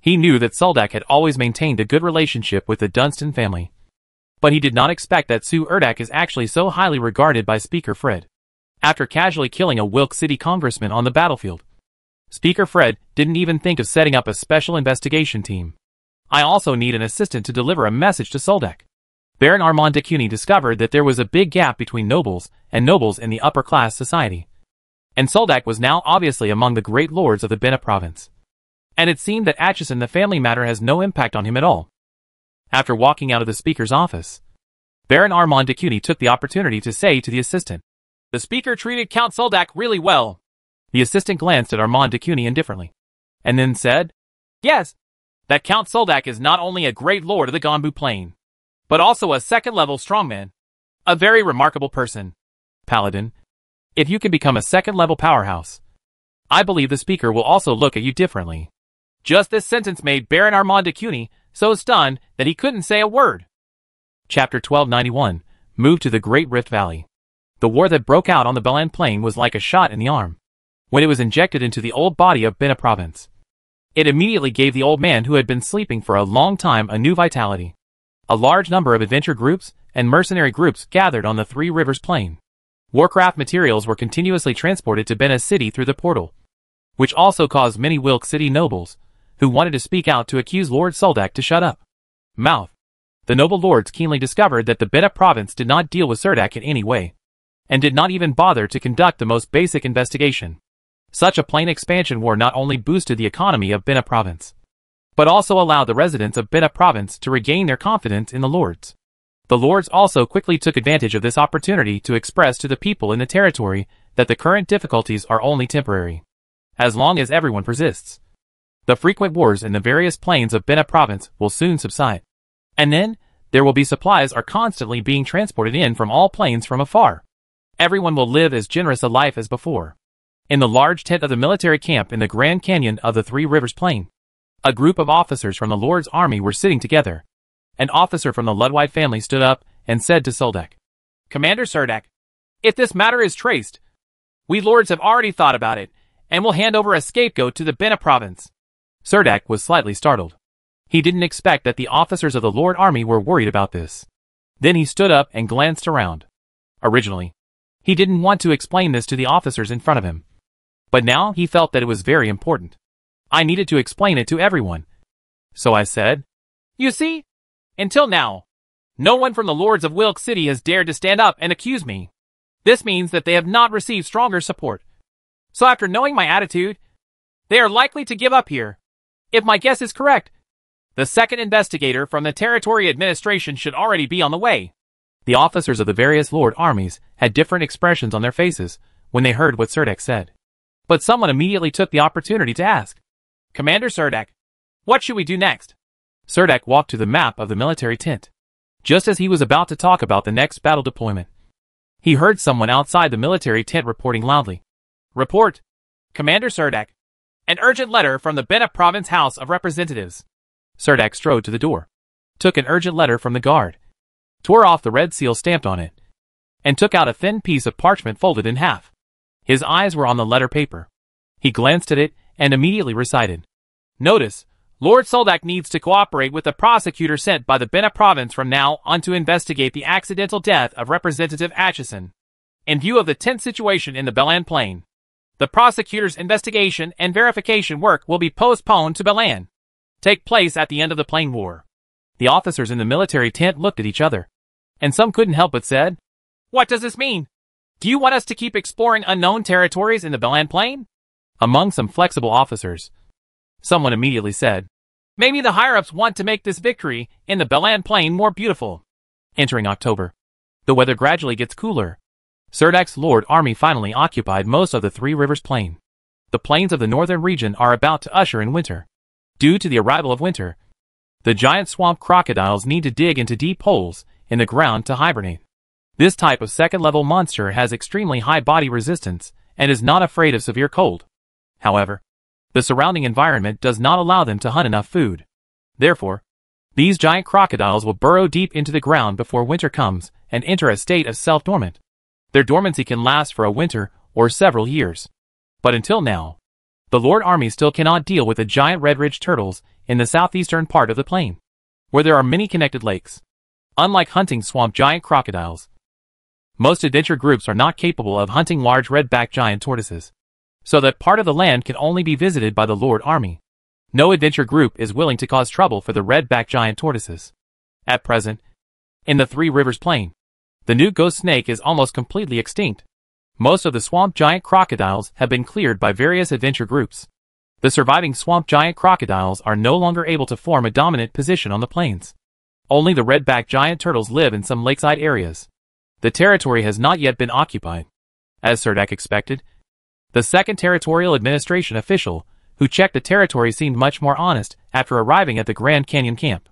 Speaker 1: He knew that Saldak had always maintained a good relationship with the Dunstan family. But he did not expect that Serdak is actually so highly regarded by Speaker Fred. After casually killing a Wilk City congressman on the battlefield, Speaker Fred didn't even think of setting up a special investigation team. I also need an assistant to deliver a message to Soldak. Baron Armand de Cuny discovered that there was a big gap between nobles and nobles in the upper-class society. And Soldak was now obviously among the great lords of the Bena province and it seemed that Atchison the family matter has no impact on him at all. After walking out of the Speaker's office, Baron Armand de Cuny took the opportunity to say to the assistant, The Speaker treated Count Soldak really well. The assistant glanced at Armand de Cuny indifferently, and then said, Yes, that Count Soldak is not only a great lord of the Gonbu Plain, but also a second-level strongman. A very remarkable person. Paladin, if you can become a second-level powerhouse, I believe the Speaker will also look at you differently. Just this sentence made Baron Armand de Cuny so stunned that he couldn't say a word. Chapter 1291 Move to the Great Rift Valley The war that broke out on the Belan Plain was like a shot in the arm when it was injected into the old body of Bena province. It immediately gave the old man who had been sleeping for a long time a new vitality. A large number of adventure groups and mercenary groups gathered on the Three Rivers Plain. Warcraft materials were continuously transported to Bena City through the portal, which also caused many Wilk City nobles who wanted to speak out to accuse Lord Soldak to shut up. Mouth. The noble lords keenly discovered that the Bena province did not deal with Serdak in any way, and did not even bother to conduct the most basic investigation. Such a plain expansion war not only boosted the economy of Bena province, but also allowed the residents of Bena province to regain their confidence in the lords. The lords also quickly took advantage of this opportunity to express to the people in the territory that the current difficulties are only temporary. As long as everyone persists, the frequent wars in the various plains of Bena province will soon subside. And then, there will be supplies are constantly being transported in from all plains from afar. Everyone will live as generous a life as before. In the large tent of the military camp in the Grand Canyon of the Three Rivers Plain, a group of officers from the Lord's army were sitting together. An officer from the Ludwig family stood up and said to Soldak, Commander Serdek, if this matter is traced, we lords have already thought about it, and will hand over a scapegoat to the Bena province. Serdak was slightly startled. He didn't expect that the officers of the Lord Army were worried about this. Then he stood up and glanced around. Originally, he didn't want to explain this to the officers in front of him. But now he felt that it was very important. I needed to explain it to everyone. So I said, You see, until now, no one from the Lords of Wilk City has dared to stand up and accuse me. This means that they have not received stronger support. So after knowing my attitude, they are likely to give up here. If my guess is correct, the second investigator from the Territory Administration should already be on the way. The officers of the various Lord armies had different expressions on their faces when they heard what Serdek said. But someone immediately took the opportunity to ask, Commander Serdek, what should we do next? Serdek walked to the map of the military tent. Just as he was about to talk about the next battle deployment, he heard someone outside the military tent reporting loudly. Report! Commander Serdek, an urgent letter from the Bena Province House of Representatives. Serdak strode to the door, took an urgent letter from the guard, tore off the red seal stamped on it, and took out a thin piece of parchment folded in half. His eyes were on the letter paper. He glanced at it and immediately recited. Notice, Lord Soldak needs to cooperate with the prosecutor sent by the Bena province from now on to investigate the accidental death of Representative Atchison. In view of the tense situation in the Belan Plain, the prosecutor's investigation and verification work will be postponed to Belan. Take place at the end of the plain war. The officers in the military tent looked at each other. And some couldn't help but said, What does this mean? Do you want us to keep exploring unknown territories in the Belan plain? Among some flexible officers, someone immediately said, Maybe the higher-ups want to make this victory in the Belan plain more beautiful. Entering October, the weather gradually gets cooler, Serdak's Lord army finally occupied most of the Three Rivers Plain. The plains of the northern region are about to usher in winter. Due to the arrival of winter, the giant swamp crocodiles need to dig into deep holes in the ground to hibernate. This type of second-level monster has extremely high body resistance and is not afraid of severe cold. However, the surrounding environment does not allow them to hunt enough food. Therefore, these giant crocodiles will burrow deep into the ground before winter comes and enter a state of self-dormant. Their dormancy can last for a winter or several years. But until now, the Lord Army still cannot deal with the giant red ridge turtles in the southeastern part of the plain, where there are many connected lakes. Unlike hunting swamp giant crocodiles, most adventure groups are not capable of hunting large red-backed giant tortoises, so that part of the land can only be visited by the Lord Army. No adventure group is willing to cause trouble for the red-backed giant tortoises. At present, in the Three Rivers Plain, the newt ghost snake is almost completely extinct. Most of the swamp giant crocodiles have been cleared by various adventure groups. The surviving swamp giant crocodiles are no longer able to form a dominant position on the plains. Only the red-backed giant turtles live in some lakeside areas. The territory has not yet been occupied. As Serdek expected, the second territorial administration official, who checked the territory seemed much more honest after arriving at the Grand Canyon camp.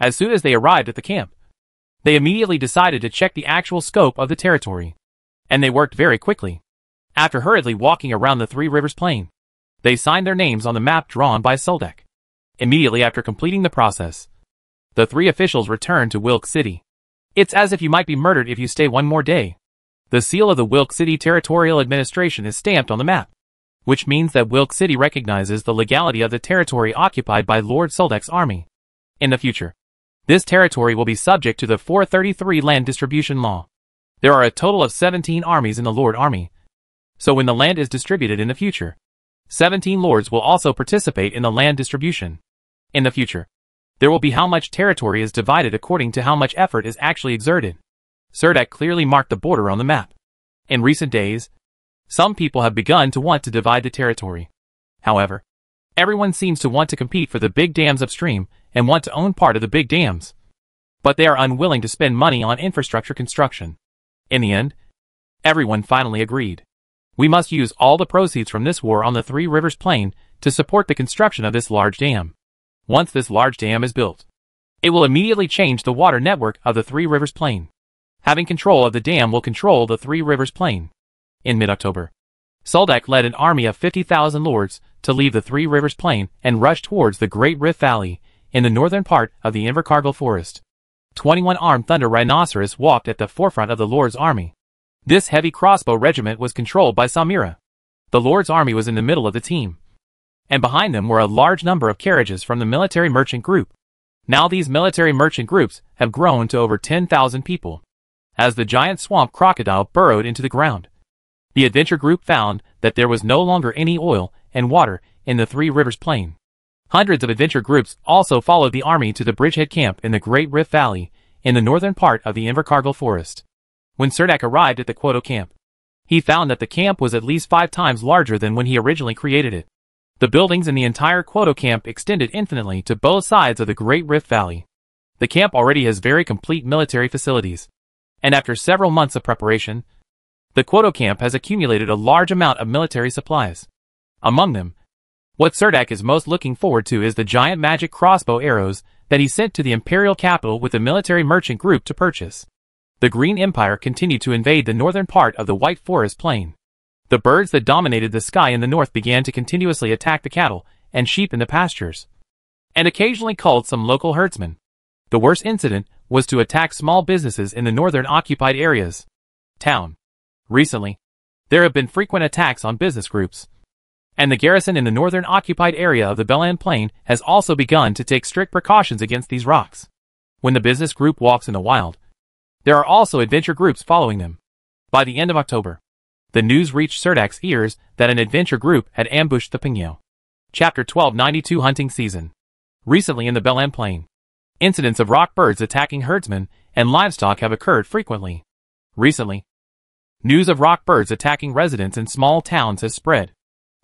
Speaker 1: As soon as they arrived at the camp, they immediately decided to check the actual scope of the territory. And they worked very quickly. After hurriedly walking around the Three Rivers Plain, they signed their names on the map drawn by Seldek. Immediately after completing the process, the three officials returned to Wilk City. It's as if you might be murdered if you stay one more day. The seal of the Wilk City Territorial Administration is stamped on the map, which means that Wilk City recognizes the legality of the territory occupied by Lord Seldek's army. In the future, this territory will be subject to the 433 land distribution law. There are a total of 17 armies in the Lord Army. So when the land is distributed in the future, 17 lords will also participate in the land distribution. In the future, there will be how much territory is divided according to how much effort is actually exerted. Surdak clearly marked the border on the map. In recent days, some people have begun to want to divide the territory. However, everyone seems to want to compete for the big dams upstream and want to own part of the big dams. But they are unwilling to spend money on infrastructure construction. In the end, everyone finally agreed. We must use all the proceeds from this war on the Three Rivers Plain to support the construction of this large dam. Once this large dam is built, it will immediately change the water network of the Three Rivers Plain. Having control of the dam will control the Three Rivers Plain. In mid-October, Soldak led an army of 50,000 lords to leave the Three Rivers Plain and rush towards the Great Rift Valley in the northern part of the Invercargill Forest. 21 armed Thunder Rhinoceros walked at the forefront of the Lord's army. This heavy crossbow regiment was controlled by Samira. The Lord's army was in the middle of the team. And behind them were a large number of carriages from the military merchant group. Now these military merchant groups have grown to over 10,000 people. As the giant swamp crocodile burrowed into the ground, the adventure group found that there was no longer any oil and water in the Three Rivers Plain. Hundreds of adventure groups also followed the army to the bridgehead camp in the Great Rift Valley, in the northern part of the Invercargill Forest. When Sirdak arrived at the Quoto camp, he found that the camp was at least five times larger than when he originally created it. The buildings in the entire Quoto camp extended infinitely to both sides of the Great Rift Valley. The camp already has very complete military facilities. And after several months of preparation, the Quoto camp has accumulated a large amount of military supplies. Among them, what Serdak is most looking forward to is the giant magic crossbow arrows that he sent to the imperial capital with the military merchant group to purchase. The Green Empire continued to invade the northern part of the White Forest Plain. The birds that dominated the sky in the north began to continuously attack the cattle and sheep in the pastures, and occasionally called some local herdsmen. The worst incident was to attack small businesses in the northern occupied areas. Town. Recently, there have been frequent attacks on business groups and the garrison in the northern occupied area of the Belan Plain has also begun to take strict precautions against these rocks. When the business group walks in the wild, there are also adventure groups following them. By the end of October, the news reached Serdak's ears that an adventure group had ambushed the Pingyo. Chapter 1292 Hunting Season Recently in the Belan Plain, incidents of rock birds attacking herdsmen and livestock have occurred frequently. Recently, news of rock birds attacking residents in small towns has spread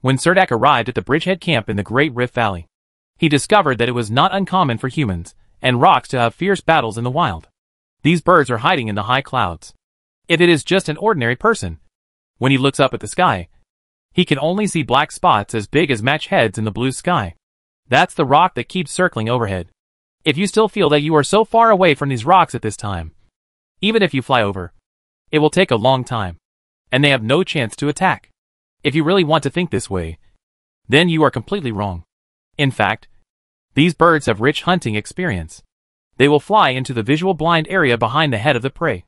Speaker 1: when Sirdak arrived at the Bridgehead camp in the Great Rift Valley. He discovered that it was not uncommon for humans and rocks to have fierce battles in the wild. These birds are hiding in the high clouds. If it is just an ordinary person, when he looks up at the sky, he can only see black spots as big as match heads in the blue sky. That's the rock that keeps circling overhead. If you still feel that you are so far away from these rocks at this time, even if you fly over, it will take a long time, and they have no chance to attack. If you really want to think this way, then you are completely wrong. In fact, these birds have rich hunting experience. They will fly into the visual blind area behind the head of the prey,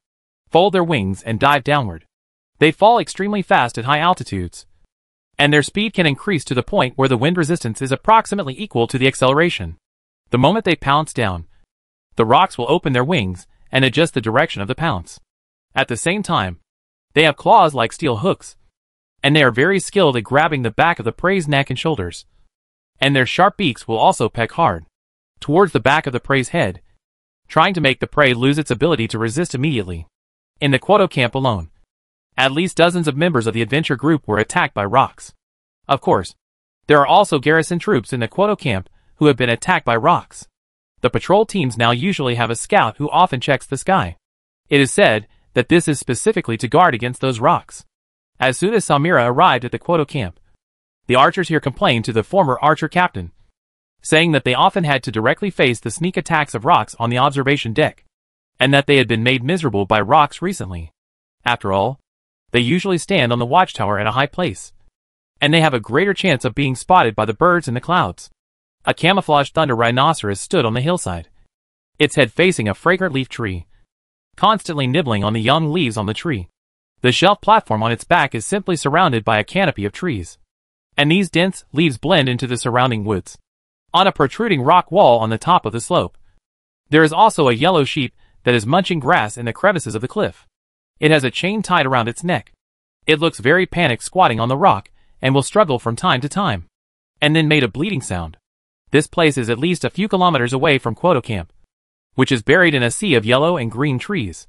Speaker 1: fold their wings and dive downward. They fall extremely fast at high altitudes, and their speed can increase to the point where the wind resistance is approximately equal to the acceleration. The moment they pounce down, the rocks will open their wings and adjust the direction of the pounce. At the same time, they have claws like steel hooks and they are very skilled at grabbing the back of the prey's neck and shoulders. And their sharp beaks will also peck hard towards the back of the prey's head, trying to make the prey lose its ability to resist immediately. In the Quoto camp alone, at least dozens of members of the adventure group were attacked by rocks. Of course, there are also garrison troops in the Quoto camp who have been attacked by rocks. The patrol teams now usually have a scout who often checks the sky. It is said that this is specifically to guard against those rocks as soon as Samira arrived at the Quoto camp. The archers here complained to the former archer captain, saying that they often had to directly face the sneak attacks of rocks on the observation deck, and that they had been made miserable by rocks recently. After all, they usually stand on the watchtower at a high place, and they have a greater chance of being spotted by the birds in the clouds. A camouflaged thunder rhinoceros stood on the hillside, its head facing a fragrant leaf tree, constantly nibbling on the young leaves on the tree. The shelf platform on its back is simply surrounded by a canopy of trees. And these dense leaves blend into the surrounding woods. On a protruding rock wall on the top of the slope, there is also a yellow sheep that is munching grass in the crevices of the cliff. It has a chain tied around its neck. It looks very panicked squatting on the rock and will struggle from time to time. And then made a bleeding sound. This place is at least a few kilometers away from Quoto Camp, which is buried in a sea of yellow and green trees.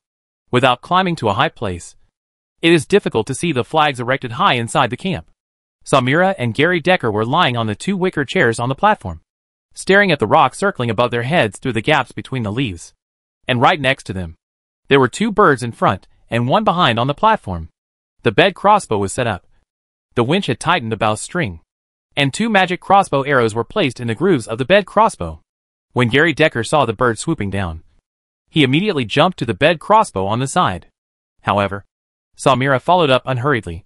Speaker 1: Without climbing to a high place, it is difficult to see the flags erected high inside the camp. Samira and Gary Decker were lying on the two wicker chairs on the platform, staring at the rock circling above their heads through the gaps between the leaves. And right next to them, there were two birds in front and one behind on the platform. The bed crossbow was set up. The winch had tightened the bowstring, and two magic crossbow arrows were placed in the grooves of the bed crossbow. When Gary Decker saw the bird swooping down, he immediately jumped to the bed crossbow on the side. However, Samira followed up unhurriedly.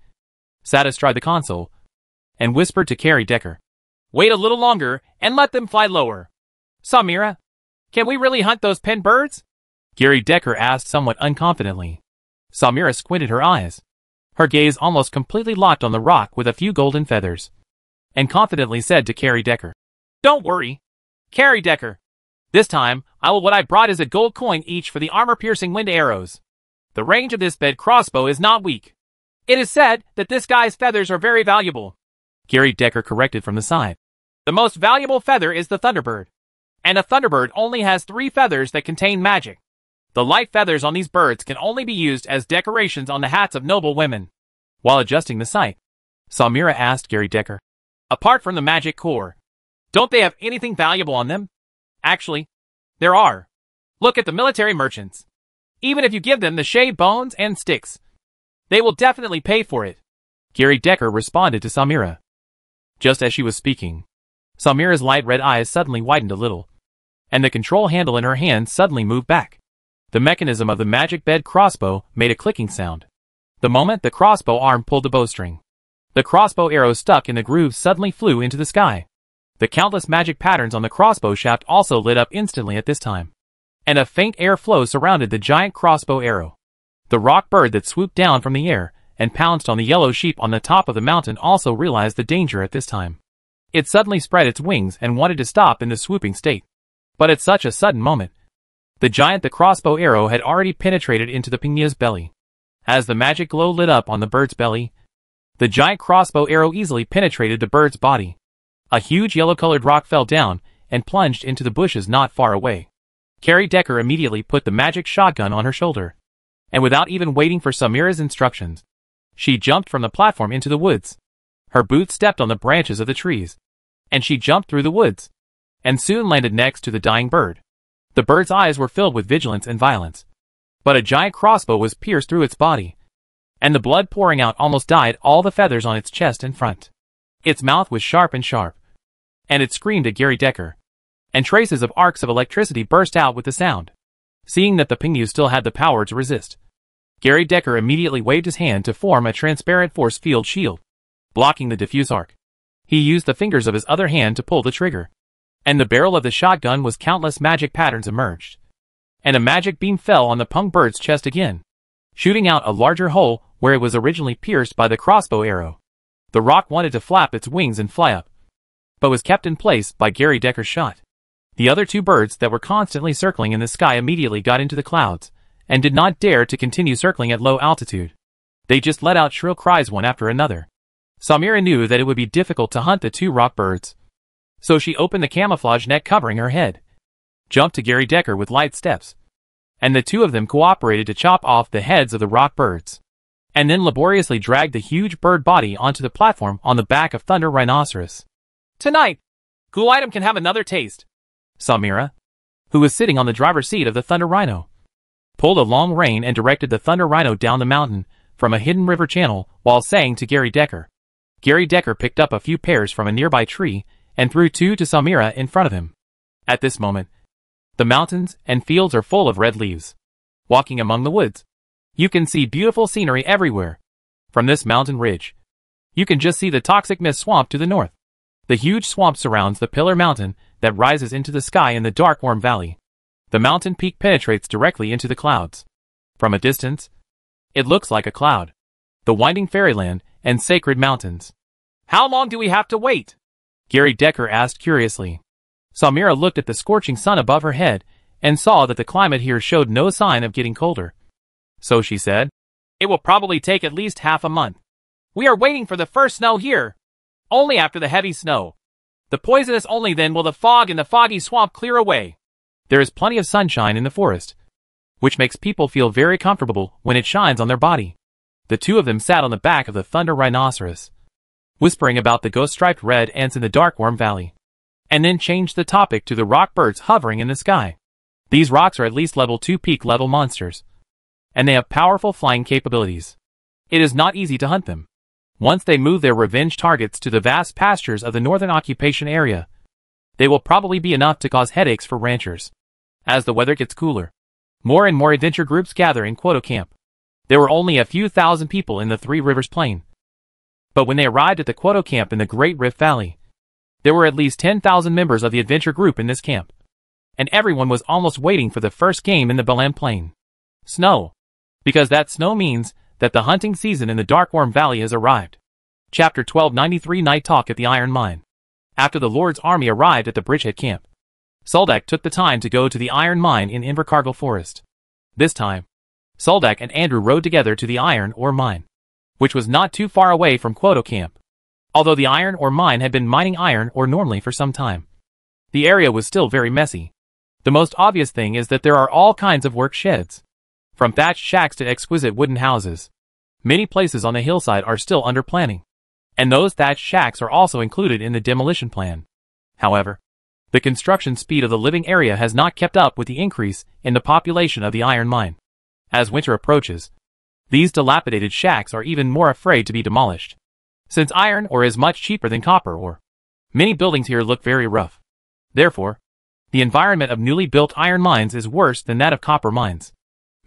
Speaker 1: Satis tried the console and whispered to Carrie Decker. Wait a little longer and let them fly lower. Samira, can we really hunt those pen birds? Gary Decker asked somewhat unconfidently. Samira squinted her eyes, her gaze almost completely locked on the rock with a few golden feathers, and confidently said to Carrie Decker, Don't worry, Carrie Decker. This time, I will what I brought is a gold coin each for the armor-piercing wind arrows. The range of this bed crossbow is not weak. It is said that this guy's feathers are very valuable. Gary Decker corrected from the side. The most valuable feather is the Thunderbird. And a Thunderbird only has three feathers that contain magic. The light feathers on these birds can only be used as decorations on the hats of noble women. While adjusting the sight, Samira asked Gary Decker, Apart from the magic core, don't they have anything valuable on them? Actually, there are. Look at the military merchants even if you give them the shaved bones and sticks. They will definitely pay for it. Gary Decker responded to Samira. Just as she was speaking, Samira's light red eyes suddenly widened a little, and the control handle in her hand suddenly moved back. The mechanism of the magic bed crossbow made a clicking sound. The moment the crossbow arm pulled the bowstring, the crossbow arrow stuck in the groove suddenly flew into the sky. The countless magic patterns on the crossbow shaft also lit up instantly at this time and a faint air flow surrounded the giant crossbow arrow. The rock bird that swooped down from the air and pounced on the yellow sheep on the top of the mountain also realized the danger at this time. It suddenly spread its wings and wanted to stop in the swooping state. But at such a sudden moment, the giant the crossbow arrow had already penetrated into the pinya's belly. As the magic glow lit up on the bird's belly, the giant crossbow arrow easily penetrated the bird's body. A huge yellow-colored rock fell down and plunged into the bushes not far away. Carrie Decker immediately put the magic shotgun on her shoulder. And without even waiting for Samira's instructions, she jumped from the platform into the woods. Her boots stepped on the branches of the trees. And she jumped through the woods. And soon landed next to the dying bird. The bird's eyes were filled with vigilance and violence. But a giant crossbow was pierced through its body. And the blood pouring out almost dyed all the feathers on its chest and front. Its mouth was sharp and sharp. And it screamed at Gary Decker and traces of arcs of electricity burst out with the sound. Seeing that the Pingyu still had the power to resist, Gary Decker immediately waved his hand to form a transparent force field shield, blocking the diffuse arc. He used the fingers of his other hand to pull the trigger, and the barrel of the shotgun was countless magic patterns emerged, and a magic beam fell on the punk bird's chest again, shooting out a larger hole where it was originally pierced by the crossbow arrow. The rock wanted to flap its wings and fly up, but was kept in place by Gary Decker's shot. The other two birds that were constantly circling in the sky immediately got into the clouds, and did not dare to continue circling at low altitude. They just let out shrill cries one after another. Samira knew that it would be difficult to hunt the two rock birds. So she opened the camouflage net covering her head, jumped to Gary Decker with light steps, and the two of them cooperated to chop off the heads of the rock birds, and then laboriously dragged the huge bird body onto the platform on the back of Thunder Rhinoceros. Tonight, Ghoul Item can have another taste. Samira, who was sitting on the driver's seat of the Thunder Rhino, pulled a long rein and directed the Thunder Rhino down the mountain from a hidden river channel while saying to Gary Decker. Gary Decker picked up a few pears from a nearby tree and threw two to Samira in front of him. At this moment, the mountains and fields are full of red leaves. Walking among the woods, you can see beautiful scenery everywhere. From this mountain ridge, you can just see the toxic mist swamp to the north. The huge swamp surrounds the Pillar Mountain that rises into the sky in the dark warm Valley. The mountain peak penetrates directly into the clouds. From a distance, it looks like a cloud. The winding fairyland and sacred mountains. How long do we have to wait? Gary Decker asked curiously. Samira looked at the scorching sun above her head and saw that the climate here showed no sign of getting colder. So she said, It will probably take at least half a month. We are waiting for the first snow here. Only after the heavy snow, the poisonous only then will the fog in the foggy swamp clear away. There is plenty of sunshine in the forest, which makes people feel very comfortable when it shines on their body. The two of them sat on the back of the thunder rhinoceros, whispering about the ghost-striped red ants in the dark warm valley, and then changed the topic to the rock birds hovering in the sky. These rocks are at least level 2 peak level monsters, and they have powerful flying capabilities. It is not easy to hunt them. Once they move their revenge targets to the vast pastures of the northern occupation area, they will probably be enough to cause headaches for ranchers. As the weather gets cooler, more and more adventure groups gather in Quoto Camp. There were only a few thousand people in the Three Rivers Plain. But when they arrived at the Quoto Camp in the Great Rift Valley, there were at least 10,000 members of the adventure group in this camp. And everyone was almost waiting for the first game in the Belan Plain. Snow. Because that snow means that the hunting season in the Darkworm Valley has arrived. Chapter 1293 Night Talk at the Iron Mine After the Lord's army arrived at the Bridgehead camp, Soldak took the time to go to the iron mine in Invercargill Forest. This time, Soldak and Andrew rode together to the iron ore mine, which was not too far away from Quoto camp. Although the iron ore mine had been mining iron ore normally for some time, the area was still very messy. The most obvious thing is that there are all kinds of work sheds, from thatched shacks to exquisite wooden houses. Many places on the hillside are still under planning. And those thatched shacks are also included in the demolition plan. However, the construction speed of the living area has not kept up with the increase in the population of the iron mine. As winter approaches, these dilapidated shacks are even more afraid to be demolished. Since iron ore is much cheaper than copper ore, many buildings here look very rough. Therefore, the environment of newly built iron mines is worse than that of copper mines.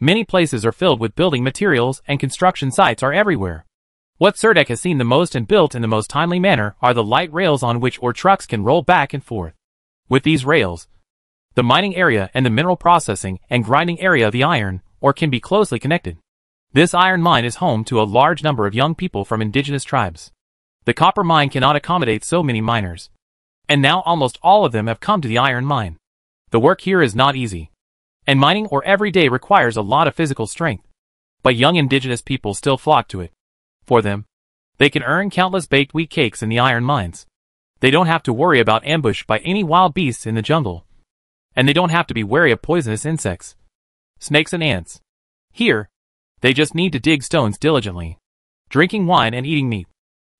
Speaker 1: Many places are filled with building materials and construction sites are everywhere. What Serdek has seen the most and built in the most timely manner are the light rails on which ore trucks can roll back and forth. With these rails, the mining area and the mineral processing and grinding area of the iron ore can be closely connected. This iron mine is home to a large number of young people from indigenous tribes. The copper mine cannot accommodate so many miners. And now almost all of them have come to the iron mine. The work here is not easy and mining ore every day requires a lot of physical strength. But young indigenous people still flock to it. For them, they can earn countless baked wheat cakes in the iron mines. They don't have to worry about ambush by any wild beasts in the jungle. And they don't have to be wary of poisonous insects, snakes and ants. Here, they just need to dig stones diligently, drinking wine and eating meat.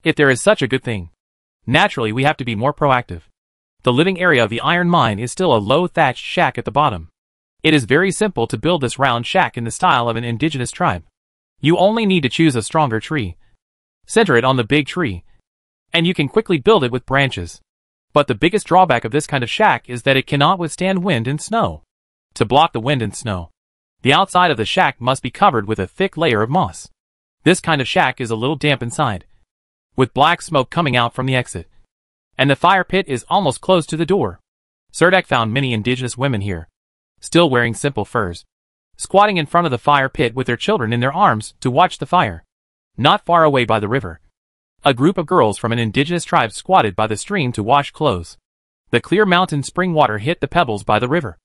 Speaker 1: If there is such a good thing, naturally we have to be more proactive. The living area of the iron mine is still a low thatched shack at the bottom. It is very simple to build this round shack in the style of an indigenous tribe. You only need to choose a stronger tree, center it on the big tree, and you can quickly build it with branches. But the biggest drawback of this kind of shack is that it cannot withstand wind and snow. To block the wind and snow, the outside of the shack must be covered with a thick layer of moss. This kind of shack is a little damp inside, with black smoke coming out from the exit. And the fire pit is almost close to the door. Serdek found many indigenous women here, still wearing simple furs, squatting in front of the fire pit with their children in their arms to watch the fire. Not far away by the river, a group of girls from an indigenous tribe squatted by the stream to wash clothes. The clear mountain spring water hit the pebbles by the river,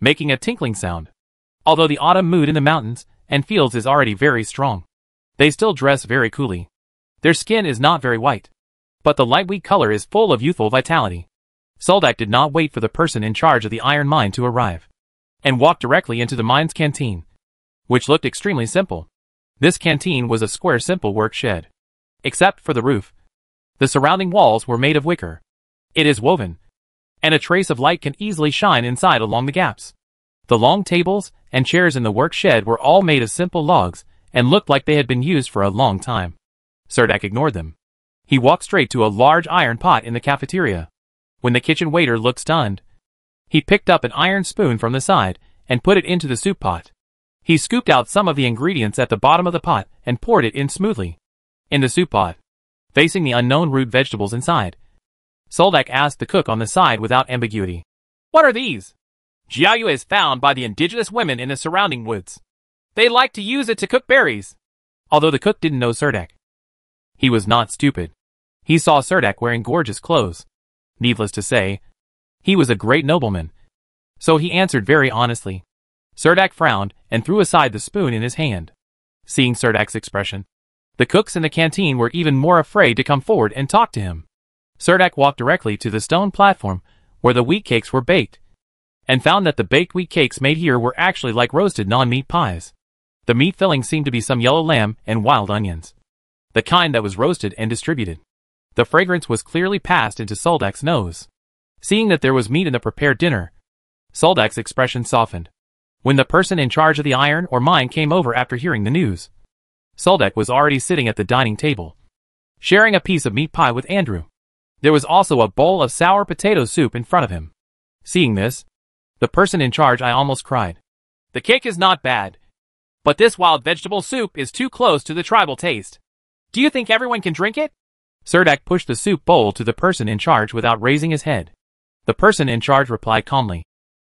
Speaker 1: making a tinkling sound. Although the autumn mood in the mountains and fields is already very strong, they still dress very coolly. Their skin is not very white, but the light wheat color is full of youthful vitality. Soldak did not wait for the person in charge of the iron mine to arrive and walked directly into the mine's canteen, which looked extremely simple. This canteen was a square simple work shed. Except for the roof, the surrounding walls were made of wicker. It is woven, and a trace of light can easily shine inside along the gaps. The long tables and chairs in the work shed were all made of simple logs and looked like they had been used for a long time. Serdak ignored them. He walked straight to a large iron pot in the cafeteria. When the kitchen waiter looked stunned, he picked up an iron spoon from the side and put it into the soup pot. He scooped out some of the ingredients at the bottom of the pot and poured it in smoothly. In the soup pot, facing the unknown root vegetables inside, Soldak asked the cook on the side without ambiguity. What are these? Jiaoyu is found by the indigenous women in the surrounding woods. They like to use it to cook berries. Although the cook didn't know Serdak. He was not stupid. He saw Serdak wearing gorgeous clothes. Needless to say, he was a great nobleman. So he answered very honestly. Serdak frowned and threw aside the spoon in his hand. Seeing Serdak's expression, the cooks in the canteen were even more afraid to come forward and talk to him. Serdak walked directly to the stone platform where the wheat cakes were baked and found that the baked wheat cakes made here were actually like roasted non-meat pies. The meat filling seemed to be some yellow lamb and wild onions, the kind that was roasted and distributed. The fragrance was clearly passed into Soldak's nose. Seeing that there was meat in the prepared dinner, Soldak's expression softened. When the person in charge of the iron ore mine came over after hearing the news, Soldak was already sitting at the dining table, sharing a piece of meat pie with Andrew. There was also a bowl of sour potato soup in front of him. Seeing this, the person in charge I almost cried. The cake is not bad, but this wild vegetable soup is too close to the tribal taste. Do you think everyone can drink it? Serdak pushed the soup bowl to the person in charge without raising his head. The person in charge replied calmly.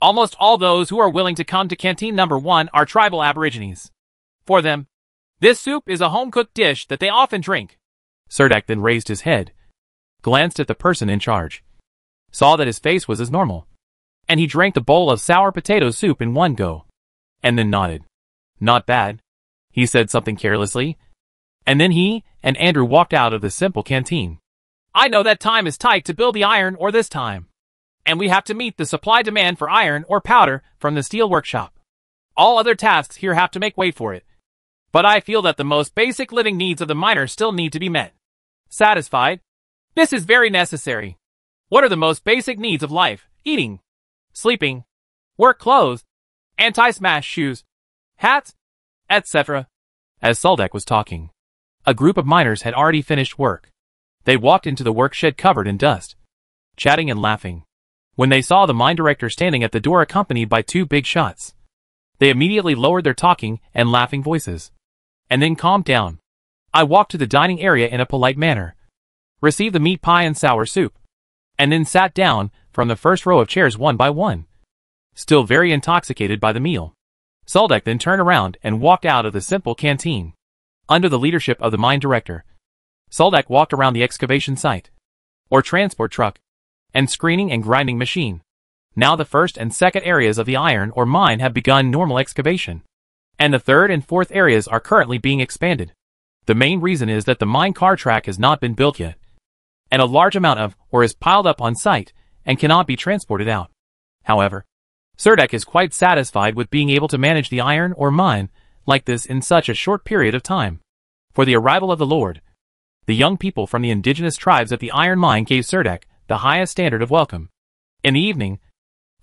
Speaker 1: Almost all those who are willing to come to canteen number one are tribal aborigines. For them, this soup is a home-cooked dish that they often drink. Serdek then raised his head, glanced at the person in charge, saw that his face was as normal, and he drank the bowl of sour potato soup in one go, and then nodded. Not bad, he said something carelessly, and then he and Andrew walked out of the simple canteen. I know that time is tight to build the iron ore this time and we have to meet the supply-demand for iron ore powder from the steel workshop. All other tasks here have to make way for it. But I feel that the most basic living needs of the miner still need to be met. Satisfied? This is very necessary. What are the most basic needs of life? Eating, sleeping, work clothes, anti-smash shoes, hats, etc. As Serdak was talking, a group of miners had already finished work. They walked into the work shed covered in dust, chatting and laughing when they saw the mine director standing at the door accompanied by two big shots. They immediately lowered their talking and laughing voices. And then calmed down. I walked to the dining area in a polite manner, received the meat pie and sour soup, and then sat down from the first row of chairs one by one, still very intoxicated by the meal. Serdak then turned around and walked out of the simple canteen. Under the leadership of the mine director, Serdak walked around the excavation site, or transport truck, and screening and grinding machine. Now the first and second areas of the iron ore mine have begun normal excavation. And the third and fourth areas are currently being expanded. The main reason is that the mine car track has not been built yet. And a large amount of, ore is piled up on site, and cannot be transported out. However, Serdak is quite satisfied with being able to manage the iron ore mine like this in such a short period of time. For the arrival of the Lord, the young people from the indigenous tribes at the iron mine gave Serdak the highest standard of welcome. In the evening,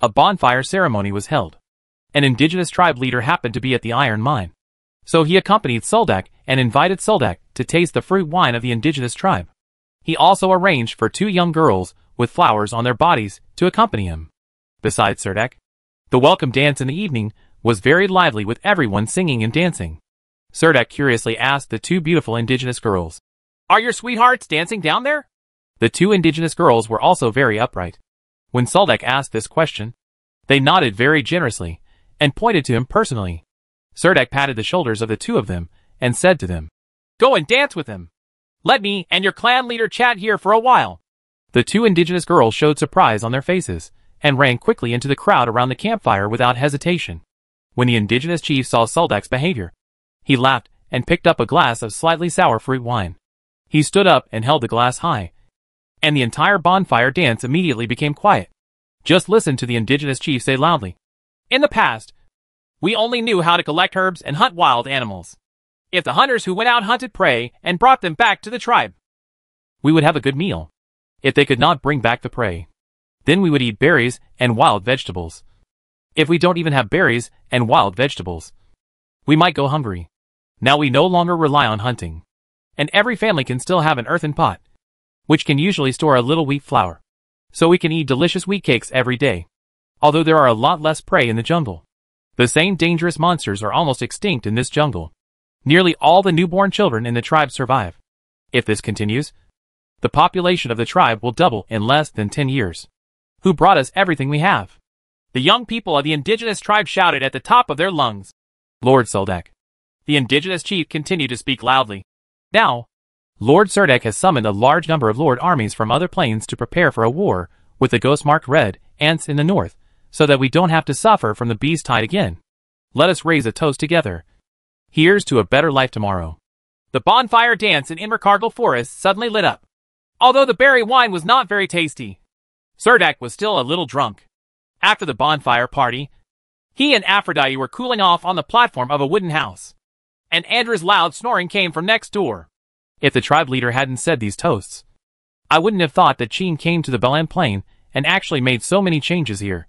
Speaker 1: a bonfire ceremony was held. An indigenous tribe leader happened to be at the iron mine. So he accompanied Serdak and invited Serdak to taste the fruit wine of the indigenous tribe. He also arranged for two young girls with flowers on their bodies to accompany him. Besides Serdak, the welcome dance in the evening was very lively with everyone singing and dancing. Serdak curiously asked the two beautiful indigenous girls, Are your sweethearts dancing down there? The two indigenous girls were also very upright. When Serdak asked this question, they nodded very generously and pointed to him personally. Serdak patted the shoulders of the two of them and said to them, Go and dance with him. Let me and your clan leader chat here for a while. The two indigenous girls showed surprise on their faces and ran quickly into the crowd around the campfire without hesitation. When the indigenous chief saw Serdak's behavior, he laughed and picked up a glass of slightly sour fruit wine. He stood up and held the glass high and the entire bonfire dance immediately became quiet. Just listen to the indigenous chief say loudly. In the past, we only knew how to collect herbs and hunt wild animals. If the hunters who went out hunted prey and brought them back to the tribe, we would have a good meal. If they could not bring back the prey, then we would eat berries and wild vegetables. If we don't even have berries and wild vegetables, we might go hungry. Now we no longer rely on hunting. And every family can still have an earthen pot which can usually store a little wheat flour. So we can eat delicious wheat cakes every day. Although there are a lot less prey in the jungle. The same dangerous monsters are almost extinct in this jungle. Nearly all the newborn children in the tribe survive. If this continues, the population of the tribe will double in less than 10 years. Who brought us everything we have? The young people of the indigenous tribe shouted at the top of their lungs. Lord Serdak. The indigenous chief continued to speak loudly. Now, Lord Serdak has summoned a large number of Lord armies from other planes to prepare for a war, with the ghost marked red, ants in the north, so that we don't have to suffer from the bees tide again. Let us raise a toast together. Here's to a better life tomorrow. The bonfire dance in Invercargill Forest suddenly lit up. Although the berry wine was not very tasty, Serdak was still a little drunk. After the bonfire party, he and Aphrodite were cooling off on the platform of a wooden house. And Andrew's loud snoring came from next door if the tribe leader hadn't said these toasts. I wouldn't have thought that Qin came to the Belan Plain and actually made so many changes here.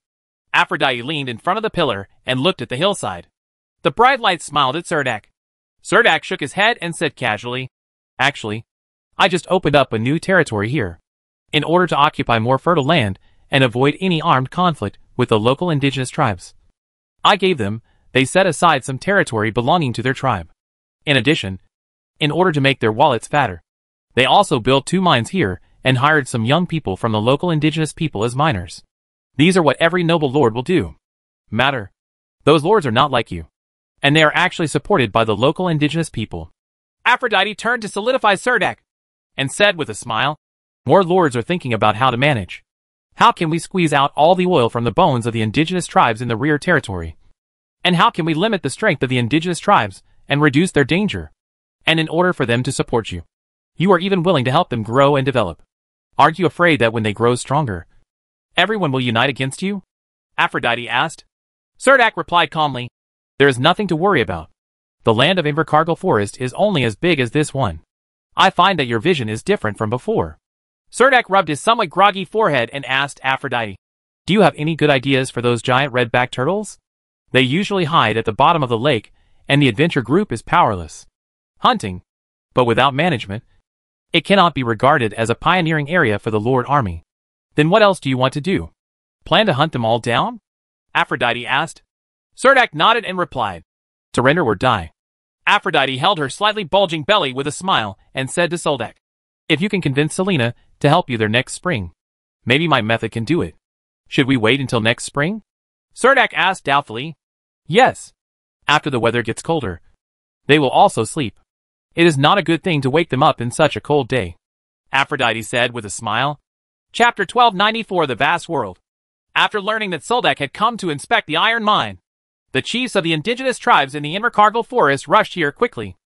Speaker 1: Aphrodite leaned in front of the pillar and looked at the hillside. The bright light smiled at Serdak. Serdak shook his head and said casually, Actually, I just opened up a new territory here. In order to occupy more fertile land and avoid any armed conflict with the local indigenous tribes. I gave them, they set aside some territory belonging to their tribe. In addition, in order to make their wallets fatter. They also built two mines here and hired some young people from the local indigenous people as miners. These are what every noble lord will do. Matter. Those lords are not like you. And they are actually supported by the local indigenous people. Aphrodite turned to solidify Serdak and said with a smile, More lords are thinking about how to manage. How can we squeeze out all the oil from the bones of the indigenous tribes in the rear territory? And how can we limit the strength of the indigenous tribes and reduce their danger? and in order for them to support you. You are even willing to help them grow and develop. Aren't you afraid that when they grow stronger, everyone will unite against you? Aphrodite asked. Serdak replied calmly, There is nothing to worry about. The land of Invercargill Forest is only as big as this one. I find that your vision is different from before. Serdak rubbed his somewhat groggy forehead and asked Aphrodite, Do you have any good ideas for those giant red-backed turtles? They usually hide at the bottom of the lake, and the adventure group is powerless hunting, but without management, it cannot be regarded as a pioneering area for the Lord Army. Then what else do you want to do? Plan to hunt them all down? Aphrodite asked. Serdak nodded and replied, Surrender or die. Aphrodite held her slightly bulging belly with a smile and said to Serdak, If you can convince Selena to help you there next spring, maybe my method can do it. Should we wait until next spring? Serdak asked doubtfully. Yes. After the weather gets colder, they will also sleep. It is not a good thing to wake them up in such a cold day. Aphrodite said with a smile. Chapter 1294 The Vast World After learning that Serdak had come to inspect the iron mine, the chiefs of the indigenous tribes in the Invercargill Forest rushed here quickly.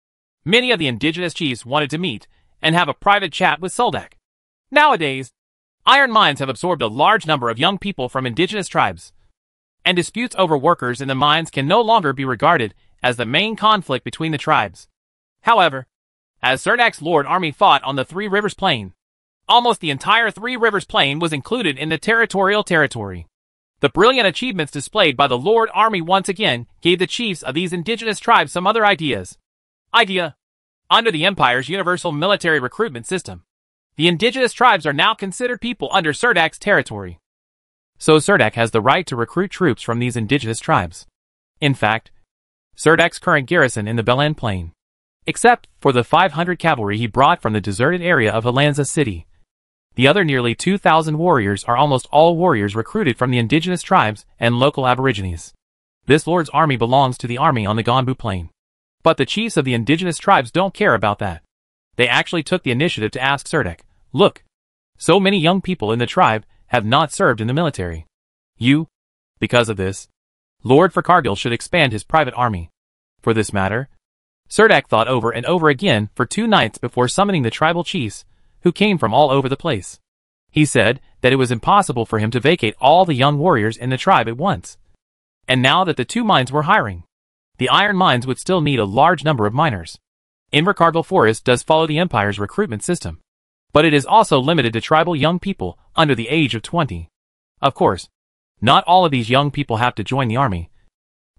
Speaker 1: Many of the indigenous chiefs wanted to meet and have a private chat with Serdak. Nowadays, iron mines have absorbed a large number of young people from indigenous tribes, and disputes over workers in the mines can no longer be regarded as the main conflict between the tribes. However, as Serdak's Lord Army fought on the Three Rivers Plain, almost the entire Three Rivers Plain was included in the territorial territory. The brilliant achievements displayed by the Lord Army once again gave the chiefs of these indigenous tribes some other ideas. Idea. Under the Empire's universal military recruitment system, the indigenous tribes are now considered people under Serdak's territory. So Serdak has the right to recruit troops from these indigenous tribes. In fact, Serdak's current garrison in the Belan Plain except for the 500 cavalry he brought from the deserted area of Alanza city. The other nearly 2,000 warriors are almost all warriors recruited from the indigenous tribes and local aborigines. This lord's army belongs to the army on the Ganbu plain. But the chiefs of the indigenous tribes don't care about that. They actually took the initiative to ask Serdak, look, so many young people in the tribe have not served in the military. You, because of this, Lord Farcargill should expand his private army. For this matter, Serdak thought over and over again for two nights before summoning the tribal chiefs, who came from all over the place. He said that it was impossible for him to vacate all the young warriors in the tribe at once. And now that the two mines were hiring, the iron mines would still need a large number of miners. Invercargill Forest does follow the Empire's recruitment system, but it is also limited to tribal young people under the age of 20. Of course, not all of these young people have to join the army,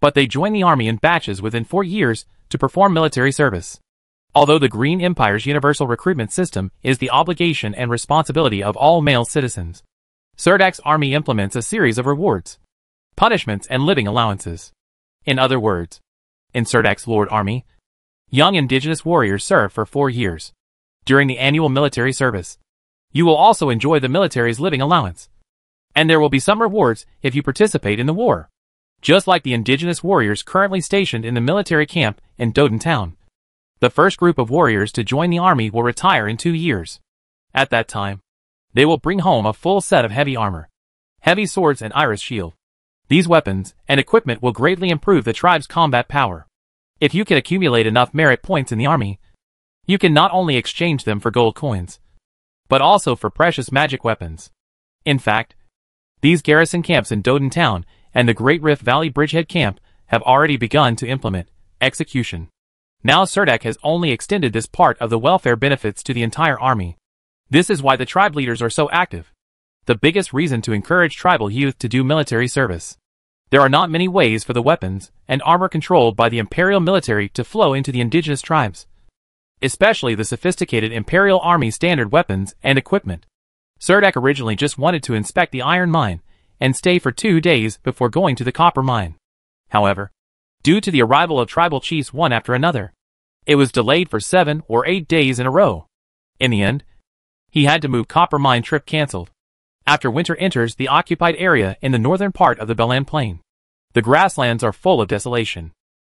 Speaker 1: but they join the army in batches within four years to perform military service. Although the Green Empire's universal recruitment system is the obligation and responsibility of all male citizens, Serdak's army implements a series of rewards, punishments, and living allowances. In other words, in Serdak's Lord Army, young indigenous warriors serve for four years. During the annual military service, you will also enjoy the military's living allowance. And there will be some rewards if you participate in the war just like the indigenous warriors currently stationed in the military camp in Doden Town. The first group of warriors to join the army will retire in two years. At that time, they will bring home a full set of heavy armor, heavy swords and iris shield. These weapons and equipment will greatly improve the tribe's combat power. If you can accumulate enough merit points in the army, you can not only exchange them for gold coins, but also for precious magic weapons. In fact, these garrison camps in Doden Town and the Great Rift Valley Bridgehead Camp have already begun to implement execution. Now Serdak has only extended this part of the welfare benefits to the entire army. This is why the tribe leaders are so active. The biggest reason to encourage tribal youth to do military service. There are not many ways for the weapons and armor controlled by the imperial military to flow into the indigenous tribes, especially the sophisticated imperial army standard weapons and equipment. Serdak originally just wanted to inspect the iron mine, and stay for two days before going to the copper mine. However, due to the arrival of tribal chiefs one after another, it was delayed for seven or eight days in a row. In the end, he had to move copper mine trip cancelled. After winter enters the occupied area in the northern part of the Belan Plain, the grasslands are full of desolation.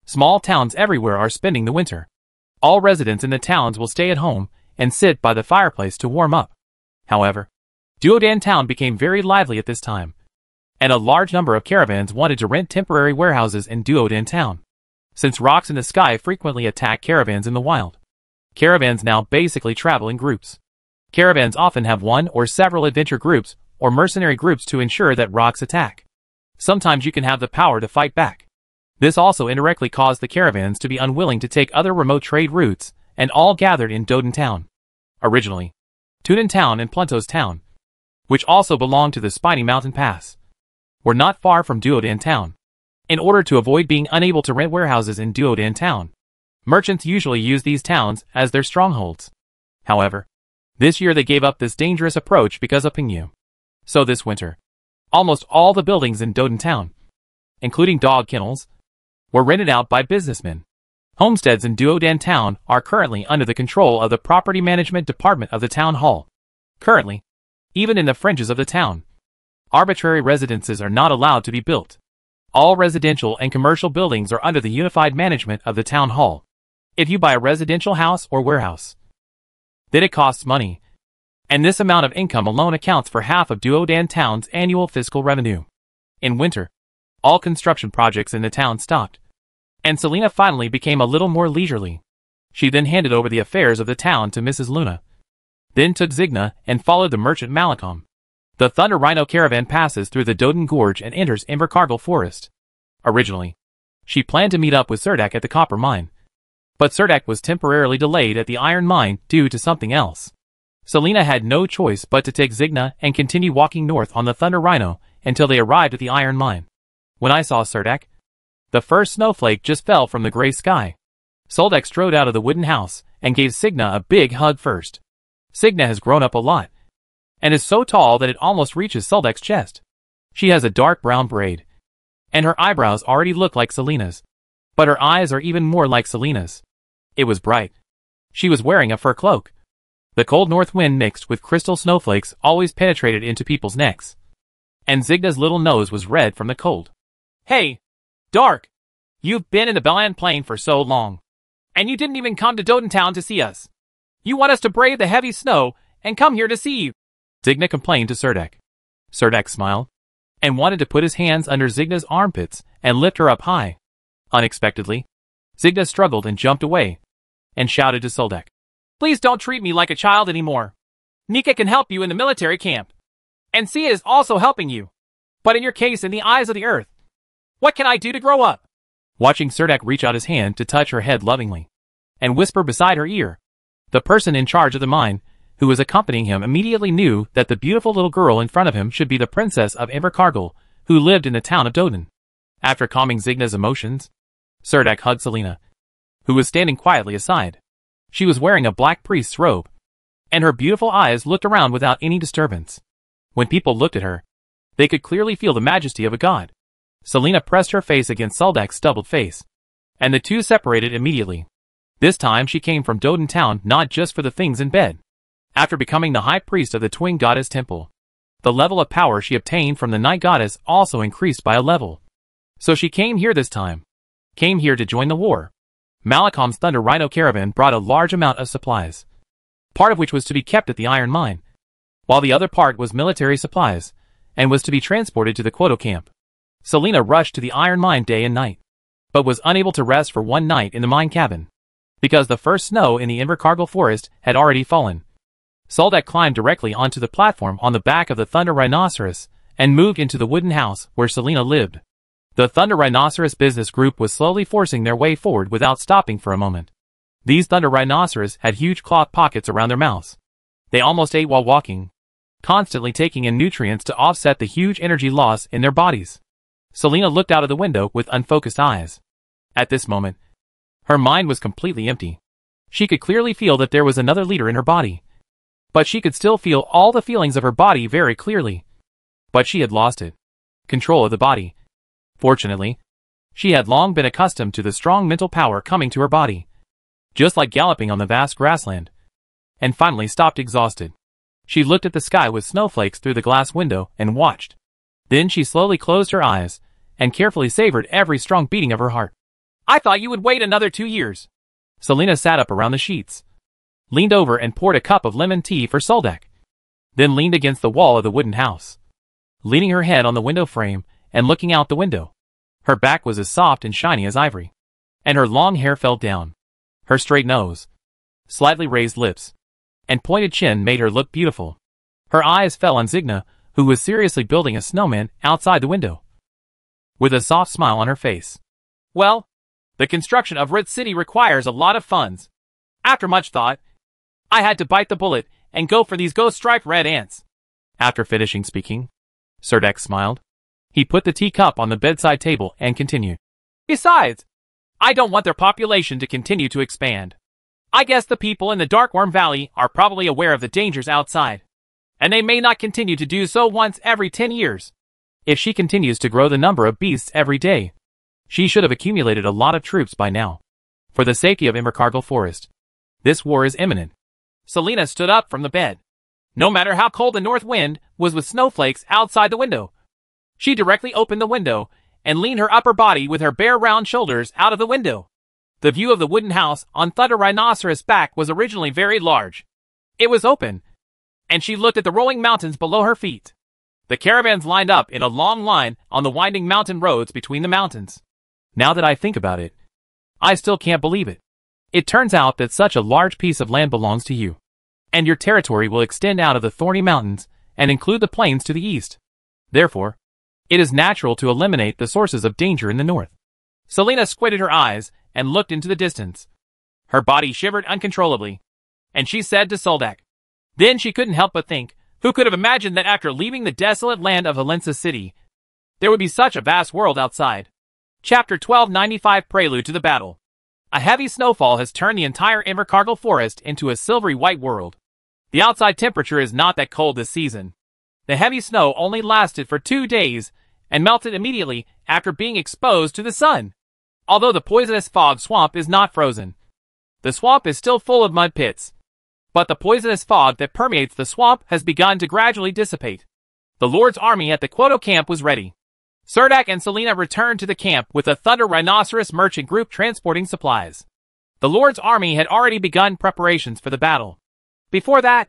Speaker 1: Small towns everywhere are spending the winter. All residents in the towns will stay at home and sit by the fireplace to warm up. However, Duodan town became very lively at this time and a large number of caravans wanted to rent temporary warehouses in Duodin town, since rocks in the sky frequently attack caravans in the wild. Caravans now basically travel in groups. Caravans often have one or several adventure groups or mercenary groups to ensure that rocks attack. Sometimes you can have the power to fight back. This also indirectly caused the caravans to be unwilling to take other remote trade routes, and all gathered in Doden town. Originally, Tunin town and Pluntos town, which also belonged to the Spiny Mountain Pass, were not far from Duodin town. In order to avoid being unable to rent warehouses in Duodin town, merchants usually use these towns as their strongholds. However, this year they gave up this dangerous approach because of Pingyu. So this winter, almost all the buildings in Doden town, including dog kennels, were rented out by businessmen. Homesteads in Duodan town are currently under the control of the property management department of the town hall. Currently, even in the fringes of the town, arbitrary residences are not allowed to be built. All residential and commercial buildings are under the unified management of the town hall. If you buy a residential house or warehouse, then it costs money, and this amount of income alone accounts for half of Duodan Town's annual fiscal revenue. In winter, all construction projects in the town stopped, and Selina finally became a little more leisurely. She then handed over the affairs of the town to Mrs. Luna, then took Zigna and followed the merchant Malakom. The Thunder Rhino caravan passes through the Doden Gorge and enters Invercargill Forest. Originally, she planned to meet up with Serdak at the copper mine, but Serdak was temporarily delayed at the iron mine due to something else. Selina had no choice but to take Zigna and continue walking north on the Thunder Rhino until they arrived at the iron mine. When I saw Serdak, the first snowflake just fell from the gray sky. Serdak strode out of the wooden house and gave Signa a big hug first. Signa has grown up a lot, and is so tall that it almost reaches Serdak's chest. She has a dark brown braid, and her eyebrows already look like Selena's, but her eyes are even more like Selena's. It was bright. She was wearing a fur cloak. The cold north wind mixed with crystal snowflakes always penetrated into people's necks. And Zigna's little nose was red from the cold. Hey, Dark! You've been in the Belan Plain for so long. And you didn't even come to Dodentown to see us. You want us to brave the heavy snow and come here to see you. Zigna complained to Serdak. Serdak smiled and wanted to put his hands under Zigna's armpits and lift her up high. Unexpectedly, Zigna struggled and jumped away and shouted to Serdak. Please don't treat me like a child anymore. Nika can help you in the military camp. And Sia is also helping you. But in your case, in the eyes of the earth. What can I do to grow up? Watching Serdak reach out his hand to touch her head lovingly and whisper beside her ear. The person in charge of the mine who was accompanying him immediately knew that the beautiful little girl in front of him should be the princess of Invercargill, who lived in the town of Doden. After calming Zigna's emotions, Serdak hugged Selina, who was standing quietly aside. She was wearing a black priest's robe, and her beautiful eyes looked around without any disturbance. When people looked at her, they could clearly feel the majesty of a god. Selina pressed her face against Serdak's doubled face, and the two separated immediately. This time she came from Doden town not just for the things in bed, after becoming the high priest of the twin goddess temple. The level of power she obtained from the night goddess also increased by a level. So she came here this time. Came here to join the war. Malakom's Thunder Rhino caravan brought a large amount of supplies, part of which was to be kept at the iron mine, while the other part was military supplies, and was to be transported to the Quoto camp. Selina rushed to the iron mine day and night, but was unable to rest for one night in the mine cabin, because the first snow in the Invercargill forest had already fallen. Serdak climbed directly onto the platform on the back of the Thunder Rhinoceros and moved into the wooden house where Selina lived. The Thunder Rhinoceros business group was slowly forcing their way forward without stopping for a moment. These Thunder Rhinoceros had huge cloth pockets around their mouths. They almost ate while walking, constantly taking in nutrients to offset the huge energy loss in their bodies. Selina looked out of the window with unfocused eyes. At this moment, her mind was completely empty. She could clearly feel that there was another leader in her body, but she could still feel all the feelings of her body very clearly. But she had lost it. Control of the body. Fortunately, she had long been accustomed to the strong mental power coming to her body, just like galloping on the vast grassland, and finally stopped exhausted. She looked at the sky with snowflakes through the glass window and watched. Then she slowly closed her eyes and carefully savored every strong beating of her heart. I thought you would wait another two years. Selina sat up around the sheets, leaned over and poured a cup of lemon tea for Serdak, then leaned against the wall of the wooden house, leaning her head on the window frame and looking out the window. Her back was as soft and shiny as ivory, and her long hair fell down. Her straight nose, slightly raised lips, and pointed chin made her look beautiful. Her eyes fell on Zigna, who was seriously building a snowman outside the window, with a soft smile on her face. Well, the construction of Ritz City requires a lot of funds. After much thought, I had to bite the bullet and go for these ghost-striped red ants. After finishing speaking, Sirdex smiled. He put the teacup on the bedside table and continued. Besides, I don't want their population to continue to expand. I guess the people in the Darkworm Valley are probably aware of the dangers outside, and they may not continue to do so once every 10 years. If she continues to grow the number of beasts every day, she should have accumulated a lot of troops by now. For the safety of Invercargill Forest, this war is imminent. Selena stood up from the bed. No matter how cold the north wind was with snowflakes outside the window. She directly opened the window and leaned her upper body with her bare round shoulders out of the window. The view of the wooden house on Thunder Rhinoceros' back was originally very large. It was open, and she looked at the rolling mountains below her feet. The caravans lined up in a long line on the winding mountain roads between the mountains. Now that I think about it, I still can't believe it. It turns out that such a large piece of land belongs to you. And your territory will extend out of the thorny mountains and include the plains to the east. Therefore, it is natural to eliminate the sources of danger in the north. Selina squinted her eyes and looked into the distance. Her body shivered uncontrollably, and she said to Serdak. Then she couldn't help but think, who could have imagined that after leaving the desolate land of Valencia City, there would be such a vast world outside. Chapter 1295 Prelude to the Battle a heavy snowfall has turned the entire Invercargill forest into a silvery white world. The outside temperature is not that cold this season. The heavy snow only lasted for two days and melted immediately after being exposed to the sun. Although the poisonous fog swamp is not frozen, the swamp is still full of mud pits. But the poisonous fog that permeates the swamp has begun to gradually dissipate. The Lord's army at the Quoto camp was ready. Serdak and Selina returned to the camp with a Thunder Rhinoceros merchant group transporting supplies. The Lord's army had already begun preparations for the battle. Before that,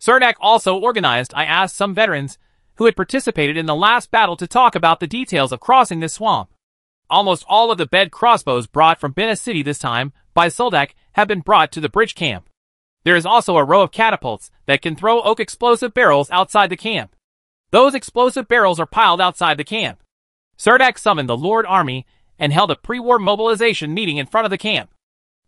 Speaker 1: Serdak also organized I asked some veterans who had participated in the last battle to talk about the details of crossing this swamp. Almost all of the bed crossbows brought from Bena City this time by Serdak have been brought to the bridge camp. There is also a row of catapults that can throw oak explosive barrels outside the camp. Those explosive barrels are piled outside the camp. Serdak summoned the Lord Army and held a pre-war mobilization meeting in front of the camp.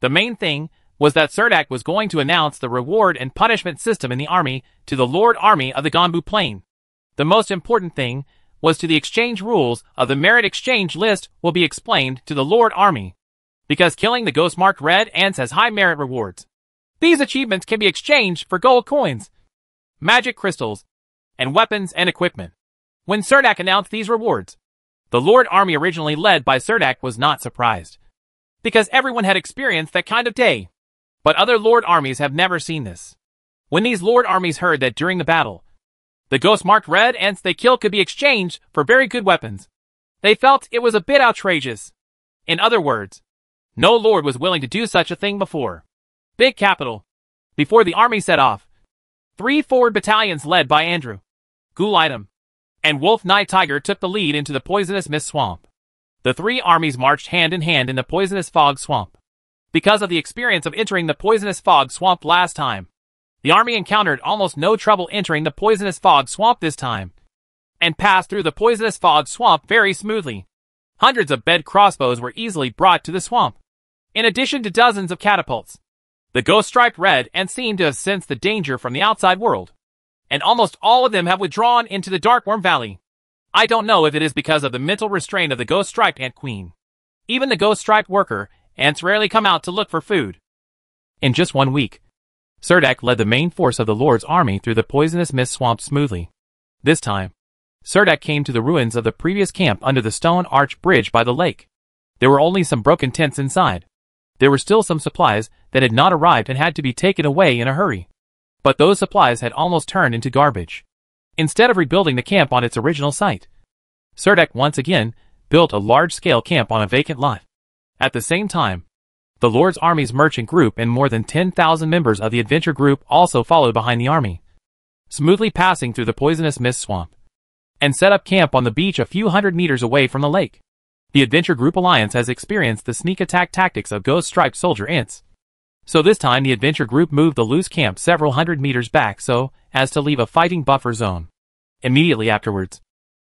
Speaker 1: The main thing was that Serdak was going to announce the reward and punishment system in the army to the Lord Army of the Gonbu Plain. The most important thing was to the exchange rules of the merit exchange list will be explained to the Lord Army, because killing the ghost marked red ants has high merit rewards. These achievements can be exchanged for gold coins, magic crystals, and weapons and equipment. When Serdak announced these rewards, the Lord Army originally led by Serdak was not surprised, because everyone had experienced that kind of day. But other Lord Armies have never seen this. When these Lord Armies heard that during the battle, the ghost marked red ants they killed could be exchanged for very good weapons, they felt it was a bit outrageous. In other words, no lord was willing to do such a thing before. Big capital. Before the army set off, three forward battalions led by Andrew Gulitem, and Wolf Night Tiger took the lead into the poisonous mist swamp. The three armies marched hand in hand in the poisonous fog swamp. Because of the experience of entering the poisonous fog swamp last time, the army encountered almost no trouble entering the poisonous fog swamp this time, and passed through the poisonous fog swamp very smoothly. Hundreds of bed crossbows were easily brought to the swamp, in addition to dozens of catapults. The ghost striped red and seemed to have sensed the danger from the outside world and almost all of them have withdrawn into the Darkworm Valley. I don't know if it is because of the mental restraint of the ghost-striped ant queen. Even the ghost-striped worker, ants rarely come out to look for food. In just one week, Serdak led the main force of the Lord's army through the poisonous mist swamp smoothly. This time, Serdak came to the ruins of the previous camp under the stone arch bridge by the lake. There were only some broken tents inside. There were still some supplies that had not arrived and had to be taken away in a hurry but those supplies had almost turned into garbage. Instead of rebuilding the camp on its original site, Serdak once again built a large-scale camp on a vacant lot. At the same time, the Lord's Army's merchant group and more than 10,000 members of the adventure group also followed behind the army, smoothly passing through the poisonous mist swamp, and set up camp on the beach a few hundred meters away from the lake. The Adventure Group Alliance has experienced the sneak attack tactics of ghost-striped soldier ants, so this time the adventure group moved the loose camp several hundred meters back so as to leave a fighting buffer zone. Immediately afterwards,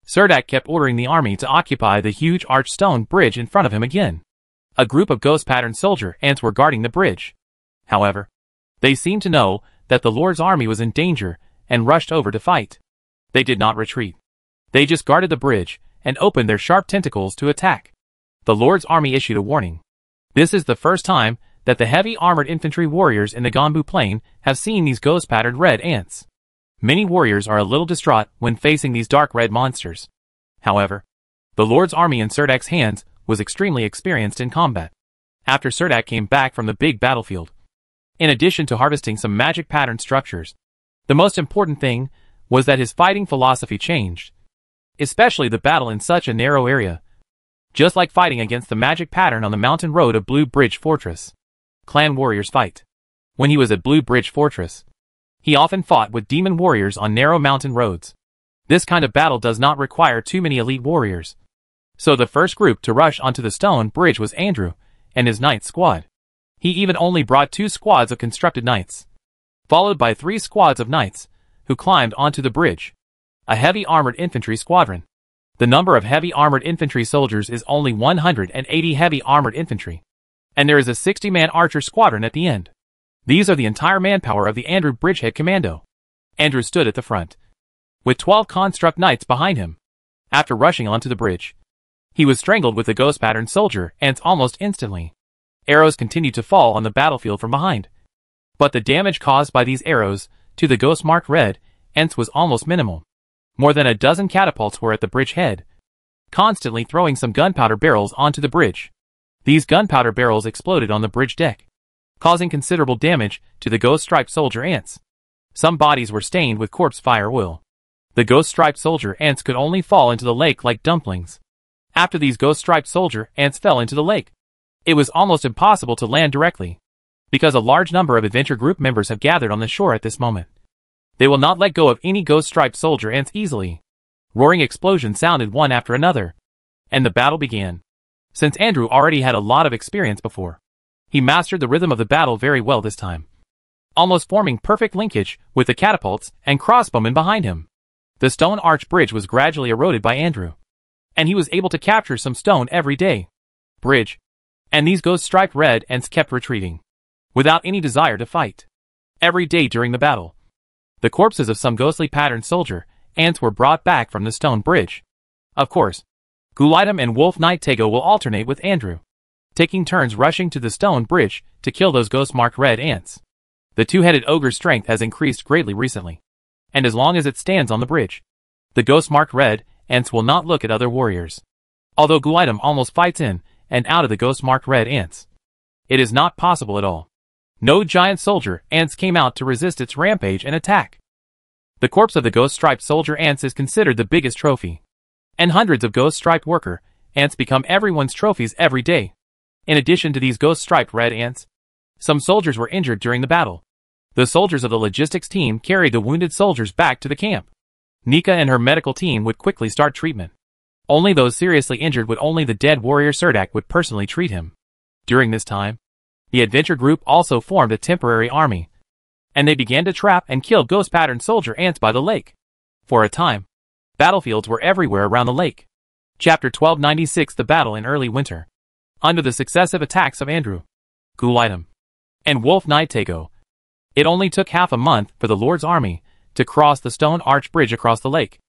Speaker 1: Serdak kept ordering the army to occupy the huge arched stone bridge in front of him again. A group of ghost-patterned soldier ants were guarding the bridge. However, they seemed to know that the Lord's army was in danger and rushed over to fight. They did not retreat. They just guarded the bridge and opened their sharp tentacles to attack. The Lord's army issued a warning. This is the first time that the heavy armored infantry warriors in the Gombu plain have seen these ghost-patterned red ants. Many warriors are a little distraught when facing these dark red monsters. However, the Lord's army in Serdak's hands was extremely experienced in combat. After Serdak came back from the big battlefield, in addition to harvesting some magic pattern structures, the most important thing was that his fighting philosophy changed, especially the battle in such a narrow area, just like fighting against the magic pattern on the mountain road of Blue Bridge Fortress clan warriors fight. When he was at Blue Bridge Fortress, he often fought with demon warriors on narrow mountain roads. This kind of battle does not require too many elite warriors. So the first group to rush onto the stone bridge was Andrew and his knight squad. He even only brought two squads of constructed knights, followed by three squads of knights, who climbed onto the bridge. A heavy armored infantry squadron. The number of heavy armored infantry soldiers is only 180 heavy armored infantry and there is a 60-man archer squadron at the end. These are the entire manpower of the Andrew Bridgehead Commando. Andrew stood at the front, with 12 construct knights behind him. After rushing onto the bridge, he was strangled with the ghost pattern soldier and almost instantly. Arrows continued to fall on the battlefield from behind. But the damage caused by these arrows to the ghost marked red ents was almost minimal. More than a dozen catapults were at the bridge head, constantly throwing some gunpowder barrels onto the bridge. These gunpowder barrels exploded on the bridge deck, causing considerable damage to the ghost-striped soldier ants. Some bodies were stained with corpse fire oil. The ghost-striped soldier ants could only fall into the lake like dumplings. After these ghost-striped soldier ants fell into the lake, it was almost impossible to land directly, because a large number of adventure group members have gathered on the shore at this moment. They will not let go of any ghost-striped soldier ants easily. Roaring explosions sounded one after another, and the battle began since Andrew already had a lot of experience before. He mastered the rhythm of the battle very well this time, almost forming perfect linkage with the catapults and crossbowmen behind him. The stone arch bridge was gradually eroded by Andrew, and he was able to capture some stone every day. Bridge. And these ghosts striped red and kept retreating, without any desire to fight. Every day during the battle, the corpses of some ghostly patterned soldier ants were brought back from the stone bridge. Of course, Gulitem and Wolf Knight Tego will alternate with Andrew, taking turns rushing to the stone bridge to kill those ghost-marked red ants. The two-headed ogre's strength has increased greatly recently, and as long as it stands on the bridge, the ghost-marked red ants will not look at other warriors. Although Gulitem almost fights in and out of the ghost-marked red ants, it is not possible at all. No giant soldier ants came out to resist its rampage and attack. The corpse of the ghost-striped soldier ants is considered the biggest trophy and hundreds of ghost-striped worker ants become everyone's trophies every day. In addition to these ghost-striped red ants, some soldiers were injured during the battle. The soldiers of the logistics team carried the wounded soldiers back to the camp. Nika and her medical team would quickly start treatment. Only those seriously injured would only the dead warrior Serdak would personally treat him. During this time, the adventure group also formed a temporary army, and they began to trap and kill ghost-patterned soldier ants by the lake. For a time, Battlefields were everywhere around the lake. Chapter 1296 The Battle in Early Winter Under the successive attacks of Andrew, Gulitem, and Wolf Nitago, it only took half a month for the Lord's army to cross the stone arch bridge across the lake,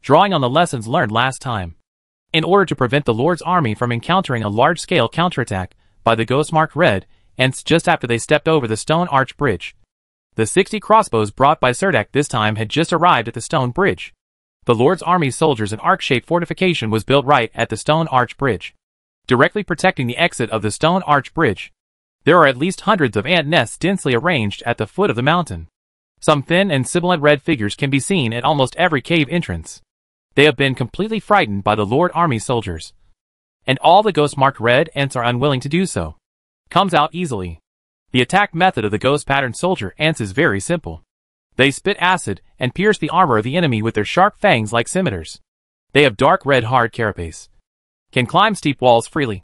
Speaker 1: drawing on the lessons learned last time. In order to prevent the Lord's army from encountering a large-scale counterattack by the Ghost marked red, and just after they stepped over the stone arch bridge, the 60 crossbows brought by Serdak this time had just arrived at the stone bridge the Lord's army soldiers an arc-shaped fortification was built right at the Stone Arch Bridge, directly protecting the exit of the Stone Arch Bridge. There are at least hundreds of ant nests densely arranged at the foot of the mountain. Some thin and sibilant red figures can be seen at almost every cave entrance. They have been completely frightened by the Lord army soldiers. And all the ghost marked red ants are unwilling to do so. Comes out easily. The attack method of the ghost pattern soldier ants is very simple. They spit acid and pierce the armor of the enemy with their sharp fangs like scimitars. They have dark red hard carapace, can climb steep walls freely,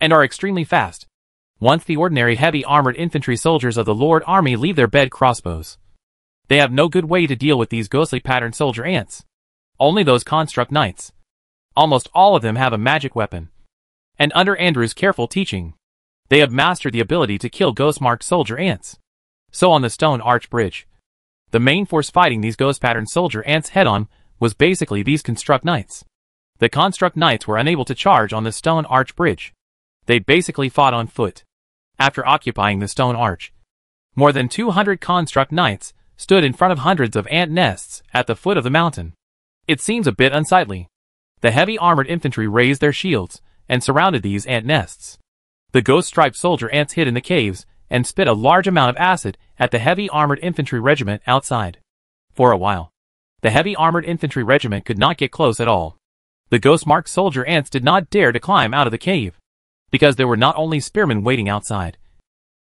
Speaker 1: and are extremely fast. Once the ordinary heavy armored infantry soldiers of the Lord Army leave their bed crossbows. They have no good way to deal with these ghostly patterned soldier ants. Only those construct knights. Almost all of them have a magic weapon. And under Andrew's careful teaching, they have mastered the ability to kill ghost-marked soldier ants. So on the stone arch bridge, the main force fighting these ghost pattern soldier ants head-on was basically these construct knights. The construct knights were unable to charge on the stone arch bridge. They basically fought on foot. After occupying the stone arch, more than 200 construct knights stood in front of hundreds of ant nests at the foot of the mountain. It seems a bit unsightly. The heavy armored infantry raised their shields and surrounded these ant nests. The ghost-striped soldier ants hid in the caves and spit a large amount of acid at the heavy armored infantry regiment outside. For a while, the heavy armored infantry regiment could not get close at all. The ghost-marked soldier ants did not dare to climb out of the cave, because there were not only spearmen waiting outside,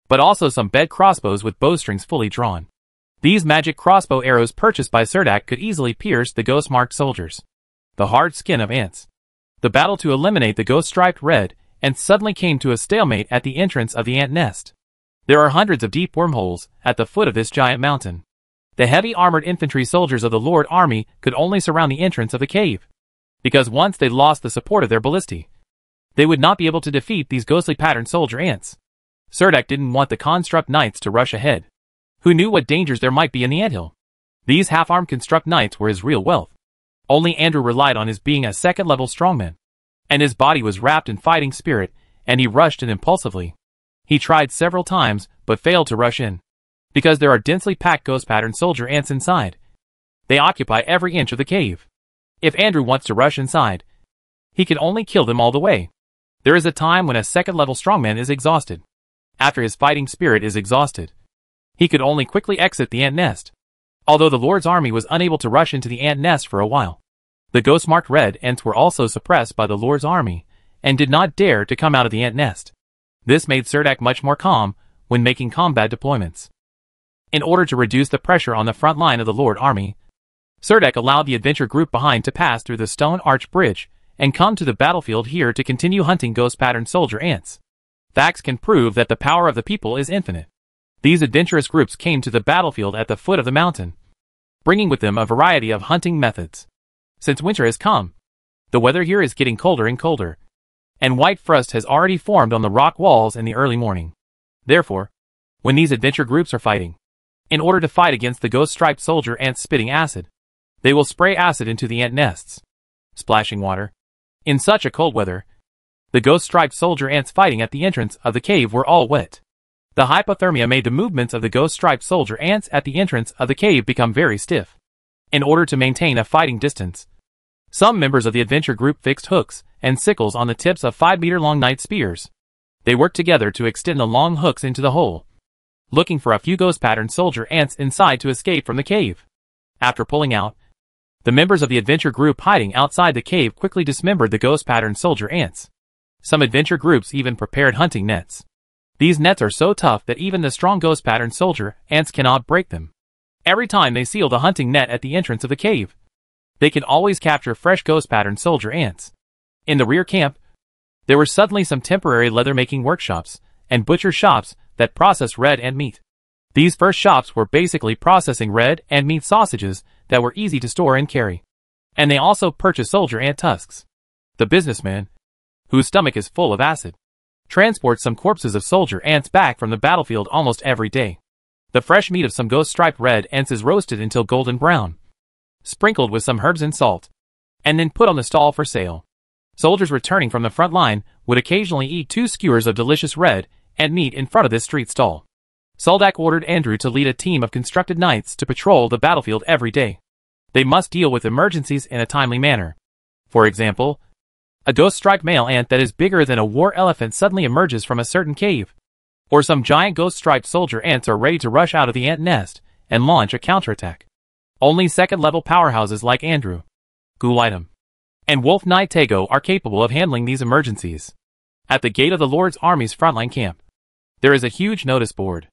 Speaker 1: but also some bed crossbows with bowstrings fully drawn. These magic crossbow arrows purchased by Serdak could easily pierce the ghost-marked soldiers. The hard skin of ants. The battle to eliminate the ghost-striped red and suddenly came to a stalemate at the entrance of the ant nest. There are hundreds of deep wormholes at the foot of this giant mountain. The heavy armored infantry soldiers of the Lord Army could only surround the entrance of the cave, because once they lost the support of their ballistae, they would not be able to defeat these ghostly patterned soldier ants. Serdak didn't want the construct knights to rush ahead, who knew what dangers there might be in the anthill. These half-armed construct knights were his real wealth. Only Andrew relied on his being a second-level strongman, and his body was wrapped in fighting spirit, and he rushed in impulsively. He tried several times, but failed to rush in. Because there are densely packed ghost-pattern soldier ants inside. They occupy every inch of the cave. If Andrew wants to rush inside, he can only kill them all the way. There is a time when a second-level strongman is exhausted. After his fighting spirit is exhausted, he could only quickly exit the ant nest. Although the Lord's army was unable to rush into the ant nest for a while, the ghost-marked red ants were also suppressed by the Lord's army and did not dare to come out of the ant nest. This made Serdak much more calm when making combat deployments. In order to reduce the pressure on the front line of the Lord Army, Serdak allowed the adventure group behind to pass through the Stone Arch Bridge and come to the battlefield here to continue hunting ghost-pattern soldier ants. Facts can prove that the power of the people is infinite. These adventurous groups came to the battlefield at the foot of the mountain, bringing with them a variety of hunting methods. Since winter has come, the weather here is getting colder and colder, and white frost has already formed on the rock walls in the early morning. Therefore, when these adventure groups are fighting, in order to fight against the ghost-striped soldier ants spitting acid, they will spray acid into the ant nests, splashing water. In such a cold weather, the ghost-striped soldier ants fighting at the entrance of the cave were all wet. The hypothermia made the movements of the ghost-striped soldier ants at the entrance of the cave become very stiff. In order to maintain a fighting distance, some members of the adventure group fixed hooks and sickles on the tips of 5-meter-long night spears. They work together to extend the long hooks into the hole, looking for a few ghost-patterned soldier ants inside to escape from the cave. After pulling out, the members of the adventure group hiding outside the cave quickly dismembered the ghost-patterned soldier ants. Some adventure groups even prepared hunting nets. These nets are so tough that even the strong ghost-patterned soldier ants cannot break them. Every time they seal the hunting net at the entrance of the cave, they can always capture fresh ghost-patterned soldier ants. In the rear camp, there were suddenly some temporary leather-making workshops and butcher shops that processed red and meat. These first shops were basically processing red and meat sausages that were easy to store and carry. And they also purchased soldier ant tusks. The businessman, whose stomach is full of acid, transports some corpses of soldier ants back from the battlefield almost every day. The fresh meat of some ghost-striped red ants is roasted until golden brown, sprinkled with some herbs and salt, and then put on the stall for sale. Soldiers returning from the front line would occasionally eat two skewers of delicious red and meat in front of this street stall. Serdak ordered Andrew to lead a team of constructed knights to patrol the battlefield every day. They must deal with emergencies in a timely manner. For example, a ghost-striped male ant that is bigger than a war elephant suddenly emerges from a certain cave. Or some giant ghost-striped soldier ants are ready to rush out of the ant nest and launch a counterattack. Only second-level powerhouses like Andrew. Gulitem and Wolf Nitego are capable of handling these emergencies. At the gate of the Lord's Army's frontline camp, there is a huge notice board.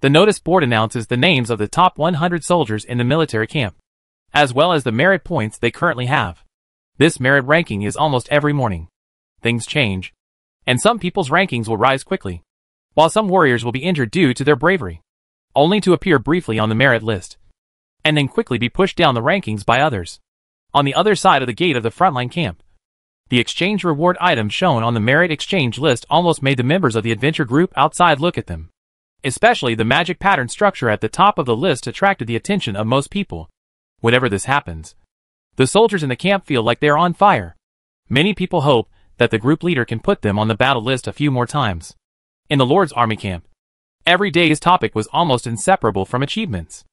Speaker 1: The notice board announces the names of the top 100 soldiers in the military camp, as well as the merit points they currently have. This merit ranking is almost every morning. Things change, and some people's rankings will rise quickly, while some warriors will be injured due to their bravery, only to appear briefly on the merit list, and then quickly be pushed down the rankings by others on the other side of the gate of the frontline camp. The exchange reward items shown on the merit exchange list almost made the members of the adventure group outside look at them. Especially the magic pattern structure at the top of the list attracted the attention of most people. Whenever this happens, the soldiers in the camp feel like they're on fire. Many people hope that the group leader can put them on the battle list a few more times. In the Lord's Army camp, every day's topic was almost inseparable from achievements.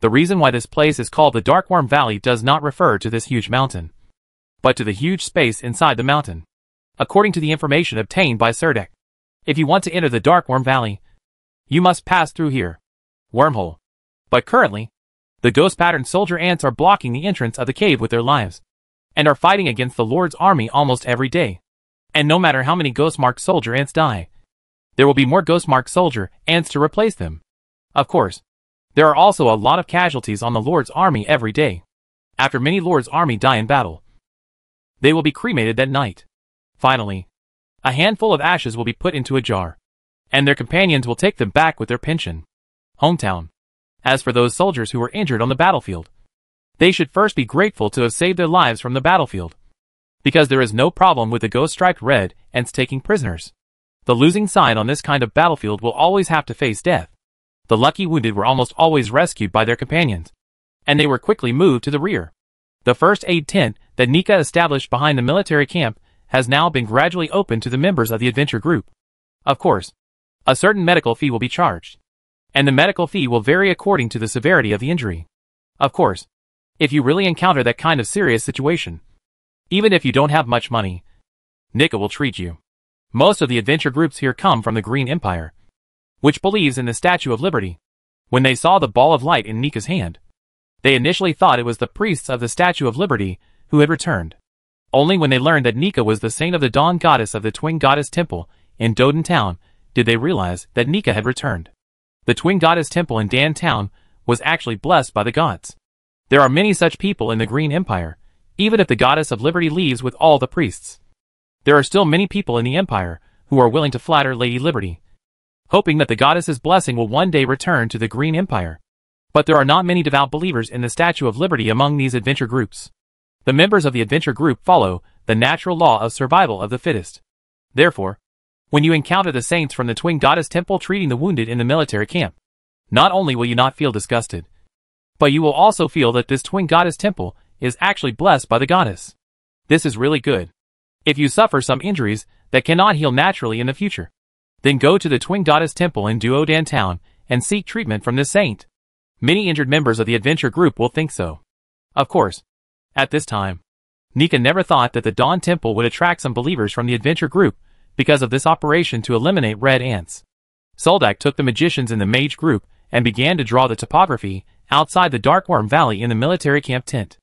Speaker 1: The reason why this place is called the Darkworm Valley does not refer to this huge mountain, but to the huge space inside the mountain. According to the information obtained by Serdak, if you want to enter the Darkworm Valley, you must pass through here. Wormhole. But currently, the ghost pattern soldier ants are blocking the entrance of the cave with their lives, and are fighting against the Lord's army almost every day. And no matter how many ghost mark soldier ants die, there will be more ghost mark soldier ants to replace them. Of course, there are also a lot of casualties on the Lord's army every day. After many Lord's army die in battle, they will be cremated that night. Finally, a handful of ashes will be put into a jar, and their companions will take them back with their pension. Hometown. As for those soldiers who were injured on the battlefield, they should first be grateful to have saved their lives from the battlefield, because there is no problem with the ghost-striped red and taking prisoners. The losing side on this kind of battlefield will always have to face death the lucky wounded were almost always rescued by their companions, and they were quickly moved to the rear. The first aid tent that Nika established behind the military camp has now been gradually opened to the members of the adventure group. Of course, a certain medical fee will be charged, and the medical fee will vary according to the severity of the injury. Of course, if you really encounter that kind of serious situation, even if you don't have much money, Nika will treat you. Most of the adventure groups here come from the Green Empire, which believes in the Statue of Liberty. When they saw the ball of light in Nika's hand, they initially thought it was the priests of the Statue of Liberty who had returned. Only when they learned that Nika was the saint of the Dawn Goddess of the Twin Goddess Temple in Doden Town did they realize that Nika had returned. The Twin Goddess Temple in Dan Town was actually blessed by the gods. There are many such people in the Green Empire, even if the Goddess of Liberty leaves with all the priests. There are still many people in the Empire who are willing to flatter Lady Liberty hoping that the goddess's blessing will one day return to the Green Empire. But there are not many devout believers in the Statue of Liberty among these adventure groups. The members of the adventure group follow the natural law of survival of the fittest. Therefore, when you encounter the saints from the Twin Goddess Temple treating the wounded in the military camp, not only will you not feel disgusted, but you will also feel that this Twin Goddess Temple is actually blessed by the goddess. This is really good. If you suffer some injuries that cannot heal naturally in the future, then go to the Twin Goddess Temple in Duodan Town and seek treatment from this saint. Many injured members of the adventure group will think so. Of course. At this time, Nika never thought that the Dawn Temple would attract some believers from the adventure group because of this operation to eliminate red ants. Serdak took the magicians in the mage group and began to draw the topography outside the Darkworm Valley in the military camp tent.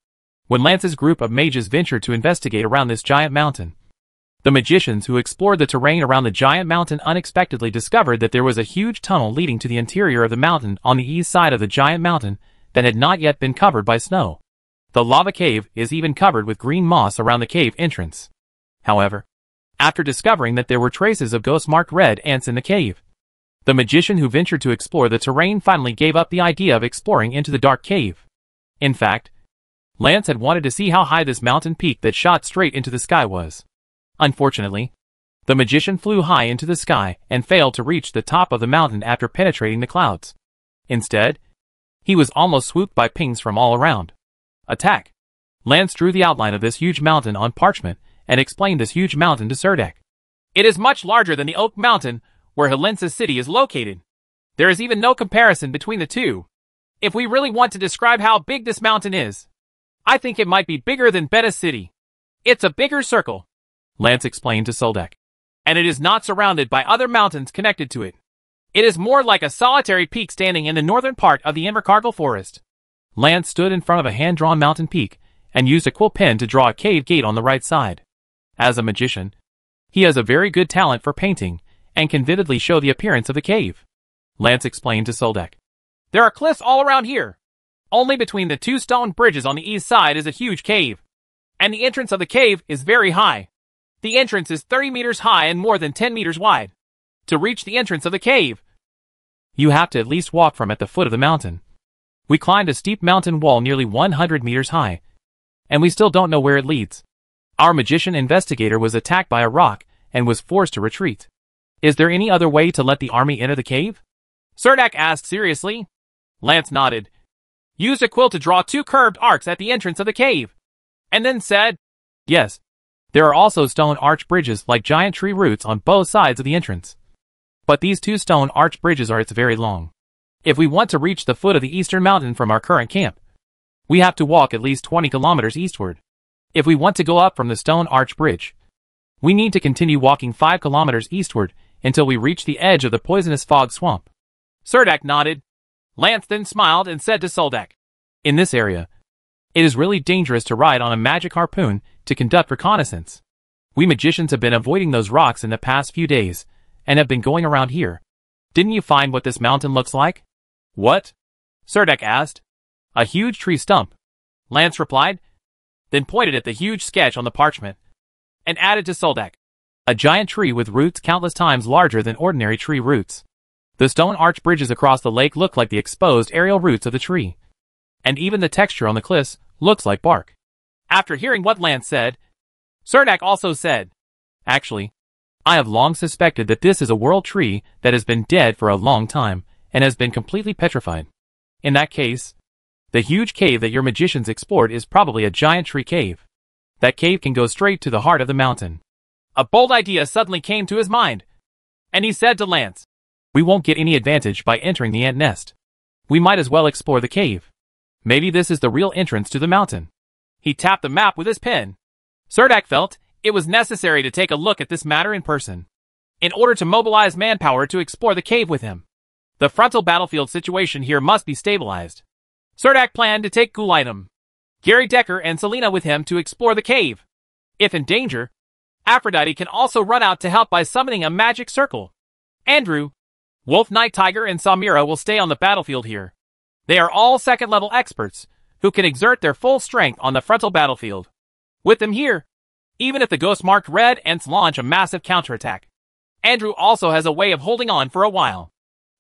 Speaker 1: When Lance's group of mages ventured to investigate around this giant mountain, the magicians who explored the terrain around the giant mountain unexpectedly discovered that there was a huge tunnel leading to the interior of the mountain on the east side of the giant mountain that had not yet been covered by snow. The lava cave is even covered with green moss around the cave entrance. However, after discovering that there were traces of ghost-marked red ants in the cave, the magician who ventured to explore the terrain finally gave up the idea of exploring into the dark cave. In fact, Lance had wanted to see how high this mountain peak that shot straight into the sky was. Unfortunately, the magician flew high into the sky and failed to reach the top of the mountain after penetrating the clouds. Instead, he was almost swooped by pings from all around. Attack! Lance drew the outline of this huge mountain on parchment and explained this huge mountain to Serdak. It is much larger than the Oak Mountain, where Helensa city is located. There is even no comparison between the two. If we really want to describe how big this mountain is, I think it might be bigger than Bena City. It's a bigger circle, Lance explained to Serdak, And it is not surrounded by other mountains connected to it. It is more like a solitary peak standing in the northern part of the Invercargill Forest. Lance stood in front of a hand-drawn mountain peak and used a quill pen to draw a cave gate on the right side. As a magician, he has a very good talent for painting and can vividly show the appearance of the cave. Lance explained to Serdak, There are cliffs all around here. Only between the two stone bridges on the east side is a huge cave. And the entrance of the cave is very high. The entrance is 30 meters high and more than 10 meters wide. To reach the entrance of the cave, you have to at least walk from at the foot of the mountain. We climbed a steep mountain wall nearly 100 meters high, and we still don't know where it leads. Our magician investigator was attacked by a rock and was forced to retreat. Is there any other way to let the army enter the cave? Serdak asked seriously. Lance nodded. Used a quill to draw two curved arcs at the entrance of the cave. And then said, Yes, there are also stone arch bridges like giant tree roots on both sides of the entrance. But these two stone arch bridges are it's very long. If we want to reach the foot of the eastern mountain from our current camp, we have to walk at least 20 kilometers eastward. If we want to go up from the stone arch bridge, we need to continue walking 5 kilometers eastward until we reach the edge of the poisonous fog swamp. Serdak nodded. Lance then smiled and said to Serdak, In this area, it is really dangerous to ride on a magic harpoon to conduct reconnaissance. We magicians have been avoiding those rocks in the past few days, and have been going around here. Didn't you find what this mountain looks like? What? Serdak asked. A huge tree stump. Lance replied, then pointed at the huge sketch on the parchment, and added to Serdak. A giant tree with roots countless times larger than ordinary tree roots. The stone arch bridges across the lake look like the exposed aerial roots of the tree. And even the texture on the cliffs looks like bark after hearing what Lance said. Serdak also said, Actually, I have long suspected that this is a world tree that has been dead for a long time and has been completely petrified. In that case, the huge cave that your magicians explored is probably a giant tree cave. That cave can go straight to the heart of the mountain. A bold idea suddenly came to his mind, and he said to Lance, We won't get any advantage by entering the ant nest. We might as well explore the cave. Maybe this is the real entrance to the mountain. He tapped the map with his pen. Serdak felt it was necessary to take a look at this matter in person in order to mobilize manpower to explore the cave with him. The frontal battlefield situation here must be stabilized. Serdak planned to take Gulitem, Gary Decker and Selina with him to explore the cave. If in danger, Aphrodite can also run out to help by summoning a magic circle. Andrew, Wolf Night Tiger and Samira will stay on the battlefield here. They are all second-level experts, who can exert their full strength on the frontal battlefield. With them here, even if the ghost marked red ants launch a massive counterattack, Andrew also has a way of holding on for a while.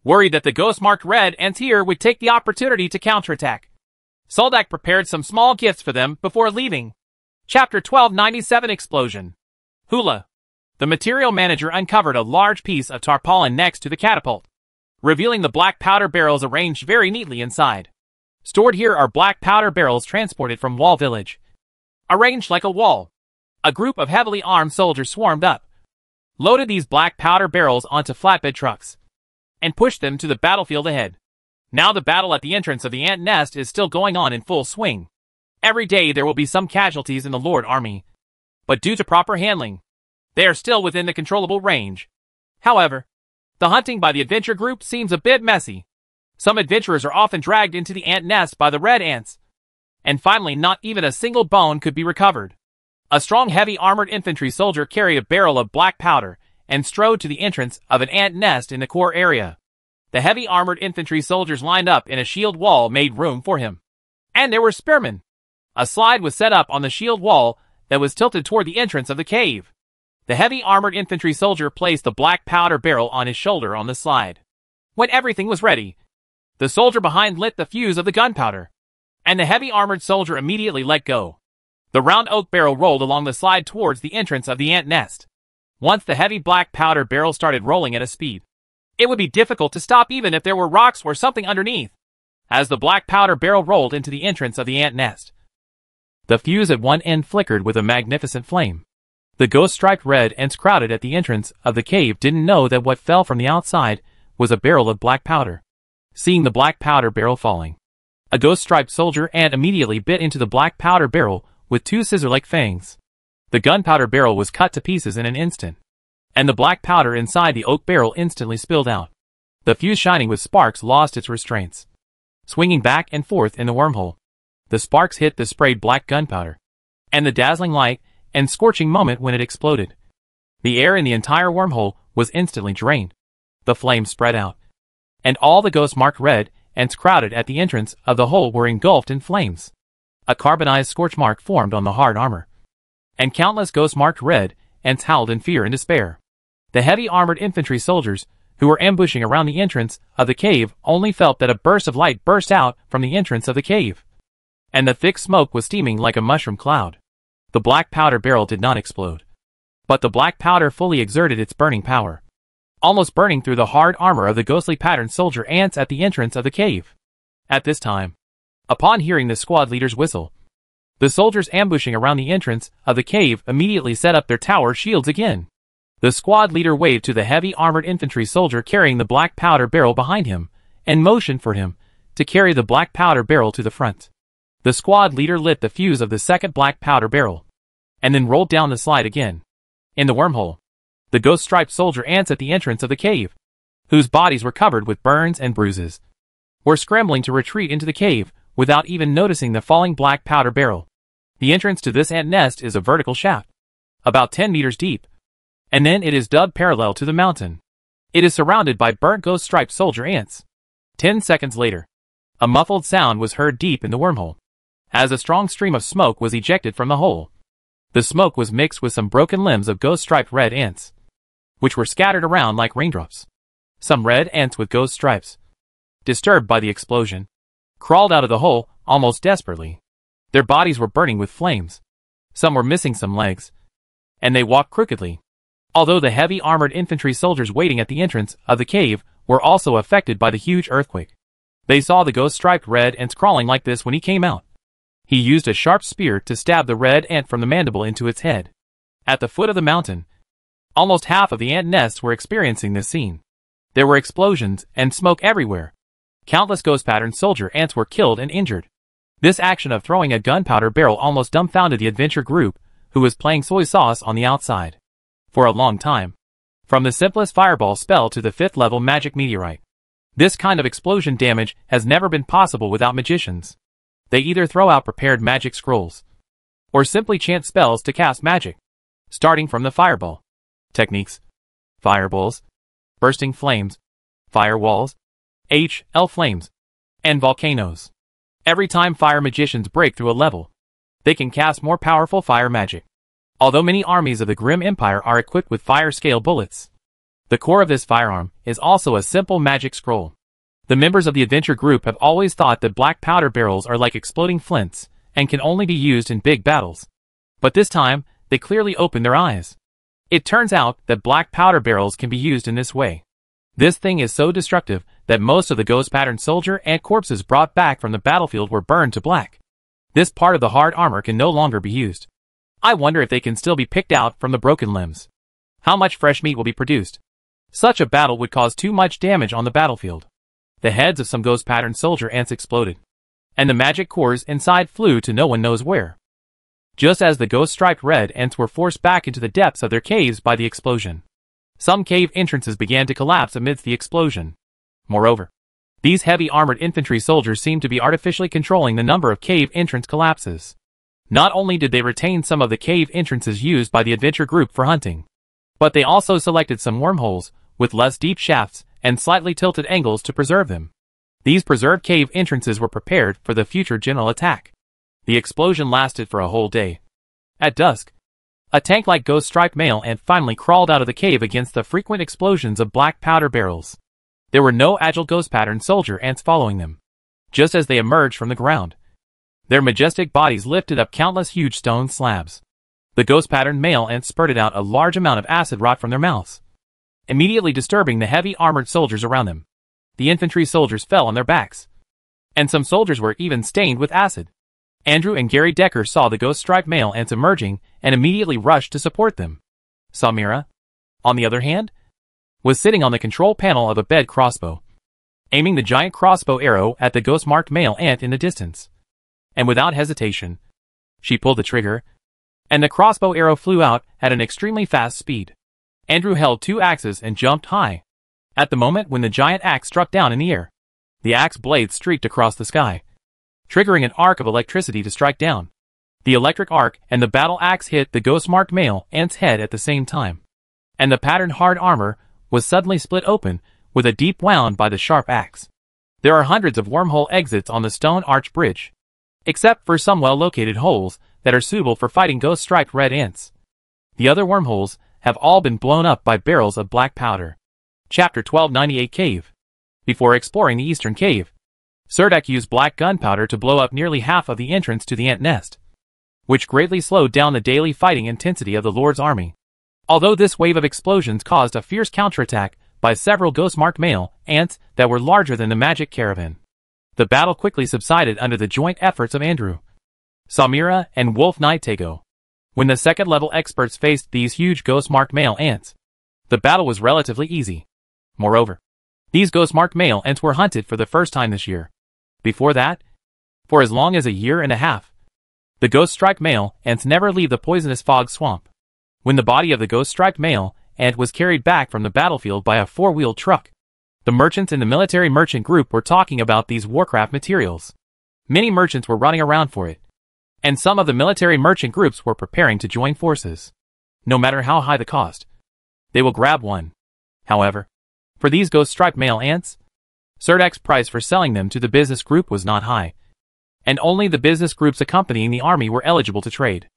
Speaker 1: Worried that the ghost marked red ants here would take the opportunity to counterattack. Serdak prepared some small gifts for them before leaving. Chapter 1297 Explosion Hula The material manager uncovered a large piece of tarpaulin next to the catapult, revealing the black powder barrels arranged very neatly inside. Stored here are black powder barrels transported from Wall Village. Arranged like a wall. A group of heavily armed soldiers swarmed up, loaded these black powder barrels onto flatbed trucks, and pushed them to the battlefield ahead. Now the battle at the entrance of the ant nest is still going on in full swing. Every day there will be some casualties in the Lord Army, but due to proper handling, they are still within the controllable range. However, the hunting by the adventure group seems a bit messy. Some adventurers are often dragged into the ant nest by the red ants. And finally, not even a single bone could be recovered. A strong heavy armored infantry soldier carried a barrel of black powder and strode to the entrance of an ant nest in the core area. The heavy armored infantry soldiers lined up in a shield wall made room for him. And there were spearmen. A slide was set up on the shield wall that was tilted toward the entrance of the cave. The heavy armored infantry soldier placed the black powder barrel on his shoulder on the slide. When everything was ready, the soldier behind lit the fuse of the gunpowder, and the heavy armored soldier immediately let go. The round oak barrel rolled along the slide towards the entrance of the ant nest. Once the heavy black powder barrel started rolling at a speed, it would be difficult to stop even if there were rocks or something underneath. As the black powder barrel rolled into the entrance of the ant nest, the fuse at one end flickered with a magnificent flame. The ghost-striped red ants crowded at the entrance of the cave didn't know that what fell from the outside was a barrel of black powder seeing the black powder barrel falling. A ghost-striped soldier ant immediately bit into the black powder barrel with two scissor-like fangs. The gunpowder barrel was cut to pieces in an instant, and the black powder inside the oak barrel instantly spilled out. The fuse shining with sparks lost its restraints, swinging back and forth in the wormhole. The sparks hit the sprayed black gunpowder, and the dazzling light and scorching moment when it exploded. The air in the entire wormhole was instantly drained. The flames spread out, and all the ghosts marked red and crowded at the entrance of the hole were engulfed in flames. A carbonized scorch mark formed on the hard armor. And countless ghosts marked red and howled in fear and despair. The heavy armored infantry soldiers who were ambushing around the entrance of the cave only felt that a burst of light burst out from the entrance of the cave. And the thick smoke was steaming like a mushroom cloud. The black powder barrel did not explode. But the black powder fully exerted its burning power almost burning through the hard armor of the ghostly patterned soldier ants at the entrance of the cave. At this time, upon hearing the squad leader's whistle, the soldiers ambushing around the entrance of the cave immediately set up their tower shields again. The squad leader waved to the heavy armored infantry soldier carrying the black powder barrel behind him, and motioned for him to carry the black powder barrel to the front. The squad leader lit the fuse of the second black powder barrel, and then rolled down the slide again. In the wormhole, the ghost-striped soldier ants at the entrance of the cave, whose bodies were covered with burns and bruises, were scrambling to retreat into the cave without even noticing the falling black powder barrel. The entrance to this ant nest is a vertical shaft, about 10 meters deep, and then it is dug parallel to the mountain. It is surrounded by burnt ghost-striped soldier ants. Ten seconds later, a muffled sound was heard deep in the wormhole, as a strong stream of smoke was ejected from the hole. The smoke was mixed with some broken limbs of ghost-striped red ants which were scattered around like raindrops. Some red ants with ghost stripes, disturbed by the explosion, crawled out of the hole, almost desperately. Their bodies were burning with flames. Some were missing some legs, and they walked crookedly. Although the heavy armored infantry soldiers waiting at the entrance of the cave were also affected by the huge earthquake. They saw the ghost-striped red ants crawling like this when he came out. He used a sharp spear to stab the red ant from the mandible into its head. At the foot of the mountain, Almost half of the ant nests were experiencing this scene. There were explosions and smoke everywhere. Countless ghost pattern soldier ants were killed and injured. This action of throwing a gunpowder barrel almost dumbfounded the adventure group, who was playing soy sauce on the outside. For a long time. From the simplest fireball spell to the fifth level magic meteorite. This kind of explosion damage has never been possible without magicians. They either throw out prepared magic scrolls, or simply chant spells to cast magic, starting from the fireball. Techniques Fireballs Bursting Flames Firewalls H.L. Flames and Volcanoes. Every time fire magicians break through a level, they can cast more powerful fire magic. Although many armies of the Grim Empire are equipped with fire-scale bullets, the core of this firearm is also a simple magic scroll. The members of the adventure group have always thought that black powder barrels are like exploding flints and can only be used in big battles. But this time, they clearly opened their eyes. It turns out that black powder barrels can be used in this way. This thing is so destructive that most of the ghost pattern soldier and corpses brought back from the battlefield were burned to black. This part of the hard armor can no longer be used. I wonder if they can still be picked out from the broken limbs. How much fresh meat will be produced? Such a battle would cause too much damage on the battlefield. The heads of some ghost pattern soldier ants exploded. And the magic cores inside flew to no one knows where just as the ghost-striped red ants were forced back into the depths of their caves by the explosion. Some cave entrances began to collapse amidst the explosion. Moreover, these heavy armored infantry soldiers seemed to be artificially controlling the number of cave entrance collapses. Not only did they retain some of the cave entrances used by the adventure group for hunting, but they also selected some wormholes, with less deep shafts and slightly tilted angles to preserve them. These preserved cave entrances were prepared for the future general attack. The explosion lasted for a whole day. At dusk, a tank-like ghost-striped male ant finally crawled out of the cave against the frequent explosions of black powder barrels. There were no agile ghost-pattern soldier ants following them. Just as they emerged from the ground, their majestic bodies lifted up countless huge stone slabs. The ghost-patterned male ants spurted out a large amount of acid rot from their mouths, immediately disturbing the heavy armored soldiers around them. The infantry soldiers fell on their backs, and some soldiers were even stained with acid. Andrew and Gary Decker saw the ghost-striped male ants emerging and immediately rushed to support them. Samira, on the other hand, was sitting on the control panel of a bed crossbow, aiming the giant crossbow arrow at the ghost-marked male ant in the distance. And without hesitation, she pulled the trigger, and the crossbow arrow flew out at an extremely fast speed. Andrew held two axes and jumped high. At the moment when the giant axe struck down in the air, the axe blade streaked across the sky, triggering an arc of electricity to strike down. The electric arc and the battle axe hit the ghost-marked male ant's head at the same time. And the patterned hard armor was suddenly split open with a deep wound by the sharp axe. There are hundreds of wormhole exits on the stone arch bridge, except for some well-located holes that are suitable for fighting ghost-striped red ants. The other wormholes have all been blown up by barrels of black powder. Chapter 1298 Cave Before exploring the eastern cave, Serdak used black gunpowder to blow up nearly half of the entrance to the ant nest, which greatly slowed down the daily fighting intensity of the Lord's army. Although this wave of explosions caused a fierce counterattack by several ghost-marked male ants that were larger than the magic caravan, the battle quickly subsided under the joint efforts of Andrew, Samira, and Wolf Nightego. When the second-level experts faced these huge ghost-marked male ants, the battle was relatively easy. Moreover, these ghost-marked male ants were hunted for the first time this year, before that, for as long as a year and a half, the ghost-striped male ants never leave the poisonous fog swamp. When the body of the ghost-striped male ant was carried back from the battlefield by a four-wheeled truck, the merchants in the military merchant group were talking about these warcraft materials. Many merchants were running around for it, and some of the military merchant groups were preparing to join forces. No matter how high the cost, they will grab one. However, for these ghost-striped male ants, Serdak's price for selling them to the business group was not high, and only the business groups accompanying the army were eligible to trade.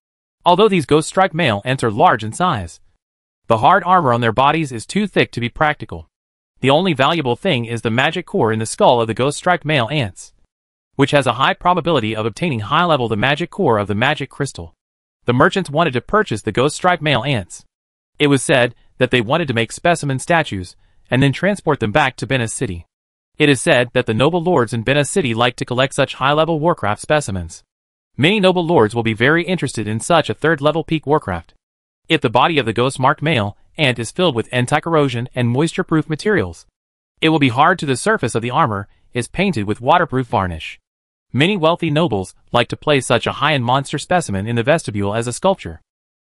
Speaker 1: Although these Ghost Strike male ants are large in size, the hard armor on their bodies is too thick to be practical. The only valuable thing is the magic core in the skull of the Ghost Strike male ants which has a high probability of obtaining high-level the magic core of the magic crystal. The merchants wanted to purchase the Ghost Strike male ants It was said that they wanted to make specimen statues and then transport them back to Venice City. It is said that the noble lords in Bena City like to collect such high-level Warcraft specimens. Many noble lords will be very interested in such a third-level peak Warcraft. If the body of the ghost-marked male and is filled with anti-corrosion and moisture-proof materials, it will be hard to the surface of the armor is painted with waterproof varnish. Many wealthy nobles like to place such a high-end monster specimen in the vestibule as a sculpture.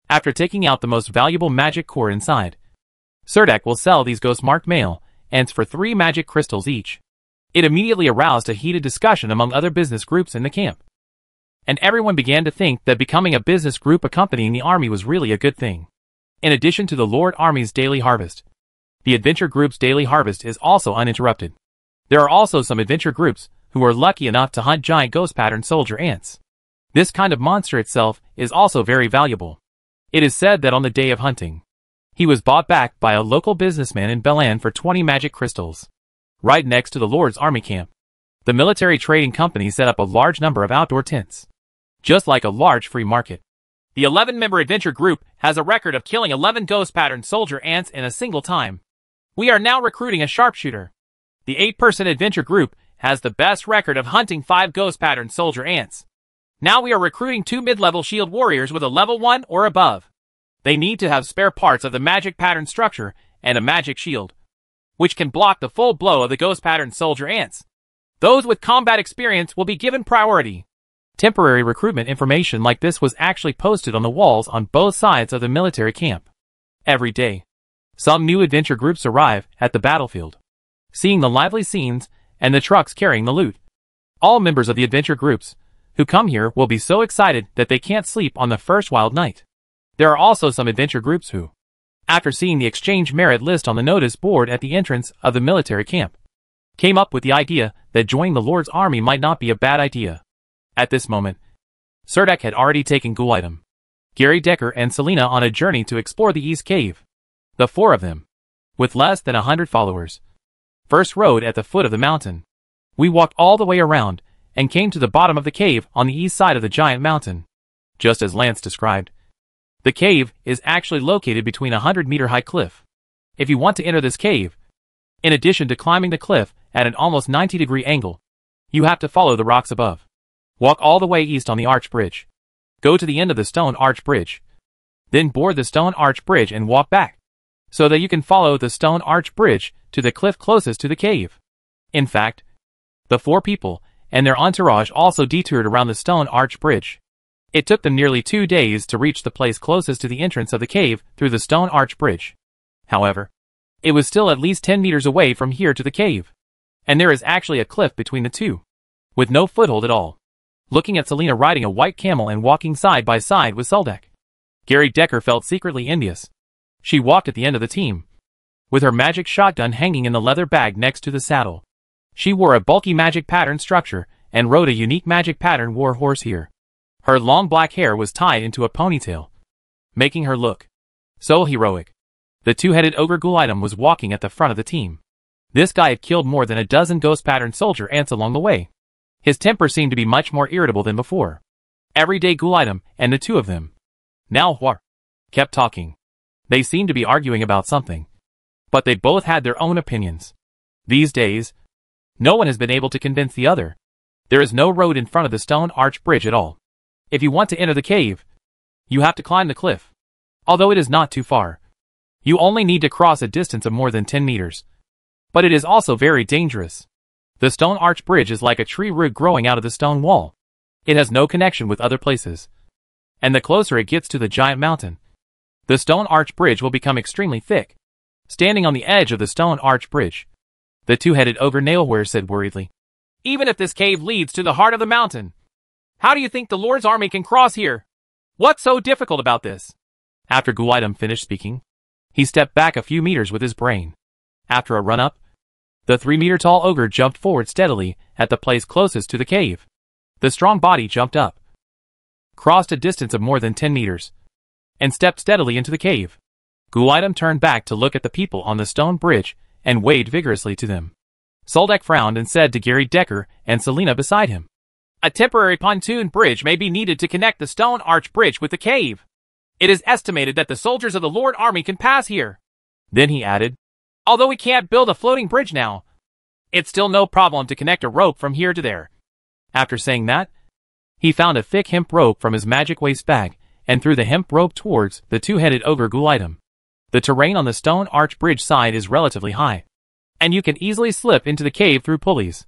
Speaker 1: After taking out the most valuable magic core inside, Serdak will sell these ghost-marked male and for three magic crystals each. It immediately aroused a heated discussion among other business groups in the camp. And everyone began to think that becoming a business group accompanying the army was really a good thing. In addition to the Lord Army's daily harvest, the adventure group's daily harvest is also uninterrupted. There are also some adventure groups who are lucky enough to hunt giant ghost-patterned soldier ants. This kind of monster itself is also very valuable. It is said that on the day of hunting, he was bought back by a local businessman in Belan for 20 magic crystals. Right next to the Lord's army camp, the military trading company set up a large number of outdoor tents. Just like a large free market. The 11-member adventure group has a record of killing 11 ghost-pattern soldier ants in a single time. We are now recruiting a sharpshooter. The 8-person adventure group has the best record of hunting 5 ghost-pattern soldier ants. Now we are recruiting two mid-level shield warriors with a level 1 or above. They need to have spare parts of the magic pattern structure and a magic shield, which can block the full blow of the ghost pattern soldier ants. Those with combat experience will be given priority. Temporary recruitment information like this was actually posted on the walls on both sides of the military camp. Every day, some new adventure groups arrive at the battlefield, seeing the lively scenes and the trucks carrying the loot. All members of the adventure groups who come here will be so excited that they can't sleep on the first wild night. There are also some adventure groups who, after seeing the exchange merit list on the notice board at the entrance of the military camp, came up with the idea that joining the Lord's army might not be a bad idea. At this moment, Serdak had already taken Gulitem, Gary Decker and Selina on a journey to explore the East Cave. The four of them, with less than a hundred followers, first rode at the foot of the mountain. We walked all the way around and came to the bottom of the cave on the east side of the giant mountain. Just as Lance described, the cave is actually located between a 100-meter-high cliff. If you want to enter this cave, in addition to climbing the cliff at an almost 90-degree angle, you have to follow the rocks above. Walk all the way east on the arch bridge. Go to the end of the stone arch bridge. Then board the stone arch bridge and walk back, so that you can follow the stone arch bridge to the cliff closest to the cave. In fact, the four people and their entourage also detoured around the stone arch bridge. It took them nearly two days to reach the place closest to the entrance of the cave through the stone arch bridge. However, it was still at least 10 meters away from here to the cave. And there is actually a cliff between the two, with no foothold at all. Looking at Selina riding a white camel and walking side by side with Serdak, Gary Decker felt secretly envious. She walked at the end of the team, with her magic shotgun hanging in the leather bag next to the saddle. She wore a bulky magic pattern structure and rode a unique magic pattern war horse here. Her long black hair was tied into a ponytail, making her look so heroic. The two-headed ogre Gulitem was walking at the front of the team. This guy had killed more than a dozen ghost-pattern soldier ants along the way. His temper seemed to be much more irritable than before. Every day Gulitem and the two of them, now Huar, kept talking. They seemed to be arguing about something. But they both had their own opinions. These days, no one has been able to convince the other. There is no road in front of the stone arch bridge at all. If you want to enter the cave, you have to climb the cliff. Although it is not too far. You only need to cross a distance of more than 10 meters. But it is also very dangerous. The stone arch bridge is like a tree root growing out of the stone wall. It has no connection with other places. And the closer it gets to the giant mountain, the stone arch bridge will become extremely thick. Standing on the edge of the stone arch bridge, the two-headed ogre Nailware said worriedly, Even if this cave leads to the heart of the mountain, how do you think the Lord's army can cross here? What's so difficult about this? After Gulitem finished speaking, he stepped back a few meters with his brain. After a run-up, the three-meter-tall ogre jumped forward steadily at the place closest to the cave. The strong body jumped up, crossed a distance of more than 10 meters, and stepped steadily into the cave. Gulitem turned back to look at the people on the stone bridge and waved vigorously to them. Serdak frowned and said to Gary Decker and Selina beside him, a temporary pontoon bridge may be needed to connect the stone arch bridge with the cave. It is estimated that the soldiers of the Lord Army can pass here. Then he added, Although we can't build a floating bridge now, it's still no problem to connect a rope from here to there. After saying that, he found a thick hemp rope from his magic waste bag and threw the hemp rope towards the two-headed ogre Gulitem. The terrain on the stone arch bridge side is relatively high, and you can easily slip into the cave through pulleys.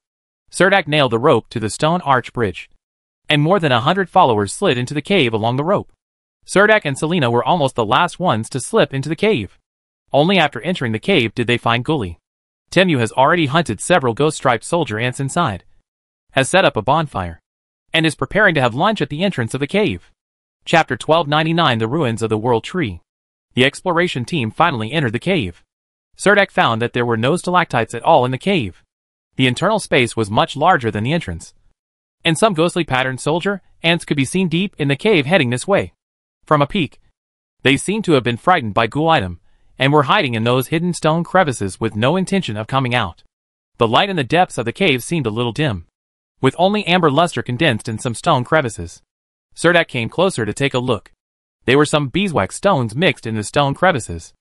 Speaker 1: Serdak nailed the rope to the stone arch bridge, and more than a hundred followers slid into the cave along the rope. Serdak and Selina were almost the last ones to slip into the cave. Only after entering the cave did they find Gully. Temu has already hunted several ghost-striped soldier ants inside, has set up a bonfire, and is preparing to have lunch at the entrance of the cave. Chapter 1299 The Ruins of the World Tree The exploration team finally entered the cave. Serdak found that there were no stalactites at all in the cave. The internal space was much larger than the entrance. and some ghostly patterned soldier, ants could be seen deep in the cave heading this way. From a peak, they seemed to have been frightened by Gulitem, and were hiding in those hidden stone crevices with no intention of coming out. The light in the depths of the cave seemed a little dim, with only amber luster condensed in some stone crevices. Serdak came closer to take a look. They were some beeswax stones mixed in the stone crevices.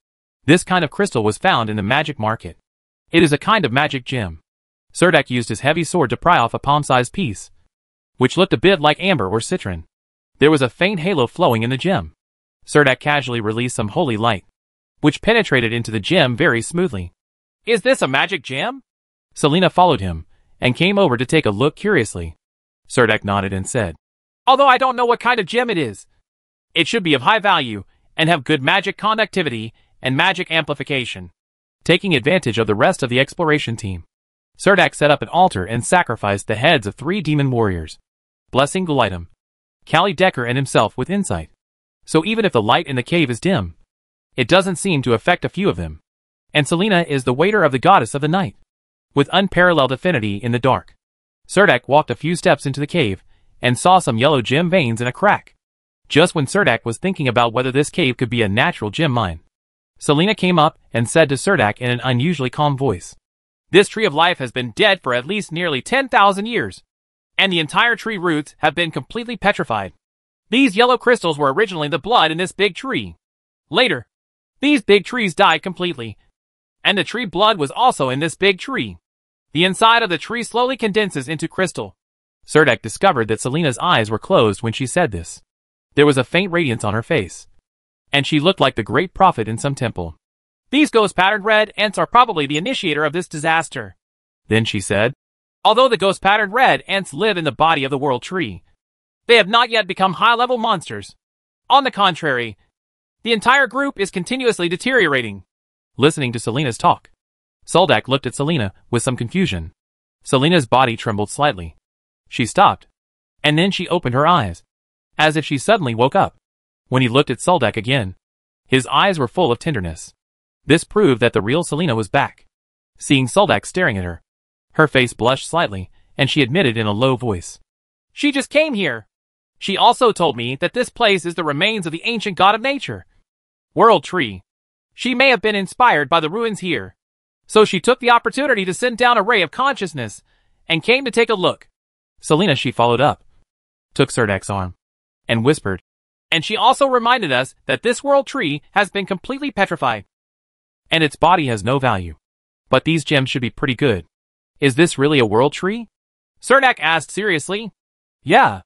Speaker 1: This kind of crystal was found in the magic market. It is a kind of magic gem. Serdak used his heavy sword to pry off a palm-sized piece, which looked a bit like amber or citron. There was a faint halo flowing in the gem. Serdak casually released some holy light, which penetrated into the gem very smoothly. Is this a magic gem? Selina followed him, and came over to take a look curiously. Serdak nodded and said, Although I don't know what kind of gem it is, it should be of high value, and have good magic conductivity, and magic amplification. Taking advantage of the rest of the exploration team, Serdak set up an altar and sacrificed the heads of three demon warriors, blessing the lightum. Decker and himself with insight. So even if the light in the cave is dim, it doesn't seem to affect a few of them. And Selina is the waiter of the goddess of the night, with unparalleled affinity in the dark. Serdak walked a few steps into the cave and saw some yellow gem veins in a crack. Just when Serdak was thinking about whether this cave could be a natural gem mine, Selina came up and said to Serdak in an unusually calm voice, this tree of life has been dead for at least nearly 10,000 years, and the entire tree roots have been completely petrified. These yellow crystals were originally the blood in this big tree. Later, these big trees died completely, and the tree blood was also in this big tree. The inside of the tree slowly condenses into crystal. Serdak discovered that Selena's eyes were closed when she said this. There was a faint radiance on her face, and she looked like the great prophet in some temple. These ghost patterned red ants are probably the initiator of this disaster. Then she said, Although the ghost patterned red ants live in the body of the world tree, they have not yet become high-level monsters. On the contrary, the entire group is continuously deteriorating. Listening to Selena's talk, Serdak looked at Selena with some confusion. Selena's body trembled slightly. She stopped, and then she opened her eyes, as if she suddenly woke up. When he looked at Serdak again, his eyes were full of tenderness. This proved that the real Selena was back. Seeing Serdak staring at her, her face blushed slightly, and she admitted in a low voice. She just came here. She also told me that this place is the remains of the ancient god of nature, World Tree. She may have been inspired by the ruins here. So she took the opportunity to send down a ray of consciousness and came to take a look. Selena she followed up, took Serdak's arm, and whispered. And she also reminded us that this world tree has been completely petrified and its body has no value. But these gems should be pretty good. Is this really a world tree? Serdak asked seriously. Yeah.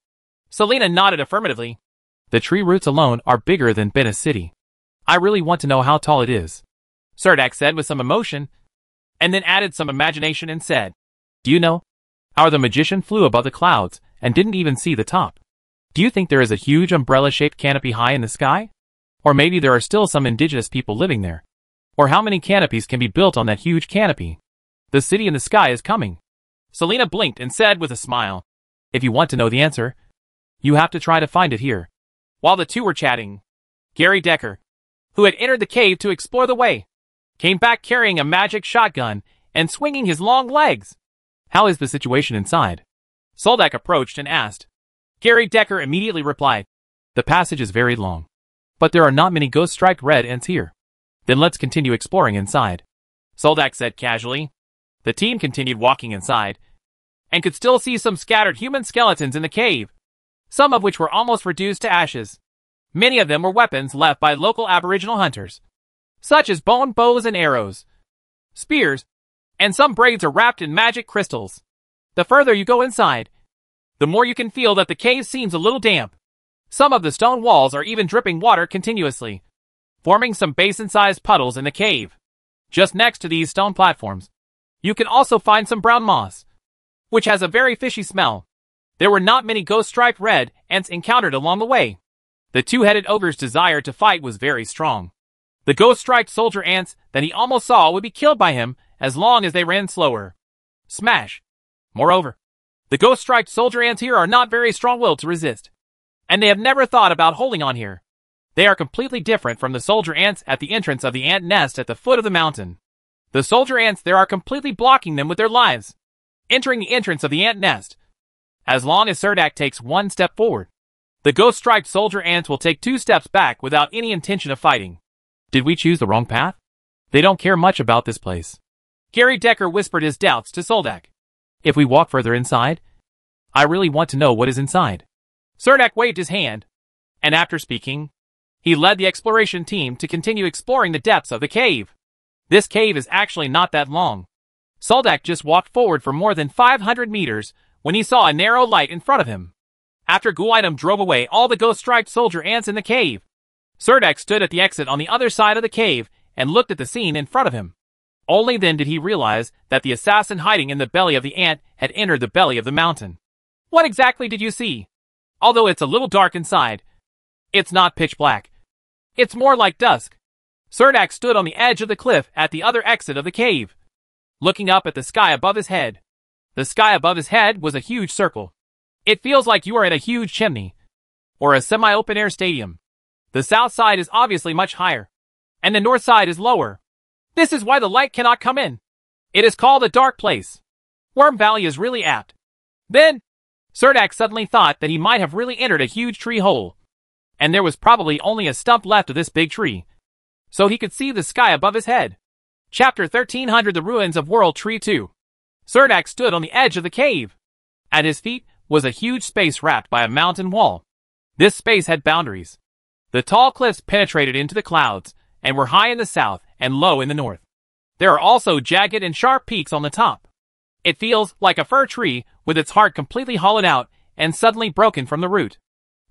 Speaker 1: Selina nodded affirmatively. The tree roots alone are bigger than Bena City. I really want to know how tall it is. Serdak said with some emotion, and then added some imagination and said, Do you know? Our the magician flew above the clouds and didn't even see the top. Do you think there is a huge umbrella-shaped canopy high in the sky? Or maybe there are still some indigenous people living there. Or how many canopies can be built on that huge canopy? The city in the sky is coming. Selina blinked and said with a smile, If you want to know the answer, you have to try to find it here. While the two were chatting, Gary Decker, who had entered the cave to explore the way, came back carrying a magic shotgun and swinging his long legs. How is the situation inside? Serdak approached and asked. Gary Decker immediately replied, The passage is very long, but there are not many ghost-striped red ants here. Then let's continue exploring inside. Serdak said casually. The team continued walking inside, and could still see some scattered human skeletons in the cave, some of which were almost reduced to ashes. Many of them were weapons left by local aboriginal hunters, such as bone bows and arrows, spears, and some braids are wrapped in magic crystals. The further you go inside, the more you can feel that the cave seems a little damp. Some of the stone walls are even dripping water continuously forming some basin-sized puddles in the cave. Just next to these stone platforms, you can also find some brown moss, which has a very fishy smell. There were not many ghost-striped red ants encountered along the way. The two-headed ogre's desire to fight was very strong. The ghost-striped soldier ants that he almost saw would be killed by him as long as they ran slower. Smash. Moreover, the ghost-striped soldier ants here are not very strong-willed to resist, and they have never thought about holding on here. They are completely different from the soldier ants at the entrance of the ant nest at the foot of the mountain. The soldier ants there are completely blocking them with their lives, entering the entrance of the ant nest, as long as Serdak takes one step forward. The ghost-striped soldier ants will take two steps back without any intention of fighting. Did we choose the wrong path? They don't care much about this place. Gary Decker whispered his doubts to Serdak. If we walk further inside, I really want to know what is inside. Serdak waved his hand, and after speaking, he led the exploration team to continue exploring the depths of the cave. This cave is actually not that long. Serdak just walked forward for more than 500 meters when he saw a narrow light in front of him. After Gulitem drove away all the ghost-striped soldier ants in the cave, Serdak stood at the exit on the other side of the cave and looked at the scene in front of him. Only then did he realize that the assassin hiding in the belly of the ant had entered the belly of the mountain. What exactly did you see? Although it's a little dark inside, it's not pitch black, it's more like dusk. Serdak stood on the edge of the cliff at the other exit of the cave, looking up at the sky above his head. The sky above his head was a huge circle. It feels like you are in a huge chimney, or a semi-open air stadium. The south side is obviously much higher, and the north side is lower. This is why the light cannot come in. It is called a dark place. Worm Valley is really apt. Then, Serdak suddenly thought that he might have really entered a huge tree hole and there was probably only a stump left of this big tree. So he could see the sky above his head. Chapter 1300 The Ruins of World Tree 2 Serdak stood on the edge of the cave. At his feet was a huge space wrapped by a mountain wall. This space had boundaries. The tall cliffs penetrated into the clouds and were high in the south and low in the north. There are also jagged and sharp peaks on the top. It feels like a fir tree with its heart completely hollowed out and suddenly broken from the root.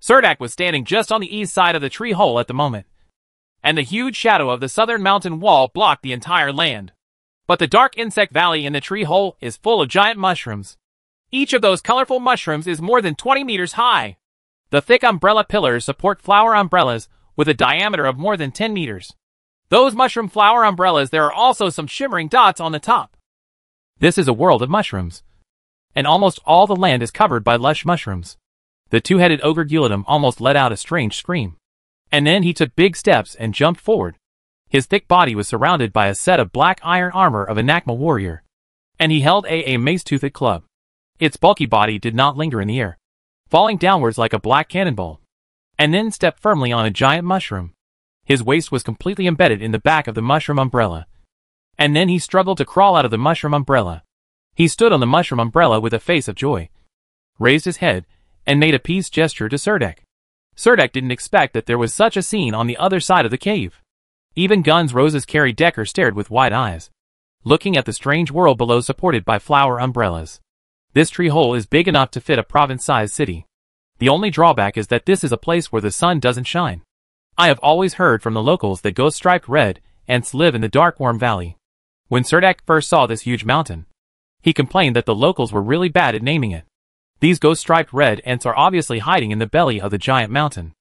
Speaker 1: Serdak was standing just on the east side of the tree hole at the moment, and the huge shadow of the southern mountain wall blocked the entire land. But the dark insect valley in the tree hole is full of giant mushrooms. Each of those colorful mushrooms is more than 20 meters high. The thick umbrella pillars support flower umbrellas with a diameter of more than 10 meters. Those mushroom flower umbrellas, there are also some shimmering dots on the top. This is a world of mushrooms. And almost all the land is covered by lush mushrooms. The two-headed ogre Gulitem almost let out a strange scream. And then he took big steps and jumped forward. His thick body was surrounded by a set of black iron armor of Nakma warrior. And he held a, a mace-toothed club. Its bulky body did not linger in the air, falling downwards like a black cannonball. And then stepped firmly on a giant mushroom. His waist was completely embedded in the back of the mushroom umbrella. And then he struggled to crawl out of the mushroom umbrella. He stood on the mushroom umbrella with a face of joy, raised his head, and made a peace gesture to Serdak. Serdak didn't expect that there was such a scene on the other side of the cave. Even Guns Rose's Kerry Decker stared with wide eyes, looking at the strange world below supported by flower umbrellas. This tree hole is big enough to fit a province-sized city. The only drawback is that this is a place where the sun doesn't shine. I have always heard from the locals that ghost striped red ants live in the dark warm valley. When Serdak first saw this huge mountain, he complained that the locals were really bad at naming it. These ghost-striped red ants are obviously hiding in the belly of the giant mountain.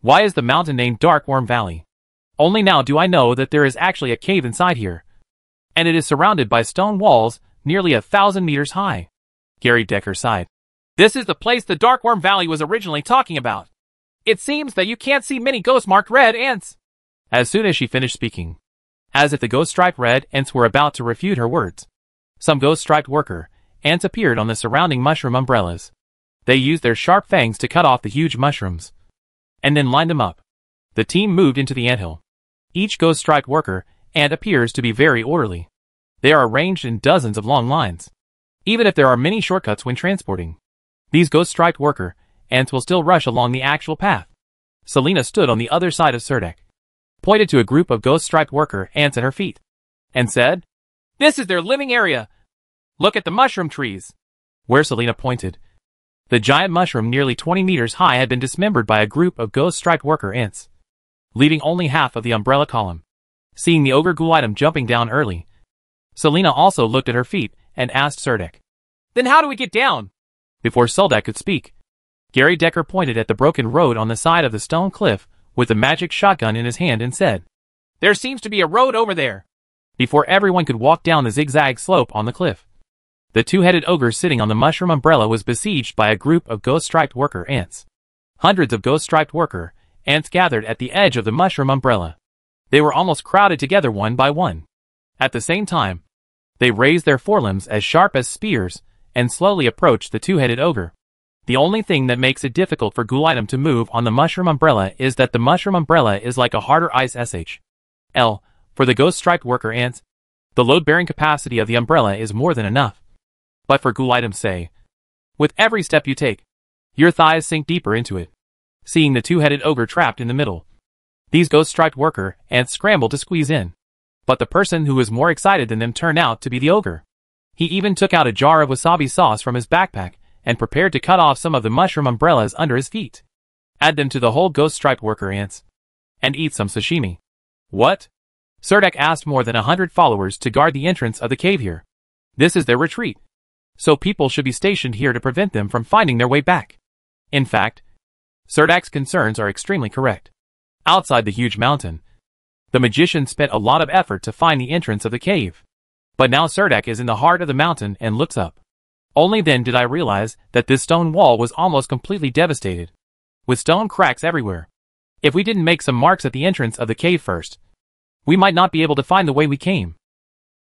Speaker 1: Why is the mountain named Dark Worm Valley? Only now do I know that there is actually a cave inside here. And it is surrounded by stone walls nearly a thousand meters high. Gary Decker sighed. This is the place the Dark Worm Valley was originally talking about. It seems that you can't see many ghost-marked red ants. As soon as she finished speaking, as if the ghost-striped red ants were about to refute her words, some ghost-striped worker ants appeared on the surrounding mushroom umbrellas. They used their sharp fangs to cut off the huge mushrooms, and then lined them up. The team moved into the anthill. Each ghost-striped worker ant appears to be very orderly. They are arranged in dozens of long lines. Even if there are many shortcuts when transporting, these ghost-striped worker ants will still rush along the actual path. Selina stood on the other side of Serdak, pointed to a group of ghost-striped worker ants at her feet, and said, This is their living area, Look at the mushroom trees! Where Selina pointed. The giant mushroom nearly 20 meters high had been dismembered by a group of ghost-striped worker ants, leaving only half of the umbrella column. Seeing the ogre ghoul jumping down early, Selina also looked at her feet and asked Serdak. Then how do we get down? Before Serdak could speak, Gary Decker pointed at the broken road on the side of the stone cliff with the magic shotgun in his hand and said, There seems to be a road over there. Before everyone could walk down the zigzag slope on the cliff, the two-headed ogre sitting on the mushroom umbrella was besieged by a group of ghost-striped worker ants. Hundreds of ghost-striped worker ants gathered at the edge of the mushroom umbrella. They were almost crowded together one by one. At the same time, they raised their forelimbs as sharp as spears and slowly approached the two-headed ogre. The only thing that makes it difficult for Gulitem to move on the mushroom umbrella is that the mushroom umbrella is like a harder ice sh. L. For the ghost-striped worker ants, the load-bearing capacity of the umbrella is more than enough but for ghoul items say. With every step you take, your thighs sink deeper into it, seeing the two-headed ogre trapped in the middle. These ghost-striped worker ants scramble to squeeze in. But the person who was more excited than them turned out to be the ogre. He even took out a jar of wasabi sauce from his backpack and prepared to cut off some of the mushroom umbrellas under his feet. Add them to the whole ghost-striped worker ants. And eat some sashimi. What? Serdak asked more than a hundred followers to guard the entrance of the cave here. This is their retreat so people should be stationed here to prevent them from finding their way back. In fact, Serdak's concerns are extremely correct. Outside the huge mountain, the magician spent a lot of effort to find the entrance of the cave. But now Serdak is in the heart of the mountain and looks up. Only then did I realize that this stone wall was almost completely devastated, with stone cracks everywhere. If we didn't make some marks at the entrance of the cave first, we might not be able to find the way we came.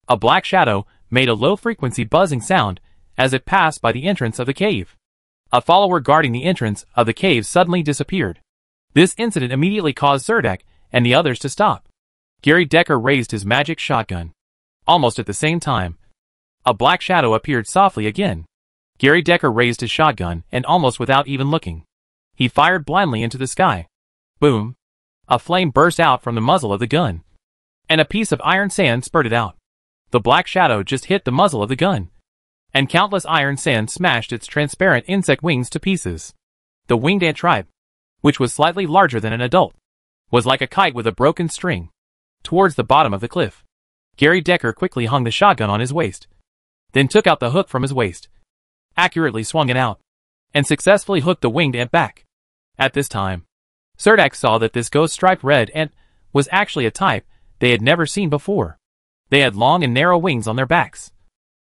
Speaker 1: A black shadow made a low-frequency buzzing sound as it passed by the entrance of the cave. A follower guarding the entrance of the cave suddenly disappeared. This incident immediately caused Serdak and the others to stop. Gary Decker raised his magic shotgun. Almost at the same time, a black shadow appeared softly again. Gary Decker raised his shotgun and almost without even looking. He fired blindly into the sky. Boom. A flame burst out from the muzzle of the gun. And a piece of iron sand spurted out. The black shadow just hit the muzzle of the gun, and countless iron sand smashed its transparent insect wings to pieces. The winged ant tribe, which was slightly larger than an adult, was like a kite with a broken string, towards the bottom of the cliff. Gary Decker quickly hung the shotgun on his waist, then took out the hook from his waist, accurately swung it out, and successfully hooked the winged ant back. At this time, Serdak saw that this ghost-striped red ant was actually a type they had never seen before. They had long and narrow wings on their backs,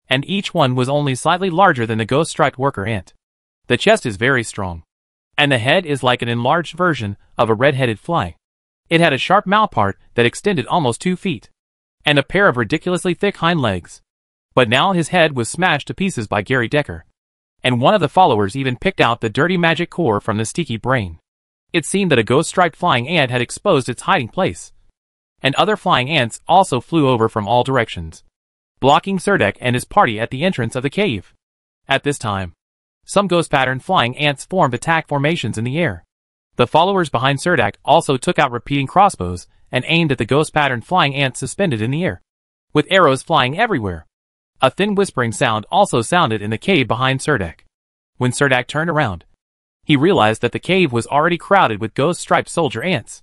Speaker 1: and each one was only slightly larger than the ghost-striped worker ant. The chest is very strong, and the head is like an enlarged version of a red-headed fly. It had a sharp mouthpart that extended almost two feet, and a pair of ridiculously thick hind legs. But now his head was smashed to pieces by Gary Decker, and one of the followers even picked out the dirty magic core from the sticky brain. It seemed that a ghost-striped flying ant had exposed its hiding place, and other flying ants also flew over from all directions blocking Serdak and his party at the entrance of the cave. At this time, some ghost pattern flying ants formed attack formations in the air. The followers behind Serdak also took out repeating crossbows and aimed at the ghost pattern flying ants suspended in the air, with arrows flying everywhere. A thin whispering sound also sounded in the cave behind Serdak. When Serdak turned around, he realized that the cave was already crowded with ghost-striped soldier ants.